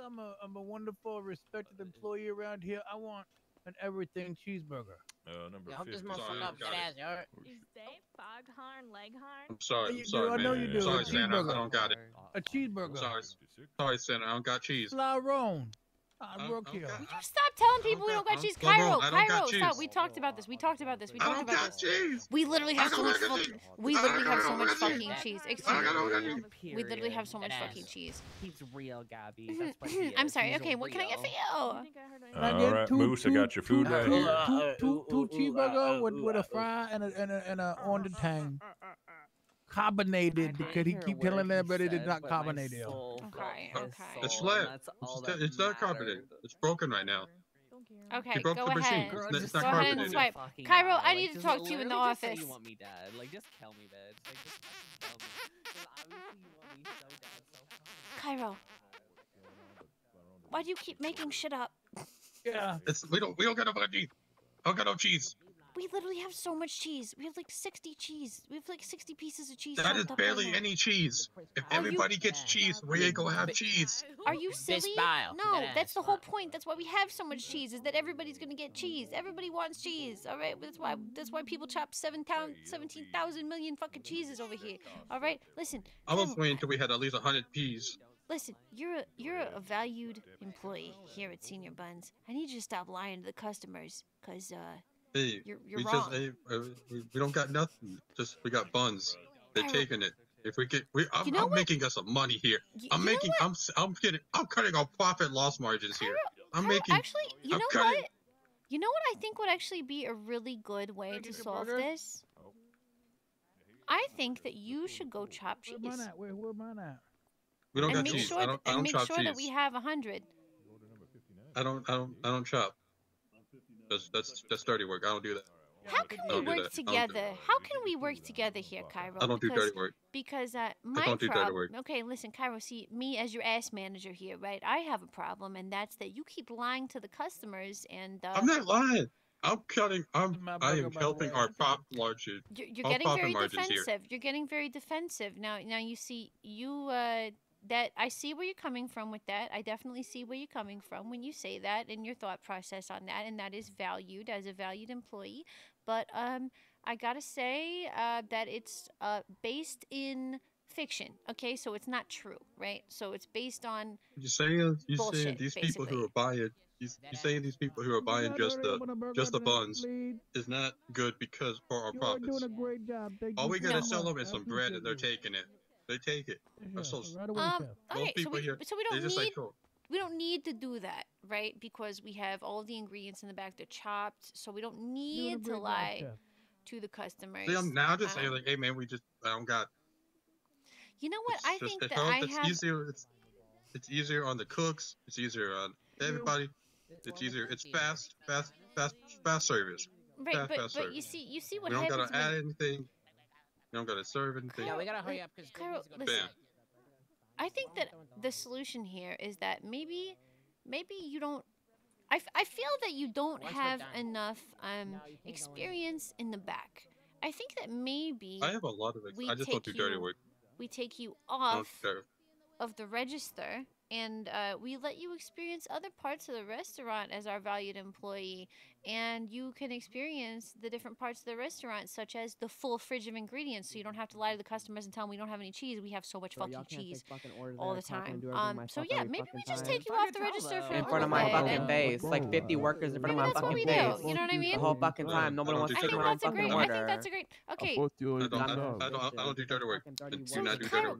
S29: I'm a, I'm a wonderful, respected employee around here, I want and
S15: everything cheeseburger.
S30: Uh, number this Sorry, up,
S6: Is they oh. foghorn, leghorn?
S30: I'm sorry, I'm sorry, I know you do. Sorry, Santa, I don't got it. A cheeseburger. Sorry, sorry, Santa, I don't got cheese.
S32: La Rone. I'm um, Would you
S1: stop telling people we don't got, got cheese?
S32: Cairo,
S30: Cairo, stop.
S1: We talked about this. We talked about this. We talked about this. Cheese. We literally have so much fucking. We literally have so much fucking cheese. Excuse me. We literally have so much fucking cheese.
S25: He's real,
S1: Gabby. Mm-hmm. Mm-hmm. I'm sorry. Okay, what can I get for you? All
S5: right, Moose, I got your food right
S21: here. Two cheeseburger with a uh, uh, fry and a and a and a uh, on the tang carbonated because he keep telling everybody it's not carbonated.
S30: okay, okay. It's flat. It's, that it's not carbonated. It's broken right now.
S6: Okay, go ahead. Machine.
S30: Girl, it's not go ahead and swipe.
S22: Cairo, I like, need to talk to you in the office. you want me dead. Like, just tell me, bitch. Like, just tell me.
S8: me so dead, so Cairo, why do you keep making shit up? Yeah,
S30: it's, we don't we don't got no bloody, don't got no cheese
S8: we literally have so much cheese. We have like 60 cheese. We have like 60 pieces of cheese. That is barely any
S30: cheese. If Are everybody you... gets cheese, we ain't gonna have cheese. Are you
S13: silly? No, that's
S8: the whole point. That's why we have so much cheese, is that everybody's gonna get cheese.
S1: Everybody wants cheese, all right? That's why that's why people chop 17,000 million fucking cheeses over here, all right? Listen. I was waiting
S30: um, until we had at least 100 peas.
S1: Listen, you're a,
S8: you're a valued employee here at Senior Buns. I need you to stop lying to the customers, because, uh,
S30: Hey, you're, you're we wrong. just uh, we, we don't got nothing. Just we got buns. They're taking it. If we get, we, I'm, you know I'm making us some money here. I'm you know making, what? I'm, I'm getting, I'm cutting off profit loss margins here. I'm making. Actually, you I'm know cutting, what? You know
S8: what I think would actually be a really good way to solve this? Oh. I think that you should go chop
S1: cheese.
S21: Where mine at? Where, where mine at? We don't and got cheese. Sure I don't, I don't and
S30: make sure cheese. that we
S1: have a hundred.
S30: I don't, I don't, I don't chop. That's that's that's dirty work. I don't do that.
S1: How can we work together? How can we work together here, Cairo? I don't do dirty work. Because uh, my I don't do dirty work. Okay, listen, Cairo. See, me as your ass manager
S8: here, right? I have a problem, and that's that you keep lying to the customers. And uh, I'm not
S30: lying. I'm cutting. I'm. I am helping our pop margins. You're, you're getting very defensive. Here.
S1: You're getting very defensive now. Now you see, you uh, that I see where you're coming from with that. I definitely see where you're coming from when you say that and your thought process on that, and that is valued as a valued employee. But um, I gotta say uh, that it's uh, based in fiction. Okay, so it's not true, right? So it's based on.
S30: You're saying you bullshit, saying these basically. people who are buying you saying these people who are buying just the uh, just the buns is not good because for our profits.
S21: All we gotta no. sell them is some bread and they're
S30: taking it. They take it. Yeah, so, right away, um, okay, Most people so we, here, so we don't need, like, oh.
S1: we don't need to do that, right? Because we have all the ingredients in the back. They're chopped, so we don't need to lie back, to the customers. See, I'm now just um, saying, like,
S30: hey, man, we just I don't got.
S8: You know what?
S1: I think that home, I it's have.
S30: Easier, it's, it's easier on the cooks. It's easier on everybody. It's easier. It's fast, fast, fast, fast service. Right, fast, but, fast but service. you
S8: see, you see what we happens. don't gotta add
S30: anything you don't gotta serve anything. Yeah, we
S1: gotta hurry up because listen.
S8: I think that the solution here
S1: is that maybe, maybe you don't. I, I feel that you don't Once have enough um, experience in the back. I think that maybe I have a lot of. Ex- I just don't do dirty you, work. We take you off of the register and uh, we let you experience other parts of the restaurant as our valued employee and you can experience the different parts of the restaurant, such as the full fridge of ingredients, so you don't mm-hmm. have to lie to the customers and tell them we don't have any cheese. We have so much so fucking cheese fucking all the time. Um, so yeah,
S9: maybe we just take
S6: you off the register for in front of my fucking face,
S9: like 50 workers in front maybe of my fucking face. what we do. You know what I mean? The whole fucking time, nobody wants to take my fucking order. I think that's a
S4: great.
S8: Okay.
S9: I
S4: don't, I don't, I don't,
S30: I don't do dirty work. So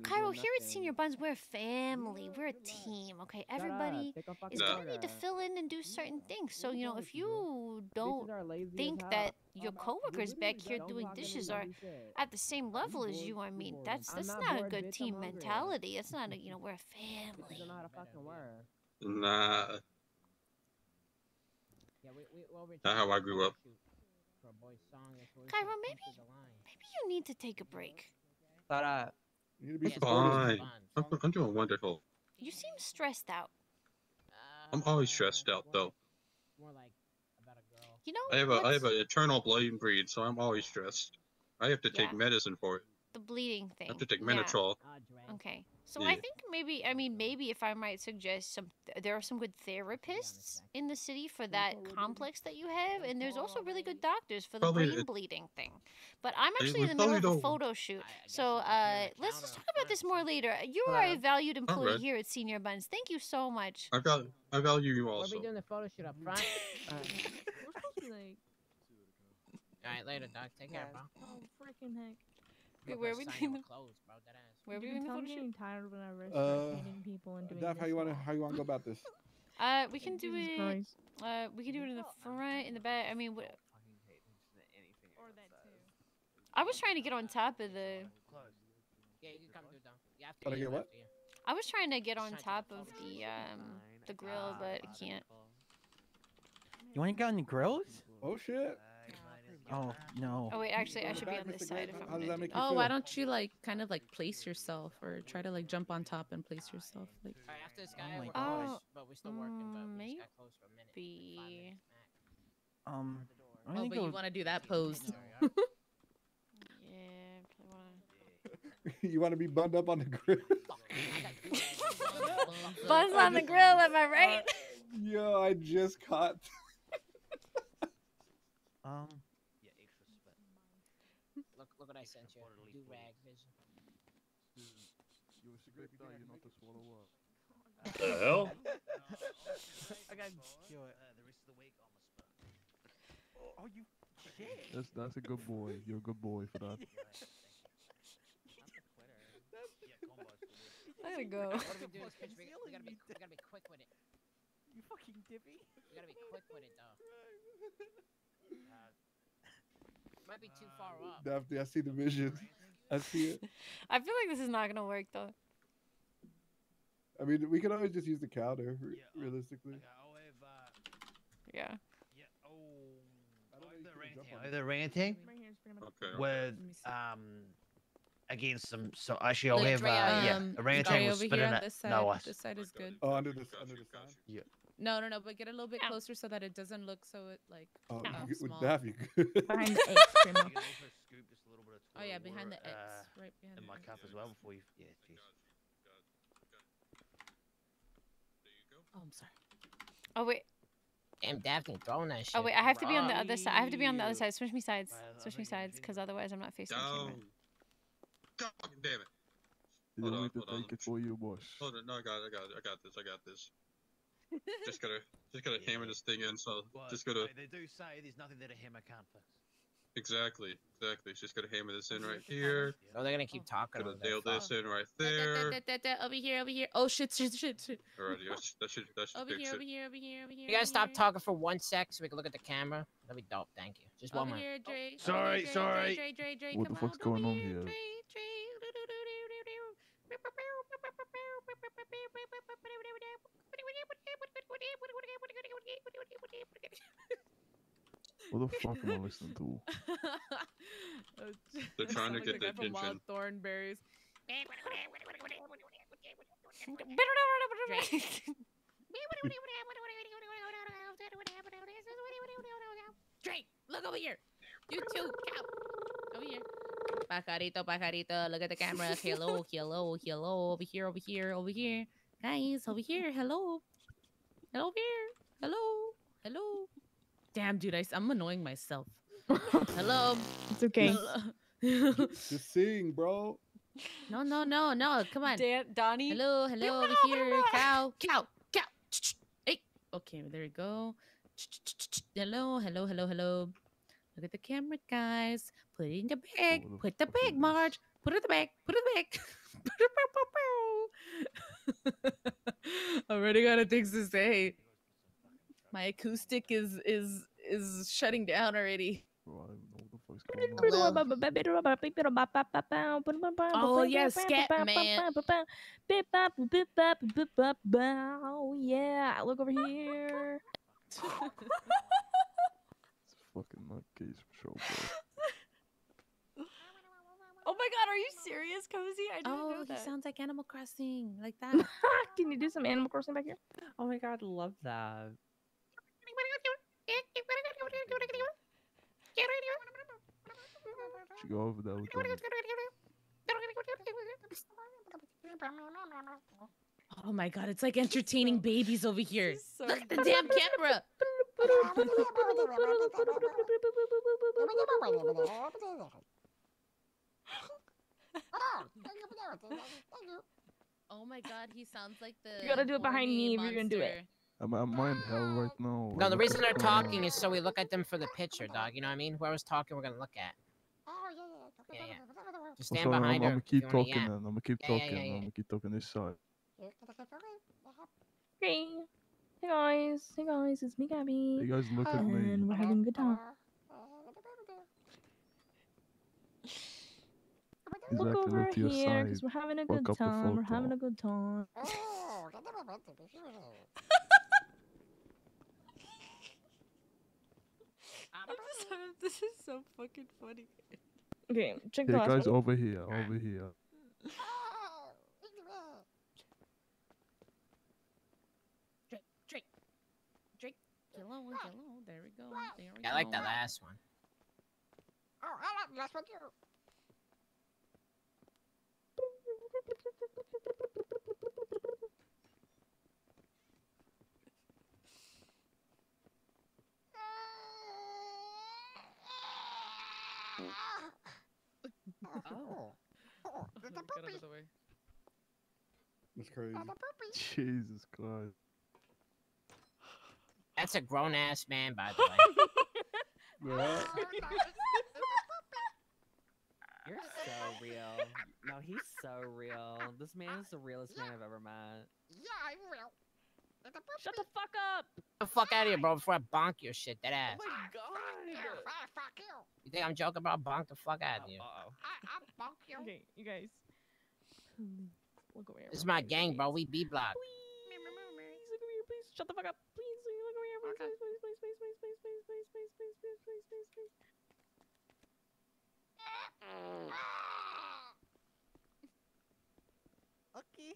S8: Cairo, here at Senior Buns, we're a family. We're a team. Okay, everybody is going to need to fill in and do certain things. So you know, if you don't think that your coworkers back here doing dishes are at the same level
S1: as
S13: you. I mean, that's that's not a good team mentality.
S8: It's not a you know [LAUGHS] we're a
S13: family.
S30: Nah.
S12: Not how I grew up. Cairo,
S13: maybe maybe
S12: you need to take a break.
S13: But uh, I'm fine.
S30: I'm, I'm doing wonderful.
S13: You seem stressed out.
S30: Uh, I'm always stressed out though you know, I have a, I have an eternal blame breed, so I'm always stressed. I have to take medicine for it
S1: the bleeding thing. I have to take minotrol. Yeah. Okay. So yeah. I think maybe I mean maybe if I might suggest some there are some good therapists in the city for that complex that you have and there's also really good doctors for the probably brain it, bleeding thing. But I'm actually in the middle of a photo shoot. So uh, let's just talk about this more later. You are a valued employee right. here at Senior Buns. Thank
S13: you so much. I value
S30: I value you also. We'll be
S13: doing the photo shoot up front. [LAUGHS] Uh, Alright, later, Doc. Take care, bro. Oh, freaking heck. Wait,
S16: where
S14: are we doing bro? That ass. Where are we doing the I'm
S1: tired whenever
S13: uh, hitting people and doing. Dev, how you
S31: wanna how you wanna go about this?
S1: Uh, we can do it. Uh, we can do it in the front, in the back. I mean, what? I was trying to get on top of the.
S13: Yeah, you can come get what?
S1: I was trying to get on top of the um the grill, ah, but I can't.
S17: You wanna ain't on the grills? Oh shit. Oh um, no. Oh wait,
S1: actually, I should be on this side if I'm. Gonna
S31: do oh, why don't
S18: you like kind of like place yourself or try to like jump on top and place yourself like. Right, after this oh guy, oh, my gosh.
S13: but we're still working, but we just got mm, close for a minute. Be...
S17: Um.
S31: I oh, but you want
S13: to do that pose. [LAUGHS] yeah,
S31: you want to be bunned up on the grill. [LAUGHS]
S1: [LAUGHS] Buns
S31: on the grill,
S13: am I
S1: right?
S31: Yo, I just caught.
S13: um sent you. Do rag vision.
S4: Mm-hmm. you're not swallow up. the hell? [LAUGHS] I got
S2: it. [LAUGHS] Oh, you shit!
S4: That's, that's a good boy. You're a good boy for that. [LAUGHS]
S13: I gotta go. What we we, we, gotta be, we gotta be quick with it. You fucking dippy. We gotta be quick with it, though. Might be too far
S31: Daphne, I see the vision. [LAUGHS] I see it. [LAUGHS]
S1: I feel like this is not gonna work though.
S31: I mean, we can always just use the counter, re oh, realistically.
S6: Uh,
S1: yeah.
S13: Either rain team okay. with um against some so actually I'll have uh, um, yeah orangutan was spinning it. No, this side, this side is good.
S1: Oh, under this, under this side. Yeah.
S18: No, no, no. But get a little bit no. closer so that it doesn't look so it like.
S1: Oh,
S31: no. you, small. would that be good? [LAUGHS] Behind the X. [LAUGHS]
S18: oh yeah, behind the X, uh,
S23: right behind. In my cap as well before you. Yeah, There you
S14: go. Oh, I'm sorry.
S1: Oh wait.
S13: Damn, Daphne, throwing that oh, shit. Oh wait, I have to be on
S14: the other
S1: side. I have to be on the other side. Switch me sides. Switch me sides, because otherwise I'm not facing Down. the camera.
S30: God damn it.
S4: You don't need to take it for you, boss?
S30: Hold on, no, I got it, I got it, I got this, I got this just gotta, just gotta yeah. hammer this thing in. So well, just gotta. They do say
S13: there's nothing that a hammer can't fix.
S30: Exactly, exactly. She's gonna hammer this in right here. Oh, they're gonna keep oh. talking. Gonna nail this in right there.
S18: Da, da, da, over here, over here. Oh shit, shit, shit, shit.
S30: Alrighty, that should, that should over here, it. Over here, over
S13: here, over here, You guys stop talking for one sec so we can look at the camera. That'd be dope. Thank you. Just one over more. Here, sorry, Dre,
S18: sorry. Dre, Dre, Dre, what the fuck's
S4: going on here? What the fuck am I listening to?
S25: [LAUGHS] They're trying to get the attention.
S18: thornberries. Drake, look over here. You too. Cow. Over here. Pajarito, pajarito. Look at the camera. hello, hello, hello. Over here, over here, over here. Guys, over here. Hello. Hello here. Hello. Hello. Damn, dude, I, am annoying myself. Hello. [LAUGHS] It's okay. Just sing, bro. No, no, no, no. Come on. Dan- Donnie. Hello, hello, over here. Cow, cow, cow. Hey. Okay, there we go. Hello, hello, hello, hello. Look at the camera, guys. Put it in oh, the bag. Put the bag, Marge. Put it in the bag. Put it in the bag. [LAUGHS] Already got a things to say. My acoustic is is is shutting
S16: down already. [LAUGHS] [LAUGHS] Oh yeah, scat man. Oh yeah, look over here. [LAUGHS] it's fucking nutcase show, bro. Oh my god, are
S18: you serious, Cozy? I didn't oh, know that. he sounds like Animal Crossing, like that. Can you do some Animal
S14: Crossing
S9: back here? Oh my god, love that.
S4: go over
S18: Oh my god, it's like entertaining babies over here. So
S8: Look at the damn camera.
S18: [LAUGHS] oh, my god, he sounds like the. You gotta do it behind
S13: me if you're gonna do it. I'm, I'm in hell right now. No, the reason they're talking is so we look at them for the picture, dog. You know what I mean? Whoever's talking, we're gonna look at.
S17: Yeah, yeah.
S6: Just
S4: stand also, behind I'm, her. I'm gonna keep talking then. I'm gonna keep yeah, talking. Yeah, yeah, I'm gonna keep talking this side.
S16: Hey. Hey guys. Hey guys, it's me, Gabby. You guys, look uh, at me. And we're having a good time. Exactly. Look over here, cause we're having a Work good time. We're having
S14: a good time. Oh,
S16: this is so fucking funny.
S14: Okay, drink,
S11: hey, the guys, one. over here, over
S4: here.
S18: Drake, Drake, Drake, hello, hello. There we go. There we yeah, go. I like the last
S13: one.
S7: Oh, I like the last one too.
S6: oh. [LAUGHS]
S15: oh, the puppy.
S4: That's crazy. Jesus
S13: Christ. That's a grown ass man, by the [LAUGHS] way. yeah. Oh, [LAUGHS] You're so real.
S9: No, he's so real. This man is the realest yeah. man I've ever met.
S6: Yeah, I'm real.
S16: Shut the fuck up! Get
S13: the fuck out of here, bro, before I bonk your shit, that ass. Oh
S16: my
S14: god! Fuck you!
S13: You think I'm joking, bro? bonk the fuck out of you. oh I, i
S14: bonk you. Okay, you guys. Look
S13: over here. This is my gang, bro. We B-block. Please,
S14: look over here, please. Shut the fuck up. Please, look over here. Please, please, please, please, please, please, please, please, please, please, please, please, please, please.
S5: Okay.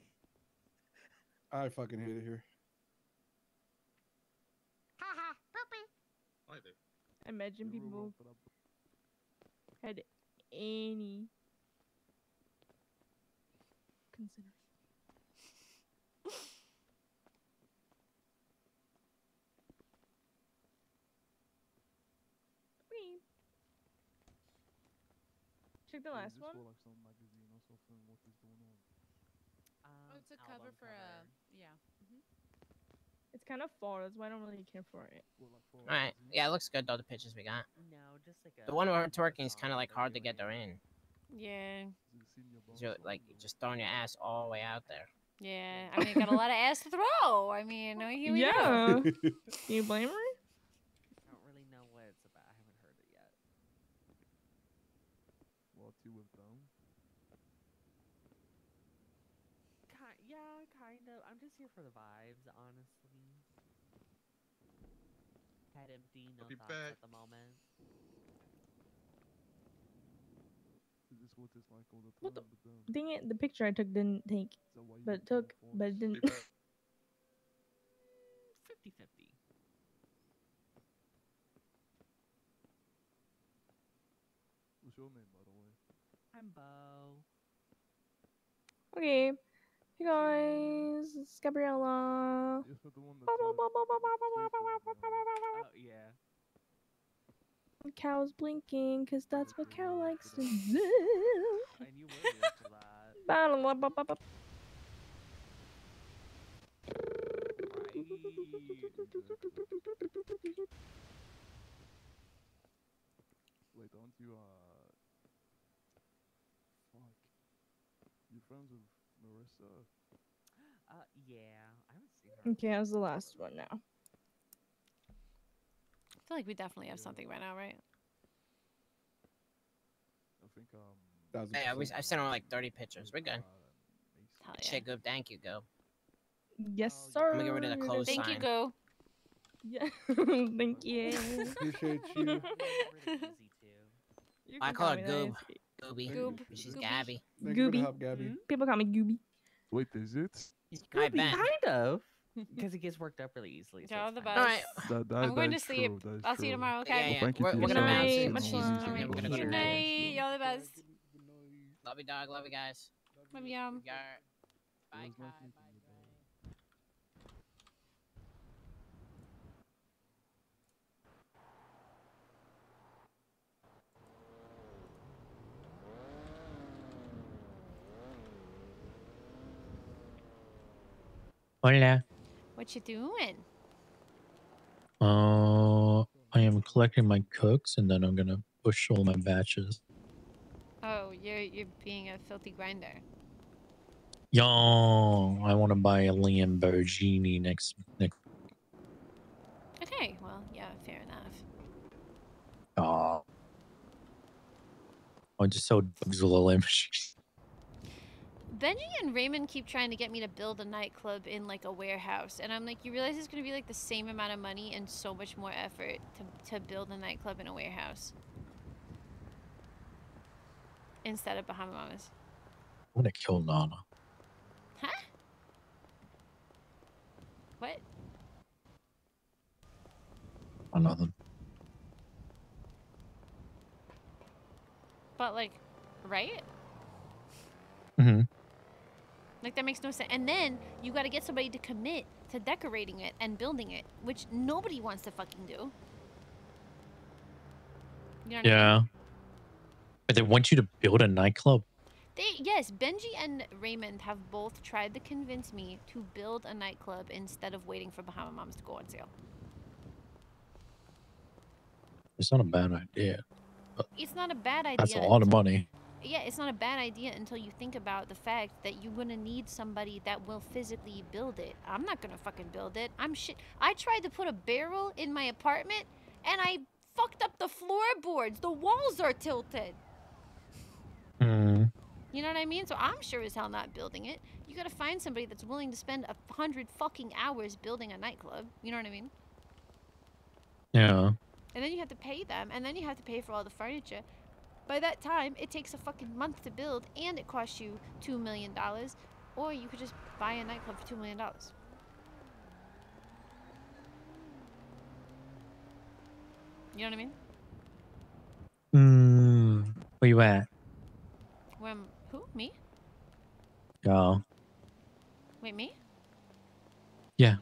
S31: I fucking hate it here.
S5: Haha, poopy. Hi there.
S14: Imagine people had any consideration.
S15: the last one? Like
S4: um, oh, it's a cover for a uh,
S18: yeah. Mm -hmm.
S14: It's kind of far. That's why I don't really care for
S4: it. All right. Yeah, it looks good
S13: though. The pictures we got. No, just like the one where we're twerking is kind of like hard to get her in. Yeah. You're like just throwing your ass all the way out there.
S1: Yeah, I mean, got a lot of ass to throw. I mean, oh, here we yeah.
S13: Go. [LAUGHS]
S14: you
S1: blame her?
S7: here for the vibes,
S9: honestly. Head empty, no thoughts back. at the moment.
S4: Is what it's like all the
S14: time? What the? Dang um, it! The picture I took didn't take, so but it took, but it didn't. 50-50.
S4: [LAUGHS] What's your name, by the way?
S14: I'm Bo. Okay. Hey guys, it's Gabriella.
S16: yeah. cow's blinking because that's what cow likes to do. and you will watch a
S4: Wait, don't you, uh... Fuck. You are friends with Marissa.
S25: Uh, yeah, I haven't
S24: seen her. Okay, that was the last
S3: one now. I feel like we definitely have yeah. something
S14: right now, right?
S4: I think um. Hey, I was, i sent her
S13: like 30 pictures. We're good. Uh, Hell yeah. Shit, Goop. Thank you, Go.
S14: Yes, oh, sir. I'm gonna get rid of the clothes. Thank sign. you, Go. Yeah. [LAUGHS] Thank you. Appreciate you.
S13: [LAUGHS]
S14: [LAUGHS] I call it Goob. Gooby. Goob. She's Gooby. Gabby. Thank Gooby. Help, Gabby. Mm -hmm. People call me Gooby.
S17: Wait, is it?
S13: Gooby, kind
S17: of.
S14: Because [LAUGHS] he gets worked up really easily. So all the best. All right.
S13: That, that, I'm going to sleep. I'll true. see you tomorrow. Okay. Yeah, yeah. Well, thank you. We're, we're gonna night. Much love. Good night. Y'all the best. Love you, dog. Love you guys. Love you. Yum.
S6: Bye.
S29: Hola.
S1: What you doing?
S29: Uh, I am collecting my cooks, and then I'm gonna push all my batches.
S1: Oh, you're you're being a filthy grinder.
S29: Yo, I want to buy a Lamborghini next next.
S1: Okay, well, yeah, fair enough.
S29: Oh, I just sold bugs with a Lamborghini.
S1: Benji and Raymond keep trying to get me to build a nightclub in like a warehouse. And I'm like, you realize it's going to be like the same amount of money and so much more effort to, to build a nightclub in a warehouse instead of Bahama Mamas.
S29: I'm going to kill Nana.
S1: Huh?
S3: What? Another. But like, right?
S6: Mm
S31: hmm
S1: like that makes no sense. And then you got to get somebody to commit to decorating it and building it, which nobody wants to fucking do. You know yeah. I
S29: mean? But they want you to build a nightclub.
S1: They yes, Benji and Raymond have both tried to convince me to build a nightclub instead of waiting for Bahama Mamas to go on sale.
S29: It's not a bad idea.
S1: It's not a bad idea. That's a lot of money yeah, it's not a bad idea until
S8: you think about the fact that you're gonna need somebody that will physically build it. I'm not gonna fucking build it. I'm shit. I tried to put a barrel in my apartment and I fucked
S1: up the floorboards. The walls are tilted. Mm. You know what I mean? So I'm sure as hell not building it. You gotta find somebody that's willing to spend a hundred fucking hours building a nightclub. You know what I mean? Yeah. And then you have to pay them, and then you have to pay for all the furniture, by that time, it takes a fucking month to build and it costs you $2 million, or you could just buy a nightclub for $2 million. You know what I mean?
S29: Mm, where you at?
S1: Where I'm, who? Me? Oh. Wait, me? Yeah.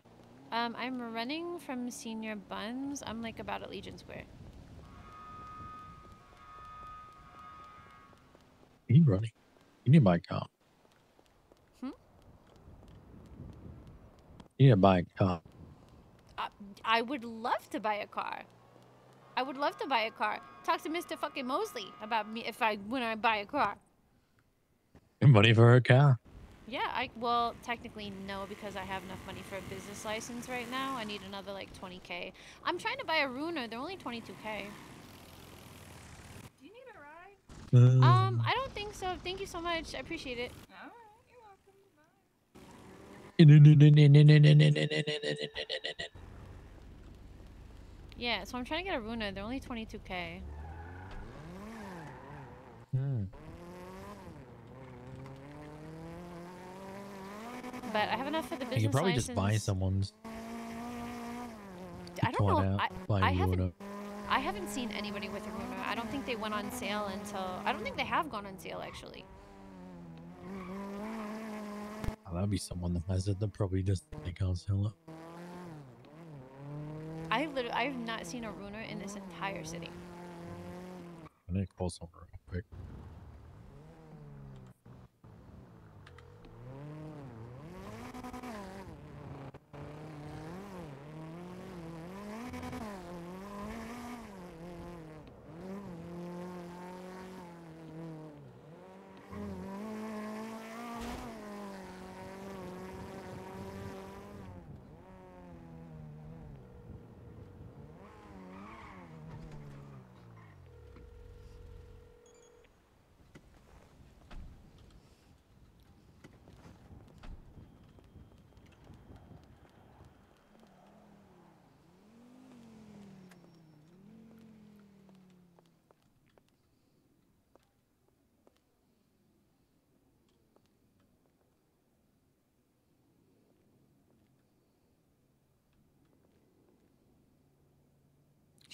S1: Um, I'm running from Senior Buns. I'm like about at Legion Square.
S29: Are you running? You need a car. Um. Hmm? You need to buy a car.
S1: Um. I, I would love to buy a car. I would love to buy a car. Talk to Mr. fucking Mosley about me if I when I buy a car.
S29: Money for a car.
S1: Yeah, I well technically no because I have enough money for a business license right now. I need another like 20k. I'm trying to buy a Ruiner. They're only 22k. Um, um, I don't think so. Thank you so much. I appreciate it. Yeah, so I'm trying to get a Ruiner. They're only 22k. Hmm. But I have enough for the business You can probably license. just buy someone's. I don't know. I, I haven't... I haven't seen anybody with a Ruiner. I don't think they went on sale until... I don't think they have gone on sale, actually.
S29: Oh, that'll be someone that has it that probably just think i not sell it.
S1: I literally... I have not seen a Ruiner in this entire city.
S29: I need to call someone real quick.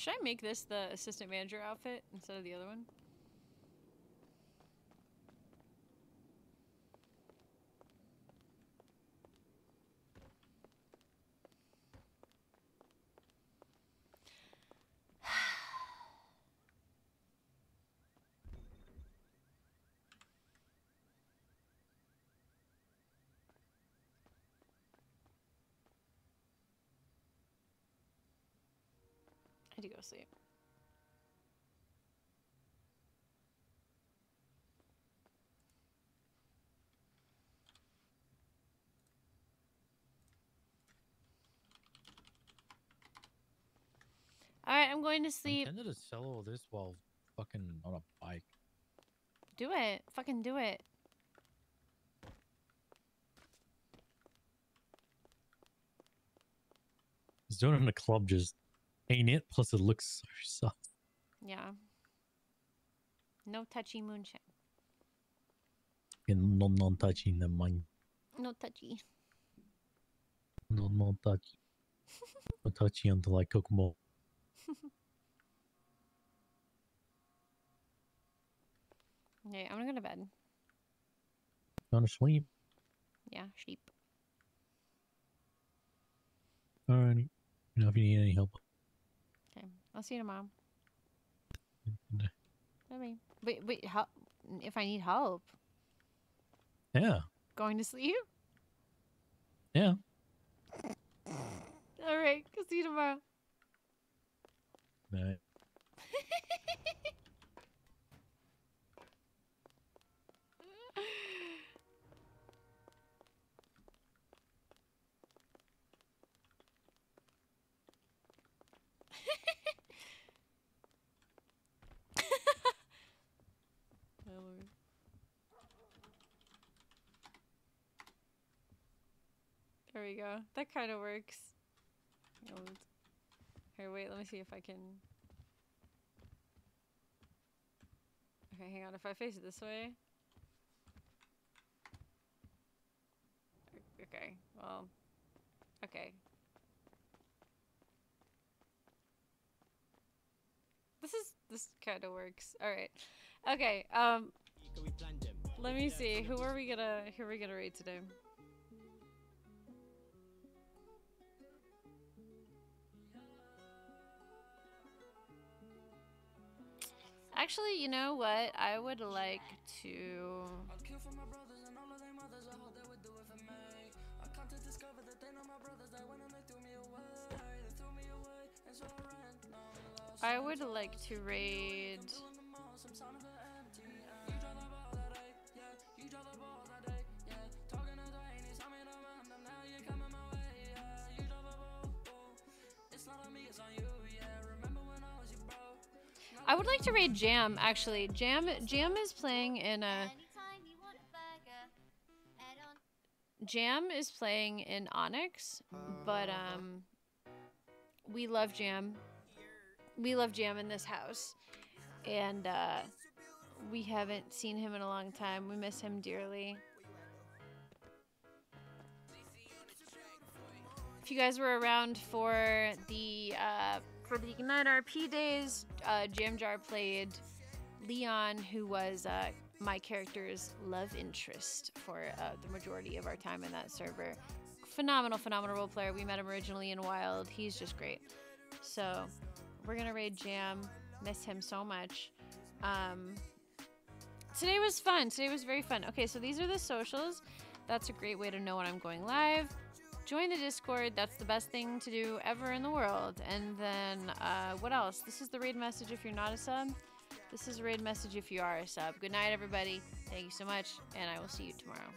S1: Should I make this the assistant manager outfit instead of the other one? asleep. All right, I'm going to sleep. I intended to
S29: sell all this while fucking on a bike.
S1: Do it. Fucking do it.
S29: He's doing it in the club just ain't it? Plus, it looks so soft.
S1: Yeah. No touchy moonshine.
S29: And no non touchy in the mind. No touchy. No non touchy. [LAUGHS] no touchy until I cook more.
S8: [LAUGHS]
S1: okay, I'm gonna go to bed. Gonna sleep. Yeah, sheep.
S29: Alrighty. You know if you need any help.
S1: I'll see you tomorrow. I mean, wait, wait. help if I need help? Yeah. Going to sleep?
S29: Yeah.
S3: All right. I'll see you tomorrow. Night. [LAUGHS]
S1: There we go. That kind of works. Here, wait, let me see if I can... Okay, hang on. If I face it this way... Okay, well... Okay, This is this kind of works. All right. Okay. Um. Let me see. Who are we gonna Who are we gonna read today? Actually, you know what? I would like to. I would like to
S9: raid...
S1: I would like to raid Jam, actually. Jam Jam is playing in a... Jam is playing in Onyx, but uh. um, we love Jam we love Jam in this house, and uh, we haven't seen him in a long time. We miss him dearly. If you guys were around for the uh, for the Ignite RP days, uh, Jam Jar played Leon, who was uh, my character's love interest for uh, the majority of our time in that server. Phenomenal, phenomenal role player. We met him originally in Wild. He's just great. So we're gonna raid Jam. Miss him so much. Um, today was fun. Today was very fun. Okay, so these are the socials. That's a great way to know when I'm going live. Join the Discord. That's the best thing to do ever in the world. And then uh, what else? This is the raid message if you're not a sub. This is a raid message if you are a sub. Good night, everybody. Thank you so much, and I will see you tomorrow.